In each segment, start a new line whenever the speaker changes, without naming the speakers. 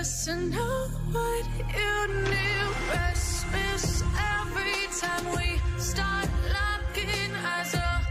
Just to know what you knew. Restless every time we start locking eyes. Oh,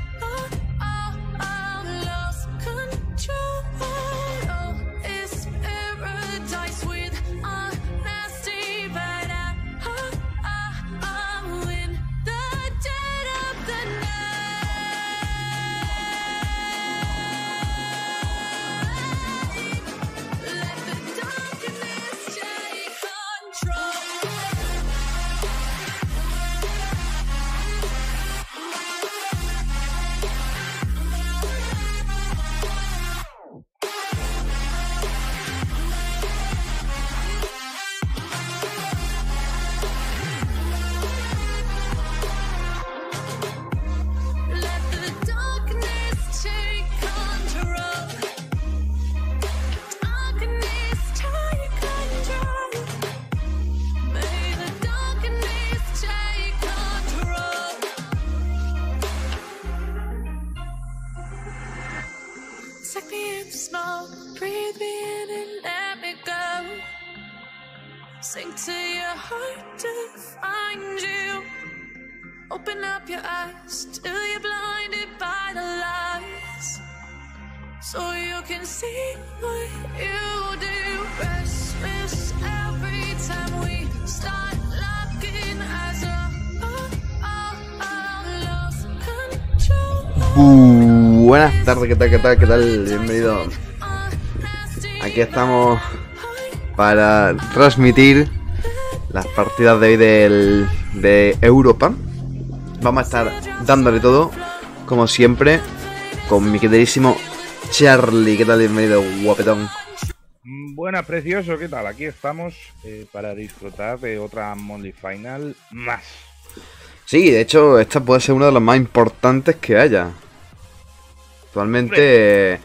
tardes, ¿qué tal, qué tal, qué tal? Bienvenido. Aquí estamos para transmitir las partidas de hoy del, de Europa. Vamos a estar dándole todo, como siempre, con mi queridísimo Charlie. ¿Qué tal? Bienvenido, guapetón.
Buenas, precioso, ¿qué tal? Aquí estamos eh, para disfrutar de otra Monly Final más.
Sí, de hecho, esta puede ser una de las más importantes que haya. Actualmente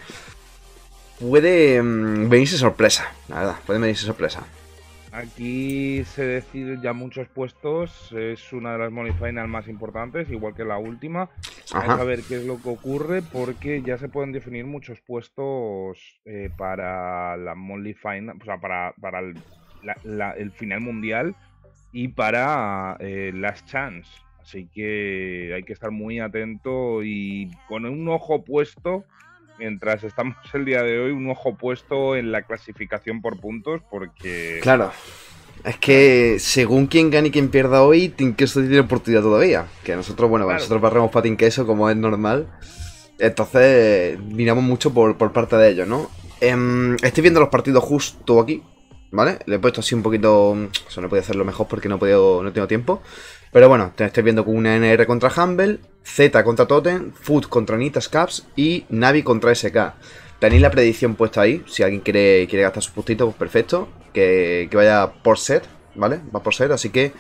puede mm, venirse sorpresa, la verdad, puede venirse sorpresa.
Aquí se deciden ya muchos puestos, es una de las Money Final más importantes, igual que la última. Vamos a ver qué es lo que ocurre, porque ya se pueden definir muchos puestos eh, para la Money Final, o sea, para, para el, la- la- el final mundial y para eh, Last Chance. Así que hay que estar muy atento y con un ojo puesto, mientras estamos el día de hoy, un ojo puesto en la clasificación por puntos, porque...
Claro. Es que según quien gane y quien pierda hoy, Queso tiene oportunidad todavía. Que nosotros, bueno,
Claro.
nosotros barremos para Queso como es normal. Entonces, miramos mucho por, por parte de ellos, ¿no? Em, estoy viendo los partidos justo aquí, ¿vale? Le he puesto así un poquito... O sea, no podía hacerlo mejor porque no, he podido, no tengo tiempo. Pero bueno, te estoy viendo con una NR contra Humble, Z contra Totem, Food contra Nitas Caps y Navi contra SK. Tenéis la predicción puesta ahí. Si alguien quiere, quiere gastar su pustito, pues perfecto. Que, que vaya por set, ¿vale? Va por set, así que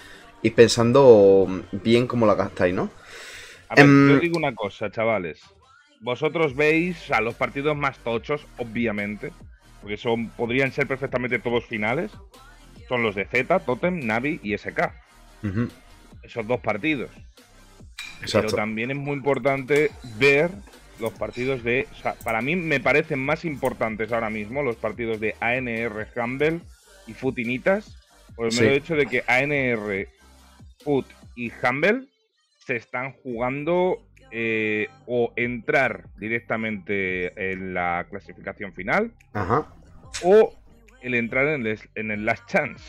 id pensando bien cómo la gastáis, ¿no?
A ver,
Em,
yo os digo una cosa, chavales. Vosotros veis a los partidos más tochos, obviamente, porque son podrían ser perfectamente todos finales. Son los de Z, Totem, Navi y SK. Esos dos partidos.
Exacto.
Pero también es muy importante ver los partidos de. o sea, para mí me parecen más importantes ahora mismo los partidos de ANR Humble y Futinitas. Por el
Sí.
mero hecho de que ANR, Foot y Humble se están jugando eh, o entrar directamente en la clasificación final
Ajá.
o el entrar en el, en el Last Chance.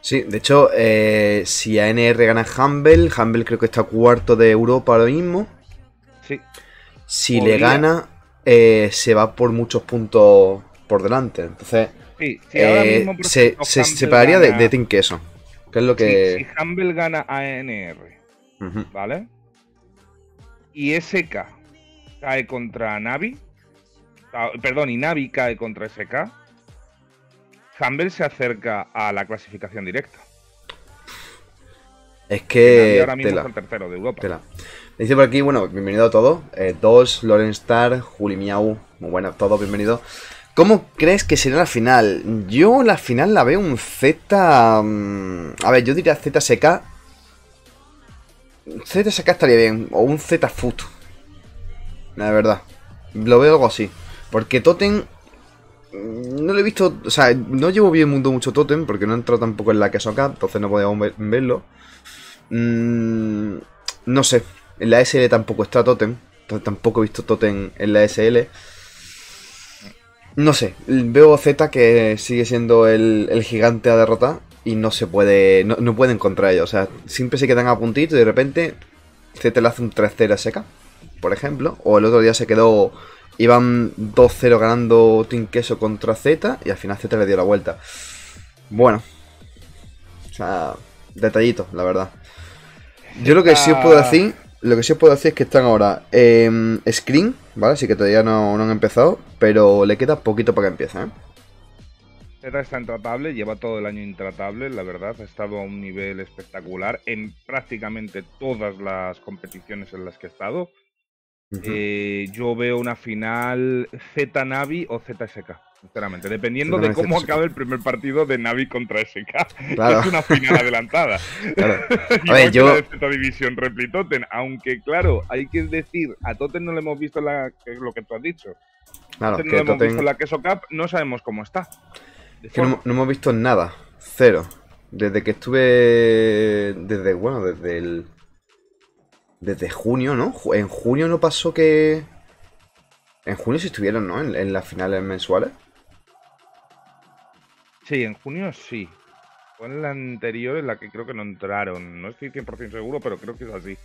Sí, de hecho, eh, si ANR gana Humble, Humble creo que está cuarto de Europa ahora mismo.
Sí,
Si
Podría.
le gana, eh, se va por muchos puntos por delante. Entonces,
sí, sí, ahora
eh,
mismo,
se, separaría de,
gana-
de Team Queso. Que es lo
Sí,
que.
si Humble gana ANR. ¿vale? Y SK cae contra Navi, ah, perdón, y Navi cae contra SK, Humble se acerca a la clasificación directa.
Es que.
ahora mismo
tela,
es el tercero de Europa.
tela. Me dice por aquí, bueno, bienvenido a todos. Eh, Dos, Loren Star, Juli Miau. Muy buenas a todos, bienvenidos. ¿Cómo crees que será la final? Yo la final la veo un Z. mm, A ver, yo diría ZSK. ZSK estaría bien. O un Z Foot. la verdad. Lo veo algo así. Porque Totem. Mm, No lo he visto. O sea, no llevo bien mundo mucho Totem. Porque no he entrado tampoco en la queso acá. Entonces no podíamos ver- verlo. Mm, no sé. En la SL tampoco está Totem. Entonces tampoco he visto Totem en la SL. No sé. Veo Z que sigue siendo el, el gigante a derrotar. Y no se puede. No, no pueden contra ellos. O sea, siempre se quedan a puntito y de repente. Z le hace un 3-0 a SK por ejemplo. O el otro día se quedó. Iban 2-0 ganando Team Queso contra Z. Y al final Z le dio la vuelta. Bueno. O sea, detallito, la verdad. Yo lo que sí os puedo decir. Lo que sí os puedo decir es que están ahora en Screen, ¿vale? Así que todavía no, no han empezado. Pero le queda poquito para que empiecen, ¿eh?
Z está intratable, lleva todo el año intratable, la verdad, ha estado a un nivel espectacular en prácticamente todas las competiciones en las que ha estado. Eh, yo veo una final Z Navi o ZSK, sinceramente, dependiendo de
Navi,
cómo acabe el primer partido de Navi contra SK.
Claro.
Es una final adelantada.
Claro.
Igual
ver, yo-
la de Z División Replitoten, aunque claro, hay que decir, a Totten no le hemos visto la, lo que tú has dicho.
Claro,
Totten no
que
lo hemos visto la Queso Cup, no sabemos cómo está.
Que no hemos visto nada. Cero. Desde que estuve. Desde, bueno, desde el. Desde junio, ¿no? En junio no pasó que. En junio sí estuvieron, ¿no? En, en las finales mensuales.
Sí, en junio sí. Fue en la anterior en la que creo que no entraron. No estoy 100% seguro, pero creo que es así.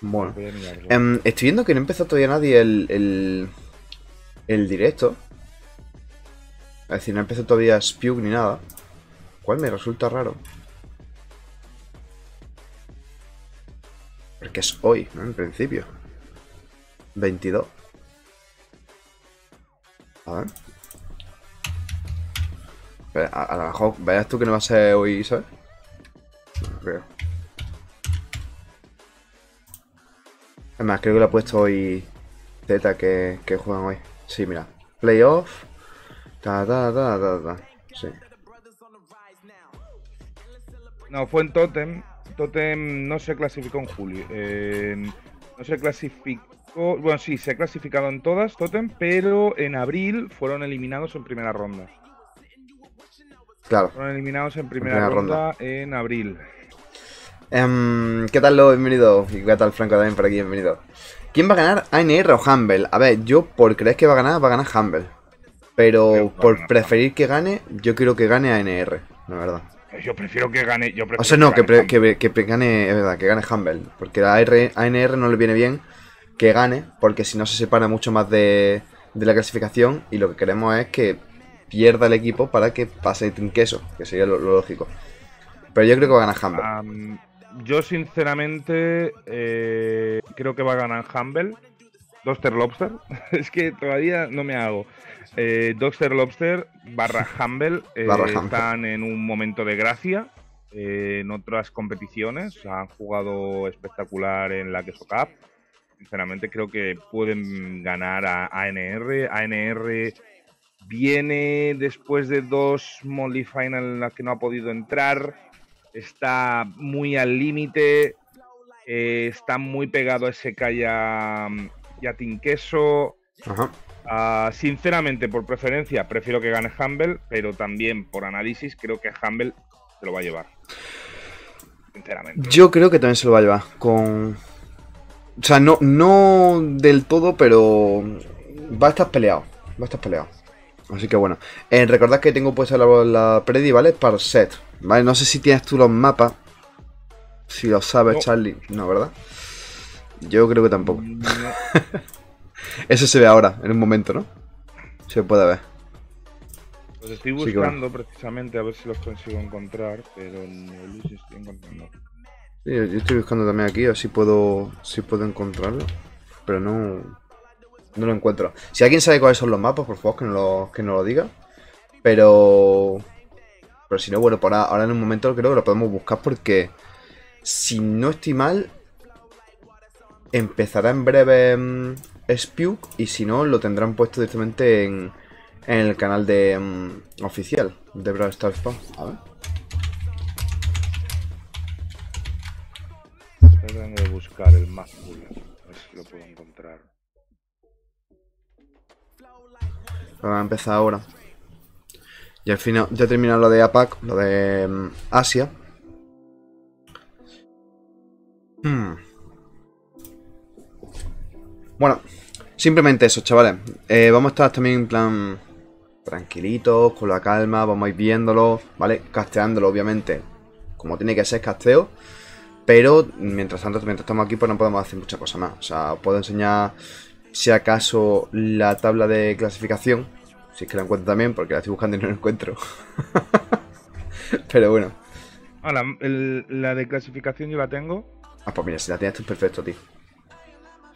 Bueno.
A mirarlo.
Em, estoy viendo que no empezó todavía nadie el. el. el directo. Es decir, no empezó todavía Spug ni nada. Cual me resulta raro. Porque es hoy, ¿no? En principio. 22. A ver. A, lo mejor veas tú que no va a ser hoy, ¿sabes? No creo. Es más, creo que lo ha puesto hoy Z que, que juegan hoy. Sí, mira. Playoff. Ta, ta, ta, ta, ta. Sí.
No, fue en Totem. Totem no se clasificó en julio. Eh, no se clasificó. Bueno, sí, se ha clasificado en todas Totem, pero en abril fueron eliminados en primera ronda.
Claro.
Fueron eliminados en primera,
primera
ronda, en abril.
Em, ¿Qué tal, lo Bienvenido. Y qué tal, Franco, también por aquí, bienvenido. ¿Quién va a ganar, ANR o Humble? A ver, yo por creer que va a ganar, va a ganar Humble. Pero por preferir que gane, yo quiero que gane ANR, la verdad.
Yo prefiero que gane. Yo prefiero
O sea, no, que,
gane
que, que gane, es verdad, que gane Humble. Porque a ANR no le viene bien que gane, porque si no se separa mucho más de, de la clasificación. Y lo que queremos es que pierda el equipo para que pase Queso, que sería lo, lo lógico. Pero yo creo que va a ganar Humble.
Yo sinceramente eh, creo que va a ganar Humble. Doster Lobster. es que todavía no me hago. Eh, Lobster barra Humble eh,
Barra Humble.
están en un momento de gracia. eh, en otras competiciones han jugado espectacular en la Queso Cup. Sinceramente creo que pueden ganar a ANR. ANR viene después de dos Molly Final en las que no ha podido entrar está muy al límite, eh, está muy pegado a ese Calla y a Queso.
Ajá.
Ah, sinceramente, por preferencia, prefiero que gane Humble, pero también por análisis creo que Humble se lo va a llevar. Sinceramente.
Yo creo que también se lo va a llevar. Con. O sea, no, no del todo, pero. Va a estar peleado. Va a estar peleado. Así que bueno. Eh, recordad que tengo puesta la, la predi, ¿vale? Para set. ¿Vale? No sé si tienes tú los mapas. Si lo sabes,
No.
Charlie. No, ¿verdad? Yo creo que tampoco.
No,
Eso se ve ahora, en un momento, ¿no? Se puede ver.
Los estoy
Sí que
buscando precisamente a ver si los consigo encontrar, pero no los estoy encontrando.
Sí, yo estoy buscando también aquí, a ver si puedo, si puedo encontrarlo. Pero no, no lo encuentro. Si alguien sabe cuáles son los mapas, por favor, que nos lo, que nos lo diga. Pero, pero si no, bueno, por ahora, ahora en un momento creo que lo podemos buscar porque, si no estoy mal, empezará en breve Spuk y si no, lo tendrán puesto directamente en, en el canal de mm, oficial de Brawl Stars Spawn. A ver.
Estoy tratando de buscar el mapa. A ver si lo puedo encontrar.
Vamos a empezar ahora. Y al final, ya he terminado lo de APAC, lo de mm, Asia. Hmm. Bueno, simplemente eso, chavales. Eh, vamos a estar también en plan tranquilitos, con la calma, vamos a ir viéndolo, ¿vale? Casteándolo, obviamente, como tiene que ser casteo. Pero mientras tanto, mientras estamos aquí, pues no podemos hacer mucha cosa más. O sea, os puedo enseñar, si acaso, la tabla de clasificación. Si es que la encuentro también, porque la estoy buscando y no la encuentro. pero bueno.
Ah, la, el- la de clasificación yo la tengo.
Ah, pues mira, si la tienes tú, perfecto, tío.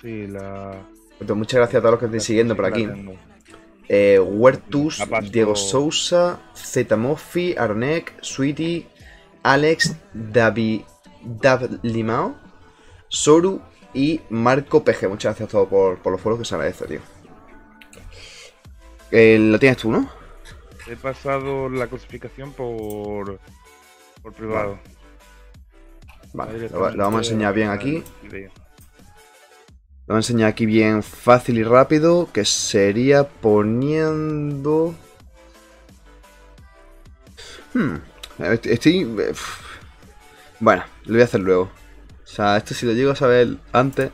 Sí, la.
Pues muchas gracias a todos los que estáis siguiendo por aquí. Eh, Huertus, Diego Sousa, Z Moffi, Arnek, Sweetie, Alex, David, Dav Limao, Soru y Marco PG. Muchas gracias a todos por, por los foros que se agradece, tío. Eh, lo tienes tú, ¿no?
He pasado la clasificación por. por privado.
Vale, lo, lo vamos a enseñar bien aquí. Lo vamos a enseñar aquí bien fácil y rápido. Que sería poniendo. Hmm. est- Estoy. Bueno, lo voy a hacer luego. O sea, esto si lo llego a saber antes.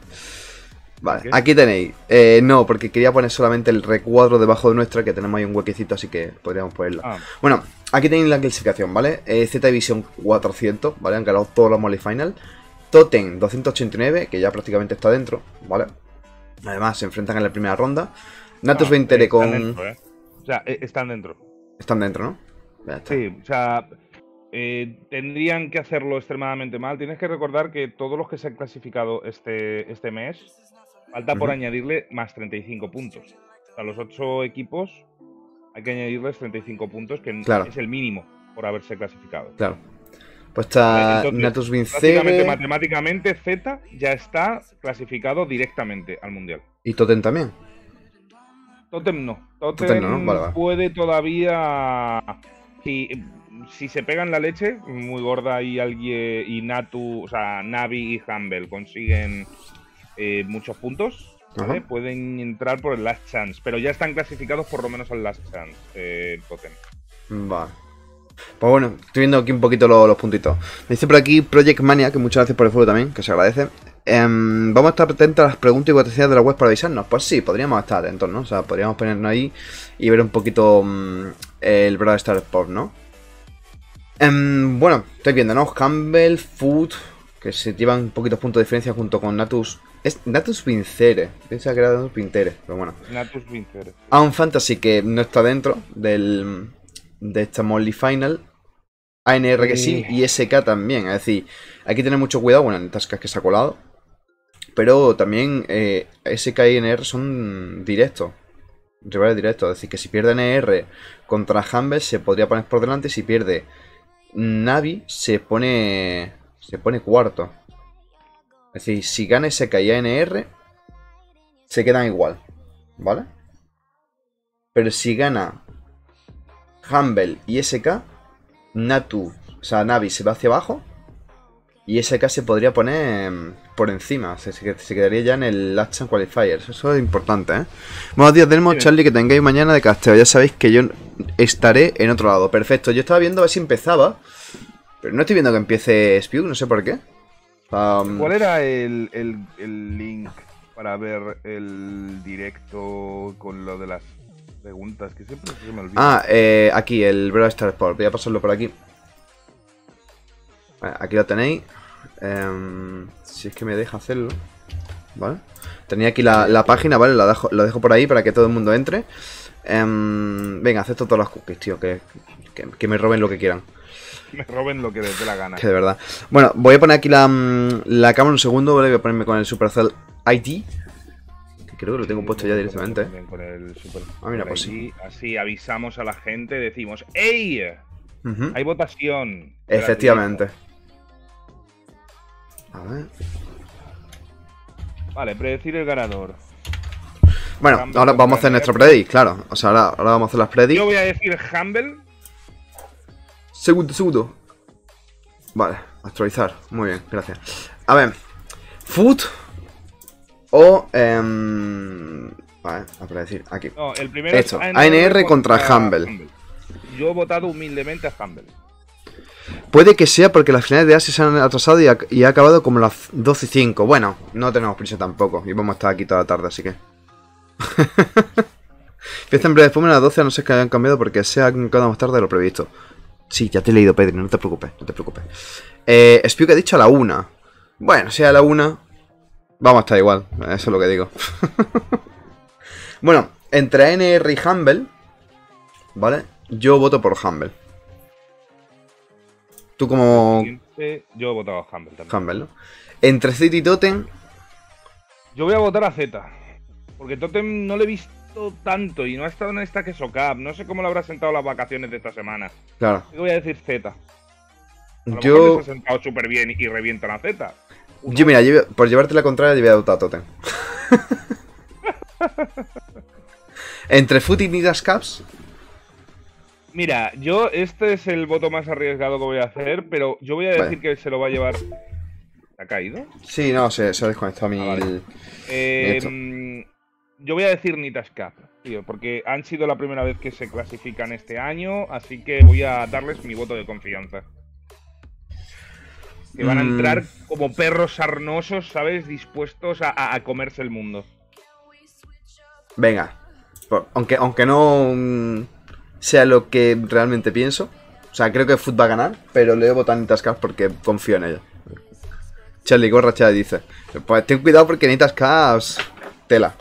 Vale,
¿Qué?
aquí tenéis. Eh, no, porque quería poner solamente el recuadro debajo de nuestra, que tenemos ahí un huequecito, así que podríamos ponerlo.
Ah,
Bueno, aquí tenéis la clasificación, ¿vale? Eh, Z Division 400, ¿vale? Han ganado todos los Molly Final. Totem 289, que ya prácticamente está dentro, ¿vale? Además, se enfrentan en la primera ronda. Natus
ah,
20
están
con.
dentro, ¿eh? O sea, eh, están dentro.
Están dentro, ¿no? Ya.
Sí, o sea, eh, tendrían que hacerlo extremadamente mal. Tienes que recordar que todos los que se han clasificado este, este mes, falta por
Ujú.
añadirle más 35 puntos. A los 8 equipos hay que añadirles 35 puntos, que
Claro.
es el mínimo por haberse clasificado.
Claro. Pues está
Entonces,
Natus Vincere
matemáticamente, Z ya está clasificado directamente al Mundial.
y Totem también.
Totem no. Totem,
Totem no, ¿no? Vale, vale.
puede todavía. Si, si se pegan la leche muy gorda y alguien y Natu, o sea, Navi y Humble consiguen eh, muchos puntos, ¿vale? Pueden entrar por el Last Chance. Pero ya están clasificados por lo menos al Last Chance, eh, Totem.
Vale. Pues bueno, estoy viendo aquí un poquito lo- los, puntitos. Me dice por aquí Project Mania, que muchas gracias por el follow también, que se agradece. Em, vamos a estar atentos a las preguntas y votaciones de la web para avisarnos. Pues sí, podríamos estar atentos, ¿no? O sea, podríamos ponernos ahí y ver un poquito mm, el Brawl Star Sport, ¿no? Em, bueno, estáis viendo, ¿no? Campbell, Food, que se llevan un poquitos puntos de diferencia junto con Natus. Es Natus Vincere. Piensa que era Natus Vincere, pero bueno.
Natus Vincer.
A un Fantasy que no está dentro del, de esta Molly Final. ANR que sí, y SK también. Es decir, hay que tener mucho cuidado. Bueno, en Tascas que se ha colado. Pero también eh, SK y NR son directos. Rivales directos. Es decir, que si pierde NR contra Humble se podría poner por delante. Si pierde Navi se pone. Se pone cuarto. Es decir, si gana SK y ANR se quedan igual. ¿Vale? Pero si gana Humble y SK, Natu, o sea, Navi se va hacia abajo. Y SK se podría poner em, por encima. O sea, se, quedaría ya en el Last Chance Qualifiers. Eso es importante, ¿eh? Buenos días, Delmo. Charlie, que tengáis mañana de casteo. Ya sabéis que yo estaré en otro lado. Perfecto. Yo estaba viendo a ver si empezaba. Pero no estoy viendo que empiece Spew, no sé por qué. Um,
¿Cuál era el, el- el link para ver el directo con lo de las preguntas? Que siempre se me olvida.
Ah, eh, aquí, el Brawl Star Sport. Voy a pasarlo por aquí. Vale, Aquí lo tenéis. Em, si es que me deja hacerlo. ¿Vale? Tenía aquí la, la página, ¿vale? La dejo, lo dejo por ahí para que todo el mundo entre. Em, venga, acepto todas las cookies, tío. Que, que, que me roben lo que quieran.
Me roben lo que les dé la gana.
Que de verdad. Bueno, voy a poner aquí la, mm, la cámara un segundo, ¿vale? Voy a ponerme con el Supercell ID. Creo que lo tengo puesto ya directamente.
También con el Super-
Ah, mira, pues
ID. Así avisamos a la gente, decimos, ¡Ey! Hay votación.
Efectivamente. A ver.
Vale, predecir el ganador.
Bueno,
Humble
ahora vamos a hacer
NR.
nuestra predict, claro. O sea, ahora, ahora vamos a hacer las predict.
Yo voy a decir Humble.
Segundo, segundo. Vale, actualizar. Muy bien, gracias. A ver. Food. O... em, vale, a ver, decir, aquí.
No, el primero
Esto,
es
ANR contra Humble.
Yo he votado humildemente a Humble.
Puede que sea porque las finales de Asia se han atrasado y ha, y ha acabado como las 12 y 5. Bueno, no tenemos prisa tampoco. Y vamos a estar aquí toda la tarde, así que. Empieza en breve después a las 12, a no ser que hayan cambiado porque se ha quedado más tarde de lo previsto. Sí, ya te he leído, Pedri, no te preocupes, no te preocupes. Eh, Spiu que ha dicho a la 1. Bueno, si a la 1. Vamos a estar igual, eso es lo que digo. bueno, entre ANR y Humble. ¿Vale? Yo voto por Humble. Tú como
Yo he votado a Humble también.
Humble, ¿no? Entre City y Totem.
Yo voy a votar a Z. Porque Totem no le he visto tanto y no ha estado en esta que Cup. No sé cómo le habrá sentado las vacaciones de esta semana.
Claro.
Yo voy a decir Z. A lo
Yo.
mejor les ha sentado súper bien y revientan a Z.
Yo, mira, yo- por llevarte la contraria, yo voy a votar a Totem. Entre Foot y Nidas Caps.
Mira, yo este es el voto más arriesgado que voy a hacer, pero yo voy a decir
Vale.
que se lo va a llevar. ¿Se ha caído?
Sí, no, se, se ha desconectado mi.
Ah, vale. Eh, mm, yo voy a decir Nitas Cup, tío, porque han sido la primera vez que se clasifican este año, así que voy a darles mi voto de confianza. Que van a
Mm.
entrar como perros sarnosos, ¿sabes? Dispuestos a, a- comerse el mundo.
Venga. Por- aunque, aunque no mm, sea lo que realmente pienso. O sea, creo que Foot va a ganar, pero le voy a votar a Nitas Caps porque confío en ella. Charlie Gorracha dice: Pues ten cuidado porque Nitas Caps. Tela.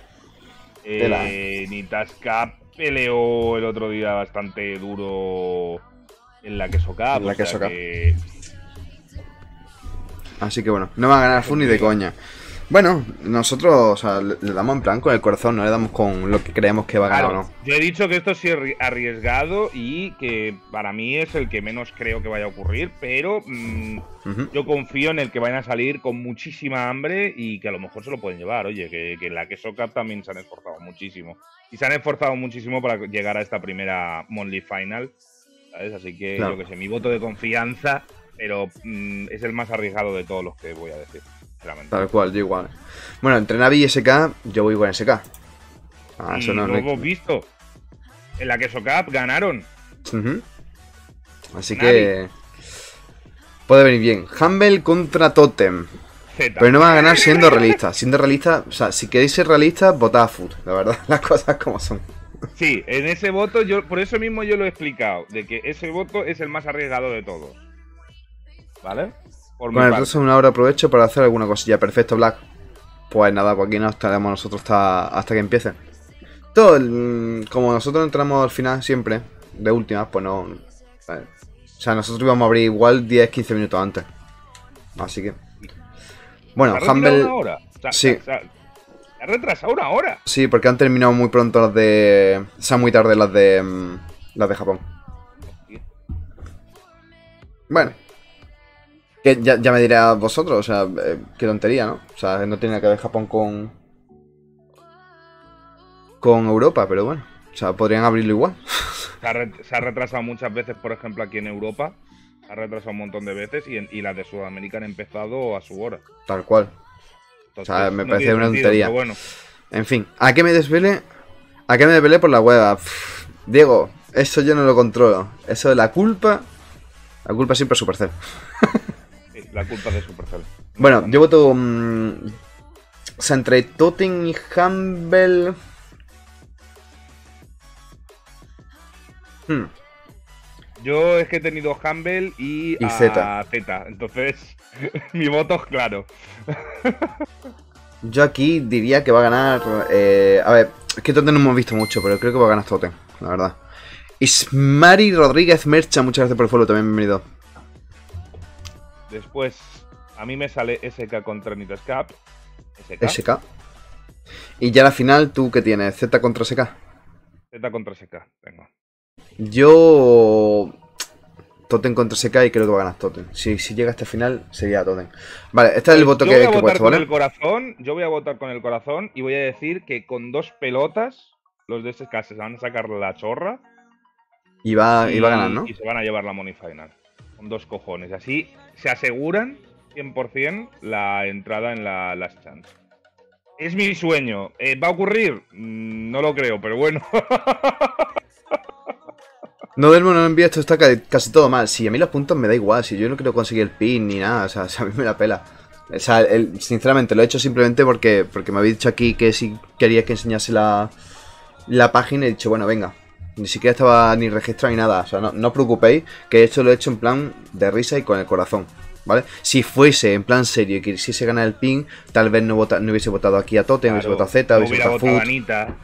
Tela.
Eh, Nitas Cup peleó el otro día bastante duro en la Queso Cup.
En la Queso Cup.
que-
Así que bueno, no va a ganar Foot ni de coña. Bueno, nosotros o sea, le, le damos en plan con el corazón, no le damos con lo que creemos que va a ganar
Claro,
o no.
yo he dicho que esto sí es arri- arriesgado y que para mí es el que menos creo que vaya a ocurrir, pero mm, yo confío en el que vayan a salir con muchísima hambre y que a lo mejor se lo pueden llevar. Oye, que, que la Queso Cup también se han esforzado muchísimo. Y se han esforzado muchísimo para llegar a esta primera Monthly Final. ¿Sabes? Así que
Claro.
yo que sé, mi voto de confianza, pero mm, es el más arriesgado de todos los que voy a decir. sinceramente.
Tal cual, yo igual. Bueno, entre Navi y SK, yo voy con SK. Ah, eso
y
no,
lo hemos visto. En la Queso Cup ganaron.
Así
Navi.
que. Puede venir bien. Humble contra Totem. Pero no va a ganar siendo realista. Siendo realista, o sea, si queréis ser realistas, votad a Foot. La verdad, las cosas como son.
Sí, en ese voto, yo por eso mismo yo lo he explicado, de que ese voto es el más arriesgado de todos. ¿Vale? Por
Bueno,
parte.
entonces una hora aprovecho para hacer alguna cosilla. Perfecto, Black. Pues nada, pues aquí no estaremos nosotros hasta, hasta que empiece. Todo, el- como nosotros entramos al final siempre, de últimas, pues no. eh, O sea, nosotros íbamos a abrir igual 10-15 minutos antes. Así que. Bueno,
¿Se ha retirado
Humble.
una hora? O sea,
Sí.
o sea, ha retrasado una hora.
Sí, porque han terminado muy pronto las de. O sea, muy tarde las de. mm, Las de Japón. Bueno. Que ya, ya me diréis vosotros, o sea, eh, qué tontería, ¿no? O sea, no tiene nada que ver Japón con. Con Europa, pero bueno. O sea, podrían abrirlo igual.
Se ha, re- se ha retrasado muchas veces, por ejemplo, aquí en Europa. Se ha retrasado un montón de veces y, en- y las de Sudamérica han empezado a su hora.
Tal cual.
Entonces,
O sea, me
no
parece una
sentido,
tontería.
bueno,
En fin, ¿a qué me desvele? ¿A qué me desvele por la web? Pff, Diego, eso yo no lo controlo. Eso de la culpa. La culpa siempre es Supercell.
la culpa de Supercell.
Bueno, yo voto. mm, o sea, entre Totem y Humble. Hmm,
Yo es que he tenido Humble y,
Y
a. Entonces, mi voto es claro.
Yo aquí diría que va a ganar. eh, a ver, es que Totem no hemos visto mucho, pero creo que va a ganar Totem, la verdad. Ismari Rodríguez Mercha, muchas gracias por el follow, también bienvenido.
Después, a mí me sale SK contra Nitas Cup. SK.
SK. Y ya la final, ¿tú qué tienes? ¿Z contra SK?
Z contra SK. Tengo.
Yo. Totem contra SK y creo que va a ganar Totem. Si, si llega a esta final, sería Totem. Vale, este es el voto
Yo
que,
voy a
que he puesto,
con
¿vale?
el corazón. Yo voy a votar con el corazón y voy a decir que con dos pelotas, los de SK se van a sacar la chorra.
Y va, y va a ganar, ¿no?
Y se van a llevar la Money Final. Con dos cojones. Así se aseguran 100% la entrada en la Last Chance. Es mi sueño. Eh, ¿Va a ocurrir? Mm, No lo creo, pero bueno.
No del no envía esto está ca- casi todo mal. Si a mí los puntos me da igual, si yo no quiero conseguir el pin ni nada, o sea, a mí me la pela. O sea, sinceramente lo he hecho simplemente porque, porque me habéis dicho aquí que si querías que enseñase la, la página y he dicho, bueno, venga. Ni siquiera estaba ni registrado ni nada. O sea, no, no os preocupéis, que esto lo he hecho en plan de risa y con el corazón. ¿Vale? Si fuese en plan serio y quisiese ganar el pin, tal vez no, vota- no hubiese votado aquí a Totem, hubiese
Claro,
votado a Z, hubiese votado
votado
Foot.
Anita.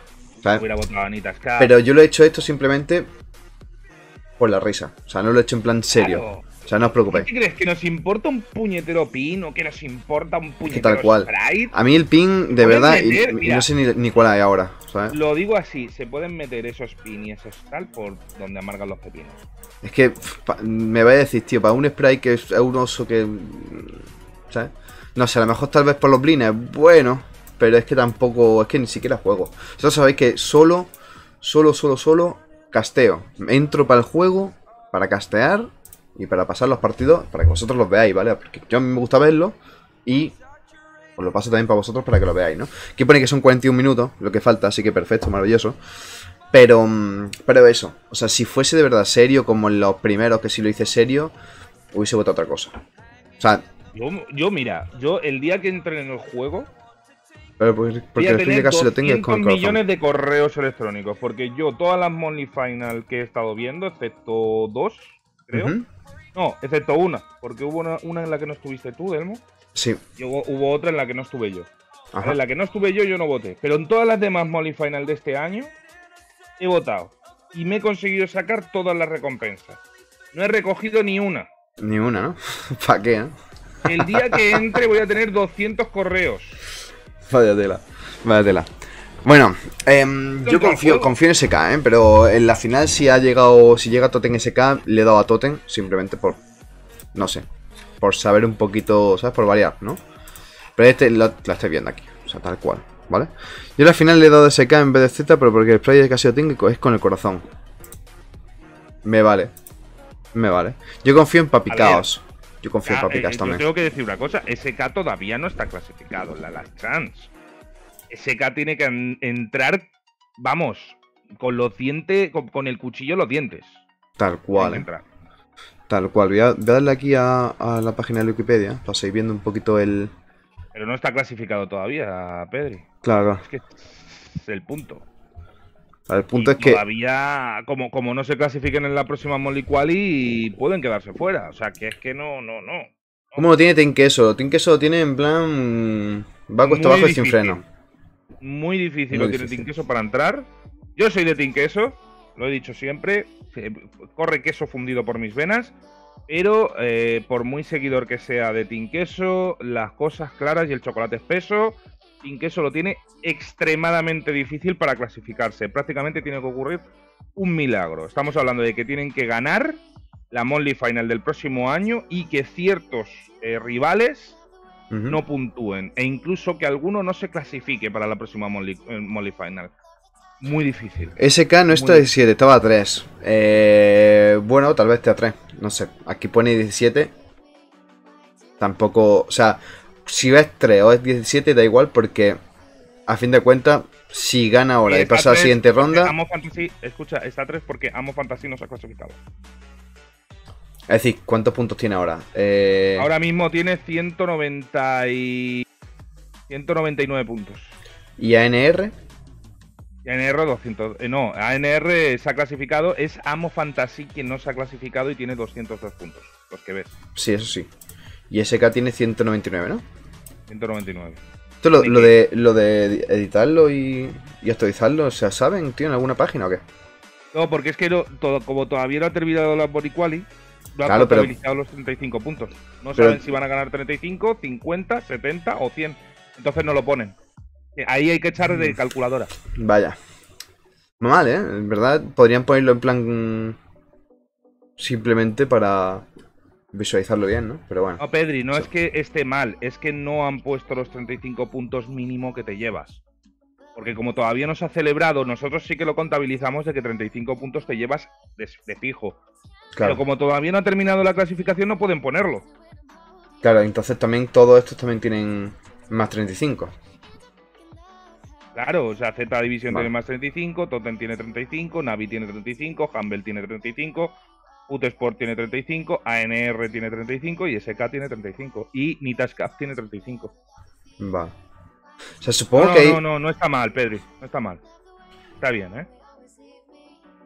¿sabes?
Hubiera votado a Anita Sky.
Pero yo lo he hecho esto simplemente por la risa. O sea, no lo he hecho en plan serio.
Claro.
O sea, no os
¿Qué
preocupéis.
te crees? ¿Que nos importa un puñetero pin o que nos importa un
Que
puñetero
tal cual.
sprite?
A mí el pin, de verdad, y- no sé ni, ni cuál hay ahora. ¿Sabes?
Lo digo así, se pueden meter esos pin y esos tal por donde amargan los pepinos.
Es que pa- me vaya a decir, tío, para un spray que es un oso que. ¿Sabes? No sé, a lo mejor tal vez por los blines, bueno. Pero es que tampoco. Es que ni siquiera juego. Vosotros sabéis que solo, solo, solo, solo casteo. Entro para el juego, para castear y para pasar los partidos, para que vosotros los veáis, ¿vale? Porque yo a mí me gusta verlo y os lo paso también para vosotros para que lo veáis, ¿no? Aquí pone que son 41 minutos, lo que falta, así que perfecto, maravilloso. Pero, mm, pero eso, o sea, si fuese de verdad serio, como en los primeros que si lo hice serio, hubiese votado otra cosa. O sea,
Yo, yo, mira, yo el día que entre en el juego,
pero porque, el fin de casi lo tengo con
200
el corazón.
millones de correos electrónicos. Porque yo, todas las Money Final que he estado viendo, excepto dos, creo. No, excepto una. Porque hubo una, una en la que no estuviste tú, Delmo.
Sí,
Y hubo, hubo otra en la que no estuve yo.
ajá.
En la que no estuve yo, yo no voté. Pero en todas las demás Molly Final de este año, he votado. Y me he conseguido sacar todas las recompensas. No he recogido ni una.
Ni una, ¿no? ¿Para qué, eh?
El día que entre voy a tener 200 correos.
Vaya tela. Vaya tela. Bueno, em, yo confío, confío en SK, ¿eh? Pero en la final si ha llegado, si llega Totem SK, le he dado a Totem simplemente por, no sé, por saber un poquito, ¿sabes? Por variar, ¿no? Pero este lo, la estoy viendo aquí, o sea, tal cual, ¿vale? Yo al final le he dado SK en vez de Z, pero porque el spray que ha sido técnico es con el corazón. Me vale. Me vale. Yo confío en Papicaos. Yo confío en
Ah, eh,
Papicaos
yo
también.
tengo que decir una cosa. SK todavía no está clasificado en la Last Chance. SK tiene que en- entrar, vamos, con los dientes, con, con el cuchillo en los dientes.
Tal cual, ¿eh?
entrar.
Tal cual. Voy a, voy a darle aquí a, a la página de Wikipedia para seguir viendo un poquito el.
Pero no está clasificado todavía, Pedri.
Claro,
Es que es el punto.
El punto
Y
es que.
Todavía, como, como no se clasifiquen en la próxima Molly Quali, pueden quedarse fuera. O sea, que es que no, no, no.
¿Cómo lo tiene Tinkeso? Tinkeso lo tiene en plan. Va cuesta abajo y sin freno.
Muy difícil
Muy
lo tiene
difícil.
Tinqueso para entrar. Yo soy de Tinqueso, lo he dicho siempre. Corre queso fundido por mis venas. Pero eh, por muy seguidor que sea de Tinqueso, las cosas claras y el chocolate espeso, Tinqueso lo tiene extremadamente difícil para clasificarse. Prácticamente tiene que ocurrir un milagro. Estamos hablando de que tienen que ganar la Monly Final del próximo año y que ciertos eh, rivales no puntúen e incluso que alguno no se clasifique para la próxima Molly, eh, Molly Final. Muy difícil.
SK no está
Muy
de 7, estaba a 3. Eh, bueno, tal vez esté a 3. No sé. Aquí pone 17. Tampoco. O sea, si ves 3 o es 17, da igual porque. A fin de cuentas, si gana ahora y
está
pasa a la siguiente ronda.
Amo Fantasy, escucha, está 3 porque Amo Fantasy no se ha clasificado.
Es decir, ¿cuántos puntos tiene ahora? Eh,
Ahora mismo tiene 190 y... 199 puntos.
¿Y ANR?
ANR 200. eh, no, ANR se ha clasificado. Es Amo Fantasy quien no se ha clasificado y tiene 202 puntos. Los que ves.
Sí, eso sí. Y SK tiene 199, ¿no?
199.
Esto lo,
¿De
lo de, lo de editarlo y, y actualizarlo, o sea, ¿saben, tío, en alguna página o qué?
No, porque es que no- todo, como todavía no ha terminado la Body Quali, no han
Claro, pero-
contabilizado los 35 puntos. No
Pero-
saben si van a ganar 35, 50, 70 o 100. Entonces no lo ponen. Ahí hay que echar de calculadora.
Vaya. No mal, ¿eh? En verdad, podrían ponerlo en plan... Simplemente para visualizarlo bien, ¿no? Pero bueno.
No, Pedri, no
Sí.
es que esté mal, es que no han puesto los 35 puntos mínimo que te llevas. Porque como todavía no se ha celebrado, nosotros sí que lo contabilizamos de que 35 puntos te llevas de, de fijo.
Claro,
Pero como todavía no ha terminado la clasificación, no pueden ponerlo.
claro, entonces también todos estos también tienen más 35.
Claro, o sea, Z División
Vale.
tiene más 35, Totem tiene 35, Navi tiene 35, Humble tiene 35, Sport tiene 35, ANR tiene 35 y SK tiene 35. Y Nitascap tiene 35.
Vale. O sea, supongo
no,
que.
no, no, no está mal, Pedri. No está mal. Está bien, ¿eh?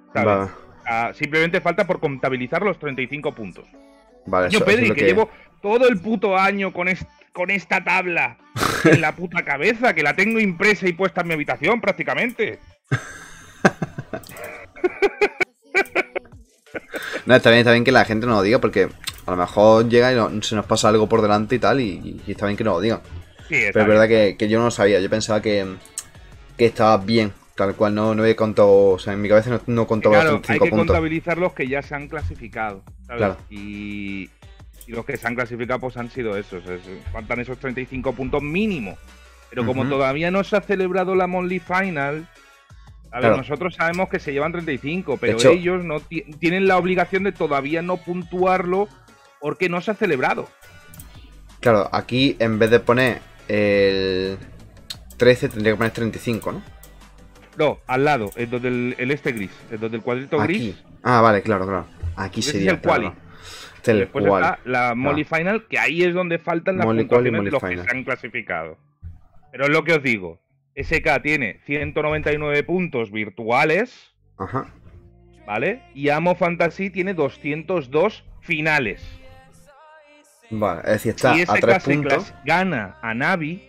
Está
Vale,
bien. Ah, simplemente falta por contabilizar los 35 puntos.
vale,
Yo, Pedri,
es lo
que, llevo todo el puto año con, est- con esta tabla en la puta cabeza, que la tengo impresa y puesta en mi habitación prácticamente.
No, está bien, está bien que la gente nos lo diga porque a lo mejor llega y no- se nos pasa algo por delante y tal, y, y está bien que nos lo digan.
Sí,
Pero es verdad que, que yo no lo sabía, yo pensaba que, que estaba bien, tal cual, no, no había contado, o sea, en mi cabeza no, no contaba
Claro,
los
hay
35
que
puntos.
contabilizar los que ya se han clasificado, ¿sabes?
Claro.
Y, y los que se han clasificado pues han sido esos. es- faltan esos 35 puntos mínimo. Pero como todavía no se ha celebrado la Monthly Final, a ver, nosotros sabemos que se llevan 35, pero
hecho-
ellos no ti- tienen la obligación de todavía no puntuarlo porque no se ha celebrado.
Claro, aquí en vez de poner el 13 tendría que poner 35, ¿no?
No, al lado, es donde el, el este gris, es donde el cuadrito
Aquí.
gris.
Ah, vale, claro, claro. Aquí
Ese es
sería
el quali.
claro. Este es el
Después
quali.
está la Molly Final, que ahí es donde faltan las
Molly
puntuaciones de los que se han clasificado. Pero es lo que os digo. SK tiene 199 puntos virtuales,
Ajá.
¿vale? Y Amo Fantasy tiene 202 finales.
Vale, es decir, está
si
a
SK
3
se
puntos.
gana a Navi,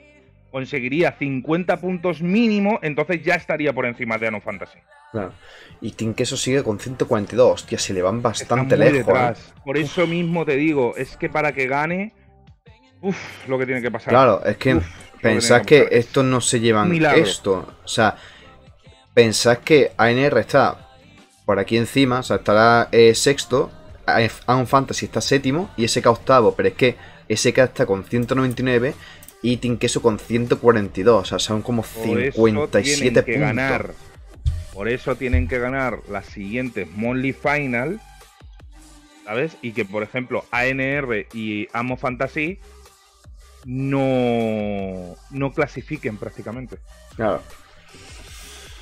conseguiría 50 puntos mínimo, entonces ya estaría por encima de Amo Fantasy.
Claro. Y Team Queso sigue con 142. Hostia, se le van bastante
muy
lejos. ¿eh?
Por eso mismo te digo, es que para que gane, uff, lo que tiene que pasar.
Claro, es que pensás que estos no se llevan
milagro.
esto. O sea, pensás que ANR está por aquí encima, o sea, estará eh, sexto, Aun Fantasy está séptimo y SK octavo, pero es que SK está con 199 y Team Queso con 142, o sea, son como
Por eso
57
tienen que
puntos.
ganar. Por eso tienen que ganar las siguientes Monthly Final. ¿Sabes? Y que, por ejemplo, ANR y Amo Fantasy no, no clasifiquen prácticamente.
Claro.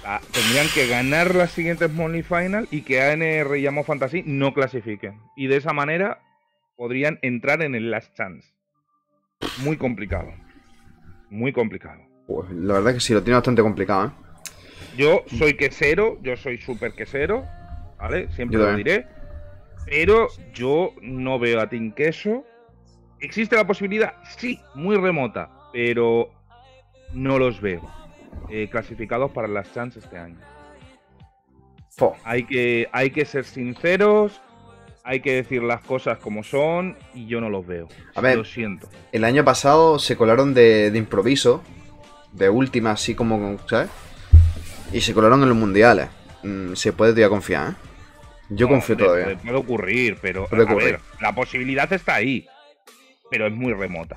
Ah, tendrían que ganar las siguientes Monthly Final y que ANR y Amo Fantasy no clasifiquen. Y de esa manera podrían entrar en el Last Chance. Muy complicado. Muy complicado.
Pues la verdad que sí, lo tiene bastante complicado, ¿eh?
Yo soy quesero, yo soy súper quesero, ¿vale? Siempre lo diré. Pero yo no veo a Team Queso. ¿Existe la posibilidad? Sí, muy remota, pero no los veo eh, clasificados para las chances este año. Hay que, hay que ser sinceros, hay que decir las cosas como son y yo no los veo.
A ver.
Lo siento.
El año pasado se colaron de, de improviso, de última, así como, ¿sabes? Y se colaron en los mundiales. Mm, se puede todavía confiar, ¿eh? Yo
No,
confío todavía.
Puede, ocurrir, pero
Puede
a
ocurrir.
ver, la posibilidad está ahí, pero es muy remota.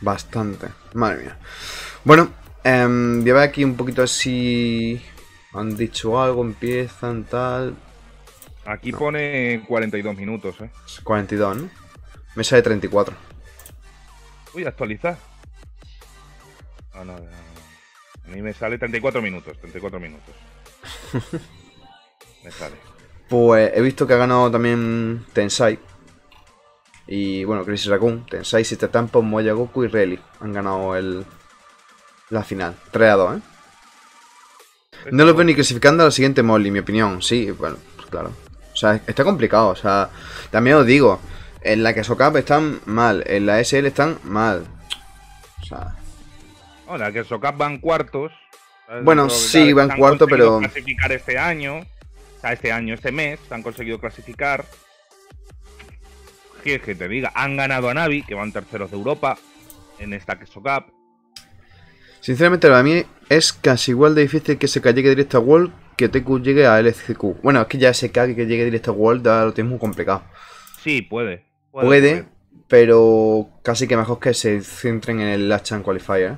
Bastante. Madre mía. Bueno, em, voy a ver aquí un poquito si han dicho algo, empiezan, tal.
Aquí
No.
pone 42 minutos, ¿eh?
42, ¿no? Me sale 34.
Uy, actualizar. No, no, no. A mí me sale 34 minutos, 34 minutos. me sale.
Pues he visto que ha ganado también Tensai. Y bueno, Chris Raccoon, Tensai, Siete Tampos, Moya Goku y Rally han ganado el, la final. 3 a 2, ¿eh? No lo veo ni clasificando a la siguiente Molly, mi opinión. Sí, bueno, pues claro. O sea, está complicado. O sea, también os digo, en la Queso Cup están mal, en la SL están mal. O sea,
Ahora, que Socap van cuartos. ¿sabes?
Bueno,
de
sí, van
han
cuarto,
conseguido
pero-
clasificar este año. O sea, este año, este mes, se han conseguido clasificar. ¿Qué es que te diga? Han ganado a Navi, que van terceros de Europa en esta Queso Cup.
sinceramente para mí es casi igual de difícil que SK llegue directo a World que TQ llegue a LCQ. Bueno, es que ya SK que llegue directo a World ya lo tienes muy complicado.
Sí, puede.
Puede, pero casi que mejor que se centren en el Last Chance Qualifier. ¿eh?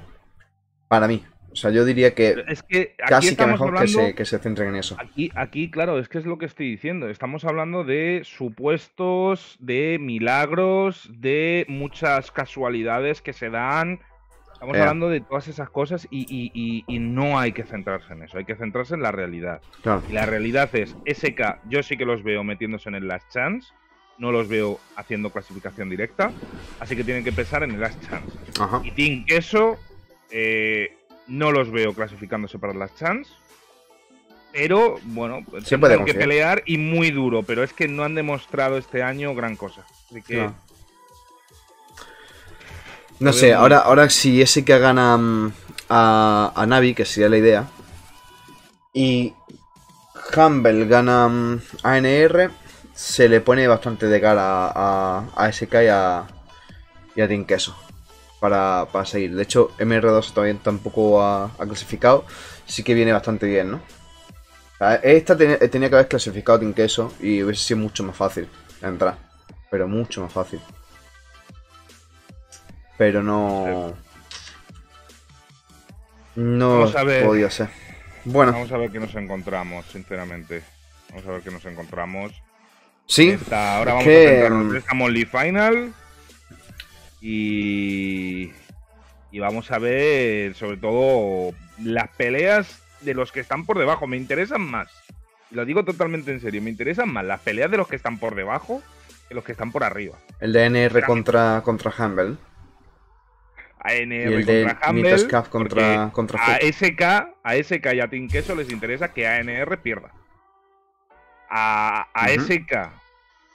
Para mí. O sea, yo diría que
Es que
casi que mejor que se, que se centren en eso.
Aquí, aquí, claro, es que es lo que estoy diciendo. Estamos hablando de supuestos, de milagros, de muchas casualidades que se dan. Estamos
Ya.
hablando de todas esas cosas y, y- y- y no hay que centrarse en eso, hay que centrarse en la realidad.
Claro.
Y la realidad es, SK, yo sí que los veo metiéndose en el Last Chance, no los veo haciendo clasificación directa, así que tienen que pensar en el Last Chance.
Ajá.
Y Team Queso, eh, no los veo clasificándose para el Last Chance. Pero, bueno, pues tendrán que pelear y muy duro, pero es que no han demostrado este año gran cosa. Así que.
No sé,
muy-
ahora, ahora si ese que gana mm, a, a Navi, que sería la idea, y Humble gana mm, a NR, se le pone bastante de cara a, a, a SK y a, y a Team Queso para, para seguir. De hecho, MR2 todavía tampoco ha, ha clasificado, sí que viene bastante bien, ¿no? Sea, Esta tenía, tenía que haber clasificado Team Queso y hubiese sido mucho más fácil entrar, pero mucho más fácil. Pero no. No
Vamos a ver.
podía ser. Bueno,
vamos a ver qué nos encontramos, sinceramente. Vamos a ver qué nos encontramos.
sí.
Esta- ahora vamos
que,
a centrarnos
mm,
en esta Molly Final. Y. Y vamos a ver, sobre todo, las peleas de los que están por debajo. Me interesan más. Lo digo totalmente en serio. Me interesan más las peleas de los que están por debajo que los que están por arriba.
El de NR contra, contra Humble.
ANR contra Humble.
Contra, contra
a. SK, a SK y a Team Queso les interesa que ANR pierda. A, a
Ujú.
SK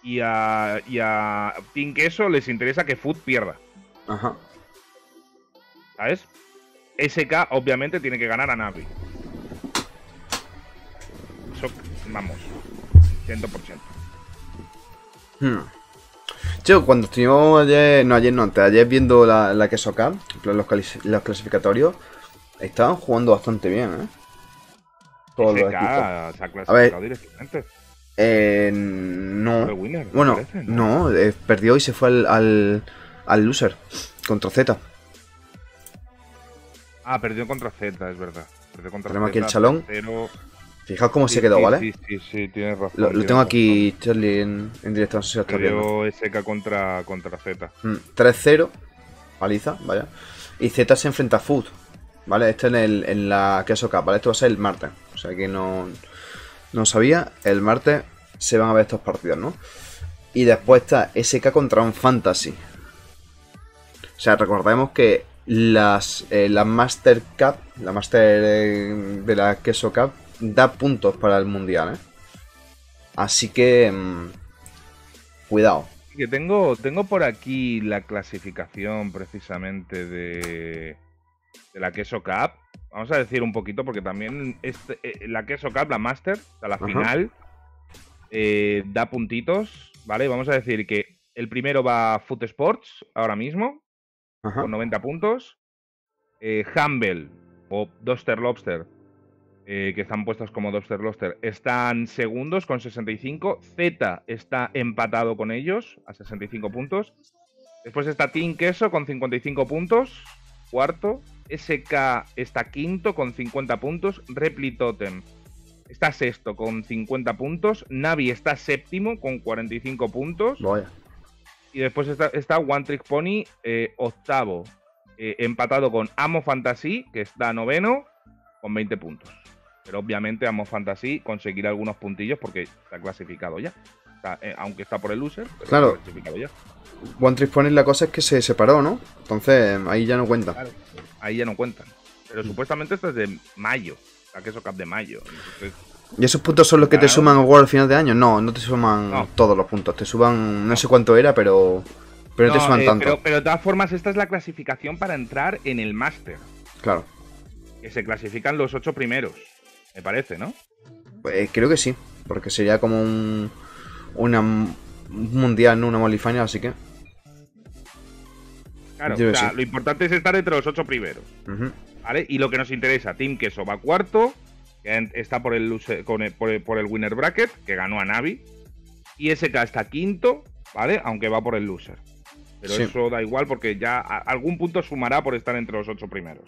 y a, y a Team Queso les interesa que Food pierda.
Ajá.
¿Sabes? SK obviamente tiene que ganar a Navi. Eso, vamos, 100%.
Hmm. Yo, cuando estuvimos ayer, no ayer, no, antes, ayer viendo la, la Queso plan los, los clasificatorios, estaban jugando bastante bien, ¿eh? Todos los
SK
equipos.
se ha clasificado directamente.
Eh, no.
Winner,
Bueno,
parece,
no, eh, perdió y se fue al, al, al loser contra Z.
Ah, perdió contra Z, es verdad. Perdió contra
Tenemos
Z,
aquí el chalón.
Pero...
Fijaos cómo se quedó,
sí,
¿vale?
Sí, sí, sí, tienes razón.
Lo, tengo
razón.
aquí, Charlie, en, en directo, no sé si lo estás viendo.
SK contra, contra Z.
Mm, 3-0, paliza, vaya. Y Z se enfrenta a Food, ¿vale? Este en, el, en la Queso Cup, ¿vale? Esto va a ser el martes. O sea que no, no sabía. El martes se van a ver estos partidos, ¿no? Y después está SK contra un Fantasy. O sea, recordemos que las, eh, la Master Cup, la Master eh, de la Queso Cup, da puntos para el Mundial, ¿eh? Así que... mm, cuidado.
Que tengo, tengo por aquí la clasificación precisamente de, de la Queso Cup. Vamos a decir un poquito porque también este, eh, la Queso Cup, la Master, sea, la
Ajá.
final, eh, da puntitos, ¿vale? Vamos a decir que el primero va Foot Sports ahora mismo,
Ajá.
con 90 puntos. Eh, Humble o Doster Lobster, eh, que están puestos como Doster Lobster, están segundos con 65. Z está empatado con ellos a 65 puntos. Después está Team Queso con 55 puntos. Cuarto. SK está quinto con 50 puntos. Repli Totem está sexto con 50 puntos. Navi está séptimo con 45 puntos.
Vaya.
Y después está, está One Trick Pony, eh, octavo, eh, empatado con Amo Fantasy, que está noveno, con 20 puntos. Pero obviamente Amo Fantasy conseguirá algunos puntillos porque está clasificado ya. Está, eh, aunque está por el loser, pero
Claro.
está clasificado ya.
One Trick Pony la cosa es que se separó, ¿no? Entonces ahí ya no cuenta.
Claro. Ahí ya no cuentan. Pero supuestamente esto es de mayo, la Queso Cup de mayo. Entonces,
¿Y esos puntos son los que te suman a World al final de año? No, no te suman
No.
todos los puntos. Te suban, no sé cuánto era, pero. Pero no, te suman
eh,
tanto.
Pero, pero de todas formas, esta es la clasificación para entrar en el Master.
Claro.
Que se clasifican los ocho primeros. Me parece, ¿no?
Pues creo que sí. Porque sería como un. Una, un mundial, no una Molly Final, así que.
Claro,
Yo
o sea,
sí.
lo importante es estar entre los ocho primeros. ¿Vale? Y lo que nos interesa, Team Queso va cuarto, que está por el, con el- por, el, por el winner bracket, que ganó a Navi. Y SK está quinto, ¿vale? Aunque va por el loser. Pero
Sí.
eso da igual porque ya a- algún punto sumará por estar entre los ocho primeros.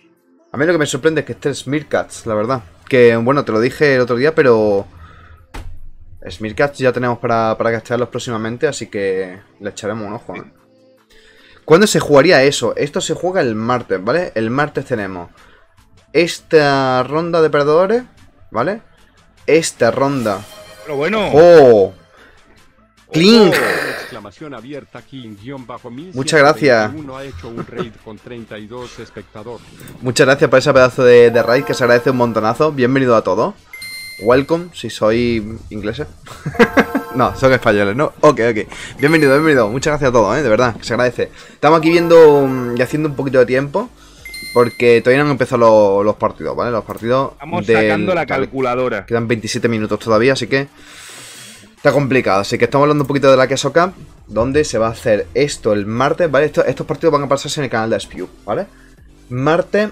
A mí lo que me sorprende es que esté Smearcats, la verdad. Que bueno, te lo dije el otro día, pero. Smearcats ya tenemos para, para castearlos próximamente, así que le echaremos un ojo, ¿eh? ¿Cuándo se jugaría eso? Esto se juega el martes, ¿vale? El martes tenemos esta ronda de perdedores, ¿vale? Esta ronda.
Pero bueno,
¡Oh! ¡Clink!
Exclamación abierta, King, guion bajo mil
Muchas gracias.
121 ha hecho un raid con 32 espectadores.
Muchas gracias por ese pedazo de, de raid que se agradece un montonazo. Bienvenido a todos. Welcome, si soy ingleses. no, son españoles, ¿no? Ok, ok. Bienvenido, bienvenido. Muchas gracias a todos, ¿eh? De verdad, que se agradece. Estamos aquí viendo mm, y haciendo un poquito de tiempo. Porque todavía no han empezado los, los partidos, ¿vale? Los partidos.
estamos
del-
sacando la
vale,
calculadora.
Quedan 27 minutos todavía, así que está complicado. Así que estamos hablando un poquito de la Queso donde se va a hacer esto el martes, ¿vale? Esto- estos partidos van a pasarse en el canal de Spew, ¿vale? Martes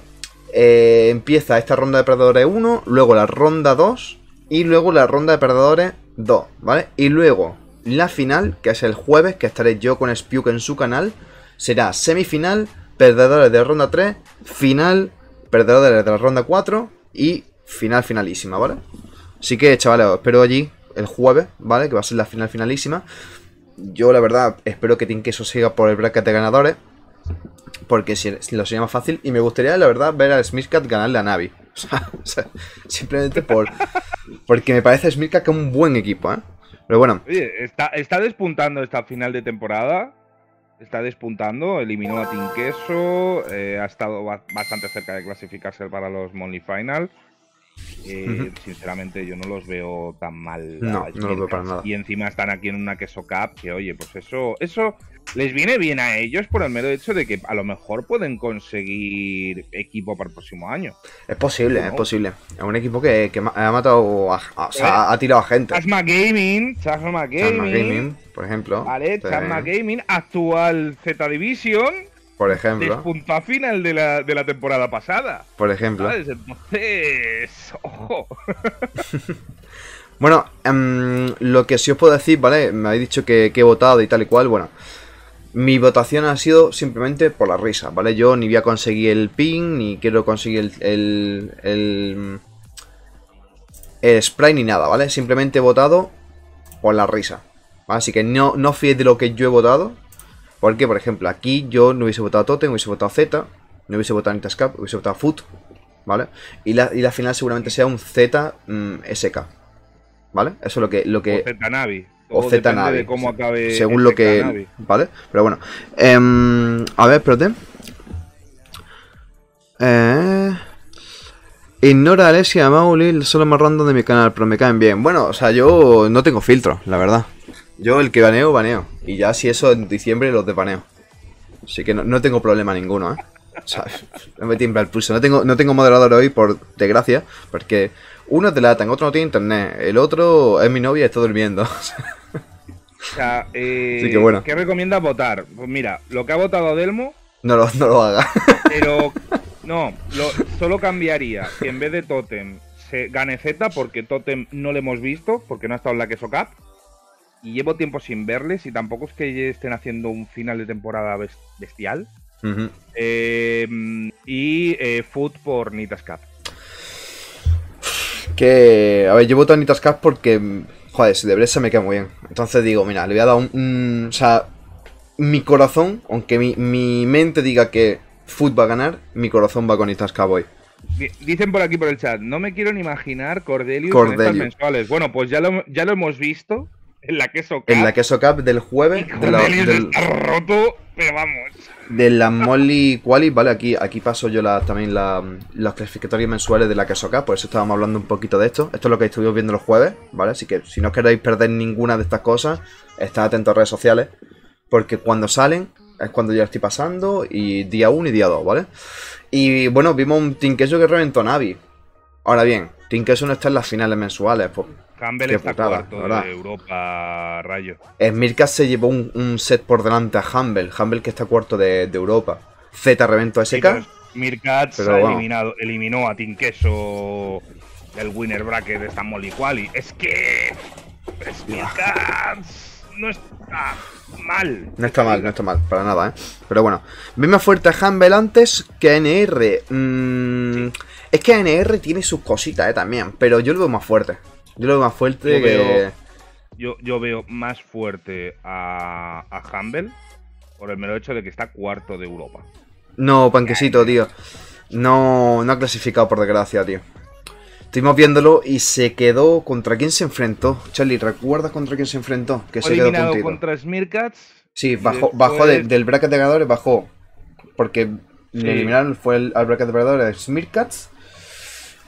eh, empieza esta ronda de perdedores 1, luego la ronda 2 y luego la ronda de perdedores 2, ¿vale? Y luego la final, que es el jueves, que estaré yo con Spew en su canal, será semifinal, perdedores de ronda 3, final, perdedores de la ronda 4 y final finalísima, ¿vale? Así que, chavales, os espero allí el jueves, ¿vale? Que va a ser la final finalísima. Yo, la verdad, espero que Team siga por el bracket de ganadores. Porque si, lo sería más fácil. Y me gustaría, la verdad, ver a Smithcat ganarle a Navi. O sea, simplemente por. Porque me parece Smithcat que es un buen equipo, ¿eh? Pero bueno,
está, está despuntando esta final de temporada. Está despuntando, eliminó a Team eh, ha estado ba- bastante cerca de clasificarse para los Money Final. Eh. Sinceramente, yo no los veo tan mal.
No, no los veo para nada.
Y encima están aquí en una Queso Cup, que oye, pues eso, eso les viene bien a ellos por el mero hecho de que a lo mejor pueden conseguir equipo para el próximo año.
es posible, es posible. Es un equipo que, que ha matado. A, a- o sea, ha tirado a gente.
Chasma Gaming, Chasma
Chasma
Gaming,
Gaming, por ejemplo.
Vale. Chasma Gaming, actual Z Division,
Por ejemplo.
despuntó a final de la, de la temporada pasada.
Por ejemplo.
¿Sabes? Entonces, ojo.
Bueno, em, lo que sí os puedo decir, ¿vale? Me habéis dicho que, que he votado y tal y cual. Bueno, mi votación ha sido simplemente por la risa, ¿vale? Yo ni voy a conseguir el pin, ni quiero conseguir el, el, el, el spray ni nada, ¿vale? Simplemente he votado por la risa. ¿vale? Así que no, no fiéis de lo que yo he votado. Porque, por ejemplo, aquí yo no hubiese votado Totem, hubiese votado Z, no hubiese votado Nitascap, hubiese votado Foot, ¿vale? Y la, y la final seguramente sea un Z mm, SK, ¿vale? Eso es lo que, lo que
o Z Navi.
o Z Navi.
de cómo acabe
según lo que.
Navi.
¿Vale? Pero bueno. Em, a ver, espérate. Eh, ignora a Alessia, Mauli, solo más random de mi canal, pero me caen bien. Bueno, o sea, yo no tengo filtro, la verdad. Yo el que baneo, baneo. Y ya si eso en diciembre los desbaneo. Así que no, no tengo problema ninguno, ¿eh? O sea, no me tiembla el pulso. No tengo, no tengo moderador hoy, por desgracia, porque uno te latan, otro no tiene internet, el otro es mi novia y está durmiendo.
O sea, eh,
Sí, que bueno.
¿qué recomiendas votar? Pues mira, lo que ha votado Delmo,
No lo, no lo haga.
pero no, lo- solo cambiaría que en vez de Totem se gane Z, porque Totem no lo hemos visto, porque no ha estado en la Queso Cup. Y llevo tiempo sin verles y tampoco es que estén haciendo un final de temporada bes- bestial. Eh, y eh, Food por Nitas Cup.
Que, a ver, yo voto a Nitas Cup porque, joder, si de Bresa me queda muy bien. Entonces digo, mira, le voy a dar un, un- O sea, mi corazón, aunque mi, mi mente diga que Foot va a ganar, mi corazón va con Nitas Cup hoy.
Di- Dicen por aquí por el chat, no me quiero ni imaginar Cordelius, en estas
Cordelius.
mensuales. Bueno, pues ya lo, ya lo hemos visto en la Queso Cup.
En la Queso Cup del jueves, de la,
Cordelius
del-
está roto, pero vamos.
de la Molly Quali, ¿vale? Aquí, aquí paso yo la, también la- los clasificatorios mensuales de la Queso Cup, por eso estábamos hablando un poquito de esto. Esto es lo que estuvimos viendo los jueves, ¿vale? Así que si no queréis perder ninguna de estas cosas, estad atentos a redes sociales, porque cuando salen es cuando ya estoy pasando, y día 1 y día 2, ¿vale? Y bueno, vimos un Queso que reventó Navi. Ahora bien, Queso no está en las finales mensuales, pues
Campbell
Qué
está
putada,
cuarto
verdad.
de Europa, Rayo.
Smirkas se llevó un, un set por delante a Humble, Humble que está cuarto de, de Europa. Z reventó a SK.
Mirkats
Pero
ha eliminado, eliminó a Team Queso del winner bracket de esta Molly Quali. Es que Mirkats no está mal.
No está mal, no está mal, para nada, ¿eh? Pero bueno, ve más fuerte a Humble antes que a NR. Mm, Es que NR tiene sus cositas, ¿eh? También, pero yo lo veo más fuerte. Yo lo veo más fuerte
Yo
que...
veo- Yo, yo veo más fuerte a, a Humble por el mero hecho de que está cuarto de Europa.
No, panquecito, tío. No, no ha clasificado por desgracia, tío. Estuvimos viéndolo y se quedó. ¿Contra quién se enfrentó? Charlie, ¿recuerdas contra quién se enfrentó? Que se quedó puntito.
contra Smirkats.
Sí, bajó, bajó de-
después-
del bracket de ganadores, bajó. Porque
Sí.
le eliminaron, fue el, al bracket de ganadores Smirkats.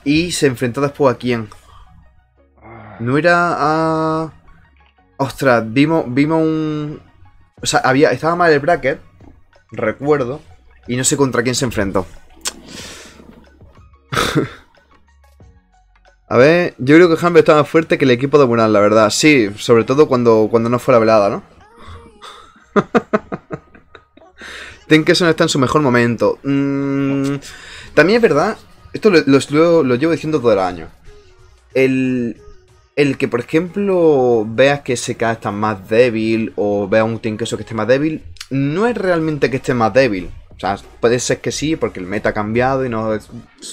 Y se enfrentó después a quién. No era a. Ostras, vimos, vimos un. O sea, había, estaba mal el bracket, recuerdo, y no sé contra quién se enfrentó. a ver, yo creo que Hamber está más fuerte que el equipo de Mural, la verdad. Sí, sobre todo cuando, cuando no fue la velada, ¿no? Tenkeson está en su mejor momento. Mm, también es verdad, esto lo- lo llevo diciendo todo el año. El, el que, por ejemplo, veas que SK está más débil o veas un Team Queso que esté más débil, no es realmente que esté más débil. O sea, puede ser que sí, porque el meta ha cambiado y no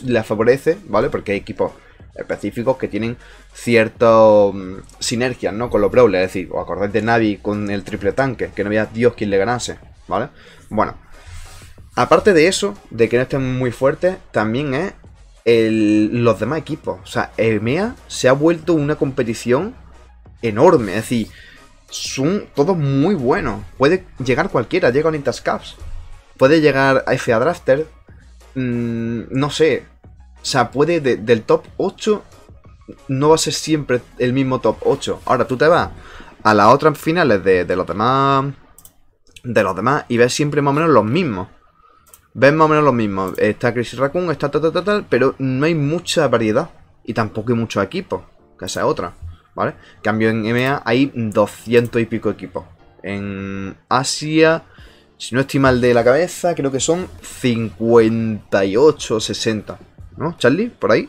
le favorece, ¿vale? Porque hay equipos específicos que tienen ciertas sinergias, ¿no? Con los brawlers, es decir, o acordáis de Navi con el triple tanque, que no había Dios quien le ganase, ¿vale? Bueno, aparte de eso, de que no estén muy fuertes, también es los demás equipos. O sea, EMEA se ha vuelto una competición enorme. Es decir, son todos muy buenos. Puede llegar cualquiera, llega a Olintas Cups. Puede llegar a FA Drafter. mm, no sé. O sea, puede de- del top 8. No va a ser siempre el mismo top 8. Ahora tú te vas a las otras finales de, de los demás. De los demás. Y ves siempre más o menos los mismos ves más o menos lo mismo. Está Crazy Raccoon, está tal, tal, tal, tal, pero no hay mucha variedad. Y tampoco hay muchos equipos, que esa es otra, ¿vale? Cambio, en EMEA hay 200 y pico equipos. En Asia, si no estoy mal de la cabeza, creo que son 58 o 60. ¿No, Charlie? ¿Por ahí?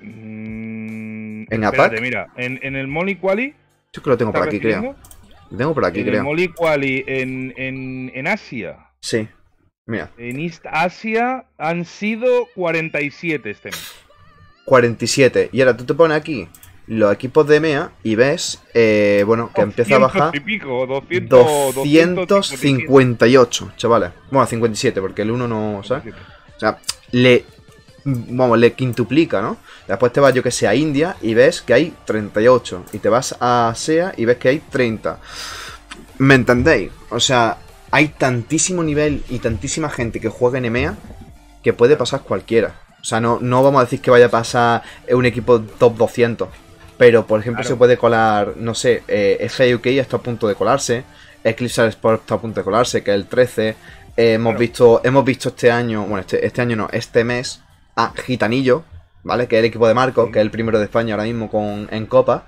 mm,
¿En Attack?
mira, en, en el Molly Quali.
Yo creo que lo tengo por
¿estás
aquí, creo. Lo tengo por aquí,
en el
creo.
Molly Quali en, en, en Asia.
Sí. Mira,
En East Asia han sido 47 este mes.
47. Y ahora tú te pones aquí los equipos de EMEA y ves, eh, bueno, que empieza a
200
bajar.
y pico, 200,
258, chavales. Bueno, 57, porque el 1 no, ¿sabes? O sea, le. Vamos, le quintuplica, ¿no? Después te vas, yo que sé, a India y ves que hay 38. Y te vas a SEA y ves que hay 30. ¿Me entendéis? O sea, hay tantísimo nivel y tantísima gente que juega en EMEA que puede pasar cualquiera. O sea, no, no vamos a decir que vaya a pasar un equipo top 200. Pero, por ejemplo,
Claro.
se puede colar, no sé, eh, FAUK está a punto de colarse. Eclipse Sport está a punto de colarse, que es el 13. Eh, hemos,
Claro.
visto, hemos visto este año, bueno, este, este año no, este mes, a Gitanillo, ¿vale? Que es el equipo de Marco,
Sí.
que es el primero de España ahora mismo con, en Copa,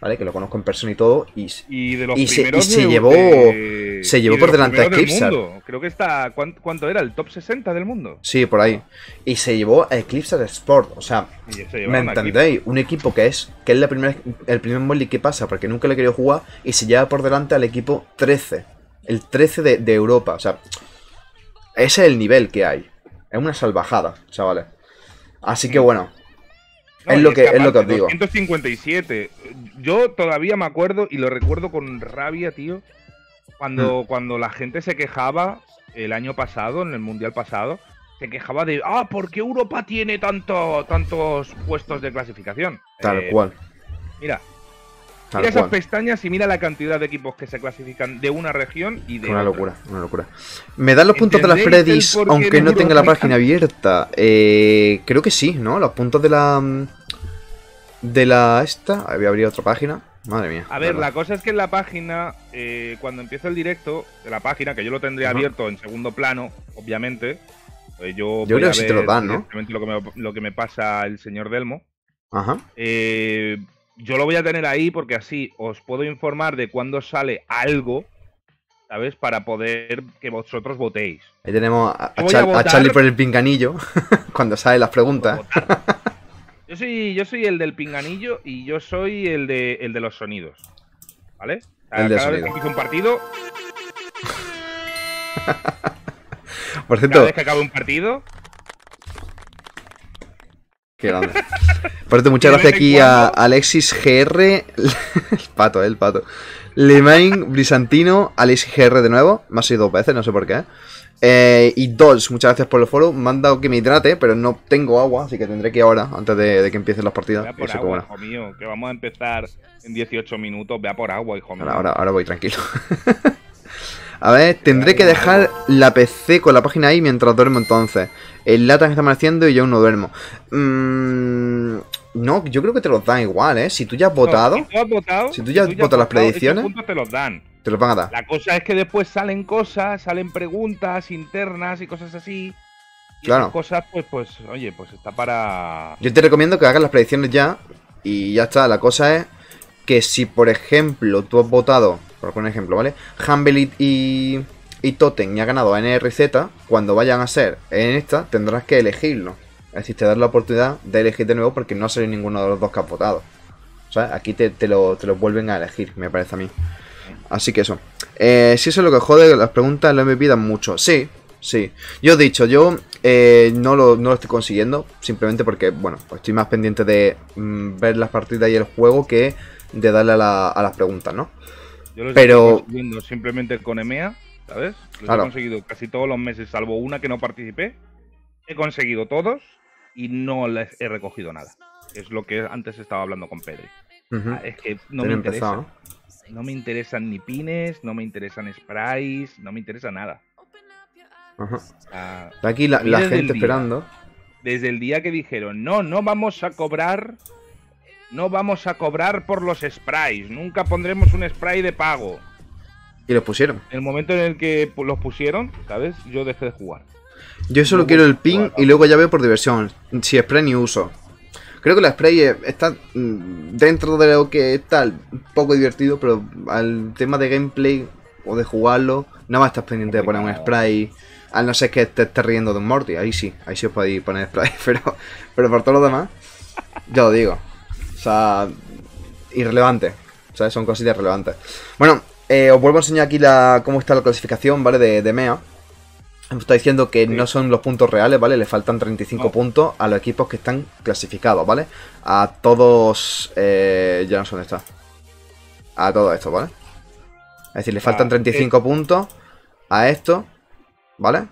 ¿vale? Que lo conozco en persona y todo. Y,
Y de los
Y se- y llevó-
de-
se llevó
de
por delante a
del
Eclipsar.
Creo que está. ¿cuánto, cuánto era? ¿El top 60 del mundo?
sí, por ahí. Y se llevó a Eclipse Sport, o sea, ¿Me entendéis? Un equipo que es que es la primera, el primer molly que pasa porque nunca le he querido jugar y se lleva por delante al equipo 13. El 13 de, de Europa. O sea, ese es el nivel que hay. Es una salvajada, chavales. Así que bueno,
No,
es lo que- es lo que os digo.
257. Yo todavía me acuerdo y lo recuerdo con rabia, tío.
Mm.
Cuando, cuando la gente se quejaba el año pasado, en el mundial pasado, se quejaba de, ah, ¿por qué Europa tiene tanto, tantos puestos de clasificación?
tal
Eh,
cual.
Mira,
Tal
mira esas
cual.
pestañas y mira la cantidad de equipos que se clasifican de una región y de
Una
otra.
locura, una locura. Me dan los puntos de las
¿Entendéis el
Freddys, aunque no tenga la página abierta. Eh, creo que sí, ¿no? Los puntos de la. mm, De la. Esta. Había abrir otra página. Madre mía.
A ver, la cosa es que en la página, eh, cuando empieza el directo de la página, que yo lo tendría abierto en segundo plano, obviamente, pues yo,
Yo
voy
creo
a
que sí te lo dan, ¿no?
Lo que, me, lo que me pasa el señor Delmo.
Ajá.
Eh, yo lo voy a tener ahí porque así os puedo informar de cuándo sale algo, ¿sabes? Para poder que vosotros votéis.
Ahí tenemos a, a
Yo voy
Char-
a
a
votar-
Charlie por el pinganillo cuando salen las preguntas.
Yo soy, yo soy el del pinganillo y yo soy el de, el de los sonidos. ¿Vale? O sea,
El de
cada vez que empiece un partido,
Por
cada
cierto,
vez que acabe un partido,
qué grande. Por cierto, muchas gracias aquí a Alexis GR. El pato, eh, el pato. Lemain, Brisantino, Alice GR de nuevo. Me ha sido dos veces, no sé por qué. Eh, y Dolls, muchas gracias por el foro. Me han dado que me hidrate, pero no tengo agua, así que tendré que ir ahora, antes de, de que empiecen las partidas.
Vea por
eso,
agua,
pues,
hijo mío, que vamos a empezar en 18 minutos. Vea por agua, hijo mío.
Ahora, ahora, ahora voy tranquilo. A ver, tendré que dejar la PC con la página ahí mientras duermo entonces. El lata me está amaneciendo y yo aún no duermo. Mm, no, yo creo que te los dan igual, ¿eh? Si tú ya has
No,
votado,
si tú has votado,
si tú ya has votado las
votado,
predicciones-
te los dan.
te los van a dar.
La cosa es que después salen cosas, salen preguntas internas y cosas así. Y
Claro.
esas cosas, pues, pues, oye, pues está para.
Yo te recomiendo que hagas las predicciones ya y ya está. La cosa es que si, por ejemplo, tú has votado, por poner un ejemplo, ¿vale? Humble y, y Totem y ha ganado a NRZ, cuando vayan a ser en esta, tendrás que elegirlo. Es decir, te das la oportunidad de elegir de nuevo porque no ha salido ninguno de los dos que has votado. Sea, aquí te, te lo, te lo vuelven a elegir, me parece a mí. Así que eso. Eh, si eso es lo que jode, las preguntas lo me pidan mucho. Sí, sí. Yo he dicho, yo eh, no, lo, no lo estoy consiguiendo. Simplemente porque, bueno, pues estoy más pendiente de mm, ver las partidas y el juego que de darle a, la- a las preguntas, ¿no?
Yo los
Pero-
estoy simplemente con EMEA, ¿sabes? Los
Claro.
he conseguido casi todos los meses, salvo una que no participé. He conseguido todos y no les he recogido nada. Es lo que antes estaba hablando con Pedri. Ah, Es que no
Ten
me interesa. No me interesan ni pines, no me interesan sprays, no me interesa nada.
Ajá. Está aquí la, gente
día-
esperando.
desde el día que dijeron, no, no vamos a cobrar, no vamos a cobrar por los sprays, nunca pondremos un spray de pago.
Y los pusieron.
En el momento en el que los pusieron, ¿sabes? Yo dejé de jugar.
Yo solo
No
quiero el ping
jugar,
y luego ya veo por diversión. Si spray ni uso. Creo que la spray está mm, dentro de lo que está un poco divertido, pero al tema de gameplay o de jugarlo, nada más estás pendiente de poner un spray. A no ser que te estés riendo de un Morty, ahí sí, ahí sí os podéis poner spray, pero, pero por todo lo demás, ya lo digo. O sea, irrelevante. O sea, son cositas relevantes. Bueno, eh, os vuelvo a enseñar aquí la, cómo está la clasificación, ¿vale? De, de MEA. Me está diciendo que
Sí.
no son los puntos reales, ¿vale? Le faltan 35
No.
puntos a los equipos que están clasificados, ¿vale? A todos... Eh, ya no sé dónde está. A todo esto, ¿vale? Es decir, le faltan
Ah,
35 puntos a esto, ¿vale?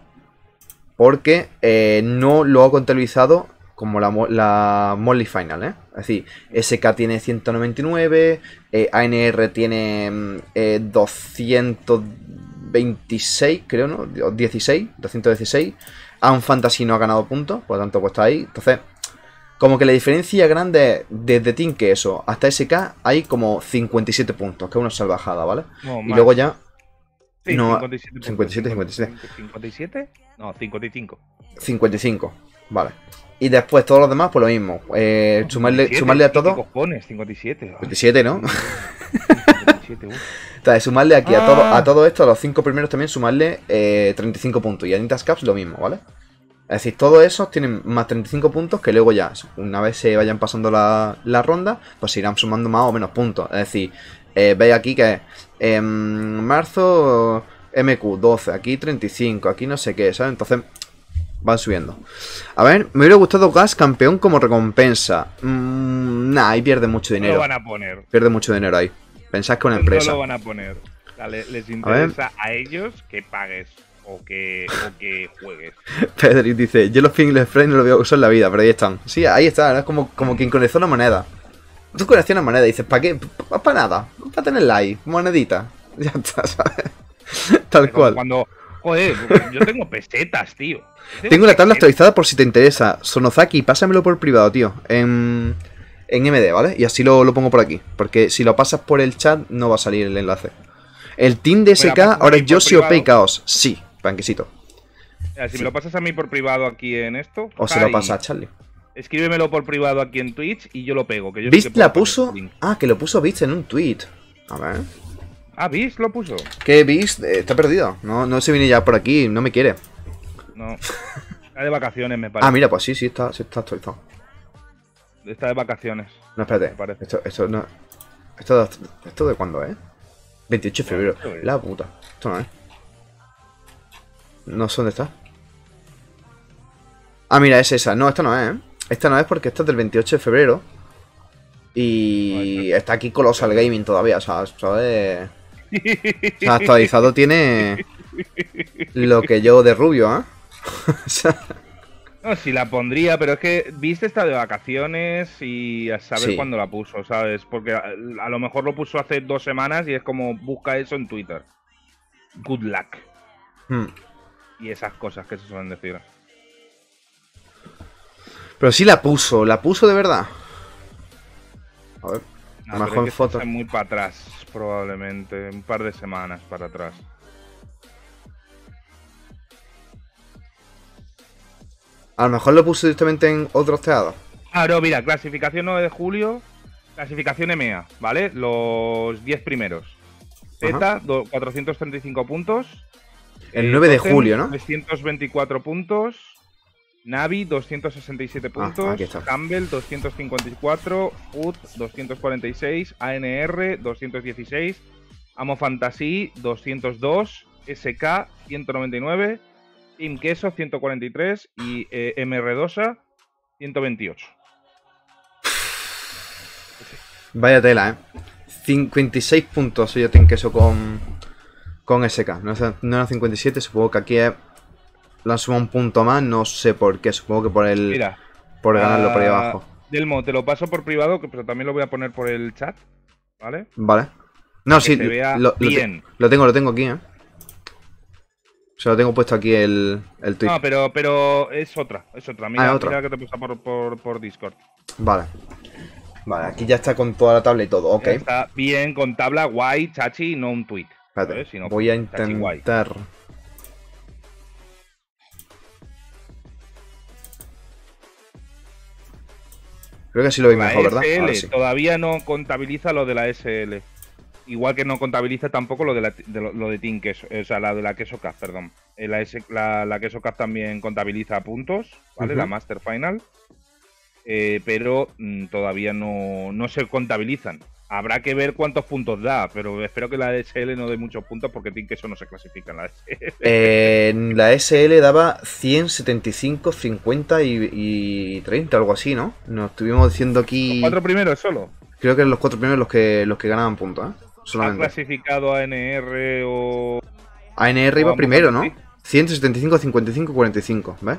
Porque eh, no lo ha contabilizado como la, la Molly Final, ¿eh? Es decir, SK tiene 199, eh, ANR tiene mm, eh, 226, creo, ¿no? O 16, 216. Aun Fantasy no ha ganado puntos, por lo tanto, pues está ahí. Entonces, como que la diferencia grande es desde Team que eso hasta SK hay como 57 puntos, que es una salvajada, ¿vale? Y luego ya
Sí,
no,
57,
57, 57.
57? No, 55.
55, vale. Y después todos los demás, pues lo mismo. Eh, sumarle,
57,
sumarle a
¿qué
todo.
cojones? 57. ah,
57, ¿no?
57, uf.
Entonces, sumarle aquí a todo,
Ah.
a todo esto, a los 5 primeros también, sumarle eh, 35 puntos. Y a Nintas Caps lo mismo, ¿vale? Es decir, todos esos tienen más 35 puntos que luego ya, una vez se vayan pasando la, la ronda, pues se irán sumando más o menos puntos. Es decir, eh, veis aquí que en marzo MQ 12, aquí 35, aquí no sé qué, ¿sabes? Entonces van subiendo. A ver, me hubiera gustado Gas campeón como recompensa. Mm, nah, ahí pierde mucho
No lo
dinero.
van a poner.
Pierde mucho dinero ahí. Pensás que una empresa.
No lo van a poner. O sea, le- les interesa a, ellos que pagues o que, o que juegues.
Pedri dice, yo los ping spray no lo voy a usar en la vida, pero ahí están. Sí, ahí está, es como, como quien colecciona moneda. Tú coleccionas moneda y dices, ¿para qué? Para nada, para tenerla ahí, monedita. Ya está, ¿sabes? Tal
Pero
cual.
Cuando. Joder, yo tengo pesetas, tío.
Tengo la tabla actualizada por si te interesa. Sonozaki, pásamelo por privado, tío. En, en MD, ¿vale? Y así lo, lo pongo por aquí. Porque si lo pasas por el chat, no va a salir el enlace. El team de SK
pásame
ahora es Yoshi OP y. Chaos. Sí, panquesito.
Mira, si me lo pasas a mí por privado aquí en esto.
O se lo pasa a Charlie.
Escríbemelo por privado aquí en Twitch y yo lo pego. Que yo
la puso. Ah, que lo puso Beast en un tweet. A ver.
Ah, Beast lo puso.
Que Beast eh, está perdido. No, no se viene ya por aquí, no me quiere.
No. Está de vacaciones, me parece.
Ah, mira, pues sí, sí, está, sí está actualizado.
Está de vacaciones.
No, espérate.
Me parece.
Esto, esto no. Esto, de- ¿Esto de cuándo, eh? 28 de febrero. La puta. Esto no es. No sé dónde está. Ah, mira, es esa. No, esta no es, ¿eh? Esta no es porque esta es del 28 de febrero. Y está aquí Colossal Gaming todavía, o sea, ¿sabes? O sea, actualizado tiene lo que yo de rubio, ¿eh? O sea,
No, sí la pondría, pero es que viste está de vacaciones y a saber
Sí.
cuándo la puso, ¿sabes? Porque a, a lo mejor lo puso hace dos semanas y es como busca eso en Twitter. Good luck.
hmm.
Y esas cosas que se suelen decir.
Pero sí la puso, la puso de verdad. A ver,
No,
A lo mejor
que
fotos.
está muy para atrás, probablemente. Un par de semanas para atrás.
a lo mejor lo puso directamente en otros teados.
Ah, no, mira, clasificación 9 de julio, clasificación EMEA, ¿vale? Los 10 primeros. Z, do- 435 puntos.
El
Eh,
9 de julio, ¿no?
324 puntos. Navi, 267 puntos.
Ah, aquí está.
Campbell, 254. Food, 246. ANR, 216. Amo Fantasy, 202. SK, 199. Team Queso, 143. Y eh, MR2A, 128.
Vaya tela, ¿eh? 56 puntos yo tengo eso con, con SK. No, no era 57, supongo que aquí es, le han sumado un punto más, no sé por qué, supongo que por el
Mira,
por ganarlo por ahí
ah,
abajo.
Delmo, te lo paso por privado, que- pero también lo voy a poner por el chat. ¿Vale?
Vale. No, sí,
se
lo, lo
bien.
lo tengo, lo tengo aquí, ¿eh? O sea, lo tengo puesto aquí el, el tweet.
No, pero, pero es otra, es otra. Mira,
Ah, otra.
mira que te puse por, por, por Discord.
Vale. Vale, aquí ya está con toda la tabla y todo, ok.
Ya Está bien con tabla, guay, chachi, no un tweet.
Espérate,
¿sabes? Si no,
voy a
chachi,
Creo que así lo veis mejor, ¿verdad?
SL
sí.
todavía no contabiliza lo de la SL. Igual que no contabiliza tampoco lo de, la, de lo, lo de Team Queso, o sea, la de la Queso Cup, perdón. La, S- la, la Queso Cup también contabiliza puntos, ¿vale? La Master Final. Eh, pero mm, todavía no, no se contabilizan. Habrá que ver cuántos puntos da, pero espero que la SL no dé muchos puntos porque Team Queso no se clasifica en la SL.
Eh, en la SL daba 175, 50 y, y 30, algo así, ¿no? Nos estuvimos diciendo aquí...
Cuatro primeros solo.
Creo que eran los cuatro primeros los que, los que ganaban puntos, ¿eh?
¿Ha
Solamente.
clasificado a NR o
ANR iba primero, ¿no?
sí.
175, 55, 45, ¿ves?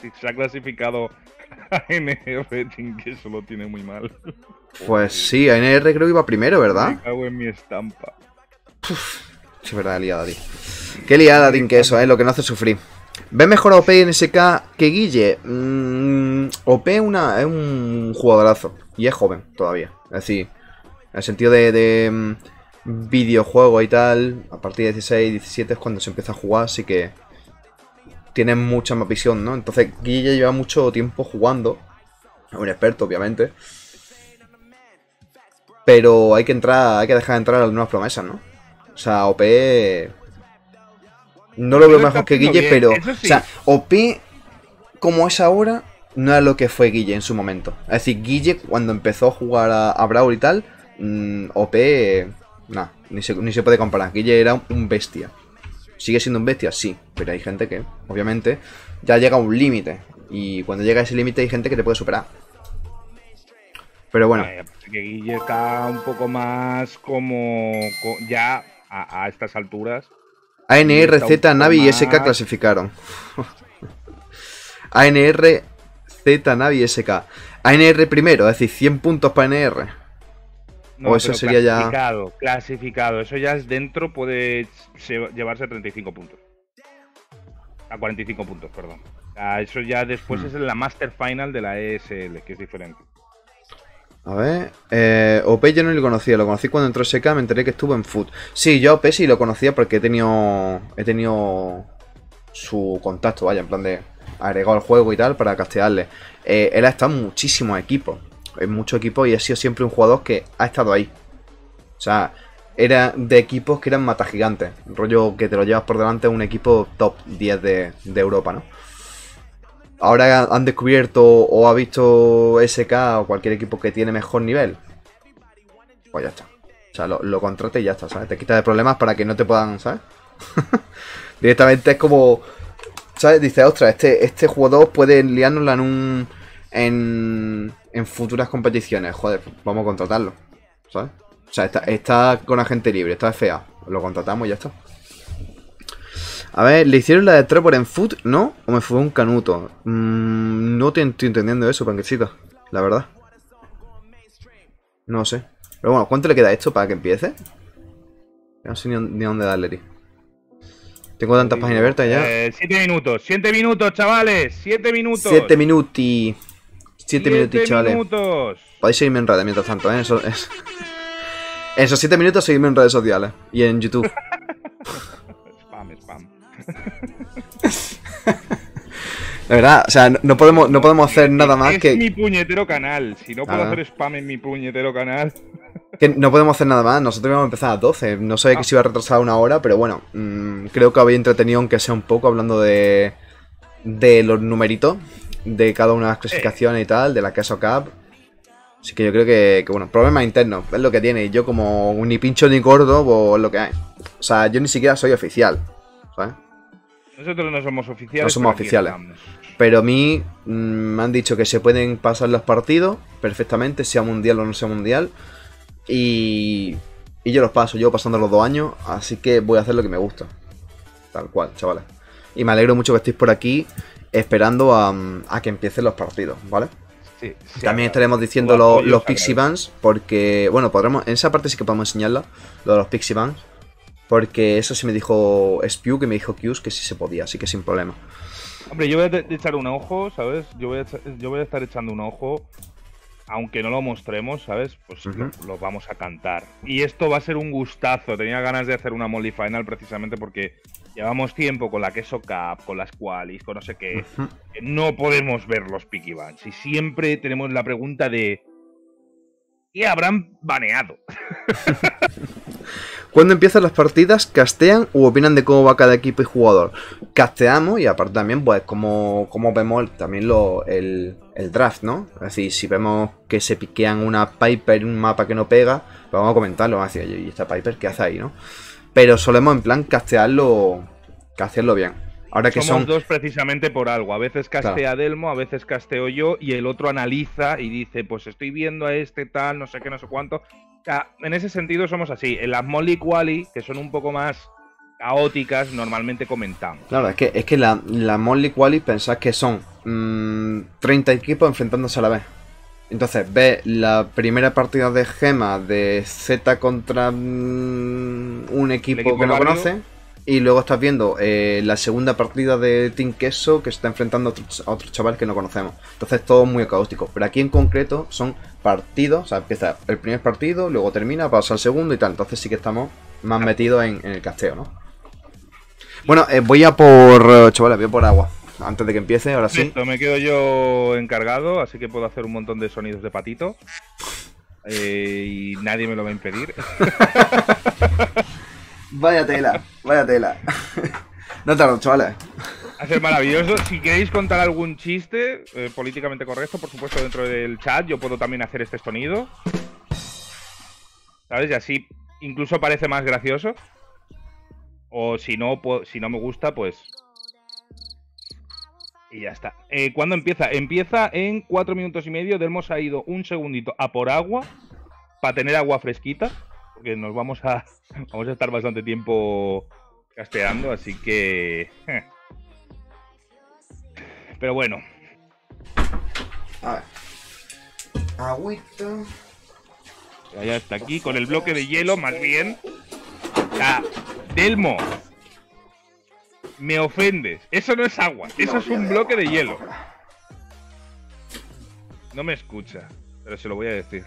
si se ha clasificado a NR? Team Queso lo tiene muy mal.
Pues sí, ANR creo que iba primero, ¿verdad?
Me cago en mi estampa.
Sí, es verdad, liada, tío. Qué liada, que eso, ¿eh? Lo que no hace sufrir. ¿Ves mejor a OP en SK que Guille? Mm, OP es una, es un jugadorazo. Y es joven todavía. Es decir, en el sentido de, de, mm, videojuego y tal, a partir de 16, 17 es cuando se empieza a jugar, así que tiene mucha más visión, ¿no? Entonces, Guille lleva mucho tiempo jugando. Es un experto, obviamente. Pero hay que entrar, hay que dejar de entrar a las nuevas promesas, ¿no? O sea, OP. No lo veo mejor que Guille,
bien,
pero.
sí.
O sea, OP como es ahora, no es lo que fue Guille en su momento. Es decir, Guille cuando empezó a jugar a, a Brawl y tal, mm, OP. Nah, ni se, ni se puede comparar. Guille era un, un bestia. ¿Sigue siendo un bestia? Sí, pero hay gente que, obviamente, ya llega a un límite. Y cuando llega a ese límite hay gente que te puede superar. Pero bueno,
Ay, aparte que Guille está un poco más como co- ya a, a estas alturas.
ANR, Z, Navi y
más-
SK clasificaron. ANR, Z, Navi y SK. ANR primero, es decir, 100 puntos para ANR. O eso sería ya-
clasificado, Clasificado, eso ya es dentro, puede se- llevarse a 35 puntos. A 45 puntos, perdón. Ah, eso ya después
Hmm.
es la Master Final de la ESL, que es diferente.
A ver, eh, OP yo no lo conocía, lo conocí cuando entró SK, me enteré que estuvo en Foot. Sí, yo a OP sí lo conocía porque he tenido he tenido su contacto, vaya, en plan de agregado al juego y tal para castearle. Eh, él ha estado en muchísimos equipos, en muchos equipos y ha sido siempre un jugador que ha estado ahí. O sea, era de equipos que eran mata gigantes, rollo que te lo llevas por delante un equipo top 10 de, de Europa, ¿no? Ahora han descubierto o ha visto SK o cualquier equipo que tiene mejor nivel, pues ya está. O sea, lo, lo contrata y ya está, ¿sabes? Te quita de problemas para que no te puedan, ¿sabes? Directamente es como, ¿sabes? Dice, ostras, este, este jugador puede liárnosla en un... En, en futuras competiciones, joder, vamos a contratarlo. ¿Sabes? O sea, está, está con agente libre, está FA. Lo contratamos y ya está. A ver, ¿le hicieron la de Trevor en foot, no? ¿O me fue un canuto? Mm, no te estoy entendiendo eso, panquecito. La verdad. No sé. Pero bueno, ¿cuánto le queda esto para que empiece? No sé ni, ni dónde darle, tío. Tengo tantas páginas abiertas ya.
Eh, siete minutos, siete minutos, chavales, siete minutos.
Siete minuti. Siete minutos, chavales.
minutos.
Podéis seguirme en redes mientras tanto, ¿eh? Eso, es... En esos 7 minutos seguidme en redes sociales y en YouTube. De verdad, o sea, no, podemos, no podemos hacer nada más
es
que,
mi puñetero canal. Si no puedo hacer spam en mi puñetero canal.
que No podemos hacer nada más. Nosotros íbamos a empezar a 12. No sabía
Ah.
que se iba a retrasar una hora, pero bueno, mm, creo que habéis entretenido, aunque sea un poco, hablando de, de los numeritos de cada una de las clasificaciones y tal, de la Queso Cup. Así que yo creo que, que, bueno, problemas internos, es lo que tiene. Yo, como ni pincho ni gordo, pues es lo que hay. O sea, yo ni siquiera soy oficial, ¿sabes?
Nosotros no somos oficiales.
No somos oficiales. Pero a mí mm, me han dicho que se pueden pasar los partidos perfectamente, sea mundial o no sea mundial. Y, y yo los paso, llevo pasando los dos años, así que voy a hacer lo que me gusta. Tal cual, chavales. Y me alegro mucho que estéis por aquí esperando a, a que empiecen los partidos, ¿vale?
Sí, sí,
También estaremos diciendo lo- los Pixie. Bands, porque, bueno, podremos, en esa parte sí que podemos enseñarla, lo de los Pixie Bands. Porque eso sí me dijo Spew, que me dijo Qs que sí se podía, así que sin problema.
Hombre, yo voy a echar un ojo, ¿sabes? Yo voy, a echa- yo voy a estar echando un ojo. Aunque no lo mostremos, ¿sabes? Pues lo, lo vamos a cantar. Y esto va a ser un gustazo. Tenía ganas de hacer una Molly Final precisamente porque llevamos tiempo con la Queso Cup, con las Qualis, con no sé qué. No podemos ver los Picky Bands. Y siempre tenemos la pregunta de. ¿Qué habrán baneado?
Cuando empiezan las partidas, castean u opinan de cómo va cada equipo y jugador. Casteamos y aparte también, pues, como, como vemos también lo, el, el draft, ¿no? Es decir, si vemos que se piquean una Piper en un mapa que no pega, pues vamos a comentarlo, vamos a decir, ¿y esta Piper qué hace ahí, no? Pero solemos en plan castearlo, castearlo bien. Ahora que
Somos
son...
dos precisamente por algo. A veces castea Delmo, a veces casteo yo y el otro analiza y dice, pues estoy viendo a este tal, no sé qué, no sé cuánto. En ese sentido somos así. En las Molly Quali, que son un poco más caóticas, normalmente comentamos.
Claro, es que, es que la, la Molly Quali pensad que son mm, 30 equipos enfrentándose a la vez. Entonces, ves la primera partida de Gema de Z contra mm, un equipo,
equipo
que no
válido.
conoce. Y luego estás viendo eh, la segunda partida de Team Queso que se está enfrentando a otro, a otro chaval que no conocemos. Entonces, todo muy caótico. Pero aquí en concreto son partidos. O sea, empieza el primer partido, luego termina, pasa al segundo y tal. Entonces, sí que estamos más metidos en, en el casteo, ¿no? Bueno, eh, voy a por. eh, chavales, voy a por agua. Antes de que empiece, ahora sí.
Listo, me quedo yo encargado, así que puedo hacer un montón de sonidos de patito. Eh, y nadie me lo va a impedir.
Vaya tela, vaya tela. no tardo, chavales.
Va a ser maravilloso. Si queréis contar algún chiste eh, políticamente correcto, por supuesto, dentro del chat, yo puedo también hacer este sonido. ¿Sabes? Y así incluso parece más gracioso. O si no, si no me gusta, pues. Y ya está. Eh, ¿Cuándo empieza? Empieza en cuatro minutos y medio. Delmos ha ido un segundito a por agua. Para tener agua fresquita. Porque nos vamos a. Vamos a estar bastante tiempo casteando. Así que. eh. Pero bueno,
A ver. Agüita.
ya está aquí con el bloque de hielo, más bien. Ah, Delmo, me ofendes. Eso no es agua, eso es un bloque de hielo. No me escucha, pero se lo voy a decir.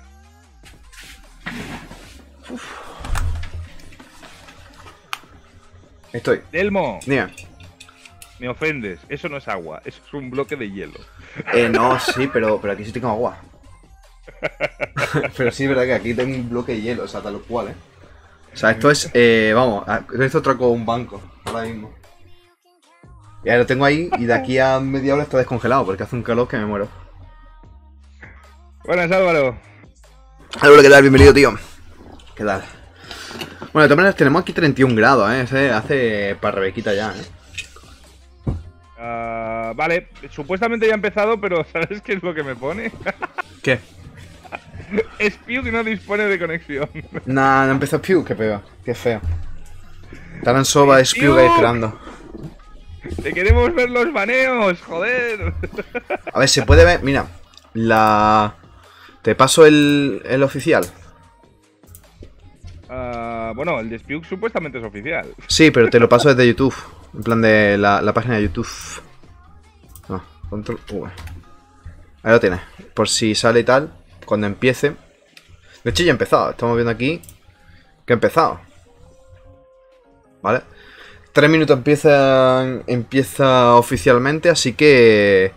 Estoy.
Delmo,
Dime.
me ofendes. Eso no es agua, eso es un bloque de hielo.
Eh, no, sí, pero, pero aquí sí tengo agua. pero sí es verdad que aquí tengo un bloque de hielo, o sea, tal cual, eh. O sea, esto es, eh, vamos, a- esto traco un banco, ahora mismo. Y ahora lo tengo ahí y de aquí a media hora está descongelado porque hace un calor que me muero.
Buenas, Álvaro.
Álvaro, ¿qué tal? Bienvenido, tío. ¿Qué tal? Bueno, de todas maneras tenemos aquí 31 grados, ¿eh? Ese hace para Rebequita ya, ¿eh?
Ah, vale, supuestamente ya ha empezado, pero ¿sabes qué es lo que me pone?
¿Qué?
Spew no dispone de conexión.
Nah, no empezó Pew, qué peor. Qué feo. Estarán Soba y Spew ahí esperando.
¡Te queremos ver los baneos! ¡Joder!
A ver, se puede ver. Mira, la. Te paso el, el oficial.
Ah, bueno, el de Spew supuestamente es oficial.
Sí, pero te lo paso desde YouTube. En plan de la, página de YouTube. No, control. V. Ahí lo tienes. Por si sale y tal. Cuando empiece. De hecho, ya ha empezado. Estamos viendo aquí que ha empezado. ¿Vale? Tres minutos empieza, empieza oficialmente, así que...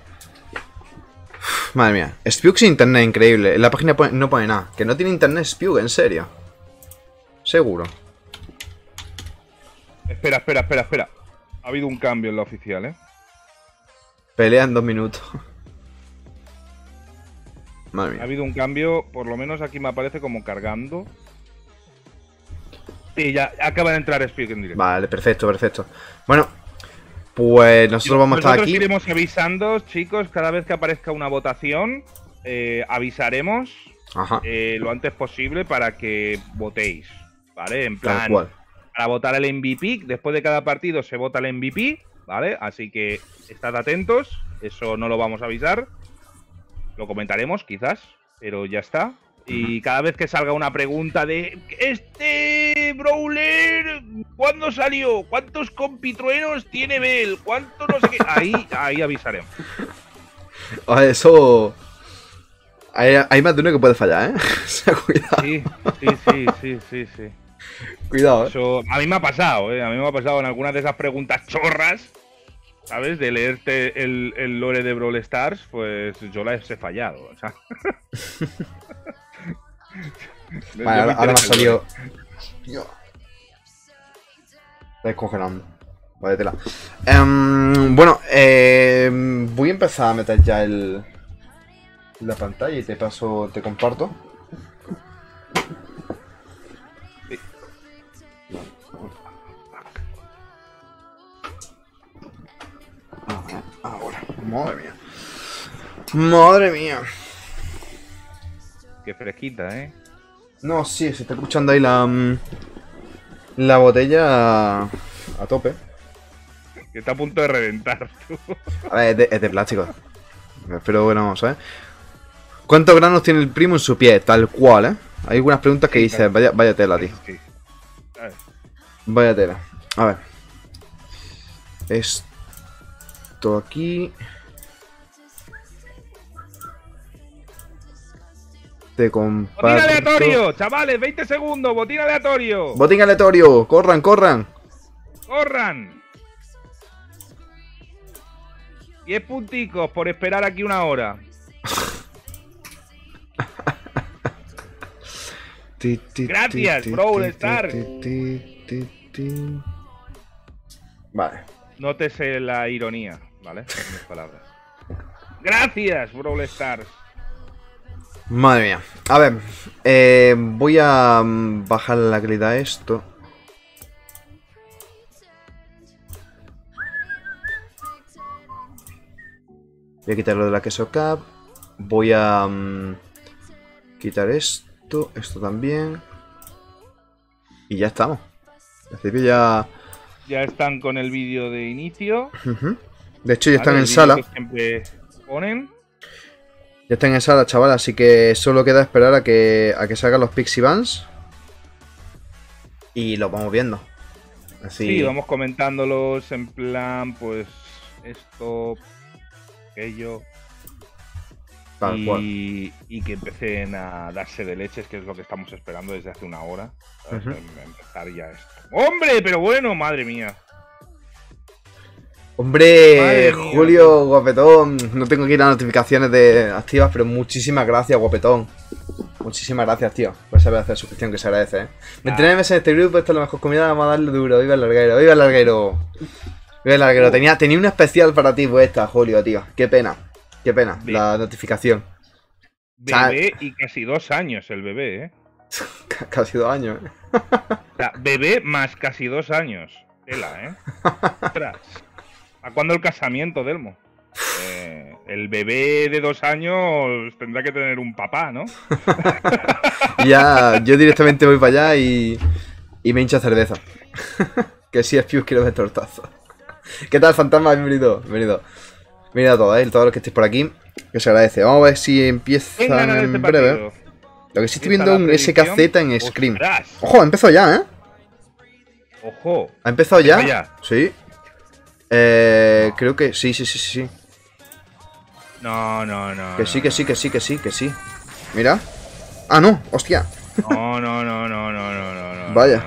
Madre mía. Spug sin internet, increíble. En la página no pone nada. Que no tiene internet Spug, en serio. Seguro.
Espera, espera, espera, espera. Ha habido un cambio en la oficial, ¿eh?
Pelea en dos minutos. Madre
Ha
mía.
habido un cambio, por lo menos aquí me aparece como cargando. Y ya acaba de entrar Speak en directo.
Vale, perfecto, perfecto. Bueno, pues nosotros vamos a estar
Nosotros
aquí.
iremos avisando, chicos, cada vez que aparezca una votación, eh, avisaremos
Ajá,
eh, lo antes posible para que votéis, ¿vale? En plan, para votar el MVP, después de cada partido se vota el MVP, ¿vale? Así que estad atentos, eso no lo vamos a avisar, lo comentaremos quizás, pero ya está. Y cada vez que salga una pregunta de este Brawler, ¿cuándo salió? ¿Cuántos compitruenos tiene Bell? ¿Cuánto no sé qué? Ahí, ahí avisaremos.
Eso. Hay, hay más de uno que puede fallar, ¿eh? O sea, cuidado,
Sí, sí, sí, sí, sí, sí.
cuidado, ¿eh?
Eso a mí me ha pasado, ¿eh? A mí me ha pasado en algunas de esas preguntas chorras, ¿sabes? De leerte el, el lore de Brawl Stars, pues yo las he fallado. O sea.
Vale, ahora,
me
ahora me ha salido. Está descongelando. Vale, tela. Em, bueno, em, voy a empezar a meter ya el. La pantalla y te paso, te comparto. Madre mía. Madre mía.
Qué fresquita, ¿eh?
No, sí, se está escuchando ahí la. mm, La botella a, a tope.
Que está a punto de reventar. tú.
A ver, es de, es de plástico. Pero bueno, ¿sabes? ¿Cuántos granos tiene el primo en su pie? Tal cual, ¿eh? Hay algunas preguntas que dices, vaya, vaya tela, tío. Vaya tela. A ver. Esto aquí. Te comparto.
¡Botín aleatorio! Chavales, 20 segundos, botín aleatorio.
Botín aleatorio. Corran, corran.
¡Corran! 10 punticos por esperar aquí una hora. Gracias, Brawl
ti. Vale.
Nótese la ironía, ¿vale? En mis palabras. Gracias, Brawl Stars.
Madre mía. A ver, eh, voy a mm, bajar la calidad a esto. Voy a quitarlo de la queso cap. Voy a mm, quitar esto, esto también. Y ya estamos. En principio ya...
Ya están con el vídeo de inicio.
De hecho, ya están en sala.
siempre ponen.
Ya están en sala, chaval, así que solo queda esperar a que, a que salgan los Pixie Vans. Y los vamos viendo. Así.
Sí, vamos comentándolos en plan, pues, esto, aquello.
Tal cual.
y, y que empiecen a darse de leches, que es lo que estamos esperando desde hace una hora. Em- Empezar ya esto. ¡Hombre! Pero bueno, madre mía.
Hombre, Julio, guapetón. No tengo aquí las notificaciones de activas, pero muchísimas gracias, guapetón. Muchísimas gracias, tío, por saber hacer suscripción, que se agradece, ¿eh? Me meses en este grupo, esto es la mejor comida, vamos a darle duro. Viva el larguero, viva el larguero. Viva el larguero. Tenía, tenía una especial para ti puesta, Julio, tío. Qué pena, qué pena,
Bien.
la notificación.
Bebé y casi dos años el bebé, ¿eh?
Casi dos años, ¿eh?
O sea, bebé más casi dos años. Tela, ¿eh? Ostras. ¿A cuándo el casamiento, Delmo? Eh, el bebé de dos años tendrá que tener un papá, ¿no?
Ya, yo directamente voy para allá y, y me hincho cerveza. que si es Pius quiero ver tortazo. ¿Qué tal, fantasma? Bienvenido, bienvenido. Bienvenido a todos, ¿eh? todos los que estéis por aquí. Que se agradece. Vamos a ver si
¿Quién
empiezan
gana
en
este
breve.
partido?
Lo que sí estoy
Empieza
viendo es un. SKZ en Scream.
¡Ostras!
Ojo, ha empezado ya, ¿eh?
¡Ojo!
¿Ha empezado ya? Sí. Eh, creo que sí, sí, sí, sí.
No, no, no.
Que sí, que sí, que sí, que sí, que sí. Mira. Ah, no, hostia.
No, no, no, no, no, no, no, no.
Vaya.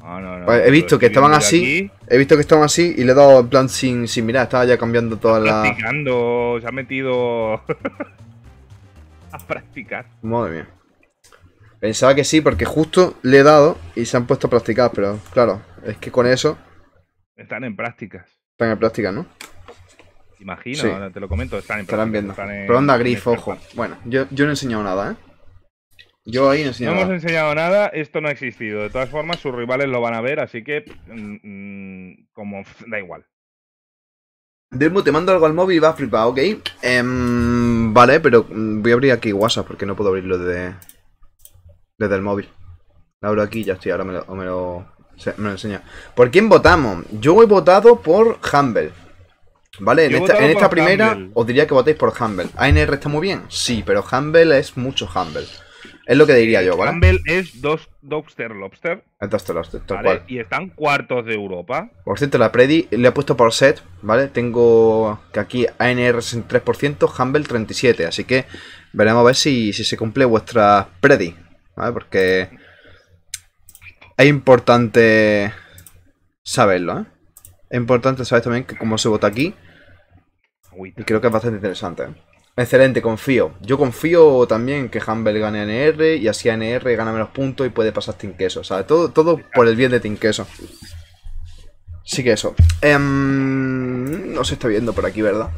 No, no, no,
he visto que estaban así. He visto que estaban así y le he dado en plan sin, sin mirar. Estaba ya cambiando toda la.
Practicando, se ha metido a practicar.
Madre mía. Pensaba que sí, porque justo le he dado y se han puesto a practicar, pero claro, es que con eso
Están en prácticas.
están en práctica, ¿no?
Imagino,
Sí.
te lo comento. Están en
Estarán
prácticas,
viendo.
están en-
Pero anda
experta.
ojo. Bueno, yo, yo no he enseñado nada, ¿eh? Yo ahí no he
No
enseñado
hemos
nada.
enseñado nada, esto no ha existido. De todas formas, sus rivales lo van a ver, así que. mm, mm, como. Da igual.
Delmo, te mando algo al móvil y va a flipar, ok. Em, vale, pero mm, voy a abrir aquí WhatsApp porque no puedo abrirlo desde, desde el móvil. Lo abro aquí y ya estoy, ahora me lo, me lo, se- me lo enseña. ¿Por quién votamos? Yo he votado por Humble. ¿Vale? En esta, en primera
Humble.
os diría que votéis por Humble. ANR está muy bien, sí, pero Humble es mucho Humble. Es lo que diría yo, ¿vale?
Campbell es dos Dogster Lobster,
Entonces, tal- tal
¿vale?
cual.
Y están cuartos de Europa.
Por cierto, la Predi le he puesto por set, ¿vale? Tengo que aquí ANR es en 3%, Humble 37%, así que veremos a ver si, si se cumple vuestra Predi, ¿vale? Porque es importante saberlo, ¿eh? Es importante saber también que cómo se vota aquí y creo que es bastante interesante. ¿eh? Excelente, confío. Yo confío también que Humble gane ANR y así ANR gana menos puntos y puede pasar Team Queso. ¿sabes? Todo, todo por el bien de Team Queso. Sí que eso. Em, no se está viendo por aquí, ¿verdad?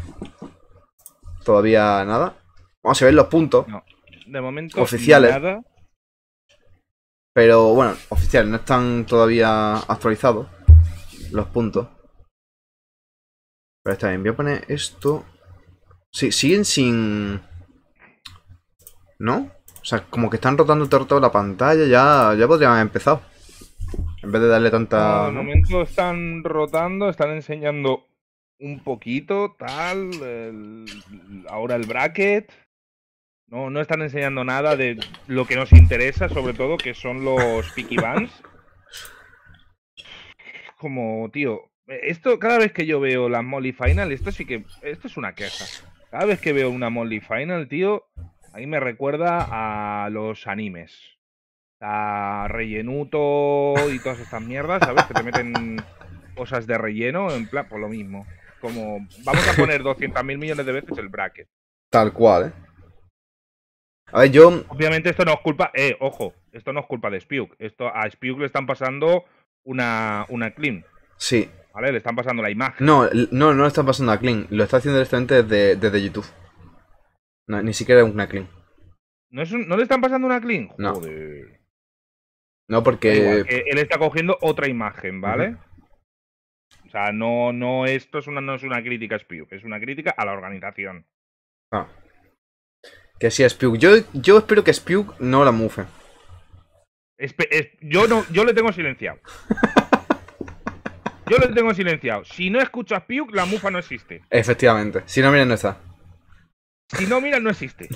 Todavía nada. Vamos a ver los puntos.
No. De momento.
Oficiales.
Nada.
Pero bueno, oficiales, no están todavía actualizados los puntos. Pero está bien, voy a poner esto. Sí, siguen sin. ¿No? O sea, como que están rotando todo la pantalla, ya, ya podrían haber empezado. En vez de darle tanta.
de momento están rotando, están enseñando un poquito, tal. el- ahora el bracket. No, no están enseñando nada de lo que nos interesa, sobre todo, que son los picky bands. Como, tío, esto cada vez que yo veo la Molly Final, esto sí que. Esto es una queja. Cada vez que veo una Molly Final, tío, a mí me recuerda a los animes. A rellenuto y todas estas mierdas, ¿sabes? Que te meten cosas de relleno, en plan, por lo mismo. Como, vamos a poner 200.000 millones de veces el bracket.
Tal cual, ¿eh? A ver, yo.
Obviamente esto no es culpa, eh, ojo, esto no es culpa de Spiuk. Esto a Spiuk le están pasando una, una clean,
Sí.
¿vale? Le están pasando la imagen.
No, no, no lo está pasando a Clean. Lo está haciendo directamente desde, desde YouTube. No, ni siquiera es una Clean.
¿No, es un- ¿No le están pasando una clean?
No.
Joder.
No,
Da
porque.
igual, él está cogiendo otra imagen, ¿vale? O sea, no, no, esto es una, no es una crítica a Spiuk, es una crítica a la organización.
Ah. Que sí, Spuk. Yo, yo espero que Spuk no la mufe.
Espe- es- yo no, yo le tengo silenciado. Yo le tengo silenciado. Si no escuchas Piuk, la mufa no existe.
Efectivamente. Si no, miren, no está.
Si no miras, no existe.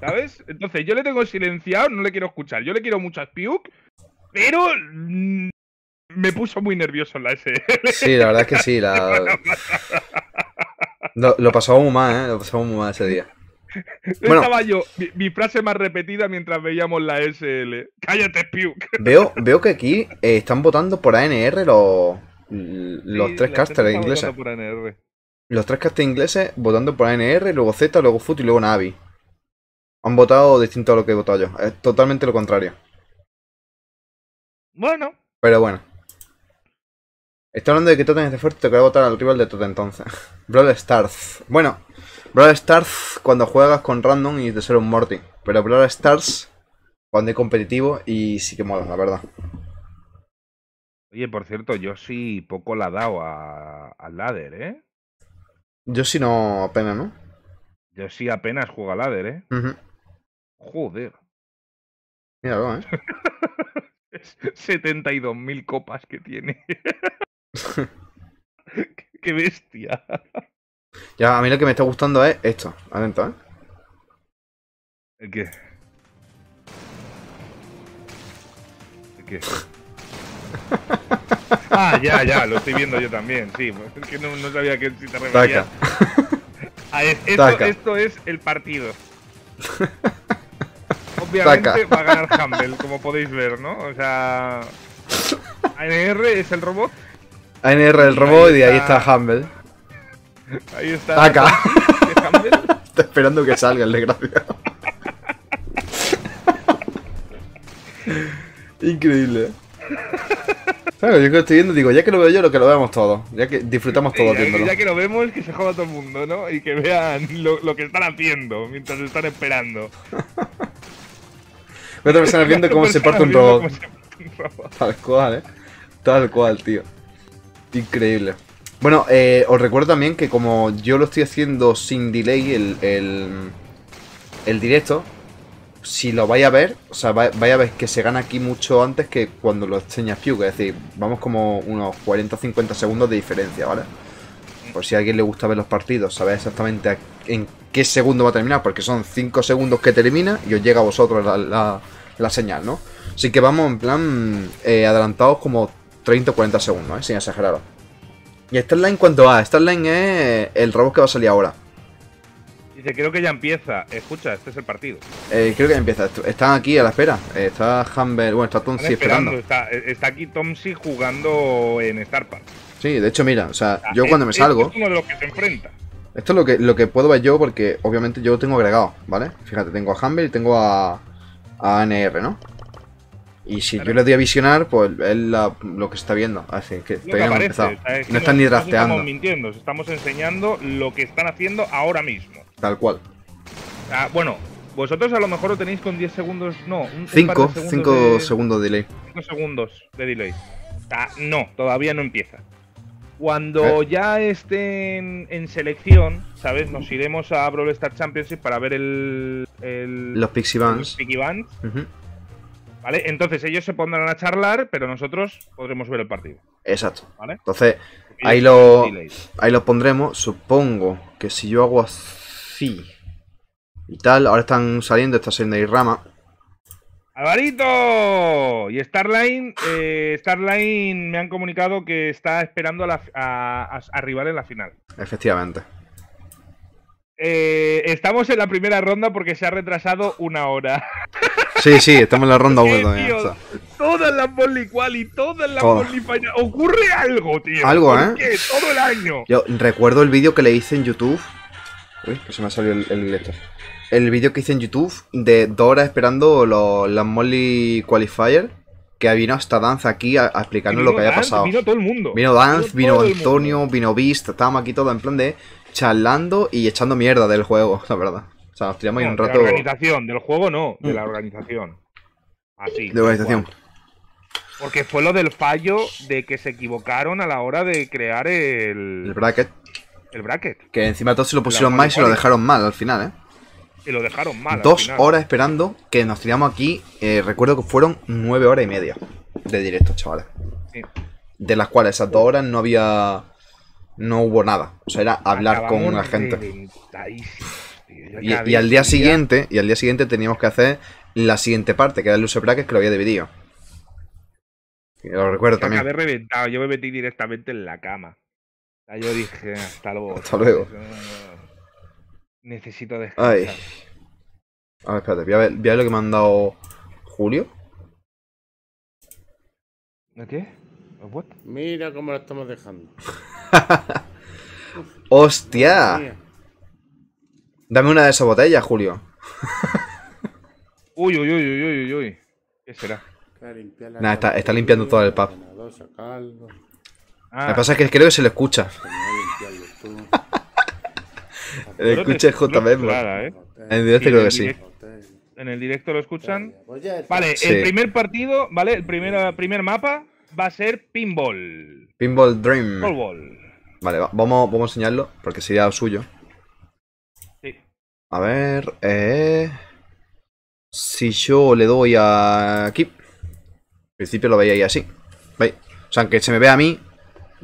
¿Sabes? Entonces yo le tengo silenciado, no le quiero escuchar. Yo le quiero mucho a Piuk, pero mm, me puso muy nervioso en la SL.
Sí, la verdad es que sí. La... Lo, lo pasamos muy mal, ¿eh? Lo pasamos muy mal ese día. Bueno.
Estaba yo, mi, mi frase más repetida mientras veíamos la SL. Cállate, Piuk.
Veo, veo que aquí eh, están votando por ANR los, los
Sí,
tres casters
está
ingleses.
votando por ANR.
Los tres casters ingleses votando por ANR, luego Z, luego FUT y luego Navi. Han votado distinto a lo que he votado yo. Es totalmente lo contrario.
Bueno,
Pero bueno. Estoy hablando de que Totem es de fuerte, te voy a votar al rival de Totem entonces. Brawl Stars. Bueno, Brawl Stars cuando juegas con random y de ser un Morty. Pero Brawl Stars cuando es competitivo y sí que mola, la verdad.
Oye, por cierto, yo sí poco la he dado a- al ladder, ¿eh?
Yo sí no apenas, ¿no?
Yo sí apenas juego al ladder, ¿eh?
Ujú.
Joder.
Míralo, ¿eh?
72.000 copas que tiene. qué bestia.
Ya, a mí lo que me está gustando es esto. Atento, ¿eh?
¿El qué? ¿El qué? Ah, ya, ya, lo estoy viendo yo también, sí. pues Es que no, no sabía que si te referías. Ah, es- esto, esto es el partido. Obviamente
Taca.
va a ganar Humble, como podéis ver, ¿no? O sea. ANR es el robot.
ANR el robot y ahí está Humble.
Ahí está.
Taca.
de Humble.
Está esperando que salga el desgraciado. Increíble. ¿eh? Claro, yo que lo estoy viendo, digo, ya que lo veo yo, lo que lo veamos todos. Ya que disfrutamos
Sí,
todos
que-
viéndolo.
ya que lo vemos, que se joda todo el mundo, ¿no? Y que vean lo, lo que están haciendo mientras están esperando.
Cuatro personas viendo cómo se parte un robot. Tal cual, eh. Tal cual, tío. Increíble. Bueno, eh, os recuerdo también que como yo lo estoy haciendo sin delay el, el, directo, si lo vais a ver, o sea, vai- vais a ver que se gana aquí mucho antes que cuando lo enseñas Pew, es decir, vamos como unos 40 o 50 segundos de diferencia, ¿vale? Por si a alguien le gusta ver los partidos, saber exactamente en qué segundo va a terminar, porque son 5 segundos que termina y os llega a vosotros la, la- la señal, ¿no? Así que vamos en plan eh, adelantados como 30 o 40 segundos, ¿eh? sin exageraros. Y Starline, ¿cuánto va? Starline es el robot que va a salir ahora.
Dice, creo que ya empieza. Escucha, este es el partido.
Eh, creo que ya empieza. Est- Están aquí a la espera. Eh, está Humber, bueno, está Tonsi esperando.
Está, está aquí Tomsi jugando en Star Park.
Sí, de hecho, mira, o sea,
Ah,
yo
es-
cuando me salgo,
Es uno de los que se enfrenta.
esto es lo que, lo que puedo ver yo porque obviamente yo lo tengo agregado, ¿vale? Fíjate, tengo a Humber y tengo a, a ANR, ¿no? Y si
Claro.
yo le doy a visionar, pues es la- lo que está viendo. Así que no
aparece.
empezado.
es
No están ni drafteando,
estamos mintiendo, os estamos enseñando lo que están haciendo ahora mismo.
tal cual.
Ah, bueno, vosotros a lo mejor lo tenéis con 10 segundos, no, un, un
5
par de
5
de-
segundos de delay.
cinco segundos de delay. Ah, no, todavía no empieza. Cuando
¿Eh?
ya estén en selección, ¿sabes? Nos iremos a Brawl Star Championship para ver el. el
Los Pixie
los
Bands.
Piggy Bands,
Ujú,
¿vale? Entonces ellos se pondrán a charlar, pero nosotros podremos ver el partido,
Exacto.
¿vale?
Entonces, Ahí lo- ahí los pondremos. Supongo que si yo hago así y tal, ahora están saliendo, está saliendo ahí rama.
¡Alvarito! Y Starline, eh, Starline me han comunicado que está esperando a, la- a- a- a rival en la final.
Efectivamente.
Eh, estamos en la primera ronda porque se ha retrasado una hora.
Sí, sí, estamos en la ronda
¿Qué,
1 todavía.
tío?
o sea.
Todas las Molly Quali, todas las. Molly. Ocurre algo, tío.
Algo,
¿Por
¿eh?
qué? Todo el año.
Yo recuerdo el vídeo que le hice en YouTube. Uy, que se me ha salido el, el. El vídeo que hice en YouTube de dos horas esperando los, las Molly Qualifier. Que vino hasta Dance aquí a, a explicarnos lo que había
Dance,
pasado.
Vino todo el mundo.
Vino Dance, vino
todo mundo.
Antonio, vino Beast. Estábamos aquí todos en plan de charlando y echando mierda del juego, la verdad. O sea, nos tiramos ahí un
de
rato
la organización, del juego no, de
Mm.
la organización. Así.
de organización.
Porque fue lo del fallo de que se equivocaron a la hora de crear el,
El bracket.
el bracket.
Que encima de todo se lo pusieron mal y se lo dejaron mal al final, ¿eh?
Y lo dejaron mal. al
Dos
final.
horas esperando que nos tiramos aquí. eh, recuerdo que fueron nueve horas y media de directo, chavales.
Sí.
De las cuales esas dos horas no había. No hubo nada. O sea, era hablar
Acabamos
con la gente. Y, al día siguiente, y al día siguiente teníamos que hacer la siguiente parte, que era el Luce Bracket que lo había dividido. Y lo recuerdo
yo
también.
acabé reventado. Yo me metí directamente en la cama. Yo dije, hasta luego.
Hasta luego.
Necesito descansar.
Ay. A ver, espérate, voy a ver, voy a ver lo que me han dado Julio.
¿De qué? ¿What?
Mira cómo lo estamos dejando.
¡Hostia! Dame una de esas botellas, Julio.
Uy, uy, uy, uy, uy, uy, uy. ¿Qué será?
Nah, está- limpiando todo el pub.
Ah,
Lo que pasa es que creo que se lo escucha. El escucha es JB,
¿eh?
En directo
Sí,
creo que sí.
En el directo lo escuchan. Vale,
Sí.
el primer partido, ¿vale? El primer, primer mapa va a ser Pinball.
Pinball Dream.
Pinball.
Vale, va- vamos, vamos a enseñarlo, porque sería suyo.
Sí.
A ver, eh... Si yo le doy a aquí... Al principio lo veía ahí así. ¿Veis? O sea, aunque se me vea a mí,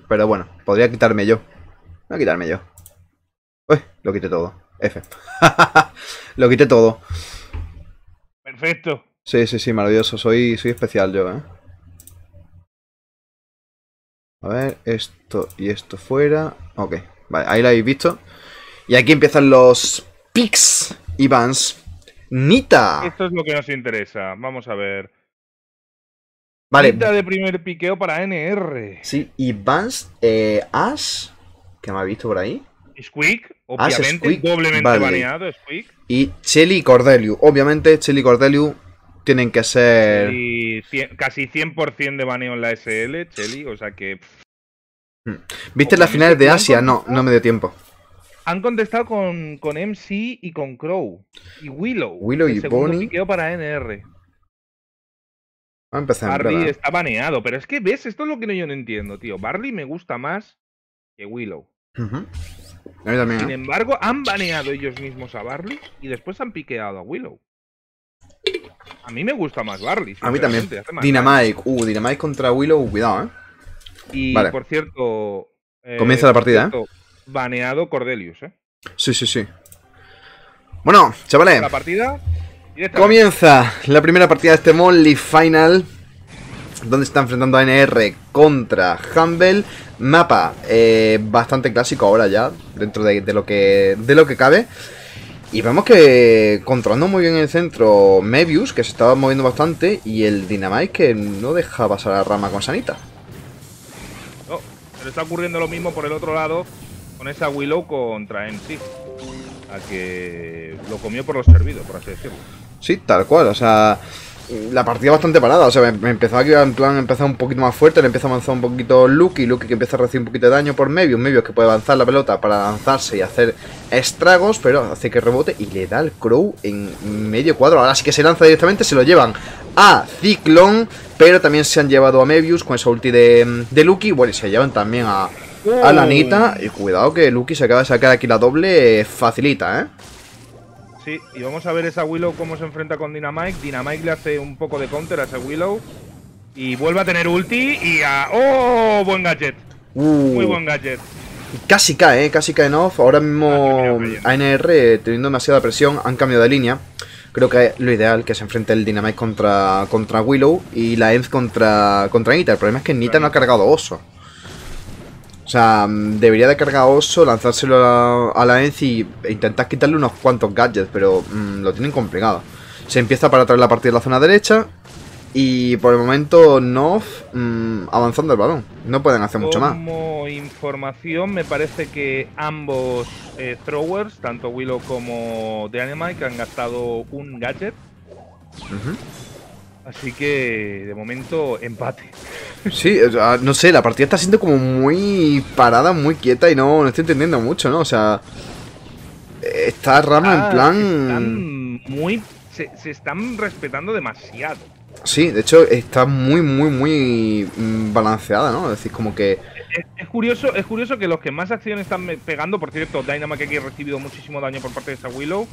pero bueno, podría quitarme yo. Voy a quitarme yo. Uy, lo quité todo. F. lo quité todo.
Perfecto.
Sí, sí, sí, maravilloso. Soy, soy especial yo, ¿eh? A ver, esto y esto fuera. Ok, vale, ahí lo habéis visto. Y aquí empiezan los picks y bans. Nita.
Esto es lo que nos interesa. Vamos a ver.
Vale,
Quita de primer piqueo para NR.
sí, y bans, eh, Ash, que me ha visto por ahí.
Squeak, obviamente,
Squeak,
doblemente
vale.
baneado, Squeak.
Y Shelly y Cordeliu. Obviamente, Shelly y Cordeliu tienen que ser.
Cien- casi 100% de baneo en la SL, Chelly, o sea que pff,
¿Viste las finales de
dice
Asia? No, no me dio tiempo.
han contestado con, con MC y con Crow. Y Willow.
Willow y Bonnie.
para NR.
Vamos a empezar
Barley está baneado, pero es que ves, esto es lo que yo no entiendo, tío. Barley me gusta más que Willow.
A mí también.
Sin
¿eh?
embargo, han baneado ellos mismos a Barley y después han piqueado a Willow. A mí me gusta más Barley.
A mí también. Dynamite. Uh, Dynamite contra Willow, cuidado, eh.
Y
Vale.
por cierto. eh,
Comienza la partida, ¿eh?
Baneado Cordelius, ¿eh?
Sí, sí, sí. Bueno, chavales.
La partida.
Comienza la primera partida de este Molly Final. Donde se está enfrentando a NR contra Humble. Mapa eh, bastante clásico ahora ya. Dentro de, de lo que. de lo que cabe. Y vemos que controlando muy bien el centro Mebius, que se estaba moviendo bastante, y el Dynamite que no deja pasar a rama con Sanita.
No, pero está ocurriendo lo mismo por el otro lado con esa Willow contra MC. A que lo comió por los servidos, por así decirlo.
Sí, tal cual, o sea, la partida bastante parada, o sea, me, me empezó aquí en plan, empezó un poquito más fuerte, le empieza a avanzar un poquito Lucky, Lucky que empieza a recibir un poquito de daño por Mebius, Mebius que puede avanzar la pelota para lanzarse y hacer estragos, pero hace que rebote y le da el Crow en medio cuadro, ahora sí que se lanza directamente, se lo llevan a Ciclón, pero también se han llevado a Mebius con esa ulti de, de Lucky, bueno, y se llevan también a, a la Anita, y cuidado que Lucky se acaba de sacar aquí la doble, facilita, ¿eh?
Sí, y vamos a ver esa Willow cómo se enfrenta con Dynamite. Dynamite le hace un poco de counter a ese Willow. Y vuelve a tener ulti y a. ¡Oh! Buen gadget.
Uh.
Muy buen gadget.
Casi cae, ¿eh? casi cae en off. Ahora mismo
Ah.
ANR, eh, teniendo demasiada presión, han cambiado de línea. Creo que lo ideal que se enfrente el Dynamite contra, contra Willow y la Enz contra, contra Nita. El problema es que Nita no ha cargado Oso. O sea, mm, debería de cargar Oso, lanzárselo a, a la y e intentar quitarle unos cuantos gadgets, pero mm, lo tienen complicado. Se empieza para traer la partida en la zona derecha y por el momento Nov mm, avanzando el balón. No pueden hacer mucho más.
Como información, me parece que ambos eh, throwers, tanto Willow como Dynamite, han gastado un gadget.
Ujú.
Así que, de momento, empate.
Sí, o sea, no sé, la partida está siendo como muy parada, muy quieta y no, no estoy entendiendo mucho, ¿no? O sea, está Rama en
Ah,
plan...
Están muy. Se, se están respetando demasiado.
Sí, de hecho está muy, muy, muy mm, balanceada, ¿no? Es decir, como que...
Es, es curioso, es curioso que los que más acción están pegando, por cierto, Dynamite aquí ha recibido muchísimo daño por parte de esa Willow.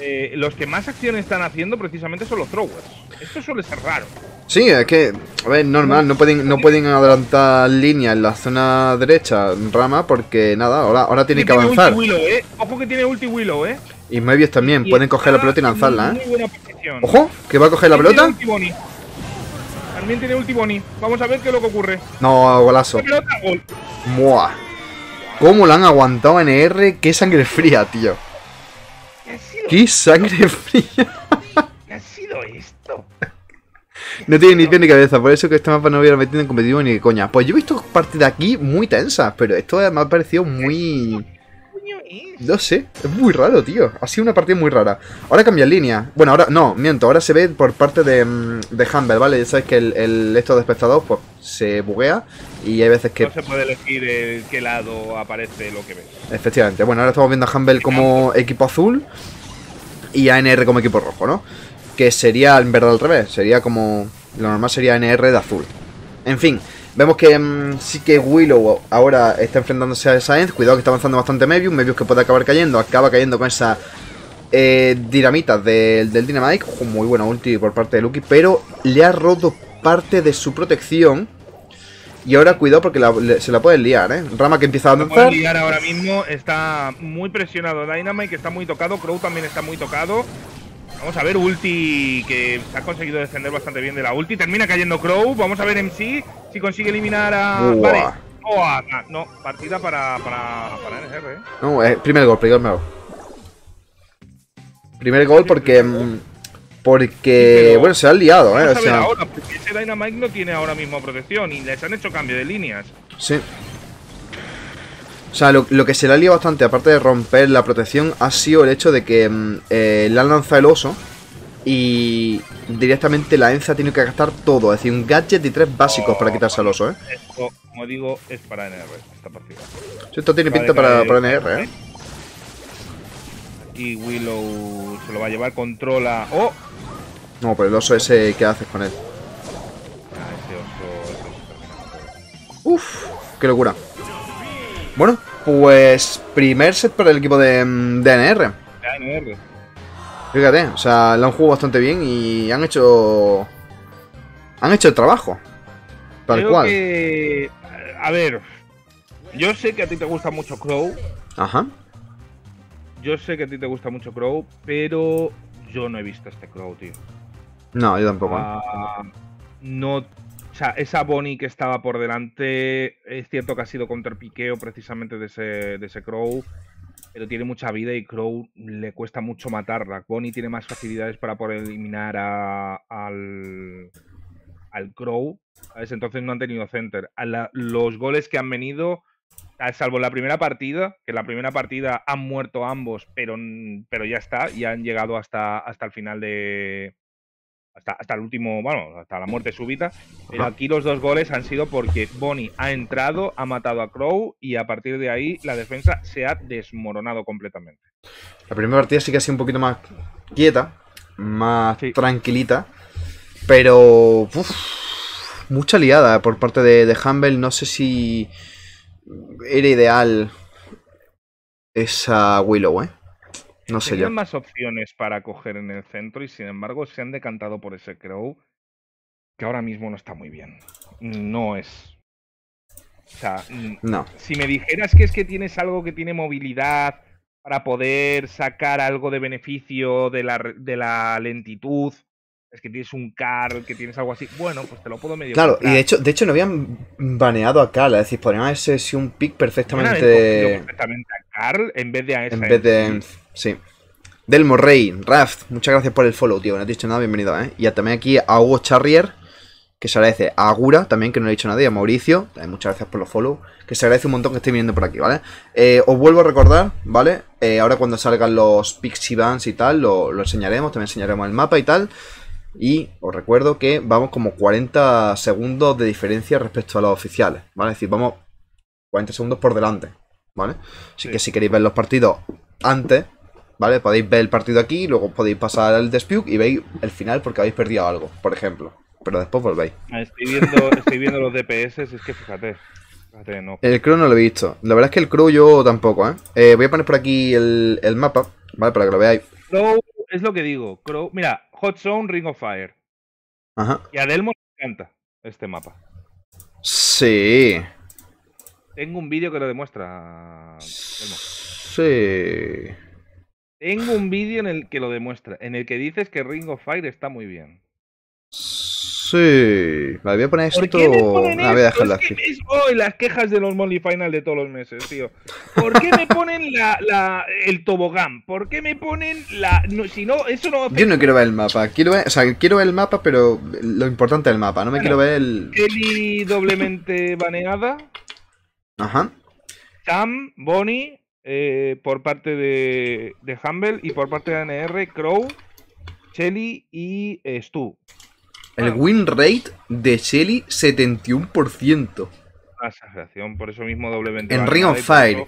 eh, los que más acción están haciendo precisamente son los throwers. Esto suele ser raro.
Sí, es que, a ver, normal, no pueden, no pueden adelantar línea en la zona derecha, Rama, porque nada, ahora, ahora tienen que avanzar.
ulti Willow, eh. Ojo que tiene ulti Willow, eh.
Y Mebius también,
Y
pueden coger la pelota y lanzarla, ¿eh?
Muy buena posición.
Ojo, que va a coger la pelota.
También tiene ulti Bonnie. Vamos a ver qué es lo que ocurre.
No, golazo.
Pelota, gol.
Muah. ¿Cómo la han aguantado NR? Qué sangre fría, tío.
¿Qué ha sido,
¡Qué sangre fría!
qué ha sido esto?
No tiene ni pie ni cabeza, por eso que este mapa no hubiera metido en competitivo ni de coña. Pues yo he visto partidas aquí muy tensas, pero esto me ha parecido muy... No sé, es muy raro, tío. Ha sido una partida muy rara. Ahora cambia línea. Bueno, ahora no, miento, ahora se ve por parte de, mm, de Humble, ¿vale? Ya sabes que el, el esto de espectador pues, se buguea y hay veces que...
No se puede elegir en qué lado aparece lo que ves.
Efectivamente. Bueno, ahora estamos viendo a Humble como equipo azul y a NR como equipo rojo, ¿no? Que sería en verdad al revés. Sería como. Lo normal sería NR de azul. En fin, vemos que mm, sí que Willow ahora está enfrentándose a Science. Cuidado que está avanzando bastante Mebius. Mebius que puede acabar cayendo. Acaba cayendo con esa eh, dinamita del, del Dynamite. Ojo, Muy buena ulti por parte de Lucky. Pero le ha roto parte de su protección. Y ahora cuidado porque la- le- se la pueden liar, ¿eh? Rama que empieza a
Lo puede
avanzar.
liar ahora mismo, está muy presionado Dynamite, que está muy tocado, Crow también está muy tocado. Vamos a ver Ulti, que se ha conseguido defender bastante bien de la ulti. Termina cayendo Crow, vamos a ver MC si consigue eliminar a...
Buah.
Vale. No, partida para, para, ¿eh?
No, eh, primer gol, primer gol. Primer gol porque. mm, Porque.
pero-
bueno, se han liado, ¿eh?
Vamos
O
a ver
sea,
ahora, porque ese Dynamite no tiene ahora mismo protección y les han hecho cambio de líneas.
sí. O sea, lo, lo que se le ha liado bastante, aparte de romper la protección, ha sido el hecho de que mm, eh, le han lanzado el oso y directamente la Enza tiene que gastar todo, es decir, un gadget y tres básicos para quitarse al oso, ¿eh?
Esto, como digo, es para NR esta partida.
Sí, Esto tiene pinta para, para. NR, ¿eh?
Aquí Willow se lo va a llevar, controla. ¡Oh!
No, pero el oso ese, ¿qué haces con él?
Ah, ese oso, ese oso.
Uf, qué locura. Bueno, pues primer set para el equipo de, mm, de NR.
Ya, NR.
Fíjate, o sea, lo han jugado bastante bien y han hecho. Han hecho el trabajo. Tal
Creo
cual.
que. A ver. Yo sé que a ti te gusta mucho Crow.
Ajá.
Yo sé que a ti te gusta mucho Crow, pero yo no he visto este Crow, tío.
No, yo tampoco. ¿eh?
Ah, no. O sea, esa Bonnie que estaba por delante, es cierto que ha sido contrapiqueo precisamente de ese, de ese Crow, pero tiene mucha vida y Crow le cuesta mucho matarla. Bonnie tiene más facilidades para poder eliminar a- al, al Crow, ¿sabes? Entonces no han tenido center. Los goles que han venido, salvo la primera partida, que la primera partida han muerto ambos, pero, pero ya está, y han llegado hasta, hasta el final de, hasta, hasta el último, bueno, hasta la muerte súbita. Pero aquí los dos goles han sido porque Bonnie ha entrado, ha matado a Crow y a partir de ahí la defensa se ha desmoronado completamente.
La primera partida sí que ha sido un poquito más quieta, más
Sí.
tranquilita. Pero. uf, mucha liada por parte de, de Humble. No sé si era ideal esa Willow, ¿eh? No sé yo.
Tenían más opciones para coger en el centro y sin embargo se han decantado por ese Crow que ahora mismo no está muy bien. No es. O sea,
No.
si me dijeras que es que tienes algo que tiene movilidad para poder sacar algo de beneficio de la, de la lentitud, es que tienes un car, que tienes algo así, bueno, pues te lo puedo medio
Claro, y de hecho, de hecho no habían baneado a Carl, es decir, podrían haberse sido un pick perfectamente
perfectamente a Carl en vez de a esa
en vez de... Sí. Delmo Rey, Raft, muchas gracias por el follow, tío, no has dicho nada, bienvenido, ¿eh? Y a- también aquí a Hugo Charrier, que se agradece, a Agura, también, que no le he dicho nada, y a Mauricio, también muchas gracias por los follow, que se agradece un montón que estéis viniendo por aquí, ¿vale? Eh, os vuelvo a recordar, ¿vale? Eh, ahora cuando salgan los Pixie Bands y tal, lo, lo enseñaremos, también enseñaremos el mapa y tal. Y os recuerdo que vamos como 40 segundos de diferencia respecto a los oficiales, ¿vale? Es decir, vamos 40 segundos por delante, ¿vale? Así
Sí.
que si queréis ver los partidos antes, ¿vale? Podéis ver el partido aquí, luego podéis pasar al Dispute y veis el final porque habéis perdido algo, por ejemplo. Pero después volvéis.
Ah, Estoy viendo, estoy viendo los DPS, es que fíjate. Fíjate, no.
El crew no lo he visto. La verdad es que el crew yo tampoco, ¿eh? Eh, voy a poner por aquí el, el mapa, ¿vale? Para que lo veáis.
Crow es lo que digo. Crow, mira, Hot Zone, Ring of Fire.
Ajá.
Y a Delmo le encanta este mapa.
Sí.
Tengo un vídeo que lo demuestra. Delmo.
Sí.
Tengo un vídeo en el que lo demuestra, en el que dices que Ring of Fire está muy bien.
Sí. Vale, voy a poner
¿Por
esto.
me
Ah, voy a
Es que
aquí.
es hoy las quejas de los Molly Final de todos los meses, tío. ¿Por qué me ponen la, la- el tobogán? ¿Por qué me ponen la. no, si no, eso no.
Yo no quiero ver el mapa. Quiero ver, o sea, quiero ver el mapa, pero lo importante es el mapa. No me
Bueno.
quiero ver el.
Kelly doblemente baneada.
Ajá.
Sam, Bonnie, eh, por parte de, de Humble y por parte de ANR, Crow, Shelly y eh, Stu.
El
Ah.
win rate de Shelly, 71%.
Una exageración, por eso mismo doblemente
En Ring of Fire.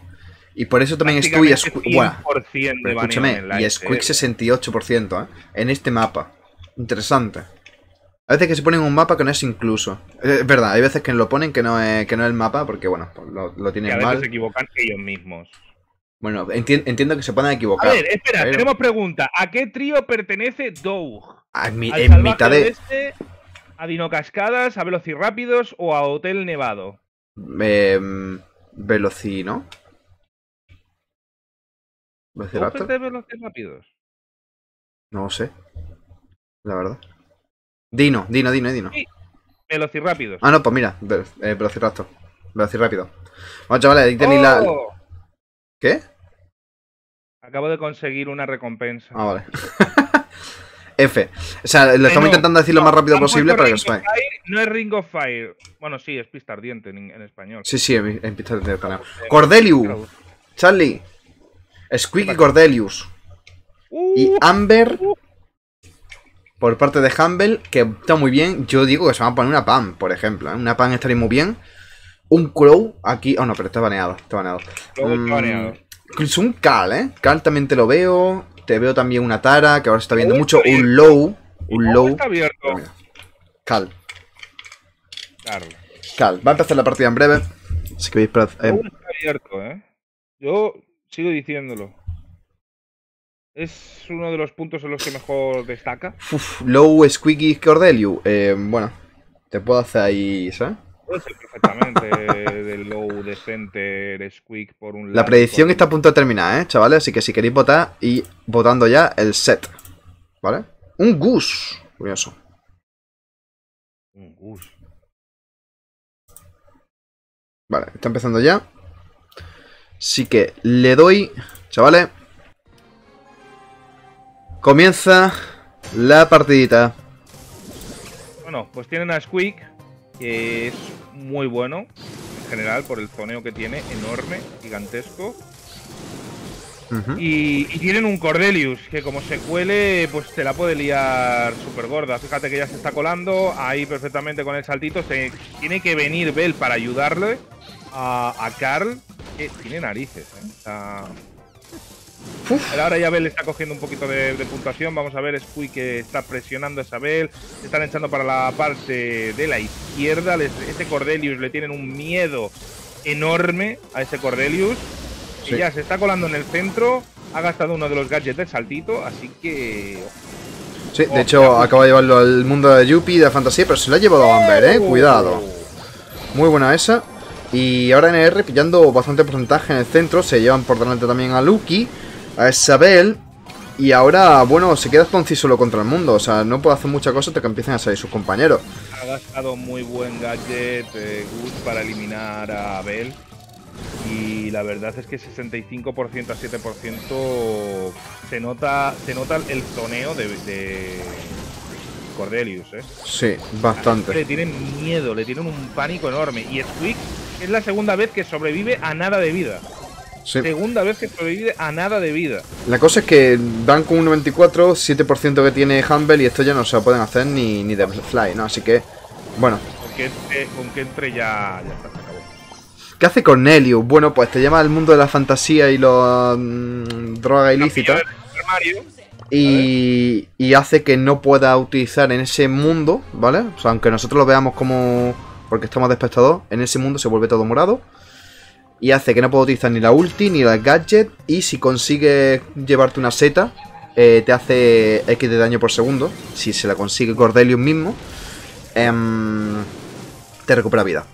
Y por eso también Stu y
prácticamente
Squeak. Buah,
100% de
pero
baneo
escúchame, y
live,
Squeak
eh.
68%, ¿eh? En este mapa. Interesante. A veces que se ponen un mapa que no es incluso. Eh, Es verdad, hay veces que lo ponen que no es, que no es el mapa porque, bueno, pues lo, lo
Que a
tienen
veces
mal.
se equivocan ellos mismos.
Bueno, enti- entiendo que se puedan
A
equivocar.
ver, espera,
pero-
tenemos pregunta. ¿A qué trío pertenece Doug?
En, mi-
¿Al
en mitad de.
Oeste, ¿A Dino Cascadas? ¿A Velocirápidos? ¿O a Hotel Nevado?
Eh, Veloci, ¿no?
¿Doug
¿Velociraptor?
es de Velocirápidos?
No lo sé. La verdad. Dino, Dino, Dino, Dino.
Sí. Velocirápidos.
Ah, no, pues mira, Ve- eh, Velociraptor. Velocirrápido. Bueno, chavales, ahí tenéis la.
¡Oh!
¿Qué?
Acabo de conseguir una recompensa.
Ah, vale. F. O sea, lo
Eh,
estamos
no,
intentando decir lo
no,
más rápido posible para que sepáis.
Fire, No es Ring of Fire. Bueno, sí, es pista ardiente en, en español.
Sí, sí, en, en pista de torneo.
Eh,
Cordelius, Charlie, Squeaky Cordelius y
Uh,
Amber
uh.
por parte de Humble, que está muy bien. Yo digo que se va a poner una PAM, por ejemplo. ¿eh? Una PAM estaría muy bien. Un Crow aquí. Oh, no, pero está baneado. Está baneado. Mm,
está baneado.
Incluso un Cal, ¿eh? Cal también te lo veo. Te veo también una Tara, que ahora se está viendo mucho.
está
Un Low. Un
¿Cómo
Low.
está abierto?
Cal.
Claro.
Cal. Va a empezar la partida en breve. Así que veis. eh,
está abierto, ¿eh? Yo sigo diciéndolo. Es uno de los puntos en los que mejor destaca.
uf, low, Squeaky, Cordelius. Eh, bueno, te puedo hacer ahí, ¿sabes?
Puede ser perfectamente del low de Center, Squeak por un lado.
La predicción
por-
está a punto de terminar, ¿eh, chavales? Así que si queréis votar, y votando ya el set. ¿Vale? Un Goose. Curioso.
Un gus.
Vale, está empezando ya. Así que le doy, chavales. Comienza la partidita.
Bueno, pues tienen a Squeak, que es muy bueno en general por el zoneo que tiene, enorme, gigantesco. Y, y tienen un Cordelius, que como se cuele, pues te la puede liar súper gorda. Fíjate que ya se está colando, ahí perfectamente con el saltito. Se, tiene que venir Bell para ayudarle a, a Carl, que tiene narices, ¿eh? O sea,
Uf.
Ahora ya Bell está cogiendo un poquito de, de puntuación. Vamos a ver, Squeak que está presionando a Isabel. Se están echando para la parte de la izquierda. Les- ese Cordelius le tienen un miedo enorme a ese Cordelius.
Sí.
Y ya se está colando en el centro. Ha gastado uno de los gadgets del saltito. Así que.
Sí,
Oh,
de hecho, acaba de llevarlo al mundo de Yuppie, de la fantasía, pero se lo ha llevado a Amber, ¿eh? Cuidado. Muy buena esa. Y ahora NR pillando bastante porcentaje en el centro. Se llevan por delante también a Lucky, a Isabel. Y ahora, bueno, se queda Sponzi solo contra el mundo. O sea, no puede hacer mucha cosa hasta que empiecen a salir sus compañeros.
Ha gastado muy buen gadget eh, Gus para eliminar a Bell. Y la verdad es que 65% a 7% se nota, se nota el zoneo de, de Cordelius, ¿eh?
Sí, bastante.
Le tienen miedo, le tienen un pánico enorme. Y Squeak es la segunda vez que sobrevive a nada de vida.
Sí.
Segunda vez que sobrevive a nada de vida.
La cosa es que van con un 94, 7% que tiene Humble y esto ya no se lo pueden hacer ni, ni de Fly, ¿no? Así que, bueno.
Con que entre, con que entre ya, ya está, acabó.
¿Qué hace Cornelius? Bueno, pues te llama al mundo de la fantasía y la droga ilícita. Y, y hace que no pueda utilizar en ese mundo, ¿vale? O sea, aunque nosotros lo veamos como... Porque estamos de espectador, en ese mundo se vuelve todo morado. Y hace que no pueda utilizar ni la ulti ni la gadget. Y si consigue llevarte una seta, eh, te hace X de daño por segundo. Si se la consigue Cordelius mismo, em, te recupera vida.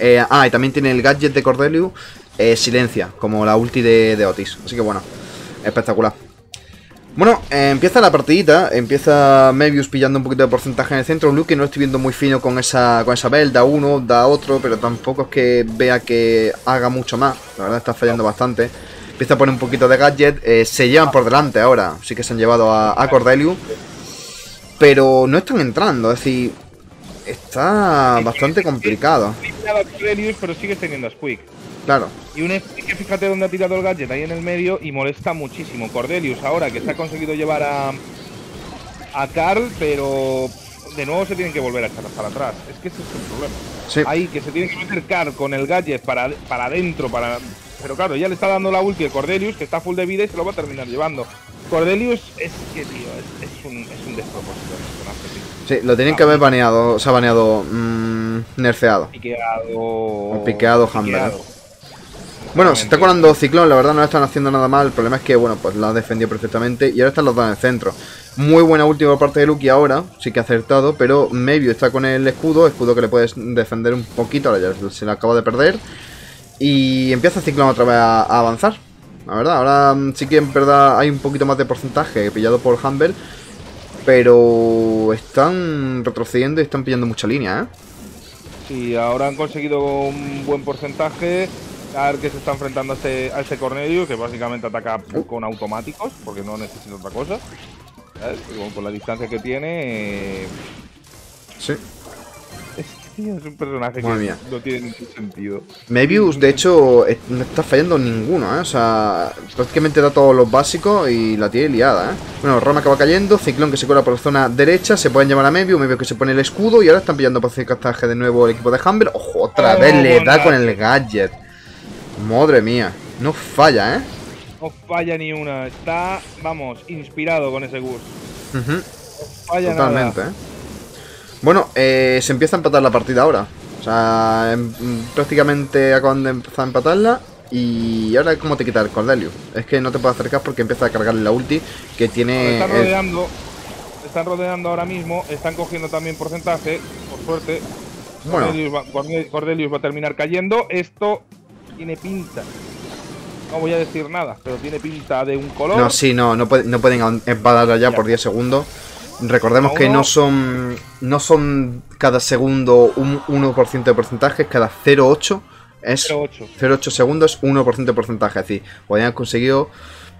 Eh, ah, y también tiene el gadget de Cordelius, eh, silencia, como la ulti de, de Otis. Así que bueno, espectacular. Bueno, eh, empieza la partidita, empieza Mebius pillando un poquito de porcentaje en el centro. Luke no estoy viendo muy fino con esa, con esa Bell, da uno, da otro, pero tampoco es que vea que haga mucho más. La verdad está fallando bastante. Empieza a poner un poquito de gadget, eh, se llevan por delante ahora, sí que se han llevado a, a Cordelius. Pero no están entrando, es decir, está bastante complicado.
Cordelius, pero sigues teniendo a.
Claro,
Y un que fíjate dónde ha tirado el gadget, ahí en el medio, y molesta muchísimo. Cordelius ahora que se ha conseguido llevar a, a Carl, pero de nuevo se tienen que volver a echar para atrás. Es que ese es el problema.
sí.
Ahí que se tiene que meter Carl con el gadget para, para adentro, para... Pero claro, ya le está dando la ulti el Cordelius, que está full de vida y se lo va a terminar llevando. Cordelius es que, tío, es, es un, es un despropósito.
Sí, lo tienen que haber baneado, o sea, baneado, mm, nerfeado.
Piqueado.
O piqueado Humber,
piqueado.
Bueno, se está colando Ciclón, la verdad no le están haciendo nada mal. El problema es que, bueno, pues la ha defendido perfectamente y ahora están los dos en el centro. Muy buena última parte de Lucky ahora, sí que ha acertado, pero Maybe está con el escudo, escudo que le puedes defender un poquito, ahora ya se le acaba de perder. Y empieza Ciclón otra vez a, a avanzar. La verdad, ahora mm, sí que en verdad hay un poquito más de porcentaje pillado por Humble, pero están retrocediendo y están pillando mucha línea, ¿eh?
Sí, ahora han conseguido un buen porcentaje. A ver que se está enfrentando a este, a este Cornelio, que básicamente ataca con automáticos, porque no necesita otra cosa. ¿Sabes? Bueno, con la distancia que tiene. eh,
Sí.
Tío es un personaje
Madre
que
mía.
no tiene ningún sentido.
Mebius, de hecho, eh, no está fallando ninguno, ¿eh? O sea, prácticamente da todos los básicos y la tiene liada, ¿eh? Bueno, Roma acaba cayendo, Ciclón que se cuela por la zona derecha, se pueden llevar a Mebius, Mebius que se pone el escudo y ahora están pillando porcentaje de nuevo el equipo de Humber. ¡Ojo! Otra
Oh,
vez le da con el
gadget.
Madre mía, no falla, ¿eh?
No falla ni una. Está, vamos, inspirado con ese Gus. No falla
Totalmente,
nada.
¿eh? Bueno, eh, se empieza a empatar la partida ahora. O sea, em- prácticamente acaban de empezar a empatarla. Y ahora, ¿cómo te quita el Cordelius? Es que no te puedes acercar porque empieza a cargarle la ulti que tiene.
están
el-
rodeando. Están rodeando ahora mismo. Están cogiendo también porcentaje. Por suerte.
Bueno.
Cordelius va, Cordelius va a terminar cayendo. Esto tiene pinta. No voy a decir nada, pero tiene pinta de un color.
No, sí, no, no, puede- no pueden empatarla ya
Ya.
por 10 segundos. Recordemos que no son no son cada segundo un 1% de porcentaje, es cada 0,8 es
0,8.
0,8 segundos 1% de porcentaje. Es decir, podrían conseguido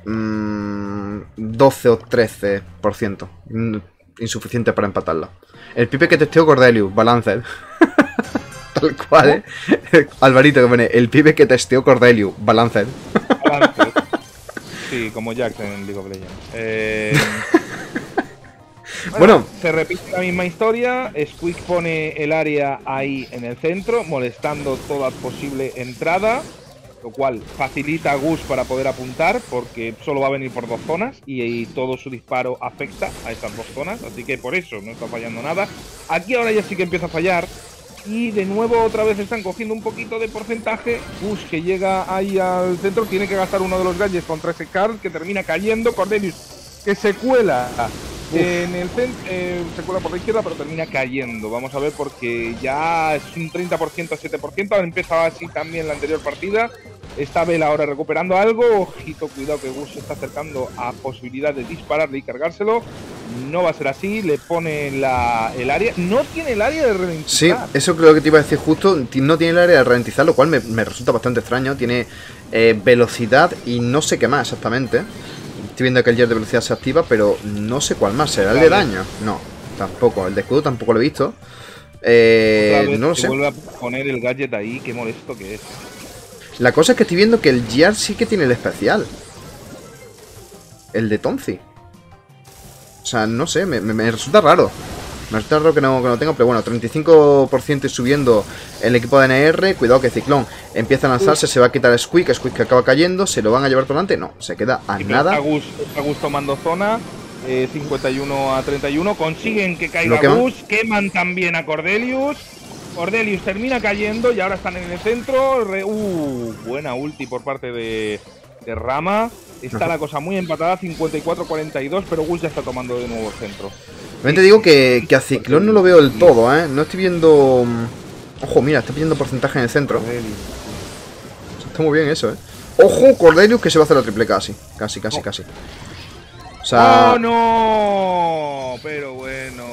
mm, 12 o 13%. Mm, Insuficiente para empatarla. El pipe que testeó Cordelius, Balanced. Tal cual, ¿eh? Alvarito que pone, el pibe que testeó Cordelius, Balanced.
Avance. Sí, como Jax en League of Legends. Eh,
Bueno.
se repite la misma historia. Squeak pone el área ahí en el centro, molestando toda posible entrada, lo cual facilita a Gus para poder apuntar, porque solo va a venir por dos zonas y, y todo su disparo afecta a esas dos zonas, así que por eso no está fallando nada. Aquí ahora ya sí que empieza a fallar. Y de nuevo otra vez están cogiendo un poquito de porcentaje. Gus que llega ahí al centro tiene que gastar uno de los gadgets contra ese Carl que termina cayendo. Cornelius que se cuela en el centro, se cuela por la izquierda pero termina cayendo. Vamos a ver porque ya es un 30% a 7%. Han empezado así también la anterior partida. Esta Bell ahora recuperando algo. Ojito, cuidado que Gus se está acercando a posibilidad de dispararle y cargárselo. No va a ser así. Le pone la, el área. No tiene el área de
Sí,
ralentizar.
eso creo que te iba a decir justo. No tiene el área de ralentizar, lo cual me, me resulta bastante extraño. Tiene eh, velocidad y no sé qué más exactamente. Estoy viendo que el jet de velocidad se activa, pero no sé cuál más. ¿Será el de daño? No, tampoco. El de escudo tampoco lo he visto. Eh, no lo sé.
vuelve a poner el gadget ahí. Qué molesto que es.
La cosa es que estoy viendo que el GR sí que tiene el especial. El de Tonzi. O sea, no sé, me, me- me resulta raro. Me resulta raro que no, que no tenga, pero bueno, 35% y subiendo el equipo de NR. Cuidado que Ciclón empieza a lanzarse, se va a quitar Squeak, Squeak que acaba cayendo, se lo van a llevar por delante. No, se queda a nada.
Agus, Agus tomando zona. eh, 51 a 31. Consiguen que caiga
queman.
Gus. Queman también a Cordelius. Cordelius termina cayendo y ahora están en el centro. Re- uh, buena ulti por parte de, de Rama. Está
Ajá.
la cosa muy empatada, 54-42, pero Gus ya está tomando de nuevo el centro.
Realmente digo que, que a Ciclón no lo veo del todo, ¿eh? No estoy viendo... mm, Ojo, mira, está pidiendo porcentaje en el centro. Está muy bien eso, ¿eh? Ojo, Cordelius que se va a hacer la triple casi. Casi, casi, casi. O sea...
¡Oh, no! Pero bueno.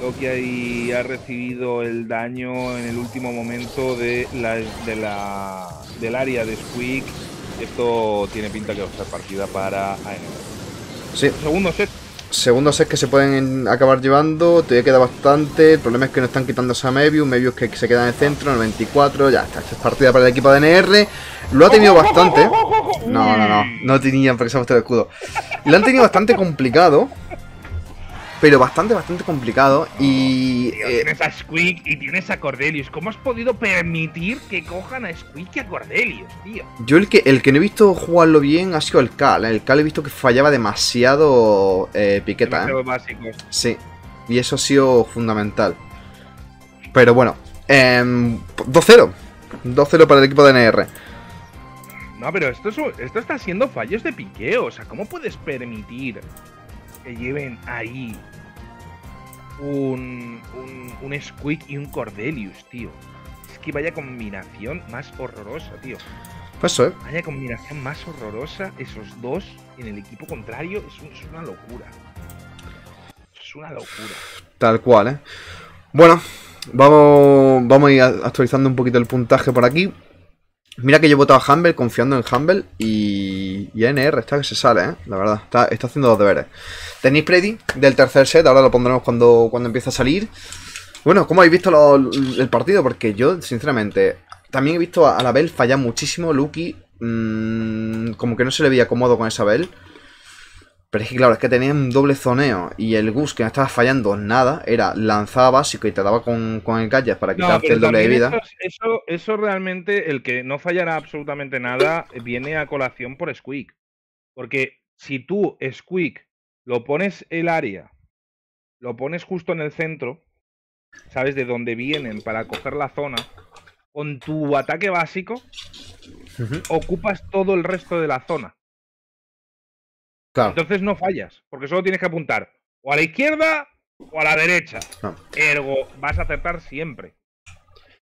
Loki ahí ha recibido el daño en el último momento de la, de la, del área de Squeak. Esto tiene pinta que va a ser partida para ANR.
Sí,
Segundo set.
Segundos es que se pueden acabar llevando. Todavía queda bastante. El problema es que no están quitándose a Mebius. Mebius que se queda en el centro, 94. Ya está, esta es partida para el equipo de NR. Lo ha tenido bastante. No, no, no. No tenían porque se ha puesto el escudo. Lo han tenido bastante complicado. Pero bastante, bastante complicado. Y.
Tío,
eh,
tienes a Squeak y tienes a Cordelius. ¿Cómo has podido permitir que cojan a Squeak y a Cordelius, tío?
Yo el que, el que no he visto jugarlo bien ha sido el Cal. El Cal he visto que fallaba demasiado eh, piqueta, ¿eh? Sí. Y eso ha sido fundamental. Pero bueno, em, 2-0. 2-0 para el equipo de NR.
No, pero esto, es, esto está siendo fallos de piqueo. O sea, ¿cómo puedes permitir que lleven ahí un, un, un Squeak y un Cordelius, tío? Es que vaya combinación más horrorosa, tío.
Pues eso, ¿eh?
Vaya combinación más horrorosa esos dos en el equipo contrario. Es, un- es una locura. Es una locura.
Tal cual, ¿eh? Bueno, vamos, vamos a ir actualizando un poquito el puntaje por aquí. Mira que yo he votado a Humble confiando en Humble y, y NR está que se sale, ¿eh? La verdad, está, está haciendo los deberes. Tenéis Predi del tercer set, ahora lo pondremos cuando, cuando empiece a salir. Bueno, ¿cómo habéis visto lo- el partido? Porque yo, sinceramente, también he visto a, la Bell fallar muchísimo. Lucky, mm, como que no se le veía cómodo con esa Bell. Pero es que claro, es que tenía un doble zoneo y el Gus que no estaba fallando nada, era lanzaba básico y te daba con, con el gadget para quitarte el doble de vida.
Eso, eso, eso realmente, el que no fallará absolutamente nada, viene a colación por Squeak. Porque si tú, Squeak, lo pones el área, lo pones justo en el centro, sabes de dónde vienen para coger la zona, con tu ataque básico, ocupas todo el resto de la zona.
Claro,
Entonces no fallas, porque solo tienes que apuntar o a la izquierda o a la derecha.
No.
Ergo, vas a acertar siempre.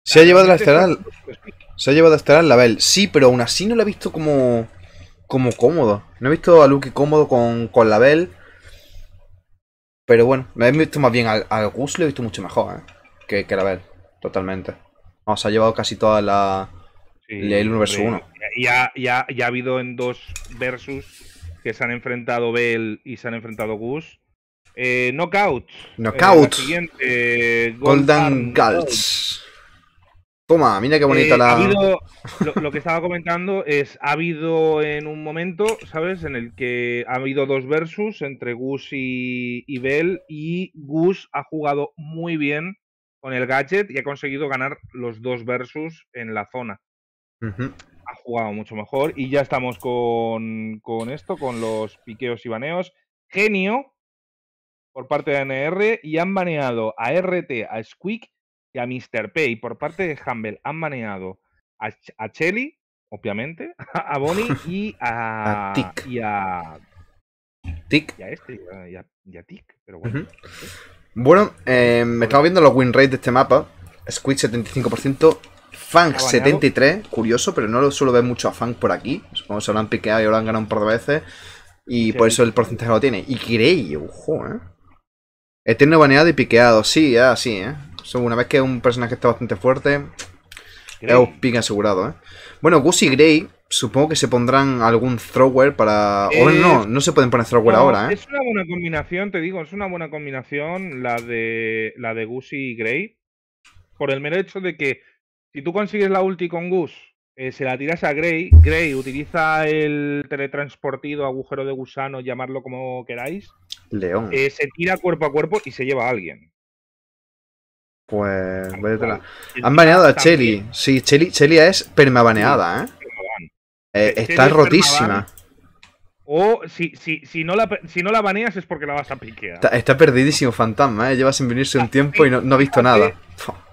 se ha llevado la
Realmente
estelar,
es- es-
se ha llevado a estelar la Bell. Sí, pero aún así no lo he visto como, como cómodo. No he visto a Lucky cómodo con, con la Bell. Pero bueno, lo he visto más bien al, al Gus, lo he visto mucho mejor, ¿eh? Que, que la Bell, totalmente. Se ha llevado casi toda la...
Sí,
el uno versus
hombre,
uno.
Ya, ya, ya ha habido en dos versus que se han enfrentado Bell y se han enfrentado Gus. Eh, knockout.
Knockout.
Eh, la siguiente,
Golden
Arm
Gals. Toma, mira qué bonita
Eh,
la...
ha habido- lo, lo que estaba comentando es, ha habido en un momento, ¿sabes? En el que ha habido dos versus entre Gus y, y Bell y Gus ha jugado muy bien con el gadget y ha conseguido ganar los dos versus en la zona. Ha jugado mucho mejor y ya estamos con, con esto, con los piqueos y baneos. Genio por parte de ANR y han baneado a RT, a Squeak y a Mr. P. Y por parte de Humble han baneado a, Ch- a Chelly, obviamente, a Bonnie y a,
A Tic.
y a,
Tic.
y a este, y a, y a- y a Tic. Pero bueno,
Ujú. Bueno, eh, me estaba viendo los win rates de este mapa. Squid 75%, Fang
¿Ha baneado?
73, curioso, pero no lo suelo ver mucho a Fang por aquí. Supongo que se lo han piqueado y lo han ganado un par de veces. Y
Sí,
por eso el porcentaje lo tiene. Y Grey, ojo, eh. Eterno baneado y piqueado, sí, ya, sí, eh. So, una vez que un personaje está bastante fuerte, es un pick asegurado, eh. Bueno, Gus y Grey, supongo que se pondrán algún thrower para. O
Eh,
no, no se pueden poner thrower
No,
ahora, eh.
Es una buena combinación, te digo, es una buena combinación la de la de Gus y Grey. Por el mero hecho de que si tú consigues la ulti con Gus, eh, se la tiras a Grey, Grey utiliza el teletransportido, agujero de gusano, llamarlo como queráis,
León.
eh, se tira cuerpo a cuerpo y se lleva a alguien.
Pues. Han baneado a Chelly. Sí, Chelly, Chelly es permabaneada, ¿eh? Eh, está
es
rotísima.
O si, si, si, no la, si no la baneas es porque la vas a piquear.
Está, está perdidísimo Fantasma, ¿eh? Lleva sin venirse un tiempo y no, no ha visto nada.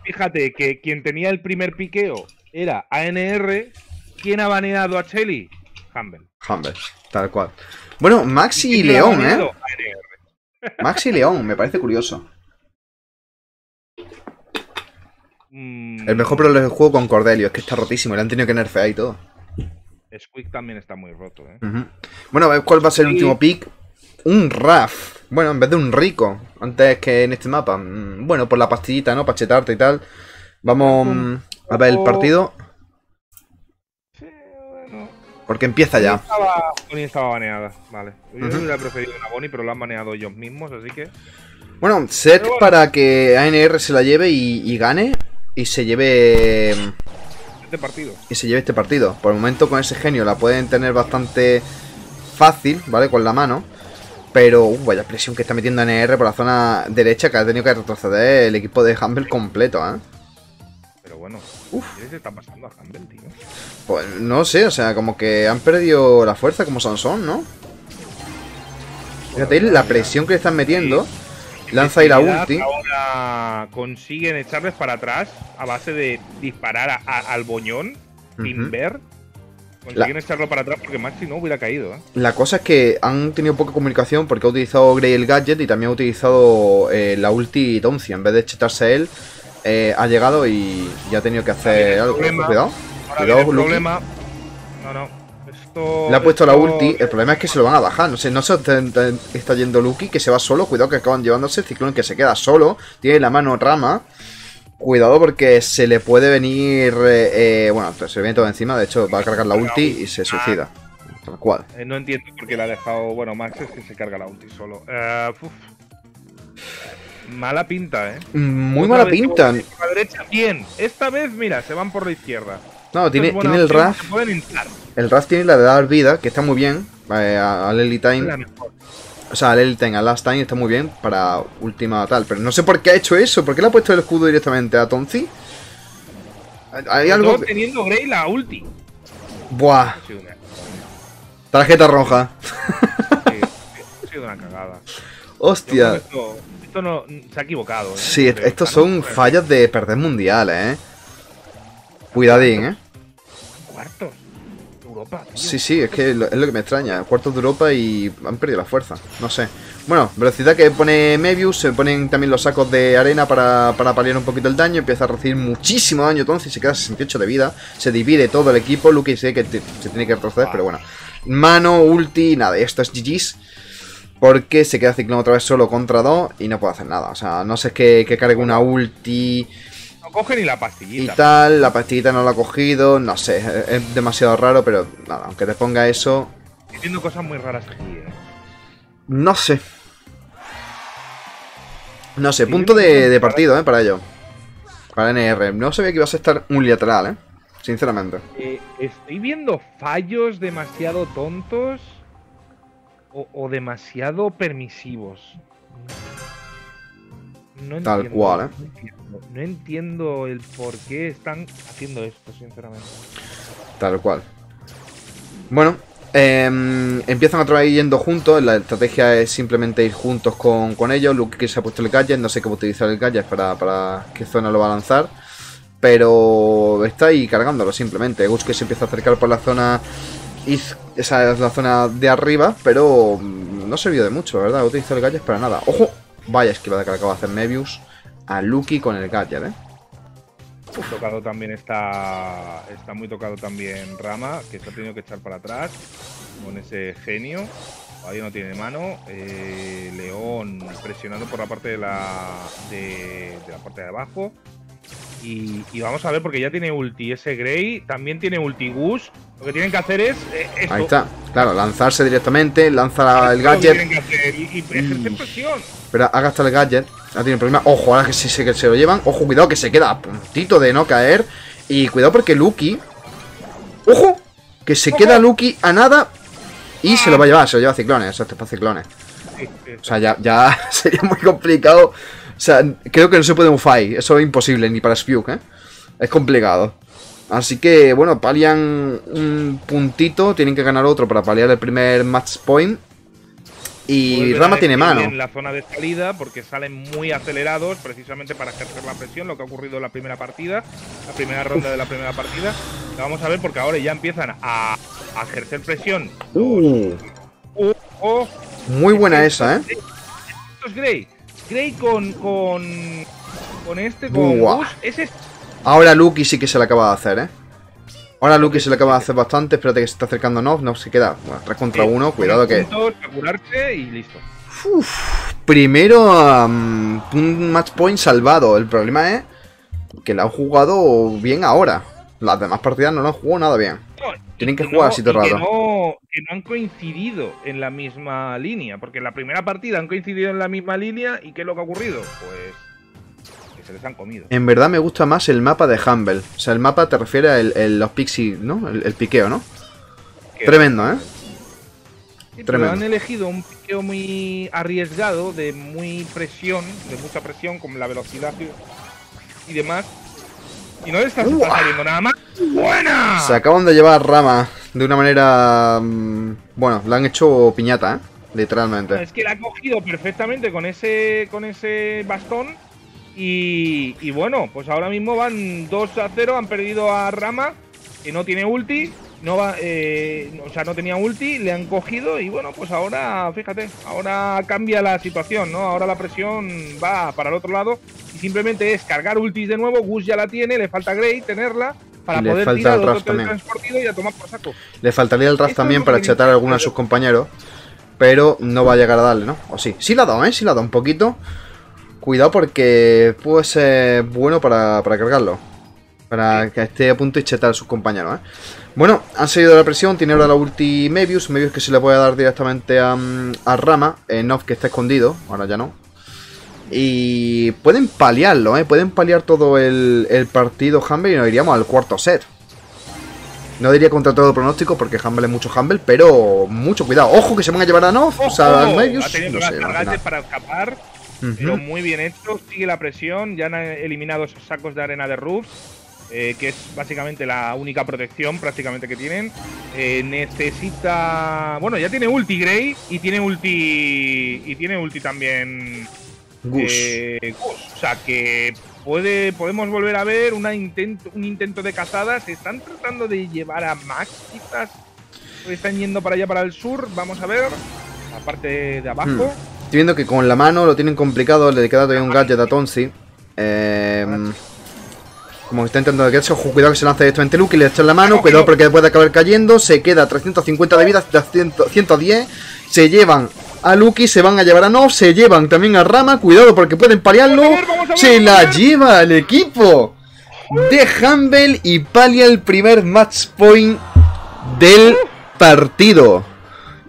Fíjate que quien tenía el primer piqueo era ANR. ¿Quién ha baneado a Chelly? Humble.
Humble, tal cual. Bueno, Maxi y León? ¿eh?
ANR.
Maxi y León, me parece curioso.
Mm,
El mejor problema del juego con Cordelio, es que está rotísimo, le han tenido que nerfear y todo.
Squeak también está muy roto, ¿eh?
Ujú. Bueno, a ver cuál va a ser el último pick. Un Raf. Bueno, en vez de un Rico, antes que en este mapa. Mm, Bueno, por la pastillita, ¿no? Para chetarte y tal. Vamos mm, a ver el partido,
Sí, bueno.
porque empieza ya.
Bonnie estaba, estaba baneada, vale. Yo
Ujú.
hubiera preferido una Bonnie, pero la han baneado ellos mismos, así que.
Bueno, set
bueno.
para que ANR se la lleve y, y gane. Y se lleve.
Este partido.
Y se lleve este partido. Por el momento con ese genio la pueden tener bastante fácil, ¿vale? Con la mano. Pero, uh, vaya presión que está metiendo ANR por la zona derecha que ha tenido que retroceder el equipo de Humble completo, ¿eh?
Pero bueno, ¿qué les está pasando a Humble, tío?
Pues no sé, o sea, como que han perdido la fuerza como Sansón, ¿no? Fíjate la presión que le están metiendo. Lanza ahí la ulti.
Ahora consiguen echarles para atrás a base de disparar a- a- al boñón sin
Ujú.
ver. Consiguen echarlo para atrás porque Maxi no hubiera caído. ¿eh?
La cosa es que han tenido poca comunicación porque ha utilizado Grey el gadget y también ha utilizado eh, la ulti Tonzi. En vez de chetarse él, eh, ha llegado y, y ha tenido que hacer algo.
problema.
Cuidado.
Ahora
Cuidado,
el problema. No, no.
Le ha puesto la ulti. El problema es que se lo van a bajar. No sé, no se está, yendo Lucky, que se va solo. Cuidado que acaban llevándose. Ciclón que se queda solo. Tiene la mano rama. Cuidado porque se le puede venir. eh, eh, bueno, se le viene todo encima. De hecho, va a cargar la ulti y se suicida. Tal cual.
Eh, no entiendo por qué la ha dejado. Bueno, Max es que se carga la ulti solo. Eh, uf. Mala pinta, ¿eh?
Muy
Otra
mala pinta.
la derecha, bien. Esta vez, mira, se van por la izquierda.
No, tiene, el RAF.
se pueden entrar.
El RAF tiene la de dar vida, que está muy bien. eh, a- al Time. O sea, al Ellie Time, al Last Time está muy bien para última tal. Pero no sé por qué ha hecho eso. ¿Por qué le ha puesto el escudo directamente a Tonzi? Hay algo. Que-
teniendo Grey la ulti.
Buah. Tarjeta roja.
sí, ha sido una cagada.
Hostia.
Esto, esto no, se ha equivocado, ¿eh?
Sí, estos son fallas de perder mundiales, eh. Cuidadín, eh.
Cuartos.
Sí, sí, es que es lo que me extraña. Cuartos de Europa y han perdido la fuerza. No sé. Bueno, velocidad que pone Mebius. Se ponen también los sacos de arena para, para paliar un poquito el daño. Empieza a recibir muchísimo daño entonces. Se queda 68 de vida. Se divide todo el equipo. Luke sé que se tiene que retroceder, pero bueno. Mano, ulti, nada. Esto es GG's. Porque se queda Ciclón otra vez solo contra dos y no puede hacer nada. O sea, no sé que, que cargue una ulti
No coge ni la
y
pastillita.
tal. La pastillita no la ha cogido. No sé, es- demasiado raro, pero nada, aunque te ponga eso.
Estoy viendo cosas muy raras aquí, eh.
No sé. No sé, punto de, partido, ¿eh? Para ello. Para NR. No sabía que ibas a estar unilateral, ¿eh? Sinceramente.
Eh, Estoy viendo fallos demasiado tontos o, o demasiado permisivos. No
Tal
entiendo,
cual, ¿eh?
No entiendo, no entiendo el por qué están haciendo esto, sinceramente.
Tal cual. Bueno, em, empiezan otra vez yendo juntos. La estrategia es simplemente ir juntos con, con ellos. Luke que se ha puesto el gadget. No sé cómo utilizar el gadget para, para qué zona lo va a lanzar. Pero está ahí cargándolo simplemente. Gus que se empieza a acercar por la zona. Esa es la zona de arriba. Pero mm, no sirvió de mucho, ¿verdad? Utilizó el gadget para nada. ¡Ojo! Vaya esquivada que le acaba de hacer Mebius a Lucky con el gadget, ¿eh?
Tocado también está. Está muy tocado también Rama, que se ha tenido que echar para atrás con ese genio. Todavía no tiene mano. Eh, León presionando por la parte de la. de, de la parte de abajo. Y, y vamos a ver, porque ya tiene ulti ese Grey, también tiene ulti Gus. Lo que tienen que hacer es eh, esto.
Ahí está. Claro, lanzarse directamente. Lanza el
que
gadget.
que y, y ejercer
Y-
presión.
Pero ha gastado el gadget. Ha tenido problema. Ojo, ahora que se, se- que se lo llevan. Ojo, cuidado que se queda a puntito de no caer. Y cuidado porque Lucky. ¡Ojo! Que se queda Lucky a nada. Y se lo va a llevar. Se lo lleva a ciclones. Es para ciclones. O sea, ya, ya sería muy complicado. O sea, creo que no se puede un fight. Eso es imposible, ni para Spuke, ¿eh? Es complicado. Así que, bueno, palian un puntito. Tienen que ganar otro para paliar el primer match point. Y Rama tiene mano.
En la zona de salida, porque salen muy acelerados, precisamente para ejercer la presión, lo que ha ocurrido en la primera partida, la primera ronda de la primera partida. La vamos a ver porque ahora ya empiezan a, a ejercer presión.
Uh,
Oh, oh,
muy buena esa, ¿eh?
esto es Grey. Grey con. con. con este, con. Ese
Ahora Lucky sí que se le acaba de hacer, ¿eh? Ahora Lucky se le acaba de hacer bastante. Espérate que se está acercando Nov. No se queda. Bueno, 3 contra 1. Cuidado que.
curarse y listo.
Primero, um, un match point salvado. El problema es que la han jugado bien ahora. Las demás partidas no lo han jugado nada bien.
No,
Tienen que jugar así todo el
que
rato.
no, que no han coincidido en la misma línea, porque en la primera partida han coincidido en la misma línea y ¿qué es lo que ha ocurrido? Pues se les han comido.
En verdad me gusta más el mapa de Humble. O sea, el mapa te refiere a el- el- los pixie, ¿no? El, el piqueo, ¿no? Tremendo, ¿eh?
Sí,
tremendo.
han elegido un piqueo muy arriesgado, de muy presión, de mucha presión, con la velocidad y- demás. Y no le está saliendo nada más. ¡Buena!
Se acaban de llevar Rama de una manera... mm, Bueno, la han hecho piñata, ¿eh? Literalmente.
Es que la ha cogido perfectamente con ese, con ese bastón. Y, y bueno, pues ahora mismo van 2 a 0. Han perdido a Rama, que no tiene ulti. No va, eh, o sea, no tenía ulti, le han cogido y bueno, pues ahora, fíjate, ahora cambia la situación, ¿no? Ahora la presión va para el otro lado y simplemente es cargar ultis de nuevo. Gus ya la tiene, le falta Grey tenerla para
le
poder
falta
tirar
el
otro
Ras también.
y a tomar por saco.
Le faltaría el
Esto
también para
que
chetar a alguno de sus compañeros. Pero no va a llegar a darle, ¿no? O sí. Sí la ha dado, ¿eh? Sí la ha dado un poquito. Cuidado porque puede ser bueno para, para cargarlo. Para que esté a punto y chetar a sus compañeros, ¿eh? Bueno, han seguido la presión. Tiene ahora la ulti Mebius. Mebius que se le puede dar directamente a, mm, a Rama. Eh, Nov que está escondido. Ahora ya no. Y pueden paliarlo, ¿eh? Pueden paliar todo el, el partido Humble y nos iríamos al cuarto set. No diría contra todo pronóstico porque Humble es mucho Humble, pero mucho cuidado. Ojo que se van a llevar a Nov. O sea, al Mebius. No sé,
para escapar. Pero muy bien hecho, sigue la presión, ya han eliminado esos sacos de arena de roofs, eh, que es básicamente la única protección prácticamente que tienen. Eh, necesita, bueno, ya tiene ulti Grey y tiene ulti y tiene ulti también
Gus.
eh. O sea que puede, podemos volver a ver una intento, un intento de cazada. Se están tratando de llevar a Max, quizás. Están yendo para allá, para el sur. Vamos a ver. La parte de abajo.
Hmm. Estoy viendo que con la mano lo tienen complicado. Le queda todavía un gadget a Tonsi. Eh, como que está intentando que eso. Cuidado que se lance directamente Luke y le echa en la mano. Cuidado porque puede acabar cayendo. Se queda 350 de vida, 100 110. Se llevan a Lucky, se van a llevar a Nov, se llevan también a Rama. Cuidado porque pueden
ver,
Se la lleva el equipo de Humble y palia el primer match point del partido.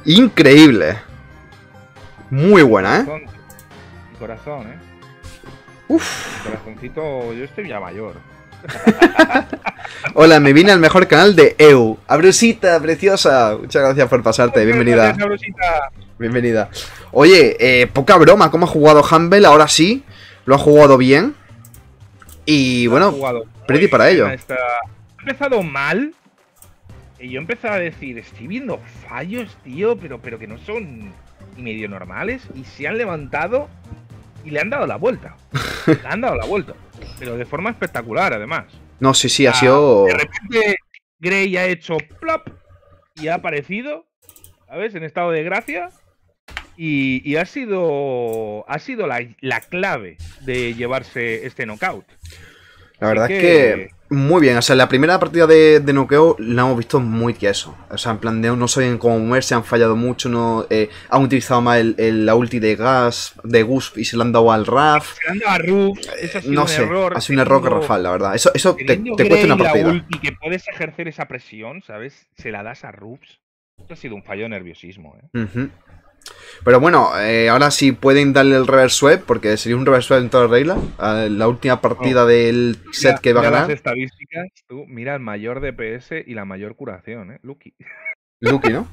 Increíble. Muy buena, ¿eh?
Mi corazón, ¿eh?
Uf.
Mi corazoncito, yo estoy ya mayor.
Hola, me vine al mejor canal de EU. Abrusita, preciosa. Muchas gracias por pasarte. Bienvenida.
Gracias.
Bienvenida. Oye, eh, poca broma, ¿cómo ha jugado Humble? Ahora sí, lo ha jugado bien. Y bueno, pretty para ello.
esta- Ha empezado mal. Y yo empecé a decir, estoy viendo fallos, tío, pero, pero que no son medio normales. Y se han levantado y le han dado la vuelta. le han dado la vuelta. Pero de forma espectacular, además.
no, sí, sí, ha
Ah,
sido.
De repente, Grey ha hecho plop y ha aparecido, ¿sabes? En estado de gracia. Y, y ha sido, ha sido la, la clave de llevarse este knockout.
La verdad
Así
es que muy bien. O sea, la primera partida de, de noqueo la hemos visto muy tieso. O sea, en plan de no saben cómo moverse, han fallado mucho, no eh, han utilizado mal el, el- la ulti de gas, de Gusp y se lo han dado al Raf.
Se le han dado a Ruf, eso ha sido
No
un
sé,
error.
ha sido un error garrafal, la verdad. Eso, eso te, te cuesta una
Grey la
partida.
ulti que puedes ejercer esa presión, ¿sabes? Se la das a Rufs. Esto ha sido un fallo de nerviosismo, ¿eh?
Ujú. Pero bueno, eh, ahora sí pueden darle el reverse sweep, porque sería un reverse sweep en toda regla. la última partida del set
Mira-
que va a ganar.
las estadísticas, tú mira el mayor DPS y la mayor curación, ¿eh? Lucky.
Lucky, ¿no?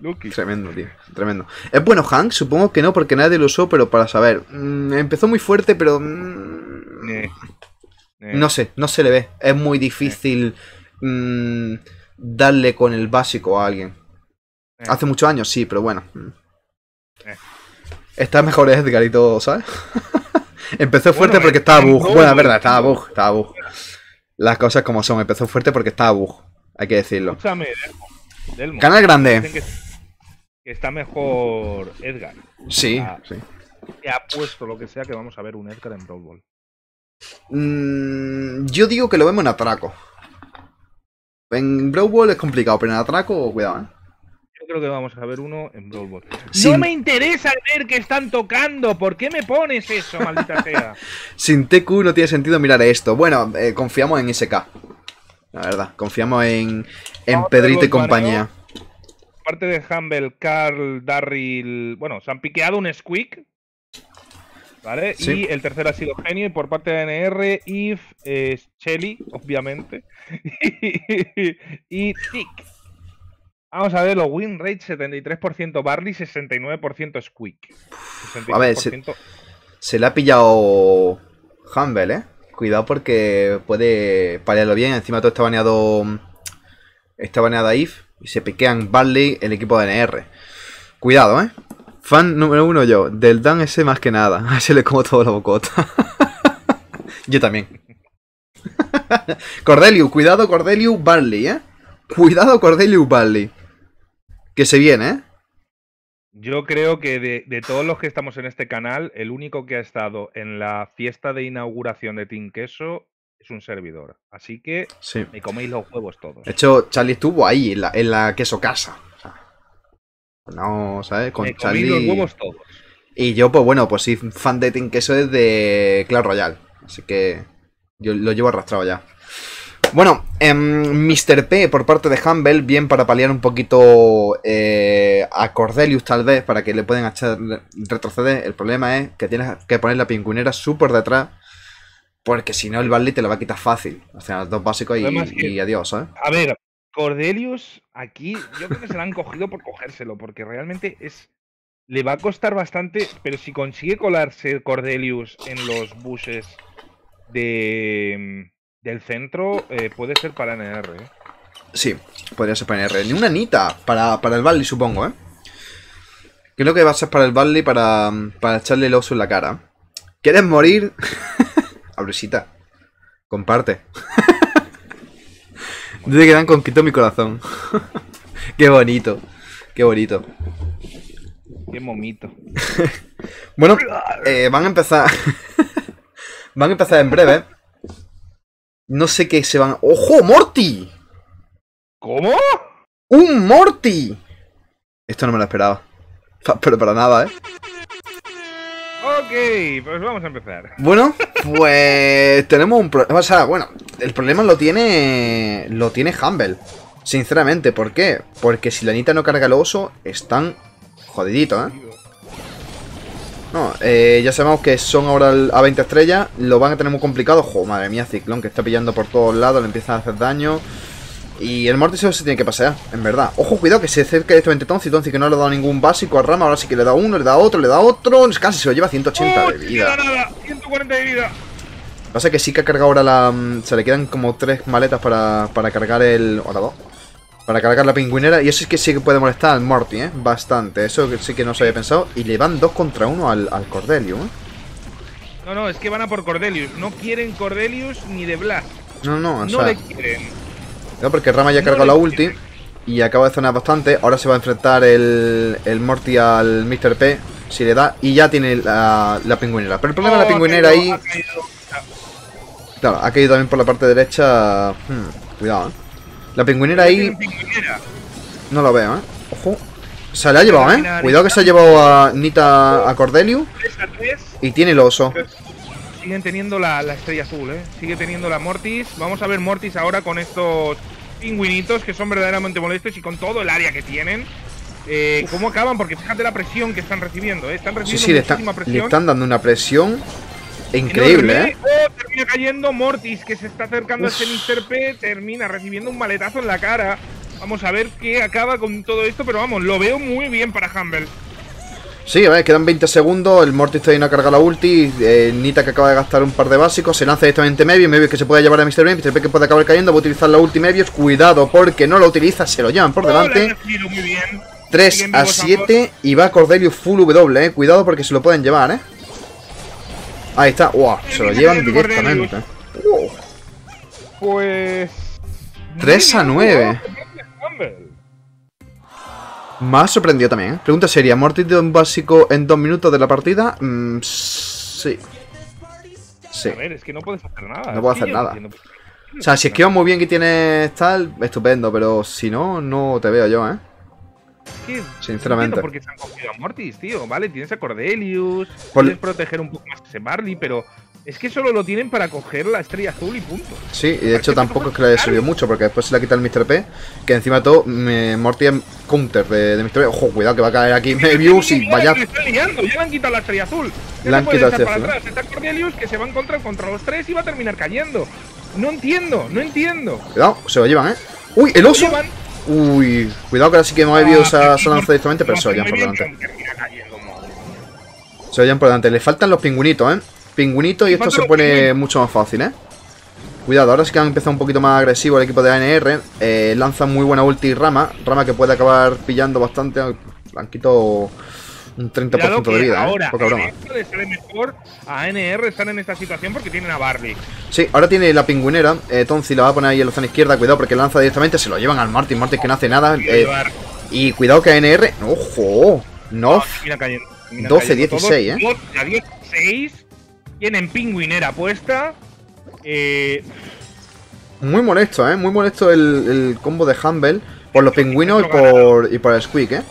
Lucky.
Tremendo, tío. Tremendo. ¿Es bueno Hank? Supongo que no, porque nadie lo usó, pero para saber. Mm, empezó muy fuerte, pero. mm,
Eh, eh,
no sé, no se le ve. Es muy difícil mm, darle con el básico a alguien.
Eh.
Hace muchos años, sí, pero bueno. mm.
Eh.
Está mejor Edgar y todo, ¿sabes? Empezó fuerte
Bueno,
porque
en-
estaba bug. Bueno, es verdad, estaba bug, estaba bug. Las cosas como son. Empezó fuerte porque estaba bug. Hay que decirlo.
Escúchame, Delmo. Delmo.
Canal grande.
Dicen que, que está mejor Edgar.
Sí,
Ah.
sí.
Que ha puesto lo que sea que vamos a ver un Edgar en Brawl Ball.
Mm, yo digo que lo vemos en atraco. En Brawl Ball es complicado, pero en atraco, cuidado, ¿eh?
Creo que vamos a ver uno en Brawl Ball.
Sin-
No me interesa ver que están tocando. ¿Por qué me pones eso, maldita sea?
Sin TQ no tiene sentido mirar esto. Bueno, eh, confiamos en SK. La verdad, confiamos en, en Pedrito y compañía.
Aparte de Humble, Carl, Darryl. Bueno, se han piqueado un Squeak. ¿Vale?
Sí.
Y el tercero ha sido Genio. Y por parte de NR, If, eh, Shelly, obviamente. y Tick. Vamos a ver los win rate: 73% Barley, 69% Squeak.
A ver, se-
63%
Se le ha pillado Humble, ¿eh? Cuidado porque puede paliarlo bien. Encima todo está baneado. Está baneada If. Y se piquean Barley el equipo de NR. Cuidado, ¿eh? Fan número uno yo. Del Dan ese más que nada. A ese le como toda la bocota. yo también. Cordelius, cuidado Cordelius Barley, ¿eh? Cuidado Cordelius Barley. Que se viene, ¿eh?
Yo creo que de, de todos los que estamos en este canal, el único que ha estado en la fiesta de inauguración de Team Queso es un servidor. Así que
Sí.
me coméis los huevos todos.
De hecho, Charlie estuvo ahí, en la, en la queso casa. O sea, no, ¿sabes? Con
me coméis los
Charlie.
huevos todos.
Y yo, pues bueno, pues sí, fan de Team Queso desde Clash Royale. Así que yo lo llevo arrastrado ya. Bueno, em, Mr. P por parte de Humble, bien para paliar un poquito eh, a Cordelius tal vez, para que le puedan echar retroceder. El problema es que tienes que poner la pingüinera súper detrás, porque si no el Barley te lo va a quitar fácil. O sea, los dos básicos y,
El problema es que-
y adiós, ¿sabes?
A ver, Cordelius, aquí yo creo que se la han cogido por cogérselo, porque realmente es. Le va a costar bastante, pero si consigue colarse Cordelius en los buses de, del centro, eh, puede ser para NR. ¿eh?
Sí, podría ser para NR. Ni una Nita para, para el Barley, supongo, ¿eh? ¿Qué es lo que va a ser para el Barley para, para echarle el oso en la cara? ¿Quieres morir? Abresita. Comparte. Dice que dan conquistó mi corazón. Qué bonito. Qué bonito.
Qué momito.
Bueno, eh, van a empezar. van a empezar en breve. No sé qué se van. ¡Ojo, Morty!
¿Cómo?
¡Un Morty! Esto no me lo esperaba. Pero para nada, ¿eh?
Ok, pues vamos a empezar.
Bueno, pues tenemos un problema. O sea, bueno, el problema lo tiene. Lo tiene Humble. Sinceramente, ¿por qué? Porque si la Anita no carga el oso, están jodiditos, ¿eh? No, eh, ya sabemos que son ahora a 20 estrellas. Lo van a tener muy complicado. Jo, madre mía, Ciclón que está pillando por todos lados, le empieza a hacer daño. Y el Mortis se tiene que pasear, en verdad. Ojo, cuidado que se acerca directamente Tonzi. Tonzi que no le ha dado ningún básico a Rama. Ahora sí que le da uno, le da otro, le da otro. Casi se lo lleva 180
¡Oh,
de
no
vida.
queda nada! 140 de vida.
Pasa que sí que ha cargado ahora la. mm, Se le quedan como tres maletas para, para cargar el. Ahora dos. Para cargar la pingüinera. Y eso es que sí que puede molestar al Morty, ¿eh? Bastante. Eso sí que no se había pensado. Y le van dos contra uno al, al Cordelio, ¿eh?
No, no, es que van a por Cordelius. No quieren Cordelius ni de Blast.
No, no, o
No
sea.
le quieren.
No, porque Rama ya ha
no
cargado la ulti.
quieren.
Y acaba de zonar bastante. Ahora se va a enfrentar el, el Morty al Mr. P. Si le da. Y ya tiene la, la pingüinera. Pero el problema de la pingüinera
caído,
ahí.
ha.
Claro, ha caído también por la parte derecha. Hmm, cuidado, ¿eh? La pingüinera ahí.
Pingüinera.
No lo veo, ¿eh? Ojo. Se la ha llevado, ¿eh? Cuidado que se ha llevado a Nita a Cordelius.
3 a 3.
Y tiene el oso.
Siguen teniendo la, la estrella azul, ¿eh? Sigue teniendo la Mortis. Vamos a ver Mortis ahora con estos pingüinitos que son verdaderamente molestos y con todo el área que tienen. Eh, ¿Cómo acaban? Porque fíjate la presión que están recibiendo, ¿eh? Están
Sí,
recibiendo
sí, le, están-
muchísima
le
presión.
están dando una presión increíble. ¿eh?
Oh, termina cayendo Mortis, que se está acercando a este Mr. P. Termina recibiendo un maletazo en la cara. Vamos a ver qué acaba con todo esto, pero vamos, lo veo muy bien para Humble.
Sí, a ver, quedan 20 segundos. El Mortis todavía no ha cargado la ulti. eh, Nita que acaba de gastar un par de básicos. Se lanza directamente Mebius. Mebius que se puede llevar a Mr. P. Mr. P que puede acabar cayendo. Va a utilizar la ulti Mebius. Cuidado porque no la utiliza. Se lo llevan por delante.
recibido muy bien.
3
Siguen
a
vivos
7. Y va Cordelius full W, eh. Cuidado porque se lo pueden llevar, eh. Ahí está. Wow, se lo llevan directamente. Wow.
Pues.
3 a
muy bien
9.
jugado, Humble.
Me ha sorprendido también. ¿eh? Pregunta seria: ¿Mortis de un básico en dos minutos de la partida? Mm, sí. Sí.
A ver, es que no puedes hacer nada.
No puedo
que
hacer nada. O sea, si es que va muy bien y tienes tal, estupendo, pero si no, no te veo yo, ¿eh?
Que
Sinceramente.
No entiendo por qué se han cogido a Mortis, tío. Vale, tienes a Cordelius, puedes proteger un poco más ese Barley, pero es que solo lo tienen para coger la estrella azul y punto.
Sí, y de hecho tampoco es que le haya servido mucho, porque después se la quita el Mr. P, que encima de todo, me, Morty es counter de, de Mr. P. Ojo, cuidado que va a caer aquí Mebius y vaya.
Le están liando, ya le han quitado la estrella azul. Ya
Le han quitado la
echar
estrella
para atrás. Está Cordelius que se va a encontrar contra los tres y va a terminar cayendo. No entiendo, no entiendo.
Cuidado, se lo llevan, ¿eh? ¡Uy, el oso!
Llevan-
Uy, cuidado que ahora sí que Mebius
Ah,
ha- lanzado directamente, pero se llevan por delante. Se llevan por delante. Le faltan los pingüinitos, ¿eh? Pingüinitos y esto se pone mucho más fácil, ¿eh? Cuidado, ahora sí que han empezado un poquito más agresivo el equipo de ANR. Eh, lanzan muy buena ulti Rama. Rama que puede acabar pillando bastante. Quitado un 30%
Cuidado que
de vida,
ahora
¿eh? Broma.
ANR le sale mejor a ANR estar en esta situación porque tienen a Barley.
Sí, ahora tiene la pingüinera. Eh, Tonzi la va a poner ahí en la zona izquierda. Cuidado porque lanza directamente. Se lo llevan al Martin. Martin que no hace nada. Eh, y cuidado que ANR. ¡Ojo! No.
Mira cayendo. mira
12,
cayendo
16,
todos. 12 a 16. Tienen pingüinera puesta. Eh,
Muy molesto, ¿eh? Muy molesto el, el combo de Humble por los pingüinos y por, y por el Squeak, ¿eh?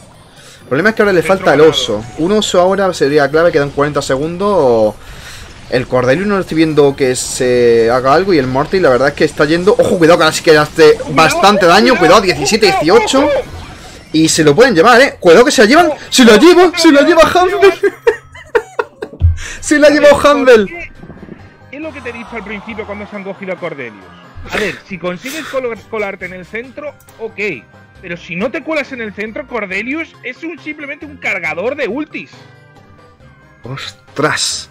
El problema es que ahora le falta el oso. Un oso ahora sería clave, quedan 40 segundos. El Cordelius no estoy viendo que se haga algo y el Morty la verdad es que está yendo... Ojo, cuidado que ahora sí que hace bastante daño. Cuidado, 17-18. Y se lo pueden llevar, ¿eh? Cuidado que se la llevan. ¡Se la lleva! ¡Se la lleva Humble! ¡Se la ha llevado Humble!
¿Qué qué es lo que te he dicho al principio cuando se han cogido a Cordelius? A ver, si consigues col- colarte en el centro, ok. Pero si no te cuelas en el centro, Cordelius es un, simplemente un cargador de ultis.
¡Ostras!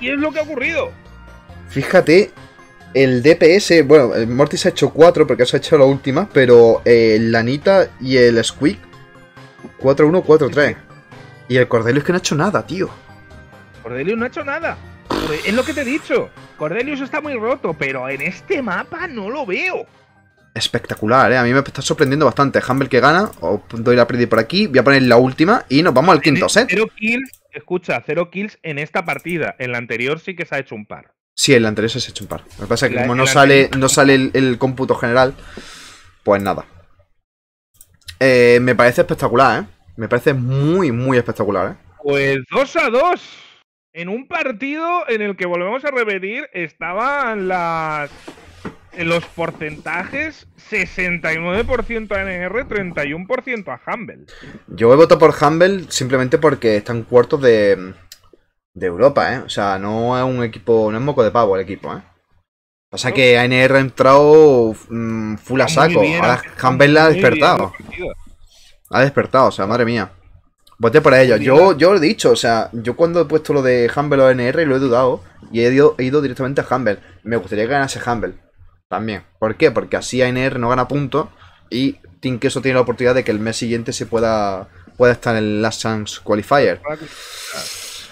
Y es lo que ha ocurrido.
Fíjate, el DPS, bueno, el Mortis ha hecho 4 porque eso ha hecho la última, pero eh, el Lanita y el Squeak 4-1, 4-3. Y el Cordelius que no ha hecho nada, tío.
Cordelius no ha hecho nada. Es lo que te he dicho. Cordelius está muy roto, pero en este mapa no lo veo.
Espectacular, ¿eh? A mí me está sorprendiendo bastante. Humble que gana, os doy la predi por aquí, voy a poner la última y nos vamos al quinto set.
Cero kills, escucha, cero kills en esta partida. En la anterior sí que se ha hecho un par.
Sí, el anterior se ha hecho un par. Lo que pasa es que
La-
como no sale,
anterior-
no sale el, el cómputo general, pues nada. Eh, me parece espectacular, ¿eh? Me parece muy, muy espectacular, ¿eh?
Pues 2 a 2. En un partido en el que volvemos a repetir, estaban las. En los porcentajes 69% a NR, 31% a Humble.
Yo he votado por Humble simplemente porque está en cuartos de, de Europa, ¿eh? O sea, no es un equipo, no es moco de pavo el equipo, ¿eh? Pasa que ANR ha entrado mm, full a saco. Ahora Humble la ha despertado. Ha despertado, o sea, madre mía. Voté por ellos. Yo, yo lo he dicho, o sea, yo cuando he puesto lo de Humble o ANR lo he dudado y he ido, he ido directamente a Humble. Me gustaría que ganase Humble también. ¿Por qué? Porque así ANR no gana puntos y Team Queso tiene la oportunidad de que el mes siguiente se pueda, pueda estar en el Last Chance Qualifier.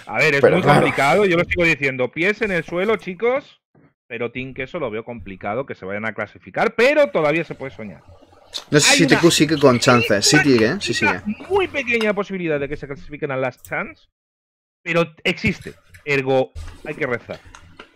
A ver, es
Pero
muy complicado, yo lo sigo diciendo. Pies en el suelo, chicos. Pero Team Queso lo veo complicado que se vayan a clasificar, pero todavía se puede soñar.
No sé si
una
TQ sigue con chances. Sí sigue, ¿eh? Sí sigue.
Muy pequeña posibilidad de que se clasifiquen a Last Chance, pero existe. Ergo, hay que rezar.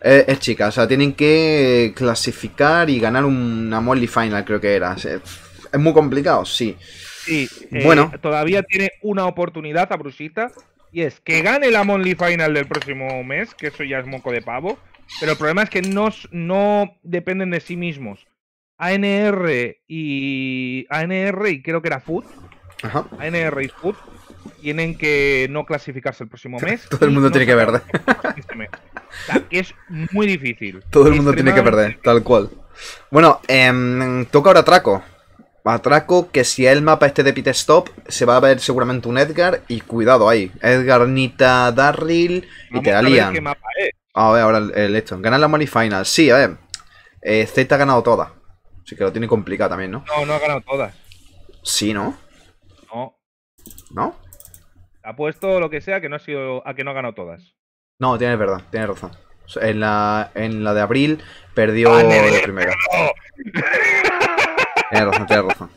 Eh, es chica, o sea, tienen que clasificar y ganar una Molly Final, creo que era. Es, es muy complicado, sí.
Sí, eh,
Bueno.
todavía tiene una oportunidad a Brusita y es que gane la Monly Final del próximo mes, que eso ya es moco de pavo. Pero el problema es que no, no dependen de sí mismos. ANR y ANR y creo que era Food,
Ajá.
ANR y Food tienen que no clasificarse el próximo mes.
Todo el mundo
no
tiene que perder.
este mes. O sea, que es muy difícil.
Todo el mundo tiene que perder, tal cual. Bueno, em, toca ahora Atraco. Atraco, que si el mapa este de Pit Stop, se va a ver seguramente un Edgar. Y cuidado ahí. Edgar, Nita, Darryl y
Vamos
te la
a ver
lían.
qué mapa es.
A ver, ahora el, el esto. Ganar la Money Final. Sí, a ver. Eh, Z ha ganado todas. Así que lo tiene complicado también, ¿no?
No, no ha ganado todas.
Sí, ¿no?
No.
¿No?
Ha puesto lo que sea que no ha sido. a que no ha ganado todas.
No, tienes verdad, tienes razón. En la, en la de abril perdió
Ah, Nere,
la primera. Tienes razón, tienes razón.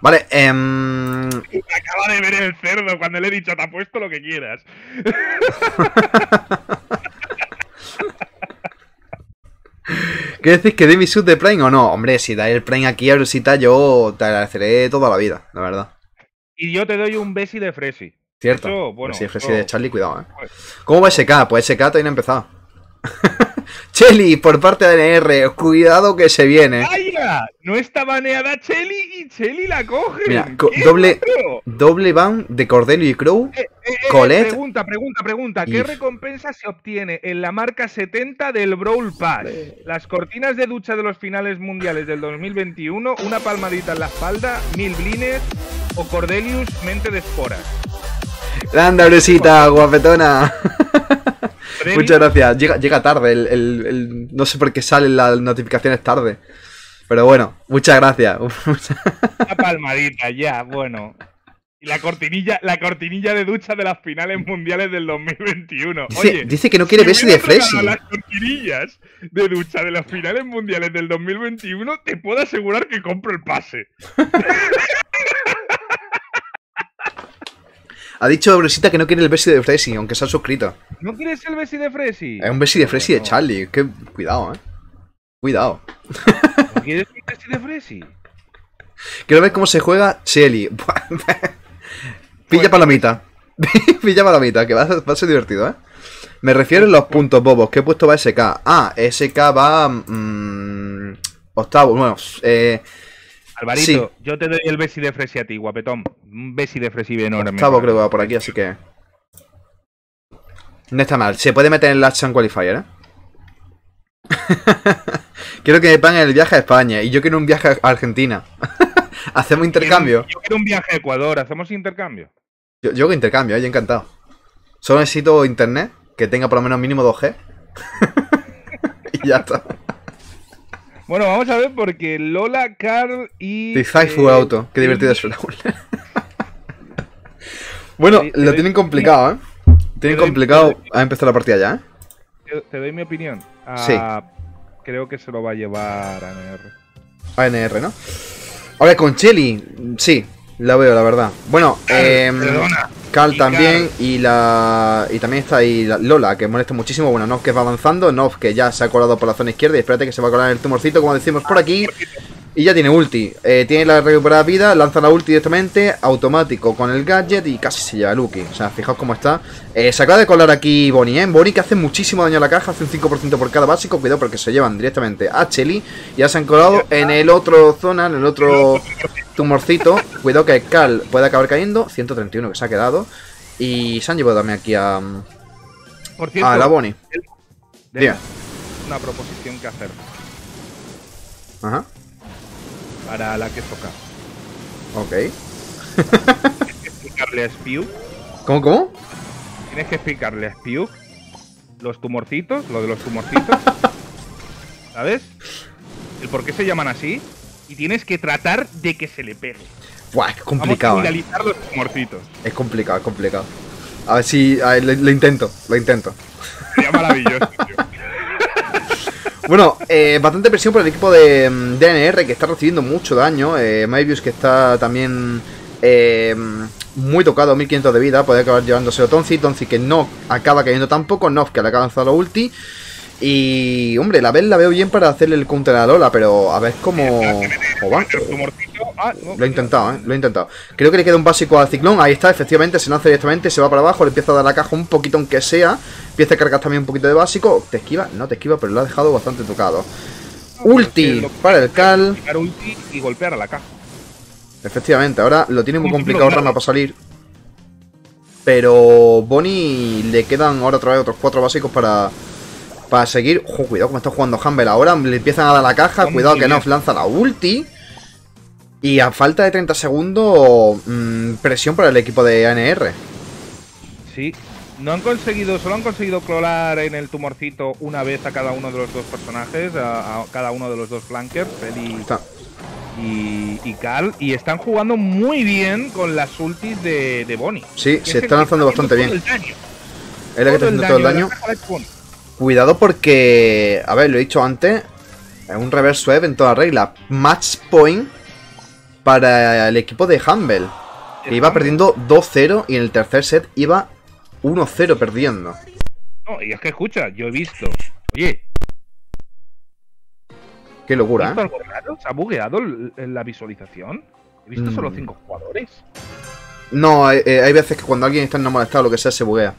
Vale, em,
Acaba de ver el cerdo cuando le he dicho te apuesto lo que quieras.
¿qué decís que dé mi sub de Prime o no? Hombre, si dais el Prime aquí a Brusita, yo te agradeceré toda la vida, la verdad.
Y yo te doy un besi de Fresi.
Cierto.
Eso, bueno,
si es Fresi de Charlie, cuidado, eh.
Joder.
¿Cómo va SK? Pues SK todavía no ha empezado. Chelly, por parte de NR, cuidado que se viene.
¡Vaya! No está baneada Chelly y Chelly la coge.
Mira, co- doble- Doble ban de Cordelio y Crow.
Eh,
Colette.
pregunta, pregunta, pregunta. ¿Qué
Y-
recompensa se obtiene en la marca 70 del Brawl Pass? Las cortinas de ducha de los finales mundiales del 2021, una palmadita en la espalda, mil blines o Cordelius mente de esporas.
Grande, Brusita, guapetona.
Premio,
Muchas gracias. Llega, llega tarde. El, el- el- no sé por qué salen las notificaciones tarde. Pero bueno, muchas gracias.
Una palmadita, ya, bueno. Y la cortinilla, la cortinilla de ducha de las finales mundiales del 2021.
Dice,
Oye,
dice que no quiere
si
Bessie de Fresi.
Las cortinillas de ducha de las finales mundiales del 2021, te puedo asegurar que compro el pase.
Ha dicho Bresita que no quiere el Bessie de Fresi, aunque se ha suscrito.
¿No quieres el Bessie de Fresi?
Es un Bessie de Fresi de Charlie. Que, cuidado, eh. Cuidado.
¿No quieres el Bessie de Fresi?
Quiero ver cómo se juega Shelly. Pilla palomita. Pilla palomita, que va a, ser, va a ser divertido, ¿eh? Me refiero a los puntos bobos. ¿Qué he puesto va SK? Ah, SK va... mm, octavo. Bueno, eh,
Alvarito,
Sí.
yo te doy el Bessie de Fresi a ti, guapetón. Un Bessie de Fresi enorme.
octavo creo que
ti.
va por aquí, así que... No está mal. Se puede meter en Last Chance Qualifier, ¿eh? quiero que me paguen el viaje a España. Y yo quiero un viaje a Argentina. Hacemos intercambio.
Yo quiero un viaje a Ecuador, hacemos intercambio.
Yo, yo intercambio, ¿eh? yo encantado. Solo necesito internet que tenga por lo menos mínimo 2G. y ya está.
Bueno, vamos a ver porque Lola, Carl y.
Decisive
eh,
Auto. Qué divertido es Raúl. bueno,
Te- te
lo
doy-
tienen complicado, ¿eh? Tienen
doy-
complicado
te
a empezar la partida ya, ¿eh?
Te, te doy mi opinión. Ah,
Sí.
Creo que se lo va a llevar a NR.
ANR, ¿no? A ver, con Chelly, sí, la veo, la verdad. Bueno, eh,
Perdona.
Carl también
Carl.
y la y también está ahí la- Lola, que molesta muchísimo. Bueno, Nov que va avanzando, Nov que ya se ha colado por la zona izquierda y espérate que se va a colar el tumorcito, como decimos por aquí. Y ya tiene ulti. Eh, tiene la recuperada vida, lanza la ulti directamente, automático con el gadget y casi se lleva a Lucky. O sea, fijaos cómo está. Eh, se acaba de colar aquí Bonnie, ¿eh? Bonnie que hace muchísimo daño a la caja, hace un 5% por cada básico. Cuidado porque se llevan directamente a Chelly. Ya se han colado en el otro zona, en el otro tumorcito. Cuidado que Carl puede acabar cayendo. 131 que se ha quedado. Y se han llevado también aquí a,
Por cierto,
a la Bonnie.
una proposición que hacer
Ajá.
Para la que toca.
Ok.
Explicarle a Spew.
¿Cómo, cómo?
Tienes que explicarle a Spew los tumorcitos, lo de los tumorcitos. ¿Sabes? El por qué se llaman así. Y tienes que tratar de que se le pegue.
Buah, es
Vamos
complicado.
a
eh.
los tumorcitos.
Es complicado, es complicado. A ver si. a ver, lo, lo intento, lo intento.
Sería maravilloso, tío.
Bueno, eh, bastante presión por el equipo de mm, DNR que está recibiendo mucho daño. Eh, que está también eh, muy tocado, 1500 de vida. Puede acabar llevándose a Tonzi. Tonzi que no acaba cayendo tampoco. Nov que le acaba lanzado la ulti. Y hombre, la vez la veo bien para hacerle el counter a Lola, pero a ver cómo, cómo va.
Ah, no.
Lo he intentado, ¿eh? Lo he intentado. Creo que le queda un básico al ciclón. Ahí está, efectivamente. Se lanza directamente, se va para abajo. Le empieza a dar la caja un poquito, aunque sea. Empieza a cargar también un poquito de básico. Te esquiva, no te esquiva, pero lo ha dejado bastante tocado. Ulti para el Cal.
Ulti y golpear a la caja.
Efectivamente, ahora lo tiene muy complicado. Rama para salir. Pero Bonnie le quedan ahora otra vez otros cuatro básicos para, para seguir. Ojo, cuidado como está jugando Humble ahora. Le empiezan a dar la caja. Cuidado que. Nof lanza la ulti. Y a falta de 30 segundos, mm, presión para el equipo de ANR.
Sí. No han conseguido, solo han conseguido colar en el tumorcito una vez a cada uno de los dos personajes, a, a cada uno de los dos flankers, Feli y, y Carl, y están jugando muy bien con las ultis de, de Bonnie.
Sí, se
es
está lanzando bastante bien.
todo el daño,
Es la que está haciendo todo el daño. Cuidado porque, a ver, lo he dicho antes, es un reverse sweep en toda regla. Match point para el equipo de Humble. Que iba perdiendo 2-0 y en el tercer set iba 1-0 perdiendo.
No, y es que escucha, yo he visto. Oye,
Qué
¿he
locura,
visto
¿eh?
algo raro? ¿Se ha bugueado la visualización? He visto solo
Mm.
cinco jugadores.
No, hay, eh, hay veces que cuando alguien está en no molestado o lo que sea se buguea.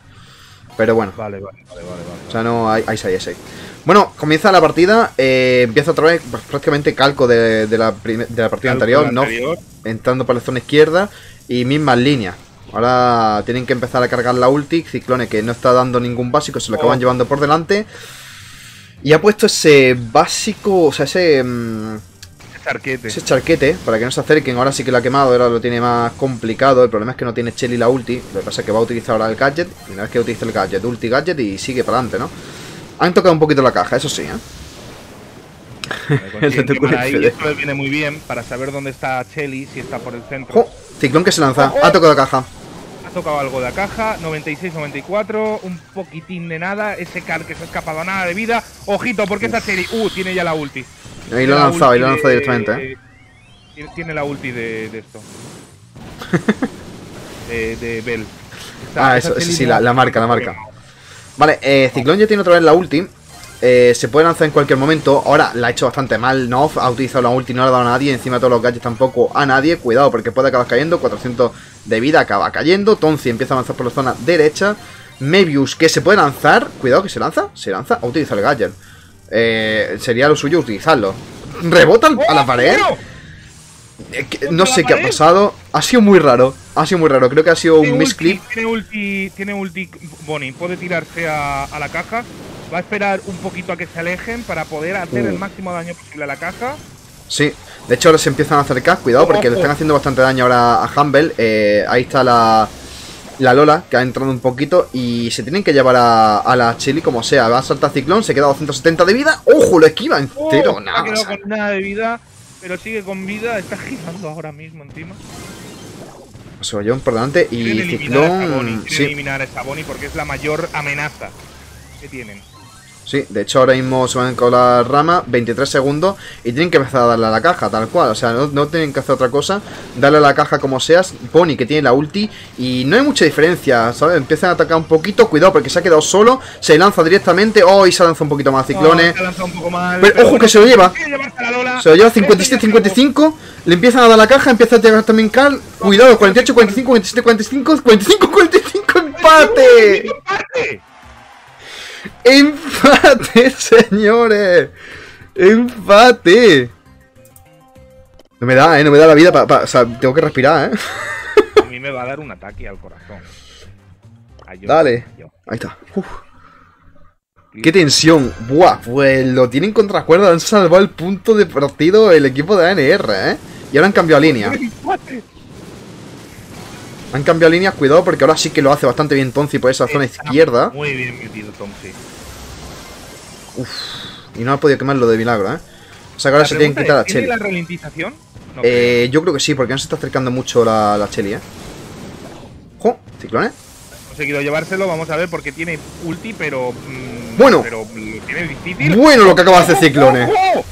Pero bueno,
Vale, vale, vale, vale. vale.
o sea, no hay, hay 6, 6. Bueno, comienza la partida, eh, empieza otra vez prácticamente calco de, de la, de la partida anterior, ¿no? entrando por la zona izquierda y mismas líneas. Ahora tienen que empezar a cargar la ulti. Ciclone que no está dando ningún básico, se lo acaban
Oh.
llevando por delante. Y ha puesto ese básico, o sea, ese, mm,
Ese arquete.
ese charquete para que no se acerquen. Ahora sí que lo ha quemado, ahora lo tiene más complicado. El problema es que no tiene Shelly la ulti. Lo que pasa es que va a utilizar ahora el gadget. Y una vez que utilice el gadget, ulti gadget y sigue para adelante, ¿no? Han tocado un poquito la caja, eso sí, ¿eh?
Ahí, esto les viene muy bien para saber dónde está Chelly, si está por el centro.
¡Jo! Ciclón que se lanza.
Ojo.
Ha tocado la caja.
Ha tocado algo de la caja, 96-94, un poquitín de nada, ese car que se ha escapado a nada de vida. Ojito, porque esa Chelly, uh, tiene ya la ulti.
Ahí lo ha
la
lanzado, ahí lo ha lanzado directamente, ¿eh?
Tiene, tiene la ulti de, de esto. de, de Bell.
Ah, eso, sí, sí,
no-
la, la marca, la marca. Vale, eh, Ciclón ya tiene otra vez la ulti. Eh, se puede lanzar en cualquier momento. Ahora la ha hecho bastante mal. No ha utilizado la ulti, no le ha dado a nadie. Encima de todos los gadgets tampoco a nadie. Cuidado porque puede acabar cayendo. 400 de vida acaba cayendo. Tonzi empieza a avanzar por la zona derecha. Mebius que se puede lanzar. Cuidado que se lanza. Se lanza a utilizar el gadget. Eh, sería lo suyo utilizarlo. Rebota a la pared.
¡Oh!
Eh, que-
¿Contra
no
la
sé qué ha
pared?
pasado. Ha sido muy raro. Ha sido muy raro. Creo que ha sido un misclip.
tiene ulti, tiene ulti Bonnie, puede tirarse a, a la caja. Va a esperar un poquito a que se alejen para poder hacer
Uh.
el máximo daño posible a la caja.
Sí, de hecho ahora se empiezan a acercar, cuidado porque le están haciendo bastante daño ahora a Humble. Eh, ahí está la, la Lola, que ha entrado un poquito y se tienen que llevar a, a la Chili como sea. Va a saltar Ciclón, se queda a 270 de vida. ¡Ojo! Lo esquiva entero,
Oh,
nada
ha con nada de vida, pero sigue con vida. Está girando ahora mismo encima.
Lo llevan por delante y
Quieren eliminar a
Ciclón... Sí,
eliminar a esta Bonnie porque es la mayor amenaza que tienen.
Sí, de hecho ahora mismo se van con la rama, 23 segundos y tienen que empezar a darle a la caja, tal cual. O sea, no, no tienen que hacer otra cosa, darle a la caja como seas. Pony que tiene la ulti y no hay mucha diferencia, ¿sabes? Empiezan a atacar un poquito, cuidado porque se ha quedado solo, se lanza directamente, oh, y se lanza un poquito más ciclones.
Oh, se ha lanzado un poco mal,
Pero, ojo, que se lo lleva. Se lo lleva
Esto ya
57-55, le empiezan a dar la caja, empieza a llegar también Carl. Cuidado, 48-45, 47-45, 45-45, empate.
¡Empate!
¡Empate, señores! ¡Empate! No me da, eh, no me da la vida para... o sea, tengo que respirar, eh.
A mí me va a dar un ataque al corazón.
Dale. Ahí está. Uf. ¡Qué tensión! ¡Buah! Pues lo tienen contra cuerda, han salvado el punto de partido el equipo de ANR, ¿eh? Y ahora han cambiado línea. Han cambiado líneas, cuidado, porque ahora sí que lo hace bastante bien Tonzi por esa zona
Está
izquierda.
Muy bien metido, Tom, sí.
Y no ha podido quemarlo de milagro, ¿eh? O sea que ahora
La
se tienen que quitar a
es, ¿Tiene
Chelly.
la ralentización? No
Eh, yo creo que sí, porque no se está acercando mucho la, la Chelly, ¿eh? ¡Jo! ¿Ciclones?
creo. Ha conseguido llevárselo, vamos a ver, porque tiene ulti, pero. mm,
Bueno.
Pero tiene difícil.
Bueno lo que acaba de hacer Ciclones.
¡Ojo!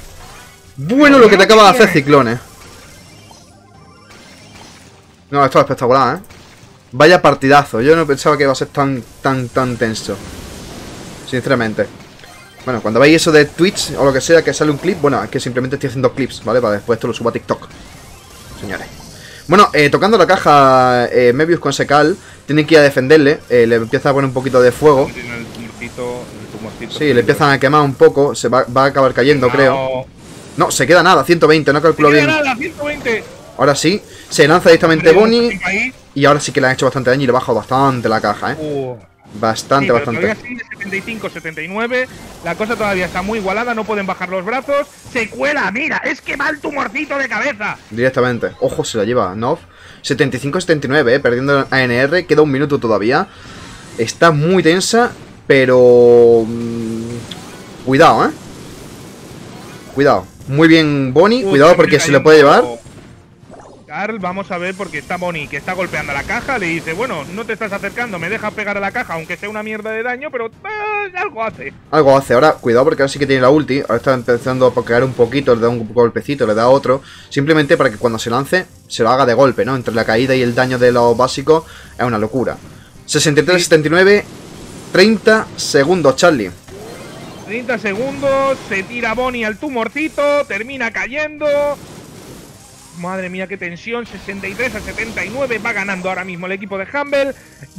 Bueno lo que te acaba de hacer Ciclones. No, esto es espectacular, ¿eh? Vaya partidazo. Yo no pensaba que iba a ser tan, tan, tan tenso. Sinceramente. Bueno, cuando veis eso de Twitch o lo que sea, que sale un clip, bueno, es que simplemente estoy haciendo clips, ¿vale? Para después esto lo subo a TikTok. Señores. Bueno, eh, tocando la caja eh, Mebius con Secal, tienen que ir a defenderle. eh, le empieza a poner un poquito de fuego.
Tiene el tumorcito, el tumorcito
Sí, le empiezan a quemar un poco. Se va, va a acabar cayendo, creo.
No,
No, se queda nada, 120, no calculo
no
bien.
nada, 120.
Ahora sí, se lanza directamente Bonnie y ahora sí que le han hecho bastante daño y le ha bajado bastante la caja, ¿eh?
Uh,
Bastante,
sí,
bastante.
sigue 75, 79. La cosa todavía está muy igualada, no pueden bajar los brazos. Se cuela, mira, es que va el tumorcito de cabeza.
Directamente. Ojo, se la lleva Nov. 75-79, ¿eh? Perdiendo ANR. Queda un minuto todavía. Está muy tensa, pero... mm, Cuidado, ¿eh? Cuidado. Muy bien Bonnie. Cuidado porque se le puede llevar.
Carl, vamos a ver porque está Bonnie que está golpeando la caja. Le dice, bueno, no te estás acercando, me dejas pegar a la caja, aunque sea una mierda de daño, pero eh, algo hace.
Algo hace. Ahora, cuidado porque ahora sí que tiene la ulti. Ahora está empezando a pokear un poquito. Le da un golpecito, le da otro. Simplemente para que cuando se lance, se lo haga de golpe, ¿no? Entre la caída y el daño de los básicos es una locura. 63-79. 30 segundos, Charlie.
30 segundos, se tira Bonnie al tumorcito, termina cayendo. Madre mía, qué tensión. 63 a 79 va ganando ahora mismo el equipo de Humble.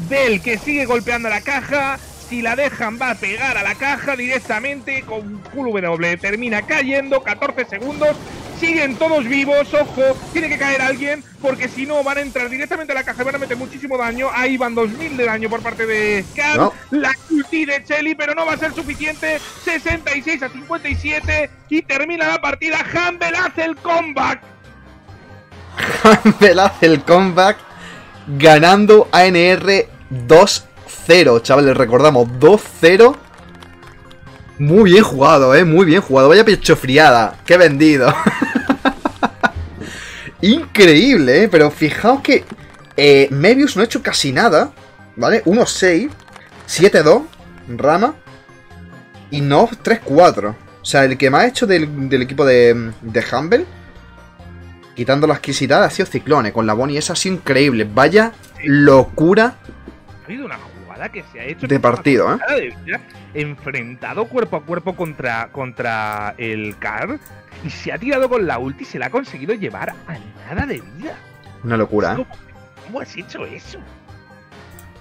Bell que sigue golpeando la caja. Si la dejan va a pegar a la caja directamente con full W. Termina cayendo, 14 segundos. Siguen todos vivos, ojo, tiene que caer alguien, porque si no van a entrar directamente a la caja y van a meter muchísimo daño. Ahí van 2000 de daño por parte de.
No.
La ulti de Chelly, pero no va a ser suficiente. 66 a 57 y termina la partida. Humble hace el comeback.
Campbell hace el comeback ganando ANR 2-0, chavales, recordamos 2-0. Muy bien jugado, eh, muy bien jugado. Vaya pecho friada. Qué vendido. Increíble, eh. Pero fijaos que eh, Mebius no ha hecho casi nada. ¿Vale? 1-6, 7-2, Rama. Y Nob 3-4. O sea, el que más ha hecho del, del equipo de, de Humble, quitando la exquisitad, ha sido Ciclone. Con la Bonnie esa ha sido increíble. Vaya locura
Ha habido una jugada que se ha hecho.
de partido, ¿eh?
de Enfrentado cuerpo a cuerpo contra, contra el Car. Y se ha tirado con la ulti y se la ha conseguido llevar a nada de vida.
Una locura, ¿eh?
¿Cómo, has hecho eso?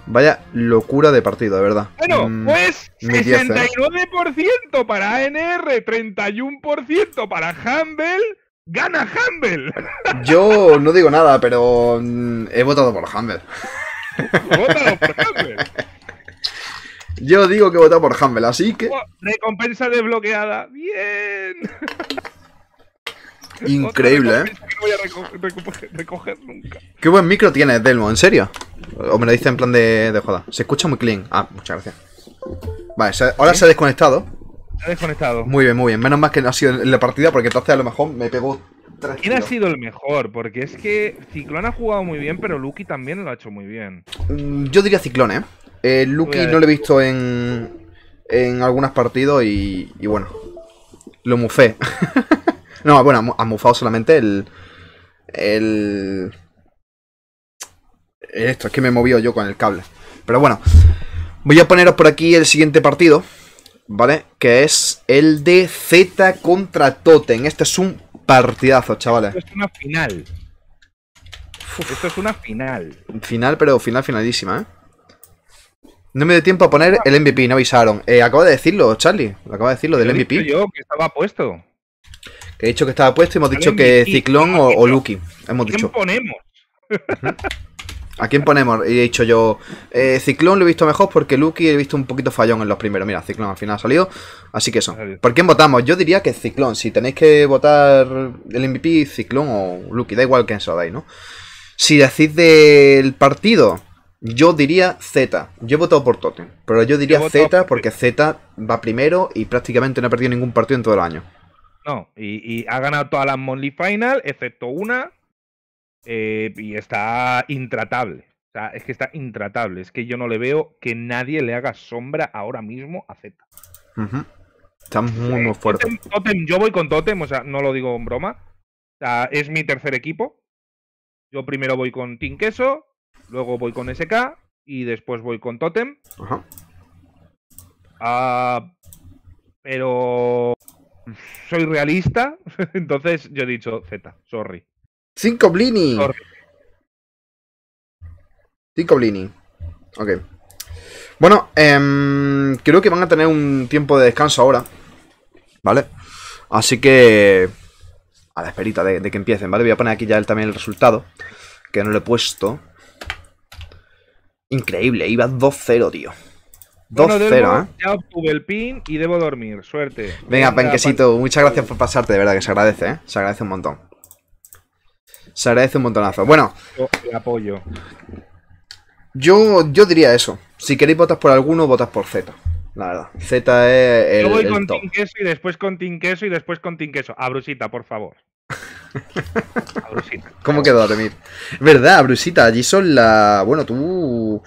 Vaya locura de partido, de verdad.
Bueno,
Mm,
pues
mi 10, ¿eh?
69% para ANR, 31% para Humble. ¡Gana Humble!
Yo no digo nada, pero mm, he votado por Humble.
Vótalo por Humble.
Yo digo que he votado por Humble, así que
recompensa desbloqueada. ¡Bien!
increíble, ¿eh?
que no voy a reco- recoger, recoger nunca.
Qué buen micro tienes, Delmo, ¿en serio? O me lo dice en plan de, de joda. Se escucha muy clean. Ah, muchas gracias. Vale, ahora se ha desconectado.
Desconectado.
Muy bien, muy bien. Menos mal que no ha sido en la partida, porque entonces a lo mejor me pegó tres
¿Quién ha sido el mejor? Porque es que Ciclón ha jugado muy bien, pero Lucky también lo ha hecho muy bien.
Mm, Yo diría Ciclone, ¿eh? Eh, Lucky no lo he visto en, en algunos partidos y, y bueno, lo mufé. no, bueno, ha mufado solamente el... El... Esto, es que me movió yo con el cable. Pero bueno, voy a poneros por aquí el siguiente partido, ¿vale? Que es el de Z contra Totem. Este es un partidazo, chavales.
Esto es una final. Esto es una final.
Final, pero final finalísima, ¿eh? No me dio tiempo a poner el MVP, no avisaron. Eh, acabo de decirlo, Charlie. Acabo de decirlo del
dicho
MVP.
yo que estaba puesto.
Que he dicho que estaba puesto y hemos dicho que Ciclón o, o. Lucky. Hemos
¿Quién
dicho.
ponemos?
¿A quién ponemos? Y he dicho yo. eh, Ciclón lo he visto mejor porque Lucky he visto un poquito fallón en los primeros. Mira, Ciclón al final ha salido. Así que eso. ¿Por quién votamos? Yo diría que Ciclón. Si tenéis que votar el MVP, Ciclón o Lucky. Da igual quién se lo dais, ¿no? Si decís del partido, yo diría Z. Yo he votado por Totem. Pero yo diría
Yo
Z
por-
porque Z va primero y prácticamente no ha perdido ningún partido en todo el año.
No, y, y ha ganado todas las Monthly Final, excepto una. Eh, y está intratable. O sea, es que está intratable. Es que yo no le veo que nadie le haga sombra ahora mismo a Z.
Está muy, muy fuerte.
Totem, Totem, yo voy con Totem, o sea, no lo digo en broma. O sea, es mi tercer equipo. Yo primero voy con Team Queso, luego voy con SK y después voy con Totem.
Ajá.
Ah, pero soy realista, entonces yo he dicho Z, sorry.
Cinco Blini. Cinco Blini. Ok. Bueno, em, creo que van a tener un tiempo de descanso ahora. ¿Vale? Así que... A la esperita de, de que empiecen, ¿vale? Voy a poner aquí ya el- también el resultado. Que no lo he puesto. Increíble, iba 2-0, tío. 2-0,
Bueno, Delmo,
¿eh?
Ya obtuve el pin y debo dormir. Suerte.
Venga, panquesito, muchas gracias por pasarte, de verdad, que se agradece, ¿eh? Se agradece un montón. Se agradece un montonazo. Bueno,
el apoyo.
yo, yo diría eso. Si queréis votar por alguno, votas por Z. La verdad. Z es el,
Yo voy
el
con
top.
Team Queso y después con Team Queso y después con Team Queso. A Brusita, por favor. A Brusita.
¿Cómo quedó, Remir? ¿Verdad, Brusita? Allí son las... Bueno, tú...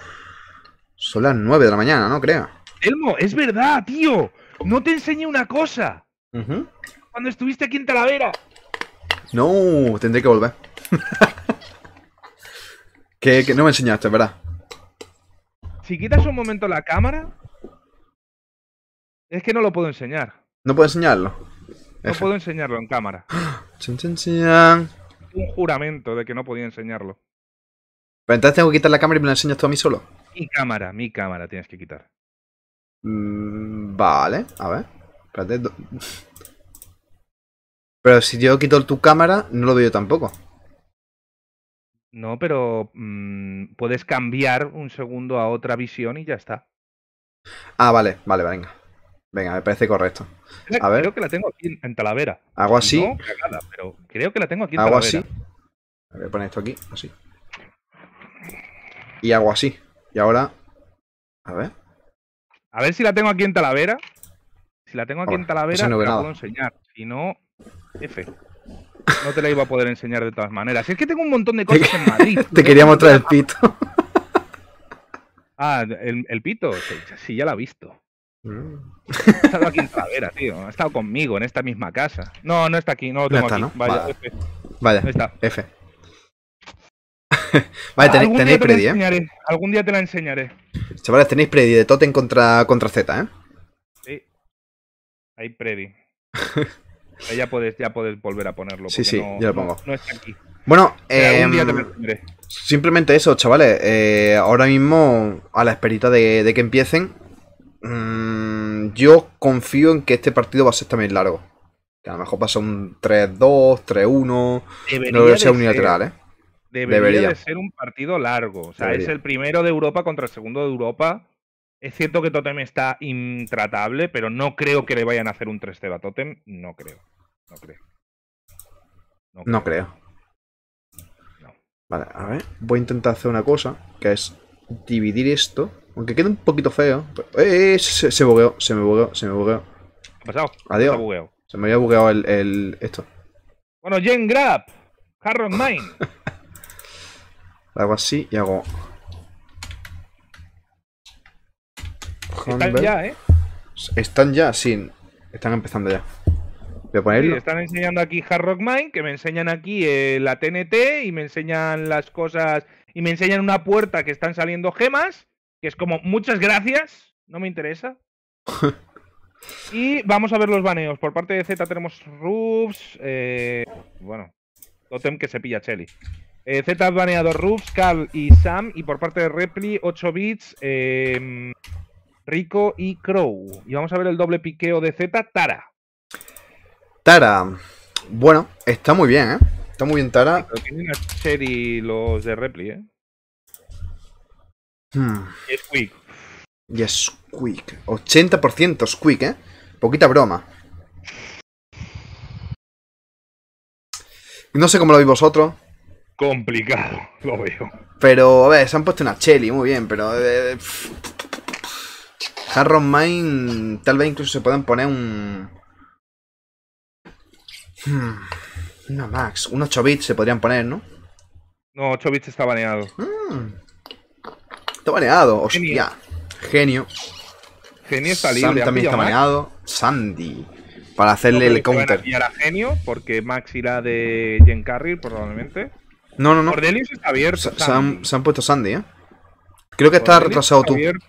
Son las 9 de la mañana, ¿no? Creo.
Elmo, es verdad, tío. No te enseñé una cosa.
Ujú.
Cuando estuviste aquí en Talavera.
No, tendré que volver. que, que no me enseñaste, ¿verdad?
Si quitas un momento la cámara. Es que no lo puedo enseñar.
¿No puedo enseñarlo?
No
F.
puedo enseñarlo en cámara.
Chan, chan.
Un juramento de que no podía enseñarlo.
Pero entonces tengo que quitar la cámara y me la enseñas tú a mí solo.
Mi cámara, mi cámara tienes que quitar.
Mm, vale, a ver. Espérate. Pero si yo quito tu cámara, no lo veo yo tampoco.
No, pero mm, puedes cambiar un segundo a otra visión y ya está.
Ah, vale, vale, venga. Venga, me parece correcto. A ver.
Creo que la tengo aquí en, Talavera.
Hago así,
No, pero creo que la tengo aquí en
hago
Talavera.
así. Voy a poner esto aquí, así. Y hago así. Y ahora. A ver.
A ver si la tengo aquí en Talavera. Si la tengo aquí en Talavera,
eso no
te la
nada.
puedo enseñar. Si no, F. No te la iba a poder enseñar de todas maneras. Es que tengo un montón de cosas en Madrid.
Te quería mostrar el pito.
Ah, el, el pito. Sí, ya la he visto.
Mm.
Ha estado aquí en Talavera, tío. Ha estado conmigo en esta misma casa. No, no está aquí. No lo tengo
está,
aquí.
¿no?
Vaya,
Vale.
F.
Vaya,
No está.
F. vale, tenéis,
Algún
tenéis predi, ¿eh?
Algún día te la enseñaré.
Chavales, tenéis predi de Totem contra, contra Z, ¿eh?
Sí. Ahí Predi. Ya puedes, ya puedes volver a ponerlo.
Sí, sí,
no-
ya lo pongo.
No, está aquí.
Bueno,
día te enseñaré.
simplemente eso, chavales. eh, ahora mismo, a la esperita de, de que empiecen, mm, yo confío en que este partido va a ser también largo. Que a lo mejor pasa un 3-2, 3-1. No
Debería
creo que
de
sea
ser.
unilateral, ¿eh?
Debería,
Debería.
de ser un partido largo. O sea, es el primero de Europa contra el segundo de Europa. Es cierto que Totem está intratable, pero no creo que le vayan a hacer un 3-0 a Totem. No creo. No creo.
No creo.
No.
Vale, a ver. Voy a intentar hacer una cosa, que es dividir esto. Aunque quede un poquito feo. pero- ¡Eh! Se, se bugueó, se me bugueó, se me bugueó.
¿Qué ha pasado?
Adiós.
Se.
Se me había bugueado el, el- esto.
Bueno, Jen Grab. Harrock Mine.
Hago así y hago.
Están ya, ¿eh?
Están ya, sí. Están empezando ya. Voy a
Sí,
ponerlo.
están enseñando aquí Hard Rock Mine, que me enseñan aquí eh, la TNT y me enseñan las cosas y me enseñan una puerta que están saliendo gemas, que es como muchas gracias, no me interesa. y vamos a ver los baneos. Por parte de Z tenemos Roofs, eh, bueno, Totem que se pilla Chelly. Eh, Z ha baneado Roofs, Carl y Sam y por parte de Repli 8 bits, eh, Rico y Crow. Y vamos a ver el doble piqueo de Z, Tara.
Tara. Bueno, está muy bien, ¿eh? Está muy bien, Tara.
Pero tienen a Cherry los de Repli, ¿eh?
Hmm.
Y es quick.
Y es Squeak. 80% Squeak, ¿eh? Poquita broma. No sé cómo lo veis vosotros.
Complicado, lo veo.
Pero, a ver, se han puesto una Chelly, muy bien, pero... Eh, Hard Rock Mine, tal vez incluso se puedan poner un... Hmm, Una Max, un 8 bits se podrían poner, ¿no?
No, 8 bits está baneado.
Hmm. Está baneado, hostia. Genio.
Genio está libre.
Sam
¿han
también está
Max?
baneado. Sandy. Para hacerle el
que vayan a
counter.
a Genio, porque Max irá de Jen Carril, probablemente.
No, no, no.
Cordelius está abierto.
Se, han, se han puesto Sandy, ¿eh? Creo que está retrasado
está
tú.
abierto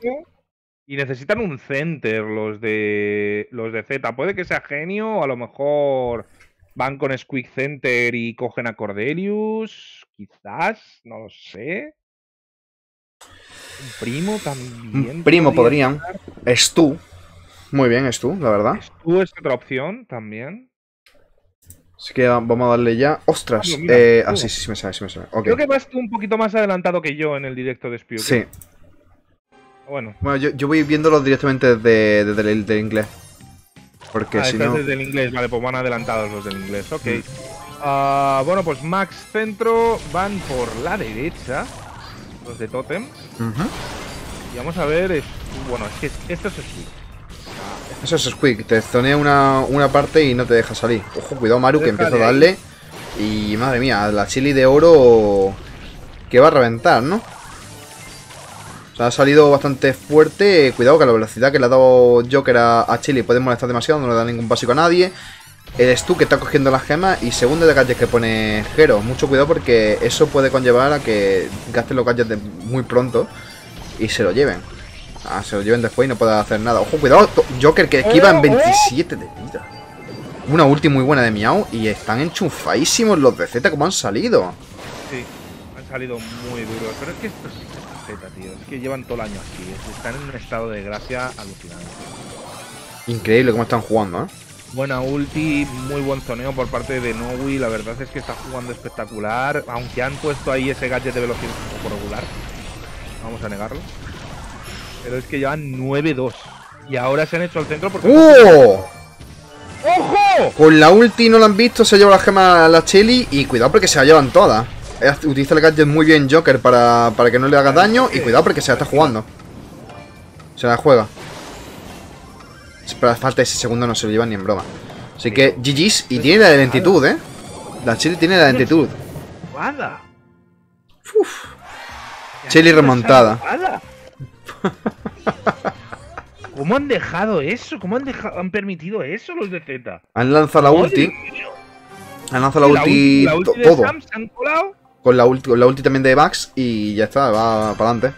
Y necesitan un center los de los de Z. Puede que sea Genio, a lo mejor van con Squeak Center y cogen a Cordelius. Quizás, no lo sé. Un primo también.
Un primo
podría
podrían. Es tú. Muy bien, es tú, la verdad.
¿Tú es otra opción también?
Así que vamos a darle ya. ¡Ostras!
Ah, mira,
eh, ah, sí, sí, sí me sale, sí me sale.
Creo que vas tú un poquito más adelantado que yo en el directo de Spew.
Sí.
Bueno,
Bueno, yo, yo voy viéndolo directamente desde, desde el del inglés. Porque
ah,
si no.
desde el inglés, vale, pues van adelantados los del inglés, ok.
Mm.
Ah, bueno, pues Max Centro van por la derecha, los de Totem. Y vamos a ver, es- bueno, es que esto es así.
Eso es Squeak. Te zonea una, una parte y no te deja salir. Ojo, cuidado, Maru, que empieza a darle. Y madre mía, la chili de oro. Que va a reventar, ¿no? O sea, ha salido bastante fuerte. Cuidado que la velocidad que le ha dado Joker a, a Chili puede molestar demasiado. No le da ningún básico a nadie. Eres tú que está cogiendo las gemas. Y segundo de gadgets que pone Hero. Mucho cuidado porque eso puede conllevar a que gasten los gadgets de- muy pronto. Y se lo lleven. Ah, se lo lleven después y no pueda hacer nada. Ojo, cuidado. Joker que esquiva en 27 de vida. Una ulti muy buena de Miau. Y están enchufadísimos los de Z como han salido.
Sí, han salido muy duros. Pero es que esto es Z, tío. Es que llevan todo el año así. es- Están en un estado de gracia alucinante.
Increíble cómo están jugando, ¿eh?
Buena ulti, muy buen zoneo por parte de Nowi. La verdad es que está jugando espectacular. Aunque han puesto ahí ese gadget de velocidad un poco regular. Vamos a negarlo. Pero es que llevan 9-2. Y ahora se han hecho al centro porque.
¡Oh!
¡Ojo!
Con la ulti no la han visto, se lleva la gema a la Chelly y cuidado porque se la llevan todas. Eh, Utiliza el gadget muy bien Joker para, para que no le haga daño y cuidado porque se la está jugando. Se la juega. Pero falta ese segundo no se lo llevan ni en broma. Así que GG's y tiene la lentitud, ¿eh? La Chile tiene la lentitud. Uf. Chile remontada.
¿Cómo han dejado eso? ¿Cómo han, deja- han permitido eso los de Z?
Han lanzado la ulti. Han lanzado la ulti,
la ulti
to-
de
todo.
Sam se han colado.
Con la ulti, con la ulti también de Vax y ya está, va para adelante.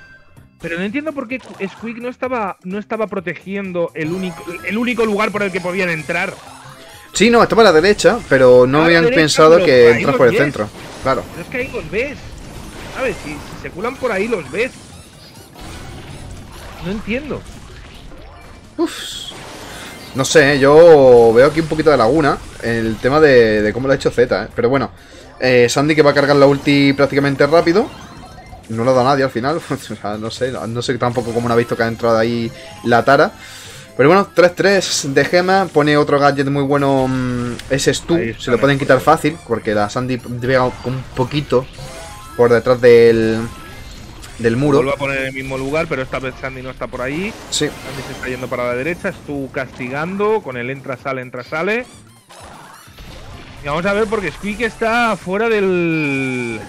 Pero no entiendo por qué Squeak no estaba, no estaba protegiendo el único, el único lugar por el que podían entrar.
Sí, no, estaba a la derecha, pero no habían
derecha,
pensado que entras por el
ves.
centro. Claro.
Pero es que ahí los ves. ¿Sabes? Si, si se culan por ahí, los ves. No entiendo.
No sé, ¿eh? yo veo aquí un poquito de laguna en el tema de, de cómo lo ha hecho Z, ¿eh? Pero bueno, eh, Sandy que va a cargar la ulti prácticamente rápido. No lo da nadie al final. o sea, no sé, no sé tampoco cómo no ha visto que ha entrado ahí la tara. Pero bueno, 3-3 de gema. Pone otro gadget muy bueno. mm, ese Stu.
Ahí está,
Se lo pueden quitar fácil. Porque la Sandy pega un poquito por detrás del, del muro.
Vuelvo a poner en el mismo lugar, pero esta vez Sandy no está por ahí.
Sí.
Sandy se está yendo para la derecha. Tú castigando con el entra, sale, entra, sale. Y vamos a ver porque Squeak está fuera del.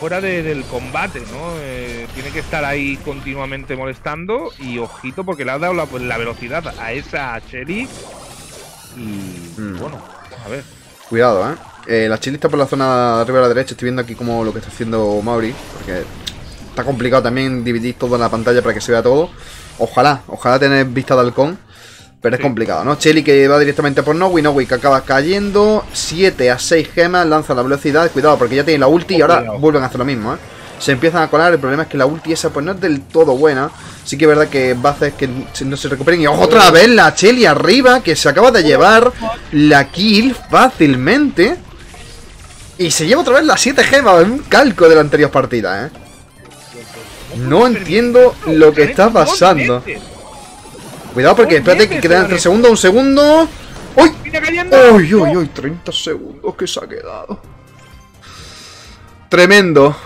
fuera de- del combate, ¿no? Eh, tiene que estar ahí continuamente molestando. Y ojito, porque le ha dado la, la velocidad a esa Cherry. Y
Mm.
bueno, a ver.
Cuidado, ¿eh? Eh, La chile está por la zona de arriba a la derecha. Estoy viendo aquí como lo que está haciendo Mauri. Porque está complicado también dividir todo en la pantalla para que se vea todo. Ojalá, ojalá tener vista de halcón. Pero es
Sí.
complicado, ¿no? Chelly que va directamente por Nowi. Nowi que acaba cayendo. 7 a 6 gemas. Lanza la velocidad. Cuidado porque ya tiene la ulti y ahora
Cuidado.
vuelven a hacer lo mismo, ¿eh? Se empiezan a colar. El problema es que la ulti esa pues no es del todo buena. Sí que es verdad que va a hacer que no se recuperen. Y ojo, otra vez la Chelly arriba que se acaba de llevar la kill fácilmente. Y se lleva otra vez las 7 gemas. Un calco de la anterior partida, ¿eh? No entiendo lo que está pasando. Cuidado porque espérate que quedan
César.
3 segundos, un segundo. ¡Uy! ¡Uy, uy, uy! 30 segundos que se ha quedado. Tremendo,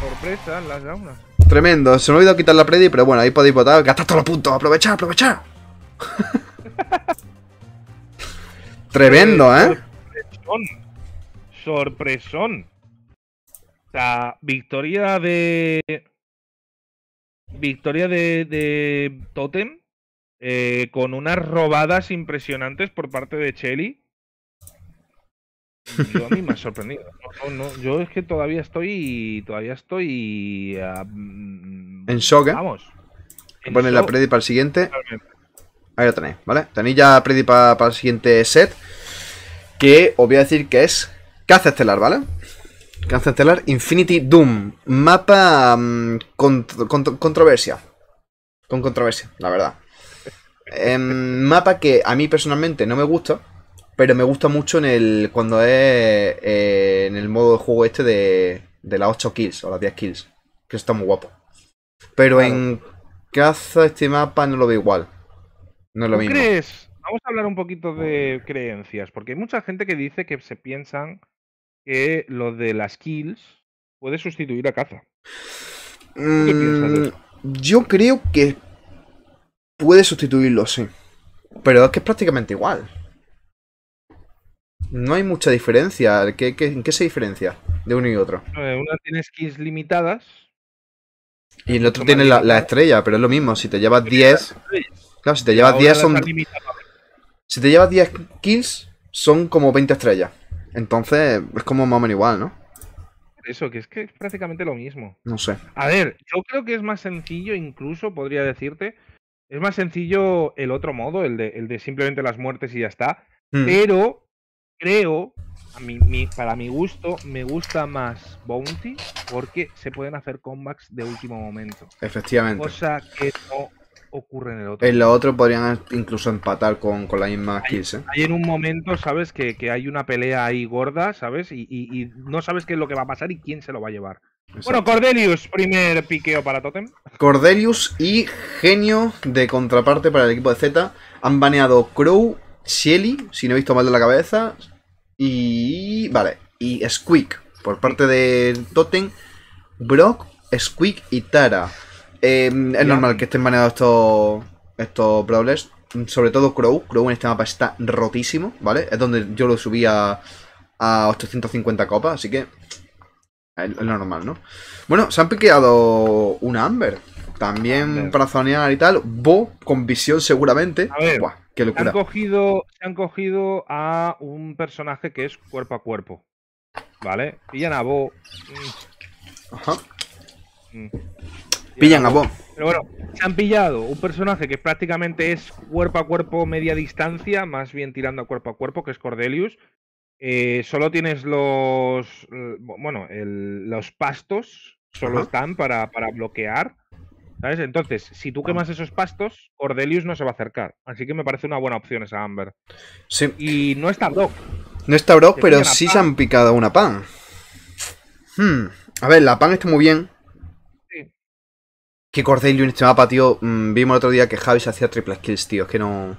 Sorpresa, las daunas.
tremendo. Se me ha olvidado quitar la predi, pero bueno, ahí podéis votar. Gastad todos los puntos, aprovechad, aprovechad. Tremendo, ¿eh?
Sorpresón. Sorpresón. O sea, victoria de. Victoria de, de Totem. Eh, con unas robadas impresionantes por parte de Chelly. Yo a mí me ha sorprendido. No, no, no, yo es que todavía estoy. Todavía estoy. mm,
En shock, ¿eh?
Vamos. en
Ponen la predi para el siguiente.
totalmente.
Ahí lo tenéis, ¿vale? Tenéis ya predi para, para el siguiente set. Que os voy a decir que es Caza Estelar, ¿vale? Caza Estelar Infinity Doom. Mapa mm, con, con- controversia. Con controversia, la verdad. Mapa que a mí personalmente no me gusta. Pero me gusta mucho en el. cuando es eh, en el modo de juego este de, de las 8 kills o las 10 kills. Que está muy guapo. Pero
Claro.
en caza este mapa no lo veo igual. No es lo
¿Tú
mismo.
crees? Vamos a hablar un poquito de creencias, porque hay mucha gente que dice que se piensan que lo de las kills puede sustituir a caza. qué piensas de
Mm,
eso?
yo creo que puede sustituirlo, sí. Pero es que es prácticamente igual. No hay mucha diferencia. ¿Qué, qué, en qué se diferencia de uno y otro?
Una tiene skills limitadas.
Y el otro tiene la, estrella, pero es lo mismo. Si te llevas 10. Claro, si te llevas
la
10
otra
son. Si te llevas 10 kills, son como 20 estrellas. Entonces, es como más o menos igual, ¿no?
Eso, que es que es prácticamente lo mismo.
No sé.
A ver, yo creo que es más sencillo, incluso podría decirte, es más sencillo el otro modo, el de, el de simplemente las muertes y ya está.
Mm,
Pero creo, a mi, mi- para mi gusto, me gusta más Bounty porque se pueden hacer comebacks de último momento.
efectivamente.
Cosa que no ocurre en el otro.
En lo otro podrían incluso empatar con, con la misma kills, ¿eh?
Hay en un momento, ¿sabes? Que, que hay una pelea ahí gorda, ¿sabes? Y, y- y no sabes qué es lo que va a pasar y quién se lo va a llevar. Bueno, Cordelius, primer piqueo para Totem.
Cordelius y Genio de contraparte para el equipo de Z han baneado Crow, Shelly, si no he visto mal de la cabeza, y. Vale, y Squeak por parte de Totem, Brock, Squeak y Tara. Eh, es normal que estén baneados estos, estos brawlers. sobre todo Crow. Crow en este mapa está rotísimo, ¿vale? Es donde yo lo subí a, a 850 copas, así que es lo normal, ¿no? Bueno, se han piqueado una Amber. También
Amber.
para zonear y tal. Bo con visión seguramente.
A ver,
Buah, qué
Se han,
locura.
cogido, se han cogido a un personaje que es cuerpo a cuerpo. ¿Vale? Pillan a Bo. mm,
Ajá.
mm,
Pillan a Bo.
Pero bueno, se han pillado un personaje que prácticamente es cuerpo a cuerpo, media distancia, más bien tirando a cuerpo a cuerpo, que es Cordelius. Eh, solo tienes los. eh, Bueno, el- los pastos solo
Ajá.
están para, para bloquear. ¿Sabes? Entonces, si tú quemas esos pastos, Cordelius no se va a acercar. Así que me parece una buena opción esa Amber.
Sí.
Y no está Brock.
No está Brock, pero sí
Pan.
se han picado una pan. Hmm. A ver, la pan está muy bien. Que Cordelio en este mapa, tío. mm, vimos el otro día que Javi se hacía triple kills, tío. Es que no.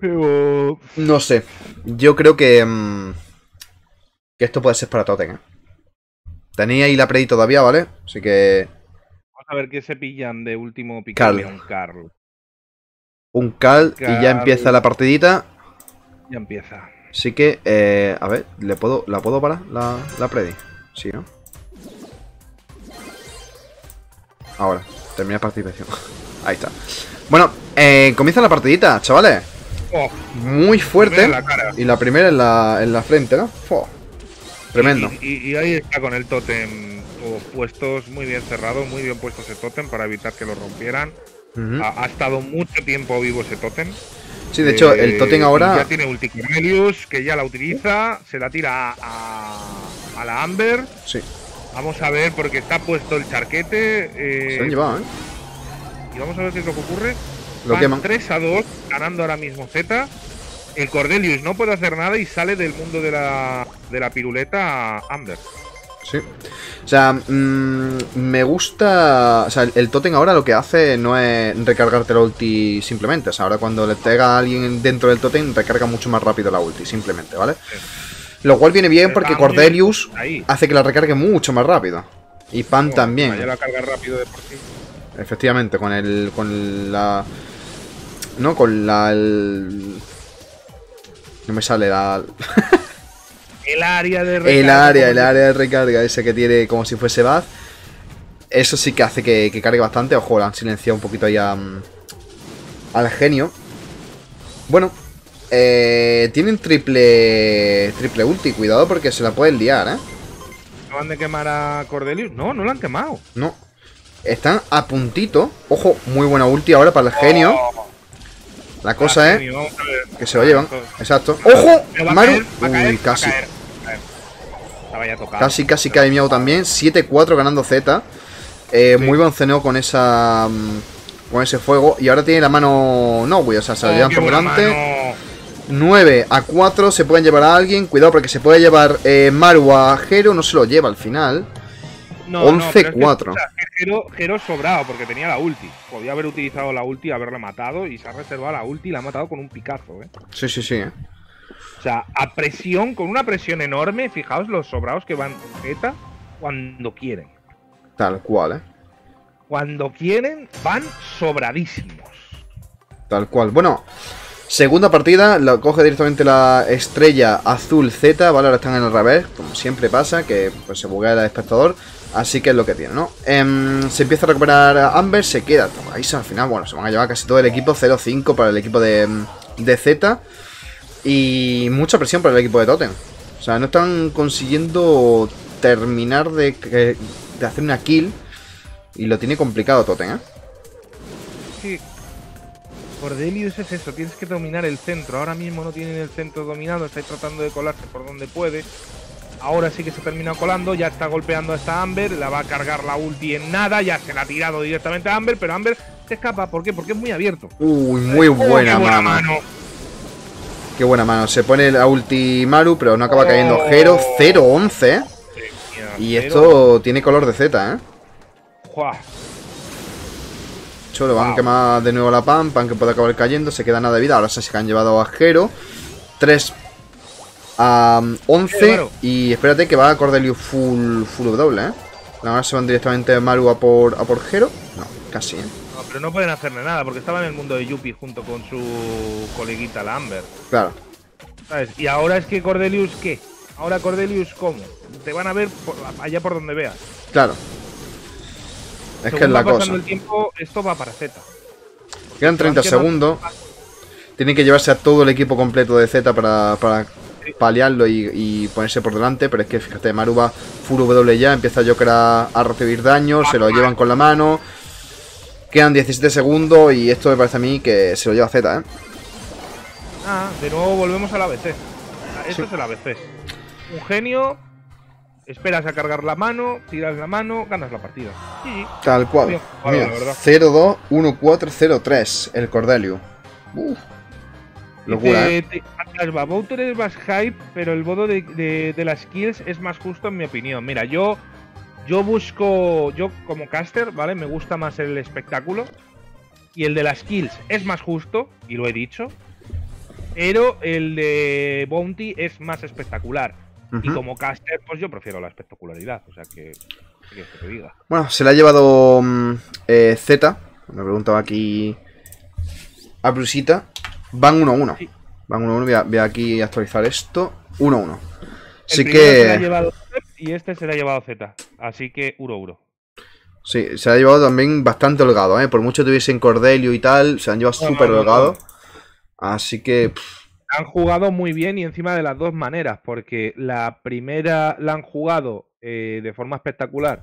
Pero.
No sé. Yo creo que. mm, que esto puede ser para Totem, ¿eh? Tenía ahí la Prey todavía, ¿vale? Así que.
Vamos a ver qué se pillan de último picarle
Carl.
a un Carl.
Un cal y ya empieza la partidita.
Ya empieza.
Así que, eh, a ver, ¿le puedo, ¿la puedo parar la, la Predi? Sí, ¿no? Ahora, termina participación. Ahí está. Bueno, eh, comienza la partidita, chavales.
Oh,
Muy fuerte.
la cara.
Y la primera en la, en la frente, ¿no? Fua. Tremendo.
Y, y- y ahí está con el tótem todos puestos, muy bien cerrado, muy bien puesto ese tótem para evitar que lo rompieran. Ha, ha estado mucho tiempo vivo ese tótem.
Sí, de hecho, el
Eh,
Totem
y
ahora.
Ya tiene ulti Cornelius, que ya la utiliza, se la tira a, a la Amber.
Sí,
Vamos a ver, porque está puesto el charquete. eh,
se han llevado, ¿eh?
y vamos a ver qué es lo que ocurre.
Lo
Van
queman.
3 a 2, ganando ahora mismo Z. El Cordelius no puede hacer nada y sale del mundo de la, de la piruleta a Amber.
Sí. O sea, mm, me gusta. O sea, el, el Totem ahora lo que hace no es recargarte la ulti simplemente. O sea, ahora cuando le pega a alguien dentro del Totem, recarga mucho más rápido la ulti, simplemente, ¿vale? Lo cual viene bien porque Cordelius hace que la recargue mucho más rápido. Y Pan también.
la carga rápido de por sí.
Efectivamente, con el. con la. No, con la. el- No me sale la.
El área de
El
recarga,
área,
como
el área de recarga ese que tiene como si fuese Bath. Eso sí que hace que, que cargue bastante. Ojo, la han silenciado un poquito ahí a, mm, al genio. Bueno, eh, tienen triple triple ulti. Cuidado porque se la pueden liar, ¿eh?
¿Acaban de quemar a Cordelius? No, no lo han quemado.
No. Están a puntito. Ojo, muy buena ulti ahora para el genio. La cosa
Ah,
es
genio, ver.
que se lo llevan. Exacto. ¡Ojo!
va
Maru.
caer,
Uy, casi. Casi, casi cae Miau también. 7-4 ganando Z. Eh,
Sí.
Muy buen ceneo con esa. mm, Con ese fuego. Y ahora tiene la mano. No, güey. O sea, se la
Oh,
llevan por delante.
Mano.
9 a 4. Se pueden llevar a alguien. Cuidado porque se puede llevar eh, Maru a Jero. No se lo lleva al final.
No, no,
11-4.
pero es que, o sea, sobrado porque tenía la ulti. Podía haber utilizado la ulti y haberla matado y se ha reservado la ulti y la ha matado con un picazo, ¿eh?
Sí, sí, sí. eh.
O sea, a presión, con una presión enorme, fijaos los sobrados que van Z cuando quieren.
Tal cual, eh.
Cuando quieren, van sobradísimos.
Tal cual. Bueno, segunda partida, la coge directamente la estrella azul Z, ¿vale? Ahora están en el revés, como siempre pasa, que pues se buguea el espectador. Así que es lo que tiene, ¿no? Em, se empieza a recuperar Amber, se queda ahí al final, bueno, se van a llevar casi todo el equipo 0-5 para el equipo de, de Z. Y mucha presión para el equipo de Totem. O sea, no están consiguiendo terminar de, de hacer una kill. Y lo tiene complicado Totem, ¿eh?
Sí. Cordelius es eso, tienes que dominar el centro. Ahora mismo no tienen el centro dominado, está tratando de colarse por donde puede. Ahora sí que se ha terminado colando, ya está golpeando a esta Amber, la va a cargar la ulti en nada, ya se la ha tirado directamente a Amber, pero Amber se escapa, ¿por qué? Porque es muy abierto.
Uy, muy
Oh,
buena, mano. Qué buena mano. Se pone la ulti Maru, pero no acaba cayendo. Hero 0-11, ¿eh?
Mira,
Y
pero-
esto tiene color de Z, ¿eh? Le van a quemar de nuevo la Pan. Pan que puede acabar cayendo. Se queda nada de vida. Ahora se han llevado a Hero. 3 a 11.
Claro.
Y espérate que va a Cordelius full, full W, ¿eh? Ahora se van directamente Maru a por, a por Hero. No, casi, ¿eh?
No, pero no pueden hacerle nada porque estaba en el mundo de Yuppie junto con su coleguita la Amber.
Claro.
¿Sabes? Y ahora es que Cordelius, ¿qué? Ahora Cordelius, ¿cómo? Te van a ver por- allá por donde veas.
Claro. Es que es la
pasando
cosa.
el tiempo, esto va para Z.
Quedan 30
van quedando-
segundos. Tienen que llevarse a todo el equipo completo de Z para, para paliarlo y, y ponerse por delante. Pero es que fíjate, Maru va full W ya. Empieza Joker a, a recibir daño. Se lo llevan con la mano. Quedan 17 segundos. Y esto me parece a mí que se lo lleva Z, ¿eh?
Ah, de nuevo volvemos al ABC. Ah, Esto es el ABC. Un genio, esperas a cargar la mano, tiras la mano, ganas la partida. Sí,
Tal cual. Mira,
la verdad.
0-2, 1-4-0-3. El Cordelio. Uf. Locura, ¿eh?
Te- Alba, Bowser es más hype, pero el modo de, de- de las kills es más justo en mi opinión. Mira, yo, yo busco, yo como caster, ¿vale? Me gusta más el espectáculo. Y el de las kills es más justo, y lo he dicho. Pero el de Bounty es más espectacular. Y
Ujú.
como caster, pues yo prefiero la espectacularidad. O sea que, ¿qué quieres que te diga?
Bueno, se le ha llevado mm, eh, Z. Me preguntaba aquí a Brusita. Van 1-1.
Sí.
Van 1-1. Voy, a- voy a aquí actualizar esto. 1-1.
El
Así
primero se la ha
que.
llevado y este se la ha llevado Z. Así que uro uro.
Sí, se le ha llevado también bastante holgado, ¿eh? Por mucho tuviesen Cordelio y tal, se han llevado
no,
súper
no, no.
holgado. Así que. pff,
Han jugado muy bien y encima de las dos maneras, porque la primera la han jugado eh, de forma espectacular,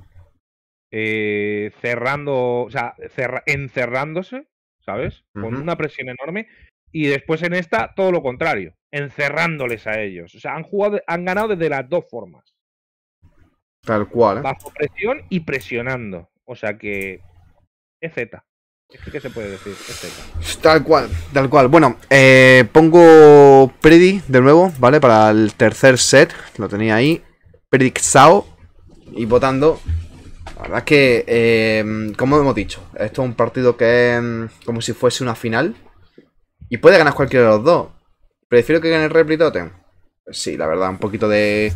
eh, cerrando, o sea, cerra- encerrándose, ¿sabes? Con una presión enorme. Y después en esta, todo lo contrario, encerrándoles a ellos. O sea, han jugado, han ganado desde las dos formas,
tal cual, ¿eh?
bajo presión y presionando. O sea que es Z. ¿qué se puede decir?
Tal cual, tal cual. Bueno, eh, pongo Predi de nuevo, ¿vale? Para el tercer set. Lo tenía ahí. Predixao. Y votando. La verdad es que, eh, como hemos dicho, esto es un partido que es mm, como si fuese una final. Y puede ganar cualquiera de los dos. Prefiero que gane el Repli Totem. Pues sí, la verdad, un poquito de.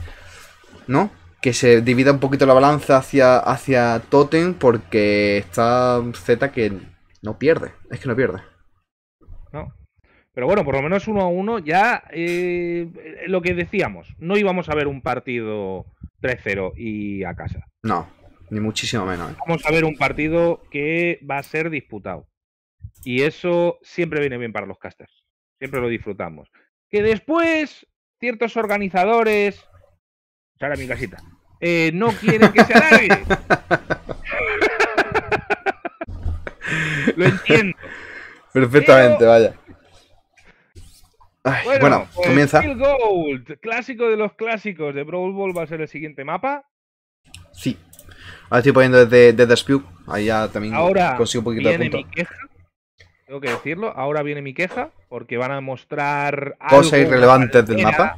¿No? Que se divida un poquito la balanza hacia, hacia Totem porque está Z que no pierde. Es que no pierde.
¿no? Pero bueno, por lo menos uno a uno ya eh, lo que decíamos, no íbamos a ver un partido 3-0 y a casa.
No, ni muchísimo menos. ¿eh?
Vamos a ver un partido que va a ser disputado. Y eso siempre viene bien para los casters. Siempre lo disfrutamos. Que después ciertos organizadores, Sara mi casita, eh, no quieren que se alargue. Lo entiendo.
Perfectamente, vaya. Ay,
Bueno,
bueno,
pues
comienza.
Steel Gold, clásico de los clásicos de Brawl Ball va a ser el siguiente mapa.
Sí. Ahora estoy poniendo desde, desde Spew. Ahí ya también
Ahora
consigo un poquito de
viene
punto.
mi queja. Tengo que decirlo. Ahora viene mi queja porque van a mostrar
Cosas irrelevantes del mapa.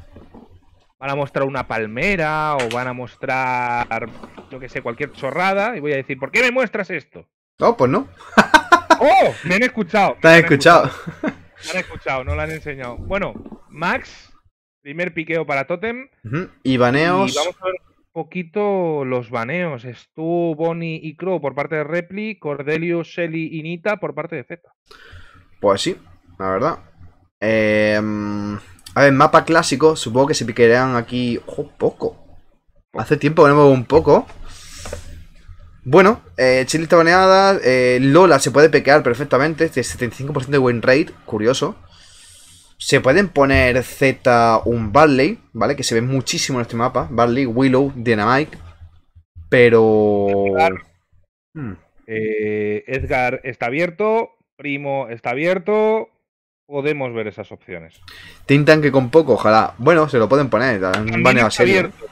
Van a mostrar una palmera o van a mostrar, yo que sé, cualquier chorrada y voy a decir, ¿por qué me muestras esto?
No, pues no.
¡Oh! Me han escuchado.
Te
me han
escuchado.
Me han escuchado, no lo han enseñado. Bueno, Max, primer piqueo para Totem.
Y
Y
baneos.
vamos a ver un poquito los baneos. Stu, Bonnie y Crow por parte de Repli, Cordelius, Shelly y Nita por parte de Z.
Pues sí, la verdad. Eh, a ver, mapa clásico. Supongo que se piquearán aquí. Ojo, poco. Hace tiempo que no muevo un poco. Bueno, eh, Chile está baneada. eh, Lola se puede pequear perfectamente. Tiene 75% de win rate. Curioso. Se pueden poner Z un Barley, ¿vale? Que se ve muchísimo en este mapa. Barley, Willow, Dynamite. Pero. Hmm.
Eh, Edgar está abierto, Primo está abierto. Podemos ver esas opciones.
Tintan que con poco, ojalá. Bueno, se lo pueden poner. Un baneo serio.
abierto.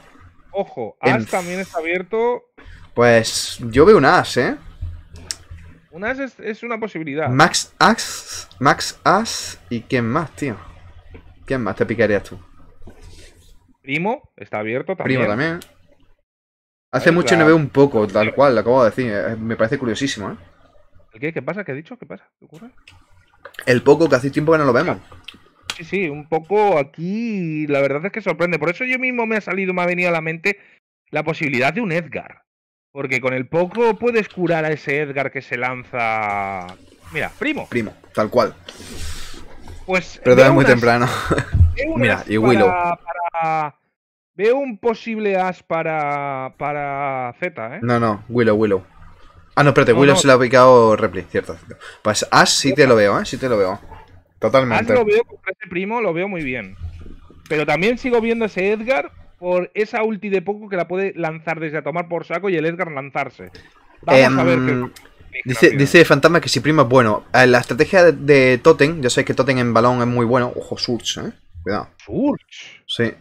Ojo,
En-
As también está abierto.
Pues yo veo un as, ¿eh?
Un As es, es una posibilidad.
Max As, Max As y quién más, tío. ¿Quién más te picarías tú?
Primo está abierto también.
Primo también. Hace
Ahí
mucho no veo un poco, tal cual, lo acabo de decir. eh, Me parece curiosísimo, ¿eh?
¿El qué? ¿Qué pasa? ¿Qué ha dicho? ¿Qué pasa? ¿Qué ocurre?
El poco que hace tiempo que no lo vemos.
Sí, sí, un poco aquí. La verdad es que sorprende. Por eso yo mismo me ha salido, me ha venido a la mente la posibilidad de un Edgar. Porque con el poco puedes curar a ese Edgar que se lanza. Mira, primo.
Primo, tal cual.
Pues.
Pero todavía muy temprano.
veo
Mira, y Willow.
para- para- Veo un posible as para. para Z, ¿eh?
No, no, Willow, Willow. Ah, no, espérate,
No,
Willow
no.
se le ha picado Repli, cierto. cierto. Pues Ash sí te lo veo, ¿eh? Sí te lo veo.
As
Totalmente.
lo veo contra ese primo, lo veo muy bien. Pero también sigo viendo ese Edgar por esa ulti de poco que la puede lanzar desde a tomar por saco y el Edgar lanzarse. Vamos a ver qué.
Em, Dice, dice Fantasma que si primo es bueno. Eh, La estrategia de, de Totem, ya sabéis que Totem en balón es muy bueno. Ojo, Surge, ¿eh? Cuidado.
Surge.
Sí.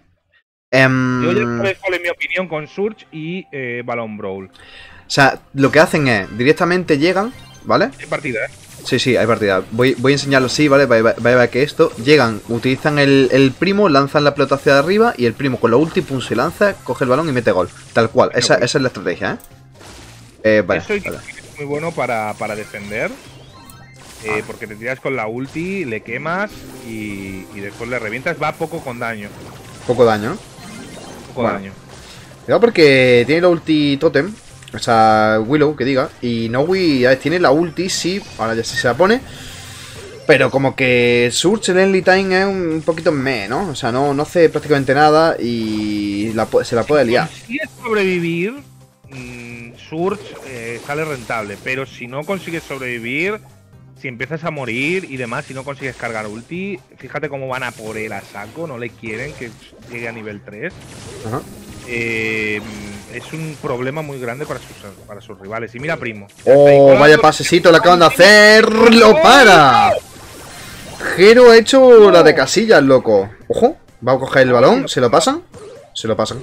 Em,
Yo ya sabéis cuál es mi opinión con Surge y eh, Balón Brawl.
o sea, lo que hacen es, directamente llegan, ¿vale?
Qué partida, ¿eh?
Sí, sí, hay partida. Voy, voy a enseñarlo así, ¿vale? Vais vais- vais a ver que esto, llegan, utilizan el, el primo, lanzan la pelota hacia arriba y el primo con la ulti, pum, se lanza, coge el balón y mete gol. Tal cual, esa, esa es la estrategia, ¿eh? Eh, vale,
Eso es muy bueno para, para defender. eh, porque te tiras con la ulti, le quemas y, y después le revientas. Va poco con daño.
Poco daño.
Poco
Bueno.
daño.
Cuidado porque tiene la ulti Totem, o sea, Willow, que diga, y Nowi ya tiene la ulti, sí, ahora ya sí se la pone. Pero como que Surge el Enly Time es un poquito meh, ¿no? O sea, no, no hace prácticamente nada y la se la puede liar.
Si consigues sobrevivir, mm, Surge eh, sale rentable. Pero si no consigues sobrevivir, si empiezas a morir y demás, si no consigues cargar ulti, fíjate cómo van a por él a saco, no le quieren que llegue a nivel 3.
Ajá.
Eh, es un problema muy grande para sus, para sus rivales. Y mira, primo.
Oh, vaya pasecito le acaban de hacer. ¡Lo para! Jero ha hecho la de casillas, loco. Ojo, va a coger el balón, ¿se lo pasan? Se lo pasan.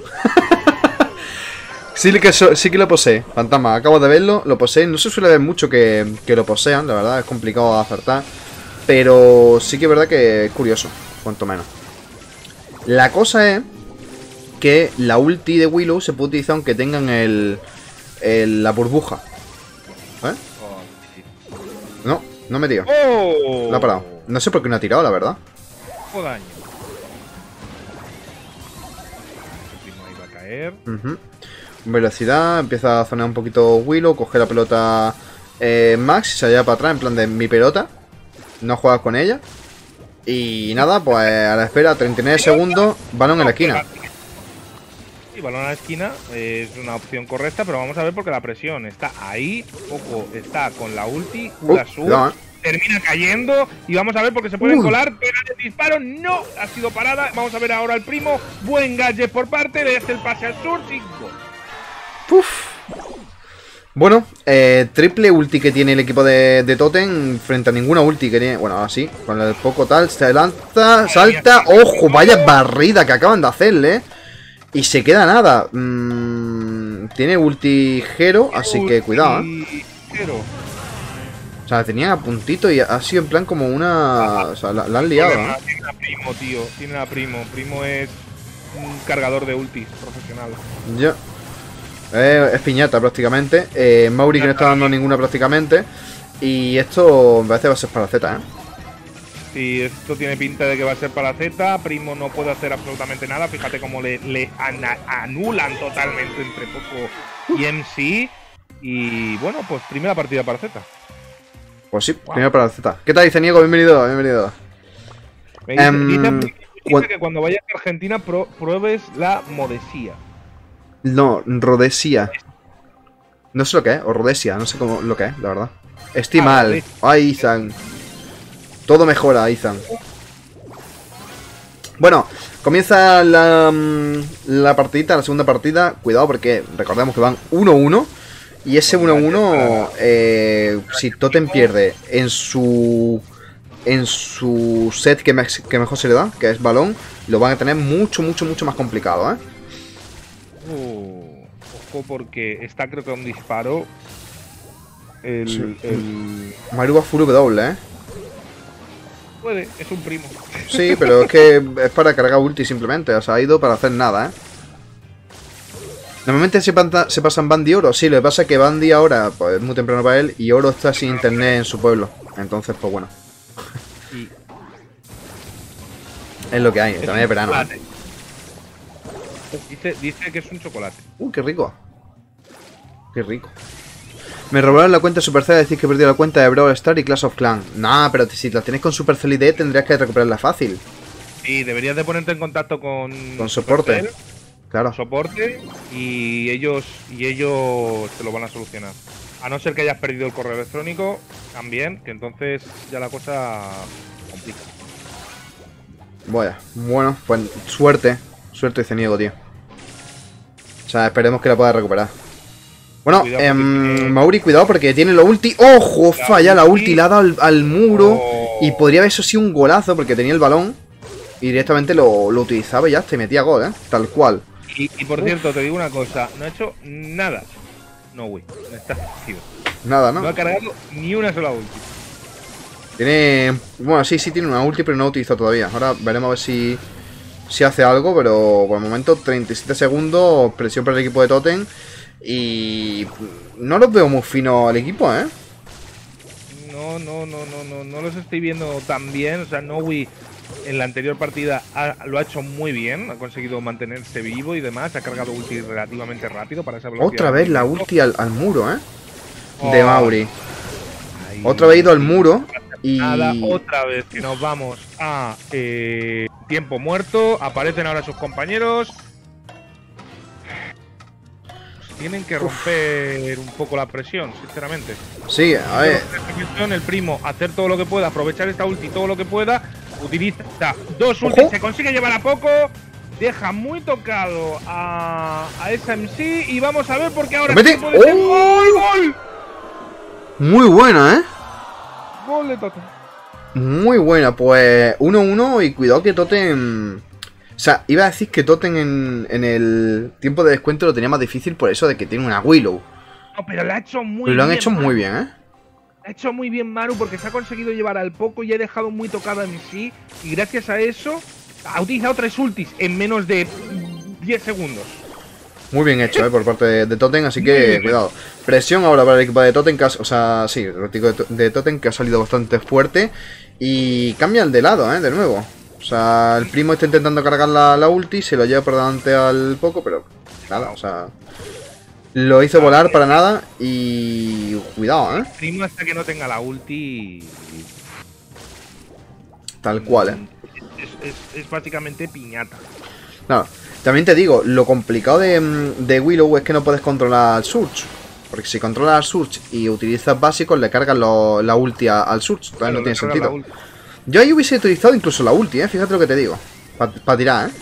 sí, que so- sí que lo posee, fantasma. Acabo de verlo, lo posee. No se suele ver mucho que, que lo posean, la verdad, es complicado acertar. Pero sí que es verdad que es curioso, cuanto menos. La cosa es que la ulti de Willow se puede utilizar aunque tengan el, el- la burbuja. ¿Eh? No, no me dio.
¡Oh!
La ha parado. No sé por qué no ha tirado, la verdad.
Poco daño. El primo ahí va a caer.
Ujú. Velocidad, empieza a zonar un poquito Willow, coge la pelota eh, Max y se lleva para atrás en plan de mi pelota. No juegas con ella. Y nada, pues a la espera, 39 segundos, balón en la esquina.
Sí, balón a la esquina eh, es una opción correcta, pero vamos a ver porque la presión está ahí. Poco está con la ulti,
Uh,
sur,
eh.
termina cayendo y vamos a ver porque se pueden
Uy.
colar. Pega el disparo, no ha sido parada. Vamos a ver ahora al primo. Buen gadget por parte, le hace el pase al sur. y gol.
Puf. Bueno, eh, triple ulti que tiene el equipo de, de Totem frente a ninguna ulti que tiene. Bueno, ahora sí, con el poco tal, se lanza, salta. ¡Ojo! Vaya barrida que acaban de hacerle. Y se queda nada. Mm, tiene ulti Jero, así que cuidado. ¿eh? O sea, tenía a puntito y ha sido en plan como una. O sea, la, la han liado, ¿eh?
Tiene a primo, tío. Tiene a primo. Primo es un cargador de ultis profesional.
Ya. Eh, es piñata prácticamente. Eh, Mauri que no está dando ninguna prácticamente. Y esto me parece va a ser para Z, ¿eh?
Si esto tiene pinta de que va a ser para Z, Primo no puede hacer absolutamente nada. Fíjate cómo le, anulan totalmente entre Poco y MC. Y bueno, pues primera partida para Z.
Pues sí, primero para Z. ¿Qué tal, dice Niego? Bienvenido, bienvenido.
Me dice,
Em,
dice- que cuando vayas a Argentina pro- pruebes la modesía.
No, Rhodesia. No sé lo que es, o Rhodesia, no sé cómo lo que es, la verdad. Estoy
Ah,
mal. Ay, Ethan. Todo mejora, Ethan. Bueno, comienza la, mm, la partidita, la segunda partida. Cuidado porque recordemos que van 1-1. Y ese 1-1, eh, si Totem pierde en su en su set que, me- que mejor se le da, que es balón, lo van a tener mucho, mucho, mucho más complicado, ¿eh?
Uh, ojo porque está creo que un disparo. El,
Sí.
el-
Maruba full W, ¿eh?
Puede, es un primo.
Sí, pero es que es para cargar ulti simplemente, o sea, ha ido para hacer nada, ¿eh? Normalmente se, pasan Bandy Oro, sí, lo que pasa es que Bandy ahora pues, es muy temprano para él y Oro está sin internet en su pueblo. Entonces, pues bueno,
Y
es lo que hay, también es verano. ¿eh?
Dice, dice que es un chocolate.
Uh, qué rico. Qué rico. Me robaron la cuenta de Supercell, decís que he perdido la cuenta de Brawl Star y Clash of Clans. Nah, pero si la tienes con Supercell ID tendrías que recuperarla fácil.
Y deberías de ponerte en contacto con...
Con soporte.
Supercell,
Claro.
soporte y ellos y ellos te lo van a solucionar. A no ser que hayas perdido el correo electrónico, también, que entonces ya la cosa complica.
Vaya, bueno, pues suerte. Suerte dice Niego, tío. O sea, esperemos que la pueda recuperar. Bueno,
Cuidado
em,
tiene-
Mauri, cuidado porque tiene la ulti. ¡Ojo!
La
Falla la ulti. la ha dado al, al muro.
Oh.
Y podría haber eso sido un golazo porque tenía el balón. Y directamente lo, lo utilizaba y ya te metía gol, ¿eh? Tal cual.
Y, y por cierto, te digo una cosa, no ha hecho nada. No, güey, no está.
Nada,
No
¿no?
ha cargado ni una sola ulti.
Tiene. Bueno, sí, sí, tiene una ulti, pero no la utiliza todavía. Ahora veremos a ver si. Si hace algo, pero por el momento 37 segundos, presión para el equipo de Totem. Y. No los veo muy finos al equipo, ¿eh?
No, no, no, no, no, no los estoy viendo tan bien. O sea, Nowi en la anterior partida ha- lo ha hecho muy bien, ha conseguido mantenerse vivo y demás, ha cargado ulti relativamente rápido para esa velocidad.
Otra vez la ulti al, al muro, ¿eh? De
Oh,
Mauri. Otra vez ido al muro. Y.
Nada, otra vez que nos vamos a eh, tiempo muerto. Aparecen ahora sus compañeros. Tienen que romper un poco la presión, sinceramente.
Sí, a ver.
El primo, hacer todo lo que pueda, aprovechar esta ulti todo lo que pueda. Utiliza dos
Ojo.
ultis, se consigue llevar a poco. Deja muy tocado a, a SMC y vamos a ver porque ahora
Mete. ¡Oh!
gol, gol,
Muy buena, ¿eh?
gol de Tottenham.
Muy buena, pues 1-1 y cuidado que Totem... O sea, iba a decir que Totem en, en el tiempo de descuento lo tenía más difícil por eso de que tiene una Willow.
No, pero lo ha hecho muy
Pero lo han
bien,
hecho
Maru.
muy bien, ¿eh?
Ha hecho muy bien Maru porque se ha conseguido llevar al poco y ha dejado muy tocado en sí. Y gracias a eso ha utilizado tres ultis en menos de 10 segundos.
Muy bien hecho, ¿eh? Por parte de, de Totem, así que cuidado. Presión ahora para el equipo de que ha- o sea, sí, el equipo de, de Totem que ha salido bastante fuerte. Y cambian de lado, ¿eh? De nuevo. O sea, el primo está intentando cargar la, la ulti, se lo lleva por delante al poco, pero nada, o sea... Lo hizo volar para nada y... Cuidado, ¿eh?
Primo hasta que no tenga la ulti.
Tal cual, ¿eh?
Es, es- es básicamente piñata.
Claro. También te digo, lo complicado de, de Willow es que no puedes controlar al Surge. Porque si controlas al Surge y utilizas básicos, le cargas lo- la ulti al Surge. Entonces no
Claro,
tiene sentido. Yo ahí hubiese utilizado incluso la ulti, ¿eh? Fíjate lo que te digo. Para tirar, ¿eh?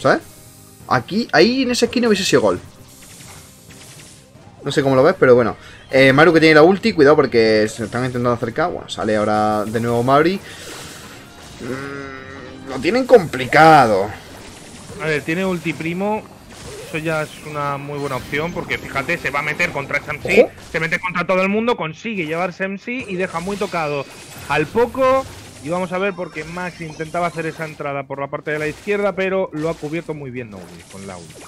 ¿Sabes? Aquí, ahí en esa esquina hubiese sido gol. No sé cómo lo ves, pero bueno. Eh, Maru que tiene la ulti, cuidado porque se están intentando acercar. Bueno, sale ahora de nuevo Mauri. Mm, lo tienen complicado.
A ver, tiene ulti primo. Eso ya es una muy buena opción porque fíjate, se va a meter contra SMC, se mete contra todo el mundo, consigue llevarse MC y deja muy tocado al poco. Y vamos a ver porque Max intentaba hacer esa entrada por la parte de la izquierda, pero lo ha cubierto muy bien Nowi con la ulti.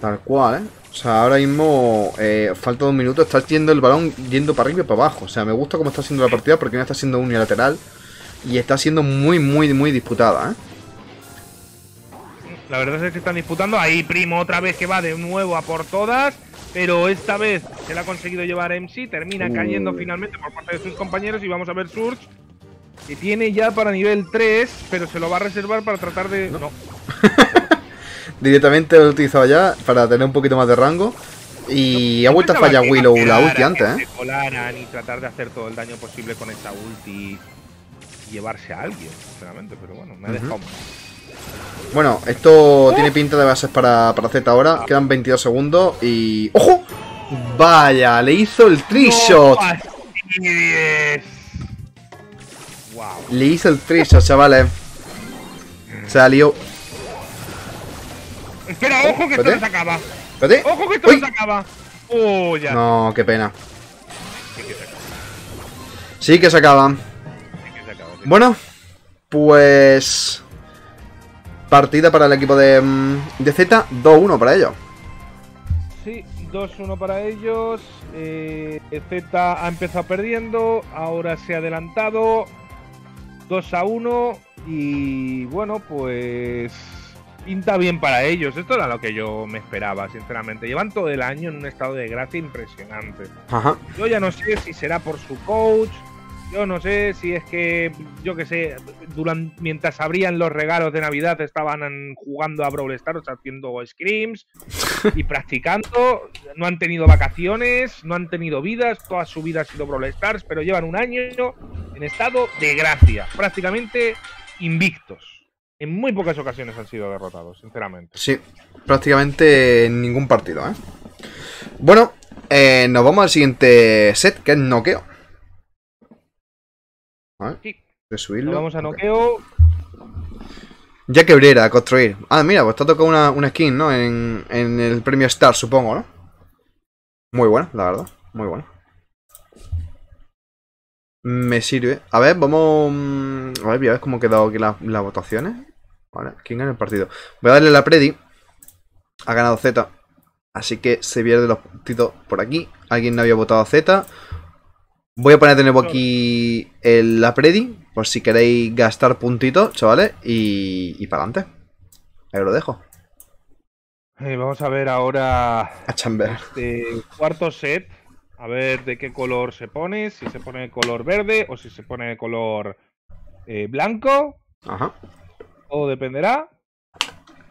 Tal cual, ¿eh? O sea, ahora mismo eh, falta un minuto, está yendo el balón yendo para arriba y para abajo. O sea, me gusta cómo está siendo la partida porque no está siendo unilateral y está siendo muy, muy, muy disputada, ¿eh?
La verdad es que están disputando. Ahí Primo otra vez que va de nuevo a por todas. Pero esta vez se la ha conseguido llevar MC. Termina
Uh.
cayendo finalmente por parte de sus compañeros. Y vamos a ver Surge. Que tiene ya para nivel 3. Pero se lo va a reservar para tratar de. No.
Directamente lo he utilizado ya para tener un poquito más de rango. Y ha vuelto a fallar Willow la ulti antes, ¿eh?
colaran y tratar de hacer todo el daño posible con esta ulti. Y llevarse a alguien, sinceramente. Pero bueno, me ha dejado.
Bueno, esto tiene pinta de bases para, para Z ahora. Quedan 22 segundos y... ¡Ojo! Vaya, le hizo el tree shot.
¡No! Wow.
Le hizo el tree shot, chavales. Salió.
Espera, ojo que esto no se acaba.
Espérate.
Ojo que esto no se acaba. Oh, ya.
No, qué pena.
Sí que se acaba.
Sí que Partida para el equipo de, mm, de Z, 2-1 para ellos.
Sí, 2-1 para ellos. Eh, Z ha empezado perdiendo. Ahora se ha adelantado. 2 a 1. Y bueno, pues. pinta bien para ellos. Esto era lo que yo me esperaba, sinceramente. Llevan todo el año en un estado de gracia impresionante.
Ajá.
Yo ya no sé si será por su coach. Yo no sé si es que, yo que sé, durante, mientras abrían los regalos de Navidad estaban jugando a Brawl Stars, haciendo scrims y practicando. No han tenido vacaciones, no han tenido vidas, toda su vida ha sido Brawl Stars, pero llevan un año en estado de gracia, prácticamente invictos. En muy pocas ocasiones han sido derrotados, sinceramente.
Sí, prácticamente en ningún partido, ¿eh? Bueno, eh, nos vamos al siguiente set, que es noqueo. A ver,
Sí.
de subirlo.
Nos vamos a noqueo.
Ya quebrera a construir. Ah, mira, pues te ha tocado una, una skin, ¿no? En, en el premio Star, supongo, ¿no? Muy buena, la verdad. Muy buena. Me sirve. A ver, vamos. mm, A ver, voy a ver cómo han quedado aquí las, las votaciones. Vale, ¿quién gana el partido? Voy a darle la predi. Ha ganado Z. Así que se pierde los puntitos por aquí. Alguien no había votado a Z. Voy a poner de nuevo aquí el, la predi. Por si queréis gastar puntitos, chavales. Y, y para adelante. Ahí os lo dejo.
Eh, vamos a ver ahora
A chamber.
este cuarto set. A ver de qué color se pone. Si se pone de color verde o si se pone de color eh, blanco.
Ajá.
Todo dependerá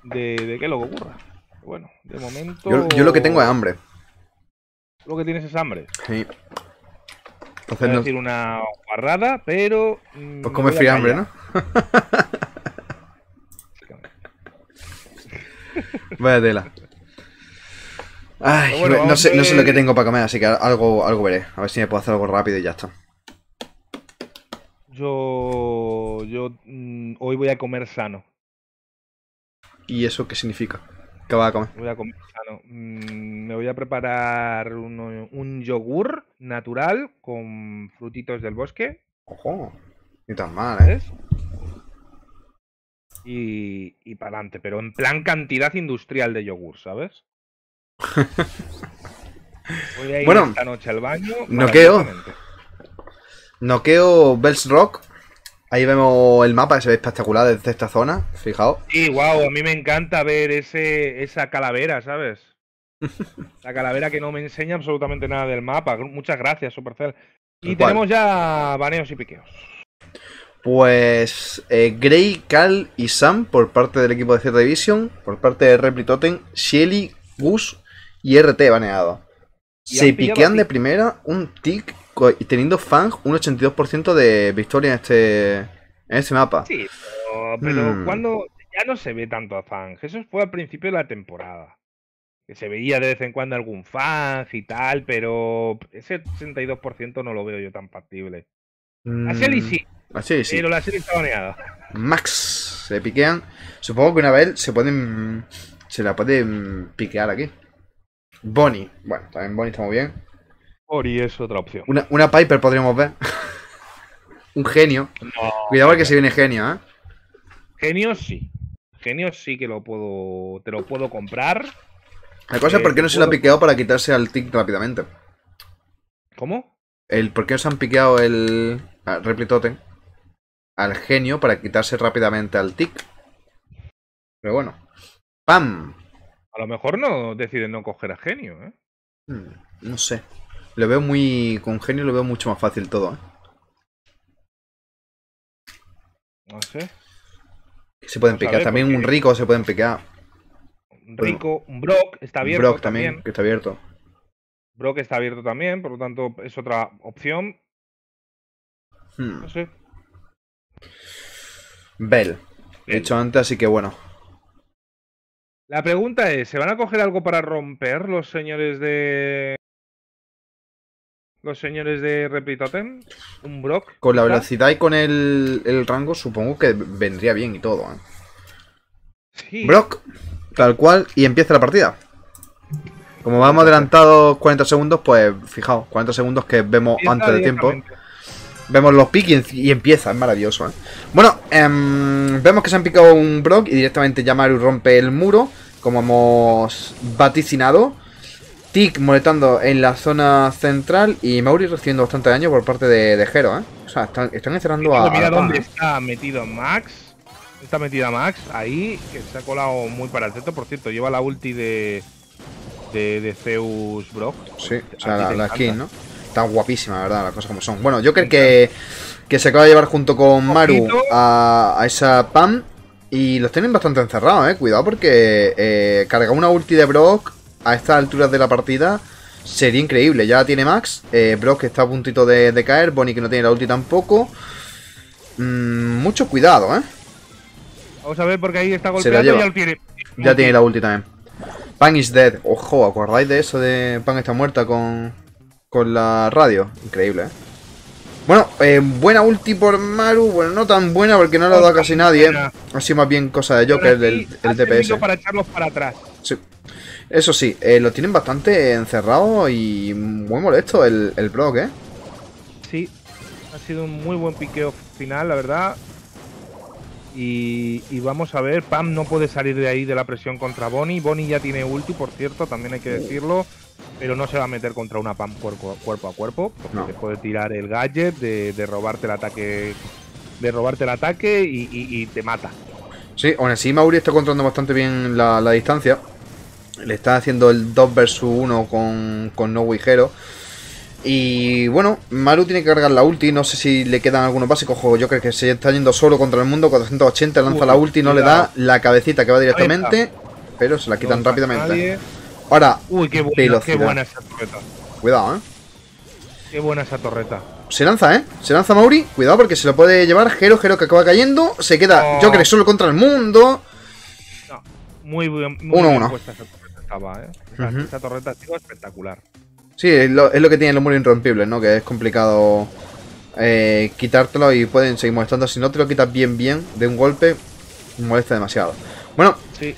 de, de qué lo que ocurra. Bueno, de momento.
Yo, yo lo que tengo es hambre.
Lo que tienes es hambre.
Sí.
Voy
Entonces
a
no.
decir una guarrada, pero. mm,
Pues
me
come
callar.
¿no? Vaya tela. Ay,
bueno,
no, sé, no sé lo que tengo para comer, así que algo, algo veré. A ver si me puedo hacer algo rápido y ya está.
Yo. Yo mm, hoy voy a comer sano.
¿Y eso qué significa? ¿Qué vas a comer?
Voy a comer sano. Mm, me voy a preparar uno- un yogur natural con frutitos del bosque,
Ojo. Ni tan mal, ¿eh?
¿ves? Y, y para adelante, pero en plan cantidad industrial de yogur, ¿sabes? Voy a ir
Bueno,
esta noche al baño.
noqueo. Noqueo Bells Rock. Ahí vemos el mapa que se ve espectacular desde esta zona. Fijaos.
Sí, wow, a mí me encanta ver ese, esa calavera, ¿sabes? La calavera que no me enseña absolutamente nada del mapa. Muchas gracias, Supercell. Y tenemos ya baneos y piqueos.
Pues eh, Grey, Cal y Sam por parte del equipo de Z Division, por parte de Repli Totem, Shelly, Gus y RT baneado. Se piquean de primera un tick y teniendo Fang un 82% de victoria en este, en este mapa.
Sí, pero, pero
Hmm.
cuando ya no se ve tanto a Fang. Eso fue al principio de la temporada. Que se veía de vez en cuando algún Fang y tal, pero ese 62% no lo veo yo tan factible. A Shelly sí,
a Shelly sí.
pero la serie está baneada.
Max se piquean. Supongo que una vez se pueden. Se la pueden piquear aquí. Bonnie. Bueno, también Bonnie está muy bien.
Ori es otra opción.
Una, una Piper podríamos ver. Un genio.
No,
Cuidado que se viene genio, ¿eh?
Genios sí. Genios sí que lo puedo. Te lo puedo comprar.
La cosa es
Eh,
por qué no se lo ha piqueado para quitarse al tick rápidamente.
¿Cómo?
El por qué no se han piqueado el. Replitote. Al genio para quitarse rápidamente al tick. Pero bueno. ¡Pam!
A lo mejor no deciden no coger a genio, ¿eh?
Hmm, No sé. Lo veo muy. Con genio lo veo mucho más fácil todo, ¿eh?
No sé.
Se pueden
Vamos ver,
También un rico se pueden piquear.
Un Rico, un Brock está abierto
Brock
también.
también, que está abierto.
Brock está abierto también, por lo tanto es otra opción.
Hmm.
No sé.
Bell. He dicho antes, así que bueno.
La pregunta es, ¿se van a coger algo para romper los señores de... Los señores de Replitotem? ¿Un Brock?
Con la velocidad y con el, el rango, supongo que vendría bien y todo, ¿eh?
Sí.
Brock, tal cual, y empieza la partida. Como vamos adelantados 40 segundos, pues fijaos, 40 segundos que vemos
Empieza
antes de tiempo. Vemos los picks y, empieza, es maravilloso, ¿eh? Bueno, em, vemos que se han picado un Brock y directamente ya Maru rompe el muro, como hemos vaticinado. Tick molestando en la zona central y Mauri recibiendo bastante daño por parte de, de Hero, ¿eh? O sea, están, están encerrando a.
Mira dónde está metido Max. Está metida Max ahí, que se ha colado muy para el centro. Por cierto, lleva la ulti de, de, de Zeus Brock.
Sí, o sea, la, skin, ¿no? Está guapísima, la verdad, las cosas como son. Bueno, yo creo que, que se acaba de llevar junto con Maru a, a esa Pam. Y los tienen bastante encerrados, eh. Cuidado porque eh, cargar una ulti de Brock a estas alturas de la partida sería increíble. Ya la tiene Max. eh, Brock que está a puntito de, de caer. Bonnie que no tiene la ulti tampoco. Mm, mucho cuidado, eh.
Vamos a ver porque ahí está
la
golpeando y ya lo tiene.
Ya tiene la ulti también. Pan is dead. Ojo, ¿acordáis de eso de Pan está muerta con, con la radio? Increíble, ¿eh? Bueno, eh, buena ulti por Maru. Bueno, no tan buena porque no le ha dado casi nadie. ¿eh? Ha sido más bien cosa de Joker,
Ahora
el, DPS.
para echarlos para atrás.
Sí. Eso sí, eh, lo tienen bastante encerrado y muy molesto el, el ¿eh?
Sí, ha sido un muy buen piqueo final, la verdad. Y, y vamos a ver, Pam no puede salir de ahí de la presión contra Bonnie. Bonnie ya tiene ulti, por cierto, también hay que decirlo. Pero no se va a meter contra una Pam cuerpo, cuerpo a cuerpo. Porque
No.
te puede tirar el gadget de, de robarte el ataque. De robarte el ataque y, y- y te mata.
Sí, aún así Mauri está controlando bastante bien la, la distancia. Le están haciendo el 2 vs 1 con, con No Wigero. Y bueno, Maru tiene que cargar la ulti. No sé si le quedan algunos básicos. Ojo, yo creo que se está yendo solo contra el mundo. 480 lanza
Uy,
la ulti, no le da la cabecita que va directamente. Pero se la quitan rápidamente. Ahora,
Uy, qué buena, esa torreta.
Cuidado, eh.
Qué buena esa torreta.
Se lanza, ¿eh? Se lanza Mauri. Cuidado porque se lo puede llevar Jero, Jero que acaba cayendo. Se queda,
yo
creo, solo contra el mundo.
No, muy bien. 1-1 estaba. ¿eh? Esa torreta ha espectacular.
Sí, es lo, que tiene el muro irrompible, ¿no? Que es complicado eh, quitártelo y pueden seguir molestando. Si no te lo quitas bien, bien, de un golpe, molesta demasiado. Bueno,
sí.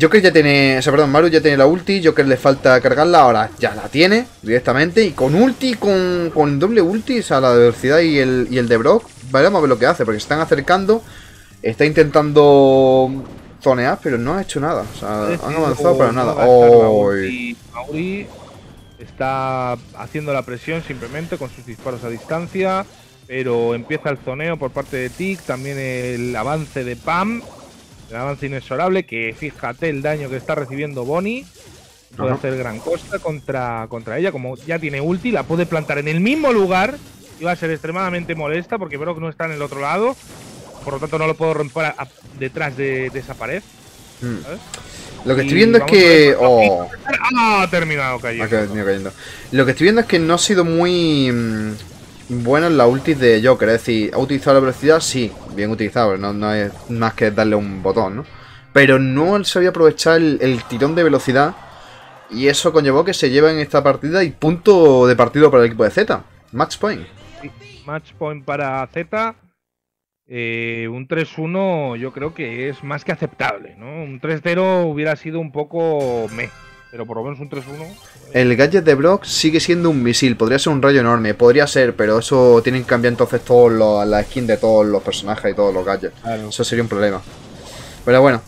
Joker ya tiene, o sea, perdón, Maru ya tiene la ulti, Joker le falta cargarla, ahora ya la tiene directamente. Y con ulti, con, con doble ulti, o sea, la velocidad y el, y el de Brock, vale, vamos a ver lo que hace, porque se están acercando, está intentando pero no ha hecho nada. O sea, han
decidido
avanzado para nada.
Mauri está haciendo la presión simplemente con sus disparos a distancia, pero empieza el zoneo por parte de Tic, también el avance de Pam, el avance inexorable, que fíjate el daño que está recibiendo Bonnie. Puede
Ajá.
hacer gran cosa contra, contra ella, como ya tiene ulti, la puede plantar en el mismo lugar y va a ser extremadamente molesta porque Brock no está en el otro lado, por lo tanto no lo puedo romper a- a- detrás de, de esa pared.
Mm.
¿sabes?
Lo que
Y
estoy viendo es que... oh.
Ah, ha terminado cayendo.
ha. Lo que estoy viendo es que no ha sido muy mm, bueno en la ulti de Joker. Es decir, ha utilizado la velocidad, sí, bien utilizado. No, no es más que darle un botón, ¿no? Pero no sabía aprovechar el, el tirón de velocidad. Y eso conllevó que se lleva en esta partida y punto de partido para el equipo de Z. Match point.
Match point para Z. Eh, un 3-1 yo creo que es más que aceptable, ¿no? Un 3-0 hubiera sido un poco me, pero por lo menos un 3-1.
El gadget de Brock sigue siendo un misil. Podría ser un rayo enorme. Podría ser, pero eso tienen que cambiar entonces todos los, la skin de todos los personajes y todos los gadgets. Eso sería un problema. Pero bueno.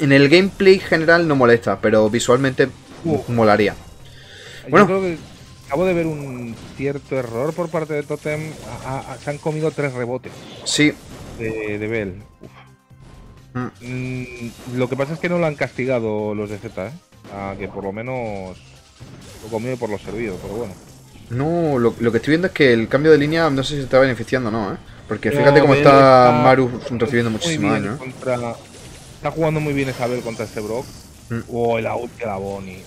En el gameplay general no molesta, pero visualmente molaría.
Yo
Bueno.
creo que acabo de ver un cierto error por parte de Totem. A- a- se han comido tres rebotes
Sí,
de, de Bell.
Mm.
Mm, lo que pasa es que no lo han castigado los de Z, ¿eh? Ah, que por lo menos lo comido por lo servido, pero bueno.
no, lo, lo que estoy viendo es que el cambio de línea no sé si se está beneficiando o no, ¿eh? Porque fíjate cómo está,
está
Maru recibiendo muchísimo daño, ¿eh?
contra- Está jugando muy bien Isabel contra este Brock.
Mm.
O el out de la Bonnie.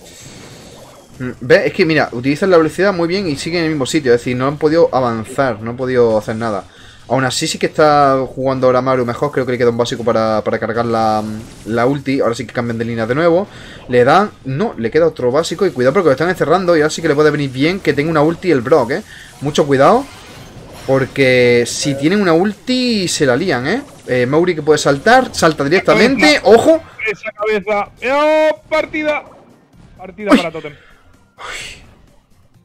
¿Ves? Es que mira, utilizan la velocidad muy bien y siguen en el mismo sitio. Es decir, no han podido avanzar, no han podido hacer nada. Aún así sí que está jugando ahora Maru mejor. Creo que le queda un básico para, para cargar la, la ulti. Ahora sí que cambian de línea de nuevo. Le dan... No, le queda otro básico. Y cuidado porque lo están encerrando. Y ahora sí que le puede venir bien que tenga una ulti el Brock, ¿eh? Mucho cuidado. Porque si tienen una ulti se la lían, ¿eh? eh Mauri que puede saltar. Salta directamente. ¡Ojo!
Esa cabeza. ¡Oh, partida! Partida para Totem.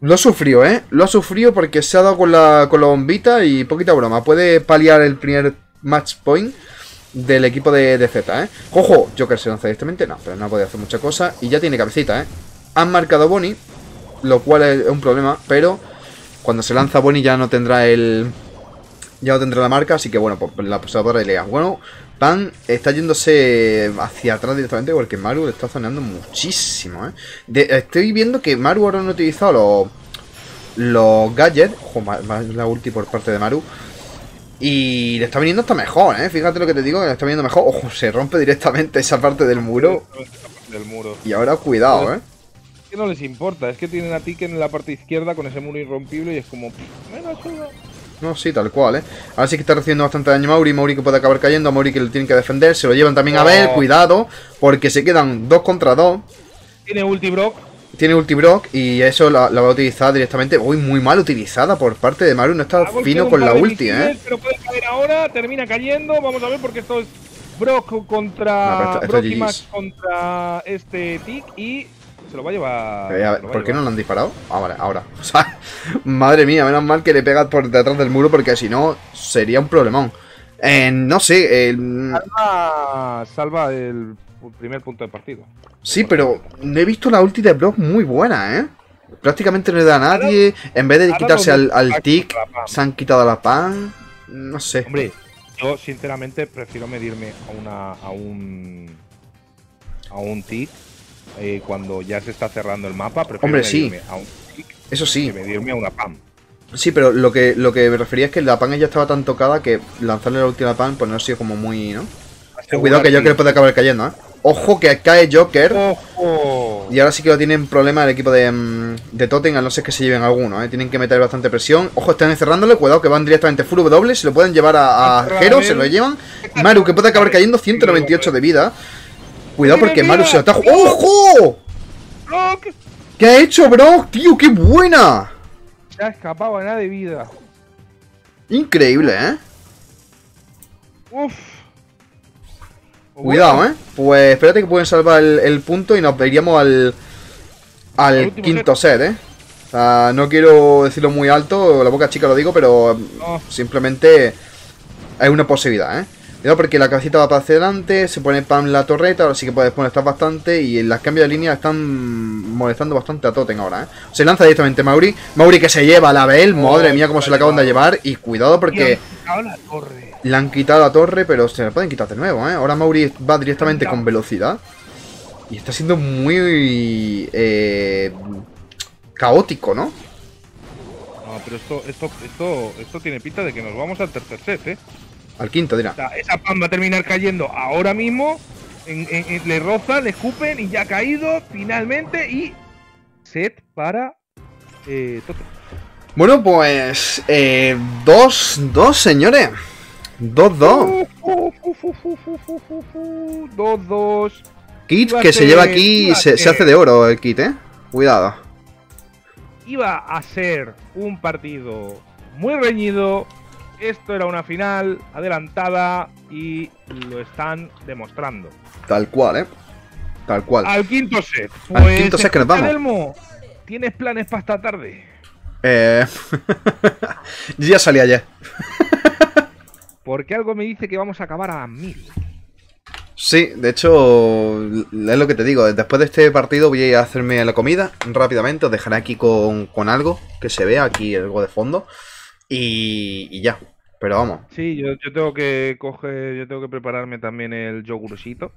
Lo ha sufrido, ¿eh? Lo ha sufrido porque se ha dado con la, con la bombita y poquita broma. Puede paliar el primer match point del equipo de, de Z, ¿eh? Ojo, Joker se lanza directamente. No, pero no puede hacer mucha cosa. Y ya tiene cabecita, ¿eh? Han marcado Bonnie, lo cual es un problema, pero cuando se lanza Bonnie ya no tendrá el... Ya no tendrá la marca, así que bueno, pues la y lea. Bueno, Pan está yéndose hacia atrás directamente porque Maru le está zoneando muchísimo, ¿eh? De- estoy viendo que Maru ahora no ha utilizado los, los gadgets. Ojo, la ulti por parte de Maru. Y le está viniendo hasta mejor, ¿eh? Fíjate lo que te digo, que le está viniendo mejor. Ojo, se rompe directamente esa parte del muro.
Del muro.
Y ahora cuidado, ¿eh?
Es que no les importa, es que tienen a Tick en la parte izquierda con ese muro irrompible y es como. ayuda.
No, sí, tal cual, ¿eh? Ahora sí que está recibiendo bastante daño Mauri. Mauri que puede acabar cayendo. A Mauri que le tienen que defender. Se lo llevan también a ver. Cuidado. Porque se quedan dos contra dos.
Tiene ulti Brock.
Tiene ulti Brock y eso la, la va a utilizar directamente. Uy, muy mal utilizada por parte de Maru. No está
Ha
fino con la ulti,
misiles,
¿eh?
Pero puede caer ahora, termina cayendo. Vamos a ver porque esto es Brock contra.
No, esto- esto
Brock
es
y. Max contra este Tick y se lo va a llevar.
Eh, a ver,
a
¿Por qué no lo han disparado? Ah, vale, ahora. O sea, madre mía, menos mal que le pega por detrás del muro porque si no sería un problemón. Eh, no sé, el-
Salva, salva el primer punto de partido.
sí, pero no he visto la ulti de Brock muy buena, ¿eh? Prácticamente no le da a nadie. En vez de quitarse al, al tic,
la paz.
se han quitado la pan. No sé.
Hombre, yo sinceramente prefiero medirme a una a un a un tick eh, cuando ya se está cerrando el mapa. Prefiero
Hombre, sí.
a un
Eso sí.
que medirme a una PAM.
Sí, pero lo que, lo que me refería es que la pan ya estaba tan tocada que lanzarle la última pan, pues no ha sido como muy, ¿no? Cuidado que Joker puede acabar cayendo, ¿eh? Ojo que cae Joker.
¡Ojo!
Y ahora sí que lo tienen problema el equipo de, mm, de Totem, a no ser que se lleven alguno, ¿eh? Tienen que meter bastante presión. Ojo, están encerrándole, cuidado que van directamente full W, se lo pueden llevar a, a Hero, se lo llevan. Maru que puede acabar cayendo 198 de vida. Cuidado porque Maru se ataja. ¡Ojo!
Brock
¿Qué ha hecho, bro? Tío, qué buena.
se ha escapado a nada de vida.
Increíble, ¿eh?
Uf.
Cuidado, ¿eh? Pues espérate que pueden salvar el, el punto y nos iríamos al,
Al
quinto set, ¿eh? O sea, no quiero decirlo muy alto, la boca chica lo digo, pero
No.
simplemente hay una posibilidad, ¿eh? Cuidado porque la cabecita va para hacia adelante, se pone Pam la torreta, ahora sí que puedes molestar bastante y en las cambios de línea están molestando bastante a Totem ahora, ¿eh? Se lanza directamente Mauri, Mauri que se lleva a la Bell, madre
Oh,
mía cómo se la acaban de llevar y cuidado porque...
y han quitado la torre.
Le han quitado la torre, pero se la pueden quitar de nuevo, ¿eh? Ahora Mauri va directamente con velocidad. Y está siendo muy... eh, caótico, ¿no?
No, pero esto, esto, esto, esto tiene pinta de que nos vamos al tercer set, ¿eh?
Al quinto, dirá.
O sea, esa pan va a terminar cayendo ahora mismo. En, le rozan, le escupen y ya ha caído finalmente. Y set para eh, Toto.
Bueno, pues. Eh, dos, dos, señores. Dos, dos.
Dos, dos.
Kit que se lleva aquí. Se, se hace de oro el kit, eh. Cuidado.
Iba a ser un partido muy reñido esto era una final adelantada y lo están demostrando.
Tal cual, ¿eh? Tal cual.
Al quinto set.
Al
Pues,
quinto set que nos vamos.
Elmo, ¿tienes planes para esta tarde?
Eh... yo ya salí ayer.
Porque algo me dice que vamos a acabar a mil.
Sí, de hecho, es lo que te digo. Después de este partido voy a ir a hacerme la comida rápidamente. Os dejaré aquí con, con algo que se vea aquí algo de fondo. Y, y ya. Pero vamos.
Sí, yo, yo tengo que coger, yo tengo que prepararme también el yogurcito.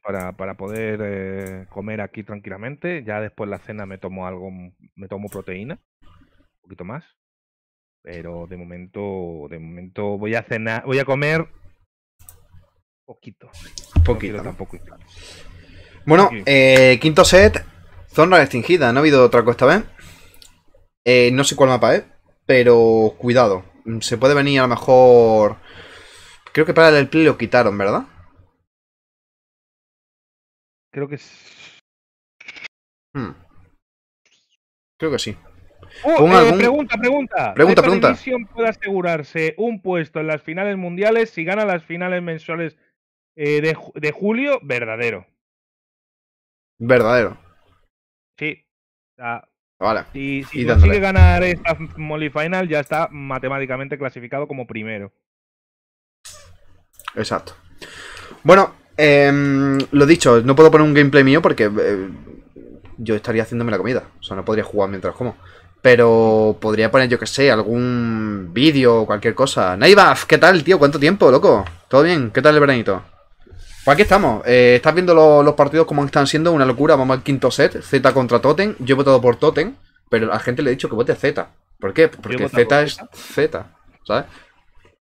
Para, para poder eh, comer aquí tranquilamente. Ya después la cena me tomo algo, me tomo proteína, un poquito más. Pero de momento, de momento voy a cenar, voy a comer poquito.
Poquito. ¿no?
tampoco.
Bueno, eh, quinto set. Zona extingida. No ha habido otra esta vez. Eh, no sé cuál mapa es. Pero cuidado. Mm, Se puede venir a lo mejor. Creo que para el play lo quitaron, ¿verdad?
Creo que.
Hmm. Creo que sí.
Oh, eh,
algún-
Pregunta, pregunta.
Pregunta, pregunta.
Puede asegurarse un puesto en las finales mundiales si gana las finales mensuales eh, de, de julio, verdadero.
Verdadero.
Sí. O sea,
Vale.
si si
Y dándole.
consigue ganar esta Molly Final, ya está matemáticamente clasificado como primero.
Exacto. Bueno, em, lo dicho, no puedo poner un gameplay mío porque eh, yo estaría haciéndome la comida. O sea, no podría jugar mientras como. Pero podría poner, yo que sé, algún vídeo o cualquier cosa. Naivaf, ¿qué tal, tío? ¿Cuánto tiempo, loco? ¿Todo bien? ¿Qué tal el veranito? Pues aquí estamos. Eh, Estás viendo lo- los partidos como están siendo, una locura. Vamos al quinto set, Z contra Totem. Yo he votado por Totem, pero a la gente le he dicho que vote Z. ¿Por qué? Porque Z es Z, ¿sabes?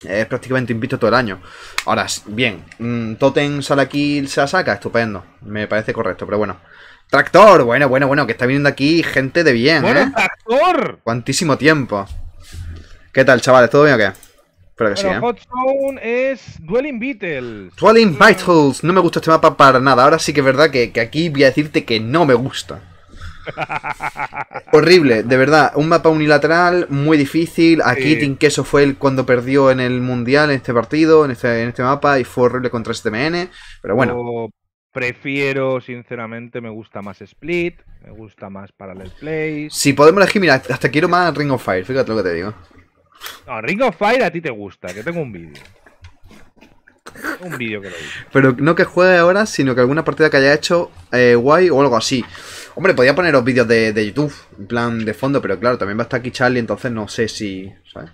Es prácticamente invito todo el año. Ahora, bien, mm, Totem sale aquí y se la saca, estupendo. Me parece correcto, pero bueno. Tractor, bueno, bueno, bueno, que está viniendo aquí gente de bien,
¡Bueno,
¿eh?
actor!
Cuantísimo tiempo. ¿Qué tal, chavales? ¿Todo bien o qué? Espero que sí,
Bueno,
¿eh?
Hot Zone es Dwelling Beatles.
Dwelling Vitals, no me gusta este mapa para nada. Ahora sí que es verdad que, que aquí voy a decirte que no me gusta. Horrible, de verdad. Un mapa unilateral, muy difícil. Aquí
Sí.
Queso fue el cuando perdió en el mundial, en este partido, en este, en este mapa, y fue horrible contra STMN. Pero bueno,
Yo prefiero, sinceramente, me gusta más Split, me gusta más Parallel Plays.
si podemos elegir, mira, hasta quiero más Ring of Fire, fíjate lo que te digo.
No, Ring of Fire a ti te gusta, que tengo un vídeo. Un vídeo que lo dice.
Pero no que juegue ahora, sino que alguna partida que haya hecho eh, guay o algo así. Hombre, podía poneros vídeos de, de YouTube, en plan de fondo, pero claro, también va a estar aquí Charlie, entonces no sé si. ¿Sabes?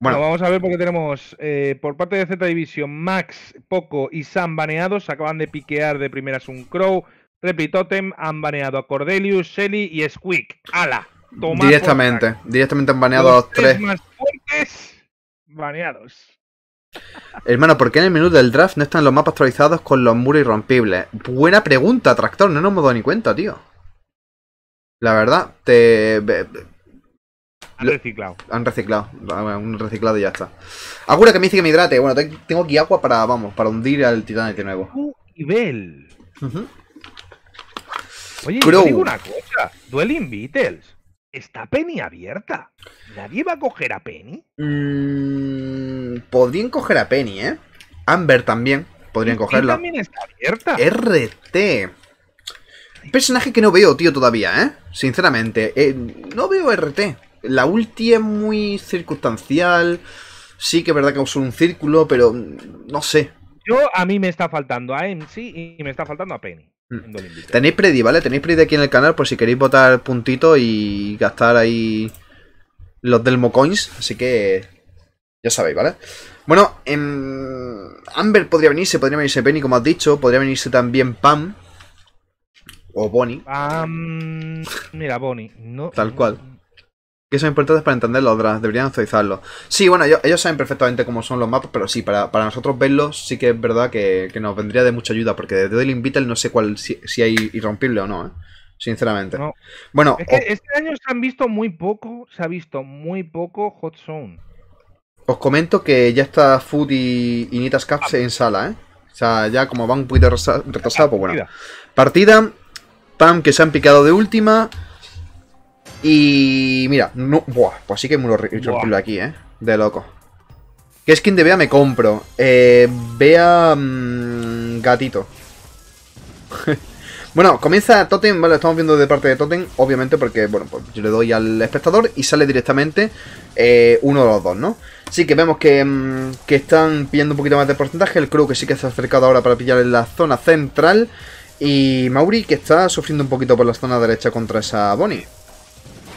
Bueno,
Bueno,
vamos a ver porque tenemos eh, por parte de Z Division Max, Poco y Sam baneados. Acaban de piquear de primeras un Crow. Repli Totem han baneado a Cordelius, Shelly y Squeak. ¡Hala!
Directamente, directamente han baneado a
Los
los tres.
más fuertes baneados.
Hermano, ¿por qué en el menú del draft no están los mapas actualizados con los muros irrompibles? Buena pregunta, Tractor, no nos hemos dado ni cuenta, tío. La verdad, te.
Han reciclado.
Han reciclado, un reciclado y ya está. Agura que me dice que me hidrate. Bueno, te- tengo aquí agua para, vamos, para hundir al titán de nuevo.
Uh, nivel.
Ujú.
Oye,
Crow.
yo digo una cosa. Dueling Beatles. Está Penny abierta. ¿Nadie va a coger a Penny?
Mm, podrían coger a Penny, ¿eh? Amber también. Podrían cogerla.
también está abierta.
RT. Personaje que no veo, tío, todavía, ¿eh? Sinceramente. eh, no veo RT. La ulti es muy circunstancial. Sí que es verdad que uso un círculo, pero mm, no sé.
Yo, a mí me está faltando a MC y me está faltando a Penny.
Mm. Tenéis predi, ¿vale? Tenéis predi aquí en el canal por si queréis votar puntito y gastar ahí los Delmo Coins. Así que ya sabéis, ¿vale? Bueno, em, Amber podría venirse, podría venirse Penny, como has dicho. Podría venirse también Pam. O Bonnie.
Am, mira, Bonnie. No,
Tal
no-
cual. Que son importantes para entender los drafts, deberían actualizarlos. Sí, bueno, ellos, ellos saben perfectamente cómo son los mapas, pero sí, para, para nosotros verlos sí que es verdad que, que nos vendría de mucha ayuda, porque de Dueling Beetle no sé cuál si, si hay irrompible o no, ¿eh? Sinceramente.
No.
Bueno,
Es que
os,
este año se han visto muy poco, se ha visto muy poco Hot Zone.
os comento que ya está Food y, y Nitas Caps en sala, ¿eh? O sea, ya como van un poquito retrasa- retrasados, pues bueno. Partida, Pam que se han picado de última. Y mira, no, buah, pues sí que
Buah.
horrible aquí, eh. De loco. ¿Qué skin de Bea me compro? Eh, Bea mm, gatito. bueno, comienza Totem, vale, estamos viendo de parte de Totem, obviamente porque, bueno, pues yo le doy al espectador y sale directamente eh, uno de los dos, ¿no? Sí que vemos que, mm, que están pillando un poquito más de porcentaje, el crew que sí que se ha acercado ahora para pillar en la zona central y Mauri que está sufriendo un poquito por la zona derecha contra esa Bonnie.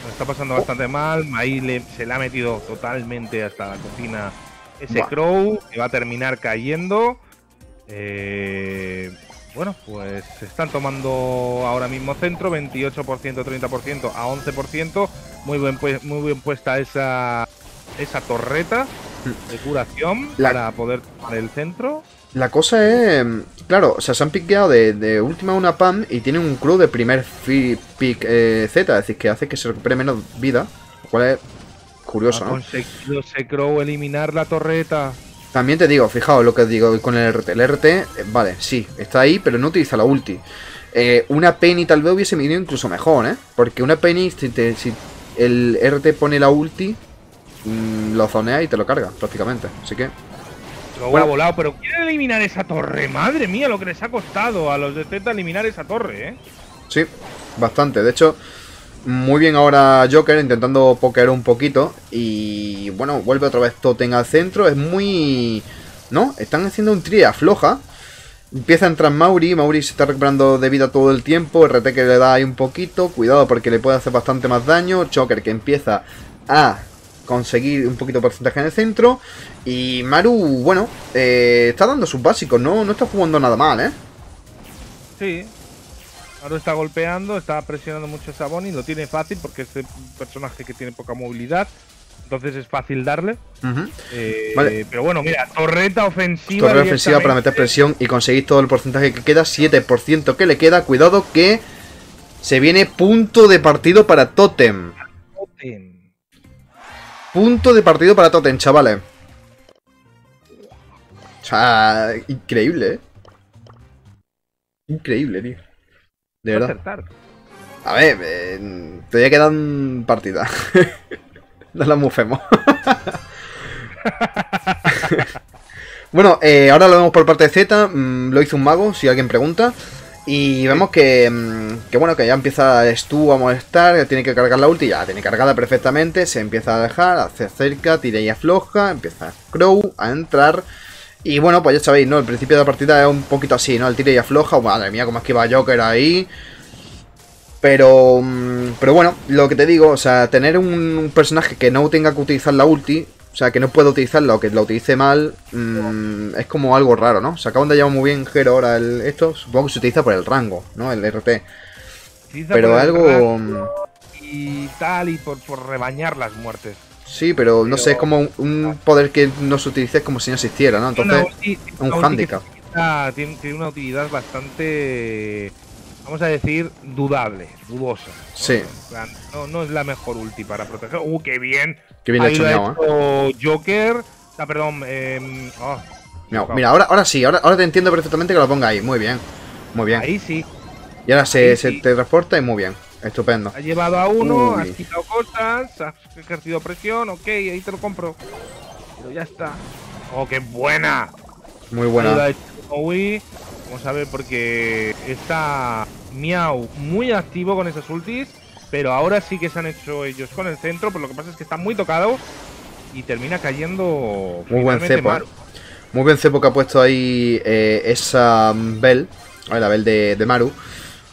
Lo está pasando bastante mal. Ahí le- se le ha metido totalmente hasta la cocina ese
Buah.
Crow que va a terminar cayendo. Eh, bueno, pues se están tomando ahora mismo centro, 28%, 30% a 11%. Muy, buen, pu- muy bien puesta esa, esa torreta de curación
La-
para poder tomar el centro.
La cosa es, claro, o sea, se han piqueado de, de última una PAM y tienen un crew de primer pick eh, Z, es decir, que hace que se recupere menos vida, lo cual es curioso,
ha
¿no?
conseguido ese Crow eliminar la torreta.
También te digo, fijaos lo que digo con el RT. El RT, eh, vale, sí, está ahí, pero no utiliza la ulti. Eh, una Penny tal vez hubiese venido incluso mejor, ¿eh? Porque una Penny, si, te- si el RT pone la ulti, mm, lo zonea y te lo carga, prácticamente. Así que,
Lo volado, pero quieren eliminar esa torre. Madre mía, lo que les ha costado a los de Z eliminar esa torre, ¿eh?
sí, bastante. De hecho, muy bien ahora Joker intentando pokear un poquito. Y bueno, vuelve otra vez Totem al centro. Es muy. ¿No? Están haciendo un tria floja. Empieza a entrar Mauri, Mauri se está recuperando de vida todo el tiempo, RT que le da ahí un poquito, cuidado porque le puede hacer bastante más daño, Choker que empieza a conseguir un poquito de porcentaje en el centro, y Maru, bueno, eh, está dando sus básicos, no, no está jugando nada mal, ¿eh?
Sí. Ahora está golpeando, está presionando mucho a Saboni, lo tiene fácil porque es un personaje que tiene poca movilidad. Entonces es fácil darle. Eh,
Vale.
Pero bueno, mira, torreta ofensiva.
Torre ofensiva para meter presión y conseguir todo el porcentaje que queda, 7% que le queda, cuidado que se viene punto de partido para Totem.
Totem.
Punto de partido para Totem, chavales. O sea, increíble, ¿eh? Increíble, tío. De verdad.
Acertar.
A ver, eh, todavía quedan partidas. no las mufemos. bueno, eh, ahora lo vemos por parte de Z. mm, lo hizo un mago, si alguien pregunta. Y vemos que, mm, que bueno, que ya empieza Stu a molestar, tiene que cargar la ulti, ya la tiene cargada perfectamente, se empieza a dejar, se acerca, tira y afloja, empieza Crow a entrar. Y bueno, pues ya sabéis, ¿no? El principio de la partida es un poquito así, ¿no? El tira y afloja, madre mía, cómo esquiva Joker ahí. Pero, mm, pero bueno, lo que te digo, o sea, tener un personaje que no tenga que utilizar la ulti, sea, que no pueda utilizarla o que la utilice mal, mm, es como algo raro, ¿no? Se acaban de llamar muy bien Gero ahora el, esto, supongo que se utiliza por el rango, ¿no? El RT.
Utiliza
Pero algo... mm,
Y tal, y por, por rebañar las muertes.
Sí, pero no sé, es como un, un poder que no se utilice como si no existiera, ¿no? Entonces,
tiene
un
utiliza- Tiene, tiene una utilidad bastante, vamos a decir, dudable, dudosa. ¿no?
Sí.
No, no es la mejor ulti para proteger. ¡Uh, qué bien!
qué bien ha
Ahí
hecho
lo ha
Miao, ¿eh?
Joker. Ah, perdón. Eh, oh.
Mira, ahora, ahora sí, ahora, ahora te entiendo perfectamente que lo ponga ahí, muy bien. Muy bien.
Ahí sí.
Y ahora se, se
sí.
transporta y muy bien. Estupendo.
Ha llevado a uno,
Uy.
has quitado cosas, has ejercido presión, ok, ahí te lo compro. Pero ya está. ¡Oh, qué buena!
Muy buena.
ha Vamos a ver porque está Miau muy activo con esas ultis. Pero ahora sí que se han hecho ellos con el centro. Pero lo que pasa es que está muy tocado. Y termina cayendo.
Muy buen cepo, ¿eh? Muy bien Cepo que ha puesto ahí eh, esa Bell, ¿vale? la Bell de, de Maru,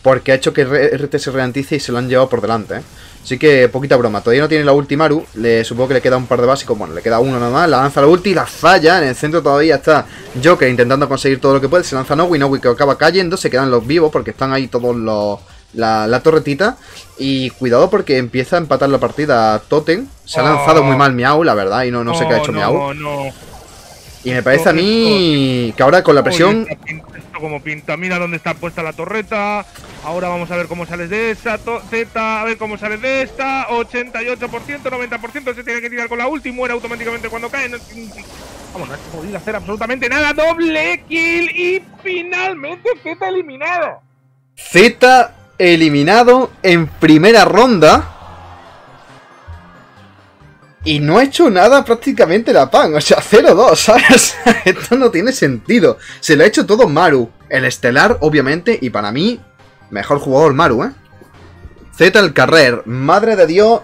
porque ha hecho que RT se ralentice y se lo han llevado por delante. ¿eh? Así que poquita broma, todavía no tiene la ulti Maru, le supongo que le queda un par de básicos, bueno, le queda uno nada más, la lanza la ulti y la falla, en el centro todavía está Joker intentando conseguir todo lo que puede, se lanza Nowi, Nowi que acaba cayendo, se quedan los vivos porque están ahí todos los... La, la torretita y cuidado porque empieza a empatar la partida Totem. Se ha lanzado
Oh.
muy mal Miau, la verdad, y no, no sé qué ha hecho Miau.
No, no.
Y me parece a mí que ahora con la presión.
Esto como pinta. Mira dónde está puesta la torreta. Ahora vamos a ver cómo sales de esa. Z, a ver cómo sales de esta. 88%, 90% se tiene que tirar con la ulti. Muere automáticamente cuando cae. No, vamos, no has podido hacer absolutamente nada. Doble kill. Y finalmente Z eliminado.
Z eliminado en primera ronda. Y no ha hecho nada prácticamente la PAN. O sea, 0-2, ¿sabes? Esto no tiene sentido. Se lo ha hecho todo Maru. El estelar, obviamente. Y para mí, mejor jugador Maru, ¿eh? Z el carrer. Madre de Dios.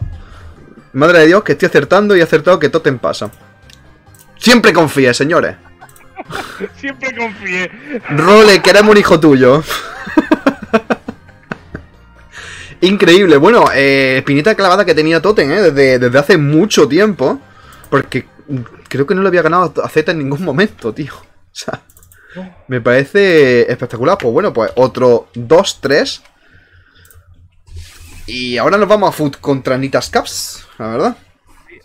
Madre de Dios que estoy acertando y he acertado que Totem pasa. Siempre confíe, señores.
Siempre confié.
Role, queremos un hijo tuyo. Increíble. Bueno, eh, espinita clavada que tenía Totem, ¿eh? Desde, desde hace mucho tiempo. Porque creo que no le había ganado a Z en ningún momento, tío. O sea, me parece espectacular. Pues bueno, pues otro 2-3. Y ahora nos vamos a Foot contra Nitas Caps, la verdad.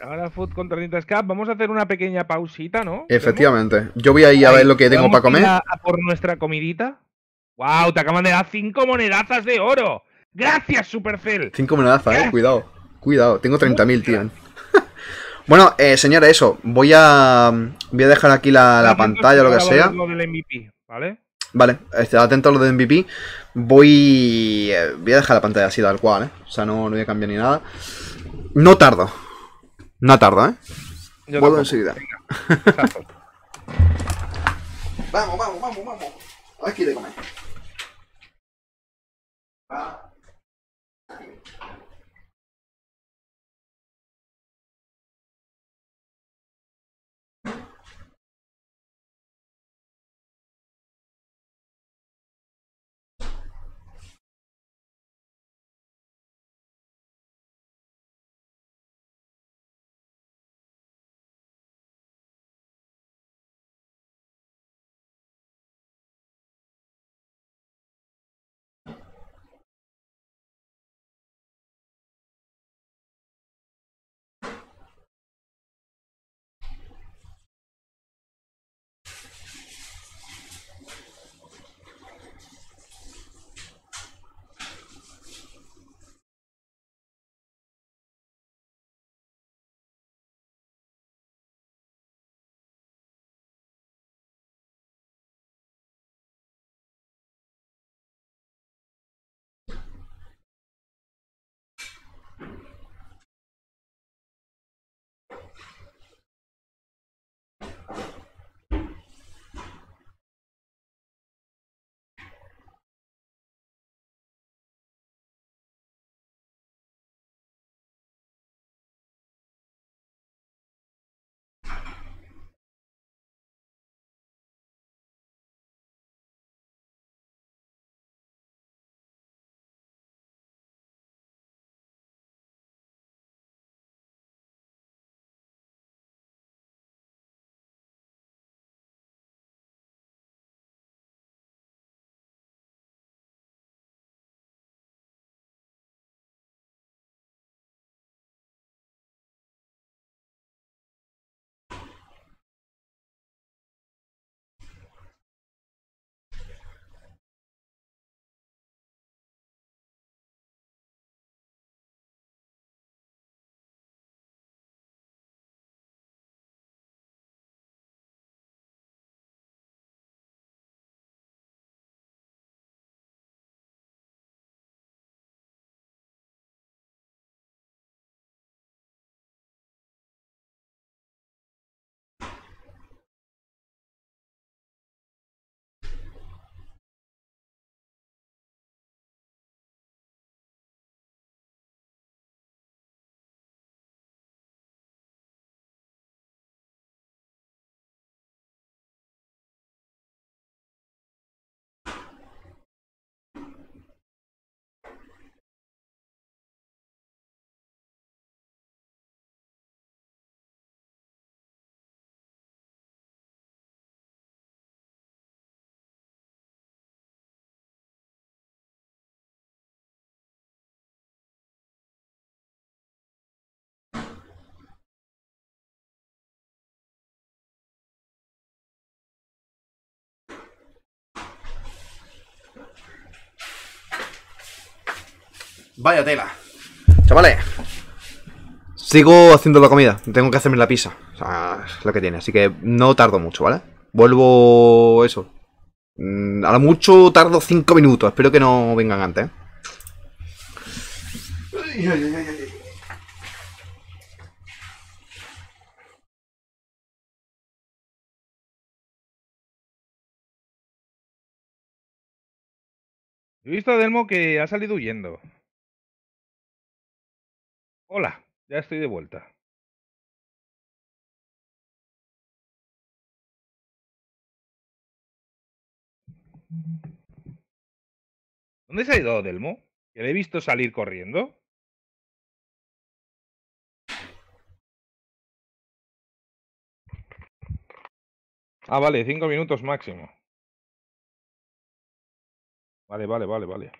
Ahora Food contra Nitas Cup. Vamos a hacer una pequeña pausita, ¿no?
Efectivamente. Yo voy ahí a ver lo que tengo para
¿Vamos
comer.
a por nuestra comidita? ¡Wow! Te acaban de dar cinco monedazas de oro. Gracias, Supercell.
5 monedazas, eh. Cuidado. Cuidado. Tengo 30.000, tío. bueno, eh, señora, eso. Voy a. Voy a dejar aquí la, la pantalla o lo que sea.
Lo del MVP, ¿vale?
Vale, este, atento a lo de MVP. Voy. eh, voy a dejar la pantalla así tal cual, eh. O sea, no, no voy a cambiar ni nada. No tardo. No tardo, eh.
Yo
Vuelvo enseguida. Vamos, vamos, vamos, vamos. Aquí de comer. Vaya tela. Chavales. Sigo haciendo la comida. Tengo que hacerme la pizza. O sea, es lo que tiene. Así que no tardo mucho, ¿vale? Vuelvo eso. Mm, A lo mucho tardo 5 minutos. Espero que no vengan antes. ¿eh? Ay, ay, ay, ay, ay.
He visto a Delmo que ha salido huyendo. Hola, ya estoy de vuelta. ¿Dónde se ha ido Delmo? Que le he visto salir corriendo. Ah, vale, cinco minutos máximo. Vale, vale, vale, vale.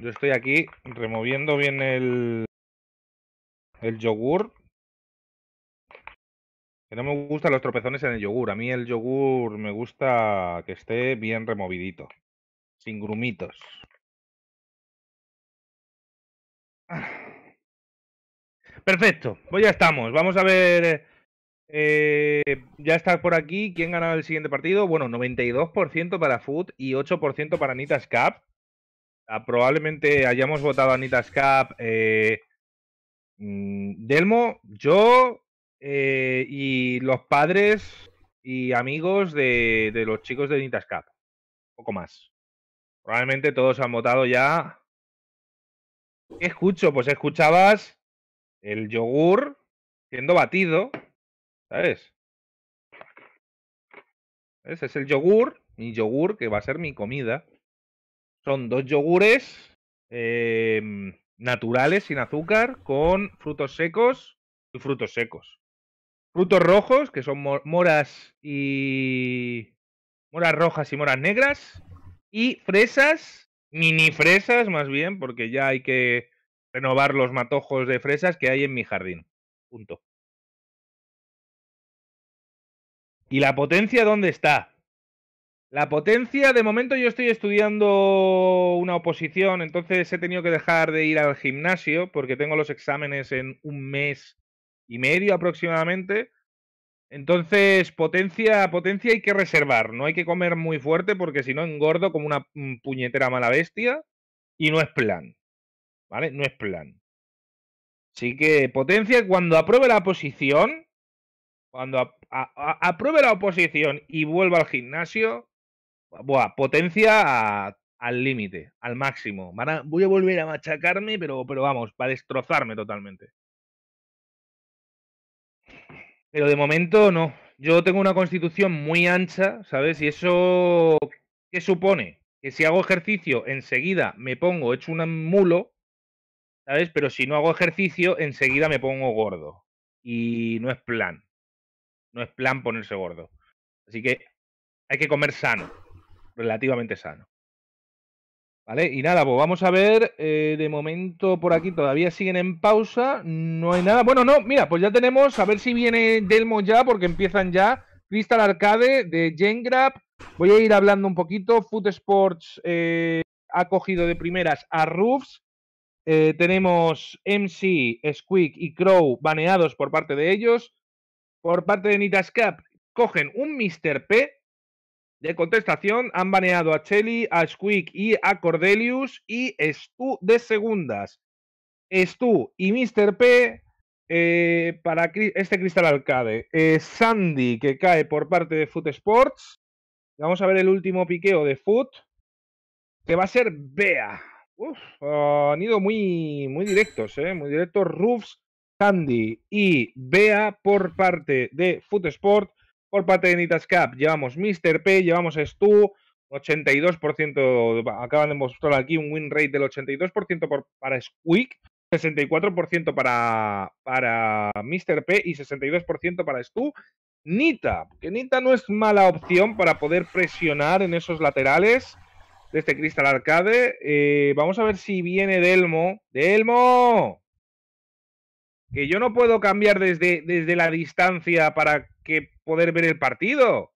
Yo estoy aquí removiendo bien el, yogur. Que no me gustan los tropezones en el yogur. A mí el yogur me gusta que esté bien removidito. Sin grumitos. Perfecto, pues ya estamos. Vamos a ver. eh, ya está por aquí. ¿Quién gana el siguiente partido? Bueno, 92% para Food y 8% para Nitas Cup. Ah, probablemente hayamos votado a Nitas Cup. eh, mm, Delmo, yo eh, y los padres y amigos de, los chicos de Nitas Cup. Poco más. Probablemente todos han votado ya. ¿Qué escucho? Pues escuchabas el yogur siendo batido, ¿sabes? Ese es el yogur, mi yogur, que va a ser mi comida. Son dos yogures em, naturales, sin azúcar, con frutos secos y frutos secos. Frutos rojos, que son mo- moras y... Moras rojas y moras negras. Y fresas, mini fresas más bien, porque ya hay que renovar los matojos de fresas que hay en mi jardín. Punto. ¿Y la potencia dónde está? La potencia, de momento yo estoy estudiando una oposición, entonces he tenido que dejar de ir al gimnasio porque tengo los exámenes en un mes y medio aproximadamente. Entonces, potencia, potencia hay que reservar, no hay que comer muy fuerte porque si no engordo como una mm, puñetera mala bestia y no es plan. ¿Vale? No es plan. Así que potencia, cuando apruebe la oposición, cuando apruebe la oposición y vuelva al gimnasio, buah, potencia al límite, al máximo. A- voy a volver a machacarme, pero, pero vamos, para destrozarme totalmente. Pero de momento no. Yo tengo una constitución muy ancha, ¿sabes? Y eso, ¿qué supone? Que si hago ejercicio, enseguida me pongo hecho un mulo, ¿sabes? Pero si no hago ejercicio, enseguida me pongo gordo. Y no es plan. No es plan ponerse gordo. Así que hay que comer sano, relativamente sano. ¿Vale? Y nada, pues vamos a ver. eh, de momento por aquí todavía siguen en pausa. No hay nada. Bueno, no, mira, pues ya tenemos. A ver si viene Delmo ya, porque empiezan ya. Crystal Arcade de Gengrab. Voy a ir hablando un poquito. Food Sports eh, ha cogido de primeras a Roofs. Eh, tenemos MC, Squeak y Crow baneados por parte de ellos. Por parte de Nitascap, cogen un Mr. P de contestación. Han baneado a Chelly, a Squeak y a Cordelius. Y Stu de segundas. Stu y Mr. P eh, para este Crystal Arcade. Eh, Sandy, que cae por parte de Foot Sports. Vamos a ver el último piqueo de Foot. Que va a ser Bea. Uf, han ido muy, muy directos, ¿eh? Muy directos. Roofs, Sandy y Bea por parte de Foot Sport. Por parte de Nitas Cap llevamos Mr. P, llevamos Stu, 82%, va, acaban de mostrar aquí un win rate del 82% por, para Squeak, 64% para, para Mr. P y 62% para Stu. Nita, que Nita no es mala opción para poder presionar en esos laterales de este Crystal Arcade. Eh, vamos a ver si viene Delmo. ¡Delmo! Que yo no puedo cambiar desde, desde la distancia para que poder ver el partido.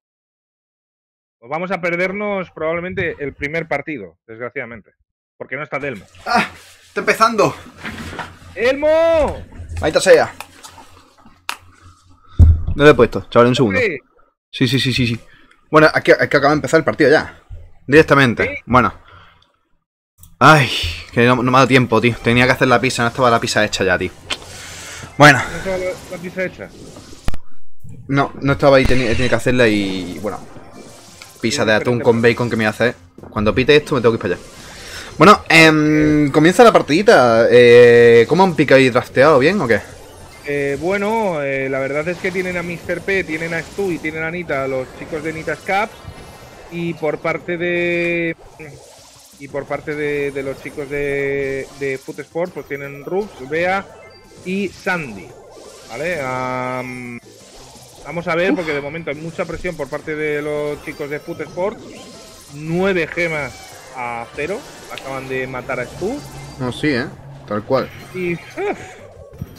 Pues vamos a perdernos probablemente el primer partido, desgraciadamente. Porque no está Delmo.
¡Ah! ¡Está empezando!
¡Elmo!
Ahí sea. No lo he puesto, chaval, un segundo. Sí, sí, sí, sí, sí. Bueno, es que, acaba de empezar el partido ya. Directamente.
¿Sí?
Bueno. Ay, que no, no me ha dado tiempo, tío. Tenía que hacer la pizza, no estaba la pizza hecha ya, tío. Bueno,
¿No está la, la pizza hecha?
No, no estaba ahí, tenía, tenía que hacerla y. Bueno. Pizza de atún con bacon que me hace. Cuando pite esto me tengo que ir para allá. Bueno, em, comienza la partidita. Eh, ¿Cómo han picado y drafteado? ¿Bien o qué?
Eh, bueno, eh, la verdad es que tienen a Mr. P, tienen a Stu y tienen a Anita, los chicos de Nita's Caps. Y por parte de. Y por parte de, de los chicos de, de Foot Sport, pues tienen Rux, Bea y Sandy. ¿Vale? Am, vamos a ver, porque de momento hay mucha presión por parte de los chicos de Foot Sport. Nueve gemas a cero. Acaban de matar a Stu.
No, sí, ¿eh? Tal cual.
Y.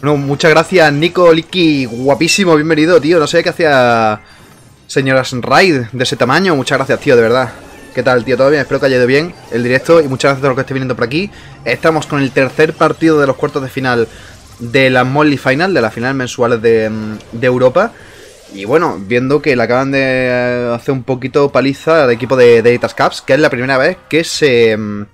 Bueno, muchas gracias, Nico Liki. Guapísimo, bienvenido, tío. No sé qué hacía señoras Raid de ese tamaño. Muchas gracias, tío, de verdad. ¿Qué tal, tío? ¿Todo bien? Espero que haya ido bien el directo y muchas gracias a los que esté viniendo por aquí. Estamos con el tercer partido de los cuartos de final de la Molly Final, de las finales mensuales de, mm, de Europa. Y bueno, viendo que le acaban de eh, hacer un poquito paliza al equipo de, de Itas Caps, que es la primera vez que se, mm,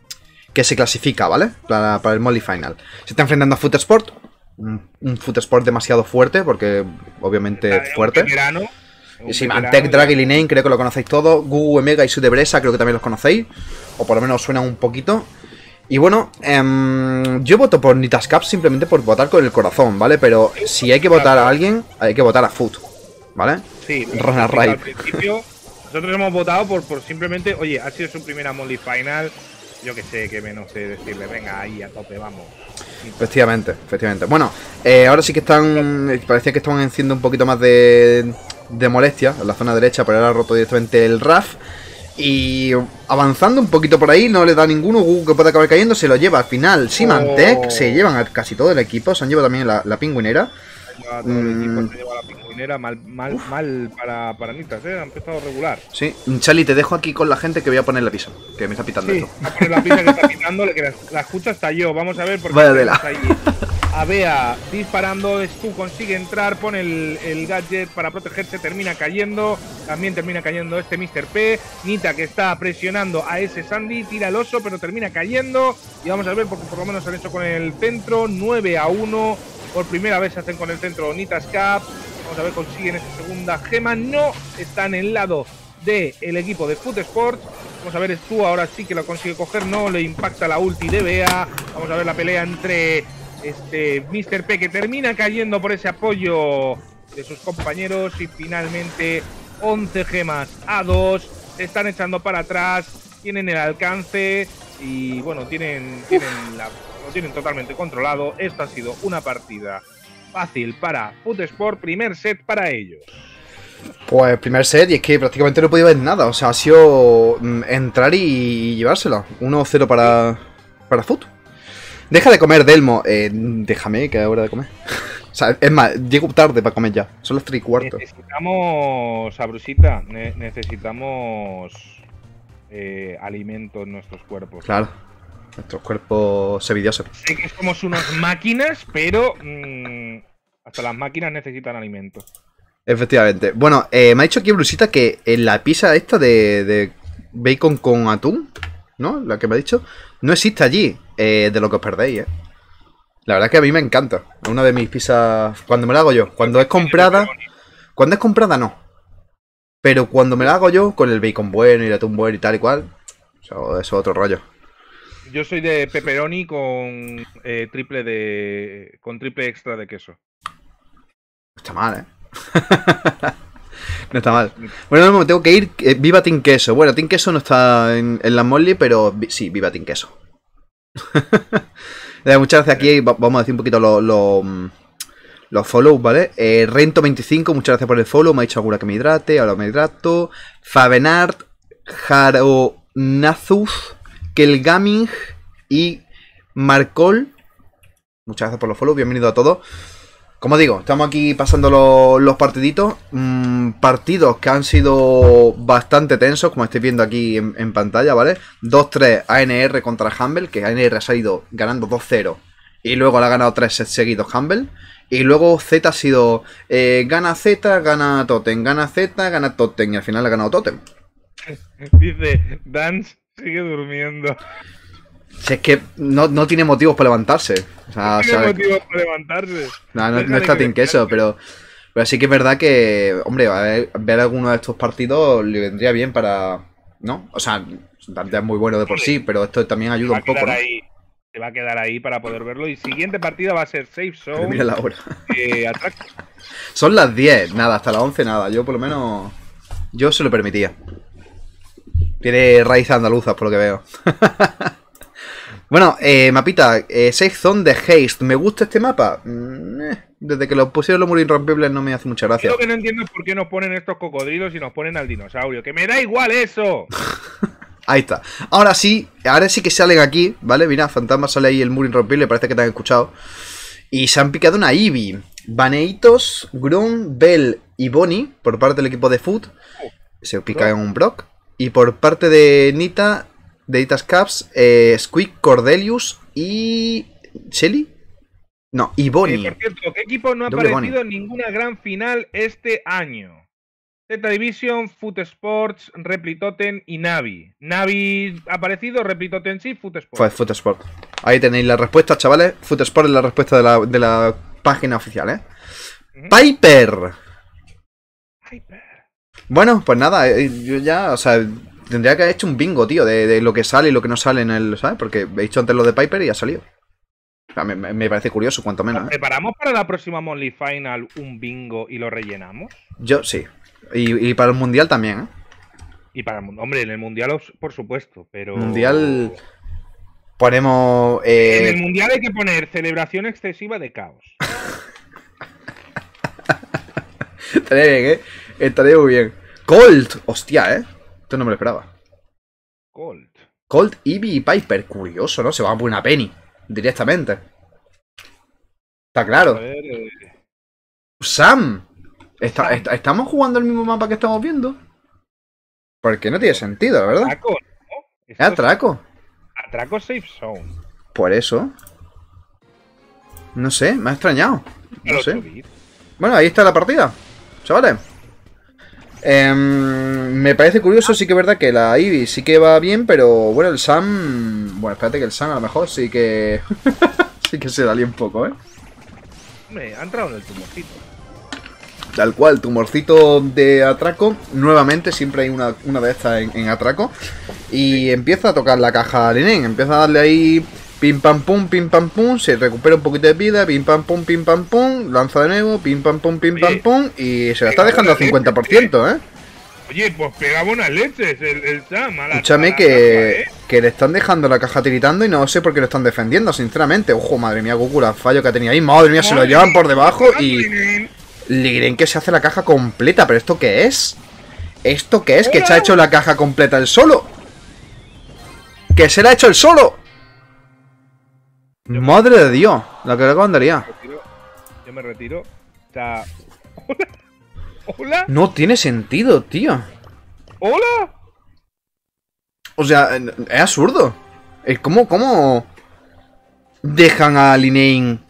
que se clasifica, ¿vale? Para, para el Molly Final. Se está enfrentando a Foot Sport, un, un Foot Sport demasiado fuerte, porque obviamente
un
fuerte.
un
sí, Mantec, Drag y Linane, creo que lo conocéis todos. Gugu, Omega y Sudebresa, creo que también los conocéis. O por lo menos suenan un poquito. Y bueno, em, yo voto por Nitas Caps simplemente por votar con el corazón, ¿vale? Pero si hay que votar a alguien, hay que votar a Foot, ¿vale?
Sí, explicado
Raid.
Al principio, nosotros hemos votado por, por simplemente, oye, ha sido su primera Molly Final. Yo que sé, que menos sé decirle, venga ahí a tope, vamos.
Efectivamente, efectivamente. Bueno, eh, ahora sí que están. Parecía que estaban haciendo un poquito más de, de molestia en la zona derecha, pero ahora ha roto directamente el RAF. Y avanzando un poquito por ahí, no le da ninguno. Gugu que puede acabar cayendo, se lo lleva al final. Symantec,
Oh.
se llevan a casi todo el equipo. Se han llevado también la, la pingüinera.
Lleva todo el
Mm.
equipo, se lleva la pingüinera, mal, mal, mal para, para Nitas, ¿eh? Ha empezado regular.
Sí, Charlie, te dejo aquí con la gente que voy a poner la pisa. Que me está pitando
Sí,
esto.
a poner la pizza que está quitándole, que la, la escucha hasta yo. Vamos a ver porque
Vaya
tenemos
tela.
ahí a Bea disparando, Stu consigue entrar, pone el, el gadget para protegerse, termina cayendo, también termina cayendo este Mr. P, Nita que está presionando a ese Sandy, tira el oso pero termina cayendo y vamos a ver porque por lo menos han hecho con el centro, 9 a 1, por primera vez se hacen con el centro Nitas Cap, vamos a ver consiguen esa segunda gema, no está en el lado del el equipo de Foot Sports. Vamos a ver, Stu ahora sí que lo consigue coger, no le impacta la ulti de Bea. Vamos a ver la pelea entre este Mr. P que termina cayendo por ese apoyo de sus compañeros y finalmente 11 gemas a 2. Se están echando para atrás, tienen el alcance y bueno, tienen, tienen la, lo tienen totalmente controlado. Esto ha sido una partida fácil para Sport, primer set para ellos.
Pues primer set, y es que prácticamente no he podido ver nada. O sea, ha sido mm, entrar y llevársela. 1-0 para, para Foot. Deja de comer, Delmo. Eh, déjame, que es hora de comer. o sea, es más, llego tarde para comer ya. Son las 3 y cuarto.
Necesitamos, Sabrusita, ne- necesitamos eh, alimento en nuestros cuerpos.
Claro. Nuestros cuerpos sevidiosos.
Sé que somos unas máquinas, pero mm, hasta las máquinas necesitan alimento.
Efectivamente. Bueno, eh, me ha dicho aquí Brusita que en la pizza esta de, de bacon con atún, ¿no? La que me ha dicho, no existe allí. eh, de lo que os perdéis, ¿eh? La verdad es que a mí me encanta. Es una de mis pizzas. Cuando me la hago yo. Cuando es comprada. Cuando es comprada, no. Pero cuando me la hago yo, con el bacon bueno y el atún bueno y tal y cual. Eso, eso es otro rollo.
Yo soy de pepperoni con eh, triple de con triple extra de queso.
No está mal, ¿eh? no está mal. Bueno, no, tengo que ir. eh, viva Team Queso. Bueno, Team Queso no está en, en la Molly, pero sí, viva Team Queso. Eh, muchas gracias aquí. va- Vamos a decir un poquito mm, los follows, ¿vale? Eh, Rento25, muchas gracias por el follow. Me ha dicho alguna que me hidrate. Ahora me hidrato. Fabenart, Jaronazus, Kelgaming y Marcol. Muchas gracias por los follows. Bienvenido a todos. Como digo, estamos aquí pasando lo- los partiditos. mm, partidos que han sido bastante tensos, como estáis viendo aquí en, pantalla, ¿vale? 2-3 ANR contra Humble, que ANR ha ido ganando 2-0 y luego le ha ganado 3 sets seguidos Humble. Y luego Z ha sido eh, gana Z, gana Totem, gana Z, gana Totem y al final ha ganado Totem.
Dice, Dance sigue durmiendo.
Si es que no, no tiene motivos para levantarse. O sea,
No tiene
sabe-
motivo para levantarse.
No, no, está
que
queso, pero, pero sí que es verdad que, hombre, a ver, ver alguno de estos partidos le vendría bien para. ¿No? O sea, Dante es muy bueno de por sí, pero esto también ayuda un poco, ¿no?
ahí. Se va a quedar ahí para poder verlo. Y siguiente partida va a ser Safe
Pero
Zone.
mira la hora.
eh.
Son las 10, nada, hasta las 11 nada. Yo por lo menos. Yo se lo permitía. Tiene raíces andaluzas por lo que veo. bueno, eh, mapita, eh, Safe Zone de Haste. ¿Me gusta este mapa? Mm, eh, desde que lo pusieron los muros irrompibles no me hace mucha
Yo
gracia.
lo que no entiendo es por qué nos ponen estos cocodrilos y nos ponen al dinosaurio. ¡Que me da igual eso!
Ahí está. Ahora sí, ahora sí que salen aquí, ¿vale? Mira, Fantasma sale ahí el muro irrompible, parece que te han escuchado. Y se han picado una Eevee. Baneitos, Grum, Bell y Bonnie por parte del equipo de Food. Se pica en un Brock. Y por parte de Nita, de Nita's Caps, eh, Squeak, Cordelius y. ¿Shelly? No, y
Eh,
Bonnie.
por cierto, ¿qué equipo no ha aparecido en ninguna gran final este año? Z Division, Foot Sports, Replitoten y Navi. Navi ha aparecido, Replitoten sí, Foot Sports.
Fue Foot Sport. Ahí tenéis la respuesta, chavales. Foot Sport es la respuesta de la, de la página oficial, ¿eh?
Ujú.
Piper.
Pe-
Bueno, pues nada, eh, yo ya, o sea, tendría que haber hecho un bingo, tío, de, de lo que sale y lo que no sale en el, ¿sabes? Porque he dicho antes lo de Piper y ha salido. O sea, me, parece curioso, cuanto menos, ¿eh?
¿Preparamos para la próxima Monly Final un bingo y lo rellenamos?
Yo sí. Y, y para el Mundial también, ¿eh?
Y para el mundo. Hombre, en el mundial, por supuesto, pero.
Mundial Ponemos...
En el
Eh,
mundial hay que poner celebración excesiva de caos.
estaría bien, ¿eh? Estaría muy bien. Colt. Hostia, ¿eh? Esto no me lo esperaba.
Colt.
Colt, Eevee y Piper. Curioso, ¿no? Se va a poner una penny. Directamente. Está
A
claro.
ver, eh,
Sam. Está- está- ¿Estamos jugando el mismo mapa que estamos viendo? Porque no tiene sentido, la verdad.
atraco, ¿no?
Es atraco.
atraco safe zone.
Por eso. No sé, me ha extrañado. No sé.
8 bits.
Bueno, ahí está la partida. Chavales. Em, me parece curioso, sí que es verdad que la Eevee sí que va bien, pero bueno, el Sam. Bueno, espérate que el Sam a lo mejor sí que. sí que se da un poco, ¿eh?
Hombre, ha entrado en el tumorcito.
Tal cual, tumorcito de atraco. Nuevamente, siempre hay una, una de estas en, en atraco. Y empieza a tocar la caja a Linen. Empieza a darle ahí pim pam pum, pim pam pum. Se recupera un poquito de vida, pim pam pum, pim pam pum. Lanza de nuevo, pim pam pum, pim pam pum. Y se la está dejando al
buena
50%, ¿eh?
Oye, pues pega buenas leches el, el Sam. a la-
Escúchame
la
que,
¿eh?
que le están dejando la caja tiritando y no sé por qué lo están defendiendo, sinceramente. Ojo, madre mía, Goku, el fallo que tenía ahí. Madre mía, se lo llevan por debajo y...
Linen.
Liren que se hace la caja completa, pero ¿esto qué es? ¿Esto qué es? Que se ha hecho la caja completa el solo. Que se la ha hecho el solo. Madre de Dios, la que le.
Retiro. Yo me retiro. O sea. Hola. Hola.
No tiene sentido, tío.
Hola.
O sea, es absurdo. Es como, cómo dejan a Linein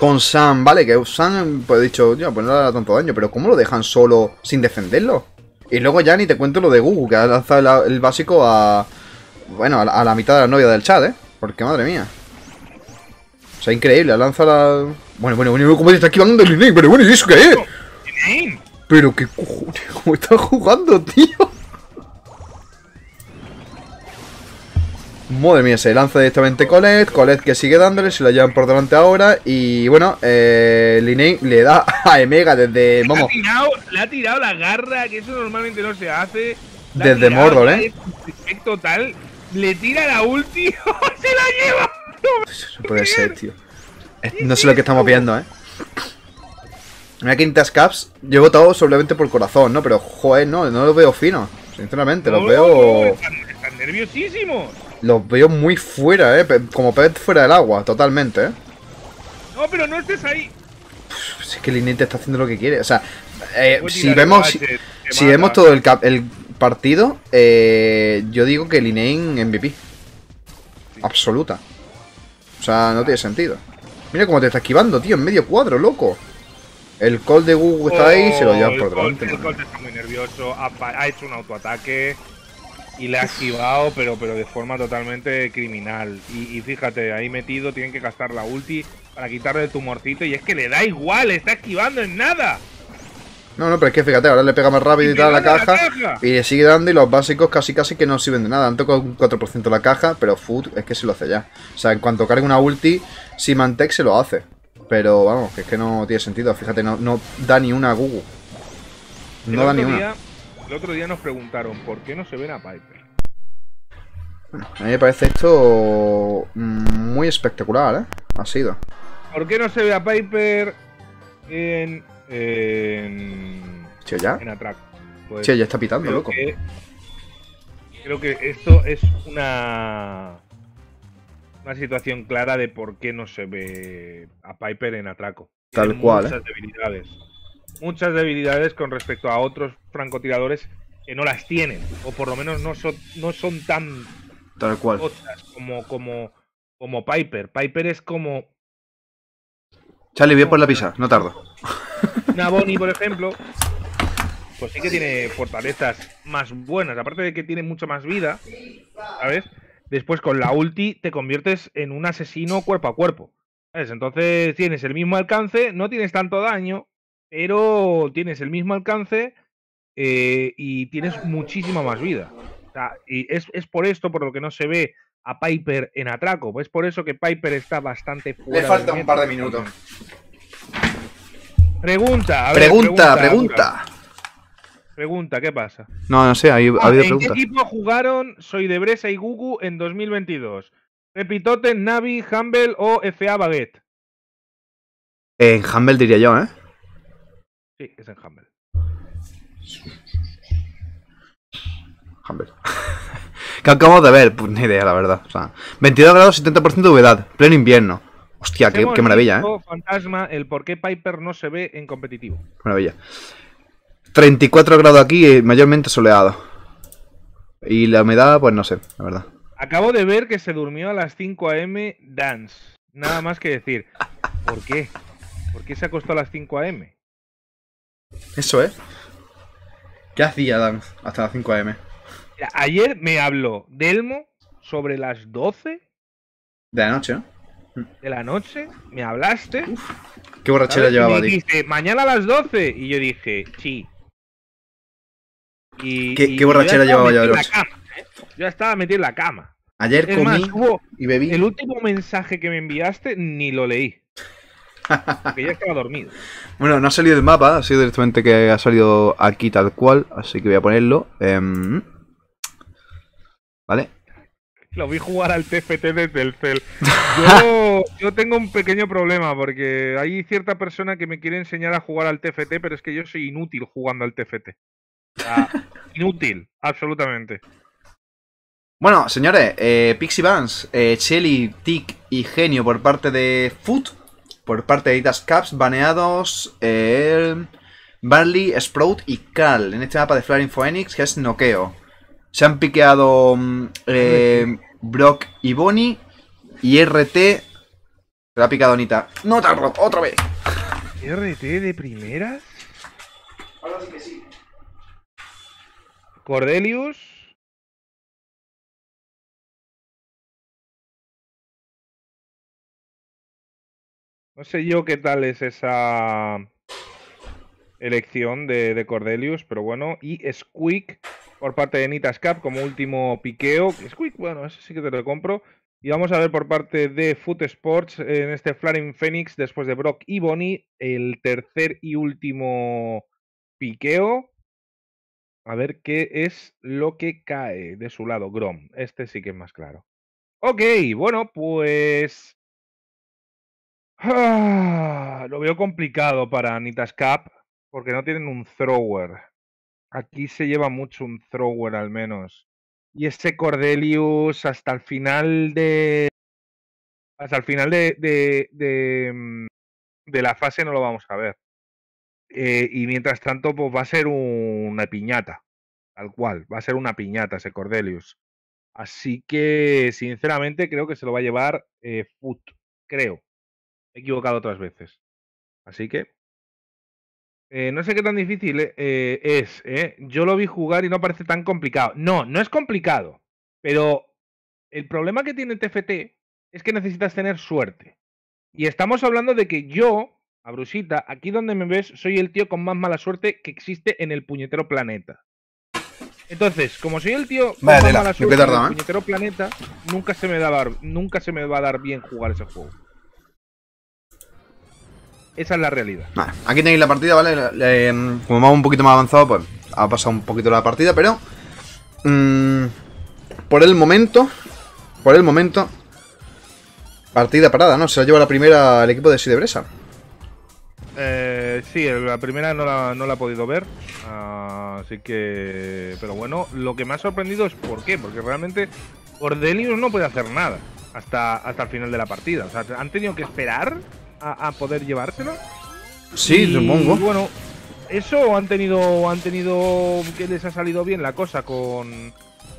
con Sam, ¿vale? Que Sam, pues he dicho, ya, pues no le da tanto daño, pero ¿cómo lo dejan solo sin defenderlo? Y luego ya ni te cuento lo de Gugu, que ha lanzado la- el básico a. Bueno, a la, a la mitad de la novia del chat, ¿eh? Porque madre mía. Sea, increíble, ha lanzado la. Bueno, bueno, bueno, ¿cómo se está esquivando el Linein? Pero bueno, ¿y eso qué es?
Linen.
Pero qué cojones, ¿cómo está jugando, tío? Madre mía, se lanza directamente Colette, Colette que sigue dándole, se la llevan por delante ahora y bueno, eh, Linnea le da a Emega desde,
Le
vamos,
ha, tirado, le ha tirado la garra, que eso normalmente no se hace. Le
Desde Mordor, ¿eh?
total. Le tira la ulti. ¡Se la lleva!
No puede ser, tío. No sé lo que estamos viendo, eh. Mira Quintas Caps, yo he votado solamente por corazón, ¿no? Pero, joder, no, no los veo finos, sinceramente, los
No,
veo...
están, están nerviosísimos.
Los veo muy fuera, eh, como pez fuera del agua, totalmente, eh.
No, pero no estés ahí.
Si es que Lineage está haciendo lo que quiere. O sea, eh,
Puede
si vemos,
el
si, vemos todo el, cap- el partido, eh, yo digo que Lineage MVP. Absoluta. O sea, no tiene sentido. Mira cómo te está esquivando, tío, en medio cuadro, loco. El call de Google está ahí y se lo lleva
Oh,
por delante.
El. Colt está muy nervioso, ha, hecho un autoataque y le ha esquivado, pero, pero de forma totalmente criminal. Y, y fíjate, ahí metido tienen que gastar la ulti para quitarle el tumorcito y es que le da igual, está esquivando en nada.
No, no, pero es que fíjate, ahora le pega más rápido y tal a la caja.
caja.
Y le sigue dando y los básicos casi casi que no sirven de nada. Han tocado un 4% la caja, pero Food es que se lo hace ya. O sea, en cuanto cargue una ulti, Symantec se lo hace. Pero vamos, que es que no tiene sentido. Fíjate, no, no da ni una a Gugu.
El
No da ni
otro
una.
día- el otro día nos preguntaron por qué no se ven a Piper.
A mí me parece esto mm, muy espectacular, ¿eh? Ha sido.
¿Por qué no se ve a Piper en. En.
Tío, ya.
en Atraco? Pues
ya está pitando,
creo
loco.
que. Creo que esto es una. Una situación clara de por qué no se ve a Piper en Atraco.
Tal
Tiene
cual, ¿eh?
Muchas debilidades. Muchas debilidades con respecto a otros francotiradores que no las tienen. O por lo menos no son, no son tan
Tal cual.
otras como, como, como Piper. Piper es como
Charlie, a por la pizza, no tardo.
una Bonnie, por ejemplo. Pues sí que tiene fortalezas más buenas. Aparte de que tiene mucha más vida, ¿sabes? Después con la ulti te conviertes en un asesino cuerpo a cuerpo. ¿Sabes? Entonces tienes el mismo alcance, no tienes tanto daño, pero tienes el mismo alcance eh, y tienes muchísima más vida. O sea, y es, es por esto por lo que no se ve a Piper en atraco. Es por eso que Piper está bastante fuera.
falta
del
un par de minutos.
Pregunta, a ver,
Pregunta, pregunta.
Pregunta, ¿qué pasa?
No, no sé, ha habido, ha
Ah, ¿En qué equipo jugaron Soy de Bresa y Gugu en 2022? Repitote, Navi, Humble o FA Baguette.
En Humble diría yo, ¿eh?
Sí, es en Humble.
Humble. ¿Qué acabamos de ver? Pues ni idea, la verdad. O sea, 22 grados, 70% de humedad. Pleno invierno. Hostia, qué, maravilla, ¿eh?
Fantasma, el por qué Piper no se ve en competitivo.
Maravilla. 34 grados aquí, eh, mayormente soleado. Y la humedad, pues no sé, la verdad.
Acabo de ver que se durmió a las 5 a.m. Dance. Nada más que decir. ¿Por qué? ¿Por qué se acostó a las 5 a.m.?
Eso, ¿eh? ¿Qué hacía Dan hasta las 5 am?
Mira, Ayer me habló Delmo sobre las 12
De la noche, ¿no?
de la noche. Me hablaste.
Qué borrachera llevaba, tío.
dijiste, mañana a las 12. Y yo dije, sí. Y,
¿Qué-
y
qué
yo
borrachera llevaba el ocho?
cama, ¿eh? Yo estaba metido en la cama.
Ayer
Es más,
comí
hubo
y bebí.
el último mensaje que me enviaste, ni lo leí. Porque ya estaba dormido.
Bueno, no ha salido del mapa, ha sido directamente que ha salido aquí tal cual, así que voy a ponerlo. Em, Vale.
Lo vi jugar al TFT desde el cel. Yo, yo tengo un pequeño problema porque hay cierta persona que me quiere enseñar a jugar al TFT, pero es que yo soy inútil jugando al TFT. O sea, inútil, absolutamente.
Bueno, señores, eh, Pixie Vans, eh, Shelly, Tick y Genio por parte de Foot, por parte de Itas Caps, baneados eh, Barley, Sprout y Carl en este mapa de Flaring Phoenix, que es noqueo. Se han piqueado mm, eh, Brock y Bonnie y RT. Se la ha picado Anita. No, tardo, otra vez.
¿RT de primeras?
Ahora sí que sí.
Cordelius. No sé yo qué tal es esa elección de, de Cordelius, pero bueno. Y Squeak por parte de Nitas Cap como último piqueo. Bueno, ese sí que te lo compro. Y vamos a ver por parte de Foot Sports en este Flaring Phoenix, después de Brock y Bonnie, el tercer y último piqueo. A ver qué es lo que cae de su lado, Grom. Este sí que es más claro. Ok, bueno, pues. Ah, lo veo complicado para Nitas Cap porque no tienen un thrower. Aquí se lleva mucho un thrower al menos. Y ese Cordelius hasta el final de. Hasta el final de. de, de, mm, la fase no lo vamos a ver. Eh, y mientras tanto, pues va a ser una piñata. Tal cual. Va a ser una piñata ese Cordelius. Así que, sinceramente, creo que se lo va a llevar eh, Foot. Creo. He equivocado otras veces. Así que. Eh, no sé qué tan difícil eh, eh, es. eh. Yo lo vi jugar y no parece tan complicado. No, no es complicado. Pero el problema que tiene TFT es que necesitas tener suerte. Y estamos hablando de que yo, a Brusita, aquí donde me ves, soy el tío con más mala suerte que existe en el puñetero planeta. Entonces, como soy el tío con más mala suerte en el puñetero planeta, se me nunca se me va a dar bien jugar ese juego. Esa es la realidad.
Vale, aquí tenéis la partida, ¿vale? Eh, como vamos un poquito más avanzado, pues ha pasado un poquito la partida, pero... mm, por el momento... Por el momento... Partida parada, ¿no? Se la lleva la primera el equipo de Sidebresa.
Eh, sí, la primera no la, no la he podido ver. ah, así que. Pero bueno, lo que me ha sorprendido es por qué. Porque realmente Cordelius no puede hacer nada hasta, hasta el final de la partida. O sea, han tenido que esperar a, a poder llevárselo.
Sí,
Y,
supongo.
Bueno, eso han tenido, han tenido que les ha salido bien la cosa con,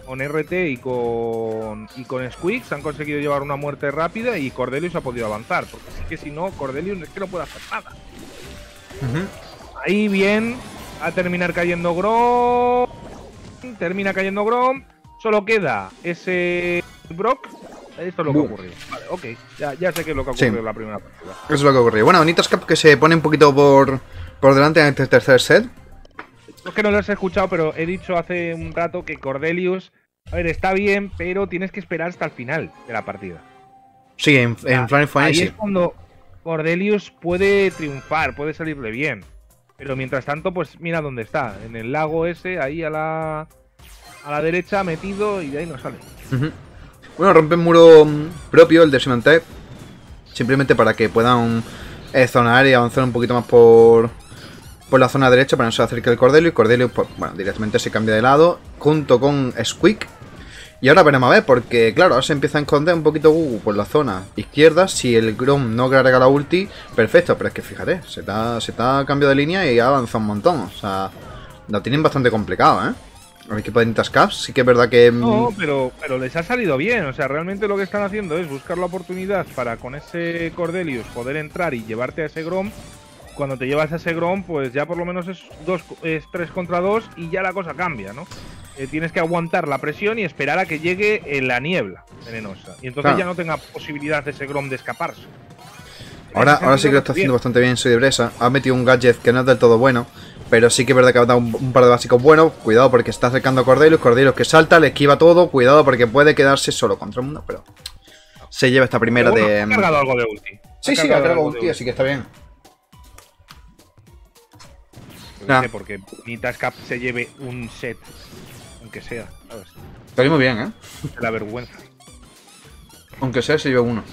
con RT y con y con Squeaks. Han conseguido llevar una muerte rápida y Cordelius ha podido avanzar. Porque es que si no, Cordelius es que no puede hacer nada. Ahí bien, a terminar cayendo Grom. Termina cayendo Grom. Solo queda ese Brock. Esto es lo que ha ocurrido. Vale, ok. Ya, ya sé qué es lo que ha ocurrido en la primera partida.
Eso es lo que ocurrió. Bueno, Nitascap que se pone un poquito por, por delante en este tercer set.
Es que no lo has escuchado, pero he dicho hace un rato que Cordelius. A ver, está bien, pero tienes que esperar hasta el final de la partida.
Sí, en, en
Ah,
Final
Ahí
sí.
es cuando Cordelius puede triunfar, puede salirle bien. Pero mientras tanto, pues mira dónde está. En el lago ese, ahí a la, a la derecha, metido, y de ahí no sale.
Ujú. Bueno, rompe un muro mm, propio, el de. Simplemente para que puedan eh, zonar y avanzar un poquito más por, por la zona derecha para no se acerque el Cordelio. Y Cordelio, pues, bueno, directamente se cambia de lado junto con Squeak. Y ahora veremos a ver, porque claro, ahora se empieza a esconder un poquito Gugu por la zona izquierda. Si el Grom no carga la ulti, perfecto. Pero es que fíjate, se está, se está de línea y ha avanzado un montón. O sea, lo tienen bastante complicado, ¿eh? El equipo de Nitascaps sí que es verdad que... mm,
No, pero, pero les ha salido bien. O sea, realmente lo que están haciendo es buscar la oportunidad para con ese Cordelius poder entrar y llevarte a ese Grom. Cuando te llevas a ese Grom, pues ya por lo menos es, dos, es 3 contra 2 y ya la cosa cambia, ¿no? Eh, tienes que aguantar la presión y esperar a que llegue en la niebla venenosa. Y entonces
Claro.
ya no tenga posibilidad ese Grom de escaparse.
Ahora, ahora sí que lo está
bien.
haciendo bastante bien Soy de Bresa. Ha metido un gadget que no es del todo bueno. Pero sí que es verdad que ha dado un, un par de básicos buenos. Cuidado porque está acercando a Cordelius. Cordelius que salta, le esquiva todo. Cuidado porque puede quedarse solo contra el mundo. Pero se lleva esta primera
bueno,
de.
ha cargado algo de ulti.
Sí, sí, ha cargado ulti, así que está bien.
Qué
Nah.
sé, porque Nitascap se lleve un set, aunque sea, ¿sabes?
Está muy bien, ¿eh?
La vergüenza.
Aunque sea, se lleva uno.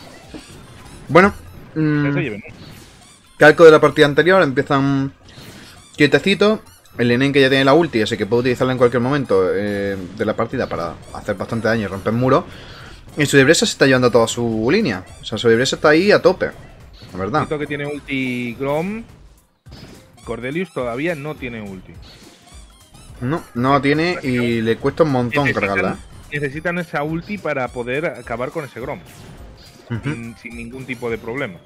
Bueno,
Que
mm,
se lleven.
calco de la partida anterior. Empiezan quietecitos. El Lenen que ya tiene la ulti, así que puede utilizarla en cualquier momento eh, de la partida para hacer bastante daño y romper muros. Y su se está llevando toda su línea. O sea, su está ahí a tope. La verdad.
Que tiene ulti Grom. Cordelius todavía no tiene ulti.
No, no la tiene y le cuesta un montón cargarla.
necesitan esa ulti para poder acabar con ese Grom. Sin ningún tipo de problema.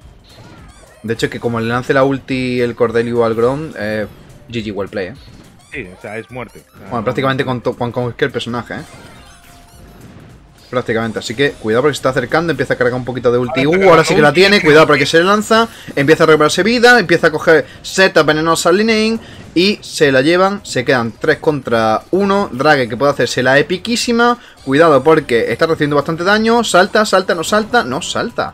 De hecho, que como le lance la ulti el Cordelio al Grom, eh, GG well play, ¿eh?
Sí, o sea, es muerte. O sea,
Bueno, prácticamente con, con cualquier personaje, ¿eh? Prácticamente, así que cuidado porque se está acercando, empieza a cargar un poquito de ulti.
Ahora
Uh, ahora sí que la tiene, cuidado porque se le lanza, empieza a recuperarse vida, empieza a coger setas venenosas al Linane y se la llevan, se quedan 3 contra 1. Drake que puede hacerse la epiquísima, cuidado porque está recibiendo bastante daño, salta, salta, no salta, no salta.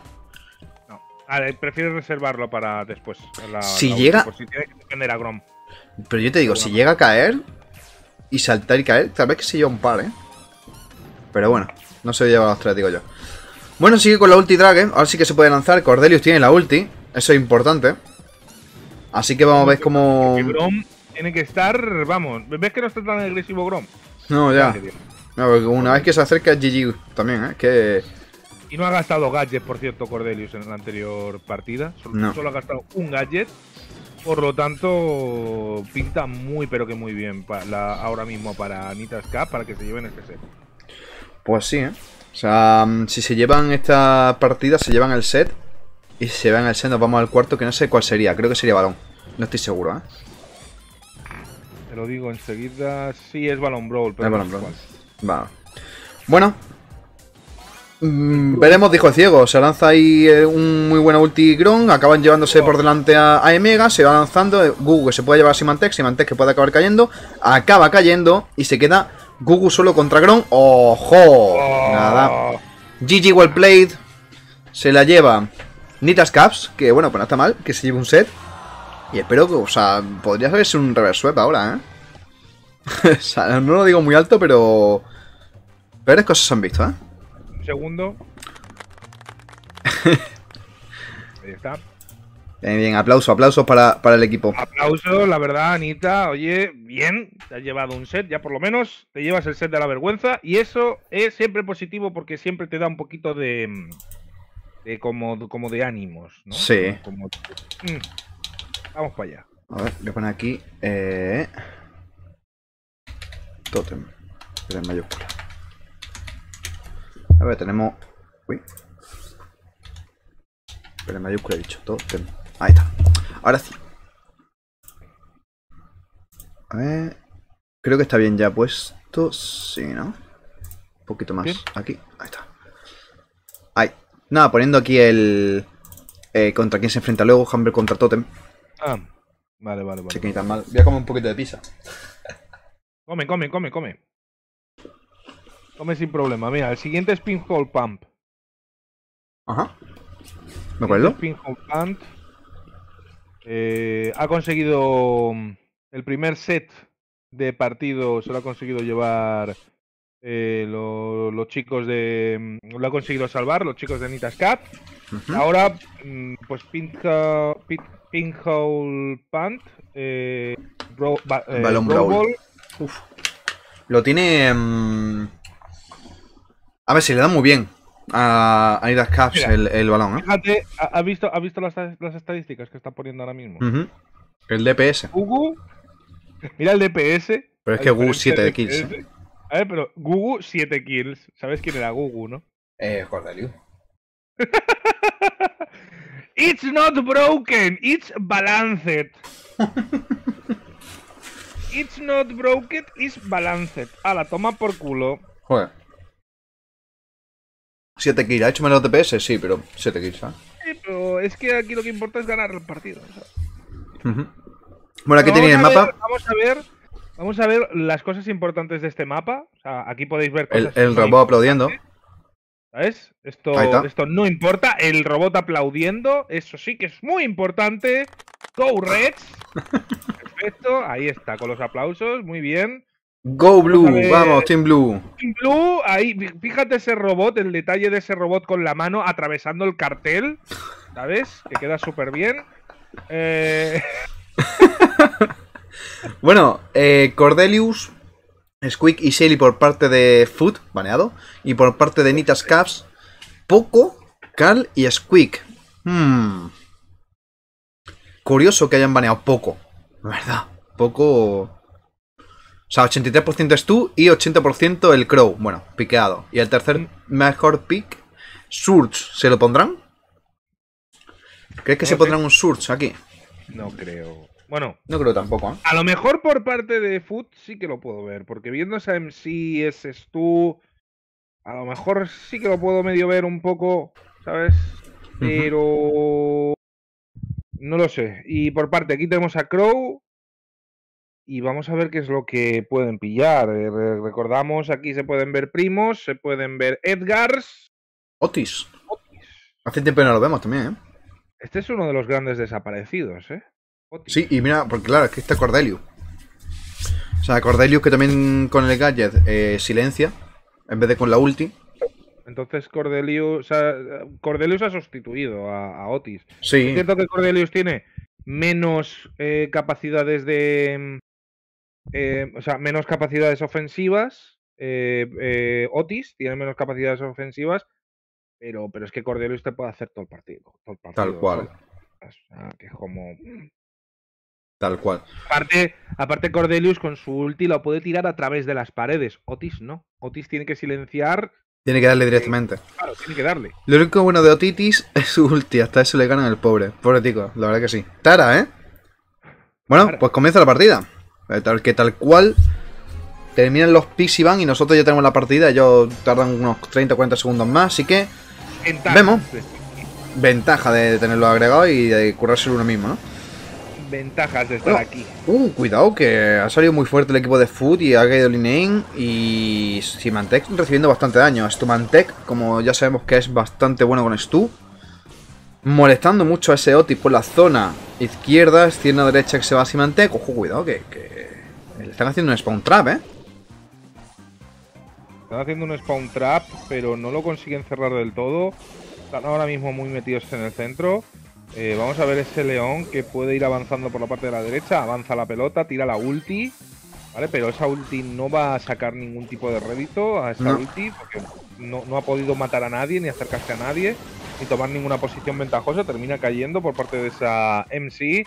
No. A ver, prefiero reservarlo para después. la-
Si
la
llega-
Por si tiene que defender a Grom.
Pero yo te digo, si llega a caer y saltar y caer, tal vez que se lleva un par, ¿eh? Pero bueno, no se lleva los tres, digo yo. Bueno, sigue con la ulti Dragon. Ahora sí que se puede lanzar. Cordelius tiene la ulti. Eso es importante. Así que vamos a ver cómo.
Grom tiene que estar, vamos, ¿ves que no está tan agresivo Grom?
No, ya. No, porque una vez que se acerca GG también, ¿eh? Que.
Y no ha gastado gadget, por cierto, Cordelius en la anterior partida. Solo,
No.
solo ha gastado un gadget. Por lo tanto, pinta muy, pero que muy bien la- ahora mismo para Anitas Cup para que se lleven este set.
Pues sí, ¿eh? O sea, mm, si se llevan esta partida, se llevan el set. Y si se llevan el set, nos vamos al cuarto, que no sé cuál sería. Creo que sería balón. No estoy seguro, ¿eh?
Te lo digo enseguida. Sí, es Balon Brawl, pero
Es
sé
Brawl. Bueno. Mm, veremos, dijo el ciego. Se lanza ahí eh, un muy buena ulti Gron. Acaban llevándose por delante a, Emega. Se va lanzando. eh, Gugu se puede llevar a Symantec. Symantec que puede acabar cayendo. Acaba cayendo. Y se queda Gugu solo contra Gron. ¡Ojo! Nada.
Oh,
GG well played. Se la lleva Nitas Caps, que bueno, pues no está mal, que se lleve un set. Y espero que, o sea, podría haberse un reverse swap ahora, ¿eh? o sea, no lo digo muy alto, pero. Peores cosas se han visto, ¿eh?
Un segundo. Ahí está.
Bien, bien, aplauso, aplausos para, para el equipo.
Aplausos, la verdad, Anita. Oye, bien, te has llevado un set, ya por lo menos te llevas el set de la vergüenza. Y eso es siempre positivo porque siempre te da un poquito de. de como, como de ánimos, ¿no?
Sí.
Como- Mm. Vamos para allá.
A ver, voy a poner aquí. Eh... Totem. En mayúscula. A ver, tenemos. Uy. Pero en mayúscula he dicho. Totem. Ahí está. Ahora sí. A ver. Creo que está bien ya puesto. Sí, ¿no? Un poquito más.
Bien.
Aquí. Ahí está. Ahí. Nada, poniendo aquí el. eh, contra quién se enfrenta luego. Humber contra Totem.
Ah, vale, vale, vale.
que ni tan mal. Voy a comer un poquito de pizza.
Come, come, come, come. Come sin problema. Mira, el siguiente es Pinhole Pump.
Ajá. ¿Me acuerdo?
Pinhole Pump. eh, ha conseguido mm, el primer set de partido, se lo ha conseguido llevar eh, lo- los chicos de... mm, Lo ha conseguido salvar, los chicos de Nitas Cat.
Ujú.
Ahora, mm, pues Pinhole, Pin- Pinhole Punt. Eh, Bro- ba- eh,
Balón
Brawl. Ball,
Lo tiene. A ver, si le da muy bien a a Adidas Caps
Mira.
el, el balón, ¿eh?
Fíjate, ¿ha, ha visto, ha visto las, las estadísticas que está poniendo ahora mismo?
El DPS.
Gugu, mira el DPS.
Pero es
a
que Gugu
diferencia
7 de
del
kills. ¿eh?
A ver, pero Gugu 7 kills. ¿Sabes quién era Gugu, no?
Eh, Cordelius.
It's not broken, it's balanced. It's not broken, it's balanced. la toma por culo.
Joder. 7 kills. ¿Ha hecho menos DPS? Sí, pero 7 kills, ¿sabes?
Sí, pero es que aquí lo que importa es ganar el partido. ¿sabes?
Ujú. Bueno, aquí tenéis el mapa.
ver- vamos a ver. Vamos a ver las cosas importantes de este mapa. O sea, aquí podéis ver
El,
cosas
el robot aplaudiendo.
¿Sabes? Esto, esto no importa. El robot aplaudiendo, eso sí que es muy importante. Go Reds. Perfecto, ahí está, con los aplausos, muy bien.
Go Blue. Vamos, Team Blue.
Team Blue, ahí, fí- fíjate ese robot, el detalle de ese robot con la mano atravesando el cartel. ¿Sabes? Que queda súper bien. Eh,
Bueno, eh, Cordelius, Squeak y Shelly por parte de Food, baneado. Y por parte de Nitas Caps, Poco, Carl y Squeak. Hmm. Curioso que hayan baneado Poco. La verdad, Poco. O sea, 83% es tú y 80% el Crow. Bueno, piqueado. Y el tercer mejor pick, Surge. ¿Se lo pondrán? ¿Crees que
No
se pondrán un Surge aquí?
no creo. Bueno,
No creo tampoco, ¿eh?
A lo mejor por parte de Foot sí que lo puedo ver, porque viendo esa MC, ese Stu, a lo mejor sí que lo puedo medio ver un poco, ¿sabes? Pero no lo sé. Y por parte aquí tenemos a Crow y vamos a ver qué es lo que pueden pillar. Eh, re- recordamos, aquí se pueden ver primos, se pueden ver Edgars.
Otis. Hace tiempo que no lo vemos también, ¿eh?
Este es uno de los grandes desaparecidos, ¿eh? Otis.
Sí, y mira, porque claro, es que está Cordelius. O sea, Cordelius que también con el gadget eh, silencia, en vez de con la ulti.
Entonces Cordelius, ha- Cordelius ha sustituido a, a Otis. Es
Sí,
cierto que Cordelius tiene menos eh, capacidades de. Mm, eh, o sea, menos capacidades ofensivas. eh, eh, Otis tiene menos capacidades ofensivas. pero, pero es que Cordelius te puede hacer todo el partido. todo el
Tal cual.
O sea, que es como.
Tal cual.
Aparte, aparte, Cordelius con su ulti lo puede tirar a través de las paredes. Otis no. Otis tiene que silenciar.
Tiene que darle directamente.
Claro, tiene que darle.
Lo único bueno de Otitis es su ulti, hasta eso le ganan el pobre. Pobre tico, la verdad que sí. Tara, ¿eh? Bueno,
Tara.
pues comienza la partida. Tal que tal cual terminan los picks y van y nosotros ya tenemos la partida. Ellos tardan unos 30 o 40 segundos más, así que
Ventajas
Vemos. ventaja de tenerlo agregado y de currárselo uno mismo, ¿no?
Ventajas de estar
Bueno.
aquí.
Uh, cuidado que ha salido muy fuerte el equipo de Food y ha caído Linane y Symantec recibiendo bastante daño. Stumantec, como ya sabemos que es bastante bueno con Stu, molestando mucho a ese Otis por la zona izquierda, izquierda derecha que se va a Symantec. Ojo, cuidado que, que le están haciendo un spawn trap, ¿eh?
Están haciendo un spawn trap, pero no lo consiguen cerrar del todo. Están ahora mismo muy metidos en el centro. Eh, vamos a ver ese león que puede ir avanzando por la parte de la derecha. Avanza la pelota, tira la ulti. ¿Vale? Pero esa ulti no va a sacar ningún tipo de rédito a esa
No.
ulti porque no, no ha podido matar a nadie, ni acercarse a nadie, ni tomar ninguna posición ventajosa. Termina cayendo por parte de esa MC.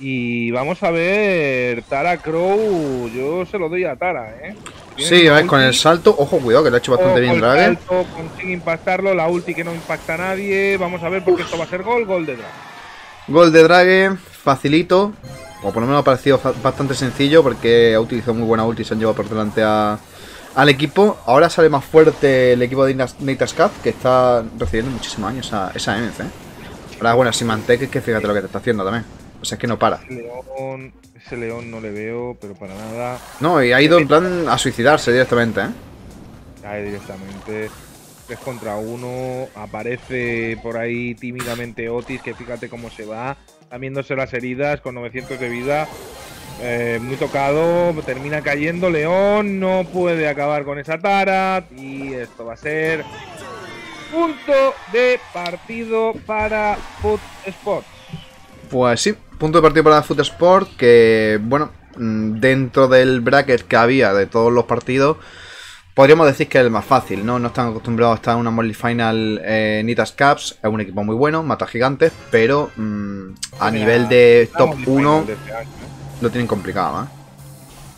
Y vamos a ver Tara Crow. Yo se lo doy a Tara, ¿eh?
Sí, a ver, con el salto, ojo, cuidado que lo ha hecho bastante bien
el
Drake.
salto, consigue impactarlo, la ulti que no impacta a nadie. Vamos a ver porque esto va a ser gol, gol de Drag.
Gol de Drage, facilito. O por lo menos ha parecido bastante sencillo porque ha utilizado muy buena ulti y se han llevado por delante a- al equipo. Ahora sale más fuerte el equipo de Natascap que está recibiendo muchísimo daño esa, esa MC. Ahora, bueno, Symantec es que fíjate lo que te está haciendo también. O sea, es que no para.
Ese león, ese león no le veo, pero para nada.
No, y ha ido en plan a suicidarse directamente, ¿eh?
Cae directamente. 3 contra 1. Aparece por ahí tímidamente Otis, que fíjate cómo se va. Lamiéndose las heridas con 900 de vida. Eh, muy tocado, termina cayendo. León no puede acabar con esa tara. Y esto va a ser punto de partido para Foot Sports.
Pues sí, punto de partido para Foot Sport que, bueno, mm, dentro del bracket que había de todos los partidos, podríamos decir que es el más fácil, ¿no? No están acostumbrados a estar en una Molly Final eh, Nitas Caps, es un equipo muy bueno, mata gigantes, pero mm, a nivel de top
Molly
1
Final de este año, ¿eh?
Lo tienen complicado, ¿eh?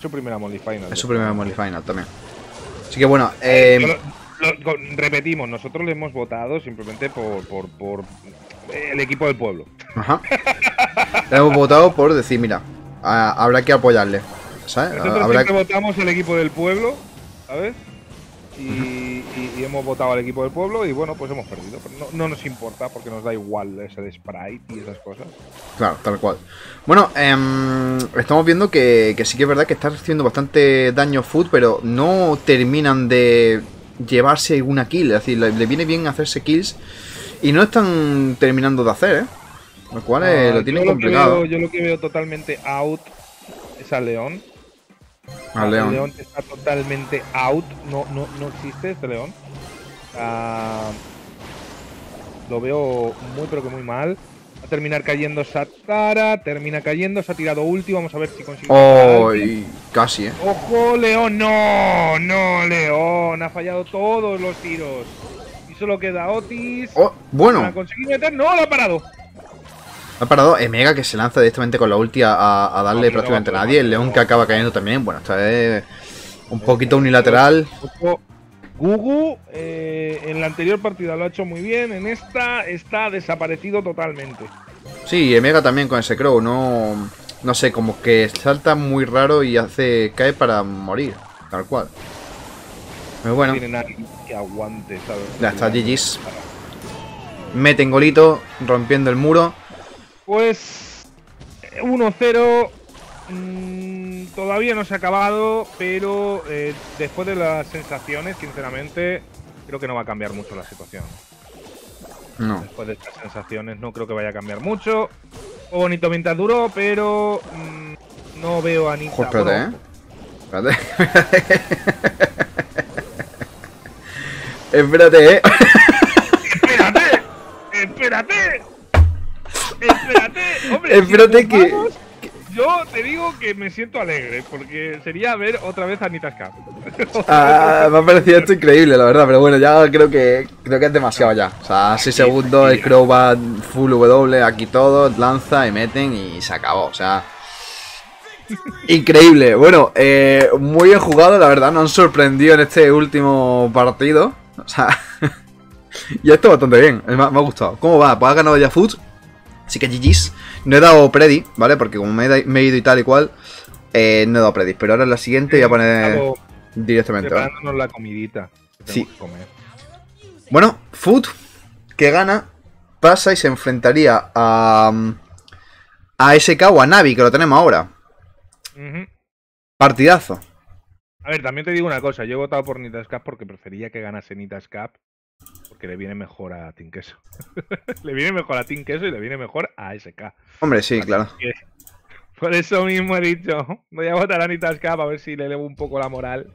Su primera Molly Final.
Es su primera. Molly Final también. Así que bueno, eh,
lo- lo- repetimos, nosotros le hemos votado simplemente por, por, por el equipo del pueblo.
ajá. hemos votado por decir, mira, a- habrá que apoyarle, ¿sabes?
Nosotros
Habrá
siempre votamos el equipo del pueblo, ¿sabes? Y, y- y hemos votado al equipo del pueblo y bueno, pues hemos perdido. Pero no, no nos importa porque nos da igual ese de sprite y esas cosas.
Claro, tal cual. Bueno, em, estamos viendo que, que sí que es verdad que está recibiendo bastante daño Food, pero no terminan de llevarse una kill. Es decir, le, le viene bien hacerse kills y no están terminando de hacer, ¿eh? Lo cual eh,
Ah,
lo tienen
yo que
complicado.
veo- yo lo que veo totalmente out es al León.
Al
El
León.
león está totalmente out. No, no, no existe este león. Ah, lo veo muy pero que muy mal. Va a terminar cayendo Satara. Termina cayendo. Se ha tirado ulti. Vamos a ver si consigue.
Oh, y casi, ¿eh?
¡Ojo, León! ¡No! ¡No, León! Ha fallado todos los tiros. Y solo queda Otis.
Oh, bueno,
¿La conseguir meter? ¡No! ¡Lo ha parado!
Ha parado Emega que se lanza directamente con la ulti a, darle
No,
prácticamente a nadie. El León que acaba cayendo también. Bueno, esta es un poquito unilateral.
Ojo, Gugu eh, en la anterior partida lo ha hecho muy bien. En esta está desaparecido totalmente.
Sí, Emega también con ese crow, no. No sé, como que salta muy raro y hace. cae para morir, tal cual. Pero bueno,
No tiene nadie que aguante, ¿sabes?
ya está, GG's. Meten golito, rompiendo el muro.
Pues 1-0. mm, todavía no se ha acabado, pero eh, después de las sensaciones, sinceramente, creo que no va a cambiar mucho la situación.
No.
Después de estas sensaciones, no creo que vaya a cambiar mucho. Fue bonito mientras duró, pero mm, no veo a Anita.
Ojo, espérate,
bueno,
¿eh? Espérate. espérate, eh.
¡Espérate! ¡Espérate! ¡Espérate! ¡Hombre!
Espérate
si
que-
Yo te digo que me siento alegre, porque sería ver otra vez a Cup.
Ah, me ha parecido esto increíble, la verdad, pero bueno, ya creo que creo que es demasiado ya. O sea, 6 segundos, el Crow va full W, aquí todo, lanza y meten y se acabó. O sea, increíble. Bueno, eh, muy bien jugado, la verdad, nos han sorprendido en este último partido. O sea, y esto bastante bien, me, ha- me ha gustado. ¿Cómo va? Pues ha ganado ya Food. Así que GG's. No he dado predi, ¿vale? Porque como me he, da- me he ido y tal y cual, eh, no he dado predi. Pero ahora en la siguiente voy a poner directamente. ¿vale?
la comidita. que
Sí.
tenemos que comer.
Bueno, Food, que gana, pasa y se enfrentaría a. A SK o a Navi, que lo tenemos ahora. Partidazo.
A ver, también te digo una cosa. Yo he votado por Nitas Cup porque prefería que ganase Nitas Cup. Porque le viene mejor a Team Queso. le viene mejor a Team Queso y le viene mejor a SK.
Hombre, sí, claro.
que- Por eso mismo he dicho, voy a votar a Nitas Cup a ver si le elevo un poco la moral.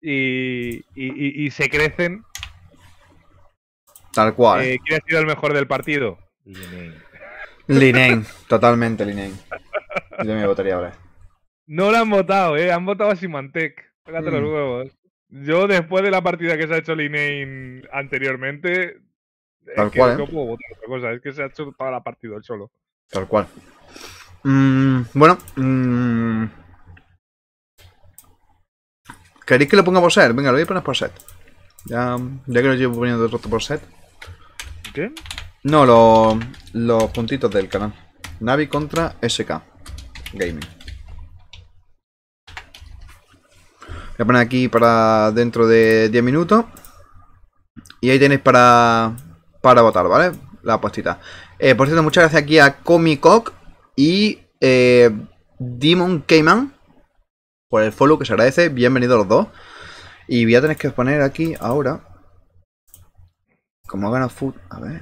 Y, y- y- y se crecen.
Tal cual.
Eh, ¿Quién ha sido el mejor del partido? Linei.
Linen, totalmente Linen. Yo me votaría ahora.
No lo han votado, ¿eh? Han votado a Simantec. Pégate los
Mm.
huevos. Yo, después de la partida que se ha hecho Linane anteriormente, es
Tal
que
cual, ¿eh?
no puedo votar otra cosa. Es que se ha hecho toda la partida él solo.
Tal cual. Mm, bueno, mm, ¿queréis que lo ponga por set? Venga, lo voy a poner por set. Ya, ya que lo llevo poniendo todo por set.
¿Qué?
No, los, los puntitos del canal. Navi contra SK Gaming. Voy a poner aquí para dentro de 10 minutos. Y ahí tenéis para, para votar, ¿vale? La apostita. Eh, por cierto, muchas gracias aquí a Comicock y eh, Demon Cayman por el follow que se agradece. Bienvenidos los dos. Y voy a tener que poner aquí ahora. Como gana food. A ver.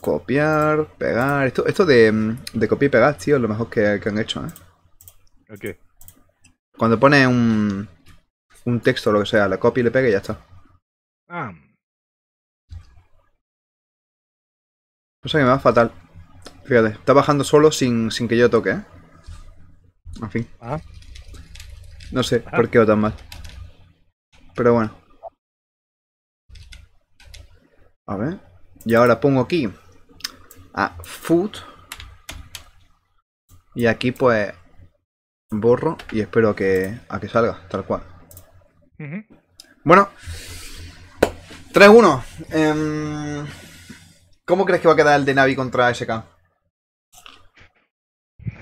Copiar, pegar. Esto, esto de, de copiar y pegar, tío, es lo mejor que, que han hecho, ¿eh?
¿El qué?
Cuando pone un, un texto o lo que sea, le copia y le pega y ya está.
Ah,
Cosa que me va fatal. Fíjate, está bajando solo sin, sin que yo toque, ¿eh? En fin.
ah.
No sé por qué va tan mal. Pero bueno. A ver. Y ahora pongo aquí a food. Y aquí pues borro y espero a que, a que salga, tal cual. Bueno. 3-1. Em, ¿Cómo crees que va a quedar el de Navi contra SK?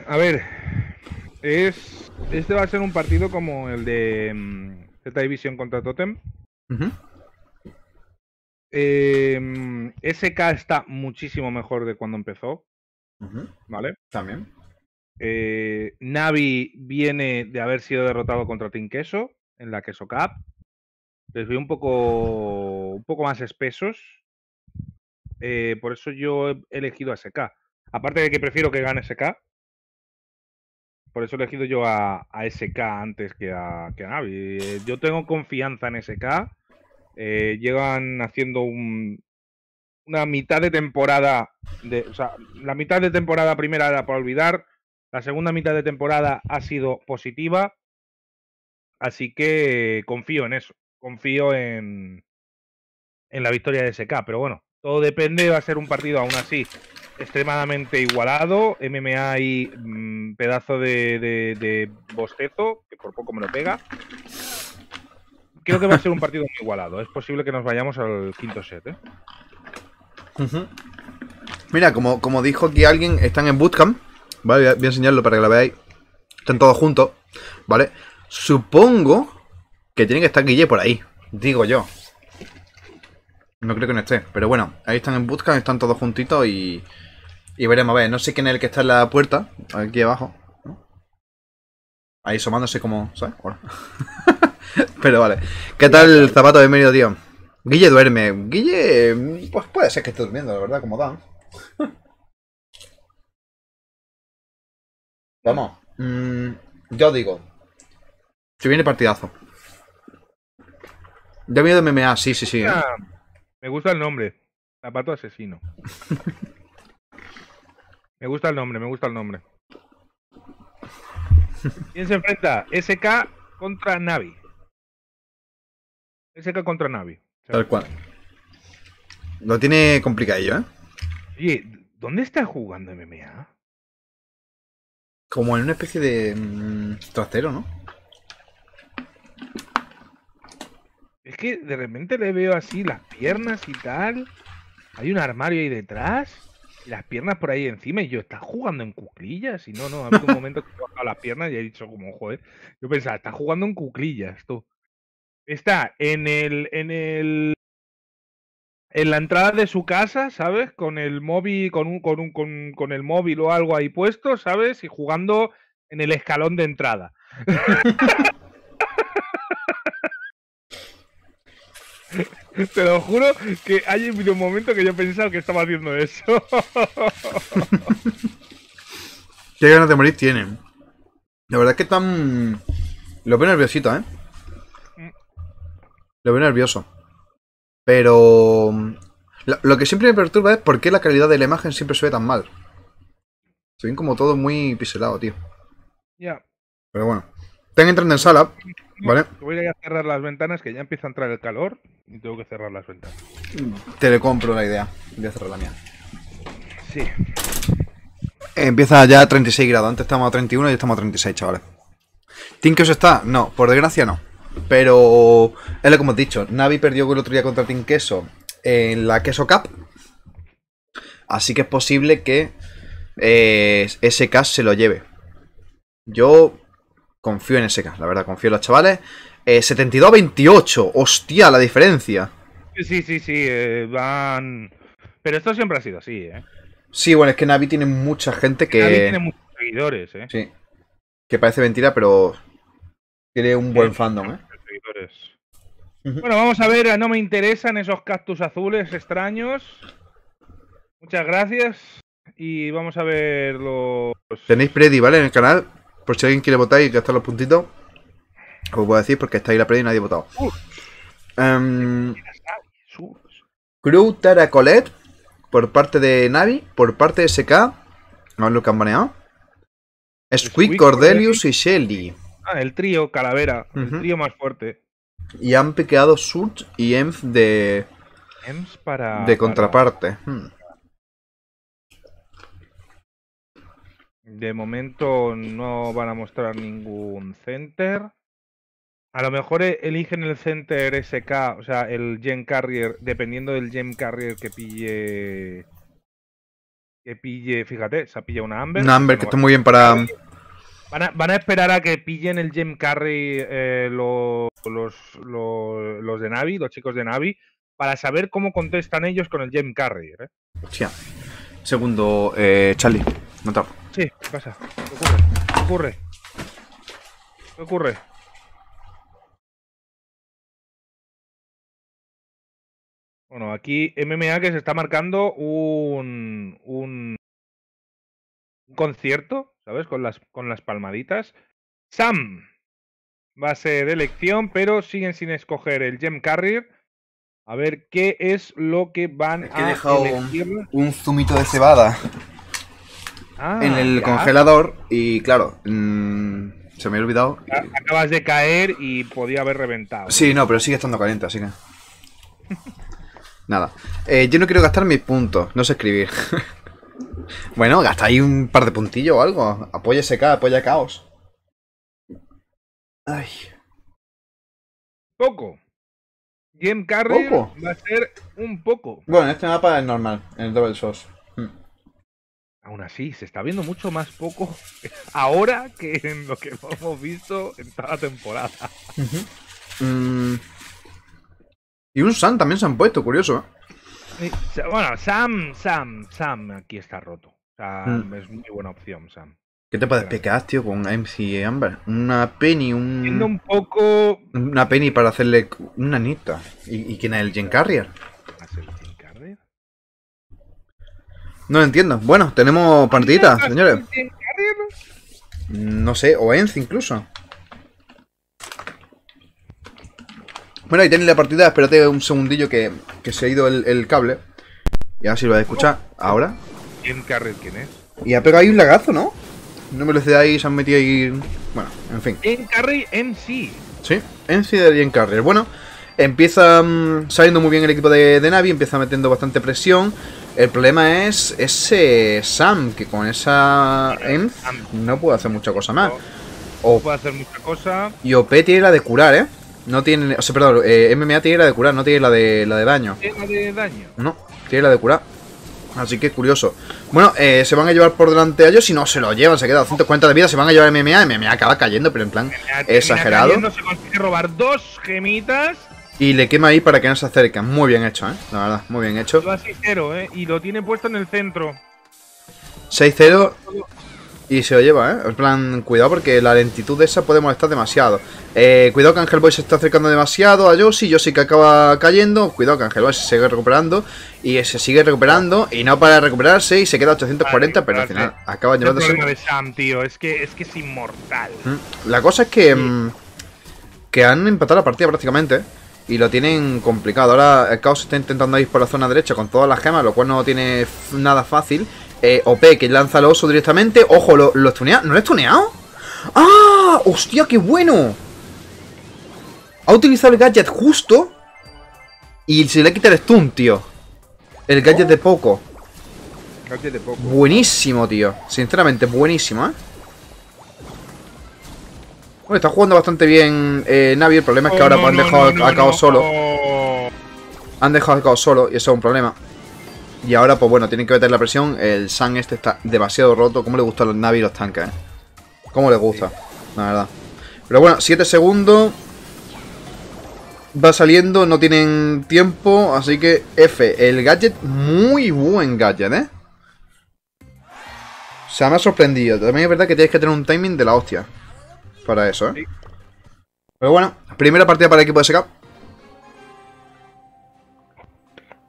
A ver, es este va a ser un partido como el de mm, Z Division contra Totem. Eh, mm, SK está muchísimo mejor de cuando empezó. ¿vale?
También.
Eh, Navi viene de haber sido derrotado contra Team Queso en la Queso Cup. Les veo un poco, un poco más espesos. Eh, por eso yo he elegido a SK. Aparte de que prefiero que gane SK. Por eso he elegido yo a, SK antes que a, Navi. Eh, yo tengo confianza en SK. Llevan haciendo un, una mitad de temporada. O sea, la mitad de temporada primera era para olvidar. La segunda mitad de temporada ha sido positiva. Así que confío en eso. Confío en, en la victoria de SK. Pero bueno, todo depende. Va a ser un partido aún así extremadamente igualado. MMA y mm, pedazo de, de, de bostezo, que por poco me lo pega. Creo que va a ser un partido muy igualado. Es posible que nos vayamos al quinto set. ¿eh?
Mira, como, como dijo aquí alguien, están en bootcamp. Vale, voy a, enseñarlo para que lo veáis. Están todos juntos. Vale. Supongo que tiene que estar Guille por ahí. Digo yo. No creo que no esté. Pero bueno, ahí están en bootcamp, están todos juntitos y. Y veremos, a ver. No sé quién es el que está en la puerta. Aquí abajo. Ahí asomándose como. ¿Sabes? Pero vale. ¿Qué tal zapato medio, tío? Guille duerme. Guille, pues puede ser que esté durmiendo, la verdad, como Dan. Vamos. mm, yo digo. Si viene partidazo. Ya miedo de MMA, sí, sí, sí.
me gusta el nombre. Zapato asesino. me gusta el nombre, me gusta el nombre. ¿Quién se enfrenta? SK contra Navi. SK contra Navi.
Tal cual. Lo tiene complicadillo, ¿eh?
Oye, ¿dónde está jugando MMA?
Como en una especie de mm, trastero, ¿no?
Es que de repente le veo así las piernas y tal. Hay un armario ahí detrás. Y las piernas por ahí encima. Y yo, ¿estás jugando en cuclillas? Y no, no, ha habido un momento que he bajado las piernas y he dicho como, joder. Yo pensaba, está jugando en cuclillas, tú. Está en el, en el, en la entrada de su casa, ¿sabes? Con el móvil, con un, con un, con, con el móvil o algo ahí puesto, ¿sabes? Y jugando en el escalón de entrada. Te lo juro que hay un momento que yo he pensado que estaba haciendo eso.
Qué ganas de morir tienen. La verdad es que están. Lo veo nerviosito, ¿eh? Lo veo nervioso. Pero. Lo, lo que siempre me perturba es por qué la calidad de la imagen siempre se ve tan mal. Se ven como todo muy pixelado, tío.
ya.
Pero bueno. Están entrando en sala, ¿vale?
Voy a ir a cerrar las ventanas que ya empieza a entrar el calor y tengo que cerrar las ventanas.
Te le compro la idea. Voy a cerrar la mía.
Sí.
Empieza ya a 36 grados. Antes estábamos a 31 y estamos a 36, chavales. ¿Tinkeos está? No, por desgracia no. Pero es lo que hemos dicho. Navi perdió el otro día contra Team Queso en la Queso Cup. Así que es posible que eh, SK se lo lleve. Yo confío en SK, la verdad, confío en los chavales. Eh, 72 a 28. Hostia, la diferencia.
Sí, sí, sí, sí, eh, van... Pero esto siempre ha sido así, ¿eh?
Sí, bueno, es que Navi tiene mucha gente que.
Navi tiene muchos seguidores, ¿eh?
Sí. Que parece mentira, pero tiene un buen fandom, ¿eh?
Seguidores. Bueno, vamos a ver, no me interesan esos cactus azules extraños. Muchas gracias. Y vamos a ver los...
Tenéis Predi, ¿vale? En el canal. Por si alguien quiere votar y gastar los puntitos. Os voy a decir porque está ahí la Predi y nadie ha votado.
Sus.
Crew Taracolet. Por parte de Navi. Por parte de SK. A ver lo que han baneado. Squeak,
Squeak,
Cordelius y Shelly.
Ah, el trío Calavera, el trío más fuerte.
Y han piqueado Surge y Enf de,
Ems para...
de
para-
contraparte. Hmm.
De momento no van a mostrar ningún center. A lo mejor e- eligen el center SK, o sea, el Gem Carrier, dependiendo del Gem Carrier que pille. Que pille, fíjate, se ha pillado una Amber.
Un Amber que está muy bien para.
Van a, van a esperar a que pillen el Gem Carry eh, lo- los, los, los de Navi, los chicos de Navi, para saber cómo contestan ellos con el Gem Carrier. ¿eh?
Hostia. Segundo, eh, Charlie. No te
Sí, ¿qué pasa? ¿Qué ocurre? ¿Qué ocurre? ¿Qué ocurre? Bueno, aquí MMA que se está marcando un, un, un concierto, ¿sabes? Con las, con las palmaditas. Sam va a ser elección, pero siguen sin escoger el Gem Carrier. A ver qué es lo que van
Es que he
a
dejado
elegir.
Un zumito de cebada
Ah,
en el
ya.
congelador y claro, mm, se me ha olvidado.
Acabas de caer y podía haber reventado.
Sí, no, pero sigue estando caliente, así que. Nada. Eh, yo no quiero gastar mis puntos, no sé escribir. bueno, gasta ahí un par de puntillos o algo. Apoya SK, apoya Caos. Ay.
Poco. Gem Carrier
¿Poco?
va a ser un poco.
Bueno, en este mapa es normal, en el Double Sauce. Mm.
Aún así, se está viendo mucho más poco ahora que en lo que hemos visto en toda la temporada.
Mm. Y un Sun también se han puesto, curioso, ¿eh?
Bueno, Sam, Sam, Sam aquí está roto. Sam
Mm.
es muy buena opción, Sam.
¿Qué te puedes pecar, tío, con MC y Amber? Una Penny,
Siendo
un...
un poco.
Una Penny para hacerle una Nita. ¿Y, y quién es el Gen Carrier?
¿Va a ser el Gem Carrier?
No lo entiendo. Bueno, tenemos partidita,
¿Va a ser
señores.
el Gem Carrier?
No sé, o Enz incluso. Bueno, ahí tenéis la partida. Espérate un segundillo que, que se ha ido el, el cable. Y ahora sí lo vais a escuchar. Ahora.
Gem Carrier, ¿quién es?
Y ha pegado ahí un lagazo, ¿no? No me lo de ahí, se han metido ahí. Bueno, en fin.
En carry en sí.
Sí, en y en Carrier. Bueno, empieza mm, saliendo muy bien el equipo de, de Navi, empieza metiendo bastante presión. El problema es ese Sam, que con esa EMF no puede hacer mucha cosa más.
No
O,
puede hacer mucha cosa.
y OP tiene la de curar, ¿eh? No tiene, o sea, perdón, eh, MMA tiene la de curar, no tiene la de, la de daño.
Tema de daño.
No, tiene la de curar. Así que curioso. Bueno, eh, se van a llevar por delante a ellos. Si no se lo llevan, se queda 240 de vida. Se van a llevar MMA. MMA acaba cayendo, pero en plan exagerado.
cayendo, Se consigue robar dos gemitas.
Y le quema ahí para que no se acerquen. Muy bien hecho, ¿eh? La verdad, muy bien hecho.
Lo cero, ¿eh? Y lo tiene puesto en el centro.
6-0 y se lo lleva, ¿eh? En plan, cuidado porque la lentitud de esa puede molestar demasiado. Eh, cuidado que Angel Boy se está acercando demasiado a Yoshi. Yoshi que acaba cayendo. Cuidado que Angel Boy se sigue recuperando. Y se sigue recuperando. Y no para recuperarse. Y se queda a 840. Pero al final acaba
el
llevándose.
problema de Sam, tío. Es que es, que es inmortal.
Mm. La cosa es que. mm, que han empatado la partida prácticamente. Y lo tienen complicado. Ahora el Caos está intentando ir por la zona derecha con todas las gemas, lo cual no tiene nada fácil. Eh, OP que lanza el oso directamente. Ojo, ¿lo, lo estunea? ¿No lo he estuneado? ¡Ah! ¡Hostia, qué bueno! Ha utilizado el gadget justo. Y se le quita el stun, tío. El gadget de poco.
Gadget de poco.
Buenísimo, tío. Sinceramente, buenísimo, ¿eh? Bueno, está jugando bastante bien eh, Navi. El problema es que
Oh,
ahora
no,
han dejado
no,
a
no,
Caos
no.
solo. Han dejado a Caos solo y eso es un problema. Y ahora, pues bueno, tienen que meter la presión. El San este está demasiado roto. ¿Cómo le gustan los Navi y los tanques? eh? ¿Cómo le gusta? La verdad. Pero bueno, 7 segundos. Va saliendo, no tienen tiempo. Así que F. El gadget, muy buen gadget, ¿eh? O sea, me ha sorprendido. También es verdad que tienes que tener un timing de la hostia. Para eso, ¿eh? Pero bueno, primera partida para el equipo de SK.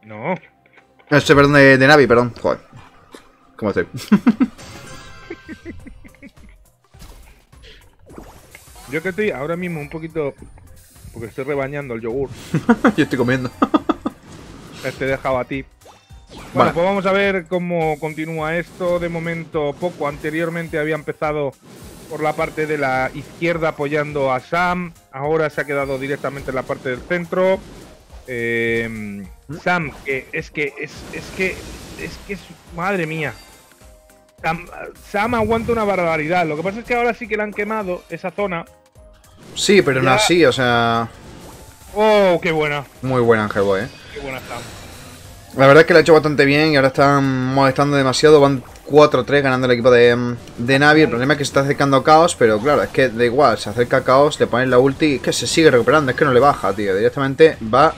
No.
Este, perdón, de, de Navi, perdón. Joder. ¿Cómo estoy?
Yo que estoy ahora mismo un poquito. Porque estoy rebañando el yogur.
Yo estoy comiendo.
Este he dejado a ti. Bueno,
Vale.
pues vamos a ver cómo continúa esto. De momento, poco. Anteriormente había empezado por la parte de la izquierda apoyando a Sam. Ahora se ha quedado directamente en la parte del centro. Eh, Sam, que es que es, es que es que es madre mía. Sam, Sam aguanta una barbaridad. Lo que pasa es que ahora sí que le han quemado esa zona.
Sí, pero no así, o sea.
Oh, qué buena,
Muy buen Ángel Boy, eh.
qué buena Sam.
La verdad es que lo ha hecho bastante bien y ahora están molestando demasiado. Van 4-3 ganando el equipo de, de Navi. El problema es que se está acercando a Caos, pero claro, es que da igual. Se acerca a Caos, le ponen la ulti y es que se sigue recuperando. Es que no le baja, tío. Directamente va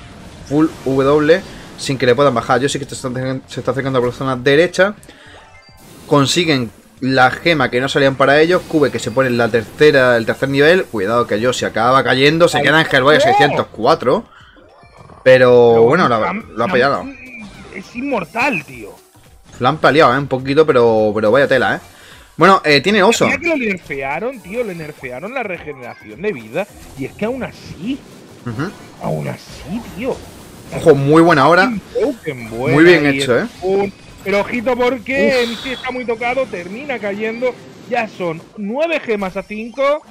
full W sin que le puedan bajar. Yo sí que se está, acercando- por la zona derecha. Consiguen la gema que no salían para ellos. Cube que se pone en la tercera, el tercer nivel. Cuidado que yo se acaba cayendo. Se queda en Hellboy a 604. Pero bueno, la- lo ha pillado.
Es inmortal, tío.
Lo han paliado, ¿eh? Un poquito, pero, pero vaya tela, ¿eh? Bueno, eh, tiene oso.
Mira que lo nerfearon, tío, le nerfearon la regeneración de vida. Y es que aún así, aún así, tío.
Ojo, muy buena hora.
Buena
Muy bien hecho, ¿eh?
un- Pero ojito porque en sí está muy tocado, termina cayendo. Ya son nueve gemas a cinco.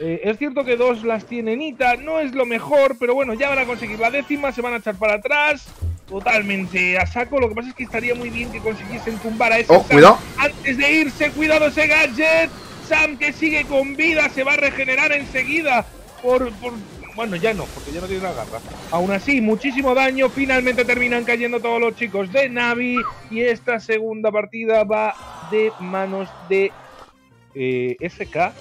Eh, es cierto que dos las tiene Nita, no es lo mejor, pero bueno, ya van a conseguir la décima, se van a echar para atrás. Totalmente a saco. Lo que pasa es que estaría muy bien que consiguiesen tumbar a ese
Oh, cuidado.
antes de irse. Cuidado ese gadget. Sam que sigue con vida, se va a regenerar enseguida. Por, por- bueno, ya no, porque ya no tiene la garra. Aún así, muchísimo daño. Finalmente terminan cayendo todos los chicos de Navi. Y esta segunda partida va de manos de eh, SK,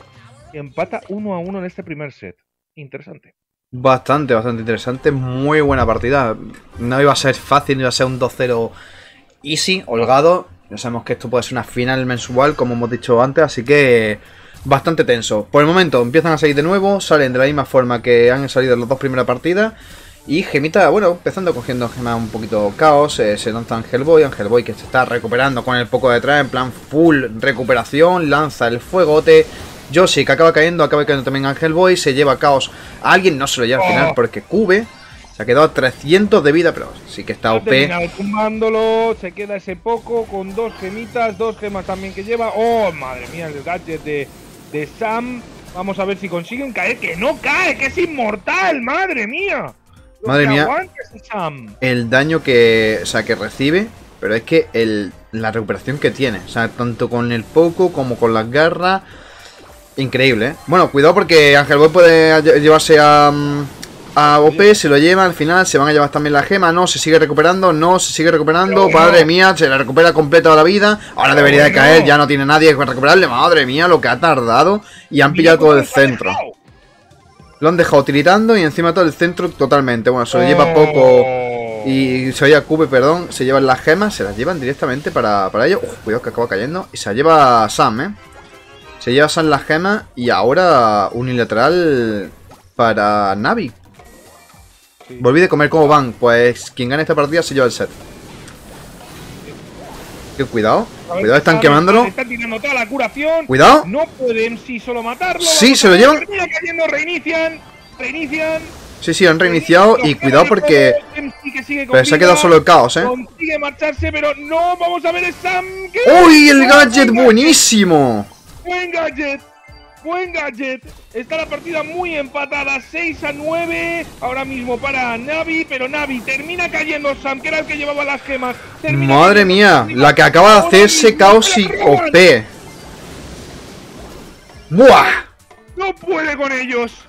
que empata uno a uno en este primer set. Interesante.
Bastante, bastante interesante. Muy buena partida. No iba a ser fácil, iba a ser un 2-0 easy, holgado. Ya sabemos que esto puede ser una final mensual, como hemos dicho antes, así que bastante tenso. Por el momento empiezan a salir de nuevo, salen de la misma forma que han salido las dos primeras partidas. Y Gemita, bueno, empezando cogiendo gemas un poquito caos, eh, se lanza Angelboy, Angelboy que se está recuperando con el poco detrás, en plan full recuperación, lanza el fuegote, Yoshi que acaba cayendo, acaba cayendo también Angelboy, se lleva caos a alguien, no se lo lleva al final
Oh.
porque Cube Se ha quedado a 300 de vida, pero sí que está OP.
tumbándolo, se queda ese poco con dos gemitas, dos gemas también que lleva. Oh, madre mía, el gadget de, de Sam. Vamos a ver si consiguen caer. Que no cae, que es inmortal, madre mía. Lo
Madre mía.
Sam.
El daño que, o sea, que recibe, pero es que el, la recuperación que tiene, o sea, tanto con el poco como con las garras, increíble, ¿eh? Bueno, cuidado porque Ángel Boy puede lle- llevarse a, mm, a OP, se lo lleva, al final se van a llevar también la gema, no, se sigue recuperando, no, se sigue recuperando, madre mía, se la recupera completa la vida, ahora debería de caer, ya no tiene nadie que recuperarle, madre mía, lo que ha tardado, y han pillado todo el centro. Lo han dejado tiritando y encima todo el centro totalmente, bueno, se lo lleva poco...
Oh.
Y se oye a Cube, perdón, se llevan las gemas, se las llevan directamente para, para ello. Uf, cuidado que acaba cayendo. Y se lleva Sam, ¿eh? Se lleva Sam las gemas y ahora unilateral para Navi. Volví de comer cómo van. Pues quien gane esta partida se lleva el set. Que cuidado, cuidado, están quemándolo.
está- Están tirando toda la curación.
Cuidado.
No pueden sí solo matarlo.
Sí, se lo llevan.
Cayendo, reinician. Reinician.
Sí, sí, han reiniciado y cuidado porque... Pero se ha quedado solo el caos, ¿eh?
Consigue marcharse, pero no, vamos a ver Sam.
¡Uy, el
¡Oh,
gadget
buen
buenísimo!
Buen gadget. Buen gadget. Está la partida muy empatada. 6 a 9. Ahora mismo para Navi. Pero Navi termina cayendo Sam, que era el que llevaba las gemas. Termina
Madre mía, la que acaba de hacerse
mismo
caos y. OP. ¡Buah!
No puede con ellos.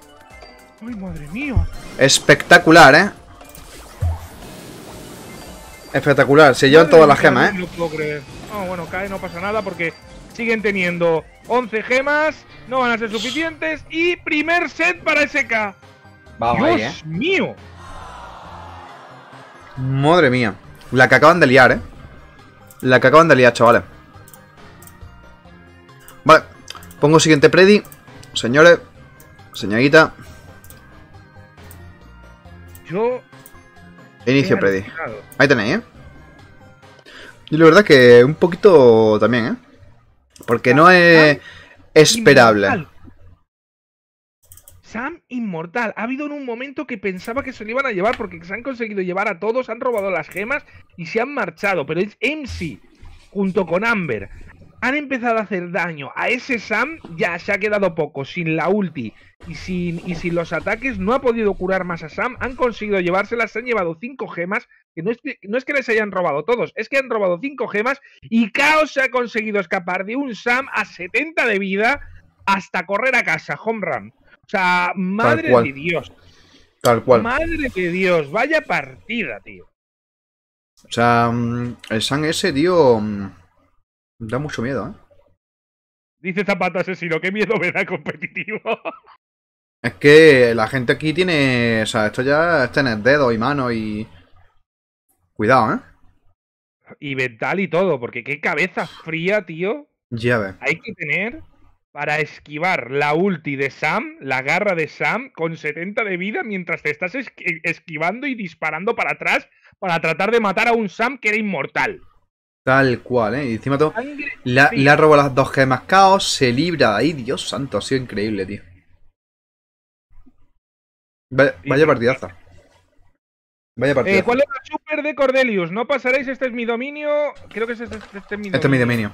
Ay, madre mía.
Espectacular, ¿eh? Espectacular, se llevan
Madre
todas las gemas,
no
¿eh?
lo puedo creer. Ah, bueno, cae, no pasa nada porque siguen teniendo 11 gemas. No van a ser suficientes. Y primer set para SK.
Vamos
Dios mío.
Madre mía. La que acaban de liar, ¿eh? La que acaban de liar, chavales. Vale, pongo siguiente predi. Señores, señorita,
Yo.
inicio predi. Ahí tenéis, ¿eh? Y la verdad que un poquito también, ¿eh? Porque no es esperable.
Inmortal. Sam inmortal. Ha habido en un momento que pensaba que se lo iban a llevar porque se han conseguido llevar a todos, han robado las gemas y se han marchado. Pero es MC junto con Amber. Han empezado a hacer daño a ese Sam, ya se ha quedado poco, sin la ulti y sin, y sin los ataques, no ha podido curar más a Sam, han conseguido llevárselas, se han llevado cinco gemas, que no es que, no es que les hayan robado todos, es que han robado cinco gemas y Chaos se ha conseguido escapar de un Sam a 70 de vida hasta correr a casa, home run. O sea, madre de Dios,
Tal cual.
madre de Dios, vaya partida, tío.
O sea, mm, el San ese, tío, mm, da mucho miedo, ¿eh?
Dice Zapata asesino, qué miedo me da competitivo.
Es que la gente aquí tiene. O sea, esto ya es tener dedos y manos y. Cuidado, ¿eh?
y mental y todo, porque qué cabeza fría, tío,
Ya ves.
hay que tener para esquivar la ulti de Sam, la garra de Sam, con 70 de vida mientras te estás esqui- esquivando y disparando para atrás para tratar de matar a un Sam que era inmortal.
Tal cual, ¿eh? Y encima todo. Le, le ha robado las dos gemas caos, se libra de ahí. Dios santo, ha sido increíble, tío. Vaya, vaya partidaza. Vaya
Eh,
partidaza.
¿Cuál es la super de Cordelius? No pasaréis, este es mi dominio. Creo que es este, este es mi dominio.
Este es mi dominio.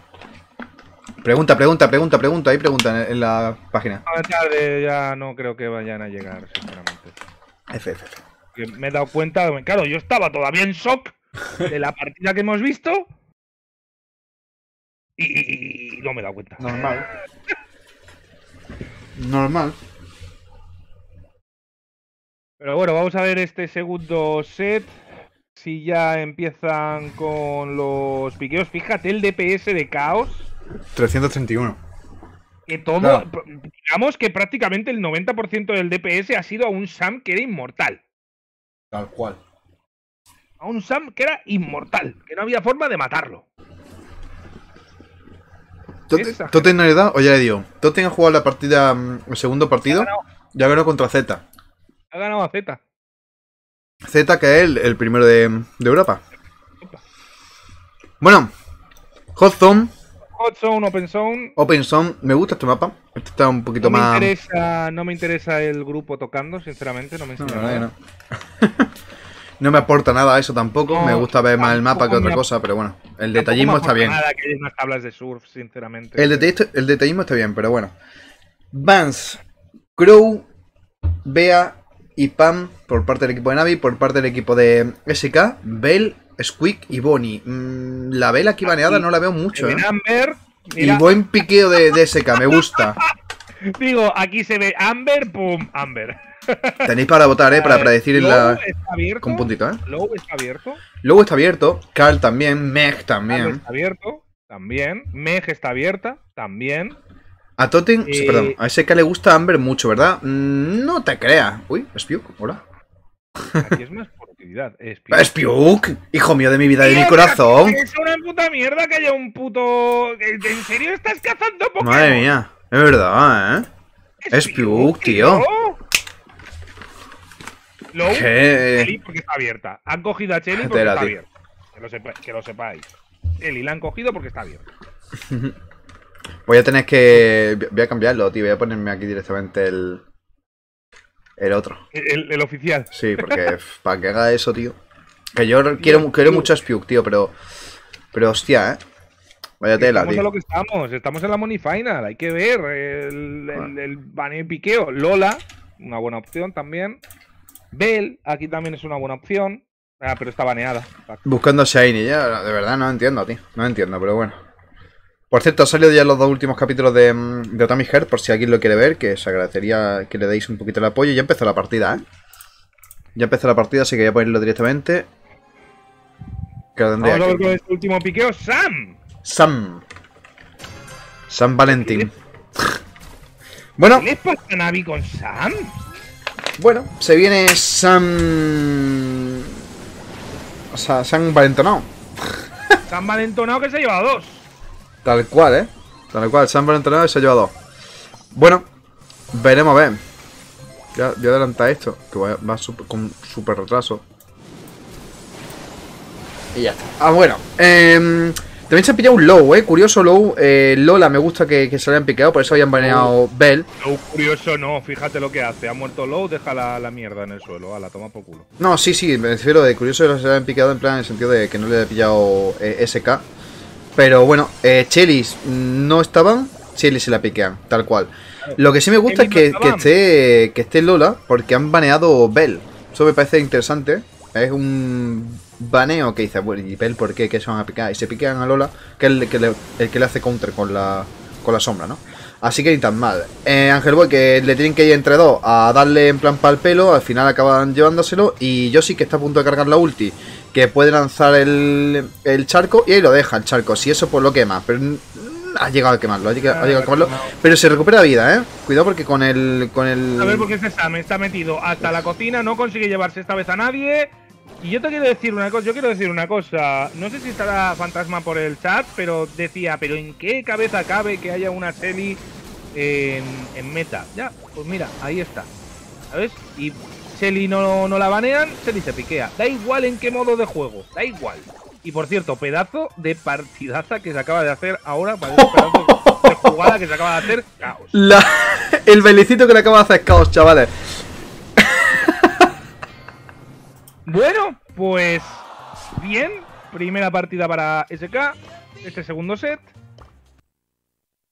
Pregunta, pregunta, pregunta, pregunta. Ahí pregunta en, en la página.
A ver, tarde, ya no creo que vayan a llegar, sinceramente.
F, F, F.
Que me he dado cuenta, claro, yo estaba todavía en shock de la partida que hemos visto. Y, y- y no me he dado cuenta.
Normal. Normal.
Pero bueno, vamos a ver este segundo set. Si ya empiezan con los piqueos. Fíjate el DPS de Caos.
331.
Que todo,
Claro.
digamos que prácticamente el 90% del DPS ha sido a un Sam que era inmortal.
Tal cual.
A un Sam que era inmortal. Que no había forma de matarlo. Exagerado.
Toten en realidad, oye, le digo, Toten ha jugado la partida, mm, el segundo partido, ya ganó contra Z.
Ha ganado a Z.
Z que es el, el primero de, de Europa. Bueno, Hot Zone,
Hot Zone, Open Zone.
Open Zone, me gusta este mapa. Este está un poquito
No me,
más.
interesa, no me interesa el grupo tocando, sinceramente. No me
No,
nada.
no. No me aporta nada eso tampoco. Me gusta ver más el mapa que otra
me-
cosa, pero bueno. El detallismo
me
está bien.
Nada que haya unas tablas de surf, sinceramente.
El, el detallismo está bien, pero bueno. Vance, Crow, Bea y Pam por parte del equipo de Navi, por parte del equipo de SK, Bell, Squeak y Bonnie. Mm, la Bell aquí baneada no la veo mucho, ¿eh?
Amber.
Y buen piqueo de, de SK, me gusta.
digo, aquí se ve Amber, pum, Amber.
Tenéis para votar, ¿eh? Para predecir en
Low
la...
está abierto.
con puntito, ¿eh?
Low está abierto.
Luego está abierto, Carl también, Meg
Carl
también.
está abierto. También. Meg está abierta. También.
A Totten,
Eh,
perdón, a SK le gusta Amber mucho, ¿verdad? Mm, no te creas. Uy, Spiuk, hola.
Aquí es más. Es
Spiuk, hijo mío de mi vida y de mi corazón.
Es una puta mierda que haya un puto. ¿En serio estás cazando Pokémon?
Madre mía, es verdad, ¿eh? Es Piuk, tío.
Low,
Que-
Chelly porque está abierta. Han cogido a Chelly porque está
tío.
abierta. Que lo, sepa- que lo sepáis. Chelly la han cogido porque está abierta.
Voy a tener que. Voy a cambiarlo, tío. Voy a ponerme aquí directamente el. El otro.
El, el oficial.
Sí, porque para que haga eso, tío. Que yo quiero, quiero mucho Spiuk, tío, pero. Pero hostia, ¿eh? Vaya tela,
estamos a lo que estamos. Estamos en la Money Final. Hay que ver el, el, el baneo y piqueo. Lola, una buena opción también. Bell, aquí también es una buena opción. Ah, pero está baneada.
Buscando Shiny, ya, de verdad no entiendo, tío. No entiendo, pero bueno. Por cierto, han salido ya los dos últimos capítulos de, mm, de Otami Heart, por si alguien lo quiere ver, que se agradecería que le deis un poquito el apoyo. Ya empezó la partida, ¿eh? Ya empezó la partida, así que voy a ponerlo directamente. Que
Vamos a ver con este último piqueo. ¡Sam!
Sam. Sam Valentín. Bueno,
¿Qué les pasa a Navi con Sam?
bueno, se viene Sam... O sea, Sam Valentonado.
Sam Valentonado que se ha llevado dos.
Tal cual, ¿eh? Tal cual, San Valentín se ha llevado dos. Bueno, veremos a ver. Ya, voy a adelantar esto, que va, va sup- con súper retraso. Y ya está. Ah, bueno. em, también se ha pillado un low, ¿eh? Curioso low. Eh, Lola me gusta que, que se lo hayan picado, por eso habían baneado Bell.
Low curioso no, fíjate lo que hace. Ha muerto Low, deja la, la mierda en el suelo. A la toma por culo.
No, sí, sí, me refiero de curioso que se lo hayan picado en plan en el sentido de que no le haya pillado eh, SK. Pero bueno, eh, Chelis no estaban, Chelis se la piquean, tal cual. Lo que sí me gusta es que, que esté que esté Lola, porque han baneado Bell. Eso me parece interesante. Es un baneo que dice, bueno, ¿y Bell por qué? ¿Qué se van a picar? Y se piquean a Lola, que es el que le, el que le hace counter con la, con la sombra, ¿no? Así que ni tan mal. Eh, Ángel Boy, que le tienen que ir entre dos a darle en plan pal pelo, al final acaban llevándoselo. Y Yoshi, que está a punto de cargar la ulti, que puede lanzar el, el charco y ahí lo deja el charco. Si eso, pues lo quema. Pero ha llegado a quemarlo, ha llegado, ha llegado a quemarlo. Pero se recupera vida, ¿eh? Cuidado porque con el. Con el...
A ver, porque este Sam está metido hasta la cocina, no consigue llevarse esta vez a nadie. Y yo te quiero decir una cosa, yo quiero decir una cosa. No sé si estará Fantasma por el chat, pero decía, pero ¿en qué cabeza cabe que haya una Selly en, en meta? Ya, pues mira, ahí está. ¿Sabes? Y Selly no, no la banean, Selly se piquea. Da igual en qué modo de juego, da igual. Y por cierto, pedazo de partidaza que se acaba de hacer ahora, parece pedazo de jugada que se acaba de hacer caos.
La- el bailecito que le acaba de hacer caos, chavales.
Bueno, pues bien. Primera partida para SK. Este segundo set.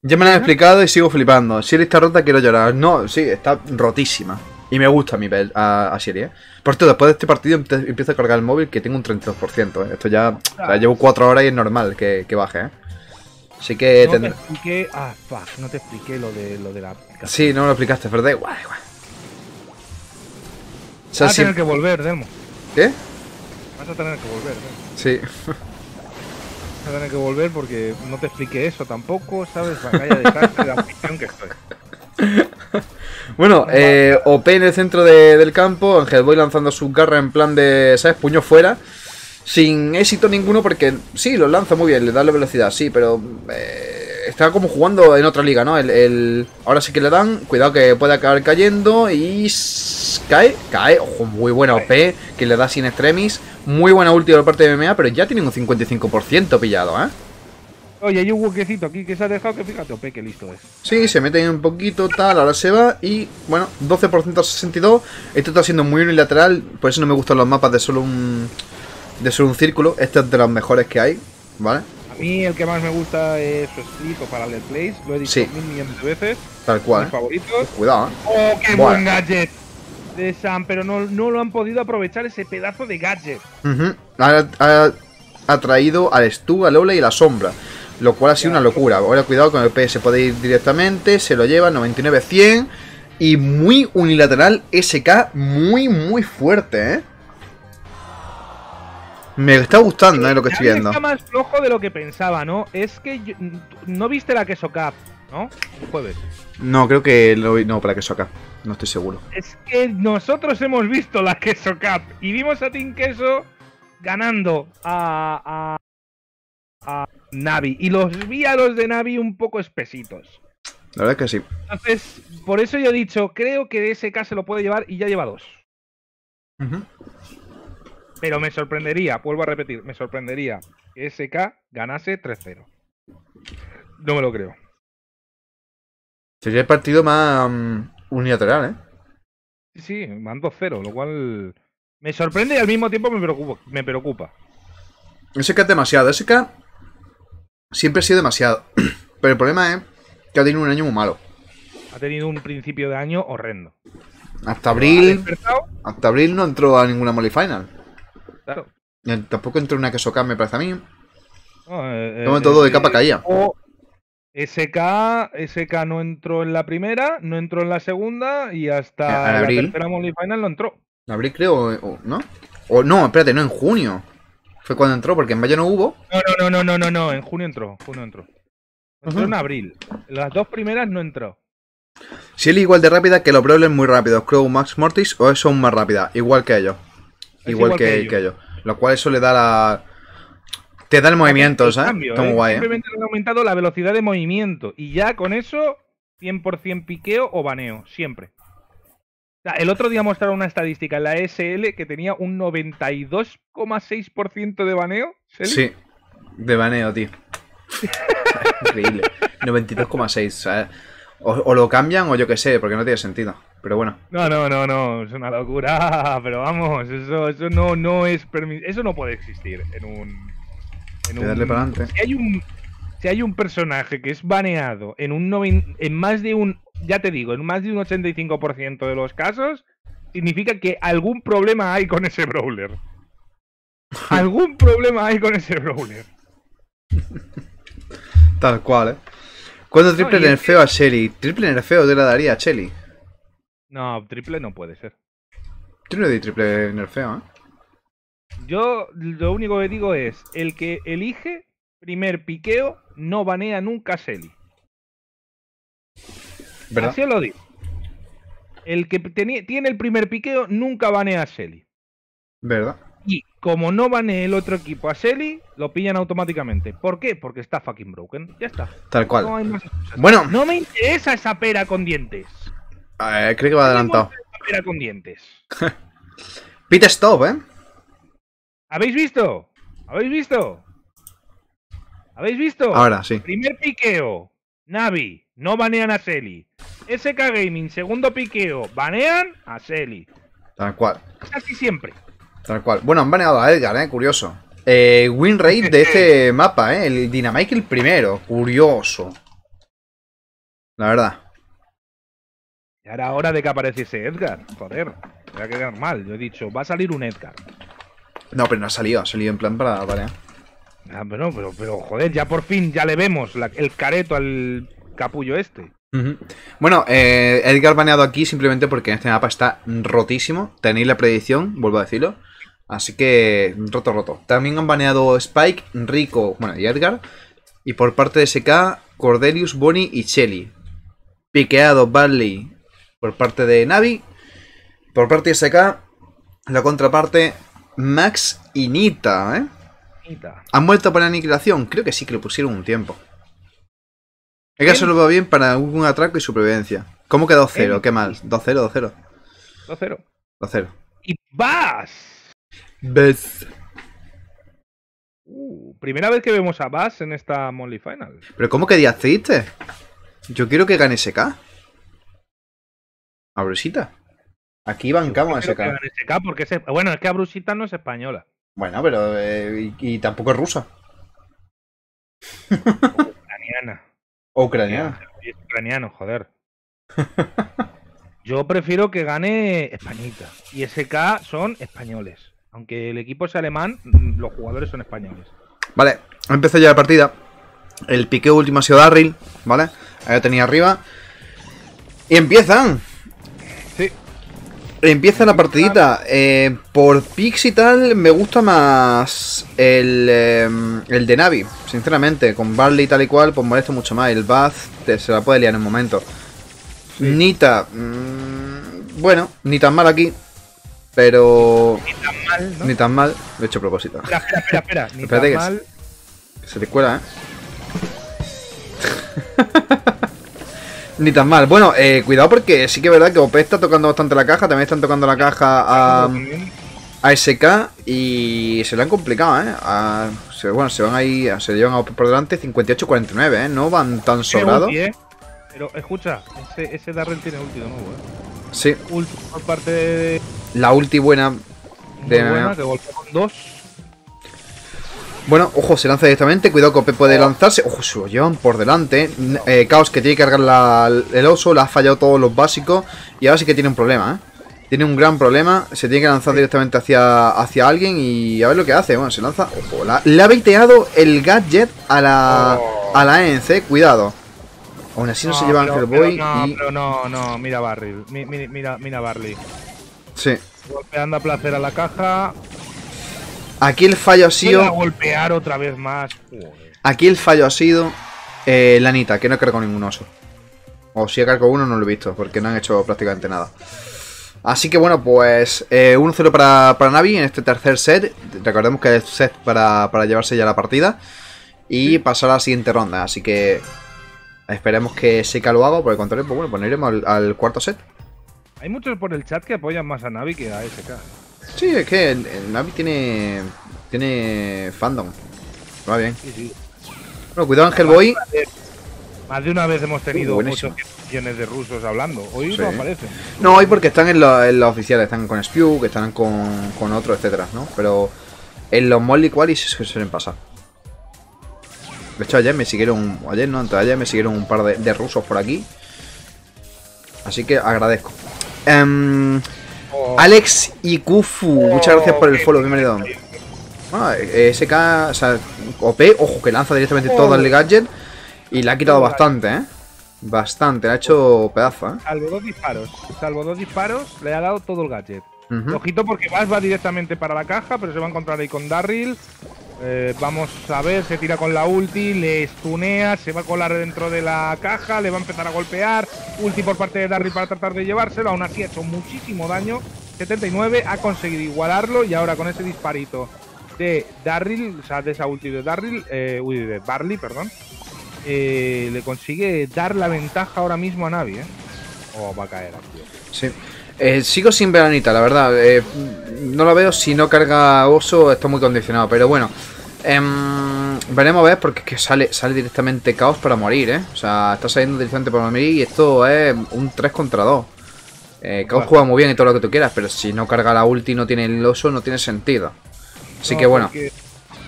Ya me lo han explicado y sigo flipando. Siri está rota, quiero llorar. No, sí, está rotísima. Y me gusta mi a, a Siri, ¿eh? Por cierto, después de este partido empiezo a cargar el móvil que tengo un 32%. ¿eh? Esto ya. o sea, llevo 4 horas y es normal que, que baje, ¿eh? Así que
No te expliqué. Ah, fuck, no te expliqué lo de lo de la aplicación.
Sí, no me lo explicaste, pero da igual, igual. O sea,
Vas a tener que volver, Delmo.
¿Qué?
Vas a tener que volver, Delmo.
Sí.
Vas a tener que volver porque no te expliqué eso tampoco, ¿sabes? Vaya de afición que estoy.
Bueno, eh, OP en el centro de- del campo, Ángel Boy lanzando sus garras en plan de, ¿sabes? Puño fuera. Sin éxito ninguno porque sí, lo lanza muy bien, le da la velocidad, sí, pero eh, está como jugando en otra liga, ¿no? El, ahora sí que le dan, cuidado que puede acabar cayendo y cae, cae, ojo, muy buena OP, que le da sin extremis, muy buena ulti por parte de MMA, pero ya tienen un 55% pillado, ¿eh?
Oye, hay un huequecito aquí que se ha dejado que fíjate, Ope, que listo es.
Sí, se mete un poquito, tal, ahora se va y, bueno, 12% a 62. Esto está siendo muy unilateral, por eso no me gustan los mapas de solo un de solo un círculo. Este es de los mejores que hay, ¿vale?
A mí el que más me gusta es su split o Parallel Place, lo he dicho
Sí.
mil millones de veces.
Tal cual.
Mis favoritos.
Cuidado, ¿eh?
¡Oh, qué buen gadget! De Sam, pero no, no lo han podido aprovechar ese pedazo de gadget.
Ujú. ha, ha- ha traído al Stu, al Ola y a la Sombra. Lo cual ha sido una locura. Ahora cuidado con el P, se puede ir directamente, se lo lleva 99-100. Y muy unilateral SK, muy, muy fuerte, ¿eh? Me está gustando, ¿eh? Lo que estoy viendo.
Está más flojo de lo que pensaba, ¿no? Es que yo- no viste la queso cap, ¿no? El jueves.
No, creo que lo no, para que eso acá. No estoy seguro.
Es que nosotros hemos visto la queso cap y vimos a Team Queso ganando a, a, a Navi. Y los vi a los de Navi un poco espesitos.
La verdad es que sí.
Entonces, por eso yo he dicho, creo que SK se lo puede llevar y ya lleva dos. Pero me sorprendería, vuelvo a repetir, me sorprendería que SK ganase 3-0. No me lo creo.
Sería el partido más mm, unilateral, ¿eh?
Sí, sí, van 2-0, lo cual me sorprende y al mismo tiempo me preocupa. Me preocupa.
SK es demasiado. SK siempre ha sido demasiado. Pero el problema es que ha tenido un año muy malo.
Ha tenido un principio de año horrendo.
Hasta
Ha
abril. Hasta abril no entró a ninguna Molly Final.
claro.
Y Tampoco entró una queso Cup, me parece a mí.
No, eh, eh,
todo de
eh,
capa caía.
o SK, SK no entró en la primera, no entró en la segunda y hasta la
abril.
tercera Money Final no entró.
En abril creo, o- ¿no? O no, espérate, no, en junio. Fue cuando entró, porque en mayo no hubo.
No, no, no, no, no, no, no, en junio entró, junio entró. Entró en abril. Las dos primeras no entró.
Si él es igual de rápida que los Brawlers muy rápidos, Crow, Max Mortis, o es aún más rápida, igual que ellos. Igual, que, que ellos. Lo cual eso le da la. Te da el movimiento, ¿sabes?
cambio,
Está muy
¿eh?
guay, ¿eh?
Simplemente le han aumentado la velocidad de movimiento. Y ya con eso, 100% piqueo o baneo, siempre. El otro día mostraron una estadística en la SL que tenía un 92,6% de baneo.
Sí, de baneo, tío. Increíble. 92,6, ¿sabes? O, o lo cambian o yo qué sé, porque no tiene sentido. Pero bueno.
No, no, no, no, es una locura. Pero vamos, eso, eso no, no es Eso no puede existir en un. En
darle para adelante.
Si hay un. Si hay un personaje que es baneado en un noven- en más de un. Ya te digo, en más de un 85% de los casos, significa que algún problema hay con ese brawler. algún problema hay con ese brawler.
Tal cual, ¿eh? ¿Cuándo triple
es
nerfeo a Shelly? Triple nerfeo te la daría a Shelly.
No, triple no puede ser.
Yo no le di triple nerfeo, ¿eh?
Yo lo único que digo es, el que elige primer piqueo no banea nunca a Selly.
¿Verdad?
Así lo digo. El que tiene el primer piqueo nunca banea a Selly.
¿Verdad?
Y como no banee el otro equipo a Selly, lo pillan automáticamente. ¿Por qué? Porque está fucking broken. Ya está.
Tal cual.
No hay más excusas.
Bueno,
No me interesa esa pera con dientes.
eh, creo que va adelantado.
Esa pera con dientes.
Pit stop, ¿eh?
¿Habéis visto? ¿Habéis visto? ¿Habéis visto?
Ahora, sí.
Primer piqueo, Navi, no banean a Selly. SK Gaming, segundo piqueo, banean a Selly.
Tal cual.
Casi siempre.
Tal cual. Bueno, han baneado a Edgar, ¿eh? Curioso. Eh, win rate de este mapa, ¿eh? El Dynamite el primero. Curioso. La verdad.
Ya era hora de que apareciese Edgar. Joder, voy a quedar mal. Yo he dicho, va a salir un Edgar.
No, pero no ha salido. Ha salido en plan para banear.
Ah, pero, pero, pero, joder, ya por fin ya le vemos la- el careto al capullo este.
Bueno, eh, Edgar baneado aquí simplemente porque en este mapa está rotísimo. Tenéis la predicción, vuelvo a decirlo. Así que roto, roto. También han baneado Spike, Rico, bueno, y Edgar. Y por parte de SK, Cordelius, Bonnie y Shelly. Piqueado Barley por parte de Navi. Por parte de SK, la contraparte, Max y Nita, ¿eh?
Bonita.
¿Han vuelto a poner aniquilación? Creo que sí, que lo pusieron un tiempo. El caso lo veo bien para un atraco y supervivencia. ¿Cómo quedó 0?
Em.
Qué mal. 2-0, 2-0.
2-0.
2-0.
Y vas.
¿Ves?
Uh, primera vez que vemos a Bass en esta Monly Final.
Pero ¿cómo que días triste? Yo quiero que gane SK. A Brusita. Aquí bancamos a
que
SK.
SK porque es, bueno, es que Abrusita no es española.
Bueno, pero. eh, y, y tampoco es rusa.
Ucraniana.
O ucraniana.
Es ucraniano, joder. Yo prefiero que gane Españita. Y SK son españoles. Aunque el equipo es alemán, los jugadores son españoles.
Vale, empezó ya la partida. El piqueo último ha sido Darryl, ¿vale? Ahí lo tenía arriba. Y empiezan. Empieza la partidita. Eh, por picks y tal, me gusta más el, eh, el de Navi, sinceramente. Con Barley y tal y cual, pues molesta mucho más. El Bath te- se la puede liar en un momento. Nita, mm, bueno, ni tan mal aquí. Pero
Ni tan mal, ¿no?
ni tan mal. De hecho, a propósito.
Espera, espera, espera, espera. Ni
Espérate que
tan mal.
Se te cuela, ¿eh? Ni tan mal. Bueno, eh, cuidado porque sí que es verdad que OP está tocando bastante la caja. También están tocando la caja a, a SK y se le han complicado, ¿eh? A- se, bueno, se van ahí, se llevan a OP por delante 58-49, ¿eh? No van tan sobrados.
¿eh? Pero escucha, ese, ese Darrell tiene ulti de nuevo, ¿eh?
Sí,
Ulti por parte de.
la ulti buena.
Muy
De-
buena, que golpea con dos.
Bueno, ojo, se lanza directamente. Cuidado que puede lanzarse. Ojo, se lo llevan por delante. Eh, Caos que tiene que cargar la- el oso. Le ha fallado todos los básicos. Y ahora sí que tiene un problema, ¿eh? Tiene un gran problema. Se tiene que lanzar directamente hacia, hacia alguien. Y a ver lo que hace. Bueno, se lanza. Ojo, la- le ha baiteado el gadget a la, a la ENC. Cuidado. Aún así no, se lleva
pero- pero
Boy.
No,
y...
pero no, no, mira mi- Mira, mira Barley.
Sí.
Golpeando a placer a la caja.
Aquí el fallo ha sido.
a golpear otra vez más.
Aquí el fallo ha sido. Eh, la Anita, que no cargó ningún oso. O si ha cargado uno, no lo he visto, porque no han hecho prácticamente nada. Así que bueno, pues eh, 1-0 para, para Navi en este tercer set. Recordemos que es set para, para llevarse ya la partida. Y pasar a la siguiente ronda. Así que esperemos que Seika lo haga. Por el contrario, pues bueno, pues nos iremos al, al cuarto set.
Hay muchos por el chat que apoyan más a Navi que a SK.
Sí, es que el, el Navi tiene. Tiene fandom. Va bien.
Sí, sí.
Bueno, cuidado Ángel Boy.
Más de una vez hemos tenido
Uh,
millones de rusos hablando. Hoy
Sí.
no aparecen.
No, hoy porque están en, lo- en los oficiales, están con Spew, que están con, con otros, etcétera, ¿no? Pero en los Molly Qualis se suelen pasar. De hecho, ayer me siguieron, ayer no, antes ayer me siguieron un par de, de rusos por aquí. Así que agradezco.
Oh,
Alex y Kufu, muchas gracias por el follow, bienvenido. Ah, SK, o sea, OP, ojo, que lanza directamente todo el gadget y le ha quitado bastante, ¿eh? Bastante, le ha hecho pedazo, ¿eh?
Salvo dos disparos. Salvo dos disparos, le ha dado todo el gadget.
Ujú.
Ojito porque Bass va directamente para la caja, pero se va a encontrar ahí con Darryl. Eh, vamos a ver, se tira con la ulti, le stunea, se va a colar dentro de la caja, le va a empezar a golpear. Ulti por parte de Darryl para tratar de llevárselo, aún así ha hecho muchísimo daño. 79, ha conseguido igualarlo y ahora con ese disparito de Darryl, o sea, de esa ulti de Darryl, eh, uy, de Barley, perdón, eh, le consigue dar la ventaja ahora mismo a Navi, ¿eh? Oh, va a caer aquí.
Sí. Eh, sigo sin ver la verdad. No la veo si no carga oso, está muy condicionado. Pero bueno, em, veremos a ver porque es que sale, sale directamente caos para morir, ¿eh? O sea, está saliendo directamente para morir y esto es un 3 contra 2. Eh, caos
Vale.
juega muy bien y todo lo que tú quieras, pero si no carga la ulti y no tiene el oso, no tiene sentido. Así
No,
que bueno,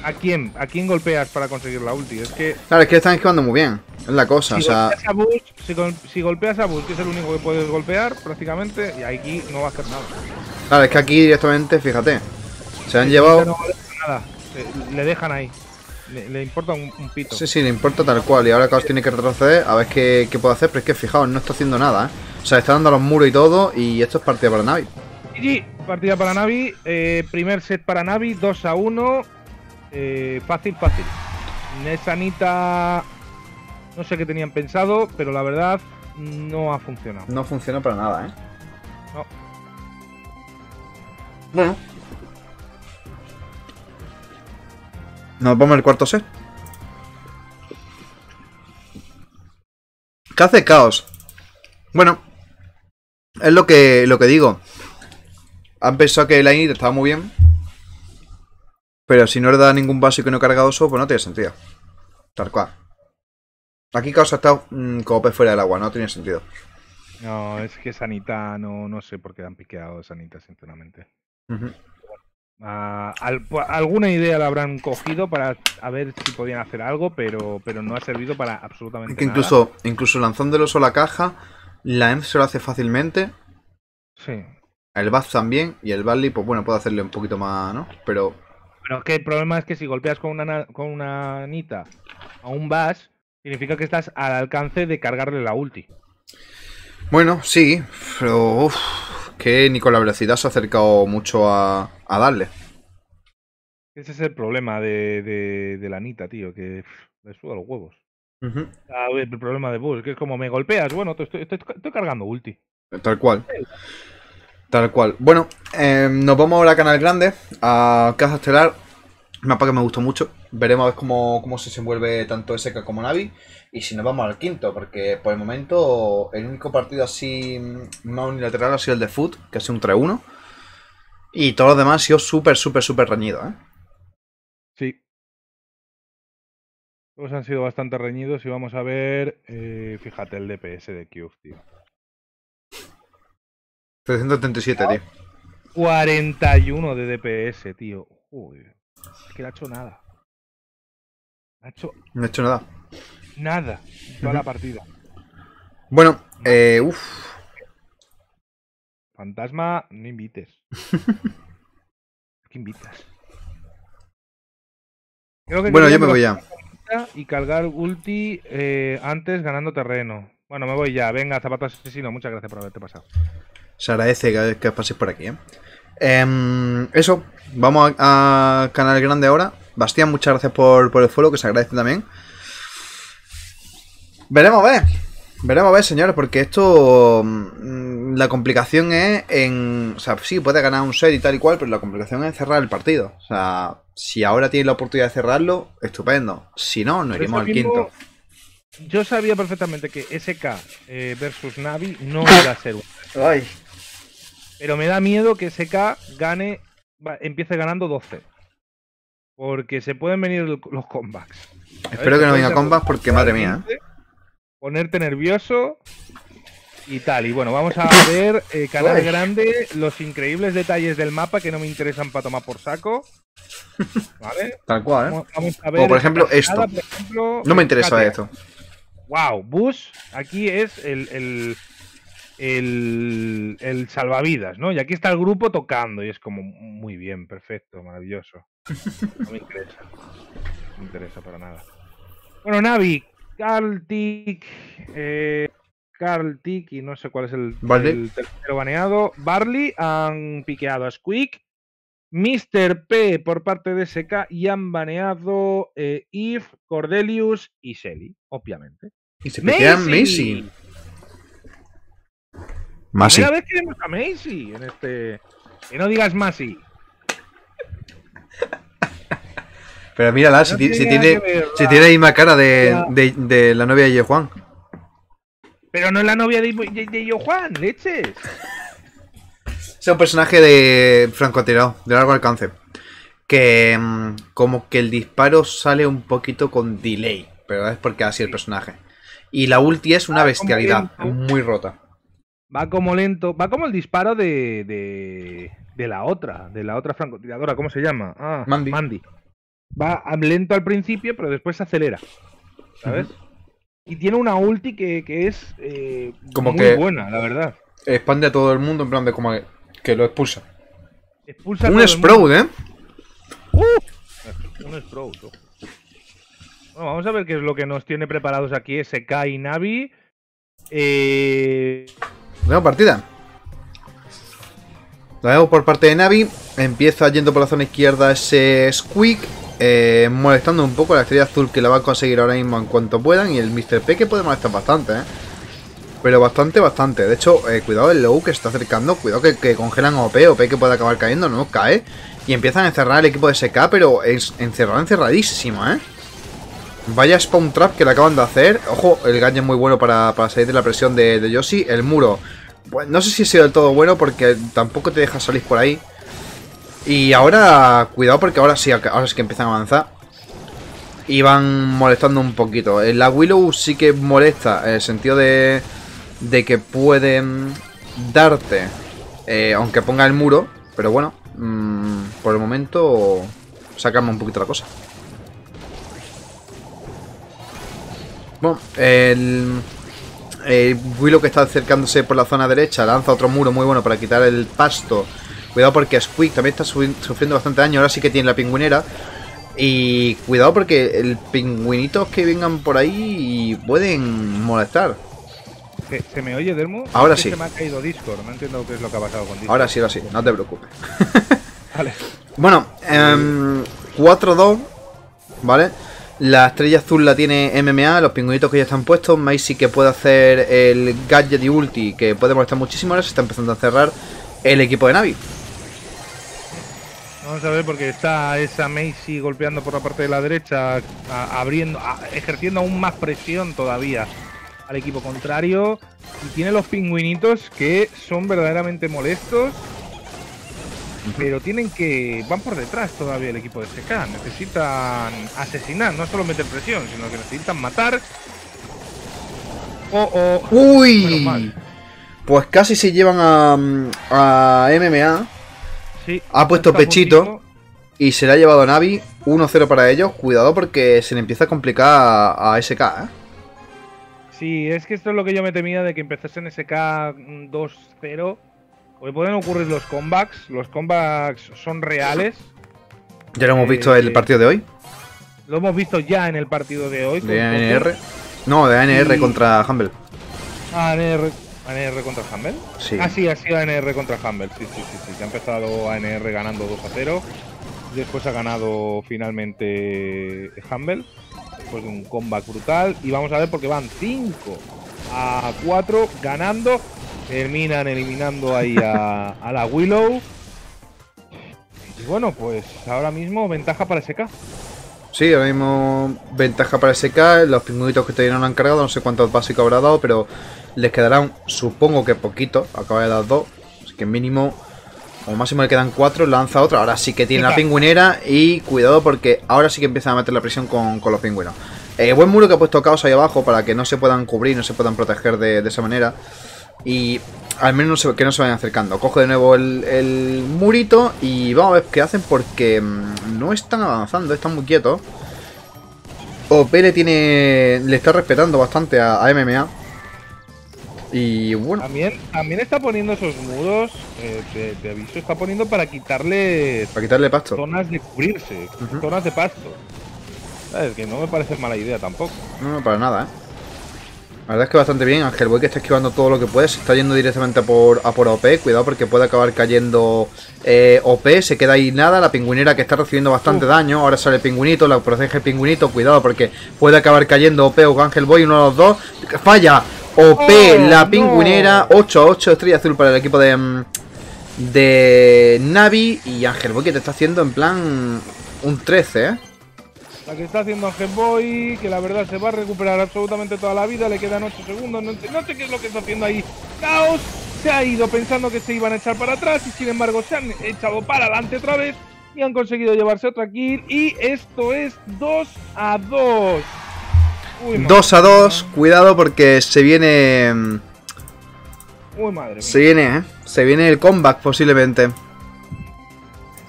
¿A quién? ¿A quién golpeas para conseguir la ulti? Es que
claro, es que están esquivando muy bien. Es la cosa,
si,
o sea,
golpeas a Bush, si, gol- si golpeas a Bush, que es el único que puedes golpear prácticamente, y aquí no va a hacer nada.
claro, es que aquí directamente, fíjate, se han llevado.
nada. Le, le dejan ahí. Le, le importa un, un pito.
Sí, sí, le importa tal cual. Y ahora Caos tiene que retroceder a ver qué, qué puede hacer. Pero es que fijaos, no está haciendo nada, ¿eh? O sea, está dando a los muros y todo. Y esto es partida para Navi.
GG, partida para Navi. eh, primer set para Navi, 2 a 1. eh, fácil, fácil. Nesanita. No sé qué tenían pensado, pero la verdad no ha funcionado.
No funciona para nada, ¿eh?
No.
Bueno. Nos vamos al cuarto set. ¿Qué hace Caos? Bueno, es lo que, lo que digo. Han pensado que la init estaba muy bien. Pero si no le da ningún básico y no carga oso, pues no tiene sentido. Tal cual. Aquí causa está mm, como pez fuera del agua, no tiene sentido.
No, es que Sanita no, no sé por qué han piqueado Sanita, sinceramente.
Ujú.
Ah, al- alguna idea la habrán cogido para a ver si podían hacer algo, pero, pero no ha servido para absolutamente
Que
nada.
incluso, incluso lanzando el oso a la caja, la EMF se lo hace fácilmente.
Sí.
El Baz también. Y el Barley, pues bueno, puede hacerle un poquito más, ¿no? Pero
Pero es que el problema es que si golpeas con una, na- con una Anita a un Bash, significa que estás al alcance de cargarle la ulti.
Bueno, sí, pero uf, que ni con la velocidad se ha acercado mucho a, a darle.
Ese es el problema de, de, de la Anita, tío, que pff, le suda los huevos.
Ujú,
Ah, el problema de Bull, que es como me golpeas, bueno, te estoy, estoy, estoy cargando ulti.
Tal cual. Tal cual. Bueno, eh, nos vamos ahora a Canal Grande, a Caja Estelar. Mapa que me gustó mucho. Veremos a ver cómo, cómo se desenvuelve tanto SK como Navi. Y si nos vamos al quinto, porque por el momento el único partido así mm, más unilateral ha sido el de Foot, que ha sido un 3-1. Y todo lo demás ha sido súper, súper, súper reñido, ¿eh?
Sí. Todos han sido bastante reñidos y vamos a ver, eh, fíjate, el DPS de Cube, tío.
337, tío.
41 de DPS, tío. Joder. Es que no ha hecho nada. No ha hecho
No he hecho nada.
nada toda la partida.
Bueno, eh, uff.
Fantasma, no invites. ¿Qué invitas? Creo que
Bueno, yo me voy ya.
Y cargar ulti eh, antes ganando terreno. Bueno, me voy ya. Venga, zapato asesino. Muchas gracias por haberte pasado.
Se agradece que, que paséis por aquí, ¿eh? Em, eso, vamos a, a Canal Grande ahora. Bastián, muchas gracias por, por el follow, que se agradece también. Veremos a ver. Veremos a ver, señores, porque esto. mm, La complicación es en. O sea, sí, puede ganar un set y tal y cual, pero la complicación es cerrar el partido. O sea, si ahora tienes la oportunidad de cerrarlo, estupendo. Si no, nos iremos al quinto.
Yo sabía perfectamente que SK eh, versus Navi no iba a ser un.
Ay.
Pero me da miedo que SK gane, va- empiece ganando 12. Porque se pueden venir los comebacks.
Espero que no venga combats porque, madre mía, ¿eh?
Ponerte nervioso y tal. Y bueno, vamos a ver eh, Canal. Grande, los increíbles detalles del mapa que no me interesan para tomar por saco. ¿Vale?
Tal cual, ¿eh?
Vamos, vamos a ver.
Como por ejemplo esto.
por ejemplo,
No me interesa esto.
Wow, Bush aquí es el, el, el, el salvavidas, ¿no? Y aquí está el grupo tocando y es como muy bien, perfecto, maravilloso. No me interesa. No me interesa para nada. Bueno, Navi, Kartik, eh, Kartik y no sé cuál es el, el tercero baneado. Barley han piqueado a Squeak. Mr. P por parte de SK y han baneado eh, Eve, Cordelius y Shelly, obviamente.
Y se piquean Macy. Masi.
Primera vez que vemos a Macy en este. Que no digas Macy.
Pero mírala, si, tiene,
ver,
si tiene la misma cara de, de, de la novia de Juan.
Pero no es la novia de, de, Juan, leches.
Es un personaje de francotirado, de largo alcance. Que mm, como que el disparo sale un poquito con delay. Pero es porque así el personaje. Y la ulti es una
Ah,
bestialidad, muy rota.
Va como lento. Va como el disparo de. de, de la otra. De la otra francotiradora. ¿Cómo se llama? Ah,
Mandy.
Va a- lento al principio, pero después se acelera. ¿Sabes? Y tiene una ulti que, que es eh,
Como
muy
que-
buena, la verdad.
Expande a todo el mundo en plan de como que, que lo expulsa.
Expulsa
Un Sprout. ¿eh?
Un Sprout. Bueno, vamos a ver qué es lo que nos tiene preparados aquí SK y Navi. Eh,
Nueva partida. La vemos por parte de Navi. Empieza yendo por la zona izquierda ese Squeak. eh, molestando un poco la estrella azul que la va a conseguir ahora mismo en cuanto puedan. Y el Mr. P que puede molestar bastante, ¿eh? Pero bastante, bastante. De hecho, eh, cuidado el low que se está acercando. Cuidado que, que congelan OP. OP que puede acabar cayendo. No cae. Y empiezan a encerrar el equipo de SK. Pero es encerrado, encerradísimo, ¿eh? Vaya spawn trap que le acaban de hacer. Ojo, el gaño es muy bueno para, para salir de la presión de, de Yoshi. El muro. Pues no sé si ha sido del todo bueno porque tampoco te deja salir por ahí. Y ahora, cuidado porque ahora sí, ahora sí que empiezan a avanzar. Y van molestando un poquito. La Willow sí que molesta en el sentido de, de que pueden darte, eh, aunque ponga el muro. Pero bueno, mm, por el momento sacamos un poquito la cosa. Bueno, el, el Willow que está acercándose por la zona derecha lanza otro muro muy bueno para quitar el pasto. Cuidado porque Squeak también está sufriendo bastante daño. Ahora sí que tiene la pingüinera. Y cuidado porque el pingüinitos que vengan por ahí pueden molestar.
¿Se, me oye, Dermo?
Ahora sí.
Se me ha caído Discord. No entiendo qué es lo que ha pasado con Discord.
Ahora sí, ahora sí, no te preocupes.
Vale.
Bueno, em, 4-2, ¿vale? La estrella azul la tiene MMA, los pingüinitos que ya están puestos. Macy que puede hacer el gadget y ulti, que puede molestar muchísimo. Ahora se está empezando a cerrar el equipo de Navi.
Vamos a ver porque está esa Macy golpeando por la parte de la derecha, abriendo, ejerciendo aún más presión todavía al equipo contrario. Y tiene los pingüinitos que son verdaderamente molestos. Pero tienen que. van por detrás todavía el equipo de SK. Necesitan asesinar, no solo meter presión, sino que necesitan matar. O. o Menos
¡Uy! Pues casi se llevan a, a MMA
sí,
Ha puesto pechito.
puntito.
y se le ha llevado a Navi 1-0 para ellos. Cuidado porque se le empieza a complicar a, a SK, ¿eh?
Sí, es que esto es lo que yo me temía de que empezase en SK 2-0. Pueden ocurrir los comebacks. Los comebacks son reales.
Ya lo hemos
Eh,
visto el partido de hoy,
Lo hemos visto ya en el partido de hoy.
de. ANR. No, de ANR
Y-
contra Humble.
Ah, ANR, ANR contra Humble.
Sí.
Ah, sí, ha sido ANR contra Humble. Sí, sí, sí, sí. Que ha empezado ANR ganando 2 a 0. Después ha ganado finalmente Humble. Después de un comeback brutal. Y vamos a ver porque van 5 a 4 ganando. Terminan eliminando ahí a, a la Willow. Y bueno, pues ahora mismo ventaja para SK.
Sí, ahora mismo ventaja para SK. Los pingüinitos que todavía no lo han cargado, no sé cuántos básicos habrá dado, pero les quedarán, supongo que poquito. Acaba de dar dos. Así que mínimo, como máximo le quedan cuatro. Lanza otro. Ahora sí que tiene la pingüinera. Y cuidado porque ahora sí que empiezan a meter la presión con, con los pingüinos. Eh, buen muro que ha puesto Caos ahí abajo para que no se puedan cubrir, no se puedan proteger de, de esa manera. Y al menos que no se vayan acercando. Cojo de nuevo el, el murito y vamos a ver qué hacen porque mm, no están avanzando, están muy quietos. OP le tiene. le está respetando bastante a, a MMA. Y bueno,
También, también está poniendo esos muros, eh, te, te aviso, está poniendo para quitarles
para quitarle pasto.
zonas de cubrirse, zonas de pasto. ¿Sabes? Que no me parece mala idea tampoco.
No, no, para nada, eh. La verdad es que bastante bien. Ángel Boy que está esquivando todo lo que puede. Se está yendo directamente a por, a por OP. Cuidado porque puede acabar cayendo eh, OP. Se queda ahí nada. La pingüinera que está recibiendo bastante daño. Ahora sale el pingüinito. La protege el pingüinito. Cuidado porque puede acabar cayendo OP o Ángel Boy. Uno de los dos. Falla. OP,
Oh,
la
no.
pingüinera. 8 a 8. Estrella azul para el equipo de. mm, De Navi. Y Ángel Boy que te está haciendo en plan. Un 13, eh.
La que está haciendo Ángel Boy, que la verdad se va a recuperar absolutamente toda la vida, le quedan 8 segundos, no sé, no sé qué es lo que está haciendo ahí. Caos se ha ido pensando que se iban a echar para atrás y sin embargo se han echado para adelante otra vez y han conseguido llevarse otra kill y esto es 2 a 2. Uy, madre
2 a
mía.
2. Cuidado porque se viene.
Uy, madre mía.
Se viene, ¿eh? Se viene el comeback posiblemente.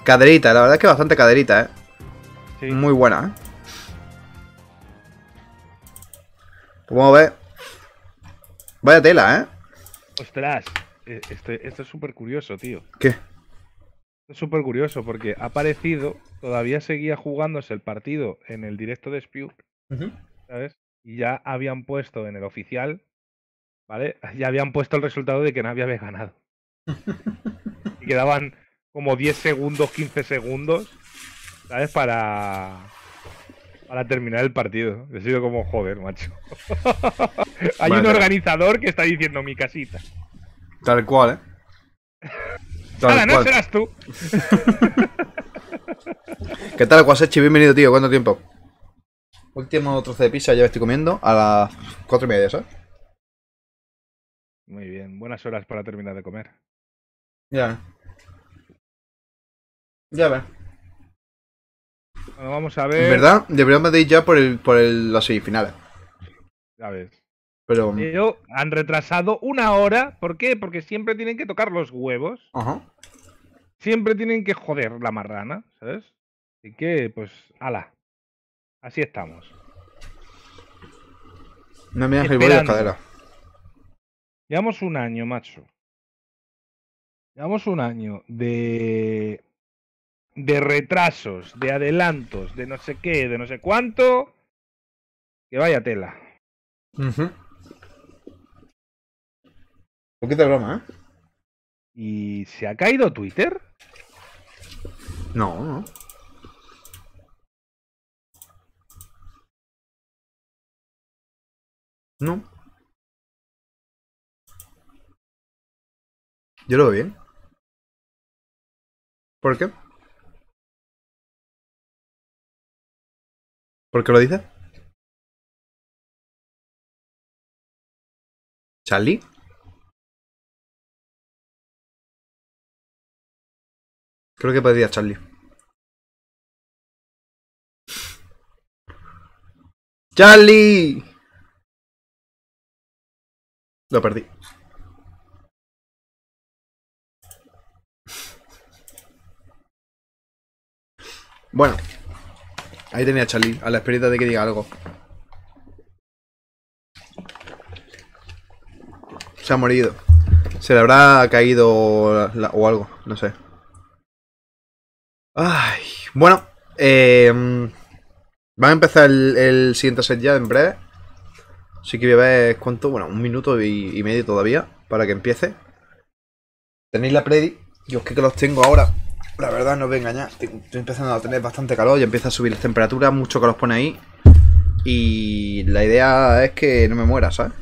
Caderita, la verdad es que bastante caderita, ¿eh?
Sí.
Muy buena, ¿eh? A ver. Vaya tela, ¿eh?
Ostras, eh, este- esto es súper curioso, tío.
¿Qué?
Es súper curioso porque ha aparecido, todavía seguía jugándose el partido en el directo de Spew, ¿sabes? Y ya habían puesto en el oficial, ¿vale? Ya habían puesto el resultado de que Navi había ganado. y quedaban como 10 segundos, 15 segundos, ¿sabes? Para, para terminar el partido. He sido como, joder, macho. Hay un organizador que está diciendo mi casita.
Tal cual, ¿eh? Tal
¡Hala, no
cual.
serás tú!
¿Qué tal, Quasechi? Bienvenido, tío. ¿Cuánto tiempo? Último trozo de pizza, ya estoy comiendo a las cuatro y media, ¿sabes?
Muy bien, buenas horas para terminar de comer.
Ya. Ya ves.
Bueno, vamos a ver.
En verdad, deberíamos de ir ya por, el, por el, las semifinales.
A ver.
Pero.
Pero han retrasado una hora. ¿Por qué? Porque siempre tienen que tocar los huevos.
Ajá.
Siempre tienen que joder la marrana, ¿sabes? Así que, pues, ala. Así estamos.
No me voy a
Esperando.
cadera.
Llevamos un año, macho. Llevamos un año de. De retrasos, de adelantos, de no sé qué, de no sé cuánto. Que vaya tela.
Ujú. Poquito de broma, ¿eh?
¿Y se ha caído Twitter?
No, no. No. Yo lo veo bien. ¿Por qué? ¿Por qué lo dices? ¿Charlie? Creo que podría Charlie. ¡Charlie! Lo perdí. Bueno. Ahí tenía a Charlie, a la espera de que diga algo. Se ha morido. Se le habrá caído o algo, no sé. Ay, bueno, eh, van a empezar el, siguiente set ya en breve. Así que voy a ver cuánto, bueno, un minuto y, medio todavía para que empiece. Tenéis la predi, yo es que los tengo ahora. La verdad, no os voy a engañar. Estoy, empezando a tener bastante calor, ya empieza a subir las temperaturas, mucho que los pone ahí. Y la idea es que no me muera, ¿sabes?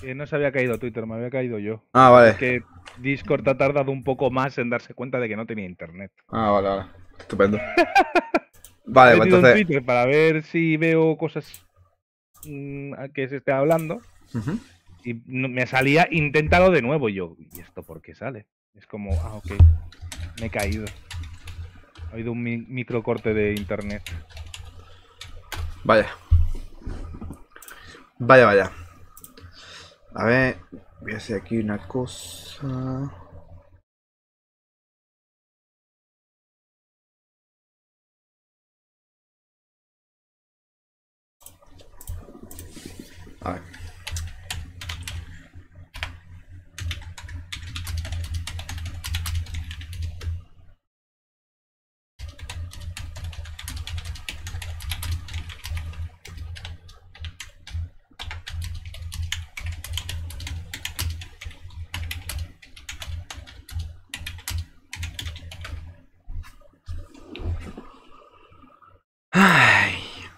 Que no se había caído Twitter, me había caído yo.
Ah, vale.
Que Discord ha tardado un poco más en darse cuenta de que no tenía internet.
Ah, vale, vale. Estupendo. Vale,
He
pues
metido en
entonces.
Twitter para ver si veo cosas mm, a que se esté hablando. Y me salía, inténtalo de nuevo. Y yo, ¿y esto por qué sale? Es como, ah, ok, me he caído. Ha habido un mi- microcorte de internet.
Vaya. Vaya, vaya. A ver, voy a hacer aquí una cosa. A ver.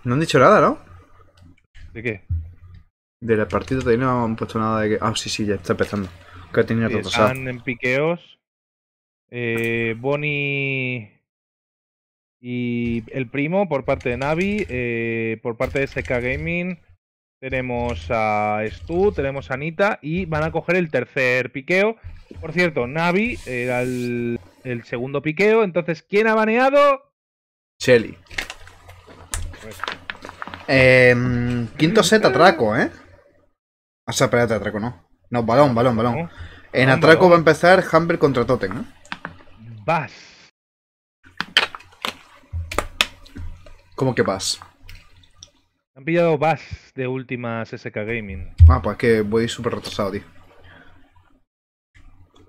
No han dicho nada, ¿no?
¿De qué?
Del partido todavía no han puesto nada de que. Ah, sí, sí, ya está empezando. Que tenía
Sí, están en piqueos. Eh, Bonnie y el primo por parte de Navi. eh, por parte de SK Gaming tenemos a Stu, tenemos a Anita y van a coger el tercer piqueo. Por cierto, Navi era el, el segundo piqueo. Entonces, ¿quién ha baneado?
Shelly. Em, quinto set atraco, ¿eh? O sea, espérate, atraco no. No, balón, balón, balón. En atraco va a empezar Humber contra Totem, ¿eh?
Vas.
¿Cómo que vas?
Han pillado Vas de últimas SK Gaming.
Ah, pues es que voy súper retrasado, tío.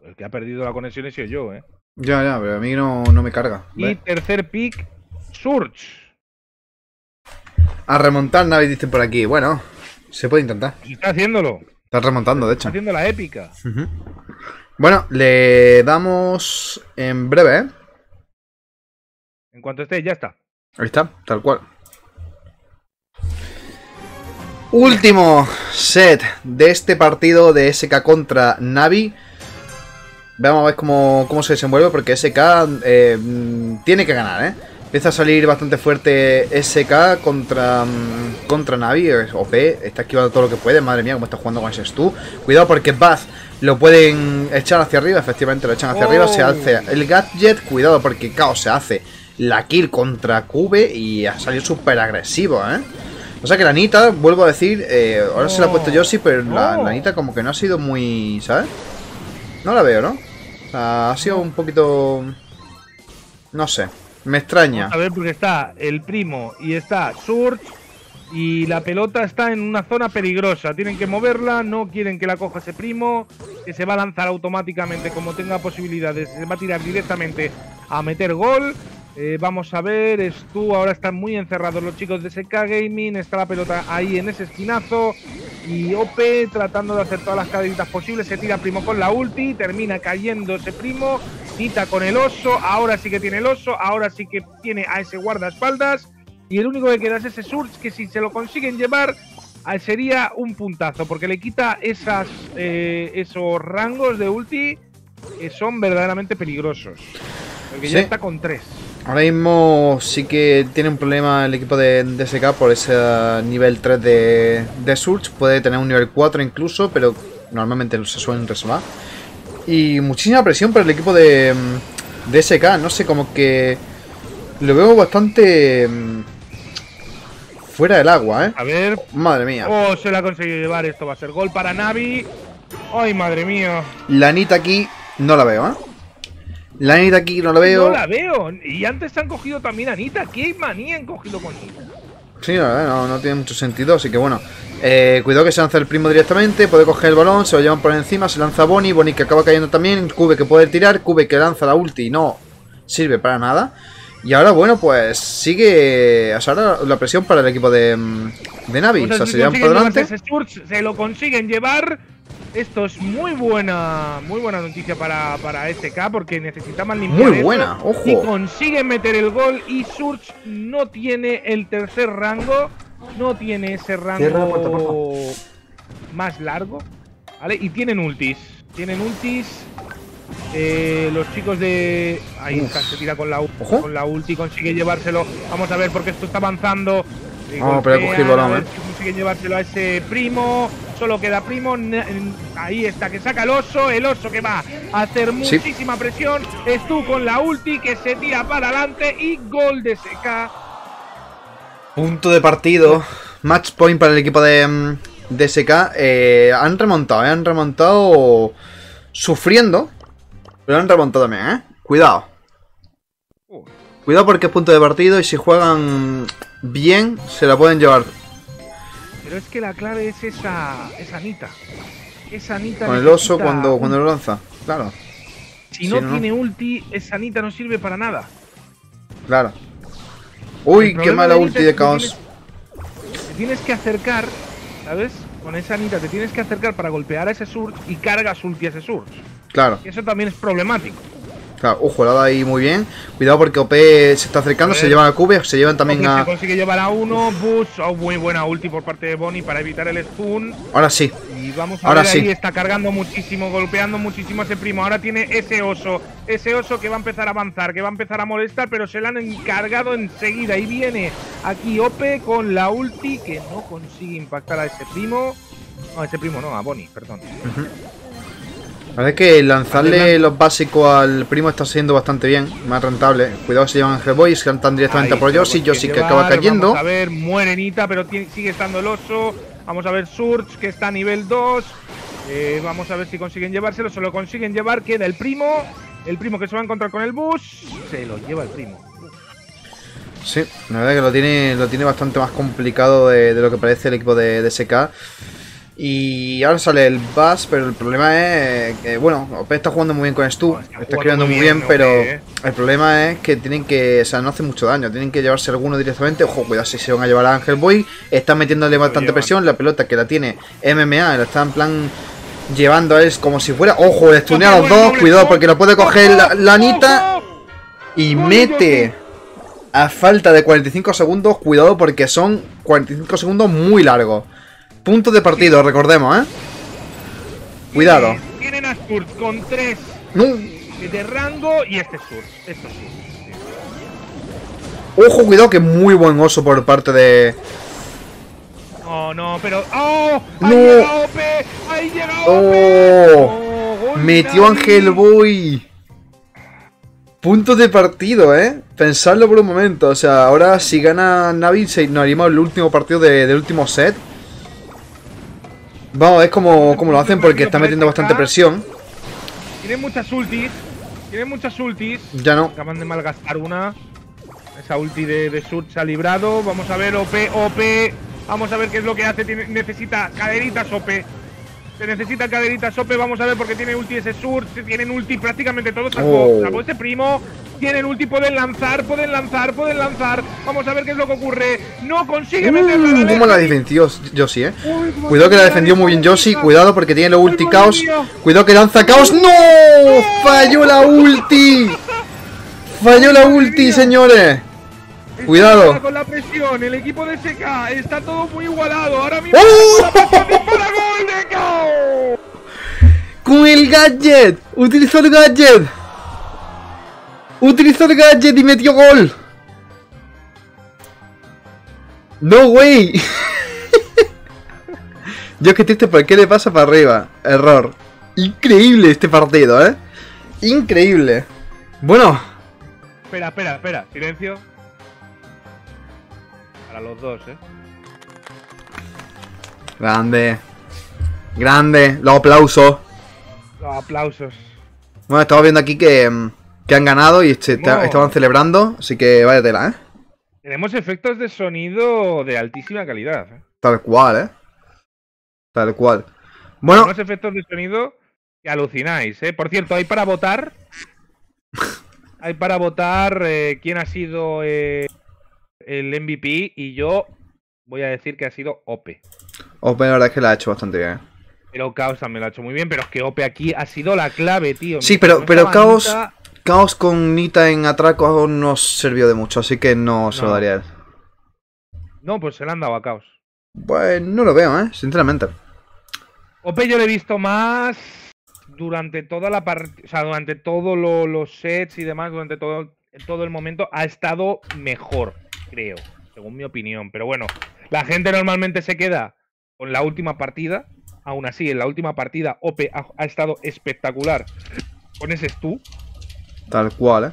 El que ha perdido la conexión he sido yo, ¿eh?
Ya, ya, pero a mí no, no me carga.
Y tercer pick, Surge.
A remontar, Navi, dicen por aquí. Bueno, se puede intentar.
Está haciéndolo.
Está remontando, de hecho.
Está haciendo la épica.
Bueno, le damos en breve, ¿eh?
En cuanto esté, ya está.
Ahí está, tal cual. Último set de este partido de SK contra Navi. Vamos a ver cómo, cómo se desenvuelve porque SK eh, mm, tiene que ganar, ¿eh? Empieza a salir bastante fuerte SK contra, mm, contra Navi. OP, está esquivando todo lo que puede. Madre mía, cómo está jugando con ese Stu. Cuidado porque Bath lo pueden echar hacia arriba, efectivamente lo echan hacia
Oh.
arriba, se hace el gadget, cuidado porque Chaos se hace la kill contra Cube y ha salido súper agresivo, ¿eh? O sea que la Anita, vuelvo a decir, eh, ahora se la ha puesto Yoshi, pero la,
No.
la Anita como que no ha sido muy, ¿sabes? No la veo, ¿no? O sea, ha sido un poquito... No sé, me extraña.
A ver, porque está el primo y está Surge. Y la pelota está en una zona peligrosa. Tienen que moverla, no quieren que la coja ese primo. Que se va a lanzar automáticamente como tenga posibilidades. Se va a tirar directamente a meter gol. Eh, vamos a ver, tú, ahora están muy encerrados los chicos de SK Gaming. Está la pelota ahí en ese esquinazo. Y OP tratando de hacer todas las cadenitas posibles. Se tira primo con la ulti. Termina cayendo ese primo. Quita con el oso. Ahora sí que tiene el oso. Ahora sí que tiene a ese guardaespaldas. Y el único que queda es ese Surge que si se lo consiguen llevar ah, sería un puntazo. Porque le quita esas, eh, esos rangos de ulti que son verdaderamente peligrosos. Porque ya está con tres.
Ahora mismo sí que tiene un problema el equipo de DSK por ese nivel 3 de, de Surge. Puede tener un nivel 4 incluso, pero normalmente se suelen reservar. Y muchísima presión por el equipo de mm, DSK. No sé, como que lo veo bastante mm, fuera del agua, ¿eh?
A ver.
Madre mía.
Oh, se la ha conseguido llevar. Esto va a ser gol para Navi. Ay, madre mía.
La Anita aquí no la veo, ¿eh? La Anita aquí no la veo.
No la veo. Y antes han cogido también a Anita. ¿Qué manía han cogido con Anita?
Sí, la verdad, no, no tiene mucho sentido, así que bueno. Eh, cuidado que se lanza el primo directamente, puede coger el balón, se lo llevan por encima, se lanza Bonnie, Bonnie que acaba cayendo también, Cube que puede tirar, Cube que lanza la ulti y no sirve para nada. Y ahora, bueno, pues sigue. O sea, ahora la presión para el equipo de, mm, de Navi. O sea, se llevan por delante.
se lo consiguen llevar. Esto es muy buena, muy buena noticia para, para SK porque necesitaban limpiar
Muy buena, ojo.
Y consiguen meter el gol y Surge no tiene el tercer rango, no tiene ese
la puerta,
rango más largo, ¿vale? Y tienen ultis, tienen ultis. Eh, los chicos de ahí está, se tira con la, u-
Ojo.
con la ulti, consigue llevárselo. Vamos a ver porque esto está avanzando. Eh,
Ah, pero
golpean,
cogido el balón,
a ver
eh.
si consiguen llevárselo a ese primo. Solo queda primo. Ahí está, que saca el oso. El oso que va a hacer
Sí.
muchísima presión. Es tú con la ulti que se tira para adelante y gol de SK.
Punto de partido. Match point para el equipo de, mm, de SK. Eh, han remontado, eh, han remontado sufriendo. Pero han remontado también, ¿eh? Cuidado. Cuidado porque es punto de partido y si juegan bien se la pueden llevar.
Pero es que la clave es esa, esa Anita. Esa Anita.
Con el oso cuando,
un-
cuando lo lanza. Claro,
Si no,
no.
tiene ulti, esa Anita no sirve para nada.
claro. Uy, qué mala
de
ulti de caos.
tienes- Te tienes que acercar, ¿sabes? Con esa Anita te tienes que acercar para golpear a ese Surge y cargas ulti a ese Surge.
Claro,
Y eso también es problemático.
Claro. Ojo, la da ahí muy bien. Cuidado porque OP se está acercando, se llevan a Cube, se llevan también a.
Se consigue llevar a uno, Bush, oh, muy buena ulti por parte de Bonnie para evitar el stun.
Ahora sí.
Y vamos a
Ahora
ver
sí.
ahí, está cargando muchísimo, golpeando muchísimo a ese primo. Ahora tiene ese oso, ese oso que va a empezar a avanzar, que va a empezar a molestar, pero se le han encargado enseguida. Y viene aquí Ope con la ulti que no consigue impactar a ese primo. No, a ese primo no, a Bonnie, perdón.
Verdad es que lanzarle los básicos al primo está siendo bastante bien, más rentable. Cuidado se llevan Hellboy, se cantan directamente
Ahí,
por Yoshi, Yoshi que
llevar,
acaba cayendo.
Vamos a ver, muere Nita, pero tiene- sigue estando el oso. Vamos a ver Surge, que está a nivel 2. Eh, vamos a ver si consiguen llevárselo. Se lo consiguen llevar. Queda el primo. El primo que se va a encontrar con el bus. Se lo lleva el primo.
Sí, la verdad que lo tiene, lo tiene bastante más complicado de, de lo que parece el equipo de, de SK. Y ahora sale el Bass, pero el problema es que, bueno, OP está jugando muy bien con Stu,
No, está
está escribiendo
muy
bien,
bien,
pero
eh.
el problema es que tienen que, o sea, no hace mucho daño, tienen que llevarse alguno directamente. Ojo, cuidado si se van a llevar a Ángel Boy, están metiéndole bastante
llevan.
presión, la pelota que la tiene MMA, la está en plan llevando a él como si fuera, ojo, le a los dos, cuidado porque lo puede coger la, la Anita y mete a falta de 45 segundos, cuidado porque son 45 segundos muy largos. Punto de partido, recordemos, ¿eh? Cuidado.
Tienen a Surge con 3
No.
de rango y este Surge. Este Surge.
Ojo, cuidado, que muy buen oso por parte de...
No, no, pero. ¡Oh!
No.
¡Ahí llega Ope! ¡Ahí llega
Oh.
Ope!
Metió
Navi!
Ángel Boy. Puntos de partido, ¿eh? Pensadlo por un momento. O sea, ahora si gana Navi, se nos haríamos el último partido de- del último set. Vamos a ver cómo, cómo lo hacen porque está metiendo bastante presión.
Tienen muchas ultis. Tienen muchas ultis.
Ya no.
Acaban de malgastar una. Esa ulti de, de Surge se ha librado. Vamos a ver, OP, OP. Vamos a ver qué es lo que hace. Tiene- necesita caderitas OP. Se necesita caderitas OP. Vamos a ver porque tiene ulti ese Surge. Tienen ulti prácticamente todos. Salvo,
Oh.
salvo ese primo. Tienen ulti, pueden lanzar, pueden lanzar, pueden lanzar. Vamos a ver qué es lo que ocurre. No consigue meterla.
Uh,
la
¿Cómo la defendió Yoshi, eh?
Uy,
Cuidado que la defendió muy bien. Yoshi. Cuidado porque tiene la ulti caos. Cuidado que lanza caos. ¡No! ¡Falló la ulti! ¡Falló la ulti, señores! Cuidado.
Con la presión, el equipo de SK está todo muy igualado. Ahora mismo
¡Oh!
dispara gol de.
¡Con el gadget! ¡Utilizó el gadget! ¡Utilizó el gadget y metió gol! ¡No, way! Yo que triste, ¿por qué le pasa para arriba? Error. Increíble este partido, ¿eh? Increíble. Bueno,
Espera, espera, espera. Silencio. Los dos, eh.
grande. Grande. Los aplausos.
Los aplausos.
Bueno, estamos viendo aquí que, mm, que han ganado y estaban celebrando, así que vaya tela, ¿eh?
Tenemos efectos de sonido de altísima calidad. ¿eh?
Tal cual, ¿eh? Tal cual. Bueno,
Tenemos efectos de sonido que alucináis, ¿eh? Por cierto, hay para votar. Hay para votar eh, quién ha sido eh, el MVP y yo voy a decir que ha sido OP.
Open la verdad es que la ha hecho bastante bien.
Pero Chaos también lo ha hecho muy bien, pero es que OP aquí ha sido la clave, tío.
Sí, pero- pero
Nita-
Caos con Nita en atraco no sirvió de mucho, así que no se lo daría a él.
No, pues se le han dado a Chaos.
Pues no lo veo, ¿eh? Sinceramente.
OP yo lo he visto más durante toda la partida, o sea, durante todos lo- los sets y demás, durante todo, todo el momento, ha estado mejor, creo, según mi opinión. Pero bueno, la gente normalmente se queda con la última partida. Aún así, en la última partida, OP ha, ha estado espectacular con ese tú.
Tal cual, ¿eh?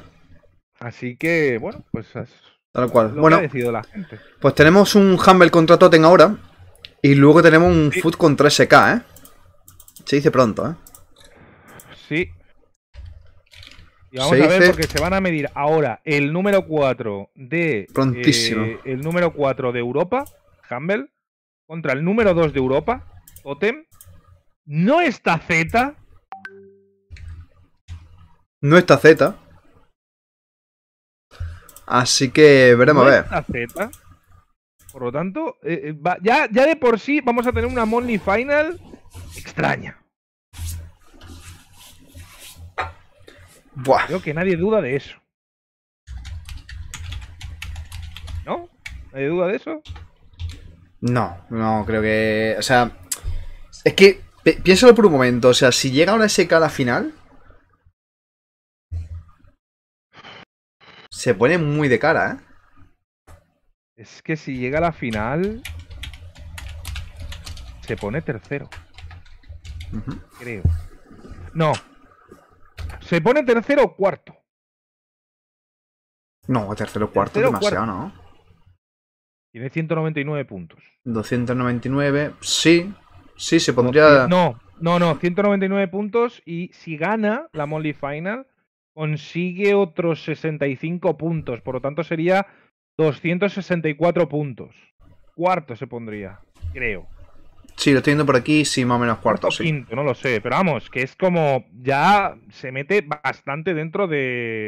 Así que, bueno, pues es
Tal cual.
lo
Bueno,
que ha decidido la gente.
pues tenemos un Humble contra Totem ahora. Y luego tenemos un
Sí.
Foot contra SK, ¿eh? Se dice pronto, ¿eh?
Sí. Y vamos
Se
a ver
dice-
porque se van a medir ahora el número 4 de.
Prontísimo.
eh, el número 4 de Europa, Humble, contra el número 2 de Europa, Totem. No está Z.
No está Z. Así que veremos
no
a ver.
está Z. Por lo tanto, eh, eh, va- ya, ya de por sí vamos a tener una Money Final extraña.
Buah.
Creo que nadie duda de eso. ¿No? ¿Nadie duda de eso?
No, no, creo que. O sea. Es que. pi- Piénsalo por un momento. O sea, si llega ahora SK a la final. Se pone muy de cara, ¿eh?
Es que si llega a la final. Se pone tercero, creo. No. Se pone tercero o cuarto.
No, tercero cuarto
Tercero,
demasiado, ¿no?
Tiene 199 puntos.
299. Sí. Sí, se pondría.
No, no, no, 199 puntos y si gana la Molly Final consigue otros 65 puntos, por lo tanto sería 264 puntos. Cuarto se pondría, creo.
Sí, lo estoy viendo por aquí. Sí, más o menos cuarto, sí.
quinto, no lo sé, pero vamos, que es como ya se mete bastante dentro de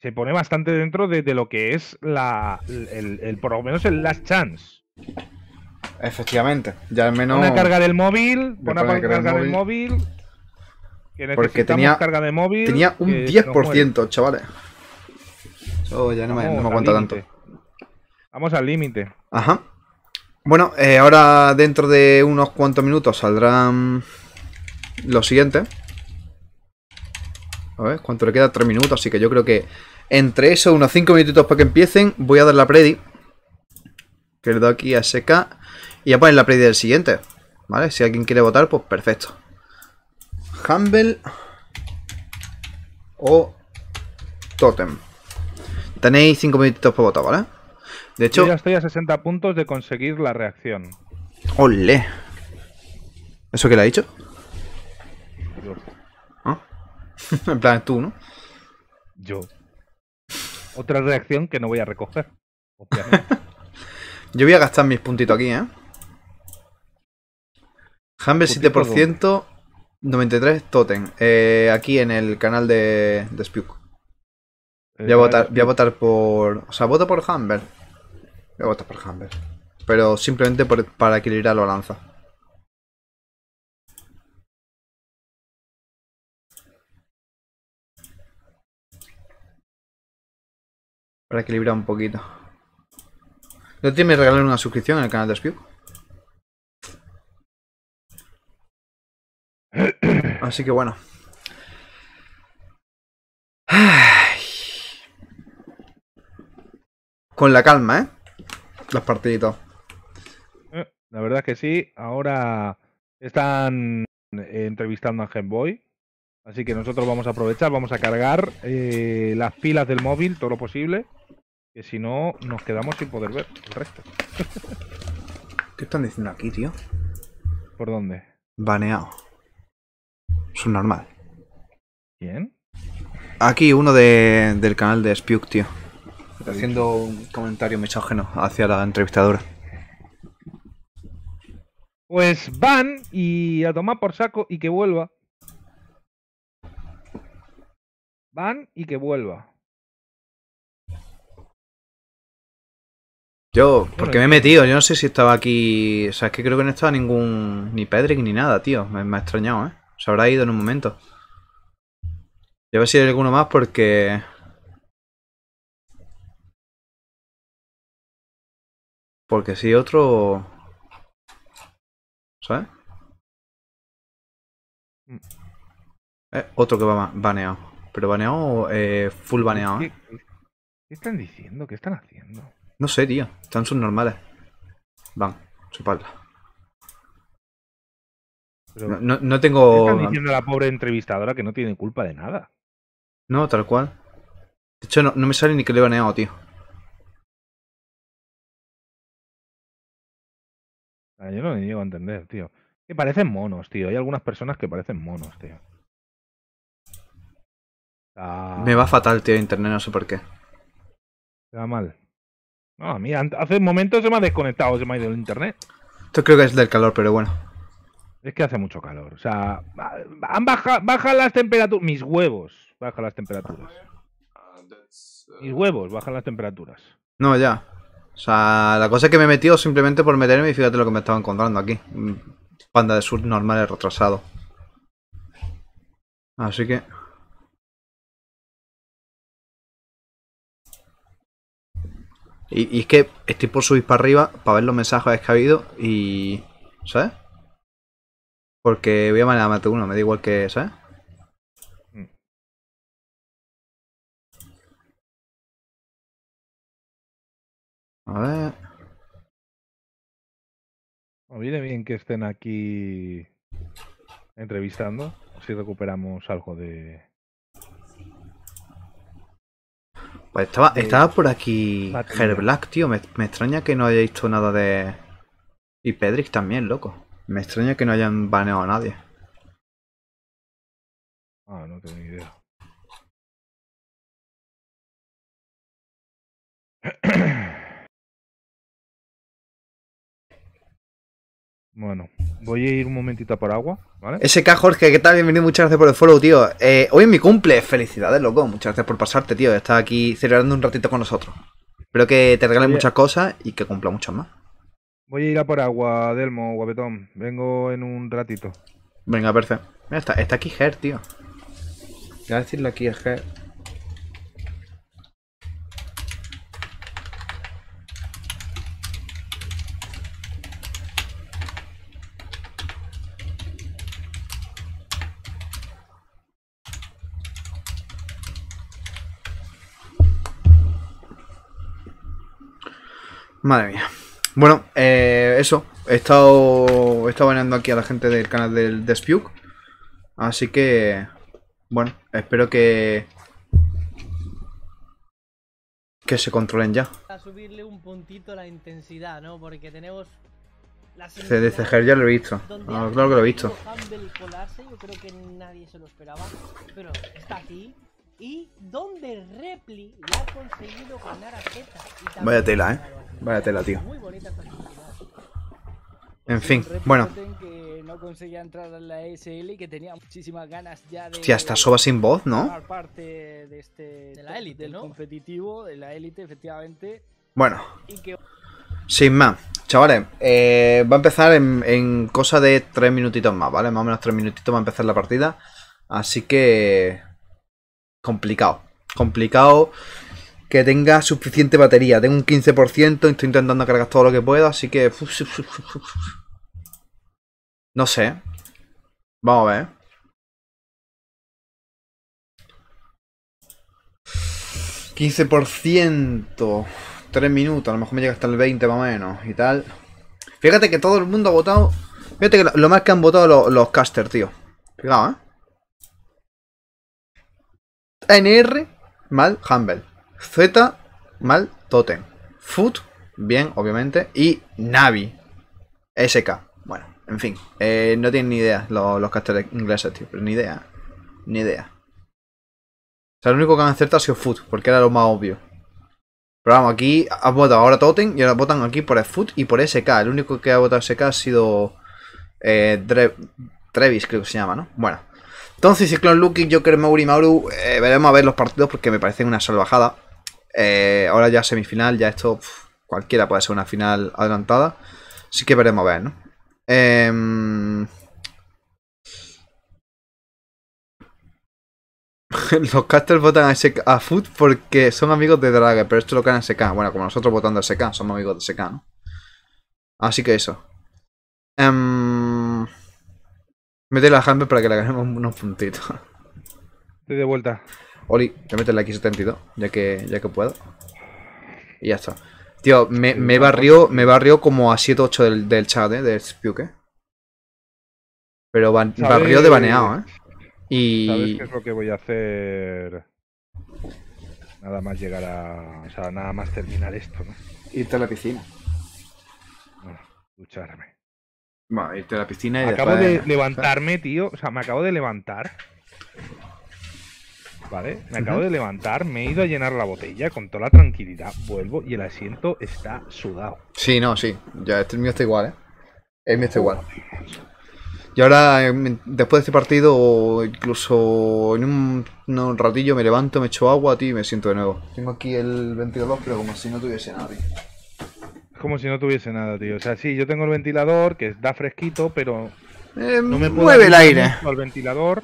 se pone bastante dentro de, de lo que es la el, el- por lo menos el last chance.
Efectivamente. Ya al menos.
Una carga del móvil, una
pone
carga,
carga del
del móvil. Que
Porque tenía-
carga de móvil.
Tenía un
que se nos muere.
10%, chavales. Eso ya no me, no me aguanta tanto.
Vamos al límite.
Ajá. Bueno, eh, ahora dentro de unos cuantos minutos saldrán los siguientes. A ver, ¿cuánto le queda? Tres minutos, así que yo creo que entre eso, unos cinco minutitos para que empiecen, voy a dar la predi. Que le doy aquí a SK. Y ya ponen la predi del siguiente. ¿Vale? Si alguien quiere votar, pues perfecto. Humble o Totem. Tenéis 5 minutitos para votar, ¿vale? De hecho,
Yo ya estoy a 60 puntos de conseguir la reacción.
¡ole! ¿Eso qué le ha dicho?
Yo.
¿Ah? en plan, tú, ¿no?
Yo. Otra reacción que no voy a recoger.
Yo voy a gastar mis puntitos aquí, ¿eh? Humble
¿Puntito
7%, 93 Totem. Eh, aquí en el canal de, de Spuk. Voy a, votar, voy a votar por. O sea, voto por Humber. Voy a votar por Humber. Pero simplemente para equilibrar la balanza. Para equilibrar un poquito. ¿No tiene me regalaron una suscripción en el canal de Spuk? Así que bueno. Con la calma, ¿eh? Los partiditos.
Eh, La verdad es que sí. Ahora están eh, entrevistando a Genboy. Así que nosotros vamos a aprovechar, vamos a cargar eh, las pilas del móvil todo lo posible. Que si no, nos quedamos sin poder ver el resto.
¿Qué están diciendo aquí, tío?
¿Por dónde?
Baneado. Es normal.
¿Quién?
Aquí uno de, del canal de Spuk, tío. Haciendo un comentario misógeno hacia la entrevistadora.
Pues van y a tomar por saco y que vuelva. Van y que vuelva.
Yo, porque me he metido, yo no sé si estaba aquí. O sea, es que creo que no estaba ningún. Ni Pedrick ni nada, tío. Me, me ha extrañado, ¿eh? Se habrá ido en un momento. Y a ver si hay alguno más porque. Porque si otro. ¿Sabes?
Mm.
Eh, otro que va ba- baneado. Pero baneado, eh, full baneado,
¿Qué,
¿eh?
qué están diciendo? ¿Qué están haciendo?
No sé, tío. Están sus normales. Van, su espalda. No, no, no
¿Qué
tengo.
están diciendo a la pobre entrevistadora que no tiene culpa de nada?
No, tal cual. De hecho, no, no me sale ni que le he baneado, tío.
Ah, Yo no me llego a entender, tío. Que parecen monos, tío. Hay algunas personas que parecen monos, tío. Ah,
Me va fatal, tío, internet, no sé por qué.
te va mal. No, a mí hace un momento se me ha desconectado, se me ha ido el internet.
Esto creo que es del calor, pero bueno.
Es que hace mucho calor. O sea, han baja, bajan las temperaturas. Mis huevos bajan las temperaturas. Mis huevos bajan las temperaturas.
No, ya. O sea, la cosa es que me he metido simplemente por meterme y fíjate lo que me estaba encontrando aquí. Panda de sur normales retrasado. Así que. Y, es que estoy por subir para arriba para ver los mensajes que ha habido y. ¿Sabes? Porque voy a de uno, me da igual que. ¿Sabes? A ver.
Me viene bien que estén aquí entrevistando. Si recuperamos algo de.
Pues estaba, estaba por aquí. Herblack, tío. Me, me extraña que no haya visto nada de. Y Pedrick también, loco. Me extraña que no hayan baneado a nadie.
Ah, no tengo ni idea. Bueno, voy a ir un momentito a por agua, ¿vale?
SK Jorge, ¿qué tal? Bienvenido, muchas gracias por el follow, tío. Eh, hoy es mi cumple, felicidades, loco. Muchas gracias por pasarte, tío. Estás aquí celebrando un ratito con nosotros. Espero que te regalen muchas cosas y que cumpla muchas más.
Voy a ir a por agua, Delmo, guapetón. Vengo en un ratito.
Venga, perfecto. Mira, está, está aquí Ger, tío. Voy a decirle aquí a Ger. Madre mía. Bueno, eh, eso. He estado, he estado baneando aquí a la gente del canal del de Spuk. Así que, bueno, espero que que se controlen ya.
A subirle un puntito la intensidad, ¿no? Porque tenemos la
Se dice ya lo he visto. Ah, claro que lo he visto.
yo creo que nadie se lo esperaba, pero está aquí. Y donde Repli le ha conseguido ganar a Z. y también
Vaya tela, ¿eh? Vaya tela, tío.
Muy bonita esta actividad.
En fin, bueno.
Que no conseguía entrar en la SL y que tenía muchísimas ganas ya de.
Hostia, está Soba sin voz, ¿no?
formar parte de este.
De la élite, ¿no?
competitivo, de la élite, efectivamente.
Bueno,
Y que
sin más. Chavales, eh, va a empezar en, en cosa de tres minutitos más, ¿vale? Más o menos tres minutitos va a empezar la partida. Así que... Complicado. Complicado que tenga suficiente batería. Tengo un 15%, estoy intentando cargar todo lo que puedo, así que... No sé. Vamos a ver. ¿15%? 3 minutos, a lo mejor me llega hasta el 20 más o menos y tal. Fíjate que todo el mundo ha votado. Fíjate que lo, más que han votado los, los casters, tío. Fíjate, ¿eh? NR, mal, Humble. Z, mal, Totem. Foot, bien, obviamente. Y Navi, SK. Bueno, en fin. eh, no tienen ni idea los, los casters ingleses, tío. Pero ni idea. Ni idea. O sea, lo único que han acertado ha sido Foot, porque era lo más obvio. Pero vamos, aquí han votado ahora Totem y ahora votan aquí por el Foot y por SK. El único que ha votado SK ha sido eh, Trevis, creo que se llama, ¿no? Bueno. Entonces, Ciclone Lucky, Joker, Mauri, Mauru, eh, veremos a ver los partidos porque me parecen una salvajada. Eh, ahora ya semifinal, ya esto, cualquiera puede ser una final adelantada. Así que veremos a ver, ¿no? Em, Los casters votan a, SK, a Foot porque son amigos de Dragger, pero esto lo caen a SK. Bueno, como nosotros votando a SK, somos amigos de SK, ¿no? Así que eso. Em, Métele a Hammer para que le ganemos unos puntitos.
Estoy de vuelta.
Oli, te metes la X72, ya que, ya que puedo. Y ya está. Tío, me, me barrió, me barrió como a 7-8 del, del chat, ¿eh? De Spuke. Pero ban-
¿Sabes-
barrió de baneado, ¿eh?
¿Sabes
Y...
qué es lo que voy a hacer? Nada más llegar a. O sea, nada más terminar esto, ¿no?
Irte a la piscina.
Bueno, ducharme.
Bueno, irte a la piscina y
Acabo
después-
de levantarme, tío. O sea, me acabo de levantar. ¿Vale? Me acabo de levantar, me he ido a llenar la botella con toda la tranquilidad. Vuelvo y el asiento está sudado.
Sí, no, sí. Ya, este, el mío está igual, ¿eh? El mío está igual. Y ahora, después de este partido, o incluso en un, no, un ratillo, me levanto, me echo agua, tío, y me siento de nuevo. Tengo aquí el ventilador, pero como si no tuviese tío.
Es como si no tuviese nada, tío. O sea, sí, yo tengo el ventilador que da fresquito, pero
Eh,
no me puedo
mueve el aire.
al ventilador.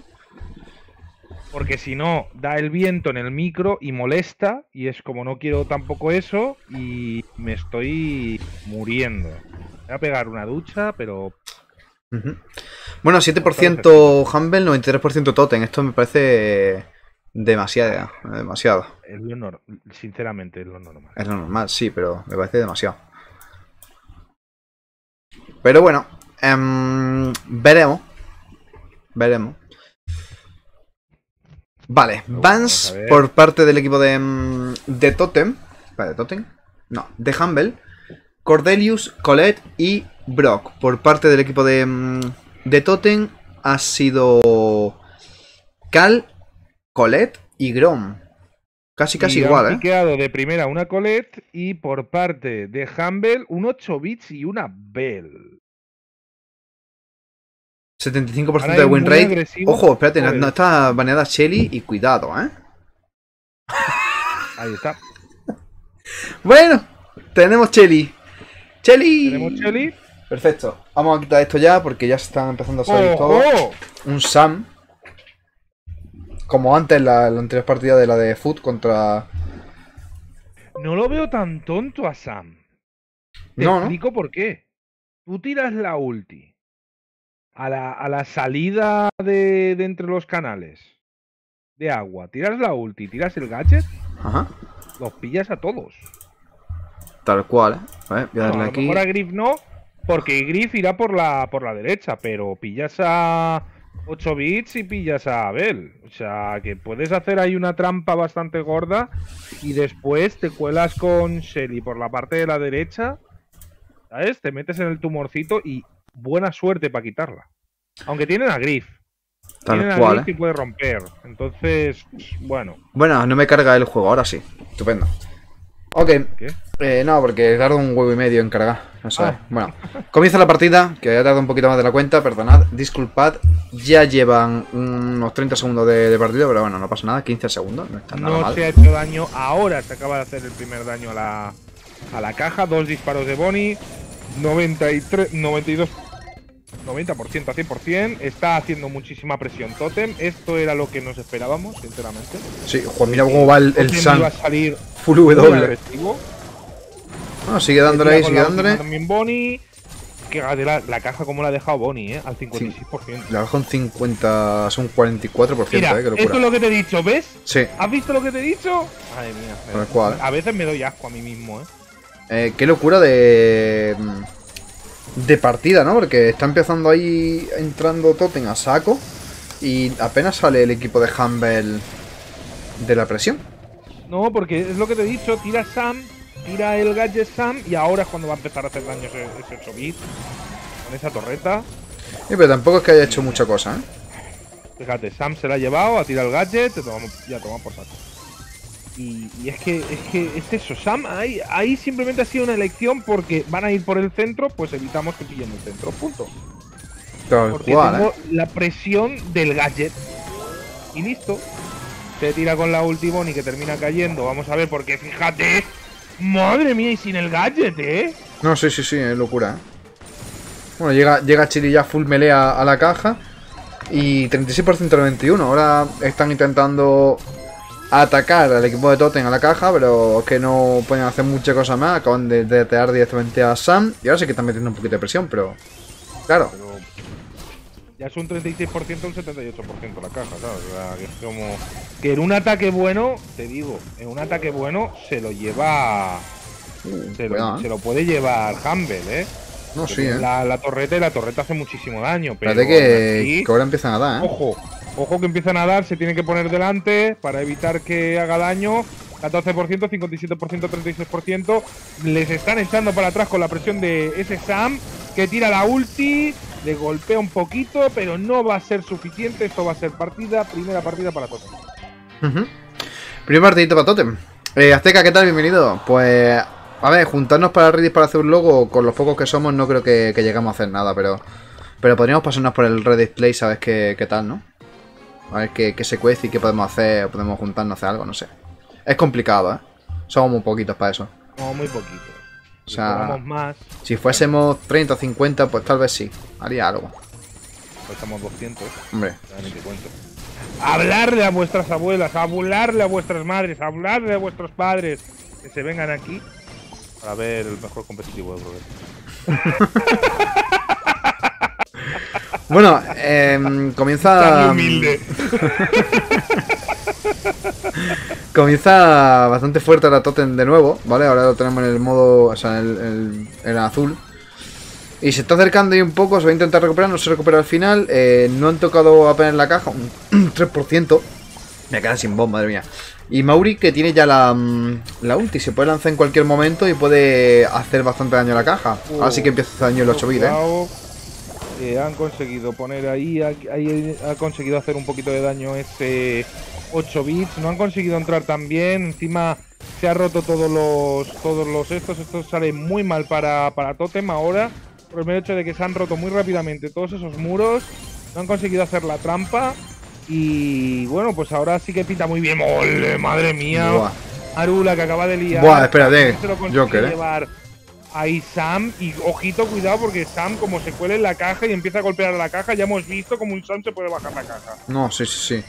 Porque si no, da el viento en el micro y molesta. Y es como no quiero tampoco eso. Y me estoy muriendo. Voy a pegar una ducha, pero.
Bueno, 7% Humble, 93% Totem. Esto me parece demasiado. Demasiado.
es lo nor- sinceramente es lo normal.
Es lo normal, sí, pero me parece demasiado. Pero bueno, em, veremos. Veremos. Vale,
ver.
por parte del equipo de, em, de Totem. Vale, ¿de Totem? No, de Humble. Cordelius, Colette y Brock. Por parte del equipo de, em, de Totem ha sido Cal, Colette y Grom. Casi, casi
Y
igual,
han
¿eh?
de primera una Colette y por parte de Humble un 8 bits y una Bell.
75%
Ahora
de win rate.
agresivo.
Ojo, espérate, no, está baneada Shelly y cuidado, ¿eh?
Ahí está.
Bueno, tenemos Shelly. Shelly.
Tenemos Shelly.
Perfecto. Vamos a quitar esto ya porque ya se están empezando a salir todo.
¡Ojo!
Un Sam. Como antes la, la anterior partida de la de Foot contra.
No lo veo tan tonto a Sam. Te
No, ¿no?
explico por qué. Tú tiras la ulti a la, a la salida de, de entre los canales de agua. Tiras la ulti, tiras el gadget,
Ajá.
los pillas a todos.
Tal cual, ¿eh? A ver, voy a
No,
darle
a lo
aquí.
mejor a Griff no, porque Griff irá por la, por la derecha, pero pillas a, 8 bits y pillas a Abel. O sea, que puedes hacer ahí una trampa bastante gorda y después te cuelas con Shelly por la parte de la derecha. ¿Sabes? Te metes en el tumorcito y buena suerte para quitarla. Aunque tienen a Griff. tienen
Tal
a
cual,
y
¿eh?
puede romper. Entonces, bueno.
Bueno, no me carga el juego, ahora sí. Estupendo. Ok.
¿Qué?
Eh, no, porque tarda un huevo y medio en cargar. No sé.
Ah.
Bueno, comienza la partida, que ya tarda un poquito más de la cuenta, perdonad, disculpad. Ya llevan unos 30 segundos de, de partido, pero bueno, no pasa nada, 15 segundos, no está nada
No
mal.
se ha hecho daño. Ahora se acaba de hacer el primer daño a la, a la caja. Dos disparos de Bonnie. 93, 92, 90% a 100%. Está haciendo muchísima presión Totem. Esto era lo que nos esperábamos, sinceramente.
Sí, joder, mira cómo va el, el Sun
iba a salir
full W.
agresivo.
Bueno, sigue dándole ahí, sigue
la
dándole.
También Bonnie. Que la, la caja como la ha dejado Bonnie, ¿eh? Al 56%.
Le bajo un 50, es un 44%,
Mira,
eh, qué
esto
locura.
es lo que te he dicho, ¿ves?
Sí,
¿Has visto lo que te he dicho? Madre mía. A veces me doy asco a mí mismo, ¿eh?
Eh, qué locura de. de partida, ¿no? Porque está empezando ahí entrando Totem a saco. Y apenas sale el equipo de Humble de la presión.
No, porque es lo que te he dicho, tira Sam, tira el gadget Sam y ahora es cuando va a empezar a hacer daño ese, ese 8 bit con esa torreta.
Sí, pero tampoco es que haya hecho mucha cosa, ¿eh?
Fíjate, Sam se la ha llevado, ha tirado el gadget, te tomamos, ya toma por saco. Y, y es que es que es eso, Sam ahí, ahí simplemente ha sido una elección porque van a ir por el centro, pues evitamos que pillen el centro, punto.
Tal
Porque
cual,
tengo
¿eh?
la presión del gadget. Y listo. Se tira con la ulti Bonnie que termina cayendo. Vamos a ver, porque fíjate. Madre mía, y sin el gadget, ¿eh?
No, sí, sí, sí, es locura, ¿eh? Bueno, llega, llega Chiri ya full melee a, la caja. Y 36% de 21. Ahora están intentando atacar al equipo de Totem a la caja, pero es que no pueden hacer mucha cosa más. Acaban de detear directamente a Sam. Y ahora sí que están metiendo un poquito de presión, pero. Claro.
Pero ya es un 36%, un 78% la caja, ¿sabes? O sea, que es como. Que en un ataque bueno, te digo, en un ataque bueno se lo lleva.
Uh,
Se
cuidado,
lo,
¿eh?
se lo puede llevar Humble, ¿eh?
No, sí, ¿eh?
La, la torreta y la torreta hace muchísimo daño. Pero
Espérate que, ahora empiezan a dar, ¿eh?
Ojo, ojo que empiezan a dar, se tiene que poner delante para evitar que haga daño. 14%, 57%, 36%. Les están echando para atrás con la presión de ese Sam que tira la ulti, le golpea un poquito, pero no va a ser suficiente. Esto va a ser partida, primera partida para todos.
Ujú. Primer partidito para Totem. Eh, Azteca, ¿qué tal? Bienvenido. Pues, a ver, juntarnos para Reddit para hacer un logo, con los pocos que somos, no creo que, que lleguemos a hacer nada, pero pero podríamos pasarnos por el Reddit Play, ¿sabes qué, qué tal, no? A ver qué, qué se cuece y qué podemos hacer, podemos juntarnos a hacer algo, no sé. Es complicado, ¿eh? Somos muy poquitos para eso.
No, muy poquito.
O sea,
más,
si fuésemos 30 o 50, pues tal vez sí, haría algo.
pues estamos 200.
Hombre,
Ya ni te cuento. Hablarle a vuestras abuelas, hablarle a vuestras madres, hablarle a vuestros padres que se vengan aquí para ver el mejor competitivo de Brother.
Bueno, em, comienza.
Tan humilde.
Comienza bastante fuerte la Totem de nuevo, ¿vale? Ahora lo tenemos en el modo. O sea, en el, el- azul. Y se está acercando ahí un poco, se va a intentar recuperar, no se recupera al final. eh, no han tocado apenas la caja, un 3%. Me quedan sin bomba, madre mía. Y Mauri que tiene ya la, mm, la ulti, se puede lanzar en cualquier momento y puede hacer bastante daño a la caja. Ahora sí que empieza a hacer daño el 8 bit, ¿eh?
Han conseguido poner ahí, ahí ha conseguido hacer un poquito de daño ese 8 bits, no han conseguido entrar tan bien, encima se ha roto todos los todos los estos, esto sale muy mal para, para Totem ahora, por el hecho de que se han roto muy rápidamente todos esos muros, no han conseguido hacer la trampa y bueno, pues ahora sí que pinta muy bien, ¡Ole, madre mía!
Buah.
Arula que acaba de liar.
Buah, espérate,
también se lo
Joker, eh.
llevar ahí Sam y ojito cuidado porque Sam como se cuela en la caja y empieza a golpear a la caja ya hemos visto como un Sam se puede bajar la caja
No, sí, sí, sí.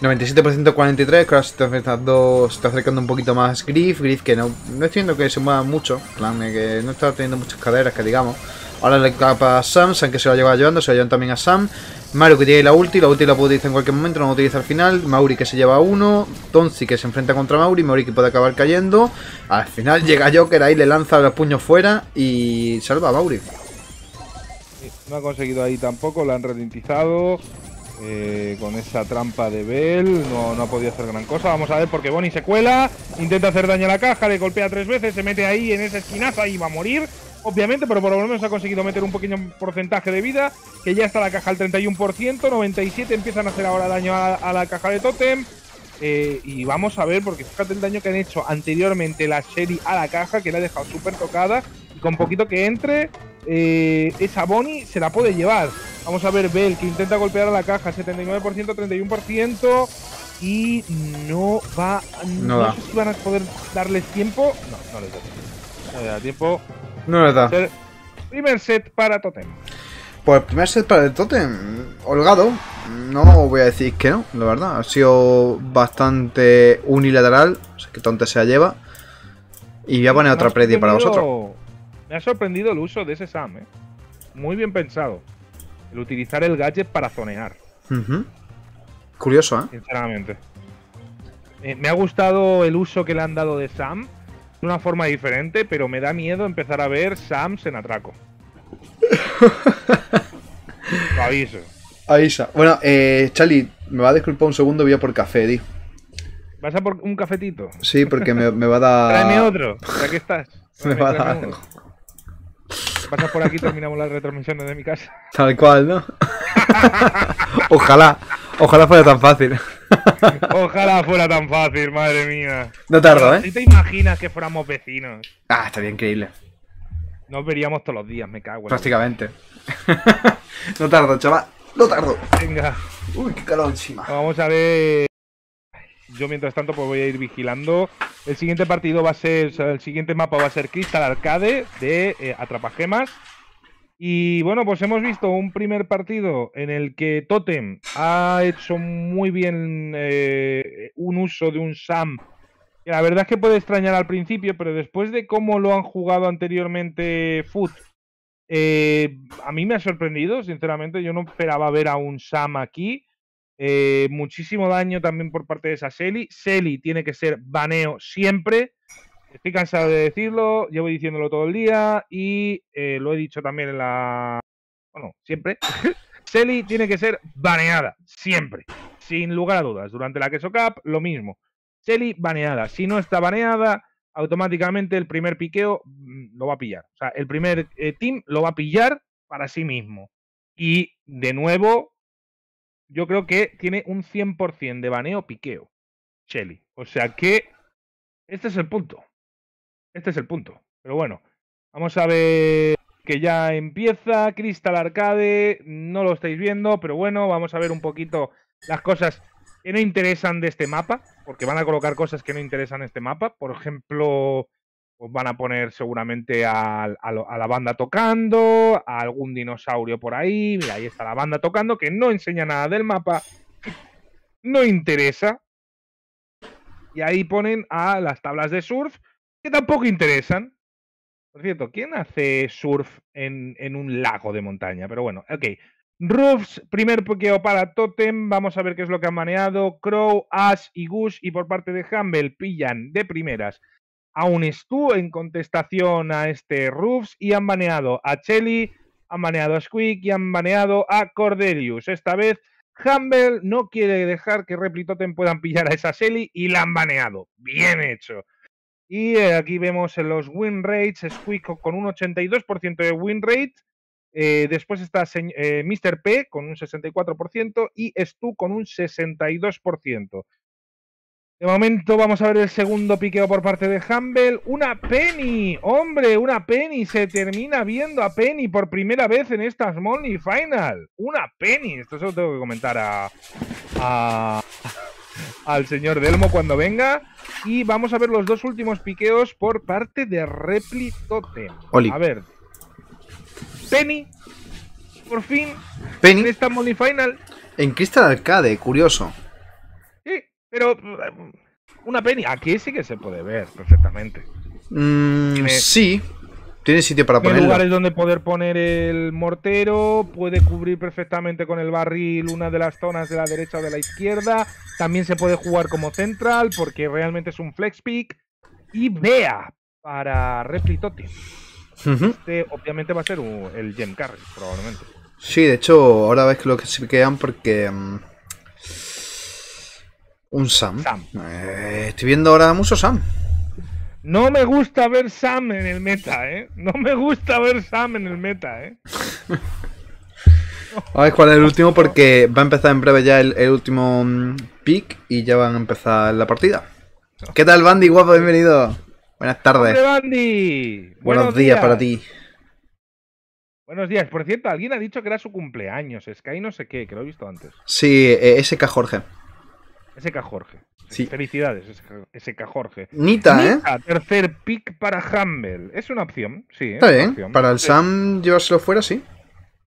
97% 43, que ahora se está, acercando, se está acercando un poquito más Griff. Griff que no, no estoy viendo que se mueva mucho, plan de que no está teniendo muchas caderas, que digamos. Ahora le capa a Sam, Sam que se la lleva llevando, se la llevan también a Sam. Mario que tiene la ulti, la ulti la puede utilizar en cualquier momento, no la utiliza al final. Mauri que se lleva a uno, Tonzi que se enfrenta contra Mauri, Mauri que puede acabar cayendo. Al final llega Joker ahí, le lanza los puños fuera y salva a Mauri.
No ha conseguido ahí tampoco lo han ralentizado eh, con esa trampa de Bell. No, no ha podido hacer gran cosa. Vamos a ver porque Bonnie se cuela. Intenta hacer daño a la caja. Le golpea tres veces. Se mete ahí en esa esquinaza y va a morir. Obviamente, pero por lo menos ha conseguido meter un pequeño porcentaje de vida. Que ya está la caja al 31%. 97 empiezan a hacer ahora daño a, a la caja de Totem. Eh, y vamos a ver, porque fíjate el daño que han hecho anteriormente la Sherry a la caja, que la ha dejado súper tocada. Y con poquito que entre, eh, esa Bonnie se la puede llevar. Vamos a ver Bell, que intenta golpear a la caja, 79%, 31%. Y no va.
No
sé si van a poder darles tiempo. No, no les da tiempo. No les da tiempo.
No es verdad.
Primer set para Totem.
Pues el primer set para el Totem, holgado. No voy a decir que no, la verdad. Ha sido bastante unilateral. O sea, que tonte se la lleva. Y voy a poner
Me
otra predi para vosotros.
Me ha sorprendido el uso de ese Sam, ¿eh? Muy bien pensado. El utilizar el gadget para zonear.
Curioso, ¿eh?
sinceramente. Eh, me ha gustado el uso que le han dado de Sam. De una forma diferente, pero me da miedo empezar a ver Sams en atraco. Lo aviso.
Aisa. Bueno, eh, Charlie, me va a disculpar un segundo, voy a por café, di.
¿Vas a por un cafetito?
Sí, porque me, me va a dar.
Tráeme otro, ya que estás.
Me va a dar
uno. Pasas por aquí y terminamos las retransmisiones de mi casa.
Tal cual, ¿no? ojalá. Ojalá fuera tan fácil.
Ojalá fuera tan fácil, madre mía.
No tardo, ¿eh?
¿Si te imaginas que fuéramos vecinos?
Ah, estaría increíble.
Nos veríamos todos los días, me cago en
Prácticamente. no tardo, chaval. No tardo.
Venga,
Uy, qué calor encima.
vamos a ver. Yo mientras tanto pues voy a ir vigilando. El siguiente partido va a ser, o sea, el siguiente mapa va a ser Crystal Arcade de eh, Atrapagemas. Y bueno, pues hemos visto un primer partido en el que Totem ha hecho muy bien eh, un uso de un Sam. La verdad es que puede extrañar al principio, pero después de cómo lo han jugado anteriormente Foot, eh, a mí me ha sorprendido, sinceramente. Yo no esperaba ver a un Sam aquí. Eh, muchísimo daño también por parte de esa Selly. Selly tiene que ser baneo siempre. Estoy cansado de decirlo, llevo diciéndolo todo el día y eh, lo he dicho también en la. Bueno, siempre. Selly tiene que ser baneada, siempre. Sin lugar a dudas. Durante la Queso Cup, lo mismo. Selly baneada. Si no está baneada, automáticamente el primer piqueo mm, lo va a pillar. O sea, el primer eh, team lo va a pillar para sí mismo. Y de nuevo, yo creo que tiene un 100% de baneo piqueo. Shelly. O sea que este es el punto. Este es el punto. Pero bueno, vamos a ver que ya empieza Crystal Arcade. No lo estáis viendo, pero bueno, vamos a ver un poquito las cosas que no interesan de este mapa, porque van a colocar cosas que no interesan este mapa. Por ejemplo, pues van a poner seguramente a, la banda tocando, a algún dinosaurio por ahí. Ahí está la banda tocando, que no enseña nada del mapa. No interesa. Y ahí ponen a las tablas de surf, que tampoco interesan. Por cierto, ¿quién hace surf en, en un lago de montaña? Pero bueno, ok. Roofs, primer pokeo para Totem. Vamos a ver qué es lo que han maneado. Crow, Ash y Gush. Y por parte de Humble pillan de primeras a un Stu en contestación a este Roofs. Y han baneado a Chelly, han baneado a Squeak y han baneado a Cordelius. Esta vez Humble no quiere dejar que Repli Totem puedan pillar a esa Shelly y la han baneado. Bien hecho. Y eh, aquí vemos los win rates, Squeak con un 82% de win rate. eh, después está eh, Mr. P con un 64% y Stu con un 62%. De momento vamos a ver el segundo piqueo por parte de Humble. Una Penny, hombre, una Penny. Se termina viendo a Penny por primera vez en esta Small Final. Una Penny. Esto se lo tengo que comentar a- al señor Delmo cuando venga. Y vamos a ver los dos últimos piqueos por parte de Repli Totem.
Oli.
A ver. Penny, por fin, en
Penny
esta Small Final.
en Crystal Arcade, curioso.
Sí, pero eh, una Penny. Aquí sí que se puede ver perfectamente.
Mm,
Tiene-
sí, tiene sitio para ponerlo.
lugares donde poder poner el mortero, puede cubrir perfectamente con el barril una de las zonas de la derecha o de la izquierda. También se puede jugar como central porque realmente es un flex pick. Y vea para Replitote.
Ujú.
Este obviamente va a ser un- el gem carry, probablemente.
Sí, de hecho, ahora ves que lo que se quedan porque. mm, un Sam.
Sam.
Eh, estoy viendo ahora mucho Sam.
No me gusta ver Sam en el meta, ¿eh? No me gusta ver Sam en el meta, ¿eh?
A ver cuál es el último porque va a empezar en breve ya el, el último mm, pick y ya van a empezar la partida. ¿Qué tal, Bandy? Guapo, bienvenido. Buenas tardes.
¡Hombre, Bandy!
Buenos, días, para ti.
Buenos días. Por cierto, alguien ha dicho que era su cumpleaños. Sky no sé qué, que lo he visto antes.
Sí, eh, SK Jorge.
SK Jorge.
Sí.
Felicidades, SK Jorge.
Nita, ¿eh?
Tercer pick para Humble. Es una opción, sí. ¿eh?
Está bien.
opción.
Para el. Sam llevárselo fuera, sí.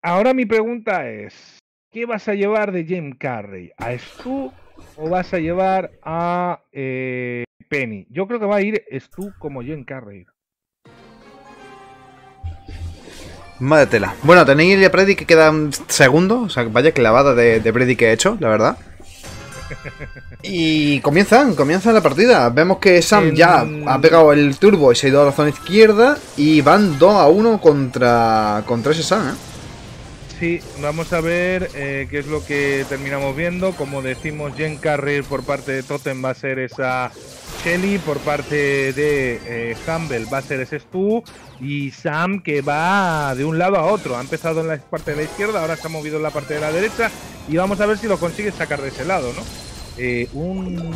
Ahora mi pregunta es: ¿qué vas a llevar de James Carrey? ¿A Stu o vas a llevar a eh, Penny? Yo creo que va a ir Stu como James Carrey.
Madre tela. Bueno, tenéis el Predi que queda un segundo. O sea, vaya clavada de, de Predi que he hecho, la verdad. Y comienzan, comienza la partida. Vemos que Sam ya ha pegado el turbo y se ha ido a la zona izquierda. Y van 2 a 1 contra, contra ese Sam, ¿eh?
Sí, vamos a ver eh, qué es lo que terminamos viendo. Como decimos, Jen Carrey por parte de Totem va a ser esa Shelly, por parte de eh, Humble va a ser ese Stu y Sam que va de un lado a otro. Ha empezado en la parte de la izquierda, ahora se ha movido en la parte de la derecha y vamos a ver si lo consigue sacar de ese lado, ¿no? Eh, un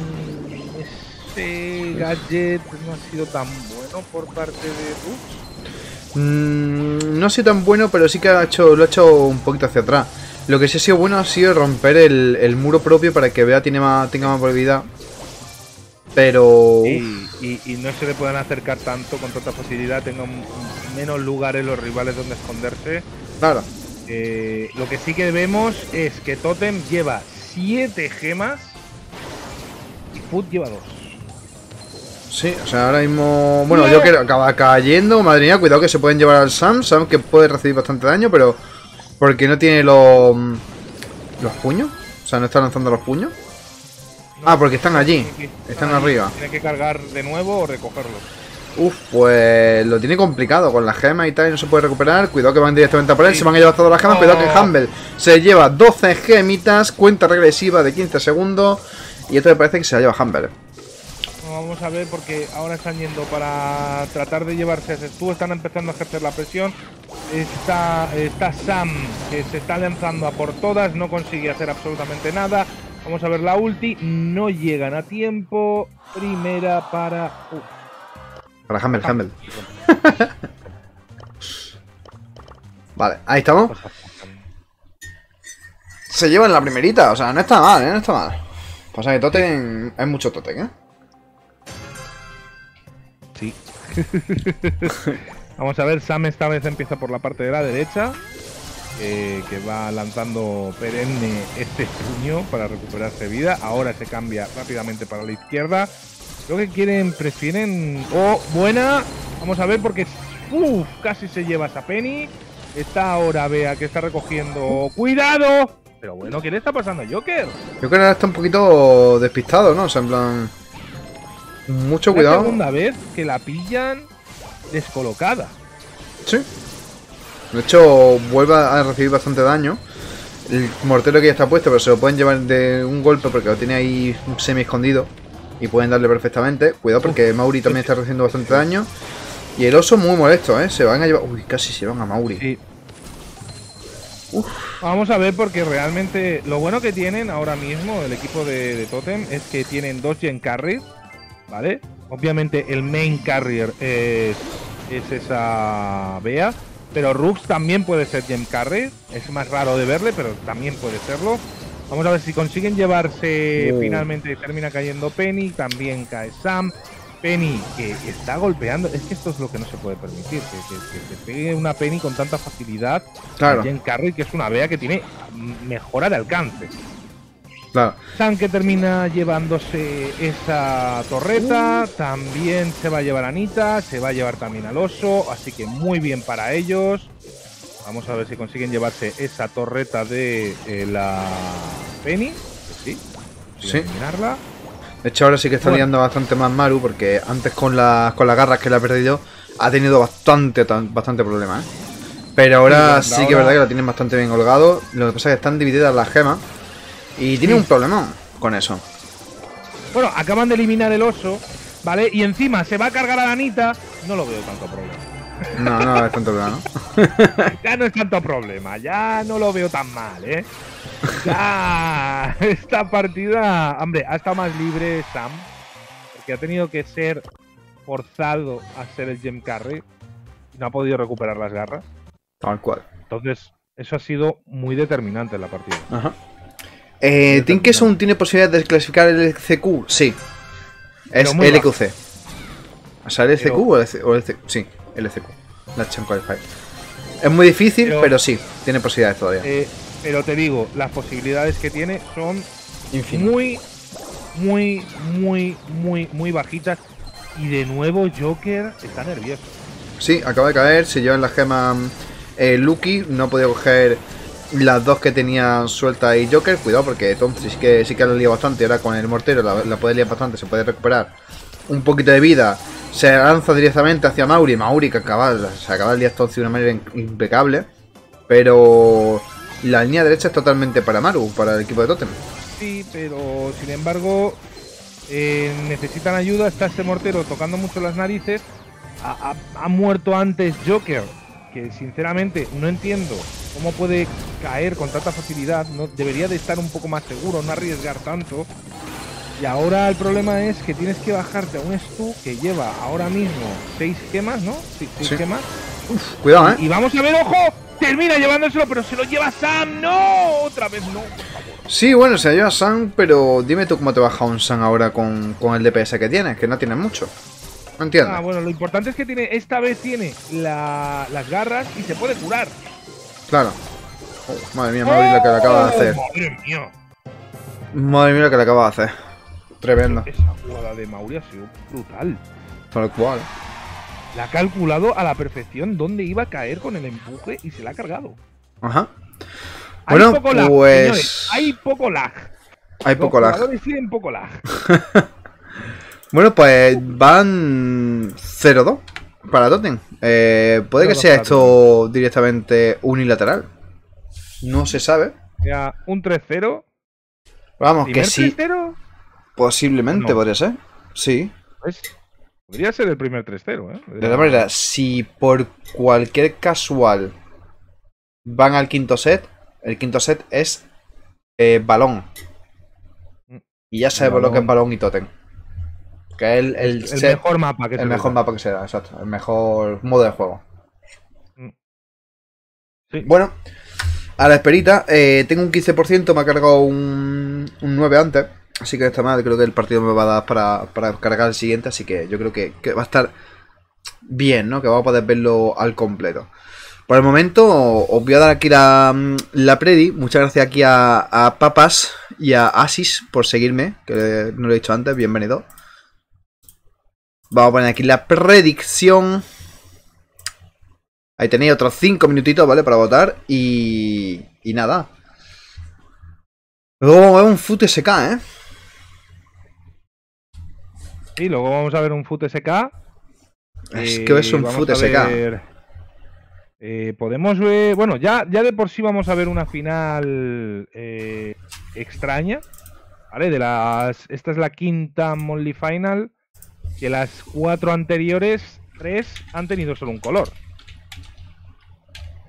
ese gadget no ha sido tan bueno por parte de.
Mm, no ha sido tan bueno, pero sí que ha hecho, lo ha hecho un poquito hacia atrás. Lo que sí ha sido bueno ha sido romper el, el muro propio para que Bea tiene más, tenga más movilidad. Pero.
y, y- y no se le puedan acercar tanto con tanta facilidad, tengan menos lugares los rivales donde esconderse.
Claro.
Eh, lo que sí que vemos es que Totem lleva 7 gemas y Foot lleva 2.
Sí, o sea, ahora mismo. Bueno,
¡No!
yo quiero acaba cayendo. Madre mía, cuidado que se pueden llevar al Sam. Sam que puede recibir bastante daño, pero. Porque no tiene los. Los puños. O sea, no está lanzando los puños. Ah, porque están allí. Están arriba.
Tiene que cargar de nuevo o recogerlos.
Uf, pues lo tiene complicado con las gemas y tal, y no se puede recuperar. Cuidado que van directamente a por él,
Sí.
se van a llevar todas las gemas.
Oh.
Cuidado que Humble se lleva 12 gemitas, cuenta regresiva de 15 segundos. Y esto me parece que se la lleva Humble.
Vamos a ver porque ahora están yendo para tratar de llevarse a Stu, están empezando a ejercer la presión. Está, está Sam que se está lanzando a por todas, no consigue hacer absolutamente nada. Vamos a ver la ulti, no llegan a tiempo. Primera para... uh,
Para Humble, Humble. Vale, ahí estamos. Se llevan la primerita, o sea, no está mal, ¿eh? No está mal. Pasa que Totem es mucho Totem, ¿eh?
Sí. Vamos a ver, Sam esta vez empieza por la parte de la derecha. Eh, que va lanzando perenne este puño para recuperarse vida. Ahora se cambia rápidamente para la izquierda. Creo que quieren, prefieren. ¡Oh, buena! Vamos a ver porque. ¡Uf! Casi se lleva esa Penny. Está ahora Bea que está recogiendo. ¡Cuidado! Pero bueno, ¿qué le está pasando a Joker?
Yo creo que ahora está un poquito despistado, ¿no? O sea, en plan. Mucho
Es la
cuidado.
segunda vez que la pillan descolocada.
Sí. De hecho, vuelve a recibir bastante daño. El mortero que ya está puesto, pero se lo pueden llevar de un golpe porque lo tiene ahí semi escondido. Y pueden darle perfectamente. Cuidado porque Mauri también está recibiendo bastante daño. Y el oso muy molesto, ¿eh? Se van a llevar... Uy, casi se van a Mauri.
Sí. Vamos a ver porque realmente lo bueno que tienen ahora mismo el equipo de, de Totem es que tienen dos Gen Carriers, ¿vale? Obviamente el main carrier es, es esa Bea, pero Rux también puede ser Gen Carrier, es más raro de verle, pero también puede serlo. Vamos a ver si consiguen llevarse, finalmente termina cayendo Penny, también cae Sam. Penny que está golpeando, es que esto es lo que no se puede permitir, que, que- que te pegue una Penny con tanta facilidad
Claro,
Jen Carrey, que es una Bea que tiene mejora de alcance.
Claro.
Que termina llevándose esa torreta,
Uh.
también se va a llevar a Anita, se va a llevar también al oso, así que muy bien para ellos. Vamos a ver si consiguen llevarse esa torreta de eh, la Penny. que sí,
Sí.
eliminarla.
De hecho, ahora sí que está
Bueno.
liando bastante más Maru porque antes con las con las garras que le ha perdido ha tenido bastante tan- bastante problema, ¿eh? Pero ahora
Sí,
que es verdad que lo tienen bastante bien holgado. Lo que pasa es que están divididas las gemas. Y tiene
Sí.
un problema con eso.
Bueno, acaban de eliminar el oso, ¿vale? Y encima se va a cargar a la Anita. No lo veo tanto problema.
No, no es tanto problema, ¿no?
Ya no es tanto problema, ya no lo veo tan mal, ¿eh? Ya, esta partida, hombre, ha estado más libre Sam, porque ha tenido que ser forzado a ser el gem carry y no ha podido recuperar las garras.
Tal cual.
Entonces, eso ha sido muy determinante en la partida.
Ajá. Eh, ¿Team Kesun tiene posibilidad de clasificar el LCQ? Sí. Es LQC. O sea, ¿LCQ
Pero-
o LC o LC Sí, LCQ. La Champ Qualifier. Es muy difícil, pero,
Pero-
sí, tiene posibilidades todavía.
Eh, pero te digo, las posibilidades que tiene son muy, muy, muy, muy, muy bajitas. Y de nuevo Joker está nervioso.
Sí, acaba de caer. Se lleva en la gema eh, Lucky. No ha podido coger las dos que tenía suelta y Joker. Cuidado, porque entonces sí que, sí que la lía bastante. Ahora con el mortero la, puede liar bastante. Se puede recuperar un poquito de vida. Se lanza directamente hacia Mauri. Mauri que acaba, se acaba el día de una manera impecable. Pero la línea derecha es totalmente para Maru, para el equipo de Totem.
Sí, pero sin embargo eh, necesitan ayuda. Está este mortero tocando mucho las narices. Ha muerto antes Joker, que sinceramente no entiendo cómo puede caer con tanta facilidad. No debería de estar un poco más seguro, no arriesgar tanto. Y ahora el problema es que tienes que bajarte a un Stu que lleva ahora mismo seis gemas, ¿no? Sí, seis
Sí.
gemas.
Cuidado, eh.
Y vamos a ver, ojo, termina llevándoselo, pero se lo lleva Sam. No, otra vez no.
Sí, bueno, se lleva San, pero dime tú cómo te baja un San ahora con, con el DPS que tienes, que no tienes mucho. No entiendo.
Ah, bueno, lo importante es que tiene esta vez tiene la- las garras y se puede curar.
Claro. Oh, madre mía, Mauri lo que le acaba de hacer.
¡Oh, Madre mía.
Madre mía lo que le acaba de hacer. Tremendo.
Esa jugada de Mauri ha sido brutal.
Tal cual.
La ha calculado a la perfección dónde iba a caer con el empuje y se la ha cargado.
Ajá.
Hay
Bueno,
poco lag,
pues-
señores, hay poco lag.
Hay poco lag.
tienen poco lag.
Bueno, pues van 0-2 para Totem. Eh, puede que
0-2
sea esto directamente unilateral. No se sabe.
Ya, un 3-0.
Vamos, que
¿Primer
sí.
3-0?
Posiblemente
No.
podría ser. Sí.
Pues, podría ser el primer 3-0, ¿eh?
De todas maneras, si por cualquier casual van al quinto set, el quinto set es eh, balón. Y ya sabemos lo que es balón y totem. Que es el, el
el
set-
mejor mapa que
el mejor mapa que se da, exacto. El mejor modo de juego.
Mm. Sí.
Bueno, a la esperita, eh, tengo un 15%, me ha cargado un, un 9 antes. Así que esta madre creo que el partido me va a dar para, para cargar el siguiente. Así que yo creo que, que va a estar bien, ¿no? Que vamos a poder verlo al completo. Por el momento, os voy a dar aquí la, la predi. Muchas gracias aquí a, a Papas y a Asis por seguirme, que no lo he dicho antes. Bienvenido. Vamos a poner aquí la predicción. Ahí tenéis otros 5 minutitos, ¿vale? Para votar. Y, y nada. Luego vamos a ver un FUT SK, ¿eh?
Y luego vamos a ver un FUT SK.
Es
Eh,
que es un
vamos
FUT SK.
eh, podemos ver. Bueno, ya, ya de por sí vamos a ver una final eh, extraña. ¿Vale? De las. Esta es la quinta Monly Final. Que las cuatro anteriores, tres, han tenido solo un color.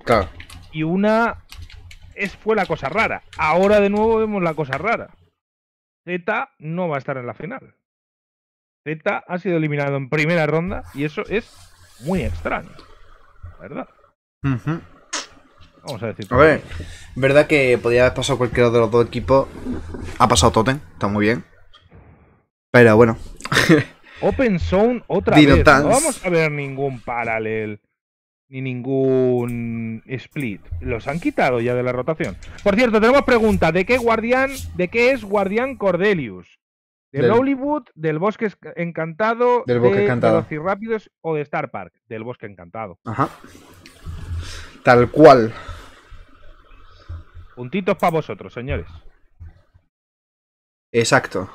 Claro.
Y una es, fue la cosa rara. Ahora de nuevo vemos la cosa rara. Z no va a estar en la final. Z ha sido eliminado en primera ronda y eso es muy extraño. ¿Verdad? Vamos a decir.
A ver, verdad que podría haber pasado cualquiera de los dos equipos. Ha pasado Totem, está muy bien. Pero bueno.
Open Zone otra
Dino
vez.
Dance.
No vamos a ver ningún paralel ni ningún split. Los han quitado ya de la rotación. Por cierto, tenemos pregunta: ¿de qué guardián, de qué es Guardián Cordelius? ¿De
Del-
Hollywood, del Bosque Encantado,
Del Bosque
de
Encantado.
Velociraptors o de Star Park? Del Bosque Encantado.
Ajá. Tal cual.
Puntitos para vosotros, señores.
Exacto.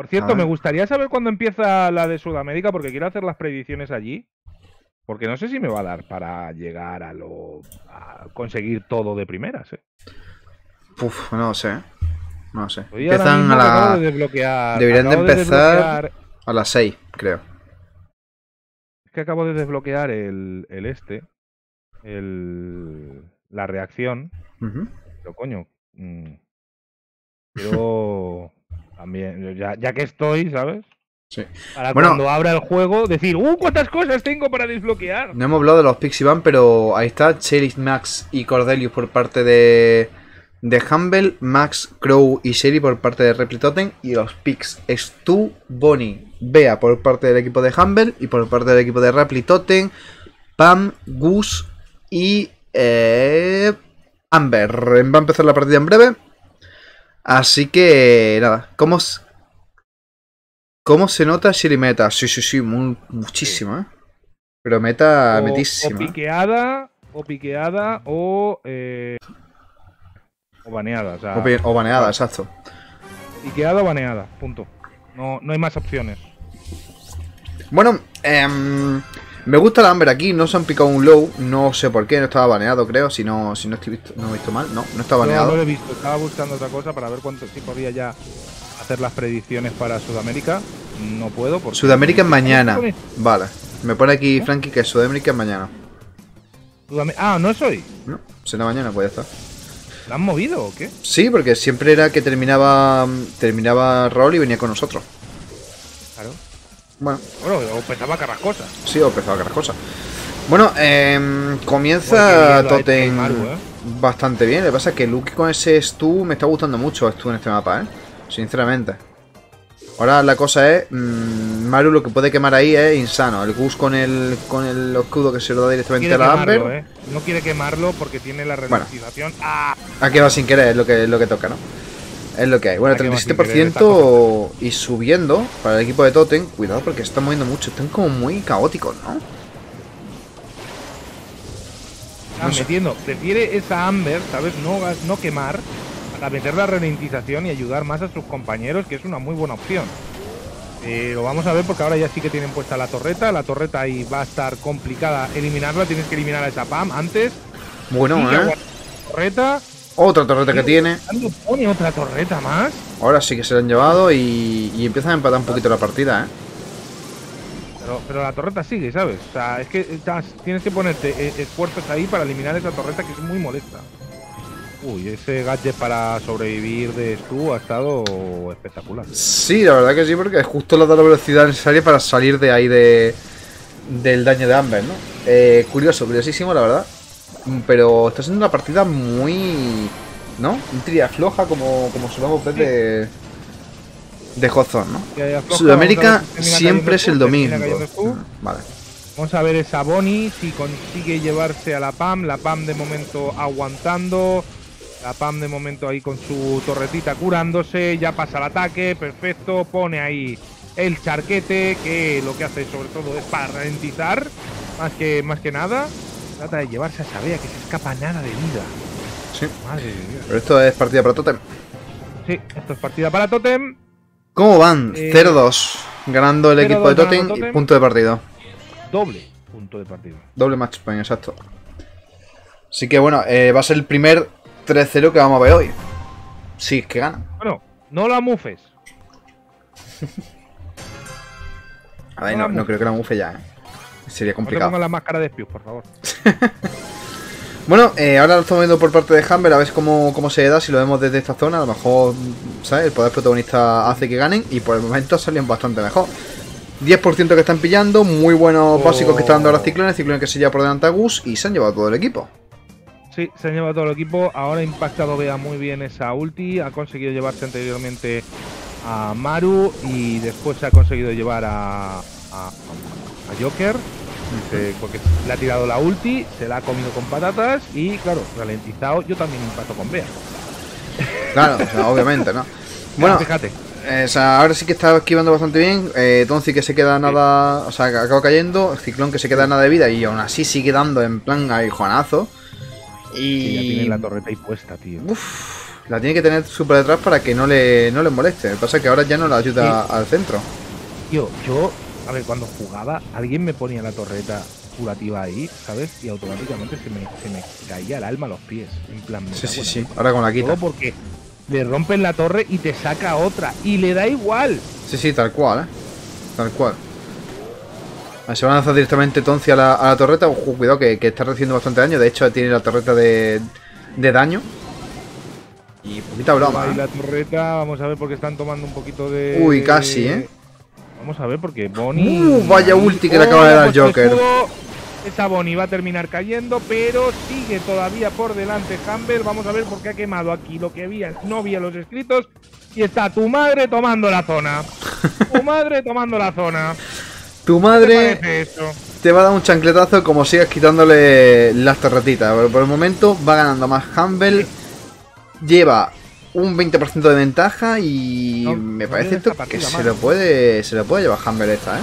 Por cierto, me gustaría saber cuándo empieza la de Sudamérica porque quiero hacer las predicciones allí. Porque no sé si me va a dar para llegar a lo. a conseguir todo de primeras, ¿eh?
Uf, no lo sé. No lo sé.
Hoy
Empiezan a, la-
de desbloquear.
deberían de empezar-
desbloquear-
a las 6, creo.
Es que acabo de desbloquear el, el este. El, la reacción. Pero coño. mm, quiero. También. Ya, ya que estoy, ¿sabes?
Sí.
Para
Bueno.
cuando abra el juego, decir, ¡uh! ¿Cuántas cosas tengo para desbloquear?
No hemos hablado de los Pixie Van, pero ahí está Sheriff Max y Cordelius por parte de, de Humble, Max, Crow y Sherry por parte de Replitoten y los Pix Stu, Bonnie, Bea por parte del equipo de Humble y por parte del equipo de Replitoten, Pam, Goose y eh, Amber. Va a empezar la partida en breve. Así que nada, ¿cómo, cómo se nota Sherry Meta? Sí, sí, sí, muy- muchísimo, ¿eh? Pero meta
o, o
metísima.
piqueada, o piqueada, o. eh, o baneada. O sea,
O, baneada, exacto.
piqueada o baneada. Punto. No, no hay más opciones.
Bueno, em, me gusta la Amber aquí, no se han picado un low, no sé por qué, no estaba baneado creo, si no, si no estoy visto, no he visto mal, no, no está
No, no
baneado.
lo he visto. Estaba buscando otra cosa para ver cuánto si podía ya hacer las predicciones para Sudamérica. No puedo porque.
Sudamérica es mañana. Vale, me pone aquí Frankie que Sudamérica es mañana.
Ah, no es hoy.
¿No? Será mañana, pues ya está.
¿La han movido o qué?
Sí, porque siempre era que terminaba terminaba Roll y venía con nosotros.
Claro.
Bueno,
Bueno, o pensaba carrascosa.
sí, o empezaba a cosas. Bueno, em, comienza
hecho
Totem
¿eh?
bastante bien. Lo que pasa es que Luke con ese Stu me está gustando mucho Stu en este mapa, ¿eh? Sinceramente. Ahora la cosa es, mm, Maru lo que puede quemar ahí es insano. El Gus con el con el escudo que se lo da directamente a la
quemarlo,
Amber.
¿eh? No quiere quemarlo porque tiene la
Bueno.
ralentización. ¡Ah!
Ha quedado sin querer, es lo que, es lo que toca, ¿no? Es lo que hay. Bueno,
Ha quedado sin
37% y subiendo para el equipo de Totem. Cuidado porque se están moviendo mucho. Están como muy caóticos, ¿no?
Está
No sé.
metiendo. Prefiere esa Amber, ¿sabes? No, no quemar para meter la ralentización y ayudar más a sus compañeros, que es una muy buena opción. Lo vamos a ver porque ahora ya sí que tienen puesta la torreta. La torreta ahí va a estar complicada eliminarla. Tienes que eliminar a esa PAM antes.
Bueno,
Y
¿eh?
la torreta.
Otra torreta que tiene.
¿Cuándo pone otra torreta más?
Ahora sí que se la han llevado y, y empiezan a empatar un poquito la partida, ¿eh?
Pero, pero la torreta sigue, ¿sabes? O sea, es que estás- tienes que ponerte eh, esfuerzos ahí para eliminar esa torreta que es muy molesta. Uy, ese gadget para sobrevivir de Stu ha estado espectacular.
Sí, la verdad que sí, porque justo le da la velocidad necesaria para salir de ahí de del daño de Amber, ¿no? Eh, curioso, curiosísimo, la verdad. Mm, Pero está siendo una partida muy. ¿No? Un tria floja como, como solemos ver de. de Hawthorne, ¿no? Sudamérica siempre es el domingo. Mm, Vale.
Vamos a ver esa Bonnie si consigue llevarse a la PAM. La PAM de momento aguantando. La PAM de momento ahí con su torretita curándose. Ya pasa el ataque. Perfecto. Pone ahí el charquete. Que lo que hace sobre todo es para ralentizar. Más que, más que nada. Trata de llevarse a esa Bea que se escapa nada de vida.
Sí.
Madre de Dios.
Pero esto es partida para Totem.
Sí, esto es partida para Totem.
¿Cómo van?
Eh,
0-2. Ganando el
0-2
equipo de Totem y punto de partido.
Doble punto de partido.
Doble match point, exacto. Así que bueno, eh, va a ser el primer 3-0 que vamos a ver hoy. Sí, es que gana.
Bueno, no la mufes.
A ver, no, no creo que la mufe ya, ¿eh? Sería
No te
complicado.
pongas la máscara de Spius, por favor.
Bueno, eh, ahora lo estamos viendo por parte de Humber, a ver cómo, cómo se da, si lo vemos desde esta zona. A lo mejor, ¿sabes? El poder protagonista hace que ganen y por el momento salen bastante mejor. 10% que están pillando, muy buenos
Oh.
básicos que está dando ahora Ciclone, Ciclone que se lleva por delante a Gus y se han llevado todo el equipo.
Sí, se ha llevado todo el equipo. Ahora ha impactado Bea muy bien esa ulti. Ha conseguido llevarse anteriormente a Maru y después se ha conseguido llevar a, a, a Joker. Eh, porque le ha tirado la ulti, se la ha comido con patatas y, claro, ralentizado. Yo también impacto con Bea.
Claro, o sea, obviamente, ¿no? Bueno,
fíjate.
Eh, o sea, ahora sí que está esquivando bastante bien. Eh, Tonzi que se queda nada. O sea, que acaba cayendo. Ciclón que se queda nada de vida. Y aún así sigue dando en plan a Juanazo.
Y ya tiene la torreta ahí puesta, tío.
Uf, la tiene que tener súper detrás para que no le, no le moleste. Lo que pasa es que ahora ya no la ayuda al centro.
Tío, yo, a ver, cuando jugaba, alguien me ponía la torreta curativa ahí, ¿sabes? Y automáticamente se me, se me caía el alma a los pies. En plan, me
Sí, sí, sí. Ahora con la quita.
Todo porque le rompen la torre y te saca otra. Y le da igual.
Sí, sí, tal cual, ¿eh? Tal cual. Se van a lanzar directamente Tonci a la, a la torreta. Ojo, cuidado, que, que está recibiendo bastante daño. De hecho, tiene la torreta de, de daño. Y poquita broma. ¿eh?
la torreta, vamos a ver porque están tomando un poquito de.
Uy, casi, ¿eh?
Vamos a ver porque Bonnie.
Uh, vaya ulti que le acaba de dar Joker.
escudo. Esa Bonnie va a terminar cayendo, pero sigue todavía por delante Humble. Vamos a ver por qué ha quemado aquí lo que había, no había los escritos. Y está tu madre tomando la zona. tu madre tomando la zona.
Tu
¿Qué te
madre te va a dar un chancletazo como sigas quitándole las torretitas. Pero por el momento va ganando más Humble. Lleva un 20% de ventaja y
No,
me
no
parece que
partida
se lo puede se lo puede llevar Humble esta, ¿eh?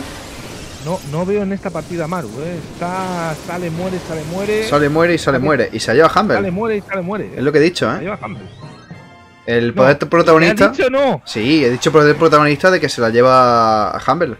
No, no veo en esta partida Maru, ¿eh? Está, sale, muere, sale, muere.
Sale, muere y sale,
Sale-
muere. Y se la lleva
Sale,
Humble.
muere y sale, muere.
Es lo que he dicho,
Se
¿eh?
lleva Humble.
El
No,
poder protagonista.
¿me has dicho no?
Sí, he dicho poder protagonista de que se la lleva a Humble.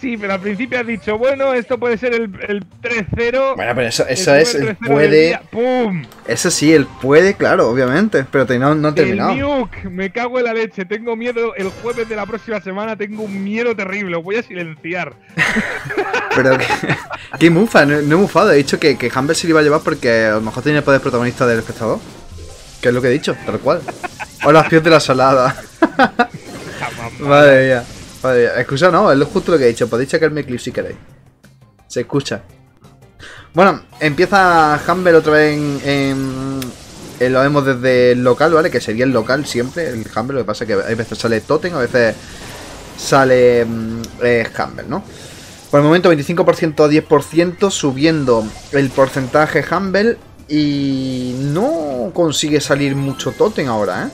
Sí, pero al principio has dicho, bueno, esto puede ser el, el 3-0.
Bueno, pero eso,
el
eso es,
primer
él
3-0 del
puede.
¡Pum!
Eso sí, él puede, claro, obviamente. Pero te- no, no ha
El
terminado.
nuke, me cago en la leche. Tengo miedo. El jueves de la próxima semana tengo un miedo terrible. Os voy a silenciar.
Pero que. ¿Qué mufa? No, no he mufado. He dicho que, que Humble se lo iba a llevar porque a lo mejor tiene el poder protagonista del espectador. Que es lo que he dicho, tal cual. O las pies de la salada. Madre mía. Mía. Escucha, no, es justo lo que he dicho. Podéis checarme clip si queréis. Se escucha. Bueno, empieza Humble otra vez en- Lo vemos desde el local, ¿vale? Que sería el local siempre, el Humble. Lo que pasa es que a veces sale Totem, a veces sale mm, eh, Humble, ¿no? Por el momento 25% a 10%, subiendo el porcentaje Humble. Y no consigue salir mucho Totem ahora, ¿eh?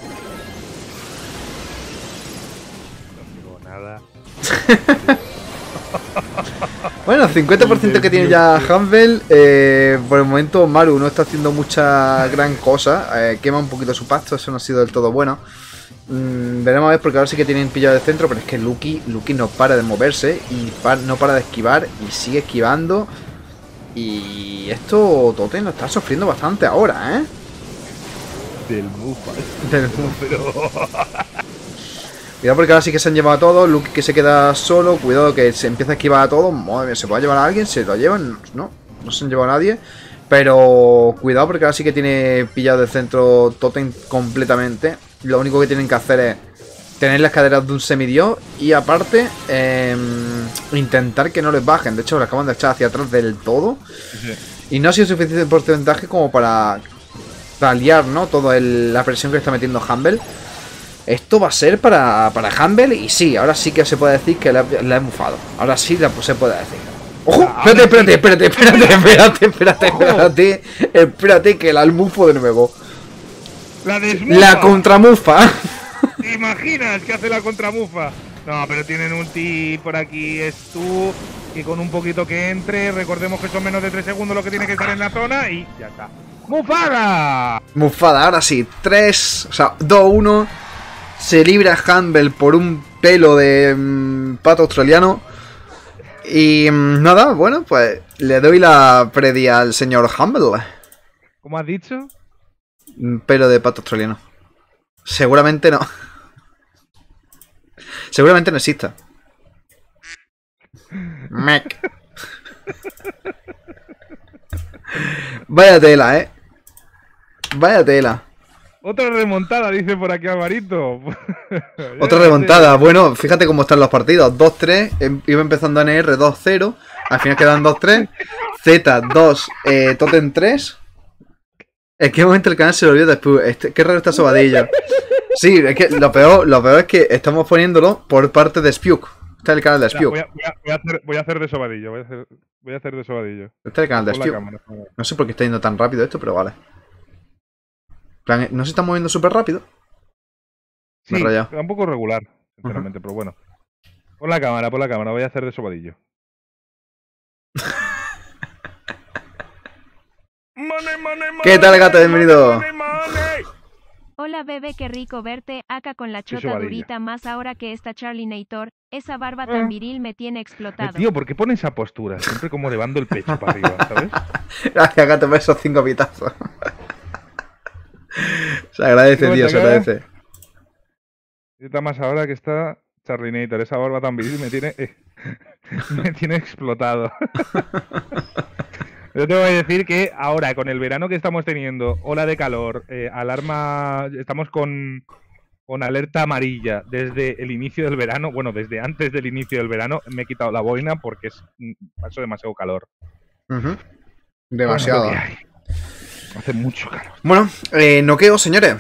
Bueno, 50% que tiene ya Humble. eh, por el momento Maru no está haciendo mucha gran cosa. eh, quema un poquito su pasto, eso no ha sido del todo bueno. Mm, veremos a ver porque ahora sí que tienen pillado de centro, pero es que Lucky, Lucky no para de moverse y pa- no para de esquivar y sigue esquivando. Y esto Totem lo está sufriendo bastante ahora, ¿eh?
Del mufa.
Del-
Pero.
Cuidado porque ahora sí que se han llevado a todos. Luke que se queda solo. Cuidado que se empieza a esquivar a todos. Madre mía, ¿se puede llevar a alguien? ¿Se lo llevan? No, no se han llevado a nadie. Pero cuidado porque ahora sí que tiene pillado el centro Totem completamente. Lo único que tienen que hacer es tener las caderas de un semidios y aparte em, intentar que no les bajen. De hecho, lo acaban de echar hacia atrás del todo. Y no ha sido suficiente porcentaje como para paliar, ¿no? Toda la presión que está metiendo Humble. Esto va a ser para, para Humble y sí, ahora sí que se puede decir que la, la he mufado. Ahora sí la, se puede decir. ¡Ojo! Espérate, espérate, espérate, espérate, espérate, espérate, espérate, espérate, que la mufo de nuevo.
La desmufa.
La contramufa.
¿Te imaginas que hace la contramufa? No, pero tienen ulti por aquí, es tú, y con un poquito que entre, recordemos que son menos de 3 segundos lo que tiene que estar en la zona y ya está. ¡Mufada!
Mufada, ahora sí, 3, o sea, 2-1. Se libra Humble por un pelo de mm, pato australiano. Y mm, nada, bueno, pues le doy la predia al señor Humble.
¿Cómo has dicho?
Un pelo de pato australiano. Seguramente no. Seguramente no exista. Mec. Vaya tela, eh. Vaya tela.
Otra remontada, dice por aquí Alvarito.
Otra remontada. Bueno, fíjate cómo están los partidos. 2-3. em- Iba empezando NR 2-0. Al final quedan 2-3. Z 2. Eh, Totem 3. ¿En qué momento el canal se lo olvidó después? Este, qué raro está Sobadilla. Sí, es que lo peor, lo peor es que estamos poniéndolo por parte de Spuke. Este es el canal de
Espera, voy, a, voy a- voy a hacer, voy a hacer de sobadillo. Voy a hacer, voy a hacer de sobadillo.
Este es el canal de
favor.
No sé por qué está yendo tan rápido esto, pero vale. Plan, No se está moviendo súper rápido. Me he
Sí, queda un poco regular, sinceramente, pero bueno. Pon la cámara, pon la cámara, voy a hacer de sobadillo. Money, money,
¿Qué tal, gato? Bienvenido.
money, money.
Hola bebé, qué rico verte, acá con la chota durita más ahora que esta Charlie Nator, esa barba
Ah.
tan viril me tiene
Eh,
explotado.
tío, ¿por qué pone esa postura? Siempre como levando el pecho para arriba, ¿sabes?
Gracias, gato, por esos cinco pitazos. Se agradece,
¿Cómo
tío,
te
se agradece.
Está más ahora que está Charlinator. Esa barba tan viril me tiene. eh, me tiene explotado. Yo tengo que decir que ahora, con el verano que estamos teniendo, ola de calor, eh, alarma. Estamos con, con alerta amarilla desde el inicio del verano. Bueno, desde antes del inicio del verano me he quitado la boina porque es, mm, pasó demasiado calor.
Demasiado.
Bueno, Hace mucho calor.
Bueno, eh, noqueo, señores.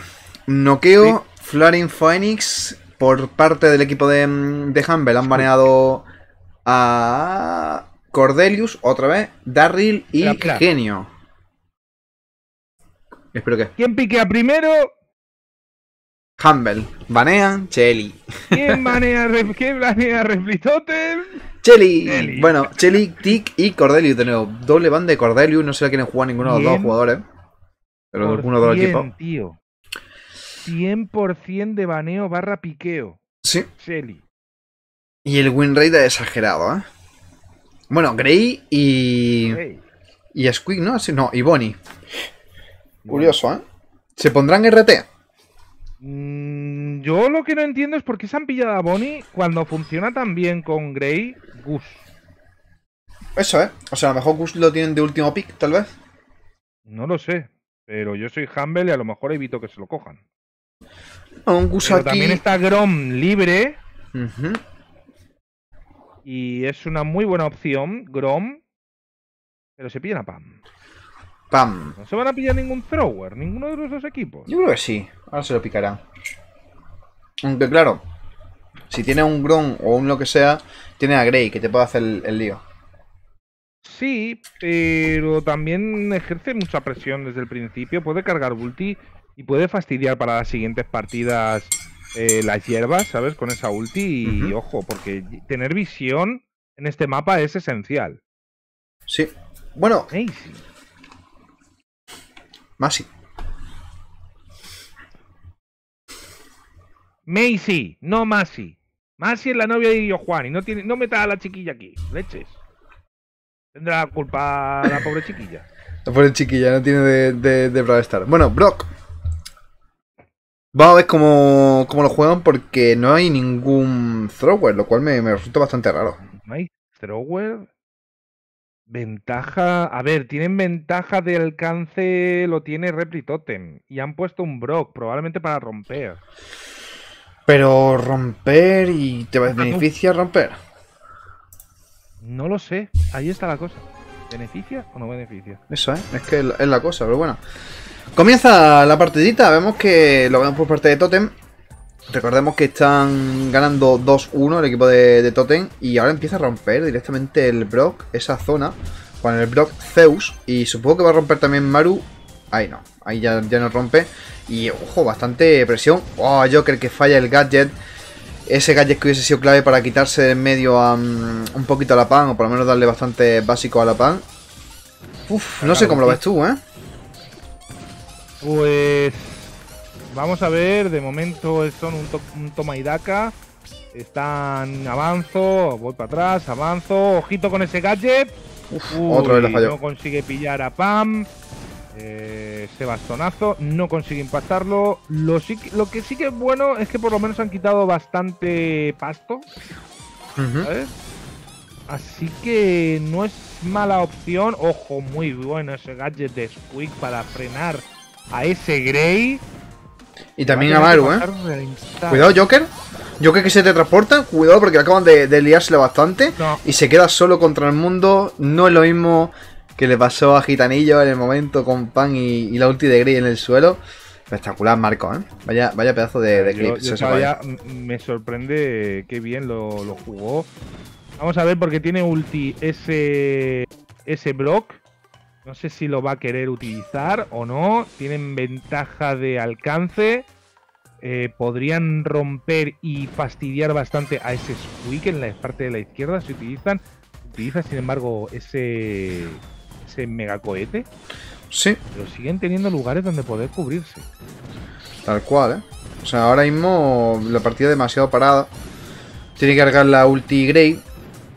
Noqueo, Flaring Phoenix por parte del equipo de, mm, de Humble. Han baneado a Cordelius otra vez, Darryl y
Espera.
Genio. Espero que.
¿Quién piquea primero?
Humble. Banean, Chelly.
¿Quién banea, ¿quién banea Reflitotem?
Chelly.
Chelly.
Bueno, Chelly, Tick y Cordelius de nuevo. Doble ban de Cordelius. No sé a quieren jugar ninguno de los dos jugadores. Pero
Por
alguno de los
100,
equipos.
tío. 100% de baneo barra piqueo.
Sí.
Shelly.
Y el win rate es exagerado, ¿eh? Bueno, Grey y. Y Squeak, ¿no? Sí, no, y Bonnie. Curioso, ¿eh? ¿Se pondrán RT?
Mm, yo lo que no entiendo es por qué se han pillado a Bonnie cuando funciona tan bien con Grey Gus.
Eso, ¿eh? O sea, a lo mejor Gus lo tienen de último pick, tal vez.
No lo sé. Pero yo soy Humble y a lo mejor evito que se lo cojan. Pero también está Grom libre. Y es una muy buena opción, Grom. Pero se pillan a Pam.
Pam.
No se van a pillar ningún thrower, ninguno de los dos equipos.
Yo creo que sí. Ahora se lo picarán. Aunque claro, si tiene un Gron o un lo que sea, tiene a Grey que te puede hacer el, el lío.
Sí, pero también ejerce mucha presión desde el principio. Puede cargar ulti y puede fastidiar para las siguientes partidas eh, las hierbas, ¿sabes? Con esa ulti. Y ojo, porque tener visión en este mapa es esencial.
Sí. Bueno,
Macy.
Masi.
Macy, no Masi. Masi es la novia de Illo Juan y no tiene, no metas a la chiquilla aquí. Leches. Tendrá la culpa la pobre chiquilla.
La pobre chiquilla no tiene de, de, de Brawl Stars. Bueno, Brock. Vamos a ver cómo, cómo lo juegan porque no hay ningún thrower, lo cual me, me resulta bastante raro.
No hay thrower. Ventaja. A ver, tienen ventaja de alcance. Lo tiene Repli Totem. Y han puesto un Brock, probablemente para romper.
Pero romper y te beneficia romper.
No lo sé. Ahí está la cosa. ¿Beneficia o no beneficia?
Eso, ¿eh? Es que es la- cosa, pero bueno. Comienza la partidita, vemos que lo vemos por parte de Totem. Recordemos que están ganando 2-1 el equipo de, de Totem y ahora empieza a romper directamente el Brock, esa zona, con el Brock Zeus. Y supongo que va a romper también Maru. Ahí no, ahí ya, ya no rompe. Y ojo, bastante presión. Oh, Joker que falla el gadget. Ese gadget que hubiese sido clave para quitarse de en medio a, mm, un poquito a la pan, o por lo menos darle bastante básico a la pan. Uf, no sé cómo lo ves tú, ¿eh?
Pues. Vamos a ver. De momento son un, to- un toma y daca. Están. Avanzo. Voy para atrás. Avanzo. Ojito con ese gadget.
otra vez le
Uy,
falló.
No consigue pillar a Pam. Eh, ese bastonazo. No consigue impactarlo. Lo, sí lo que sí que es bueno es que por lo menos han quitado bastante pasto. Así que no es mala opción. Ojo, muy bueno ese gadget de Squeak para frenar a ese Grey.
Y también a Maru, ¿eh? Cuidado, Joker. Joker que se te transporta. Cuidado porque acaban de, de liárselo bastante.
No,
Y se queda solo contra el mundo. No es lo mismo que le pasó a Gitanillo en el momento con Pan y, y la ulti de Grey en el suelo. Espectacular, Marco, ¿eh? Vaya, vaya pedazo de, de
yo,
clip.
yo
se
estaba
sepa
ya- m- me sorprende qué bien lo, lo jugó. Vamos a ver porque tiene ulti ese ese Brock. No sé si lo va a querer utilizar o no. Tienen ventaja de alcance. Eh, podrían romper y fastidiar bastante a ese Squeak en la parte de la izquierda si utilizan. Utiliza, sin embargo, ese ese megacohete.
Sí,
pero siguen teniendo lugares donde poder cubrirse.
tal cual, ¿eh? O sea, ahora mismo la partida demasiado parada. Tiene que cargar la ulti Grey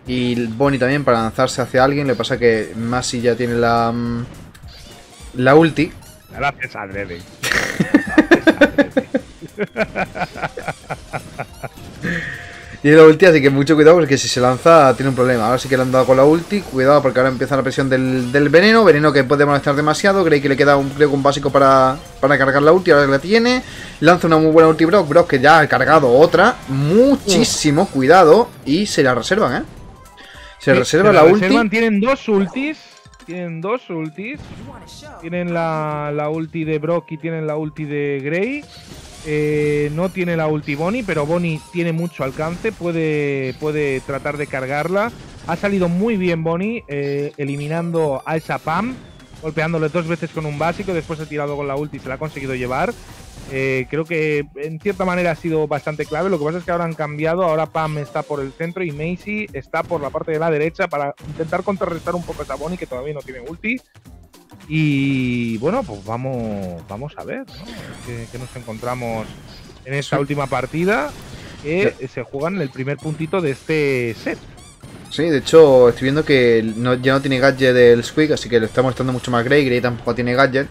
y Bonnie también para lanzarse hacia alguien. Le pasa que Masi ya tiene la, mm, la ulti.
Gracias, Adrede.
Tiene la ulti, así que mucho cuidado porque si se lanza tiene un problema. Ahora sí que le han dado con la ulti. Cuidado porque ahora empieza la presión del, del veneno. Veneno que puede molestar demasiado. Creí que le queda un, creo que un básico para, para cargar la ulti. Ahora que la tiene. Lanza una muy buena ulti Brock. Brock que ya ha cargado otra. Muchísimo cuidado. Y se la reservan, ¿eh? Se
Sí,
reserva
se
la, ulti.
reservan, Tienen dos ultis. Tienen dos ultis. Tienen la, la ulti de Brock y tienen la ulti de Grey. Eh, no tiene la ulti Bonnie, pero Bonnie tiene mucho alcance. Puede, puede tratar de cargarla. Ha salido muy bien Bonnie, eh, eliminando a esa Pam. Golpeándole dos veces con un básico. Después ha tirado con la ulti y se la ha conseguido llevar. Eh, creo que en cierta manera ha sido bastante clave. Lo que pasa es que ahora han cambiado. Ahora Pam está por el centro y Macy está por la parte de la derecha para intentar contrarrestar un poco a esa Bonnie que todavía no tiene ulti. Y bueno, pues vamos, vamos a ver ¿no? qué, qué nos encontramos en esta
Sí.
última partida que se juegan el primer puntito de este set.
Sí, de hecho, estoy viendo que no- ya no tiene gadget del Squeak, así que le está mostrando mucho más Grey. Grey tampoco tiene gadget.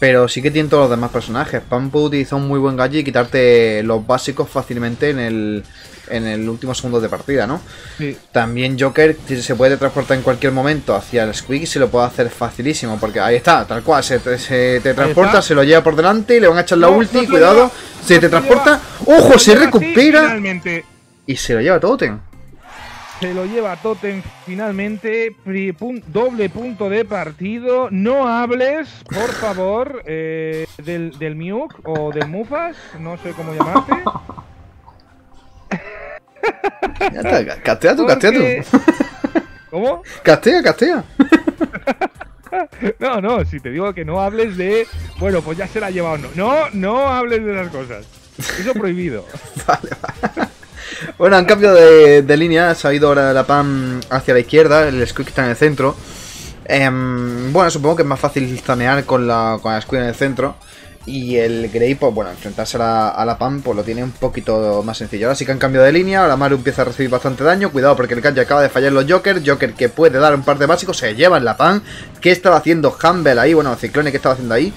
Pero sí que tiene todos los demás personajes. Pam puede utilizar un muy buen gadget y quitarte los básicos fácilmente en el, en el último segundo de partida, ¿no?
Sí.
También Joker se puede transportar en cualquier momento hacia el Squeak y se lo puede hacer facilísimo. Porque ahí está, tal cual, se te, se te transporta, se lo lleva por delante, le van a echar la
No,
ulti,
no
cuidado.
lleva,
se
no
te transporta.
lleva.
¡Ojo! Se
así,
recupera y se lo lleva Totem.
Se lo lleva Totem finalmente. Pun- doble punto de partido. No hables, por favor, eh, del, del Miuk o del Mufas. No sé cómo llamarte.
Está, castea tú, castea tú.
¿Cómo?
Castea, castea.
No, no, si te digo que no hables de. Bueno, pues ya se la ha llevado. No, no, no hables de esas cosas. Eso prohibido.
Bueno, han cambiado de, de línea, se ha ido ahora la PAM hacia la izquierda, el Squeak está en el centro. Em, bueno, supongo que es más fácil zanear con la, con la Squeak en el centro. Y el Grey, pues bueno, enfrentarse a la, a la PAM, pues lo tiene un poquito más sencillo. Ahora sí que han cambiado de línea, ahora Maru empieza a recibir bastante daño. Cuidado porque el ya acaba de fallar los Joker. Joker que puede dar un par de básicos, se llevan la PAM. ¿Qué estaba haciendo Humble ahí? Bueno, Ciclone, ¿qué estaba haciendo ahí?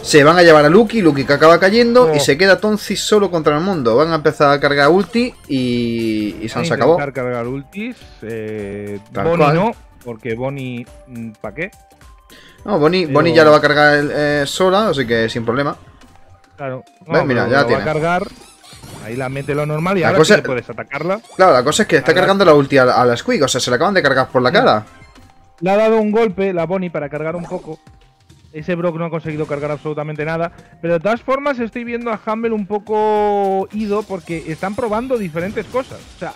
Se van a llevar a Lucky, Lucky que acaba cayendo y se queda Tonzi solo contra el mundo. Van a empezar a cargar ulti y, y se se acabó.
cargar ultis. Eh, Bonnie no, porque Bonnie. ¿Para qué?
No, Bonnie,
Pero-
Bonnie ya lo va a cargar eh, sola, así que sin problema.
Claro.
Ves, mira, ya
lo
tiene.
va a cargar. Ahí la mete lo normal y
La
ahora
cosa-
sí puedes atacarla.
Claro, la cosa es que está cargando la ulti a la, a la Squeak, o sea, se la acaban de cargar por la cara.
Le ha dado un golpe la Bonnie para cargar un poco. Ese Brock no ha conseguido cargar absolutamente nada. Pero de todas formas estoy viendo a Humble un poco ido porque están probando diferentes cosas. O sea,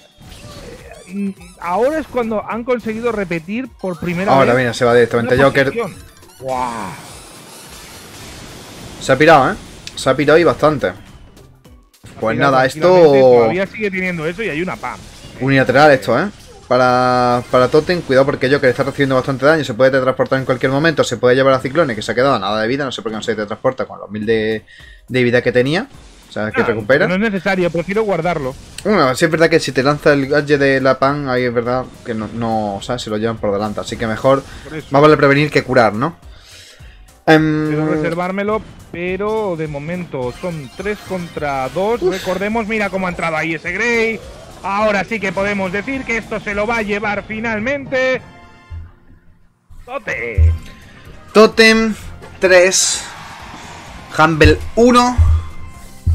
eh, ahora es cuando han conseguido repetir por primera
Ahora,
vez.
mira, se va directamente Joker.
posición. ¡Guau!
Se ha pirado, ¿eh? Se ha pirado y bastante. Pues nada, esto.
Todavía sigue teniendo eso y hay una PAM.
Unilateral esto, ¿eh? Para, para Totem, cuidado porque Joker está recibiendo bastante daño, se puede teletransportar en cualquier momento, se puede llevar a Ciclone, que se ha quedado nada de vida, no sé por qué no se teletransporta con los mil de, de vida que tenía. O sea, que
Ah,
recupera.
No es necesario, prefiero guardarlo.
Bueno, sí es verdad que si te lanza el gadget de la pan, ahí es verdad que no, no ¿sabes? Se lo llevan por delante, así que mejor, más vale prevenir que curar, ¿no? Em,
Quiero reservármelo, pero de momento son 3 contra 2. Recordemos, mira cómo ha entrado ahí ese Grey. Ahora sí que podemos decir que esto se lo va a llevar finalmente. Tote.
Totem 3, Humble 1,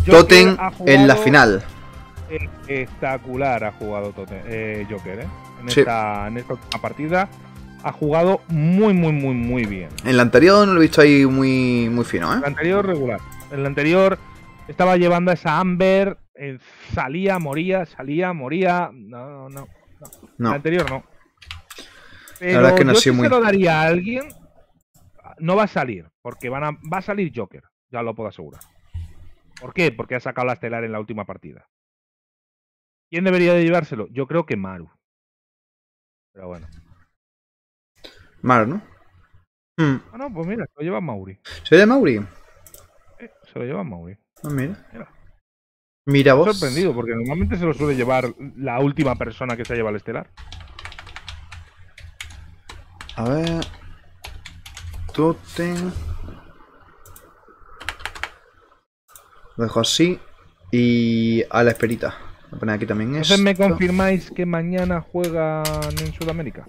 Joker
Totem en la final.
Espectacular ha jugado Totem, eh, Joker, ¿eh? En,
Sí.
esta, en esta última partida ha jugado muy, muy, muy, muy bien.
En la anterior no lo he visto ahí muy, muy fino, ¿eh?
El anterior regular. El anterior estaba llevando a esa Amber, eh, salía, moría, salía, moría. No, no, no.
No.
El anterior no. Pero
verdad es que no
yo si
muy-
se lo daría a alguien, no va a salir, porque van a, va a salir Joker, ya lo puedo asegurar. ¿Por qué? Porque ha sacado la estelar en la última partida. ¿Quién debería de llevárselo? Yo creo que Maru. Pero bueno.
Mal, ¿no? Hmm.
Ah, no, pues mira, se lo lleva Mauri.
¿Soy de Mauri?
Eh, se lo lleva Mauri.
Ah, mira.
Mira.
Mira vos.
sorprendido, porque normalmente se lo suele llevar la última persona que se lleva el estelar.
A ver. Totem. Lo dejo así. Y a la esperita. Voy a poner aquí también
Entonces, ¿me confirmáis que mañana juegan en Sudamérica?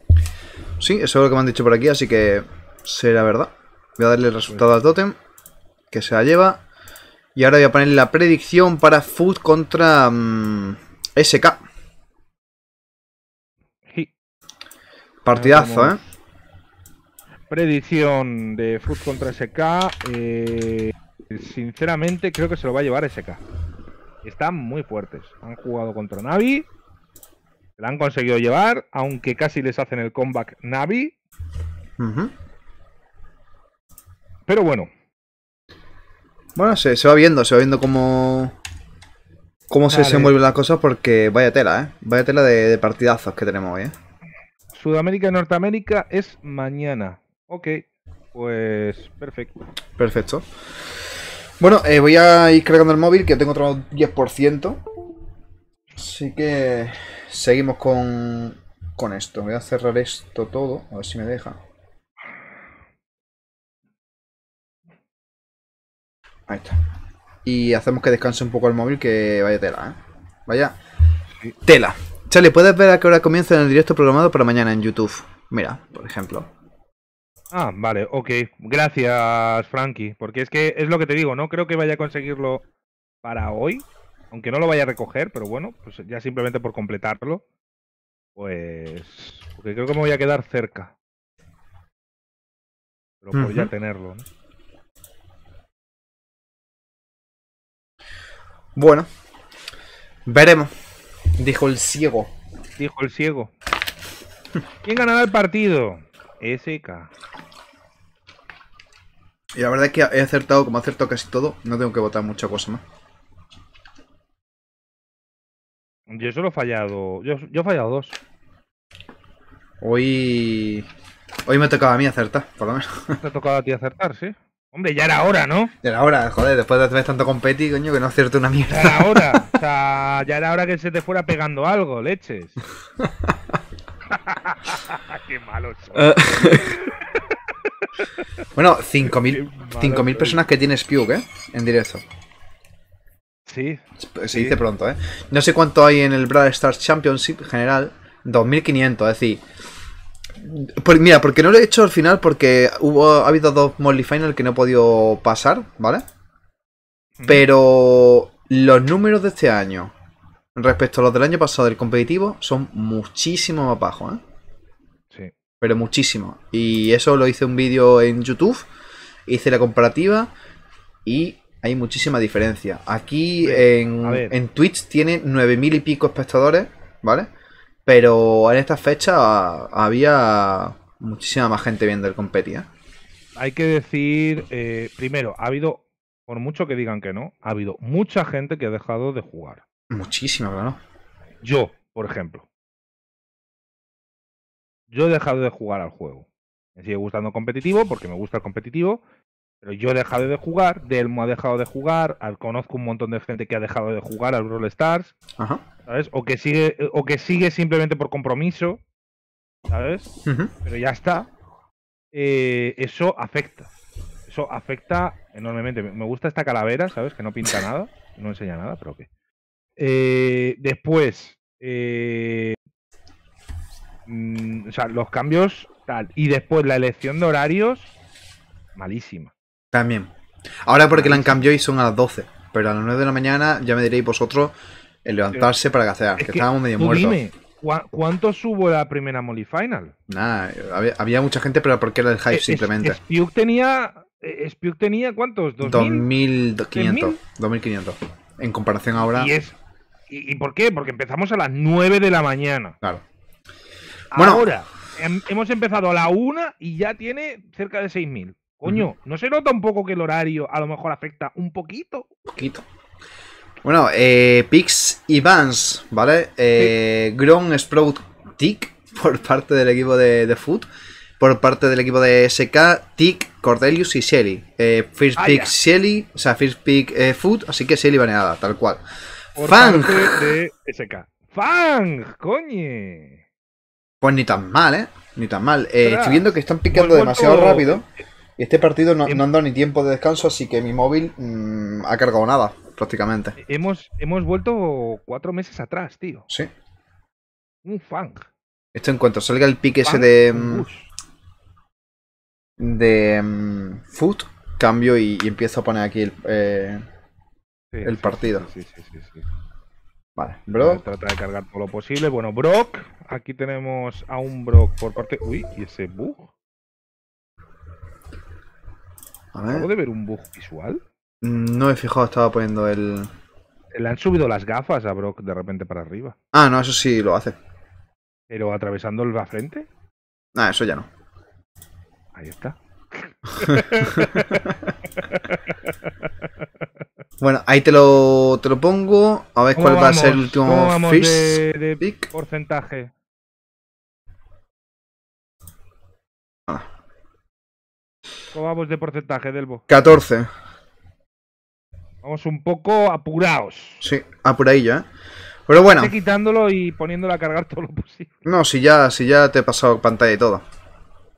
Sí, eso es lo que me han dicho por aquí, así que será verdad. Voy a darle el resultado al Totem. Que se la lleva. Y ahora voy a poner la predicción para Food contra mm, SK.
Sí.
Partidazo. ¿eh?
Predicción de Foot contra SK. eh, sinceramente, creo que se lo va a llevar SK. Están muy fuertes. Han jugado contra Navi. La han conseguido llevar, aunque casi les hacen el comeback Navi. Pero bueno,
Bueno, se, se va viendo, se va viendo cómo. cómo se desenvuelven las cosas porque vaya tela, ¿eh? Vaya tela de, de partidazos que tenemos hoy, ¿eh?
Sudamérica y Norteamérica es mañana. Ok, pues perfecto.
Perfecto. Bueno, eh, voy a ir cargando el móvil que tengo otro 10%. Así que seguimos con, con esto. Voy a cerrar esto todo, a ver si me deja. Ahí está. Y hacemos que descanse un poco el móvil que vaya tela, ¿eh? Vaya tela. Charlie, ¿puedes ver a qué hora comienza el directo programado para mañana en YouTube? Mira, por ejemplo.
Ah, vale, ok. Gracias, Frankie. Porque es que es lo que te digo, no creo que vaya a conseguirlo para hoy. Aunque no lo vaya a recoger, pero bueno, pues ya simplemente por completarlo. Pues. Porque creo que me voy a quedar cerca. Pero por ya
Ujú.
tenerlo, ¿no?
Bueno, veremos. Dijo el ciego.
Dijo el ciego. ¿Quién ganará el partido? SK.
Y la verdad es que he acertado, como he acertado casi todo, no tengo que votar mucha cosa más.
Yo solo he fallado. Yo, yo he fallado dos.
Hoy. Hoy me tocaba a mí acertar, por lo menos.
Te ha tocado a ti acertar, sí. Hombre, ya era hora, ¿no?
De la hora, joder, después de hacer tanto competi, coño, que no acierto una
Ya
mierda.
era hora. O sea, ya era hora que se te fuera pegando algo, leches. Qué malo soy.
Eh, bueno,
Qué
5.000
malo
5.000
soy.
personas que tiene Spug, ¿eh? En directo.
Sí,
Se
Sí.
dice pronto, ¿eh? No sé cuánto hay en el Brawl Stars Championship general. 2.500, es decir... Por- mira, porque no lo he hecho al final porque hubo, ha habido dos Molly Final que no he podido pasar, ¿vale? Pero los números de este año respecto a los del año pasado del competitivo son muchísimo más bajos, ¿eh?
sí.
Pero muchísimo. Y eso lo hice un vídeo en YouTube, hice la comparativa y hay muchísima diferencia. Aquí en, en Twitch tiene 9.000 y pico espectadores, ¿vale? Pero en esta fecha había muchísima más gente viendo el competi, ¿eh?
Hay que decir, eh, primero, ha habido, por mucho que digan que no, ha habido mucha gente que ha dejado de jugar.
Muchísima, claro.
Yo, por ejemplo. Yo he dejado de jugar al juego. Me sigue gustando competitivo porque me gusta el competitivo. Yo he dejado de jugar, Delmo ha dejado de jugar, al- conozco un montón de gente que ha dejado de jugar al Brawl Stars,
Ajá.
¿sabes? O que sigue, o que sigue simplemente por compromiso, ¿sabes? Pero ya está. Eh, eso afecta. Eso afecta enormemente. Me gusta esta calavera, ¿sabes? Que no pinta nada, no enseña nada, pero ok. Eh, después, eh, mm, o sea, los cambios, tal. Y después la elección de horarios, malísima.
También. Ahora porque la han cambiado y son a las 12. Pero a las 9 de la mañana ya me diréis vosotros el levantarse para gacear.
Es
Que
que
estábamos medio muertos.
dime, ¿cuá- ¿cuánto subo la primera Molly Final?
Nada, había, había mucha gente, pero porque era el hype
Eh, es-
simplemente.
Spiuk tenía, eh, Spiuk tenía ¿cuántos? ¿2000?
2500. 2500. En comparación ahora.
Y es. ¿Y, y por qué? Porque empezamos a las 9 de la mañana.
Claro. Bueno.
Ahora, hem- hemos empezado a la 1 y ya tiene cerca de 6.000. Coño, ¿no se nota un poco que el horario a lo mejor afecta un poquito?
Poquito. Bueno, eh, Pix y Vans, ¿vale? Eh, Gron Sprout Tick por parte del equipo de, de Foot. por parte del equipo de SK, Tick, Cordelius y Shelly. Eh, first
Ah,
pick. Shelly, o sea, first pick eh, Food, así que Shelly baneada, tal cual.
Por
Fang.
parte de SK. ¡Fang! ¡Coñe!
Pues ni tan mal, ¿eh? Ni tan mal. Eh, estoy viendo que están picando demasiado rápido. Y este partido no,
Hem-
no han dado ni tiempo de descanso, así que mi móvil mm, ha cargado nada, prácticamente.
Hemos, hemos vuelto cuatro meses atrás, tío.
Sí.
Un Fang.
Esto en cuanto salga el pick ese de, mm, de mm, Food, cambio y, y empiezo a poner aquí el... eh,
Sí,
el
sí,
partido.
Sí, sí, sí, sí.
Vale,
Bro.
bro.
Trata de cargar todo lo posible. Bueno, Brock. Aquí tenemos a un Brock por parte. Uy, ¿y ese bug?
A
¿Acabo
ver.
de ver un bug visual?
Mm, No he fijado, estaba poniendo el...
Le han subido las gafas a Brock de repente para arriba.
Ah, no, eso sí lo hace.
Pero atravesando la frente.
Ah, eso ya no.
Ahí está.
Bueno, ahí te lo, te lo pongo. A ver
¿Cómo
cuál va a ser el
vamos? ¿Cómo
último
vamos
first
de, de porcentaje? ¿Cómo vamos de porcentaje, Delbo?
14.
Vamos un poco apurados.
Sí, apuradillo, ¿eh? Pero bueno,
Esté quitándolo y poniéndolo a cargar todo lo posible.
no, si ya, si ya te he pasado pantalla y todo.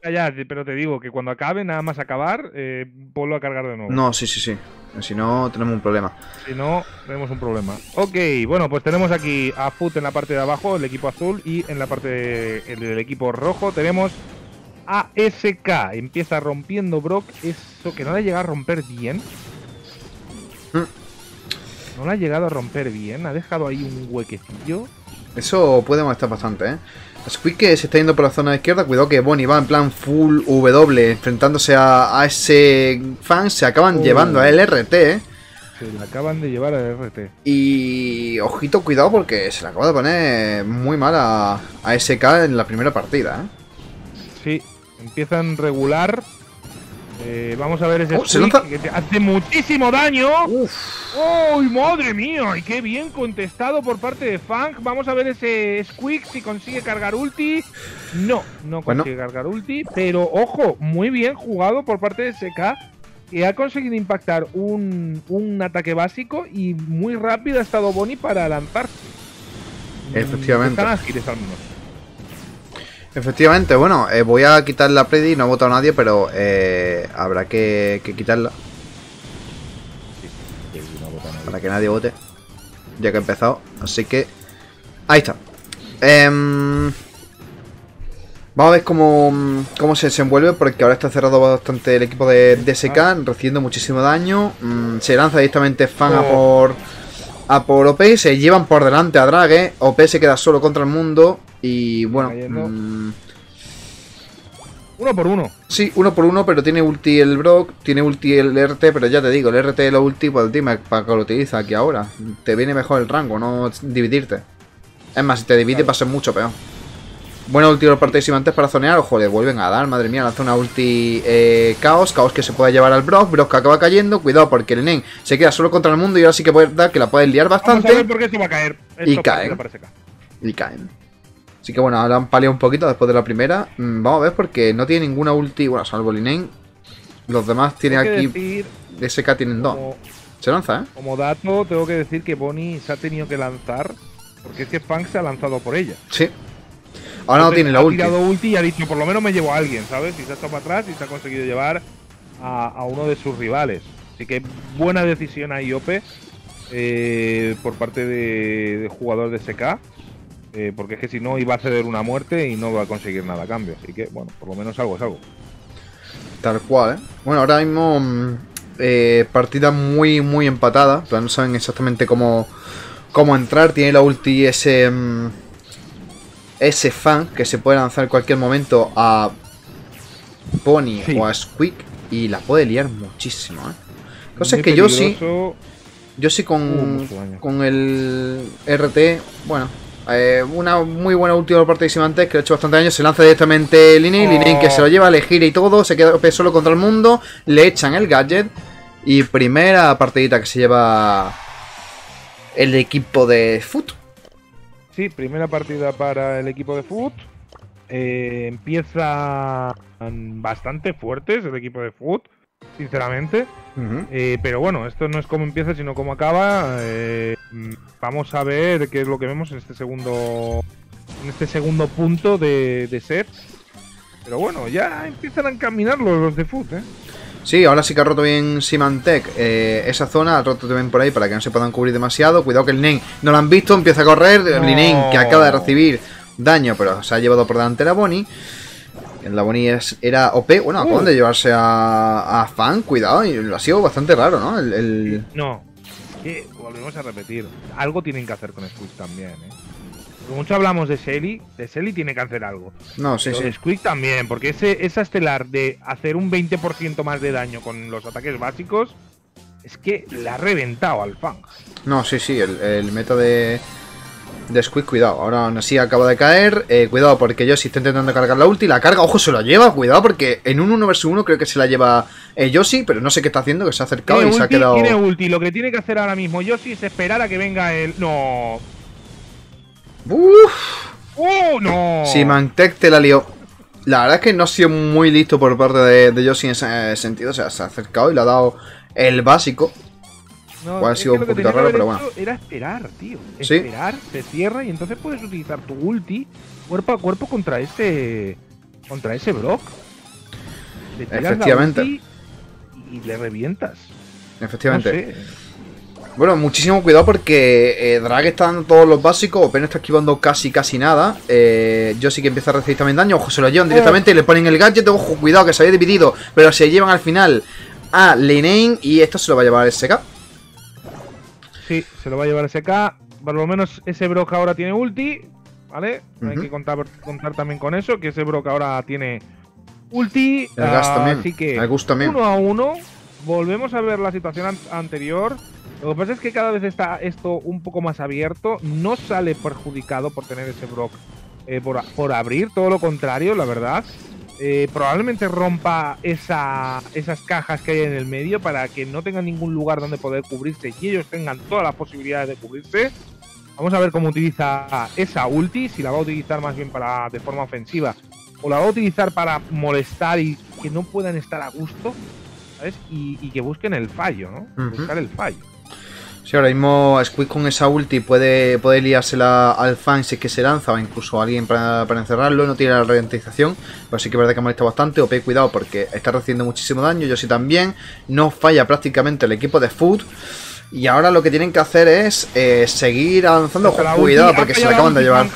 Ya, ya, pero te digo que cuando acabe, nada más acabar, eh, ponlo a cargar de nuevo.
No, sí, sí, sí. Si no, tenemos un problema.
Si no, tenemos un problema. Ok, bueno, pues tenemos aquí a Foot en la parte de abajo, el equipo azul, y en la parte de- el del equipo rojo tenemos a SK. Empieza rompiendo Brock, eso que no le ha llegado a romper bien. No le ha llegado a romper bien, ha dejado ahí un huequecillo.
Eso puede molestar bastante, ¿eh? Squeak que se está yendo por la zona izquierda. Cuidado que Bonnie va en plan full W enfrentándose a, a ese fan. Se acaban
Oh.
llevando a LRT, ¿eh?
Se le acaban de llevar al RT.
Y ojito, cuidado porque se le acaba de poner muy mal a, a SK en la primera partida, ¿eh?
Sí, empiezan regular. Eh, vamos a ver ese
Oh,
que te hace muchísimo daño.
Uf.
¡Uy, madre mía! ¡Y qué bien contestado por parte de Funk! Vamos a ver ese Squeak si consigue cargar ulti. No, no
Bueno.
consigue cargar ulti. Pero ojo, muy bien jugado por parte de SK. Que ha conseguido impactar un, un ataque básico y muy rápido ha estado Bonnie para lanzarse.
Efectivamente.
Están ágiles al menos.
Efectivamente, bueno, eh, voy a quitar la predi, no ha votado nadie, pero eh, habrá que, que quitarla para que nadie vote, ya que he empezado. Así que ahí está. Em, vamos a ver cómo, cómo se desenvuelve, porque ahora está cerrado bastante el equipo de DSK, recibiendo muchísimo daño. Mm, se lanza directamente Fan a
Oh.
por, a por OP, se llevan por delante a Drage. OP se queda solo contra el mundo. Y bueno, mm,
Uno por uno.
sí, uno por uno, pero tiene ulti el Brock, tiene ulti el RT, pero ya te digo, el RT la ulti, pues dime para que lo utiliza aquí ahora. Te viene mejor el rango, no dividirte. Es más, si te divides va a ser mucho peor. Buena ulti de Simantes para zonear. Ojo, le vuelven a dar, madre mía, lanza una ulti eh, caos. Caos que se puede llevar al Brock. Brock que acaba cayendo. Cuidado porque el Nen se queda solo contra el mundo y ahora sí que puede dar que la puedes liar
Vamos a ver
bastante.
por qué esto va a caer.
Y caen. Y caen. Así que bueno, ahora han paliado un poquito después de la primera. Mm, Vamos a ver porque no tiene ninguna ulti. Bueno, salvo Linen. Los demás tienen aquí.
decir,
De SK tienen dos.
como,
Se lanza, ¿eh?
como dato, tengo que decir que Bonnie se ha tenido que lanzar. Porque es que Funk se ha lanzado por ella.
Sí. Ahora no tiene la
ha
ulti.
tirado ulti y ha dicho, por lo menos me llevo a alguien, ¿sabes? Y se ha estado para atrás y se ha conseguido llevar a, a uno de sus rivales. Así que buena decisión ahí, Ope, eh, por parte de, de jugador de SK. eh, porque es que si no iba a ceder una muerte y no va a conseguir nada a cambio. Así que, bueno, por lo menos algo es algo.
Tal cual, ¿eh? Bueno, ahora mismo. mm, eh, partida muy, muy empatada. Pero no saben exactamente cómo. Cómo entrar. Tiene la ulti ese. mm, ese fan que se puede lanzar en cualquier momento a.
Sí.
o a Squeak. Y la puede liar muchísimo, ¿eh? Cosa es que yo sí. Yo sí con, con el RT, bueno, eh, una muy buena última parte de Simantes que le ha hecho bastante daño. Se lanza directamente Liney,
Oh.
Liney que se lo lleva, le gira y todo, se queda solo contra el mundo, le echan el gadget. Y primera partidita que se lleva el equipo de Foot.
Sí, primera partida para el equipo de Foot. eh, empieza bastante fuertes el equipo de Foot, sinceramente. Eh, pero bueno, esto no es como empieza, sino cómo acaba. Eh, vamos a ver qué es lo que vemos en este segundo, en este segundo punto de, de set. Pero bueno, ya empiezan a encaminar los, los de Foot, ¿eh?
Sí, ahora sí que ha roto bien Symantec eh, esa zona, ha roto también por ahí para que no se puedan cubrir demasiado. Cuidado que el Nen no lo han visto, empieza a correr. El
No.
Linen que acaba de recibir daño, pero se ha llevado por delante la Bonnie. La Bonnie es, era OP, bueno, acaban
Uh.
de llevarse a, a Fan, cuidado, y lo ha sido bastante raro, ¿no? El, el-
No, que volvemos a repetir. Algo tienen que hacer con Squeak también, ¿eh? Mucho hablamos de Shelly, de Shelly tiene que hacer algo.
No, sí,
Pero
sí.
Squeak también, porque ese, esa estelar de hacer un 20% más de daño con los ataques básicos es que le ha reventado al Fang.
No, sí, sí, el, el meta de, de Squid, cuidado. Ahora aún así acaba de caer. eh, cuidado porque Yoshi está intentando cargar la ulti. La carga, ojo, se la lleva. Cuidado porque en un 1 vs 1 creo que se la lleva eh, Yoshi, pero no sé qué está haciendo, que se ha acercado
Tiene
y se ha
ulti,
quedado.
tiene ulti. Lo que tiene que hacer ahora mismo Yoshi es esperar a que venga el. ¡No!
Uf,
¡Oh, no!
Symantec te la lió. La verdad es que no ha sido muy listo por parte de, de Yoshi en ese sentido. O sea, se ha acercado y le ha dado el básico.
No,
ha sido un poquito raro, pero bueno.
Era esperar, tío.
Sí.
Esperar, se cierra y entonces puedes utilizar tu ulti cuerpo a cuerpo contra ese. contra ese Brock. Le
Efectivamente.
ulti Y le revientas.
Efectivamente.
No sé.
Bueno, muchísimo cuidado porque eh, Drag está dando todos los básicos, Open está esquivando casi casi nada. Eh, yo sí que empieza a recibir también daño, ojo, se lo llevan directamente, le ponen el gadget, ojo, cuidado que se había dividido, pero se llevan al final a Lane y esto se lo va a llevar SK.
Sí, se lo va a llevar SK. Por lo menos ese Brock ahora tiene ulti. ¿Vale? Hay que contar, contar también con eso. Que ese Brock ahora tiene ulti.
El gas también,
Así que
el Gus también.
uno a uno. Volvemos a ver la situación an- anterior. Lo que pasa es que cada vez está esto un poco más abierto. No sale perjudicado por tener ese Brock eh, por, por abrir. Todo lo contrario, la verdad. Eh, probablemente rompa esa, esas cajas que hay en el medio para que no tengan ningún lugar donde poder cubrirse y ellos tengan todas las posibilidades de cubrirse. Vamos a ver cómo utiliza esa ulti, si la va a utilizar más bien para de forma ofensiva o la va a utilizar para molestar y que no puedan estar a gusto, ¿sabes? Y, y que busquen el fallo, ¿no? Buscar el fallo.
Sí, ahora mismo Squid con esa ulti puede, puede liársela al fan si es que se lanza o incluso a alguien para, para encerrarlo, no tiene la ralentización, pero sí que es verdad que molesta bastante, OP cuidado porque está recibiendo muchísimo daño, yo sí también, no falla prácticamente el equipo de Food y ahora lo que tienen que hacer es eh, seguir avanzando,
ulti,
cuidado porque se le acaban de llevar.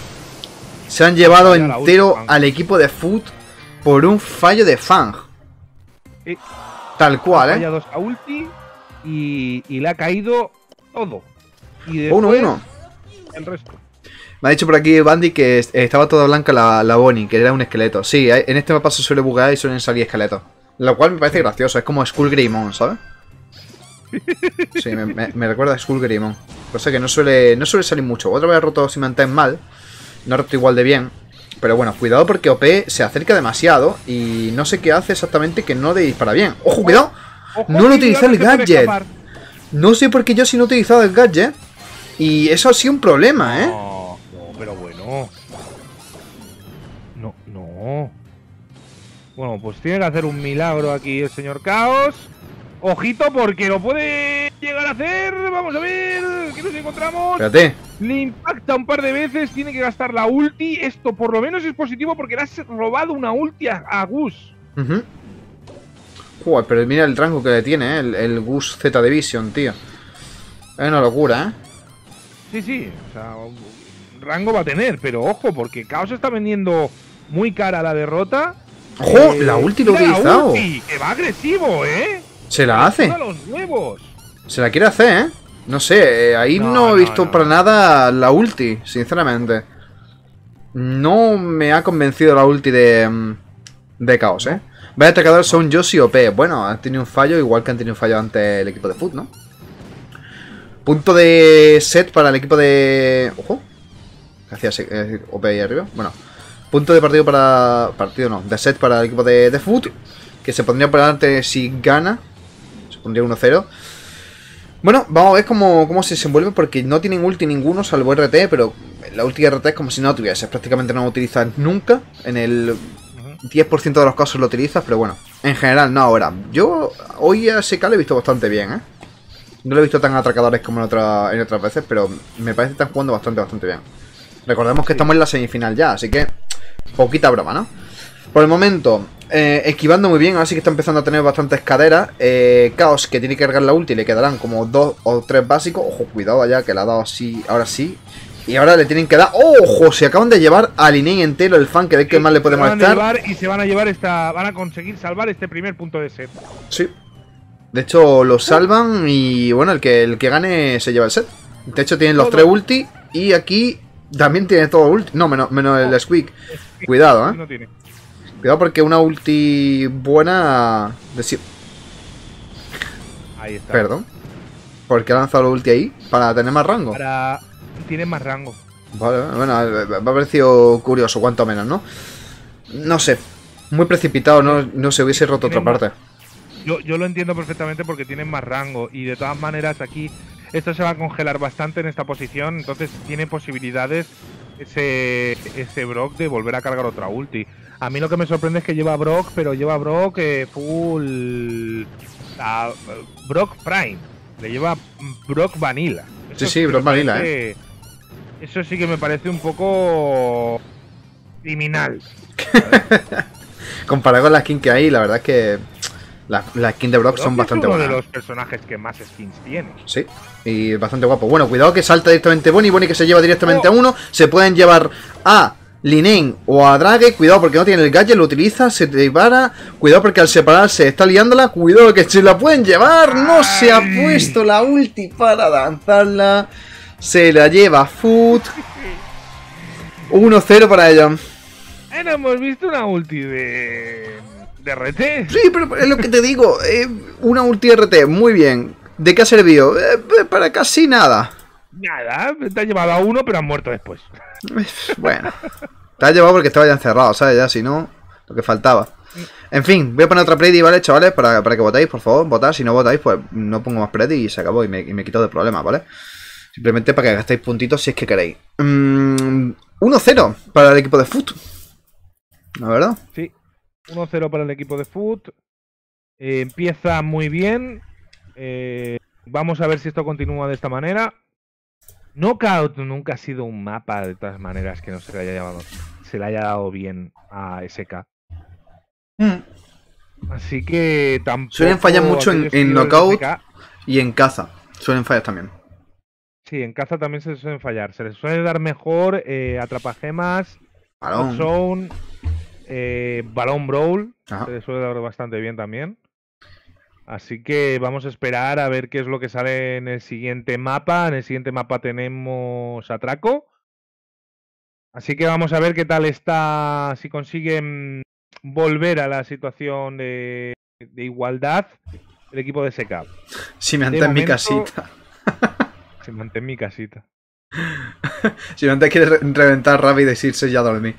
Se han llevado entero al equipo de Food por un fallo de Fang. Tal cual, ¿eh?
y le ha caído todo. Y
Uno,
después
uno.
El resto.
Me ha dicho por aquí Bandy que est- estaba toda blanca la, la Bonnie, que era un esqueleto. Sí, en este mapa se suele buguear y suelen salir esqueletos. Lo cual me parece gracioso, es como Skull Greymon, ¿sabes? Sí, me, me- me recuerda a Skull Greymon. Cosa que no suele, no suele salir mucho. Otra vez ha roto Simanten mal. No ha roto igual de bien. Pero bueno, cuidado porque OP se acerca demasiado y no sé qué hace exactamente que no le dispara bien. ¡Ojo, cuidado!
Ojo,
No lo
cuidado
el gadget. No sé por qué yo sí no he utilizado el gadget. Y eso ha sido un problema, ¿eh?
No, no, pero bueno. No, no. Bueno, pues tiene que hacer un milagro aquí el señor Caos. Ojito porque lo puede llegar a hacer. Vamos a ver. ¿Qué nos encontramos?
Espérate.
Le impacta un par de veces. Tiene que gastar la ulti. Esto por lo menos es positivo porque le has robado una ulti a, Gus.
Joder, pero mira el rango que le tiene, ¿eh? el, el Gus Z Division, tío. Es una locura, ¿eh?
Sí, sí. O sea, rango va a tener. Pero ojo, porque Caos está vendiendo muy cara la derrota.
¡Ojo!
Eh,
la ulti lo utilizado.
ulti, que va agresivo, ¿eh?
Se la hace.
A los nuevos.
Se la quiere hacer, ¿eh? No sé, eh, ahí no,
No,
he visto
no.
para nada la ulti, sinceramente. No me ha convencido la ulti de, mm, de Chaos, ¿eh? Vaya atacadores son Yoshi OP. Bueno, han tenido un fallo, igual que han tenido un fallo ante el equipo de Foot, ¿no? Punto de set para el equipo de... Ojo. ¿Qué hacía eh, OP ahí arriba? Bueno. Punto de partido para... Partido no. De set para el equipo de, Foot. Que se pondría por delante si gana. Se pondría 1-0. Bueno, vamos a ver cómo, cómo se desenvuelve porque no tienen ulti ninguno salvo RT, pero la ulti RT es como si no la tuvieses. Prácticamente no la utilizas nunca. En el. 10% de los casos lo utilizas, pero bueno. En general, no ahora. Yo hoy a SK lo he visto bastante bien, ¿eh? No lo he visto tan atracadores como en, otra- en otras veces, pero me parece que están jugando bastante, bastante bien. Recordemos que estamos en la semifinal ya, así que poquita broma, ¿no? Por el momento, eh, esquivando muy bien, ahora sí que está empezando a tener bastantes caderas. Eh, Chaos, que tiene que cargar la ulti, le quedarán como dos o tres básicos. Ojo, cuidado allá, que le ha dado así, ahora sí. Y ahora le tienen que dar. ¡Ojo! Se acaban de llevar a Lineen entero el fan, que ve que más le puede molestar.
y se van a llevar esta. Van a conseguir salvar este primer punto de set.
Sí. De hecho, lo salvan y bueno, el que, el que gane se lleva el set. De hecho, tienen los
Todo.
tres ulti y aquí también tiene todo ulti. No, menos, menos el squeak. Cuidado, eh.
No tiene.
Cuidado porque una ulti buena. de
Ahí está.
Perdón. Porque ha lanzado la ulti ahí para tener más rango.
Para. Tiene más rango.
Vale, bueno, eh, me ha parecido curioso, cuanto menos, ¿no? No sé. Muy precipitado, no, no se hubiese roto otra parte.
Yo, yo lo entiendo perfectamente porque tienen más rango. Y de todas maneras, aquí esto se va a congelar bastante en esta posición. Entonces tiene posibilidades ese, ese Brock de volver a cargar otra ulti. A mí lo que me sorprende es que lleva Brock, pero lleva Brock eh, full. a- Brock Prime. Le lleva Brock Vanilla.
Sí, sí, Brock Vanilla,
parece- Eso sí que me parece un poco. criminal.
Comparado con la skin que hay, la verdad es que. Las la skins de Brock son bastante
es uno
buenas.
de los personajes que más skins tiene.
Sí, y bastante guapo. Bueno, cuidado que salta directamente Bonnie, Bonnie que se lleva directamente
Oh.
a uno. Se pueden llevar a Linen o a Drage. Cuidado porque no tiene el gadget, lo utiliza, se dispara. Cuidado porque al separarse está liándola. Cuidado que se la pueden llevar. No se ha puesto la ulti para lanzarla. Se la lleva Foot. 1-0 para ella.
Eh, no hemos visto una ulti de. de RT.
Sí, pero es lo que te digo. eh, una ulti RT, muy bien. ¿De qué ha servido? Eh, para casi nada.
Nada, te ha llevado a uno, pero han muerto después.
Bueno, te has llevado porque estaba ya encerrado, ¿sabes? Ya, si no, lo que faltaba. En fin, voy a poner otra Predy, ¿vale, chavales? Para, para que votéis, por favor, votad. Si no votáis, pues no pongo más Predy y se acabó y me, y me quito de problemas, ¿vale? Simplemente para que gastéis puntitos si es que queréis. Mm, 1-0 para el equipo de Foot. La verdad.
Sí. 1-0 para el equipo de Foot. Eh, empieza muy bien. Eh, vamos a ver si esto continúa de esta manera. Knockout nunca ha sido un mapa de todas maneras que no se le haya llamado, se le haya dado bien a SK. Así que tampoco.
Suelen fallar mucho en- en knockout.
SK
Y en caza. Suelen fallar también.
Sí, en caza también se suelen fallar. Se les suele dar mejor eh, atrapagemas,
Balón.
Zone, eh, Balón Brawl.
Ajá.
Se les suele dar bastante bien también. Así que vamos a esperar a ver qué es lo que sale en el siguiente mapa. En el siguiente mapa tenemos Atraco. Así que vamos a ver qué tal está, si consiguen volver a la situación de, de igualdad el equipo de SK.
Si me anda en mi casita.
Se mantiene en mi casita.
Si no te quieres re- reventar rápido y irse ya a dormir.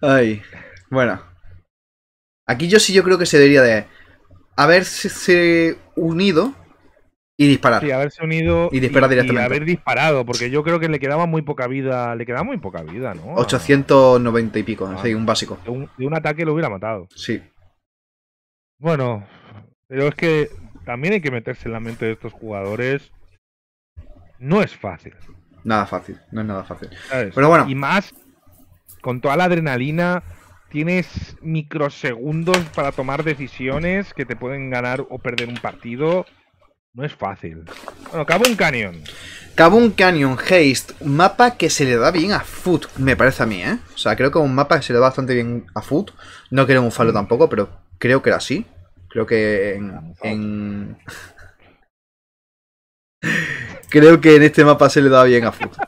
Ay. Bueno. Aquí yo sí yo creo que se debería de haberse unido y disparar.
Sí, haberse unido
Y disparar directamente.
haber disparado, porque yo creo que le quedaba muy poca vida. Le quedaba muy poca vida, ¿no?
890 y pico,
Ah.
un básico.
De un, de un ataque lo hubiera matado.
Sí.
Bueno, pero es que también hay que meterse en la mente de estos jugadores. No es fácil.
Nada fácil, no es nada fácil.
¿sabes?
Pero bueno.
Y más, con toda la adrenalina, tienes microsegundos para tomar decisiones que te pueden ganar o perder un partido. No es fácil. Bueno, Cabo un Canyon.
Cabun Canyon Haste, un mapa que se le da bien a Foot, me parece a mí, ¿eh? O sea, creo que un mapa que se le da bastante bien a Foot. No quiero un falo tampoco, pero creo que era así. Creo que en. en- creo que en este mapa se le da bien a Foot.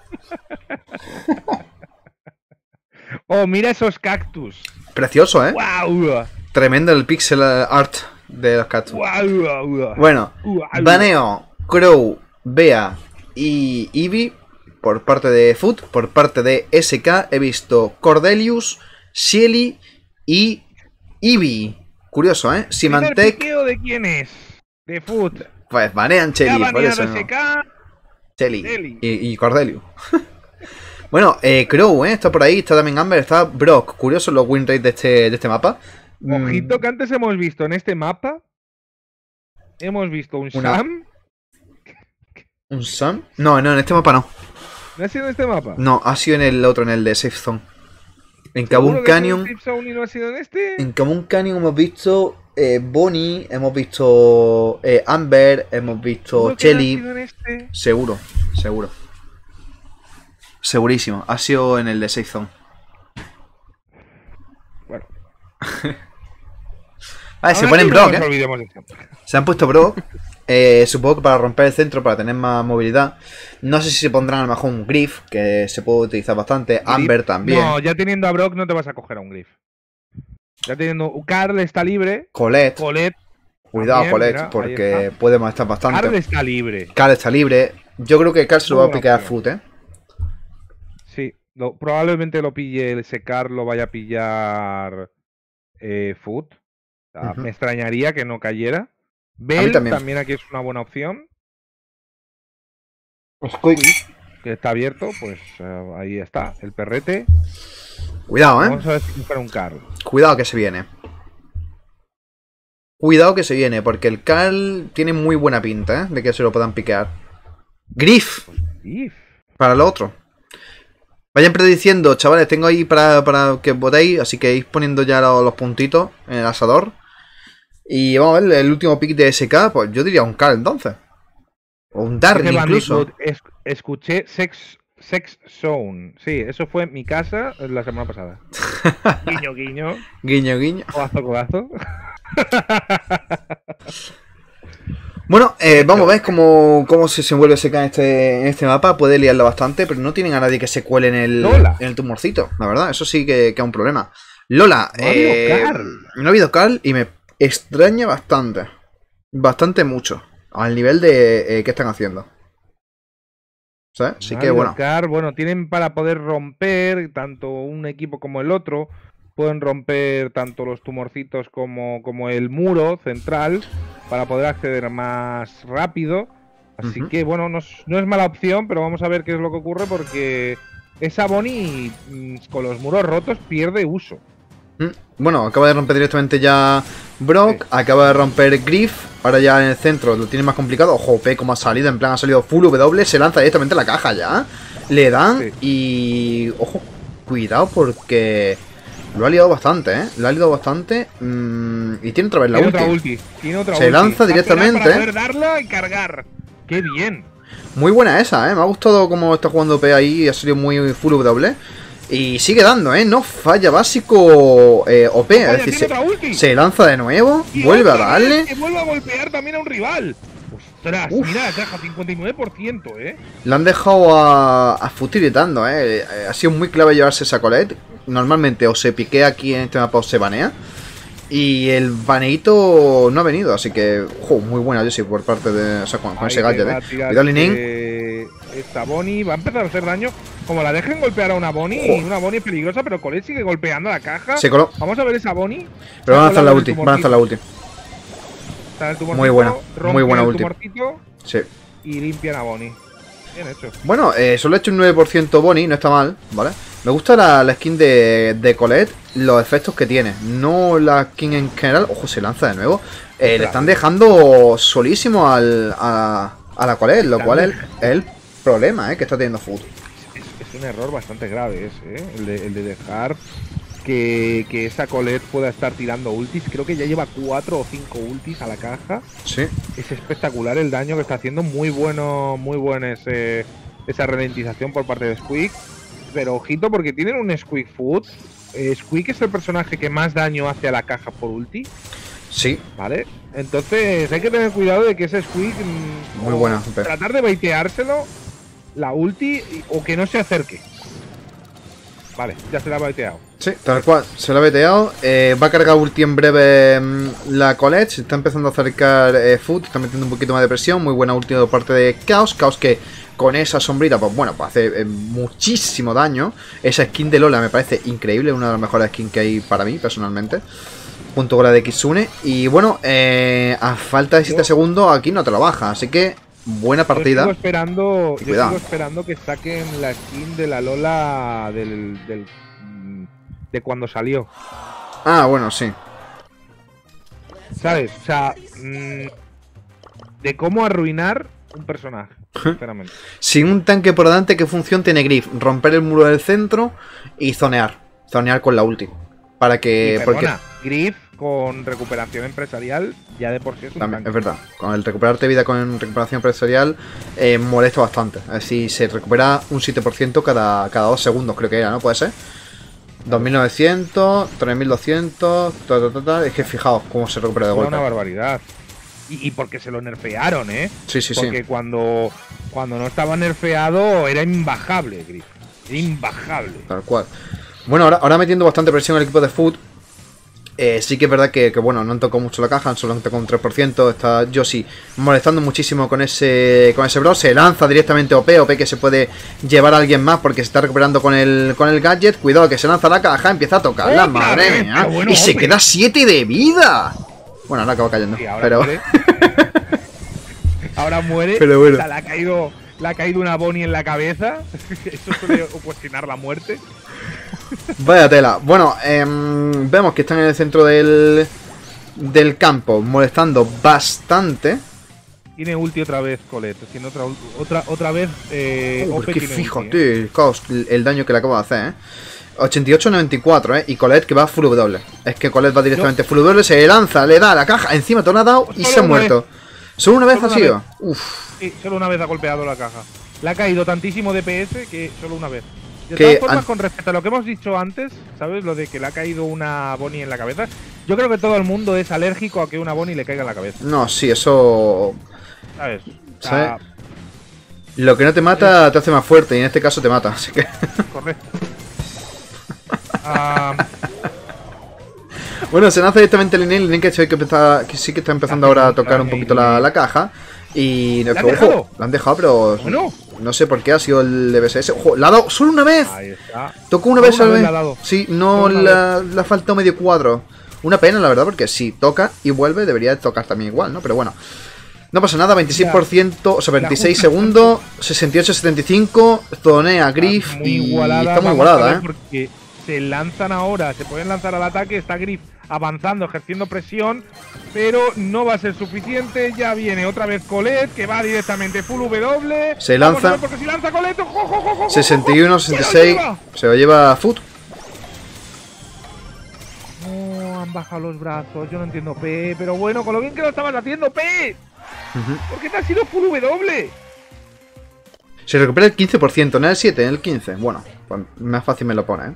Oh, mira esos cactus.
Precioso, ¿eh?
¡Wow!
Tremendo el pixel art de los cactus.
¡Wow!
Bueno. Baneo, Crow, Bea y Eevee por parte de Foot, por parte de SK he visto Cordelius, Shelly y Eevee. Curioso, ¿eh?
¿Primer
Symantec,
piqueo de quién es? De Foot.
pues banean Shelly, por eso no.
SK.
Shelly. y, y Cordelius. Bueno, eh, Crow, ¿eh? Está por ahí, está también Amber, está Brock. Curioso los win rates de este, de este mapa. Mm,
Ojito que antes hemos visto en este mapa. Hemos visto un
Una-
Sam.
¿Un Sam? No, no, en este mapa no.
¿No ha sido en este mapa?
No, ha sido en el otro, en el de Safe Zone. En
¿Seguro
Kabum
que ha sido en
Canyon.
No ha sido en este?
En Kabum Canyon hemos visto eh, Bonnie, hemos visto eh, Amber, hemos visto
¿Seguro que no ha
Shelly.
sido en este?
Seguro, seguro. Segurísimo. Ha sido en el de Safe Zone.
Bueno.
Vale, se ponen Brock, ¿eh? Se han puesto Brock. eh, supongo que para romper el centro, para tener más movilidad. No sé si se pondrán a lo mejor un Griff, que se puede utilizar bastante. Amber también.
No, ya teniendo a Brock no te vas a coger a un Griff. Ya teniendo. Carl está libre.
Colette.
Colette.
Cuidado,
también,
Colette,
mira,
porque puede molestar bastante.
Carl está libre.
Carl está libre. Yo creo que Carl se lo va a picar a. Foot, ¿eh?
Sí, lo- probablemente lo pille el secar, lo vaya a pillar eh, Foot. O sea,
Ujú.
Me extrañaría que no cayera. Bell
también.
también. aquí es una buena opción.
Squeak.
Que está abierto, pues eh, ahí está, el perrete.
Cuidado, ¿eh?
Vamos a ver si para un Carl.
Cuidado que se viene. Cuidado que se viene, porque el Carl tiene muy buena pinta, ¿eh? De que se lo puedan piquear. Griff,
If.
para el otro. Vayan prediciendo, chavales, tengo ahí para, para que votéis, así que ir poniendo ya lo- los, puntitos en el asador. Y vamos a ver, el último pick de SK, pues yo diría un Carl entonces. O un
Dice
incluso.
Escuché Sex, Sex Zone. Sí, eso fue mi casa la semana pasada. guiño, guiño.
Guiño, guiño.
Codazo, codazo.
Bueno, eh, vamos a ver cómo, cómo se desenvuelve SK en este, en este mapa. Puede liarlo bastante, pero no tienen a nadie que se cuele en el, en el tumorcito. La verdad, eso sí que, que es un problema. Lola,
No ha habido
eh,
Carl.
no ha habido Carl y me extraña bastante. Bastante mucho. Al nivel de eh, qué están haciendo. ¿Sabes? Así que bueno.
Kart, bueno, tienen para poder romper tanto un equipo como el otro. Pueden romper tanto los tumorcitos como, como el muro central para poder acceder más rápido. Así que bueno, no es, no es mala opción, pero vamos a ver qué es lo que ocurre porque esa Bonnie mm, con los muros rotos pierde uso.
Mm, Bueno, acaba de romper directamente ya Brock,
Sí.
acaba de romper Griff, ahora ya en el centro lo tiene más complicado. Ojo, P cómo ha salido, en plan ha salido full W, se lanza directamente a la caja ya. Le dan
Sí.
y... Ojo, cuidado porque lo ha liado bastante, ¿eh? Lo ha liado bastante mm, y tiene otra vez la
tiene
ulti.
otra ulti. Tiene otra
Se
ulti.
lanza directamente.
Para poder darla y cargar. ¡Qué bien!
Muy buena esa, ¿eh? Me ha gustado cómo está jugando P ahí, ha salido muy full W. Y sigue dando, ¿eh? No falla básico eh, OP,
Vaya,
es decir, se, lanza de nuevo,
Y
vuelve a darle.
Que vuelve a golpear también a un rival. Ostras,
Uf.
mira caja, 59%, ¿eh?
Le han dejado a, a Foot iritando, ¿eh? Eh, Ha sido muy clave llevarse esa colette. Normalmente o se piquea aquí en este mapa o se banea. Y el baneito no ha venido, así que, ojo, muy buena Jessie por parte de. O sea, con, ese gadget, ¿eh? Cuidado, Linin.
Esta Bonnie va a empezar a hacer daño. Como la dejen golpear a una Bonnie,
Jo.
una Bonnie peligrosa, pero Colette sigue golpeando la caja.
Se coló.
Vamos a ver esa Bonnie.
Pero van a
Se
lanzar
ha
la ulti, van a lanzar la ulti. Muy buena, muy buena ulti. Sí.
Y limpian a Bonnie. Bien hecho.
Bueno, eh, solo he hecho un 9% Bonnie, no está mal, ¿vale? Me gusta la, la skin de, de Colette, los efectos que tiene. No la skin en general. Ojo, se lanza de nuevo. Eh, le están dejando solísimo al, a, a la Colette, lo cual es, el problema eh, que está teniendo Foot.
Es, es un error bastante grave ese, ¿eh? el, de, el de dejar que, que esa Colette pueda estar tirando ultis. Creo que ya lleva 4 o 5 ultis a la caja.
Sí.
Es espectacular el daño que está haciendo. Muy bueno, muy buena ese, esa ralentización por parte de Squeak. Pero ojito porque tienen un Squeak Foot. Eh, Squeak es el personaje que más daño hace a la caja por ulti,
Sí,
¿vale? Entonces hay que tener cuidado de que ese Squeak... mm,
Muy buena.
Tratar de baiteárselo, la ulti, o que no se acerque. Vale, ya se la ha baiteado.
sí, tal cual. Se lo ha veteado. Eh, va a cargar ulti en breve mm, la Colette. Se está empezando a acercar eh, Foot. Está metiendo un poquito más de presión. Muy buena ulti por parte de Chaos. Chaos que con esa sombrita, pues bueno, pues hace eh, muchísimo daño. Esa skin de Lola me parece increíble. Una de las mejores skins que hay para mí, personalmente. Junto con la de Kitsune. Y bueno, eh, a falta de 7 segundos, aquí no te lo baja. Así que buena
Yo
partida.
sigo esperando, yo sigo esperando que saquen la skin de la Lola del, del- mm, de cuando salió.
Ah, bueno, sí.
¿Sabes? O sea, mm, de cómo arruinar un personaje, sinceramente.
Sin un tanque por delante, ¿qué función tiene Griff? Romper el muro del centro y zonear. Zonear con la ulti. Para que. Eh, porque
perdona, Griff con recuperación empresarial ya de por sí es un
También,
tanque.
es verdad. Con el recuperarte vida con recuperación empresarial eh, molesta bastante. Es decir, se recupera un 7% cada, cada dos segundos, creo que era, ¿no? Puede ser. 2900, 3200, ta, ta, ta, ta. Es que fijaos cómo se recupera de golpe.
una barbaridad. Y, y porque se lo nerfearon, ¿eh?
Sí, sí, sí.
porque cuando, cuando no estaba nerfeado era imbajable, Griff. Era imbajable.
Tal cual. Bueno, ahora, ahora metiendo bastante presión el equipo de Food. Eh, sí que es verdad que, que, bueno, no han tocado mucho la caja, solo han tocado un 3%. Está Josie molestando muchísimo con ese con ese bro. Se lanza directamente OP, OP que se puede llevar a alguien más porque se está recuperando con el, con el gadget. Cuidado que se lanza la caja, empieza a tocar la
¡Otra
madre
vez!
mía.
¡Qué bueno,
y se queda 7 de vida. Bueno, ahora acaba cayendo.
Ahora
pero
muere. ahora muere.
Pero bueno.
O sea, le ha caído, le ha caído una Bonnie en la cabeza. Eso suele cuestionar la muerte.
Vaya tela. Bueno, em, vemos que están en el centro del, del campo, molestando bastante.
Tiene ulti otra vez, Colette. Tiene otra, otra, otra vez. Eh,
que
tiene ulti, ¿eh?
caos, el, el daño que le acabo de hacer, ¿eh? 88-94, ¿eh? Y Colette que va full W. Es que Colette va directamente full W, se lanza, le da a la caja, encima te lo ha dado y
Solo
se ha muerto. ¿Solo una vez
Solo
ha
una
sido?
vez.
Uf.
Sí, solo una vez ha golpeado la caja. Le ha caído tantísimo DPS que solo una vez. De todas formas, con respecto a lo que hemos dicho antes, ¿sabes? Lo de que le ha caído una Bonnie en la cabeza. Yo creo que todo el mundo es alérgico a que una Bonnie le caiga en la cabeza,
No, sí, eso.
¿sabes? O sea,
Lo que no te mata te hace más fuerte y en este caso te mata, así que.
correcto. Ah,
Bueno, se lanza directamente Linen, Linen que, que, que sí que está empezando ahora a tocar un poquito la, la caja. Y
¿La han dejado?
ojo, la han dejado, pero
bueno,
no sé por qué ha sido el DBSS. Ojo, la ha dado solo una vez.
ahí está.
Tocó una vez
una vez.
Sí, no le ha faltado medio cuadro. Una pena, la verdad, porque si toca y vuelve, debería de tocar también igual, ¿no? Pero bueno. No pasa nada, 26%, o sea, 26
junta-
segundos, 68-75, zonea Griff
muy
y está muy igualada, ¿eh?
Porque se lanzan ahora, se pueden lanzar al ataque, está Griff avanzando, ejerciendo presión, pero no va a ser suficiente. Ya viene otra vez Colette, que va directamente full W.
Se lanza.
a porque si lanza Colette, ojo, ojo, ojo,
61,
¡Se lo
66,
lleva!
se lo lleva Foot.
No, han bajado los brazos, yo no entiendo P, pero bueno, con lo bien que lo estabas haciendo, P.
Ujú.
¿Por qué te has sido full W?
Se recupera el 15%, no el 7, en el 15. Bueno, pues más fácil me lo pone, ¿eh?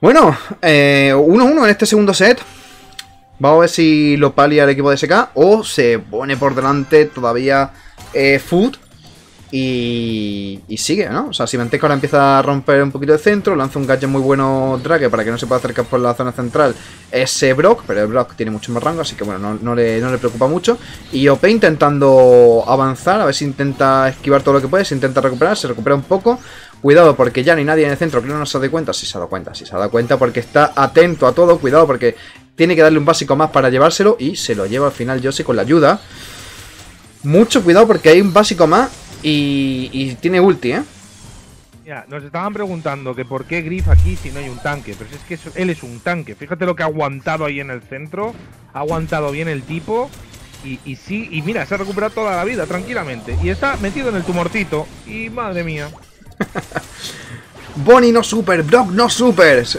Bueno, eh, 1-1 en este segundo set. Vamos a ver si lo palia el equipo de SK o se pone por delante todavía eh, Food y, y sigue, ¿no? O sea, si Manteca ahora empieza a romper un poquito de centro, lanza un gadget muy bueno Drake para que no se pueda acercar por la zona central ese Brock, pero el Brock tiene mucho más rango, así que bueno, no, no le, no le preocupa mucho. Y OP intentando avanzar, a ver si intenta esquivar todo lo que puede, si intenta recuperar, se recupera un poco. Cuidado porque ya no hay nadie en el centro, creo que no se ha dado cuenta, sí se ha dado cuenta, sí se ha dado cuenta porque está atento a todo, cuidado porque tiene que darle un básico más para llevárselo y se lo lleva al final Josie con la ayuda. Mucho cuidado porque hay un básico más y, y tiene ulti, ¿eh?
Mira, nos estaban preguntando que por qué Griff aquí si no hay un tanque, pero es que él es un tanque. Fíjate lo que ha aguantado ahí en el centro, ha aguantado bien el tipo y, y sí, y mira, se ha recuperado toda la vida tranquilamente y está metido en el tumorcito y madre mía.
Bonnie no super, Brock no super.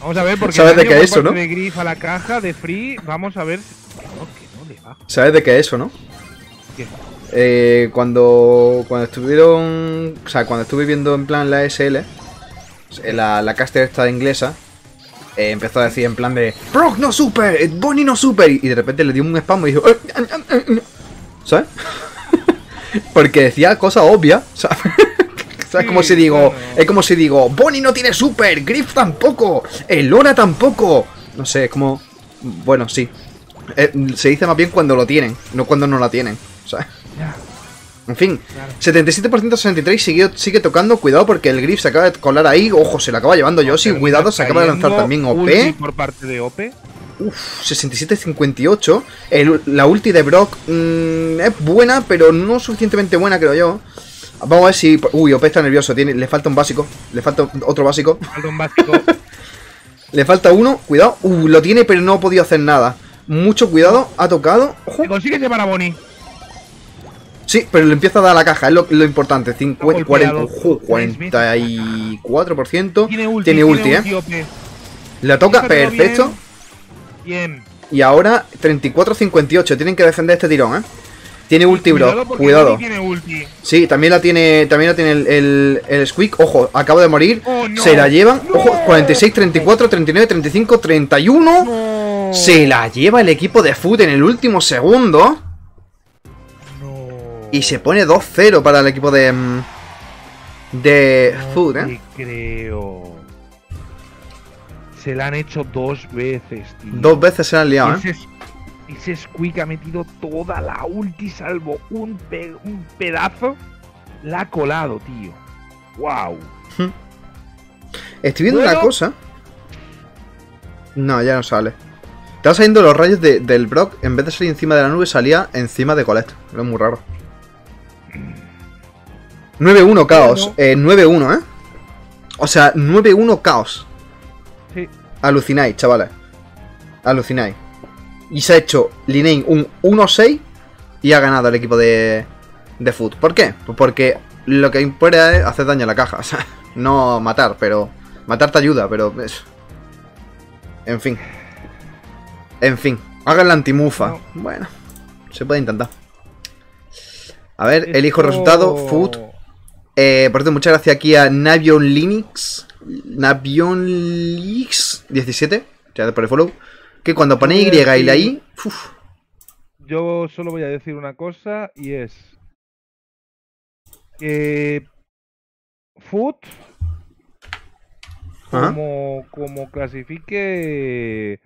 Vamos a ver porque
¿Sabes de qué es eso, no?
de Griff a la caja de Free, vamos a ver si- que no, que no le baja.
¿Sabes de qué es eso, no?
¿Qué?
Eh, cuando, cuando estuvieron. O sea, cuando estuve viendo en plan la SL, la, la caster esta inglesa, eh, empezó a decir en plan de Brock no super, Bonnie no super, y de repente le dio un spam y dijo, "Eh, eh, eh, eh". ¿Sabes? Porque decía cosas obvias, ¿sabes? O sea, es como si digo, es como si digo, Bonnie no tiene super, Griff tampoco, el Lora tampoco. No sé, es como, bueno, sí. Eh, se dice más bien cuando lo tienen, no cuando no la tienen, ¿sabes? En fin,
claro.
77% 63 sigue, sigue tocando. Cuidado porque el Griff se acaba de colar ahí. Ojo, se lo acaba llevando Yoshi. Cuidado, se acaba de lanzar también OP.
por parte de OP.
Uff, 67-58. El- La ulti de Brock mm, es buena, pero no suficientemente buena, creo yo. Vamos a ver si... Uy, OP está nervioso. Tiene, le falta un básico. Le falta otro básico.
Falta un básico.
Le falta uno. Cuidado. Uh, lo tiene, pero no ha podido hacer nada. Mucho cuidado. Ha tocado. Ojo.
¿Te consigues llevar a Bonnie?
Sí, pero le empieza a dar la caja. Es lo, lo importante. 50,
Está
40,
golpeado.
ojo, 44%.
Tiene ulti.
Tiene ulti, ¿eh? Le toca. Perfecto.
Bien.
Y ahora 34-58. Tienen que defender este tirón, ¿eh? Tiene ulti,
Cuidado
bro. Cuidado.
Tiene ulti.
Sí, también la tiene. También la tiene el, el, el Squeak. Ojo, acaba de morir.
Oh, no.
Se la llevan.
No.
Ojo, 46, 34, 39, 35, 31.
No.
Se la lleva el equipo de Foot en el último segundo. Y se pone 2-0 para el equipo de. mm, De Foot,
No
¿eh?
creo. Se la han hecho dos veces, tío.
Dos veces se la han liado, ¿eh?
Ese, ese Squeak ha metido toda la ulti salvo un, pe- un pedazo. La ha colado, tío. Wow.
Estoy viendo
Bueno.
una cosa. No, ya no sale. Están saliendo los rayos de- del Brock. En vez de salir encima de la nube, salía encima de Colette. Era muy raro. 9-1 caos.
Bueno.
Eh, 9-1, ¿eh? O sea, 9-1 caos. Alucináis, chavales. Alucináis. Y se ha hecho Linane un 1-6 y ha ganado el equipo de, de Foot. ¿Por qué? Pues porque lo que importa es hacer daño a la caja. O sea, no matar, pero. Matar te ayuda, pero. es- En fin. En fin. Hagan la antimufa.
No.
Bueno, se puede intentar. A ver, elijo
Esto-
resultado. Foot. Eh, por cierto, muchas gracias aquí a Navion Linux. Navion Linux 17. Ya por el follow. Que cuando pone Y y la I. uf,
Yo solo voy a decir una cosa y es que Foot
Ajá.
como, como clasifique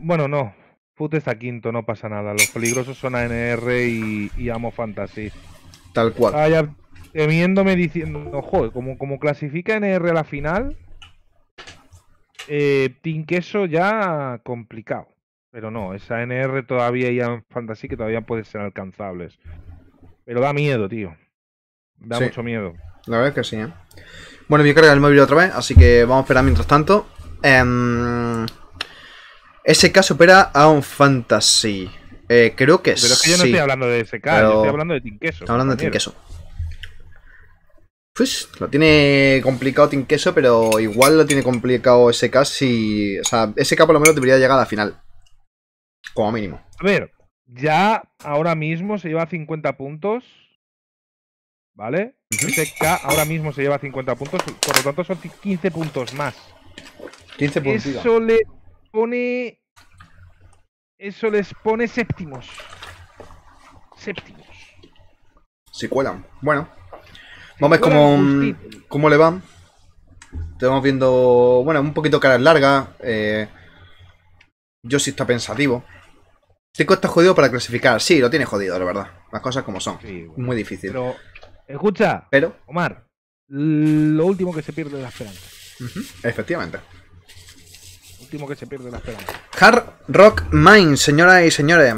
bueno no Foot está quinto no pasa nada los peligrosos son ANR y, y Amo Fantasy
tal cual.
Ah, temiéndome diciendo ojo como, como clasifica NR a la final eh, Team Queso ya complicado pero no, esa NR todavía y Am Fantasy que todavía pueden ser alcanzables. Pero da miedo, tío. Da
Sí.
mucho miedo.
La verdad es que sí, ¿eh? Bueno, voy a cargar el móvil otra vez, así que vamos a esperar mientras tanto. Em, SK supera a un Fantasy. Eh, creo que
Pero es que yo no
sí.
estoy hablando de SK,
pero-
yo estoy hablando de Team Queso.
Estamos hablando de Team
compañero.
Queso. Pues lo tiene complicado Team Queso, pero igual lo tiene complicado SK si. O sea, SK por lo menos debería llegar a la final. Como mínimo.
A ver, ya ahora mismo se lleva 50 puntos. ¿Vale? SK ahora mismo se lleva 50 puntos, por lo tanto son 15 puntos más.
15 puntitos.
Eso le pone. Eso les pone séptimos. Séptimos.
Si cuelan. Bueno. Vamos a ver cómo,
justito.
cómo le van. Estamos viendo. Bueno, un poquito caras largas. Eh, yo sí está pensativo. Tico está jodido para clasificar. Sí, lo tiene jodido, la verdad. Las cosas como son.
Sí, bueno.
Muy difícil.
Pero, escucha,
Pero,
Omar, lo último que se pierde es la esperanza.
efectivamente.
Lo último que se pierde es la esperanza.
Hard Rock Mine, señoras y señores.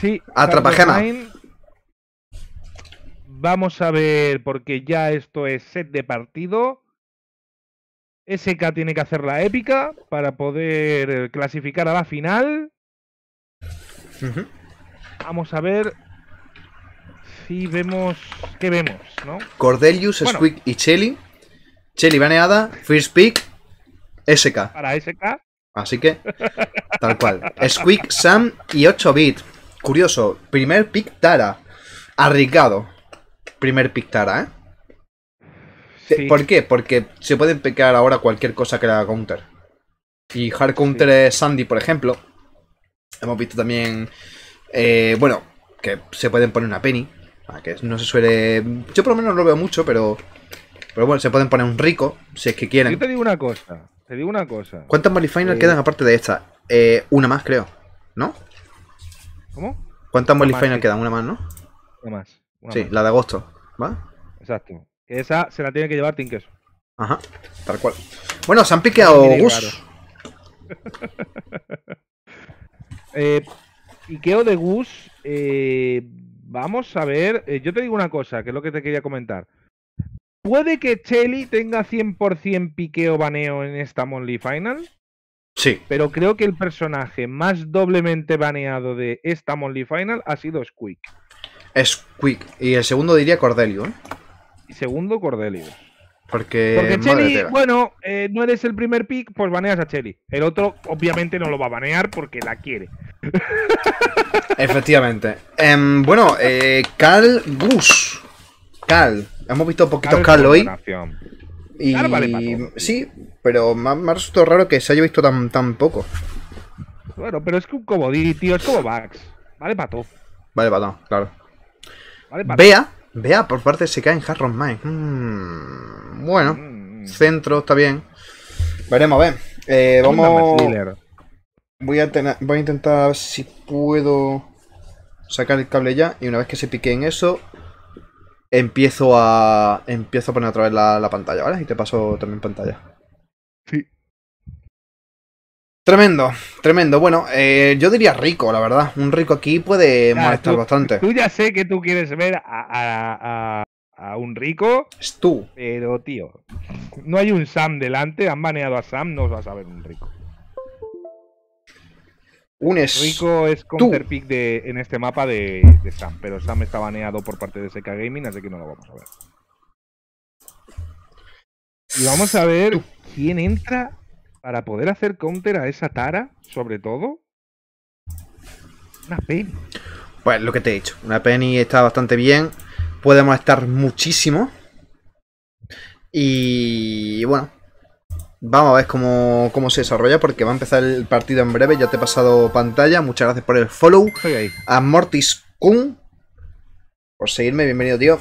Sí,
Atrapagema.
Vamos a ver, porque ya esto es set de partido. SK tiene que hacer la épica para poder eh, clasificar a la final. Vamos a ver si vemos. ¿Qué vemos? ¿No?
Cordelius,
Bueno.
Squeak y Chelly. Chelly baneada, First Pick, SK.
Para SK.
Así que, tal cual. Squeak, Sam y 8 bit. Curioso, primer pick Tara. Arriesgado. Primer pick Tara, ¿eh?
Sí.
¿Por qué? Porque se pueden pecar ahora cualquier cosa que le haga counter. Y hard counter es Sandy, por ejemplo. Hemos visto también. eh, bueno, que se pueden poner una penny. Que no se suele. Yo por lo menos no lo veo mucho, pero. Pero bueno, se pueden poner un rico, si es que
Yo
quieren.
te digo una cosa. Te digo una cosa.
¿Cuántas Molly Final
Eh,
quedan aparte de esta? Eh, una más, creo. ¿No?
¿Cómo?
¿Cuántas
Una
Molly
más,
Final
sí.
quedan? Una más, ¿no?
Una más.
Sí,
más.
la de agosto. ¿Va?
Exacto. Esa se la tiene que llevar Queso.
Ajá, tal cual. Bueno, se han piqueado Gus.
Eh, Ikeo de Gus, eh, vamos a ver. eh, yo te digo una cosa, que es lo que te quería comentar. ¿Puede que Chelly tenga 100% piqueo baneo en esta Monly Final?
Sí.
Pero creo que el personaje más doblemente baneado de esta Monly Final ha sido Squeak.
Es Quick. Y el segundo diría Cordelio, ¿eh?
Y segundo, Cordelius.
Porque.
Porque
tela.
bueno, eh, no eres el primer pick, pues baneas a Chelly. El otro, obviamente, no lo va a banear porque la quiere.
Efectivamente. Em, bueno, eh, Cal Gus. Cal. Hemos visto poquitos Cal hoy. Y
Cal vale pa' todo.
sí, pero me ha, me ha resultado raro que se haya visto tan, tan poco.
Bueno, pero es que un comodí, tío, es como Vax. Vale para todo.
Vale, patón, claro.
Vale
Vea, vea, por parte se cae en Harron Mine. Mm, bueno,
Mm,
centro, está bien. Veremos, a ver. Eh, vamos. Voy a, tener- voy a intentar ver si puedo sacar el cable ya. Y una vez que se pique en eso, empiezo a empiezo a poner otra vez la, la pantalla, ¿vale? Y te paso también pantalla.
Sí.
Tremendo, tremendo. Bueno, eh, yo diría rico, la verdad. Un rico aquí puede
Ya,
molestar
tú-
bastante.
Tú ya sé que tú quieres ver a, a- a- a un rico,
Es tú.
pero tío, no hay un Sam delante, han baneado a Sam, no os vas a ver un rico.
Un es.
Rico es
tú.
counter pick de, en este mapa de, de Sam, pero Sam está baneado por parte de SK Gaming, así que no lo vamos a ver. Y vamos a ver
Tú.
quién entra para poder hacer counter a esa Tara, sobre todo. Una pena.
Pues lo que te he dicho. Una Penny está bastante bien. Puede molestar muchísimo. Y bueno. Vamos a ver cómo, cómo se desarrolla. Porque va a empezar el partido en breve. Ya te he pasado pantalla. Muchas gracias por el follow. A Mortis Kun. Por seguirme. Bienvenido, tío.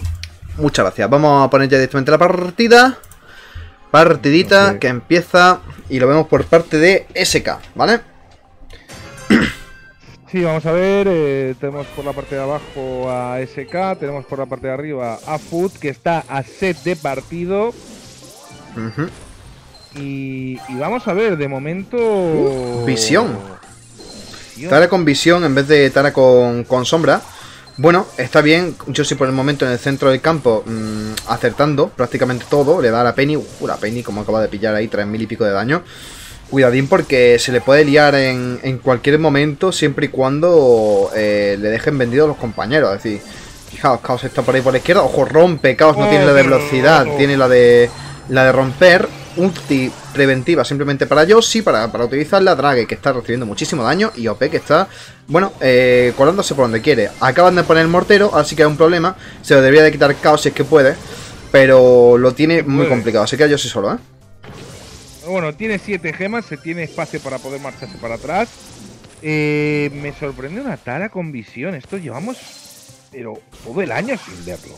Muchas gracias. Vamos a poner ya directamente la partida. Partidita que empieza. Y lo vemos por parte de SK. ¿Vale?
Sí, vamos a ver. eh, tenemos por la parte de abajo a SK, tenemos por la parte de arriba a Food, que está a set de partido. Y, y vamos a ver, de momento.
Uh, visión.
Visión.
Tara con visión en vez de Tara con, con sombra. Bueno, está bien. Yo sí por el momento en el centro del campo mm, acertando prácticamente todo. Le da a la Penny. Uh, la Penny como acaba de pillar ahí 3000 y pico de daño. Cuidadín porque se le puede liar en, en cualquier momento siempre y cuando eh, le dejen vendidos los compañeros. Es decir, fijaos, Caos está por ahí por la izquierda. Ojo, rompe. Caos no tiene la de velocidad, tiene la de la de romper. Ulti preventiva simplemente para Yoshi, para, para utilizarla. Drage que está recibiendo muchísimo daño. Y OP que está, bueno, eh, colándose por donde quiere. Acaban de poner el mortero, así que hay un problema. Se lo debería de quitar Caos si es que puede. Pero lo tiene muy complicado. Se queda Yoshi solo, ¿eh?
Bueno, tiene 7 gemas, se tiene espacio para poder marcharse para atrás. Eh, me sorprende una Tara con visión. Esto llevamos, pero todo el año sin verlo.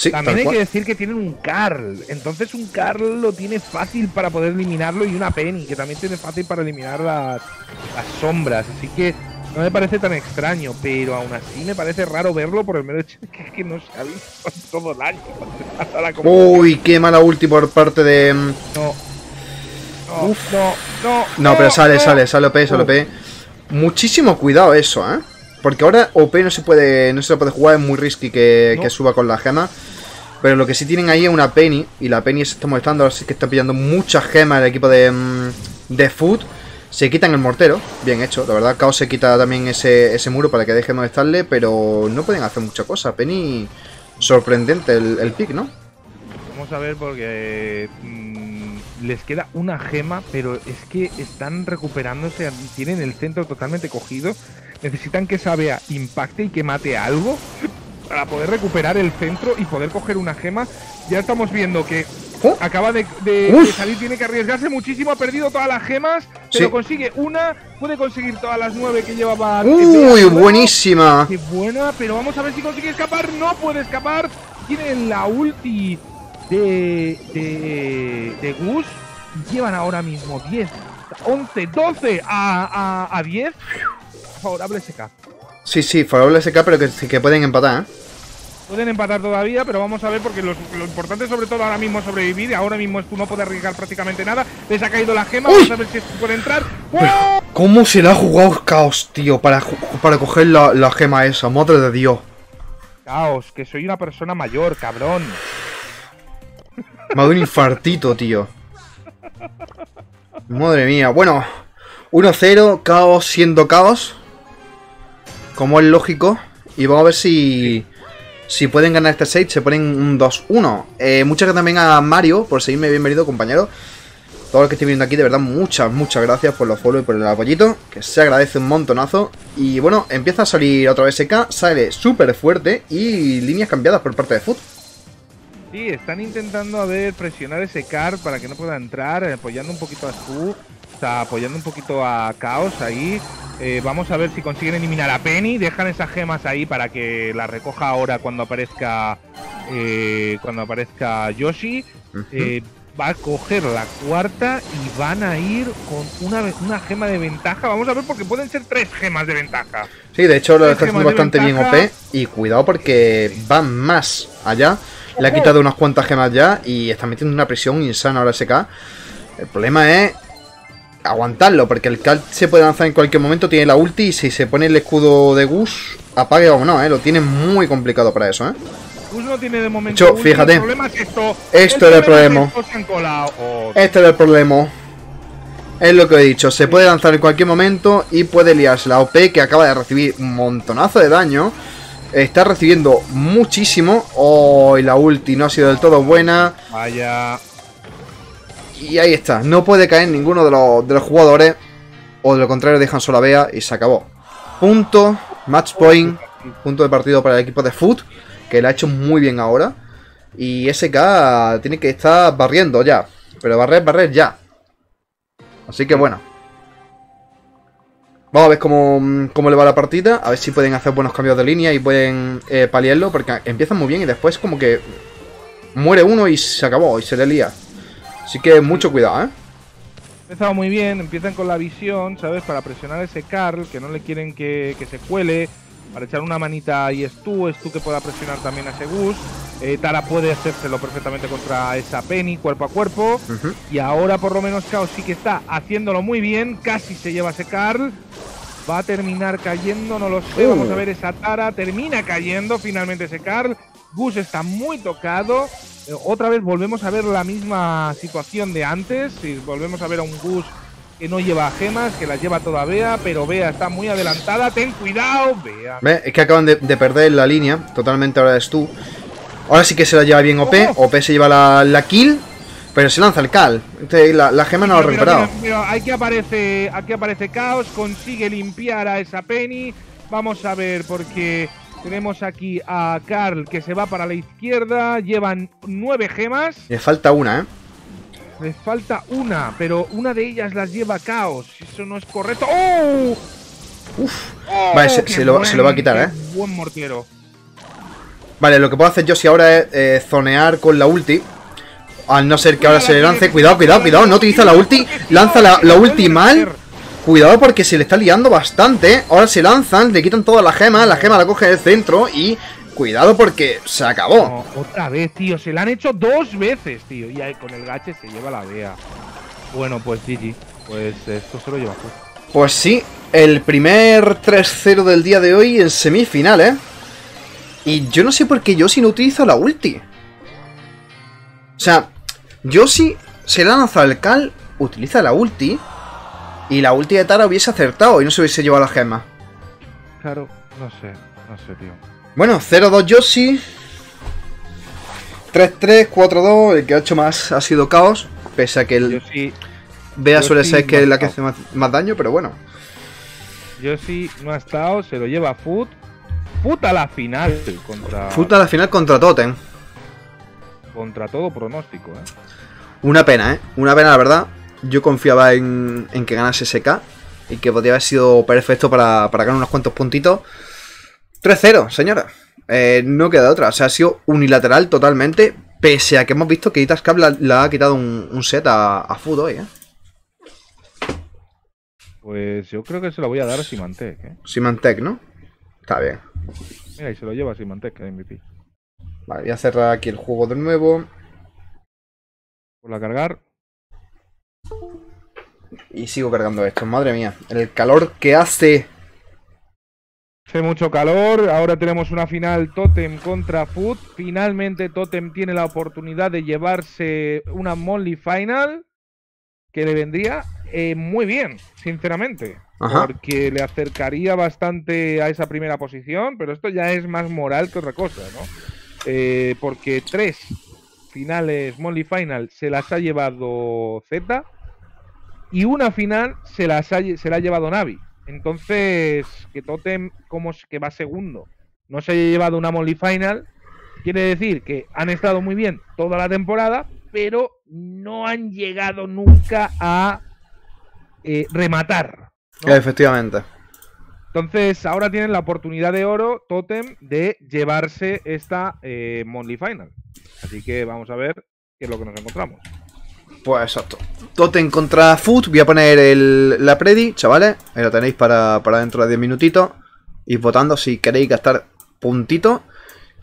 Sí,
También hay
cual.
que decir que tienen un Carl. Entonces un Carl lo tiene fácil para poder eliminarlo y una Penny que también tiene fácil para eliminar las, las sombras. Así que no me parece tan extraño, pero aún así me parece raro verlo por el mero hecho de que, es que no se ha visto en todo el año.
Uy, qué mala ulti por parte de... mm,
No. No, no, no.
No, pero sale,
no.
sale, sale OP, sale. OP. Muchísimo cuidado eso, ¿eh? Porque ahora OP no se puede, no se puede jugar, es muy risky que,
No.
que suba con la gema. Pero lo que sí tienen ahí es una Penny, y la Penny se está molestando, ahora sí que está pillando muchas gemas el equipo de, mm, de Food. Se quitan el mortero, bien hecho, la verdad. Chaos se quita también ese, ese muro para que deje de molestarle, pero no pueden hacer mucha cosa. Penny, sorprendente el, el pick, ¿no?
Vamos a ver porque mm, les queda una gema, pero es que están recuperándose, tienen el centro totalmente cogido. Necesitan que Sabea impacte y que mate algo para poder recuperar el centro y poder coger una gema. Ya estamos viendo que
Oh.
acaba de, de-
Uf.
de salir, tiene que arriesgarse muchísimo, ha perdido todas las gemas,
Sí.
pero consigue una, puede conseguir todas las nueve que llevaba.
¡Uy, buenísima!
Qué buena, pero vamos a ver si consigue escapar. No puede escapar. Tiene la ulti de, de, de Gus. Llevan ahora mismo 10, 11, 12 a, a, a 10. Favorable SK.
Sí, sí, favorable SK, pero que, que pueden empatar, ¿eh?
Pueden empatar todavía, pero vamos a ver porque los- lo importante sobre todo ahora mismo es sobrevivir. Ahora mismo es tú no puedes arriesgar prácticamente nada. Les ha caído la gema,
¡Uy!
vamos a ver si puede entrar.
¿Cómo se la ha jugado Caos, tío? Para, para coger la, la gema esa, madre de Dios.
Caos, que soy una persona mayor, cabrón.
Me ha dado un infartito, tío. Madre mía. Bueno, 1-0, Caos siendo Caos. Como es lógico. Y vamos a ver si. Si pueden ganar este set, se ponen un 2-1. Eh, muchas gracias también a Mario por seguirme. Bienvenido, compañero. Todo lo que estoy viendo aquí, de verdad, muchas, muchas gracias por los follow y por el apoyito. Que se agradece un montonazo. Y bueno, empieza a salir otra vez SK. Sale súper fuerte. Y líneas cambiadas por parte de Foot.
Sí, están intentando a ver presionar ese car para que no pueda entrar, eh, apoyando un poquito a Stu, sea, apoyando un poquito a Chaos ahí. Eh, vamos a ver si consiguen eliminar a Penny, dejan esas gemas ahí para que la recoja ahora cuando aparezca eh, cuando aparezca Yoshi. Eh, va a coger la cuarta y van a ir con una, una gema de ventaja. Vamos a ver porque pueden ser tres gemas de ventaja.
Sí, de hecho lo está haciendo bastante bien. OP. Y cuidado porque va más allá. Le ha quitado unas cuantas gemas ya y está metiendo una presión insana ahora SK. El problema es aguantarlo, porque el Cal se puede lanzar en cualquier momento, tiene la ulti y si se pone el escudo de Gus, apague o no, ¿eh? Lo tiene muy complicado para eso, ¿eh?
Gus no tiene de momento.
Fíjate.
El problema es esto.
Esto era el problema.
Oh,
Este es el problema. Es lo que he dicho, se puede lanzar en cualquier momento y puede liarse la OP que acaba de recibir un montonazo de daño. Está recibiendo muchísimo. Oh, y la ulti no ha sido del todo buena.
Vaya.
Y ahí está, no puede caer ninguno de los, de los jugadores. O de lo contrario, dejan solo a Bea y se acabó. Punto, match point, punto de partido para el equipo de Foot, que lo ha hecho muy bien ahora. Y SK tiene que estar barriendo ya. Pero barrer, barrer ya. Así que bueno. Vamos a ver cómo, cómo le va la partida. A ver si pueden hacer buenos cambios de línea y pueden eh, paliarlo. Porque empiezan muy bien y después como que muere uno y se acabó y se le lía. Así que mucho cuidado, ¿eh?
empezado muy bien, empiezan con la visión, ¿sabes? Para presionar a ese Carl, que no le quieren que, que se cuele, para echar una manita y Stu, Stu que pueda presionar también a Segus. Eh, Tara puede hacérselo perfectamente contra esa Penny, cuerpo a cuerpo. Y ahora por lo menos Chaos sí que está haciéndolo muy bien, casi se lleva a ese Carl. Va a terminar cayendo, no lo sé.
Uh.
Vamos a ver esa Tara. Termina cayendo finalmente ese Carl. Gus está muy tocado. Eh, otra vez volvemos a ver la misma situación de antes. Y volvemos a ver a un Gus que no lleva gemas, que las lleva toda Bea, pero Bea está muy adelantada. Ten cuidado, Bea.
Es que acaban de, de perder la línea. Totalmente ahora es tú. Ahora sí que se la lleva bien OP. OP se lleva la, la kill. Pero se lanza el cal. Este, la, la gema no lo ha recuperado.
mira, mira, aquí aparece, aquí aparece Caos, consigue limpiar a esa Penny. Vamos a ver porque tenemos aquí a Carl que se va para la izquierda. Llevan nueve gemas.
Le falta una, ¿eh?
Les falta una, pero una de ellas las lleva Caos. Eso no es correcto. ¡Oh!
Uf.
¡Oh,
Vale, se- lo- se lo va a quitar, ¿eh?
Buen mortero.
Vale, lo que puedo hacer yo si ahora es eh, zonear con la ulti. Al no ser que ahora se le lance. Cuidado, cuidado, cuidado. No utiliza la ulti. Lanza la, la ulti mal. Cuidado porque se le está liando bastante. Ahora se lanzan, le quitan todas las gemas. La gema la coge del centro y. Cuidado porque se acabó.
No, otra vez, tío. Se la han hecho dos veces, tío. Y ahí con el gache se lleva la vea. Bueno, pues GG. Pues esto se lo lleva Foot.
Pues sí, el primer 3-0 del día de hoy en semifinal, ¿eh? Y yo no sé por qué Yoshi no utiliza la ulti. O sea, Yoshi se lanzado el cal, utiliza la ulti. Y la ulti de Tara hubiese acertado y no se hubiese llevado la gema.
Claro, no sé, no sé, tío.
Bueno, 0-2 Yoshi. 3-3, 4-2. El que ha hecho más ha sido Caos. Pese a que el
Yo sí,
Bea suele ser que es la que hace más, más daño, pero bueno.
yo sí no ha estado, se lo lleva Foot. Foot a la final contra,
Futa la final contra Totem.
contra todo pronóstico, ¿eh?
Una pena, ¿eh? Una pena, la verdad. Yo confiaba en, en que ganase SK y que podría haber sido perfecto para, para ganar unos cuantos puntitos. 3-0, señora. Eh, no queda otra. O sea, ha sido unilateral totalmente. Pese a que hemos visto que Itascap le, le ha quitado un, un set a, a Food hoy, ¿eh?
Pues yo creo que se lo voy a dar a Symantec, ¿eh?
Symantec, ¿no? Está bien.
Mira, y se lo lleva a Symantec, el MVP.
Vale, voy a cerrar aquí el juego de nuevo.
Por la cargar.
Y sigo cargando esto. Madre mía, el calor que hace.
Hace mucho calor, ahora tenemos una final Totem contra Food. Finalmente Totem tiene la oportunidad de llevarse una Molly Final que le vendría eh, muy bien, sinceramente.
Ajá.
Porque le acercaría bastante a esa primera posición, pero esto ya es más moral que otra cosa, ¿no? Eh, porque tres finales Molly Final se las ha llevado Z y una final se, las ha, se la ha llevado Navi. Entonces, que Totem, como es que va segundo, no se haya llevado una Molly Final, quiere decir que han estado muy bien toda la temporada, pero no han llegado nunca a eh, rematar. ¿no?
Efectivamente.
Entonces, ahora tienen la oportunidad de oro, Totem, de llevarse esta eh, Monthly Final. Así que vamos a ver qué es lo que nos encontramos.
Pues exacto. Totem contra Food. Voy a poner el, la predi, chavales. Ahí lo tenéis para, para dentro de 10 minutitos. Y votando si queréis gastar puntitos.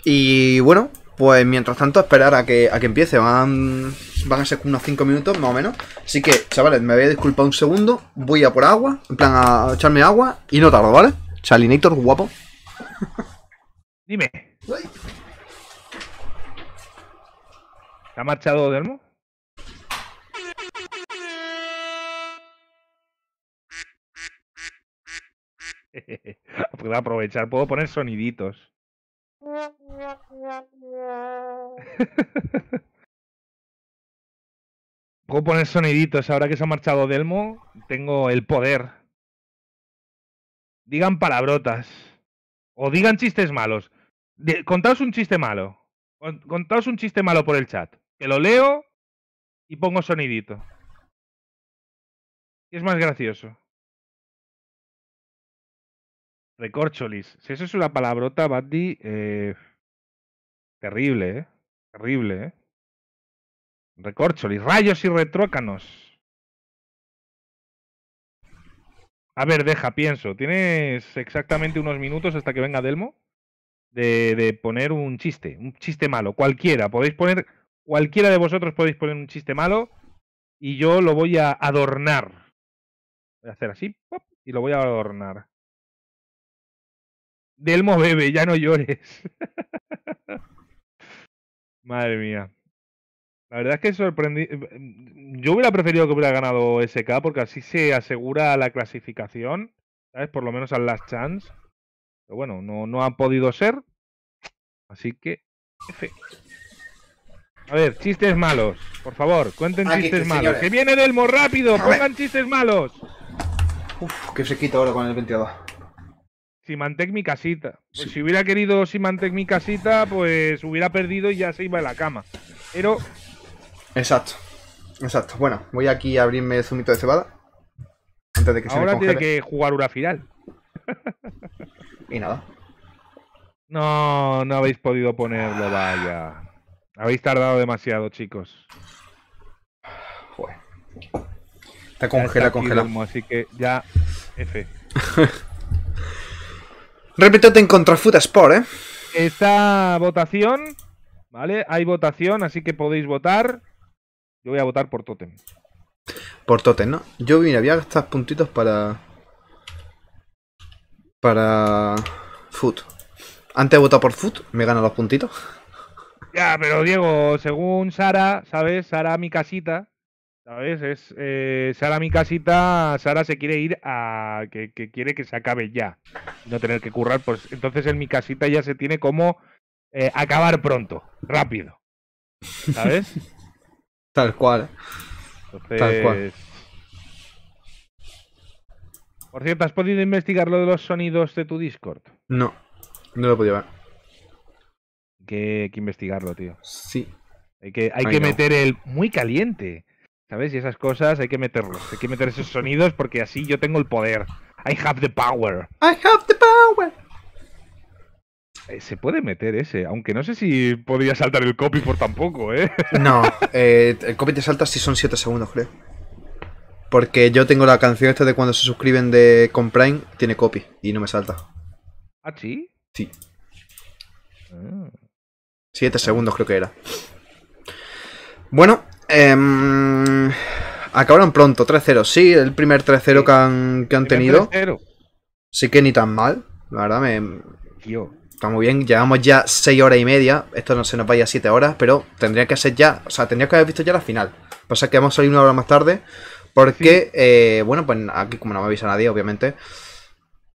Y bueno, pues mientras tanto esperar a que, a que empiece. Van, van a ser unos 5 minutos más o menos. Así que, chavales, me voy a disculpar un segundo. Voy a por agua. En plan, a echarme agua. Y no tardo, ¿vale? Chalinator, guapo.
Dime. ¿Se ha marchado Delmo? Puedo aprovechar, puedo poner soniditos. Puedo poner soniditos. Ahora que se ha marchado Delmo, tengo el poder. Digan palabrotas. O digan chistes malos. De- un chiste malo. Con- Contaos un chiste malo por el chat. Que lo leo y pongo sonidito. ¿Qué es más gracioso? Recorcholis. Si eso es una palabrota, Baddi, eh, terrible, ¿eh? Terrible, ¿eh? Recorcholis. Rayos y retrócanos. A ver, deja, pienso. Tienes exactamente unos minutos hasta que venga Delmo de, de poner un chiste, un chiste malo, cualquiera. Podéis poner, cualquiera de vosotros podéis poner un chiste malo y yo lo voy a adornar. Voy a hacer así pop, y lo voy a adornar. Delmo bebe, ya no llores. Madre mía. La verdad es que sorprendí. Yo hubiera preferido que hubiera ganado SK porque así se asegura la clasificación, ¿sabes? Por lo menos al last chance. Pero bueno, no, no ha podido ser. Así que. A ver, chistes malos. Por favor, cuenten
Aquí,
chistes malos.
señores.
¡Que viene Delmo, rápido!
A ver.
¡Pongan chistes malos!
Uf, qué fresquito ahora con el ventilador.
Simantec mi casita. Pues
Sí.
si hubiera querido Simantec mi casita, pues hubiera perdido y ya se iba a la cama. Pero
Exacto. Exacto. Bueno, voy aquí a abrirme el zumito de cebada. Antes de que se me
ahora tiene que jugar Urafiral.
Y nada.
No, no habéis podido ponerlo, vaya. Habéis tardado demasiado, chicos.
Joder. Está congela,
está
congela.
Delmo, así que ya, F.
Repítete en contra Food Sport, ¿eh?
Esta votación, ¿vale? Hay votación, así que podéis votar. Yo voy a votar por Totem.
Por Totem, ¿no? Yo, mira, voy a gastar puntitos para. Para. Food. Antes he votado por Food, me gana los puntitos.
Ya, pero Diego, según Sara, ¿sabes? Sara mi casita, ¿sabes? Es eh, Sara mi casita, Sara se quiere ir a que, que quiere que se acabe ya no tener que currar, pues entonces en mi casita ya se tiene como eh, acabar pronto, rápido, ¿sabes?
Tal cual.
Entonces,
Tal cual.
Por cierto, ¿has podido investigar lo de los sonidos de tu Discord?
No, no lo he podido ver.
Que hay que investigarlo, tío.
Sí.
Hay que, hay
Ay,
que
no.
meter el muy caliente, ¿sabes? Y esas cosas hay que meterlos. Hay que meter esos sonidos porque así yo tengo el poder. I have the power.
I have the power.
Eh, se puede meter ese, aunque no sé si podría saltar el copy por tampoco, ¿eh?
No, eh, el copy te salta si son 7 segundos, creo. Porque yo tengo la canción esta de cuando se suscriben de con Prime, tiene copy y no me salta.
¿Ah, sí?
Sí.
Ah.
7 segundos creo que era. Bueno, em, acabaron pronto, 3-0. Sí, el primer 3-0 que han, que han tenido.
3-0.
Sí que ni tan mal. La verdad, me,
Tío,
está muy bien. Llevamos ya 6 horas y media. Esto no se nos vaya a 7 horas, pero tendría que ser ya. O sea, tendría que haber visto ya la final. Pasa que vamos a salir una hora más tarde. Porque, eh, bueno, pues aquí, como no me avisa nadie, obviamente,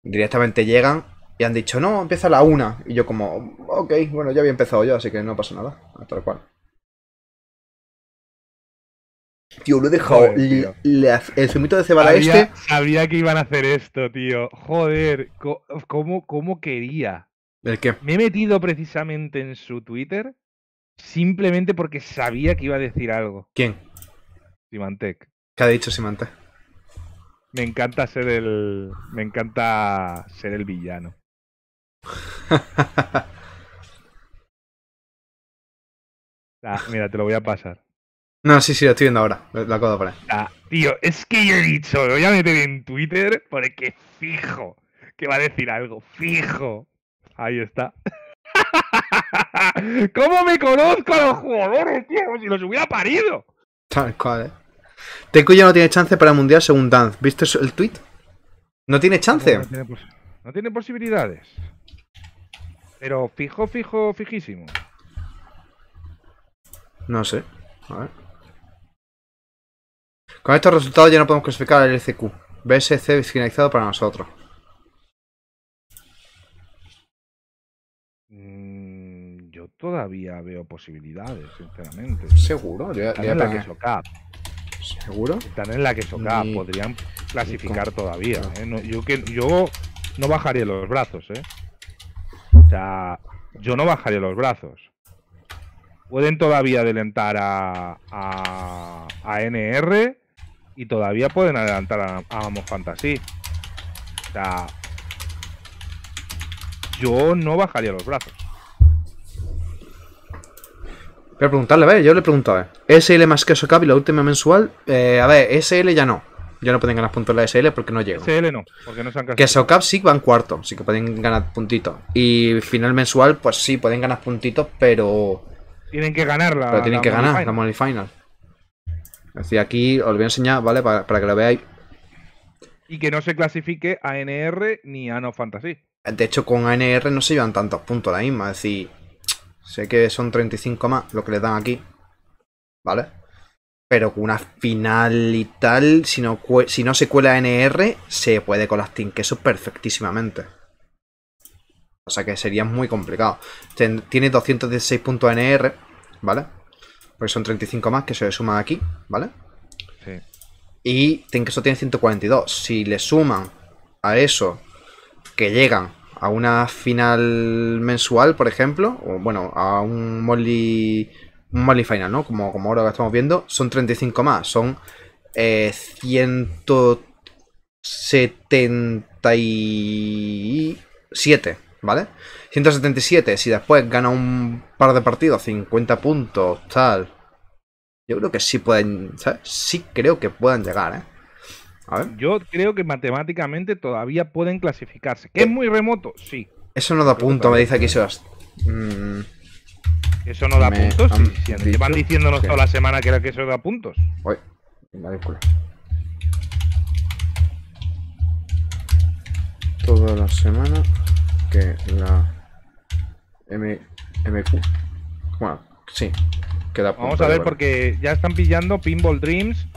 directamente llegan y han dicho, no, empieza a la una. Y yo, como, ok, bueno, ya había empezado yo, así que no pasa nada. Tal cual. Tío, lo he dejado.
Joder,
el zumito de cebada
sabía,
este.
sabía que iban a hacer esto, tío. Joder, ¿cómo, cómo quería?
¿El qué?
Me he metido precisamente en su Twitter simplemente porque sabía que iba a decir algo.
¿Quién?
Symantec.
¿Qué ha dicho Simante?
Me encanta ser el. Me encanta ser el villano. Ah, mira, te lo voy a pasar.
no, sí, sí, lo estoy viendo ahora. Lo acabo de poner.
Ah, tío, es que yo he dicho, lo voy a meter en Twitter porque fijo que va a decir algo. Fijo. Ahí está. ¿Cómo me conozco a los jugadores, tío? Como si los hubiera parido.
Tal cual, eh. Teku ya no tiene chance para el mundial según Dance. ¿Viste el tweet? ¿No tiene chance?
No tiene, pos- no tiene posibilidades. Pero fijo, fijo, fijísimo.
No sé. A ver. Con estos resultados ya no podemos clasificar al LCQ. BSC finalizado para nosotros.
Mm, yo todavía veo posibilidades, sinceramente.
Seguro, yo,
Están en la que Socap.
¿Seguro?
Están en la que Socap.
Ni-
Podrían clasificar todavía. ¿eh? No, yo, que, yo no bajaría los brazos, ¿eh? O sea, yo no bajaría los brazos. Pueden todavía adelantar a, a, a NR y todavía pueden adelantar a, a Fantasy. O sea, yo no bajaría los brazos.
Voy a preguntarle, a ver, yo le pregunto a ver. SL más que Socap y la última mensual. Eh, a ver, SL ya no. Ya no pueden ganar puntos en la SL porque no llegan.
SL no, porque no se han
Que
clasificado.
Socap sí van cuarto, sí que pueden ganar puntitos. Y final mensual, pues sí, pueden ganar puntitos, pero.
Tienen que ganar la.
Pero tienen
la
que ganar
Money
la
Final.
Money Final. Es decir, aquí os lo voy a enseñar, ¿vale? Para, para que lo veáis.
Y que no se clasifique a NR ni a No Fantasy.
De hecho, con ANR no se llevan tantos puntos la misma. Es decir, sé que son 35 más lo que les dan aquí. ¿Vale? Pero con una final y tal, si no, si no se cuela ANR, se puede colar Team Queso perfectísimamente. O sea que sería muy complicado. Ten- tiene 216 puntos ANR, ¿vale? Porque son 35 más que se le suman aquí, ¿vale?
Sí.
Y Tenkeso tiene 142. Si le suman a eso que llegan a una final mensual, por ejemplo, o bueno, a un Molly, un Molly Final, ¿no? Como, como ahora que estamos viendo, son 35 más. Son eh, 177, ¿vale? 177. Si después gana un par de partidos, 50 puntos, tal. Yo creo que sí pueden, ¿sabes? Sí creo que puedan llegar, ¿eh? A ver.
Yo creo que matemáticamente todavía pueden clasificarse. ¿Que es muy remoto? Sí.
Eso no da punto, me dice aquí Sebas. Mm,
Eso no da
Me
puntos.
dicho
llevan diciéndonos toda la semana que era que eso da puntos.
uy, mayúscula. Toda la semana que la M, MQ. Bueno, sí. Que da
Vamos
punto,
a ver porque ya están pillando Pinball Dreams,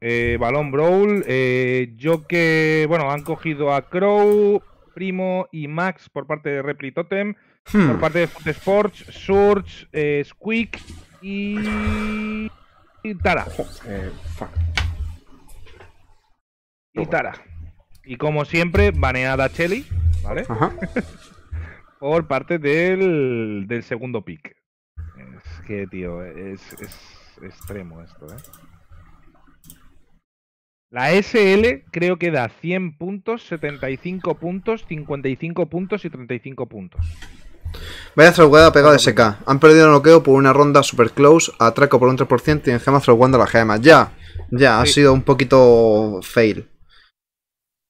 eh, Balón Brawl, eh, yo que, bueno, han cogido a Crow, Primo y Max por parte de Repli Totem,
Hmm,
por parte de Foot Sports, Surge, eh, Squeak y... y Tara.
eh, fuck.
Y Tara. Y como siempre, baneada Chelly, ¿vale?
Ajá.
Por parte del, del segundo pick. Es que, tío, es, es extremo esto, ¿eh? La SL creo que da 100 puntos, 75 puntos, 55 puntos y 35 puntos.
Vaya Throwguada pegado de SK. Han perdido el bloqueo por una ronda super close. Atraco por un 3% y en gemas Throwguando la gema. Ya, ya, ha sido un poquito fail.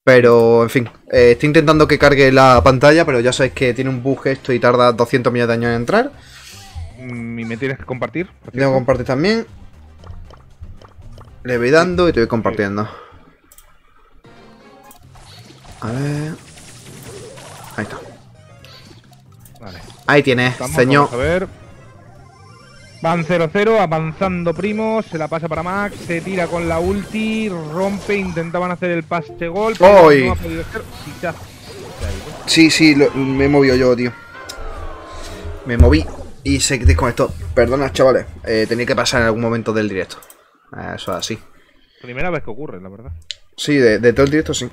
Pero, en fin, eh, estoy intentando que cargue la pantalla, pero ya sabéis que tiene un bug esto y tarda 200 millones de años en entrar.
Mm, Y me tienes que compartir.
Tengo que compartir también. Le voy dando y te voy compartiendo. A ver. Ahí está. Ahí tienes,
Estamos,
señor.
vamos a ver. Van 0-0, avanzando primos, se la pasa para Max, se tira con la ulti, rompe, intentaban hacer el pase gol, pero
¡Ay!
no ha podido ser. Quizás.
Sí, sí, lo- me he movido yo, tío. Me moví y se desconectó. Perdona, chavales. eh, tenía que pasar en algún momento del directo. Eh, Eso es así.
Primera vez que ocurre, la verdad.
Sí, de, de todo el directo sí.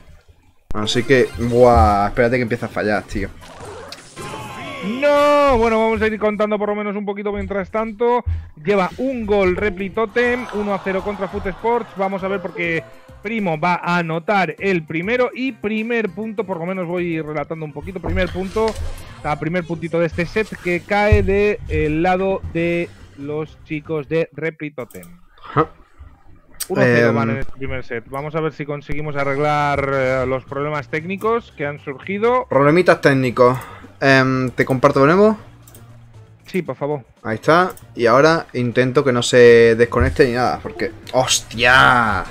Así que, buah, espérate que empiece a fallar, tío.
No, bueno, vamos a ir contando por lo menos un poquito mientras tanto. Lleva un gol Repli Totem, 1 a 0 contra Foot Sports. Vamos a ver porque Primo va a anotar el primero y primer punto, por lo menos voy relatando un poquito. Primer punto, a primer puntito de este set que cae del lado de los chicos de Repli Totem.
Ajá.
1-0
Em.
van en este primer set. Vamos a ver si conseguimos arreglar eh, los problemas técnicos que han surgido.
Problemitas técnicos. Em, te comparto de nuevo.
Sí, por favor.
Ahí está. Y ahora intento que no se desconecte ni nada. Porque. ¡Hostia!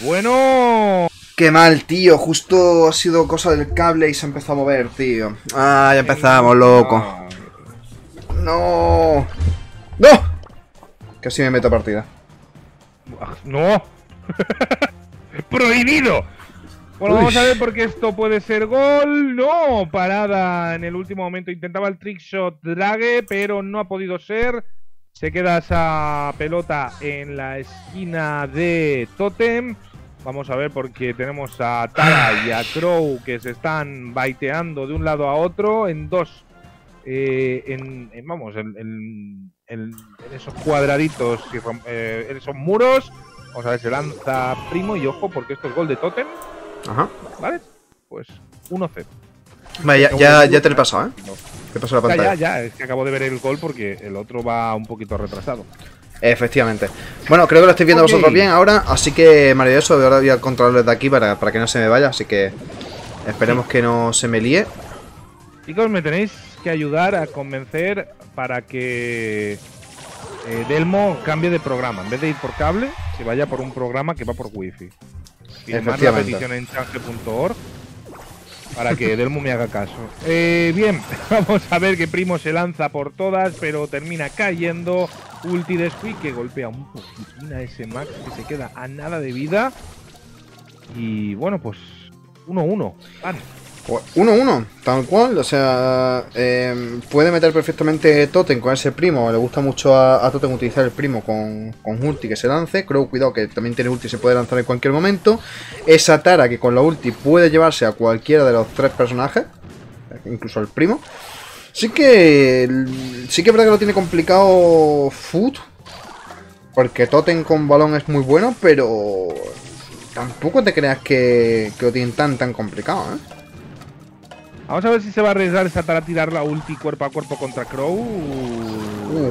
Bueno,
Qué mal, tío. Justo ha sido cosa del cable y se empezó a mover, tío. Ah, ya empezamos, loco. ¡No! ¡No! Casi me meto a partida.
¡No! ¡Prohibido! Bueno,
Uy.
vamos a ver porque esto puede ser gol. No, parada en el último momento. Intentaba el trick shot Drage, pero no ha podido ser. Se queda esa pelota en la esquina de Totem. Vamos a ver porque tenemos a Tara y a Crow que se están baiteando de un lado a otro en dos. eh, en, en- vamos, en, en- en- esos cuadraditos, eh, en esos muros. Vamos a ver, se lanza Primo y ojo porque esto es gol de Totem,
Ajá.
¿vale? Pues 1-0.
Vale, ya, ya, ya te lo he pasado, ¿eh? Te he pasado la pantalla.
ya, ya, es que acabo de ver el gol porque el otro va un poquito retrasado.
Efectivamente. Bueno, creo que lo estáis viendo vosotros bien ahora, así que maravilloso. Ahora voy a controlarlo desde aquí para, para que no se me vaya, así que esperemos que no se me líe.
Chicos, me tenéis que ayudar a convencer para que eh, Delmo cambie de programa. En vez de ir por cable, que vaya por un programa que va por wifi. Firmar la petición en change.org para que Delmo me haga caso. Eh, bien, vamos a ver que Primo se lanza por todas, pero termina cayendo. Ulti de Squeak que golpea un poquitín a ese Max que se queda a nada de vida. Y bueno, pues 1-1. Vale.
1-1, tal cual. O sea, eh, puede meter perfectamente Totem con ese primo. Le gusta mucho a, a Totem utilizar el primo con, con ulti que se lance. Crow, cuidado, que también tiene ulti y se puede lanzar en cualquier momento. Esa Tara que con la ulti puede llevarse a cualquiera de los tres personajes, incluso al primo. Sí que. Sí que es verdad que lo tiene complicado Foot. Porque Totem con balón es muy bueno, pero. Tampoco te creas que, que lo tienen tan tan complicado, ¿eh?
Vamos a ver si se va a arriesgar esa para tirar la ulti cuerpo a cuerpo contra Crow.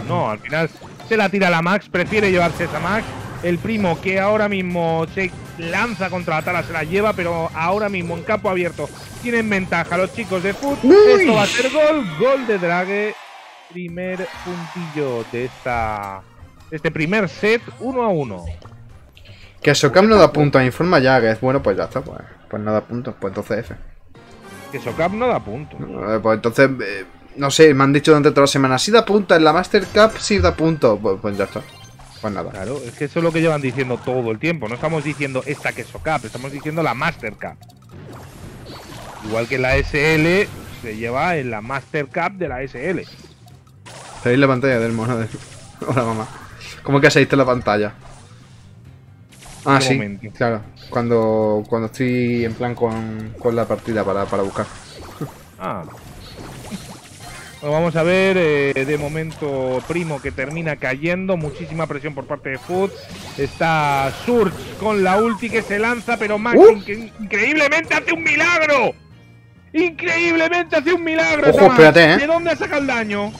No, al final se la tira la Max, prefiere llevarse esa Max. El primo que ahora mismo se lanza contra la Tara se la lleva, pero ahora mismo en campo abierto tienen ventaja los chicos de Foot.
Uy.
Esto va a ser gol, gol de Drage. Primer puntillo de esta de este primer set, 1 a 1.
Que Socam no da puntos, informa ya, que es bueno, pues ya está, pues, pues no da puntos, pues entonces F.
Que Socap no da punto.
Eh, Pues entonces, eh, no sé, me han dicho durante toda la semana, si da puntos, en la Master Cup sí da puntos, pues, pues ya está. Pues nada.
Claro, es que eso es lo que llevan diciendo todo el tiempo. No estamos diciendo esta que SOCAP, estamos diciendo la Master Cup. Igual que la SL se lleva en la Master Cup de la SL.
Seguís la pantalla del mono de... Hola mamá. ¿Cómo que seguiste la pantalla? Ah, sí,
momento?
claro. Cuando, cuando estoy en plan con, con la partida para, para buscar.
Ah. Bueno, vamos a ver, eh, de momento Primo que termina cayendo, muchísima presión por parte de Foot. Está Surge con la ulti que se lanza, pero Max
¡Uh!
incre- increíblemente hace un milagro. Increíblemente hace un milagro.
Ojo, espérate, ¿eh?
¿De dónde saca el daño?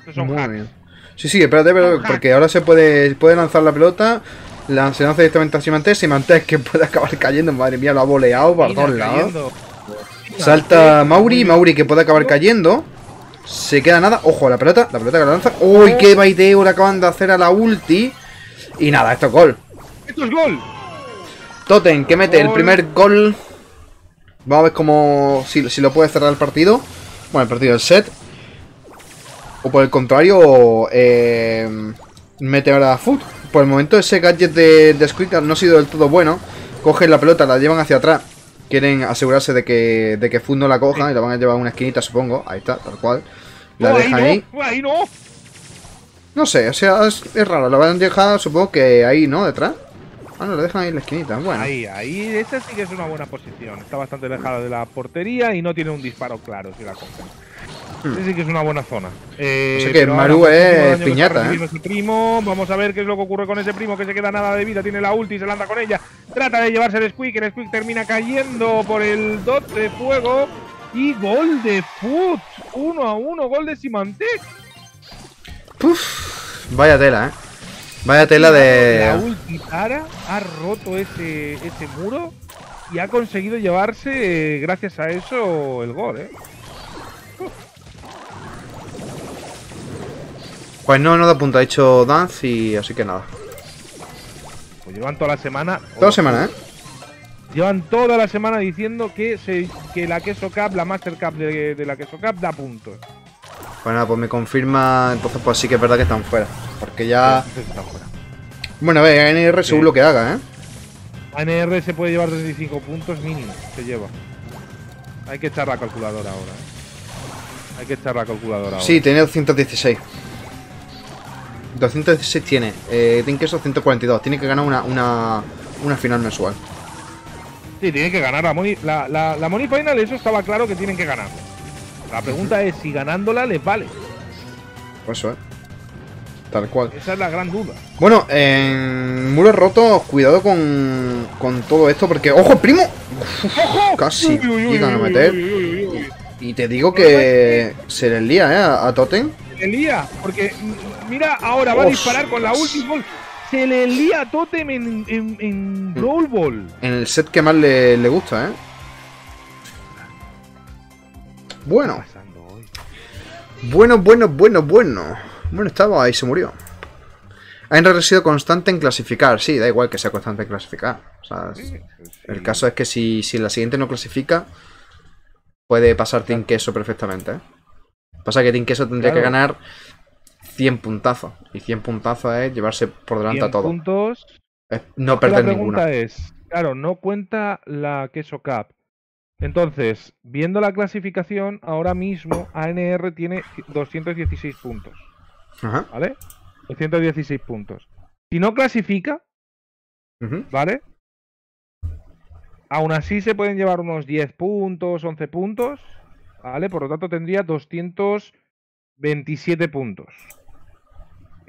Estos son
Muy
hacks.
bien. Sí, sí, espérate, pero- porque ahora se puede, puede lanzar la pelota, la, se lanza directamente a Simantes, Simantes que puede acabar cayendo, madre mía, lo ha boleado para todos lados. Salta Mauri, Mauri que puede acabar cayendo. Se queda nada. Ojo, la pelota. La pelota que la lanza. ¡Uy, qué baiteo le acaban de hacer a la ulti! Y nada, esto es gol.
¡Esto es gol!
Totem, que mete el primer gol. Vamos a ver cómo. Si, si lo puede cerrar el partido. Bueno, el partido, el set. O por el contrario, eh, mete ahora a Foot. Por el momento, ese gadget de, de no ha sido del todo bueno. Cogen la pelota, la llevan hacia atrás. Quieren asegurarse de que, de que Foot no la coja y la van a llevar a una esquinita, supongo. Ahí está, tal cual. La
No,
dejan ahí.
no, ahí no.
No sé, o sea, es, es raro. La van a dejar, supongo que ahí, ¿no? Detrás. Ah, no, la dejan ahí en la esquinita. Bueno.
Ahí, ahí, esa sí que es una buena posición. Está bastante alejada de la portería y no tiene un disparo claro si la cogen. Esa sí que es una buena zona. Eh.
O sea que
pero
Maru
ahora,
es
que
piñata, ¿eh?
primo. Vamos a ver qué es lo que ocurre con ese primo que se queda nada de vida. Tiene la ulti y se lanza con ella. Trata de llevarse el Squeak. El Squeak termina cayendo por el dot de fuego. Y gol de Foot. Uno a uno. Gol de Simantec.
Puf, vaya tela, ¿eh? Vaya tela
La
de...
ulti Tara ha roto ese, ese muro y ha conseguido llevarse, eh, gracias a eso, el gol, ¿eh?
Pues no, no da punto, ha hecho dance y así que nada.
Pues llevan toda la semana.
Toda la semana, ¿eh?
Llevan toda la semana diciendo que, se, que la Queso Cup, la Master Cup de, de la Queso Cup, da puntos.
Pues nada, pues me confirma, entonces pues sí que es verdad que están fuera. Porque ya...
Fuera.
Bueno, a ver, ANR según lo que haga, ¿eh?
ANR se puede llevar 35 puntos mínimo, se lleva. Hay que echar la calculadora ahora, ¿eh? Hay que echar la calculadora ahora.
Sí, tiene 216. 216 tiene. Eh, tiene eso 142. Tiene que ganar una, una, una final mensual.
Sí, tienen que ganar la Money, la, la, la money Final, eso estaba claro que tienen que ganar. La pregunta es si ganándola les vale.
Pues eso, ¿eh? Tal cual.
Esa es la gran duda.
Bueno, en muros rotos, cuidado con, con todo esto, porque. ¡Ojo, primo! Casi
Uy, uy, uy,
llegan a meter. Y te digo que se les lía, ¿eh? A, Totem.
Se le lía, porque mira, ahora va a disparar con la última gol. Se le lía a Totem en, en, en Brawl Ball.
En el set que más le, le gusta, ¿eh? Bueno, bueno, bueno, bueno, bueno. Bueno, estaba ahí, se murió. Ha sido constante en clasificar. Sí, da igual que sea constante en clasificar. O sea, el caso es que si, si la siguiente no clasifica, puede pasar Team Queso perfectamente. ¿eh? Pasa que Team Queso tendría que ganar 100 puntazos. Y 100 puntazos es llevarse por delante a
100
todo.
puntos.
Es no
la
perder
pregunta
ninguna.
es, claro, no cuenta la Queso Cup. Entonces, viendo la clasificación, ahora mismo ANR tiene 216 puntos.
Ajá.
¿Vale? 216 puntos. Si no clasifica,
ujú.
¿vale? Aún así se pueden llevar unos 10 puntos, 11 puntos, ¿vale? Por lo tanto tendría 227 puntos.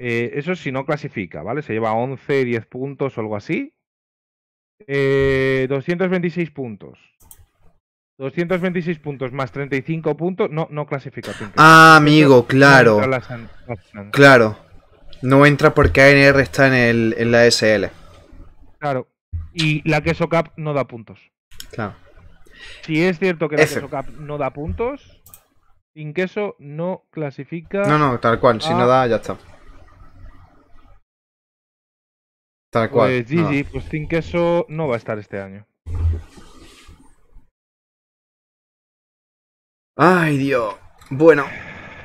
Eh, eso si no clasifica, ¿vale? Se lleva 11, 10 puntos o algo así. Eh, 226 puntos. 226 puntos más 35 puntos. No, no clasifica.
Ah, amigo, claro. Claro. No entra porque ANR está en, el, en la SL.
Claro. Y la Queso Cup no da puntos.
Claro.
Si es cierto que la
F.
Queso Cup no da puntos, sin queso no clasifica.
No, no, tal cual. Si no da, ya está. Tal cual.
Pues
no da.
GG, pues sin queso no va a estar este año.
Ay, Dios. Bueno,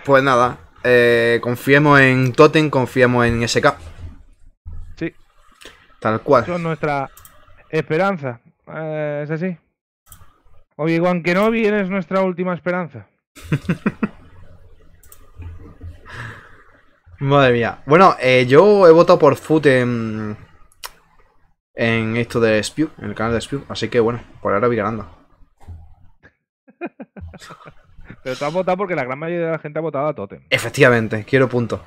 pues nada. eh, confiemos en Totem, confiemos en SK.
Sí.
Tal cual.
Es nuestra esperanza. Eh, es así. Obi-Wan Kenobi es nuestra última esperanza.
Madre mía. Bueno, eh, yo he votado por Foot en, en esto de Spew, en el canal de Spew. Así que bueno, por ahora voy ganando.
Pero tú has votado porque la gran mayoría de la gente ha votado a Totem.
Efectivamente, quiero puntos.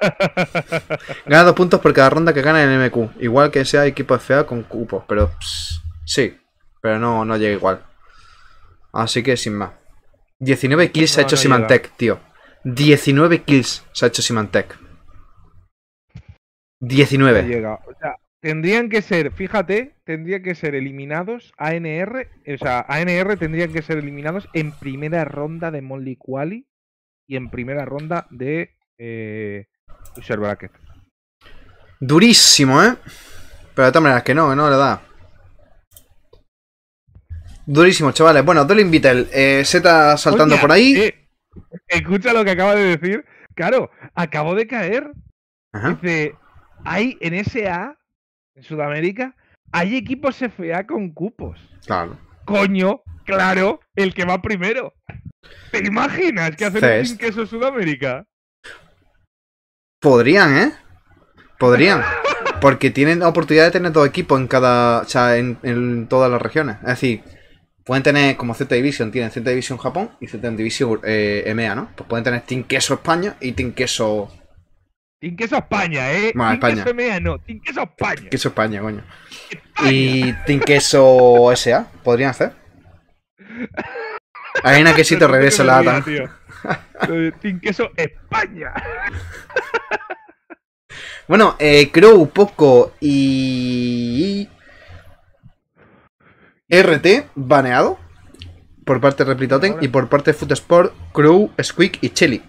Gana dos puntos por cada ronda que gana en MQ. Igual que sea equipo FA con cupos. Pero pss, sí, pero no, no llega igual. Así que sin más. 19 kills se ha
No,
hecho
no
Symantec, tío. 19 kills se ha hecho Symantec.
No
19.
llega. O sea, tendrían que ser, fíjate, tendría que ser eliminados ANR, o sea, ANR tendrían que ser eliminados en primera ronda de Molly Quali y en primera ronda de eh, Loser Bracket.
Durísimo, ¿eh? Pero de todas maneras que no, no le da. Durísimo, chavales. Bueno, Dolin Beetle, eh, Z saltando
Oye,
por ahí.
eh, escucha lo que acaba de decir. Claro, acabo de caer.
Ajá.
Dice, hay en SA, en Sudamérica, hay equipos FA con cupos.
Claro.
Coño, claro, el que va primero. ¿Te imaginas que hacen un queso Sudamérica?
Podrían, ¿eh? Podrían. Porque tienen la oportunidad de tener dos equipos en cada. O sea, en, en todas las regiones. Es decir, pueden tener como Z Division, tienen Z Division Japón y Z Division eh, EMEA, ¿no? Pues pueden tener Team Queso España y Team Queso.
Team queso España, ¿eh? Team
España.
queso no, Team queso España.
Queso España, coño. Y Team Queso SA, podrían hacer. Arena Quesito
no
la
te me
ATA.
rías, tío. Lo de Team queso España.
Bueno, eh, Crow, Poco y. RT baneado por parte de Replitoten y por parte de Footsport, Crow, Squeak y Chelly.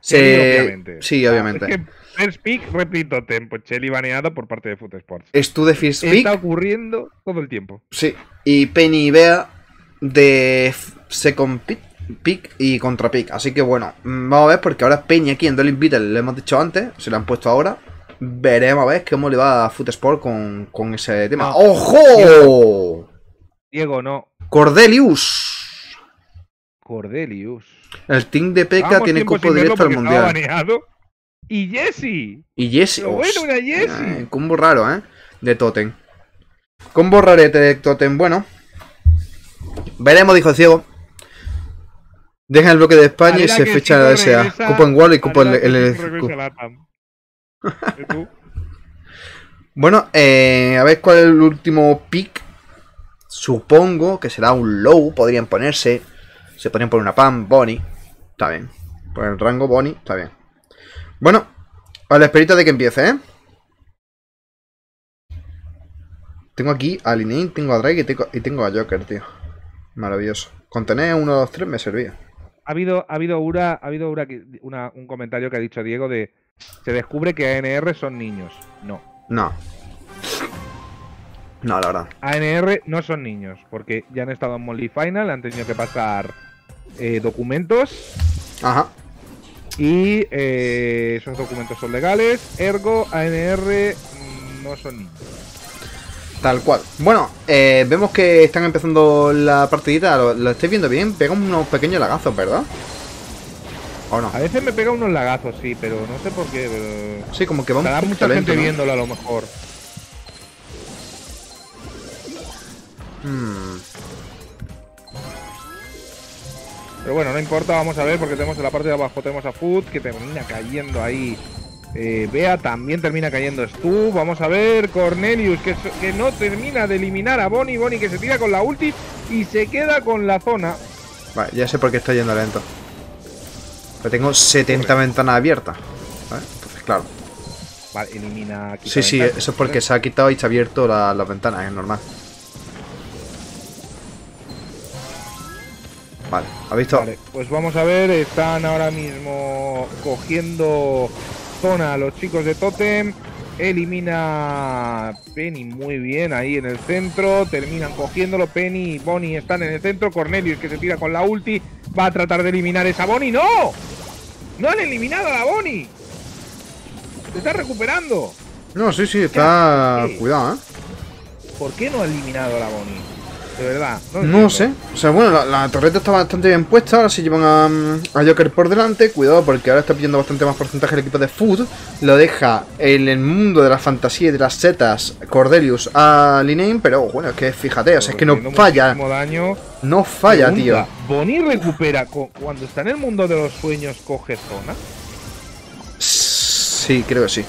Sí,
Se-
obviamente.
sí, obviamente.
Es que First Pick, repito, Tempo Chelly baneado por parte de Foot Sports.
Stu de First
Está
Pick,
ocurriendo todo el tiempo.
sí, y Penny y Bea de Second Pick, pick y Contra Pick. Así que bueno, mm, vamos a ver porque ahora Penny aquí en Dolin Beetle, le hemos dicho antes, se le han puesto ahora. Veremos a ver cómo le va a Footsport con, con ese tema.
No.
¡Ojo!
Diego, no.
Cordelius.
Cordelius.
El team de P.K.
Llevamos
tiene cupo directo al mundial.
Y Jesse.
Y Jesse.
Bueno, una Jessie.
eh, Combo raro, ¿eh? De Totem. Combo rarete de Totem. Bueno. Veremos, dijo el ciego. Deja el bloque de España y se fecha la
no
SA.
regresa,
Cupo en Wall y cupo en el. Bueno, eh, a ver cuál es el último pick. Supongo que será un low. Podrían ponerse. Se podrían poner una PAM, Bonnie. Está bien. Por el rango Bonnie, está bien. Bueno, a la esperita de que empiece, ¿eh? Tengo aquí a Linein, tengo a Drake y tengo, y tengo a Joker, tío. Maravilloso. Con tener uno, dos, tres me servía.
Ha habido, ha habido, Ura, ha habido una- un comentario que ha dicho Diego de se descubre que ANR son niños. No.
No. No, la verdad.
ANR no son niños, porque ya han estado en Molly Final, han tenido que pasar eh, documentos
Ajá.
y eh, esos documentos son legales. Ergo, ANR mm, no son niños.
Tal cual. Bueno, eh, vemos que están empezando la partidita. ¿Lo, lo estáis viendo bien? Pega unos pequeños lagazos, ¿verdad? ¿O no?
A veces me pega unos lagazos, sí, pero no sé por qué. pero-
Sí, como que va un
Estará mucha gente
¿no?
viéndolo a lo mejor.
Hmm.
Pero bueno, no importa, vamos a ver, porque tenemos en la parte de abajo tenemos a Food, que termina cayendo ahí. Eh, Bea también termina cayendo Stu. Vamos a ver, Cornelius, que, so- que no termina de eliminar a Bonnie. Bonnie que se tira con la ulti y se queda con la zona.
Vale, ya sé por qué está yendo lento. Pero tengo 70 ventanas abiertas. ¿Vale? Entonces, claro.
Vale, elimina.
Sí, sí, eso es porque se ha quitado y se ha abierto la- las ventanas, es normal. Vale, ¿ha visto?
Vale, pues vamos a ver, están ahora mismo cogiendo zona los chicos de Totem. Elimina Penny muy bien ahí en el centro. Terminan cogiéndolo. Penny y Bonnie están en el centro. Cornelius que se tira con la ulti. Va a tratar de eliminar esa Bonnie. ¡No! ¡No han eliminado a la Bonnie! Se está recuperando.
No, sí, sí, está... Cuidado, ¿eh?
¿Por qué no ha eliminado a la Bonnie? De verdad. No,
No sé. O sea, bueno, la, la torreta está bastante bien puesta. Ahora se llevan a, a Joker por delante. Cuidado, porque ahora está pillando bastante más porcentaje el equipo de Food. Lo deja en el mundo de la fantasía y de las setas Cordelius a Linein. Pero bueno, es que fíjate, o sea, es que no falla.
daño.
No falla, tío.
¿Bonnie recupera cuando está en el mundo de los sueños coge zona?
Sí, creo que sí.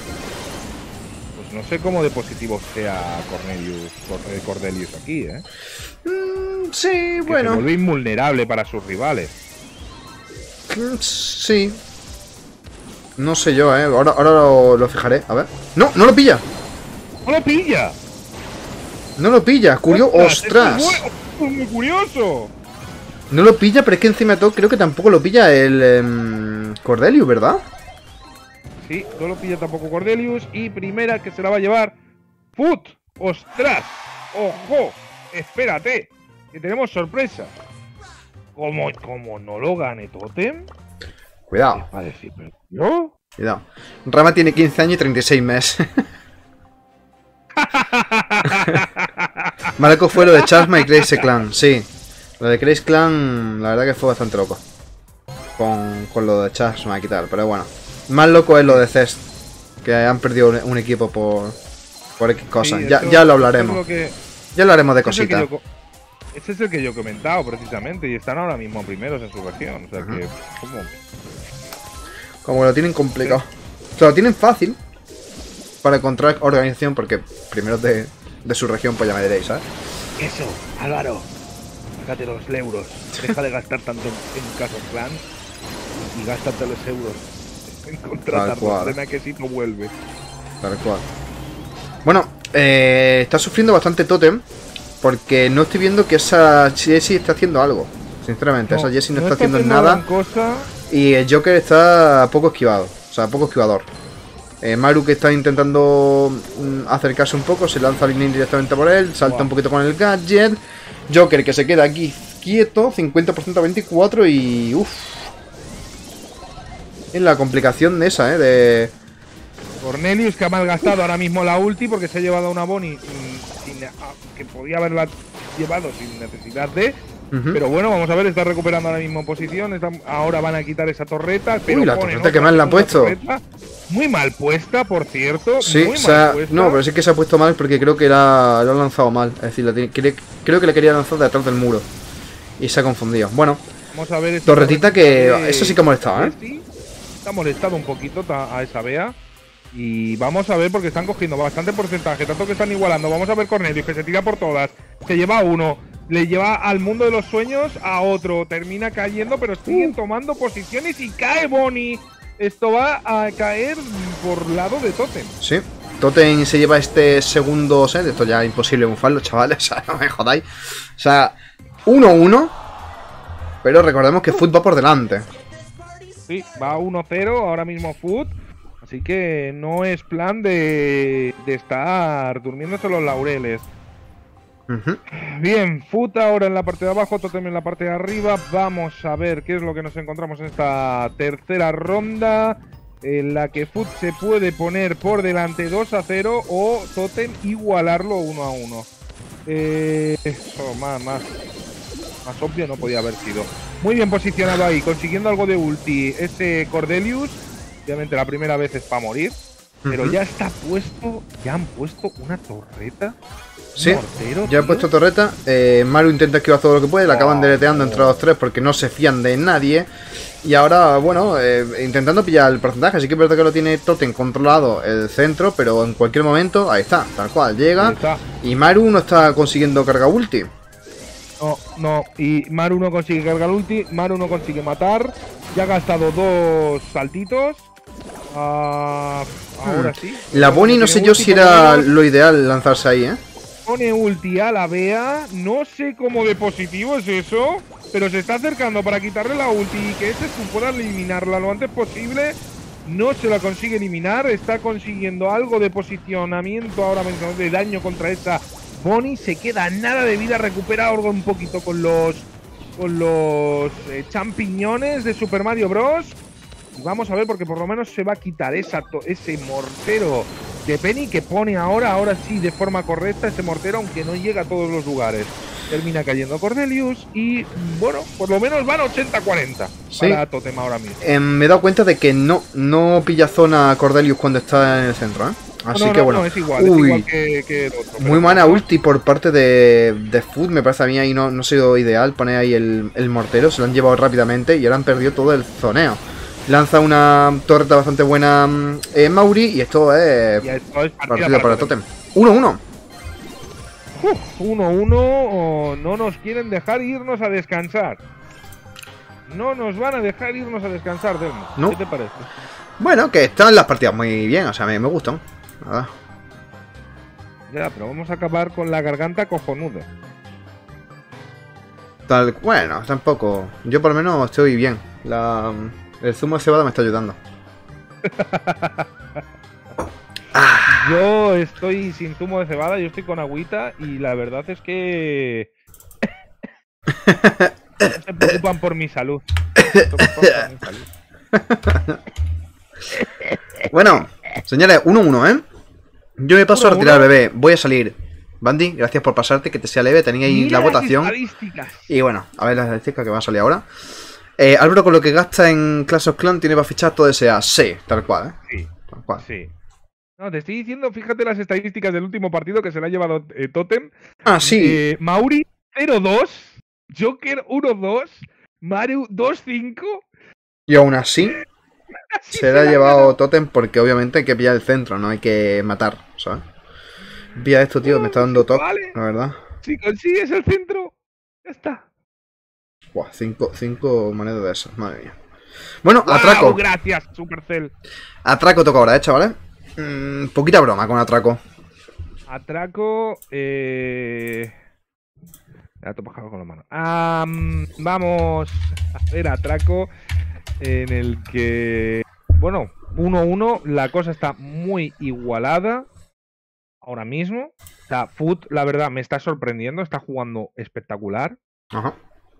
No sé cómo de positivo sea Cornelius, Cor- eh, Cordelius aquí, ¿eh?
Mm, sí,
Que se
bueno.
vuelve invulnerable para sus rivales.
Mm, Sí. No sé yo, eh. Ahora, ahora lo, lo fijaré. A ver. ¡No! ¡No lo pilla!
¡No lo pilla!
¡No lo pilla! ¡Curio! ¡Ostras!
es muy- curioso!
No lo pilla, pero es que encima de todo creo que tampoco lo pilla el em, Cordelius, ¿verdad?
Sí, no lo pilla tampoco Cordelius. Y primera que se la va a llevar Foot. ¡Ostras! ¡Ojo! Espérate, que tenemos sorpresa. Como, como no lo gane Totem,
Cuidado,
va a decir, pero yo.
cuidado. Rama tiene 15 años y 36 meses. Marco fue lo de Chasma y Crazy Clan, sí. Lo de Crazy Clan, la verdad que fue bastante loco. Con, con lo de Chasma y tal, pero bueno. Más loco es lo de Cest, que han perdido un, equipo por, por X cosas.
Sí,
ya, ya lo hablaremos.
lo que-
Ya hablaremos de cositas.
Ese es el que yo he comentado precisamente y están ahora mismo primeros en su región. O sea que, ¿cómo?
Como lo tienen complicado. O sea, lo tienen fácil para encontrar organización, porque primero de, de su región, pues ya me diréis, ¿sabes?
Eso, Álvaro. Sácate los euros. Deja de gastar tanto en, en Clash of Clans y gástate los euros contratar. Ordena que si no vuelve.
Tal cual. Bueno, eh, está sufriendo bastante Totem, porque no estoy viendo que esa Jessie está haciendo algo. Sinceramente, esa Jessie no, está haciendo nada.
cosa.
Y el Joker está poco esquivado, o sea, poco esquivador. Eh, Maru que está intentando mm, acercarse un poco, se lanza Lightning directamente por él, salta un poquito con el gadget. Joker que se queda aquí quieto, 50% a 24 y uff. Es la complicación de esa, eh, de...
Cornelius que ha malgastado ahora mismo la ulti porque se ha llevado una Bonnie sin- que podía haberla llevado sin necesidad de. Pero bueno, vamos a ver, está recuperando ahora mismo posición. están- ahora van a quitar esa torreta. Pero
Uy, la torreta
otra
que mal la han puesto.
torreta. Muy mal puesta, por cierto.
Sí,
muy
o sea,
mal puesta.
no, pero sí que se ha puesto mal porque creo que la, lo ha lanzado mal. Es decir, la tiene- creo que le quería lanzar de atrás del muro. Y se ha confundido. Bueno,
Vamos a ver. esta
torretita que.
de-
Eso sí que ha molestado, ¿eh?
Está molestado un poquito a esa Bea. Y vamos a ver porque están cogiendo bastante porcentaje, tanto que están igualando. Vamos a ver Cornelius que se tira por todas. Se lleva a uno, le lleva al mundo de los sueños a otro. Termina cayendo, pero
Uh.
siguen tomando posiciones y cae Bonnie. Esto va a caer por lado de Totem.
Sí. Totem se lleva este segundo set. Esto ya es imposible bufarlo, chavales. O sea, no me jodáis. O sea, 1-1. Pero recordemos que Foot va por delante.
Sí, va 1-0 ahora mismo Foot. Así que no es plan de, de estar durmiéndose los laureles. Bien, Foot ahora en la parte de abajo, Totem en la parte de arriba. Vamos a ver qué es lo que nos encontramos en esta tercera ronda. En la que Foot se puede poner por delante 2 a 0 o Totem igualarlo 1 a 1. Eh, eso, más, más, más obvio no podía haber sido. Muy bien posicionado ahí, consiguiendo algo de ulti. Ese Cordelius, obviamente la primera vez es para morir. Pero ya está puesto, ya han puesto una torreta.
Sí,
mortero,
Ya he
tío.
puesto torreta. eh, Maru intenta esquivar todo lo que puede. Le acaban
Oh.
deleteando entre los tres porque no se fían de nadie. Y ahora, bueno, eh, intentando pillar el porcentaje. Así que es verdad que lo tiene Totem controlado el centro. Pero en cualquier momento, ahí está, tal cual. Llega.
está.
Y Maru no está consiguiendo carga ulti.
No, no. Y Maru no consigue cargar ulti. Maru no consigue matar. Ya ha gastado dos saltitos. Ah, ahora sí.
La Bonnie no sé yo si era lo ideal lanzarse ahí, ¿eh?
Pone ulti a la Bea. No sé cómo de positivo es eso. Pero se está acercando para quitarle la ulti y que ese Sun pueda eliminarla lo antes posible. No se la consigue eliminar. Está consiguiendo algo de posicionamiento ahora mismo de daño contra esa Bonnie. Se queda nada de vida. Recupera un poquito con los con los eh, champiñones de Super Mario Bros. Y vamos a ver porque por lo menos se va a quitar esa ese mortero de Penny que pone ahora, ahora sí, de forma correcta ese mortero, aunque no llega a todos los lugares. Termina cayendo Cordelius y, bueno, por lo menos van 80-40
Sí.
para Totem ahora mismo.
Em, me he dado cuenta de que no, no pilla zona Cordelius cuando está en el centro, ¿eh? Así
No, no,
que
no,
bueno.
no, es igual, es
Uy,
igual que, que el otro.
Muy buena ulti por parte de, de Food, me parece a mí ahí no, no ha sido ideal poner ahí el, el mortero, se lo han llevado rápidamente y ahora han perdido todo el zoneo. Lanza una torreta bastante buena mm, eh, Mauri y esto es
Y esto es partida
partida para Totem. 1-1.
Uf, 1-1, oh, no nos quieren dejar irnos a descansar. No nos van a dejar irnos a descansar, Delmo.
No.
¿Qué te parece?
Bueno, que están las partidas muy bien, o sea, me, me gustan. Nada.
Ya, pero vamos a acabar con la garganta cojonuda.
Tal, bueno, tampoco. Yo por lo menos estoy bien. La, el zumo de cebada me está ayudando.
Yo estoy sin zumo de cebada, yo estoy con agüita y la verdad es que no se preocupan por mi salud. Por mi salud.
Bueno, señores, 1-1, ¿eh? Yo me paso a retirar bebé. Voy a salir. Bandy, gracias por pasarte, que te sea leve. Tenía ahí
Mira
la votación. Y bueno, a ver las estadísticas que van a salir ahora. Eh, Álvaro, con lo que gasta en Clash of Clans, tiene para fichar todo SA. Sí, tal cual, ¿eh?
Sí,
Tal cual.
sí. No, te estoy diciendo, fíjate las estadísticas del último partido que se le ha llevado eh, Totem.
Ah, sí.
Eh, Mauri 0-2, Joker 1-2, Maru 2-5.
Y aún así,
Así
se le ha
la
llevado. Totem porque obviamente hay que pillar el centro, no hay que matar, ¿sabes? Pilla esto, tío, me está dando toque,
Vale,
la verdad.
si consigues el centro, ya está.
Buah, cinco, cinco monedas de esas, madre mía. Bueno,
Guau,
atraco.
gracias, Supercell.
Atraco toca ahora, ¿eh, chavales? Mm, poquita broma con atraco.
Atraco. Eh... Ya te con la mano. Am, vamos a ver atraco en el que. Bueno, 1-1. La cosa está muy igualada. Ahora mismo. O sea, Foot, la verdad, me está sorprendiendo. Está jugando espectacular.
Ajá.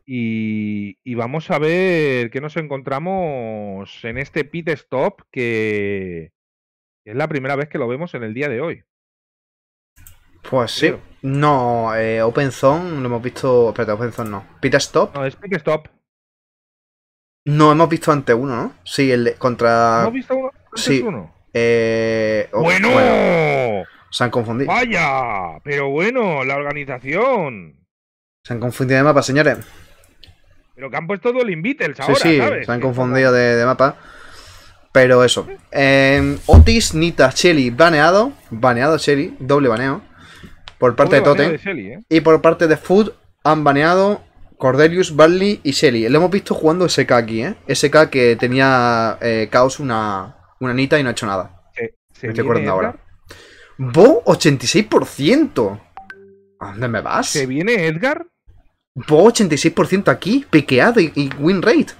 Y, y vamos a ver qué nos encontramos en este pit stop que es la primera vez que lo vemos en el día de hoy.
Pues sí. No, eh, Open Zone lo hemos visto. Espérate, Open Zone no. Pit Stop.
No, es pit stop.
No, hemos visto ante uno, ¿no? Sí, el de- contra.
¿No has visto uno? antes
sí.
uno?
Eh, oh,
¡Bueno!
Se han confundido.
¡Vaya! Pero bueno, la organización.
Se han confundido de mapa, señores.
Pero que han puesto Duel Invitels
Sí,
ahora,
sí,
¿sabes?
se han confundido de, de mapa. Pero eso. Eh, Otis, Nita, Shelly, baneado. Baneado Shelly, doble baneo. Por parte de
Doble
Totem.
Shelly, ¿eh?
Y por parte de Food han baneado Cordelius, Barley y Shelly. Lo hemos visto jugando SK aquí, ¿eh? SK que tenía eh, Chaos una, una Nita y no ha hecho nada.
Se, se
Me estoy acordando ahora. Bo, 86%. ¿A dónde me vas?
Se viene Edgar.
Bo, 86% aquí, piqueado y, y win rate.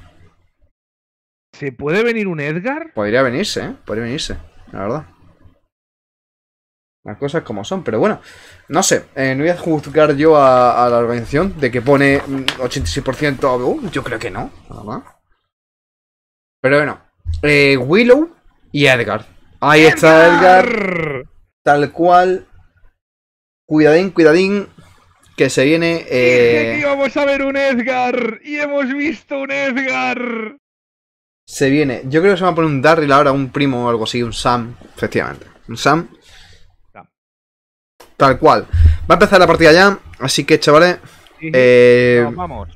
¿Se puede venir un Edgar?
Podría venirse, ¿eh? Podría venirse, la verdad. Las cosas como son, pero bueno, no sé, eh, no voy a juzgar yo a, a la organización de que pone mm, 86%, uh, yo creo que no, la verdad. Pero bueno, eh, Willow y Edgar. Ahí está Edgar, tal cual. Cuidadín, cuidadín, que se viene...
Dije que
Eh,
íbamos a ver un Edgar y hemos visto un Edgar.
se viene. Yo creo que se va a poner un Darryl ahora, un primo o algo así, un Sam, efectivamente. Un. Sam. Tal cual. Va a empezar la partida ya, así que chavales,
Sí,
eh,
no, vamos.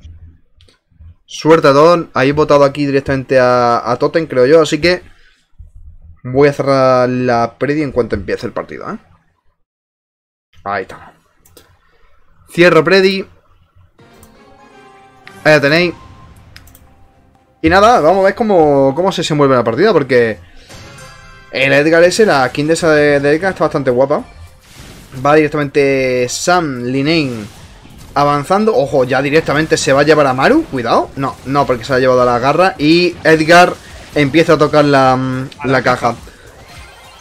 suerte a todos. Habéis votado aquí directamente a, a Totem, creo yo, así que voy a cerrar la predi en cuanto empiece el partido, ¿eh? Ahí está. Cierro predi. Ahí la tenéis. Y nada, vamos a ver cómo, cómo se desenvuelve la partida, porque el Edgar ese, la skin de esa de, de Edgar está bastante guapa. Va directamente Sam Linane avanzando. Ojo, ya directamente se va a llevar a Maru. Cuidado. No, no, porque se la ha llevado a la garra. Y Edgar empieza a tocar la, mm, la caja.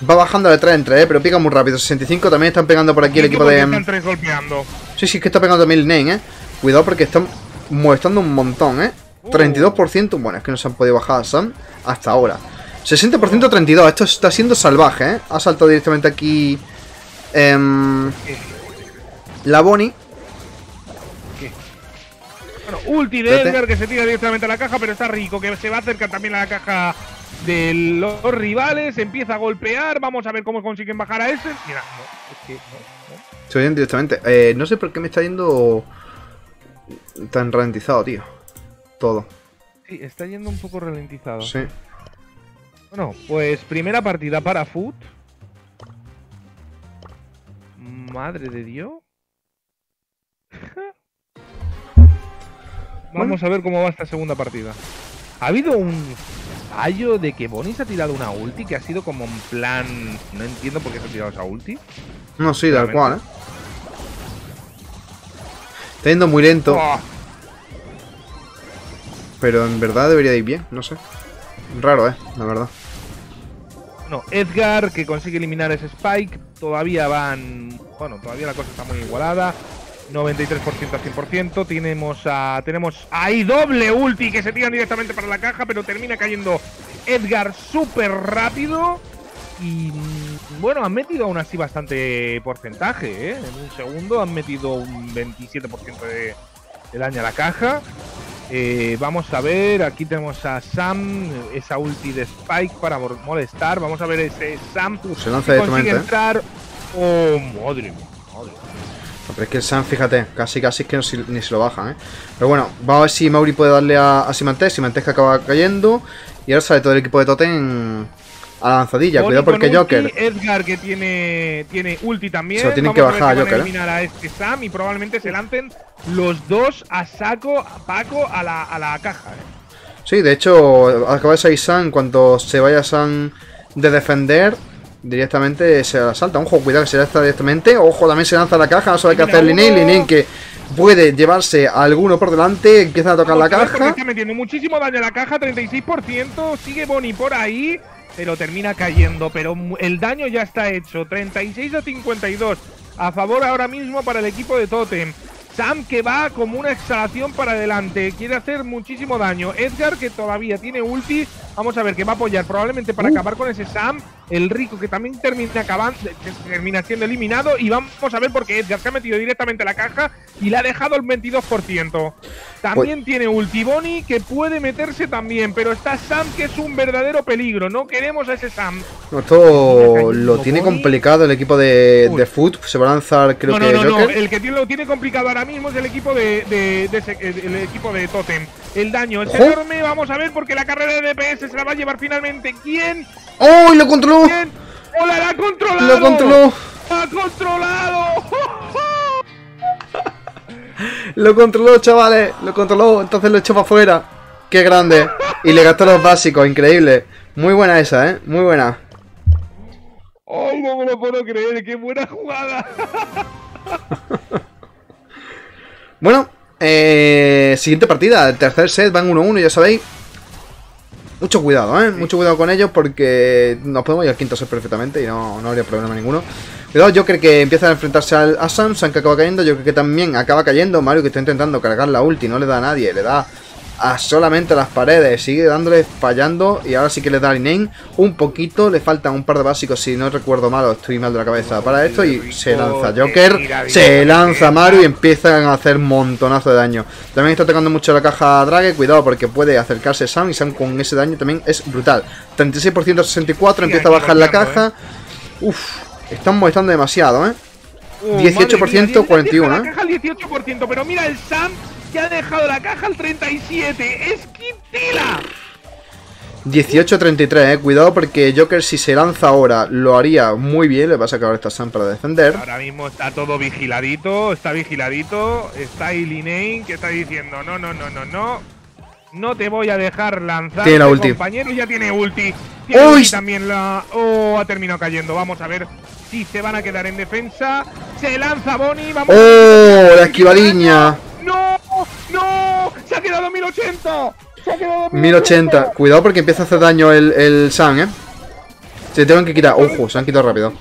Va bajando de 3 en 3, pero pica muy rápido. 65 también están pegando por aquí el equipo de.
Están tres golpeando.
Sí, sí, es que está pegando también el Name, ¿eh? Cuidado porque están molestando un montón, ¿eh?
Uh.
32%, bueno, es que no se han podido bajar a Sam hasta ahora. 60% 32, esto está siendo salvaje, ¿eh? Ha saltado directamente aquí em, la Bonnie.
Bueno, ulti de
Espérate.
Edgar que se tira directamente a la caja, pero está rico, que se va a acercar también a la caja de los rivales, empieza a golpear, vamos a ver cómo consiguen bajar a ese. Mira, no, es que no, no.
Se oyen directamente. Eh, no sé por qué me está yendo tan ralentizado, tío. Todo.
Sí, está yendo un poco ralentizado.
Sí.
Bueno, pues primera partida para Foot. Madre de Dios. Vamos a ver cómo va esta segunda partida. Ha habido un fallo de que Bonnie se ha tirado una ulti que ha sido como en plan. No entiendo por qué se ha tirado esa ulti.
No, sí, tal cual, ¿eh? Está yendo muy lento.
Oh,
pero en verdad debería ir bien, no sé. Raro, eh, la verdad.
Edgar que consigue eliminar ese Spike. Todavía van. Bueno, todavía la cosa está muy igualada. 93% a 100%. Tenemos a. Tenemos ahí doble ulti que se tiran directamente para la caja, pero termina cayendo Edgar súper rápido. Y mm, bueno, han metido aún así bastante porcentaje, ¿eh? En un segundo han metido un 27% de, de daño a la caja. Eh, vamos a ver, aquí tenemos a Sam, esa ulti de Spike para molestar. Vamos a ver ese Sam.
se lanza directamente, ¿eh?
entrar. Oh, madre mía, madre mía.
Pero es que el Sam, fíjate, casi casi es que no se- ni se lo bajan, ¿eh? Pero bueno, vamos a ver si Mauri puede darle a, a Simantes. Simantes que acaba cayendo. Y ahora sale todo el equipo de Totem a la lanzadilla.
Bonnie
Cuidado porque
con ulti,
Joker.
Edgar que tiene, tiene ulti también.
Se lo tienen
Vamos
que
a
bajar a
van
Joker, ¿eh?
eliminar a este Sam y probablemente se lancen los dos a saco, a Paco, a la, a la caja. ¿eh?
Sí, de hecho, acaba de salir Sam. Cuando se vaya Sam de defender, directamente se la salta. Ojo, cuidado que se lanza directamente. Ojo, también se lanza a la caja. No sabe qué hacer Liney.
uno.
Liney que puede llevarse a alguno por delante. Empieza a tocar la
Vamos a
caja.
Está metiendo muchísimo daño a la caja, 36%. Sigue Bonnie por ahí, pero termina cayendo. Pero el daño ya está hecho. 36 a 52. A favor ahora mismo para el equipo de Totem. Sam que va como una exhalación para adelante. Quiere hacer muchísimo daño. Edgar que todavía tiene ulti. Vamos a ver que va a apoyar probablemente para
Uh.
acabar con ese Sam. El rico que también termina acabando, termina siendo eliminado. Y vamos a ver porque Edgar se ha metido directamente a la caja y le ha dejado el 22%. También tiene ulti Bonnie que puede meterse también. Pero está Sam que es un verdadero peligro. No queremos a ese Sam.
No, Esto lo tiene complicado el equipo de, de Foot. Se va a lanzar, creo
no,
que
no, no, no. El que tiene, lo tiene complicado ahora mismo es el equipo de, de- de ese- el equipo de Totem. El daño es
Ojo.
enorme. Vamos a ver porque la carrera de DPS se la va a llevar finalmente. ¿Quién?
¡Oh! ¡Lo controló!
¿Quién? ¡Hola, la ha controlado!
¡Lo controló!
¡La ha controlado!
Lo controló, chavales. Lo controló. Entonces lo echó para afuera. ¡Qué grande! Y le gastó los básicos. Increíble. Muy buena esa, ¿eh? Muy buena.
¡Ay, no me lo puedo creer! ¡Qué buena jugada!
Bueno, eh, siguiente partida. El tercer set van 1-1, ya sabéis. Mucho cuidado, ¿eh? Mucho cuidado con ellos porque nos podemos ir al quinto set perfectamente y no, no habría problema ninguno. Cuidado, Joker que empieza a enfrentarse al, a Sam, Sam que acaba cayendo, Joker que también acaba cayendo, Mario que está intentando cargar la ulti, no le da a nadie, le da a solamente las paredes, sigue dándole fallando y ahora sí que le da Linen un poquito, le faltan un par de básicos si no recuerdo mal o estoy mal de la cabeza para esto y se lanza Joker, se lanza Mario y empiezan a hacer montonazo de daño. También está tocando mucho la caja Drage, cuidado porque puede acercarse Sam y Sam con ese daño también es brutal. 36% a 64,
Sigue
empieza a bajar la caja. Uf, están molestando demasiado, ¿eh?
Uh,
18%,
madre mía,
41,
deja
¿eh?
La caja al 18%, pero mira el Sam que ha dejado la caja al 37%. ¡Es Quintila!
18-33, eh. Cuidado porque Joker si se lanza ahora lo haría muy bien. Le va a sacar esta Sam para defender.
Ahora mismo está todo vigiladito, está vigiladito. Está ahí Linein que está diciendo: No, no, no, no, no. No te voy a dejar lanzar.
Tiene la ulti.
compañero ya tiene ulti. Tiene
¡Uy!
ulti también la. Oh, ha terminado cayendo. Vamos a ver si se van a quedar en defensa. Se lanza Bonnie. Vamos
¡Oh! La esquivaliña.
¡No! ¡No! ¡Se ha quedado 1080! ¡Se ha quedado
1080. Cuidado porque empieza a hacer daño el, el Sam, eh. Se tienen que quitar. Ojo, se han quitado rápido.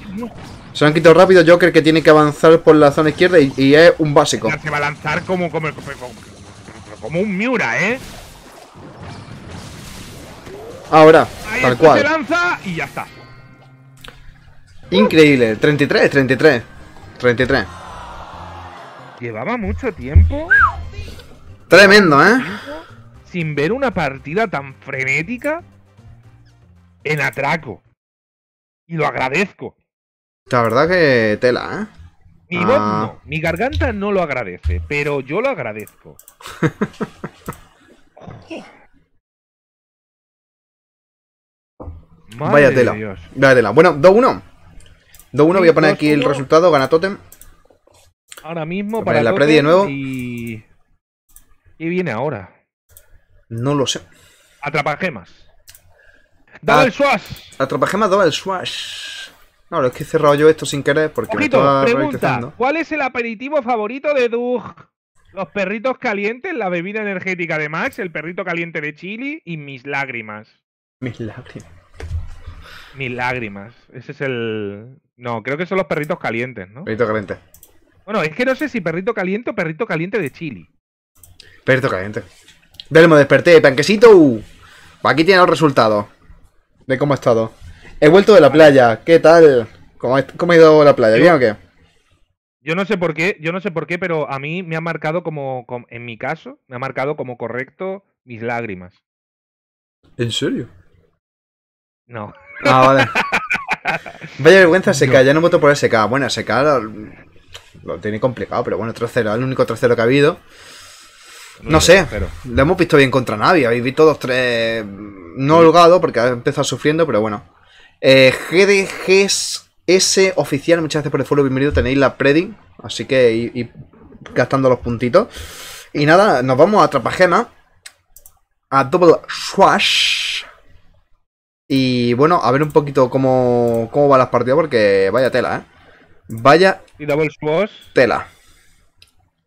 Se han quitado rápido. Joker que tiene que avanzar por la zona izquierda y, y es un básico.
Se va a lanzar como, como, como, como- como un Miura, ¿eh?
Ahora,
Ahí
tal
está, se
cual.
lanza y ya está.
Increíble. 33, 33. 33.
Llevaba mucho tiempo
Tremendo, ¿eh?
sin ver una partida tan frenética en atraco. Y lo agradezco.
La verdad que tela, ¿eh?
Mi
Ah.
voz no, mi garganta no lo agradece, pero yo lo agradezco. Madre
Vaya tela.
Dios.
Vaya tela. Bueno, 2-1. 2-1, voy a poner aquí el
2-1.
resultado. Gana Totem.
Ahora mismo para
la predi de nuevo.
Y... ¿Qué viene ahora?
No lo sé.
Atrapagemas. Dale
Ah.
el swash.
Atrapagemas 2 el Swash. No, es que he cerrado yo esto sin querer porque me estaba
pregunta. ¿Cuál es el aperitivo favorito de Doug? Los perritos calientes, la bebida energética de Max, el perrito caliente de Chili y mis lágrimas.
Mis lágrimas.
Mis lágrimas. Ese es el. No, creo que son los perritos calientes, ¿no?
Perrito caliente.
Bueno, es que no sé si perrito caliente o perrito caliente de Chili.
Perrito caliente. Belmo, desperté, panquecito. Aquí tiene los resultados. De cómo he estado. He vuelto de la playa. ¿Qué tal? ¿Cómo, ha- cómo ha ido la playa? ¿Bien o qué?
Yo no sé por qué, yo no sé por qué, pero a mí me ha marcado como, com- en mi caso, me ha marcado como correcto mis lágrimas.
¿En serio?
No.
Ah, vale. Vaya vergüenza SK, ya no voto por SK. Bueno, SK lo, lo tiene complicado, pero bueno, 3-0, es el único 3-0 que ha habido. No sé, lo hemos visto bien contra Navi, habéis visto los tres no holgado porque ha empezado sufriendo, pero bueno. Eh, GDGS oficial, muchas gracias por el follow, bienvenido, tenéis la Predi, así que ir gastando los puntitos. Y nada, nos vamos a Trapagema, a Double Swash. Y bueno, a ver un poquito cómo, cómo van las partidas, porque vaya tela, ¿eh? Vaya
y Double Swash,
tela.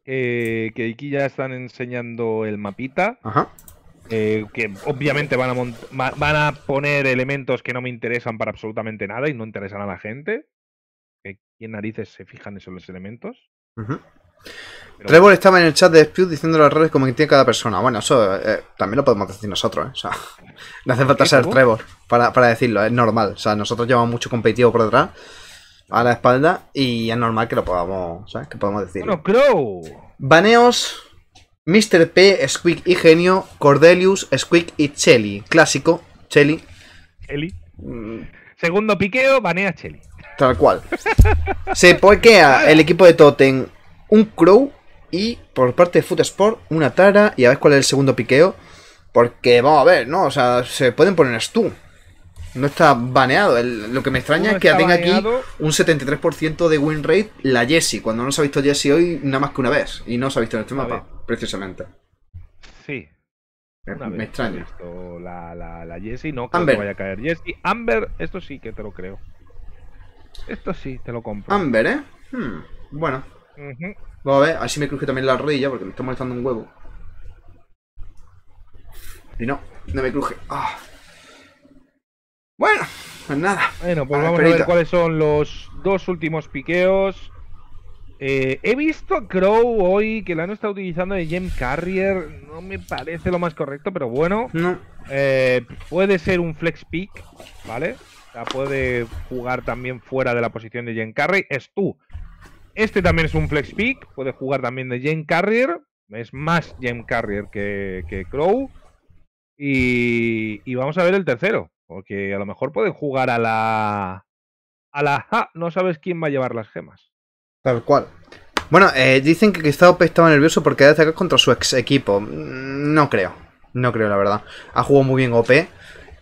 eh, que aquí ya están enseñando el mapita.
Ajá.
eh, que obviamente van a, va- van a poner elementos que no me interesan para absolutamente nada y no interesan a la gente. ¿Quién narices se fijan en esos elementos? Pero
Trevor estaba en el chat de Spew diciendo los errores como que tiene cada persona. Bueno, eso eh, también lo podemos decir nosotros, ¿eh? O sea, no hace falta ser
¿Cómo?
Trevor para, para decirlo, es normal. O sea, nosotros llevamos mucho competitivo por detrás, a la espalda, y es normal que lo podamos, ¿sabes? Que podamos decirlo.
Bueno, Crow.
Baneos, Mr. P, Squeak y Genio, Cordelius, Squeak y Chelly. Clásico, Chelly,
Eli.
mm,
Segundo piqueo, banea Chelly.
tal cual. Se pokea el equipo de Totem un Crow y por parte de Foot Sport una Tara. Y a ver cuál es el segundo piqueo. Porque vamos a ver, ¿no? O sea, se pueden poner Stu. No está baneado. El- lo que me extraña es que tenga aquí un 73% de win rate la Jessie. Cuando no se ha visto Jessie hoy nada más que una vez. Y no se ha visto en este mapa, precisamente.
Sí.
Me,
Una
extraña.
La, la, la Jessie, no creo
Amber.
que vaya a caer Jessie. Amber, esto sí que te lo creo. Esto sí, te lo compro.
Amber, ¿eh? Hmm, Bueno, vamos a ver. Así me cruje también la rodilla porque me está molestando un huevo. Y no, no me cruje. Ah. Bueno, pues nada.
Bueno, pues
A ver,
vamos a ver cuáles son los dos últimos piqueos. Eh, he visto a Crow hoy que la han estado utilizando de Gem Carrier. No me parece lo más correcto, pero bueno.
No.
Eh, puede ser un flex pick, ¿vale? Sea, puede jugar también fuera de la posición de Jen Carrier. Es tú. Este también es un flex pick. Puede jugar también de Jen Carrier. Es más Jen Carrier que, que Crow. Y, y vamos a ver el tercero. Porque a lo mejor puede jugar a la. A la. ja, no sabes quién va a llevar las gemas.
Tal cual. Bueno, eh, dicen que OP estaba nervioso porque ha de atacar contra su ex equipo. Mm, No creo. No creo, la verdad. Ha jugado muy bien OP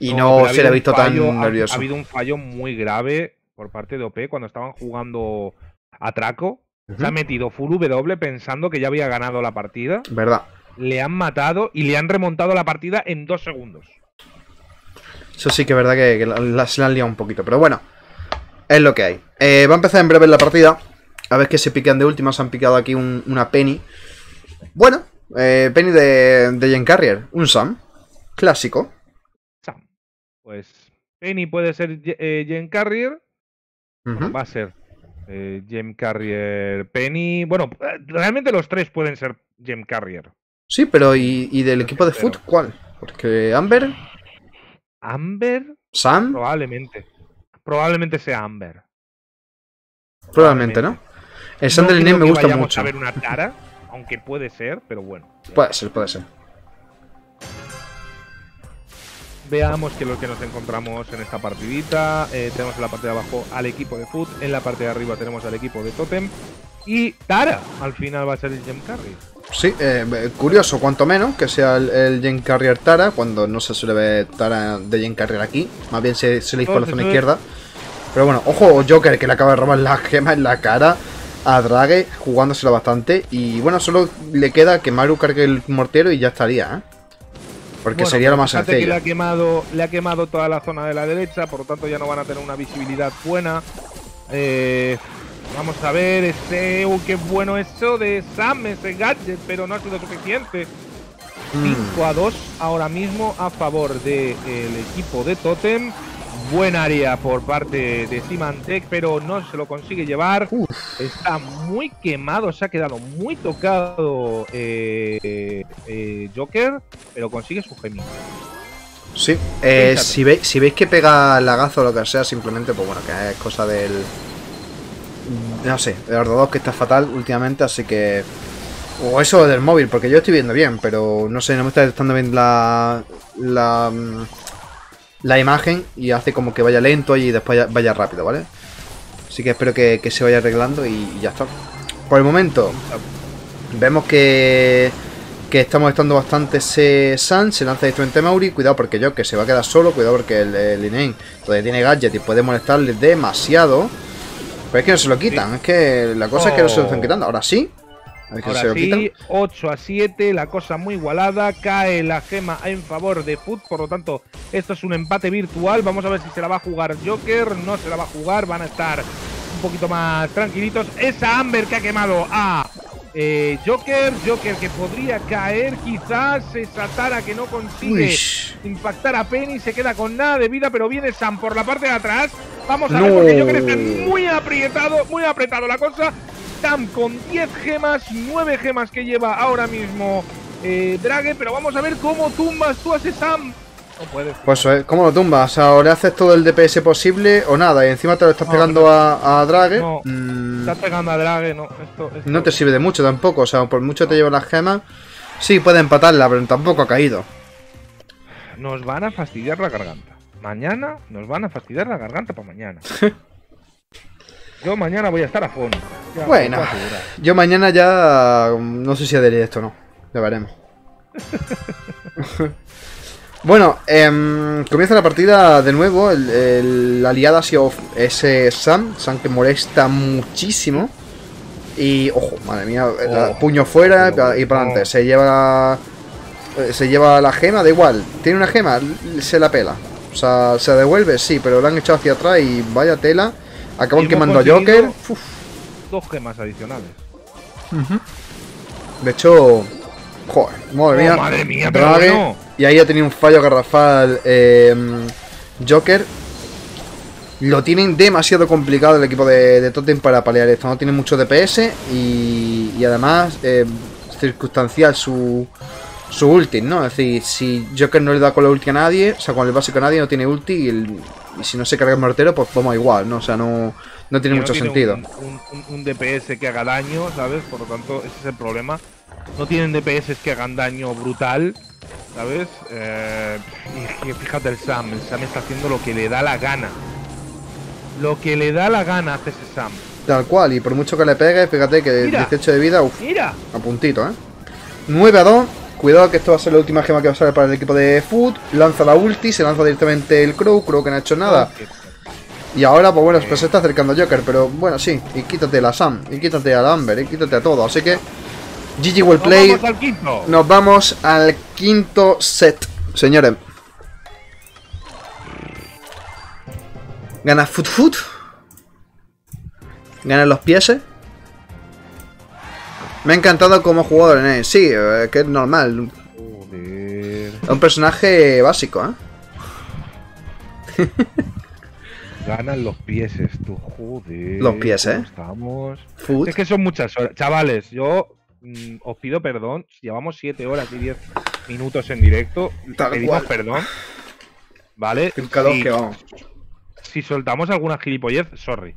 y no, se le ha visto
fallo-
tan nervioso.
Ha, habido un fallo muy grave por parte de OP cuando estaban jugando a Traco. Se ha metido full W pensando que ya había ganado la partida.
¿Verdad?
Le han matado y le han remontado la partida en dos segundos.
Eso sí que es verdad que, que la, la- se la han liado un poquito. Pero bueno, es lo que hay. Eh, va a empezar en breve la partida. A ver que se piquean de últimas. Han picado aquí un- una Penny. Bueno, eh, Penny de, de Jen Carrier. Un Sam. Clásico.
Sam. Pues Penny puede ser eh, Carrier. Bueno, va a ser eh, Gem Carrier Penny. Bueno, eh, realmente los tres pueden ser Gem Carrier.
Sí, pero ¿y, y del equipo de
Pero-
Foot cuál? Porque Amber,
Amber,
Sam,
probablemente. Probablemente sea Amber.
probablemente, ¿no? El Sam del Inem me
que
gusta
vayamos
mucho.
a ver una cara, aunque puede ser, pero bueno.
Puede ser, puede ser.
Veamos qué es lo que nos encontramos en esta partidita. Eh, tenemos en la parte de abajo al equipo de Foot, en la parte de arriba tenemos al equipo de Totem. Y Tara, al final va a ser el Gem Carry.
Sí, eh, curioso, cuanto menos, que sea el, el Jen Carrier Tara, cuando no se suele ver Tara de Jen Carrier aquí, más bien se, se le hizo por la zona izquierda. Pero bueno, ojo Joker que le acaba de robar la gema en la cara a Drage, jugándosela bastante. Y bueno, solo le queda que Maru cargue el mortero y ya estaría, ¿eh? Porque
Bueno,
sería lo más
fíjate que le
sencillo.
ha, quemado, le ha quemado toda la zona de la derecha, por lo tanto ya no van a tener una visibilidad buena. Eh, Vamos a ver ese. Uh, qué bueno eso de Sam, ese gadget, pero no ha sido suficiente.
Mm.
5 a 2 ahora mismo a favor del equipo de Totem. Buen área por parte de Symantec, pero no se lo consigue llevar. Está muy quemado, se ha quedado muy tocado eh, eh, Joker, pero consigue su gemito.
Sí, eh, si, veis, si veis que pega lagazo o lo que sea, simplemente, pues bueno, que es cosa del. No sé, el ordenador que está fatal últimamente, así que. O eso del móvil, porque yo estoy viendo bien, pero no sé, no me está detectando bien la. La. mm, La imagen y hace como que vaya lento y después vaya, rápido, ¿vale? Así que espero que, se vaya arreglando y, ya está. Por el momento, vemos que que está molestando bastante ese Sun, se lanza directamente Mauri, cuidado porque yo que se va a quedar solo, cuidado porque el, el todavía tiene gadget y puede molestarle demasiado. Pero es que no se lo quitan, es que la cosa es que no se lo están
Oh.
quitando, ahora sí. A ver
Ahora
se lo quitan.
sí, 8 a 7, la cosa muy igualada, cae la gema en favor de Foot, por lo tanto, esto es un empate virtual, vamos a ver si se la va a jugar Joker, no se la va a jugar, van a estar un poquito más tranquilitos. Esa Amber que ha quemado a eh, Joker, Joker que podría caer quizás, esa Tara que no consigue impactar a Penny, se queda con nada de vida, pero viene Sam por la parte de atrás. Vamos a
No.
ver porque Joker está muy apretado, muy apretado la cosa. Sam con 10 gemas, 9 gemas que lleva ahora mismo eh, Drage, pero vamos a ver cómo tumbas tú a ese Sam. No puedes.
Pues es, ¿cómo lo tumbas? O le haces todo el DPS posible o nada, y encima te lo estás
No,
pegando
no.
a, a Drage.
No.
Mm,
Estás pegando a Drage, no. Esto, esto-
no te sirve de mucho tampoco, o sea, por mucho te lleva las gemas. Sí, puede empatarla, pero tampoco ha caído.
Nos van a fastidiar la garganta. Mañana nos van a fastidiar la garganta para mañana. Yo mañana voy a estar a fondo. ya,
Bueno. Yo mañana ya mm, no sé si haré esto o no. Ya veremos. bueno, em, comienza la partida de nuevo. El, el- la aliada ha sido ese Sam. Sam que molesta muchísimo. Y, ojo, madre mía, la-
Oh,
puño fuera y para adelante.
no.
Se lleva. eh, Se lleva la gema, da igual. Tiene una gema, se la pela. O sea, se devuelve, sí, pero la han echado hacia atrás y vaya tela. Acaban quemando a Joker. Uf.
Dos gemas adicionales.
De hecho, joder, madre
Oh,
mía.
madre mía, pero
Drage,
bueno.
Y ahí ha tenido un fallo garrafal eh, Joker. Lo tienen demasiado complicado el equipo de, de Totem para palear esto. No tiene mucho DPS y, y además eh, circunstancial su, su ulti, ¿no? Es decir, si Joker no le da con la ulti a nadie, o sea, con el básico a nadie, no tiene ulti y, el- y si no se carga el mortero, pues vamos igual, ¿no? O sea, no, no tiene mucho
tiene
sentido.
Un- un- un DPS que haga daño, ¿sabes? Por lo tanto, ese es el problema. No tienen DPS que hagan daño brutal, ¿sabes? Eh, y fíjate el Sam, el Sam está haciendo lo que le da la gana. Lo que le da la gana hace ese Sam.
Tal cual, y por mucho que le pegue, fíjate que
Mira.
18 de vida, uff, a puntito, ¿eh? 9 a 2. Cuidado que esto va a ser la última gema que va a salir para el equipo de Food. Lanza la ulti, se lanza directamente el Crow. Crow que no ha hecho nada. Y ahora, pues bueno, pues se está acercando Joker. Pero bueno, sí. Y quítate a la Sam. Y quítate a la Amber. Y quítate a todo. Así que. GG well
¡Nos
play.
vamos al quinto!
Nos vamos al quinto set. Señores. Gana Food Food. Ganan los pies. Me ha encantado como jugador en él. Sí, eh, que es normal.
Joder.
Es un personaje básico, ¿eh?
Ganan los pieses, tú, joder.
Los pies,
¿cómo
¿eh?
Estamos.
Food.
Es que son muchas horas. Chavales, yo mm, os pido perdón. Llevamos 7 horas y 10 minutos en directo.
Tal
Pedimos
cual.
perdón. ¿Vale?
El calor
Si-
que vamos.
Si soltamos alguna gilipollez, sorry.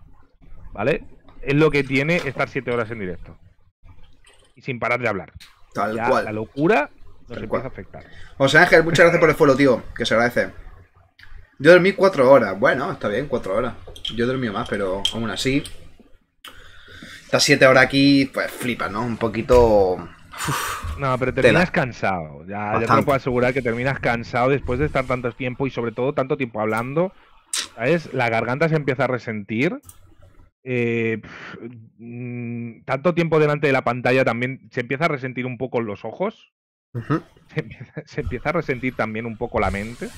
¿Vale? Es lo que tiene estar 7 horas en directo. Y sin parar de hablar.
Tal
Ya
cual.
la locura nos empieza a afectar.
José Ángel, muchas gracias por el follow, tío. Que se agradece. Yo dormí cuatro horas. Bueno, está bien, cuatro horas. Yo he dormido más, pero aún así. Estas siete horas aquí, pues flipa, ¿no? Un poquito.
No, pero
Tela.
terminas cansado. Ya, ya te
Bastante.
lo puedo asegurar que terminas cansado después de estar tanto tiempo y sobre todo tanto tiempo hablando. ¿Sabes? La garganta se empieza a resentir. Eh, mm, tanto tiempo delante de la pantalla también se empieza a resentir un poco los ojos. Se empieza, se empieza a resentir también un poco la mente.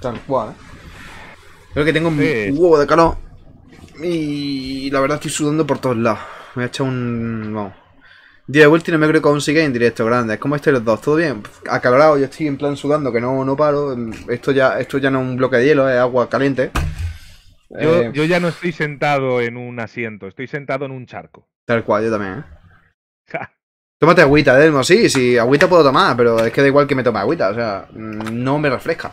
Tal cual, ¿eh? Creo que tengo un
Sí.
huevo de calor. Y la verdad estoy sudando por todos lados. Me he echado un... Vamos. Día de vuelta y no me creo que aún sigue en directo, grande. ¿Cómo estáis los dos? ¿Todo bien? Acalorado, yo estoy en plan sudando, que no, no paro. Esto ya, esto ya no es un bloque de hielo, es agua caliente.
Yo,
Eh,
yo ya no estoy sentado en un asiento, estoy sentado en un charco.
Tal cual, yo también, ¿eh? Tómate agüita, Delmo, sí, sí, agüita puedo tomar, pero es que da igual que me tome agüita, o sea, no me refresca.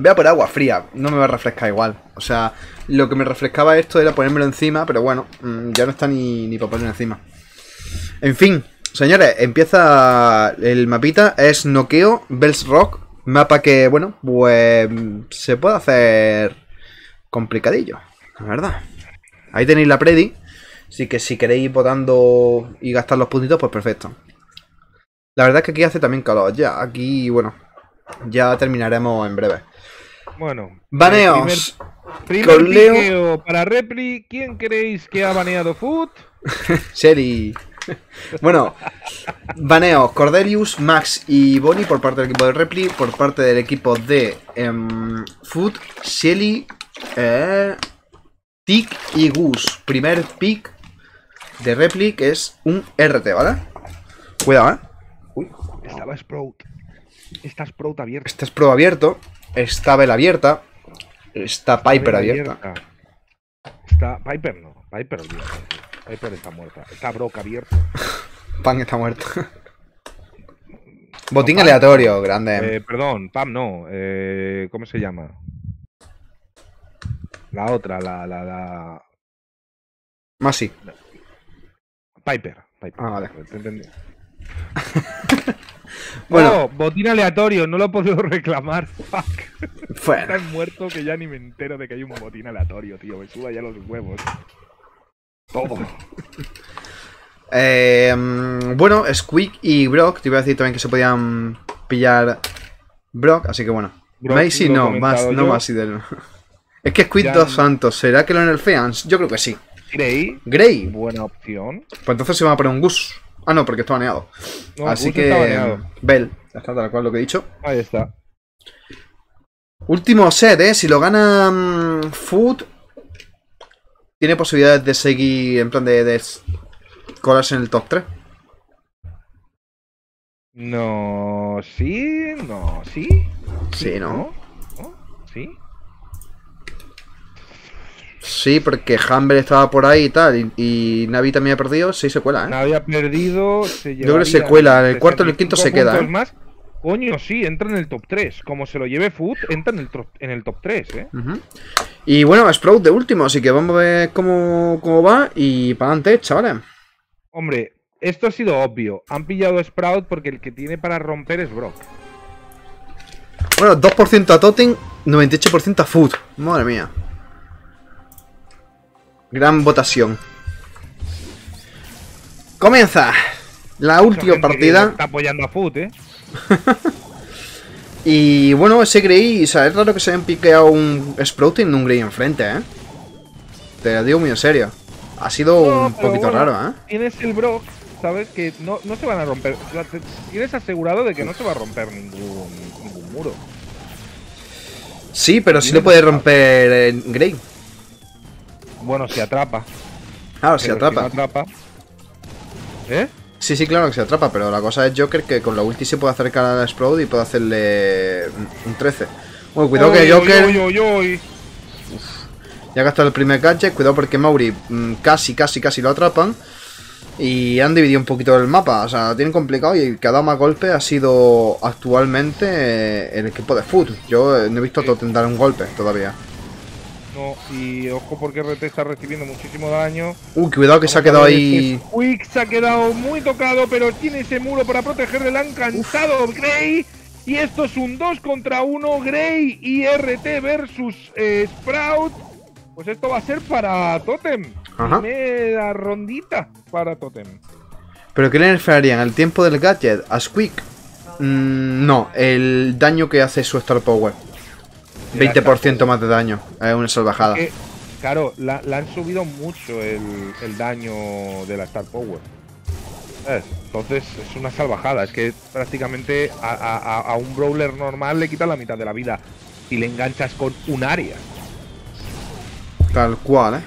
Voy a por agua fría, no me va a refrescar igual. O sea, lo que me refrescaba esto era ponérmelo encima, pero bueno, mm, ya no está ni, ni para poner encima. En fin, señores, empieza el mapita, es Noqueo, Bells Rock, mapa que, bueno, pues se puede hacer complicadillo, la verdad. Ahí tenéis la predi. Así que si queréis ir votando y gastar los puntitos, pues perfecto. La verdad es que aquí hace también calor. Ya, aquí, bueno, ya terminaremos en breve.
Bueno,
Baneos.
eh, primer, primer
Con Leo.
para Repli. ¿Quién creéis que ha baneado Food?
Shelly. Bueno, baneos Cordelius, Max y Bonnie por parte del equipo de Repli, por parte del equipo de em, Food, Shelly, eh, Tick y Gus. Primer pick de Repli que es un RT, ¿vale? Cuidado, ¿eh?
Uy, estaba Sprout. Está Sprout abierta.
Este es Pro abierto, está Bell abierta, está Piper abierta.
Está Piper no, Piper olvídate. Piper está muerta. Está Brock abierto.
Pan está muerto. Botín aleatorio, grande.
Eh, perdón, Pam no. Eh, ¿Cómo se llama? La otra, la, la, la...
Más sí.
Piper. Piper.
Ah, vale.
Te entendí.
Bueno.
Oh, botín aleatorio, no lo he podido reclamar. Fuck.
Bueno.
Tan muerto que ya ni me entero de que hay un botín aleatorio, tío. Me suda ya los huevos. Todo.
Eh, mm, bueno, Squeak y Brock, te iba a decir también que se podían pillar Brock, así que bueno. Macy no, más, no más del. Es que
Ya-
dos santos, ¿será que lo nerfean? Yo creo que sí.
Grey,
Grey,
buena opción.
pues entonces se va a poner un Gus. Ah, no, porque está baneado.
No,
así que.
baneado.
Bell, ya está tal cual lo que he dicho.
Ahí está.
Último set, ¿eh? Si lo gana mm, Food, tiene posibilidades de seguir, en plan de, colarse en el top 3.
No, sí, no, sí.
Sí. ¿No?
Sí.
Sí, porque Humber estaba por ahí y tal, y, y Navi también ha perdido, sí se cuela, ¿eh?
Nadie ha perdido. Se
Yo creo que se cuela, en el cuarto y el quinto se
65
queda, ¿eh?
más. Coño, sí, entra en el top 3. Como se lo lleve Food, entra en el, top- en el top 3, ¿eh?
Y bueno, Sprout de último, así que vamos a ver cómo, cómo va y para adelante, chavales.
Hombre, esto ha sido obvio. Han pillado a Sprout porque el que tiene para romper es Brock.
Bueno, 2% a Totem, 98% a Food. Madre mía. Gran votación. Comienza la última partida.
Está apoyando a Food, ¿eh?
Y bueno, ese Grey, o sea, es raro que se hayan piqueado un Sprout y un Grey enfrente, ¿eh? Te lo digo muy en serio. Ha sido
No,
un poquito
bueno,
raro, ¿eh?
Tienes el Brock, ¿sabes? Que no, no se van a romper. Tienes asegurado de que no se va a romper ningún, ningún muro.
Sí, pero sí lo puede romper eh, Grey.
Bueno, si atrapa.
Claro, si atrapa.
no atrapa. ¿Eh?
Sí, sí, claro que se atrapa, pero la cosa es Joker que con la ulti se puede acercar al Sprout y puede hacerle un 13. Bueno, cuidado que Joker
uy.
ya ha gastado el primer gadget, cuidado porque Mauri mm, casi, casi, casi lo atrapan. Y han dividido un poquito el mapa, o sea, lo tienen complicado y el que ha dado más golpe ha sido actualmente eh, el equipo de Foot. Yo eh, no he visto a Totem dar un golpe todavía.
No, y ojo porque RT está recibiendo muchísimo daño.
Uy, cuidado que se ha quedado ahí.
Quick se ha quedado muy tocado, pero tiene ese muro para protegerle. Le han cansado Grey. Y esto es un 2 contra 1. Grey y RT versus eh, Sprout. Pues esto va a ser para Totem.
Ajá.
Primera rondita para Totem.
¿Pero qué le nerfearían? ¿El tiempo del gadget? ¿A Squeak? Mm, no, el daño que hace su Star Power. 20% más de daño. Es una salvajada.
Que, claro, la, la han subido mucho el, el daño de la Star Power. ¿Sabes? Entonces es una salvajada. Es que prácticamente a, a- a- a un brawler normal le quita la mitad de la vida. si le enganchas con un área.
Tal cual, ¿eh?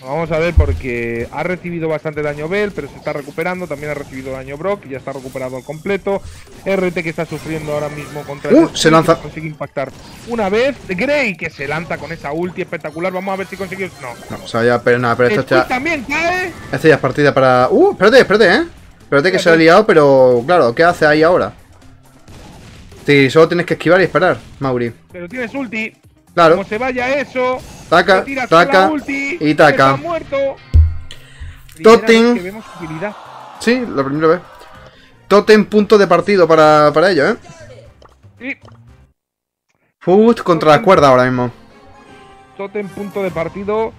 Vamos a ver porque ha recibido bastante daño Bell, pero se está recuperando. También ha recibido daño Brock, ya está recuperado al completo. RT que está sufriendo ahora mismo contra
Uh,
el
se lanza.
Consigue impactar una vez. Grey que se lanza con esa ulti espectacular. Vamos a ver si consigue. No.
No, o sea, ya, pero nada, pero esto ya,
también cae.
esto ya es partida para... Uh, espérate, espérate, ¿eh? Espérate que se ha liado, pero claro, ¿qué hace ahí ahora? Sí, solo tienes que esquivar y esperar, Mauri.
Pero tienes ulti.
Claro,
Como se vaya eso.
taca, taca
ulti,
y taca.
Muerto.
Totem. Sí, la primera vez. Totem punto de partido para, para ello, ¿eh?
Sí,
Foot contra la cuerda ahora mismo.
Totem punto de partido.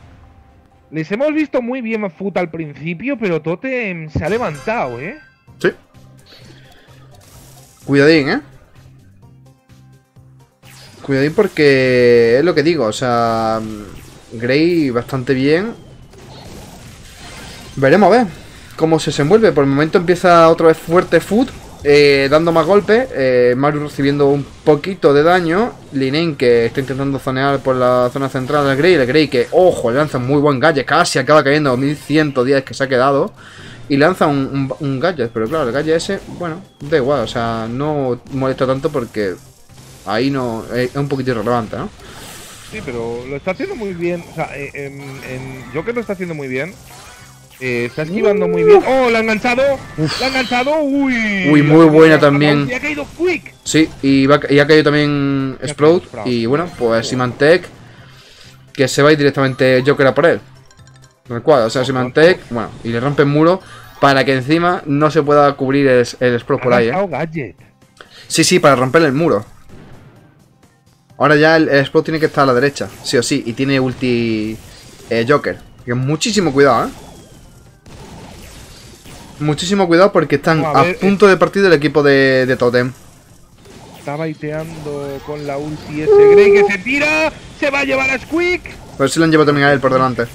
Les hemos visto muy bien a Foot al principio, pero Totem se ha levantado, ¿eh?
Sí. Cuidadín, ¿eh? Cuidadín porque es lo que digo, o sea, Grey bastante bien. Veremos a ver cómo se desenvuelve. Por el momento empieza otra vez fuerte Foot, eh, dando más golpes. Eh, Mario recibiendo un poquito de daño. Linen que está intentando zonear por la zona central del Grey. El Grey que, ojo, lanza muy buen gadget. Casi acaba cayendo 1110 que se ha quedado. Y lanza un, un, un gadget. Pero claro, el gadget ese, bueno, da igual. O sea, no molesta tanto porque ahí no es un poquito irrelevante, ¿no?
Sí, pero lo está haciendo muy bien. O sea, eh, en, en Joker lo está haciendo muy bien. Eh, está esquivando muy bien. ¡Oh, la ha enganchado! ¡La ha enganchado! ¡Uy!
Uy, muy buena también.
Y ha caído Quick.
Sí, y, va, y ha caído también. Sprout. Y bueno, pues Symantec. Que se va ir directamente Joker a por él. Tal cual, o sea, Symantec. Bueno, y le rompe el muro. Para que encima no se pueda cubrir el, el Sprout por ahí, ¿eh? Sí, sí, para romperle el muro. Ahora ya el, el Sprout tiene que estar a la derecha, sí o sí. Y tiene ulti eh, Joker. Que muchísimo cuidado, ¿eh? Muchísimo cuidado porque están
a
punto de partir del equipo de, de Totem.
Está baiteando con la ulti ese Grey que se tira. Se va a llevar a Squeak.
Pero si lo han llevado también a él por delante.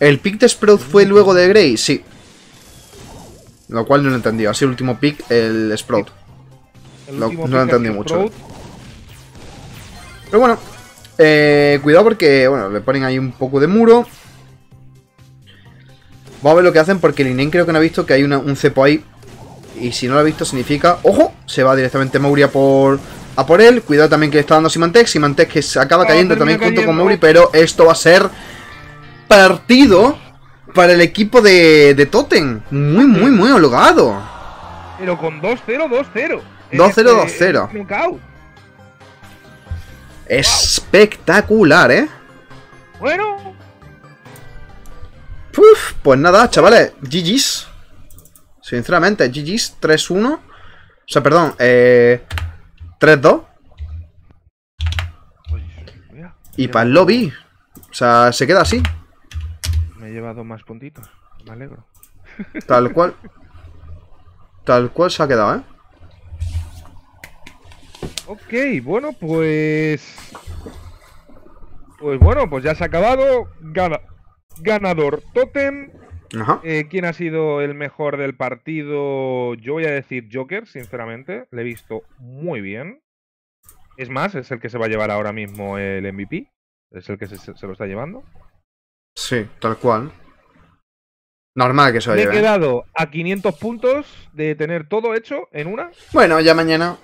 ¿El pick de Sprout fue luego de Grey? Sí. Lo cual no lo he entendido. Ha sido el último pick, el Sprout.
El
No-
último
no lo entendí mucho.
Sprout.
Pero bueno. eh, cuidado porque, bueno, le ponen ahí un poco de muro. Vamos a ver lo que hacen porque Linen creo que no ha visto que hay una- un cepo ahí. Y si no lo ha visto significa... ¡Ojo! Se va directamente Mauri a por, a por él. Cuidado también que le está dando Symantec. Symantec que se acaba
Ah,
cayendo también junto con. Mauri. Pero esto va a ser partido para el equipo de, de Totem. Muy, muy, muy holgado.
Pero con 2-0, 2-0. En
2-0,
este-
2-0. Espectacular, ¿eh?
Bueno,
Uf, pues nada, chavales, GG's. Sinceramente, GG's 3-1. O sea, perdón, eh, 3-2.
pues, mira,
Y para el lobby. O sea, se queda así,
me he llevado más puntitos. Me alegro.
tal cual. Tal cual se ha quedado, ¿eh?
Ok, bueno, pues. Pues bueno, pues ya se ha acabado. Gana... Ganador Totem.
Ajá.
Eh, ¿Quién ha sido el mejor del partido? Yo voy a decir Joker, sinceramente. Le he visto muy bien. Es más, es el que se va a llevar ahora mismo el MVP. Es el que se, se lo está llevando.
Sí, tal cual. Normal que se lo
Me he
lleve.
quedado a 500 puntos de tener todo hecho en una.
Bueno, ya mañana.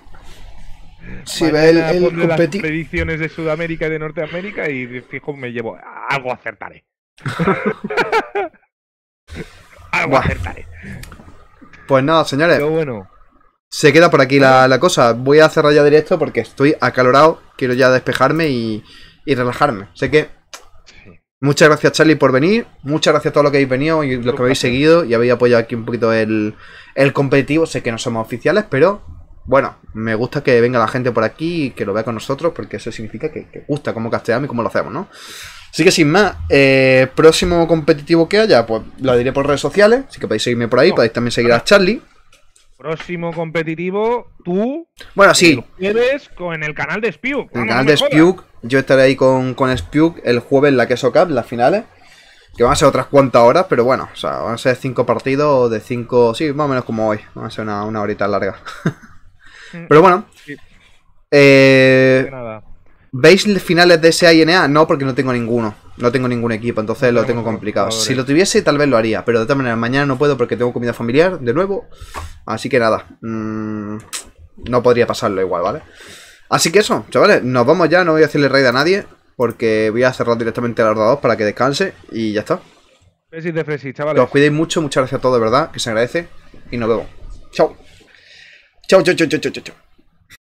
Si ve el, el
las predicciones de Sudamérica y de Norteamérica y fijo me llevo algo acertaré. algo
Buah.
acertaré.
Pues nada, señores.
Pero bueno,
Se queda por aquí la, la cosa. Voy a cerrar ya directo porque estoy acalorado. Quiero ya despejarme y, y relajarme. Sé que
sí.
Muchas gracias, Charlie, por venir. Muchas gracias a todos los que habéis venido y los que me habéis seguido y habéis apoyado aquí un poquito el, el competitivo. Sé que no somos oficiales, pero bueno, me gusta que venga la gente por aquí y que lo vea con nosotros porque eso significa que, que gusta cómo casteamos y cómo lo hacemos, ¿no? Así que sin más, eh, próximo competitivo que haya, pues lo diré por redes sociales. Así que podéis seguirme por ahí,
No.
podéis también seguir a Charlie.
próximo competitivo, tú
Bueno, sí,
el jueves con el canal de Spew.
En el canal de Spuk, yo estaré ahí con, con Spuk el jueves en la Queso Cup, las finales. Que van a ser otras cuantas horas, pero bueno, o sea, van a ser cinco partidos de cinco. Sí, más o menos como hoy. Van a ser una, una horita larga. pero bueno. Eh,
Que.
¿Veis finales de SA y NA? No, porque no tengo ninguno. No tengo ningún equipo, entonces
No
lo tengo complicado. Si lo tuviese, tal vez lo haría, pero de todas maneras, mañana no puedo porque tengo comida familiar de nuevo. Así que nada, mm, no podría pasarlo igual, ¿vale? Así que eso, chavales, nos vamos ya. No voy a hacerle raid a nadie porque voy a cerrar directamente el ordenador para que descanse y ya está.
Besis de Fresi,
Que
chavales.
os cuidéis mucho, muchas gracias a todos, de verdad, que se agradece y nos vemos. Chao, chao, chao, chao, chao, chao.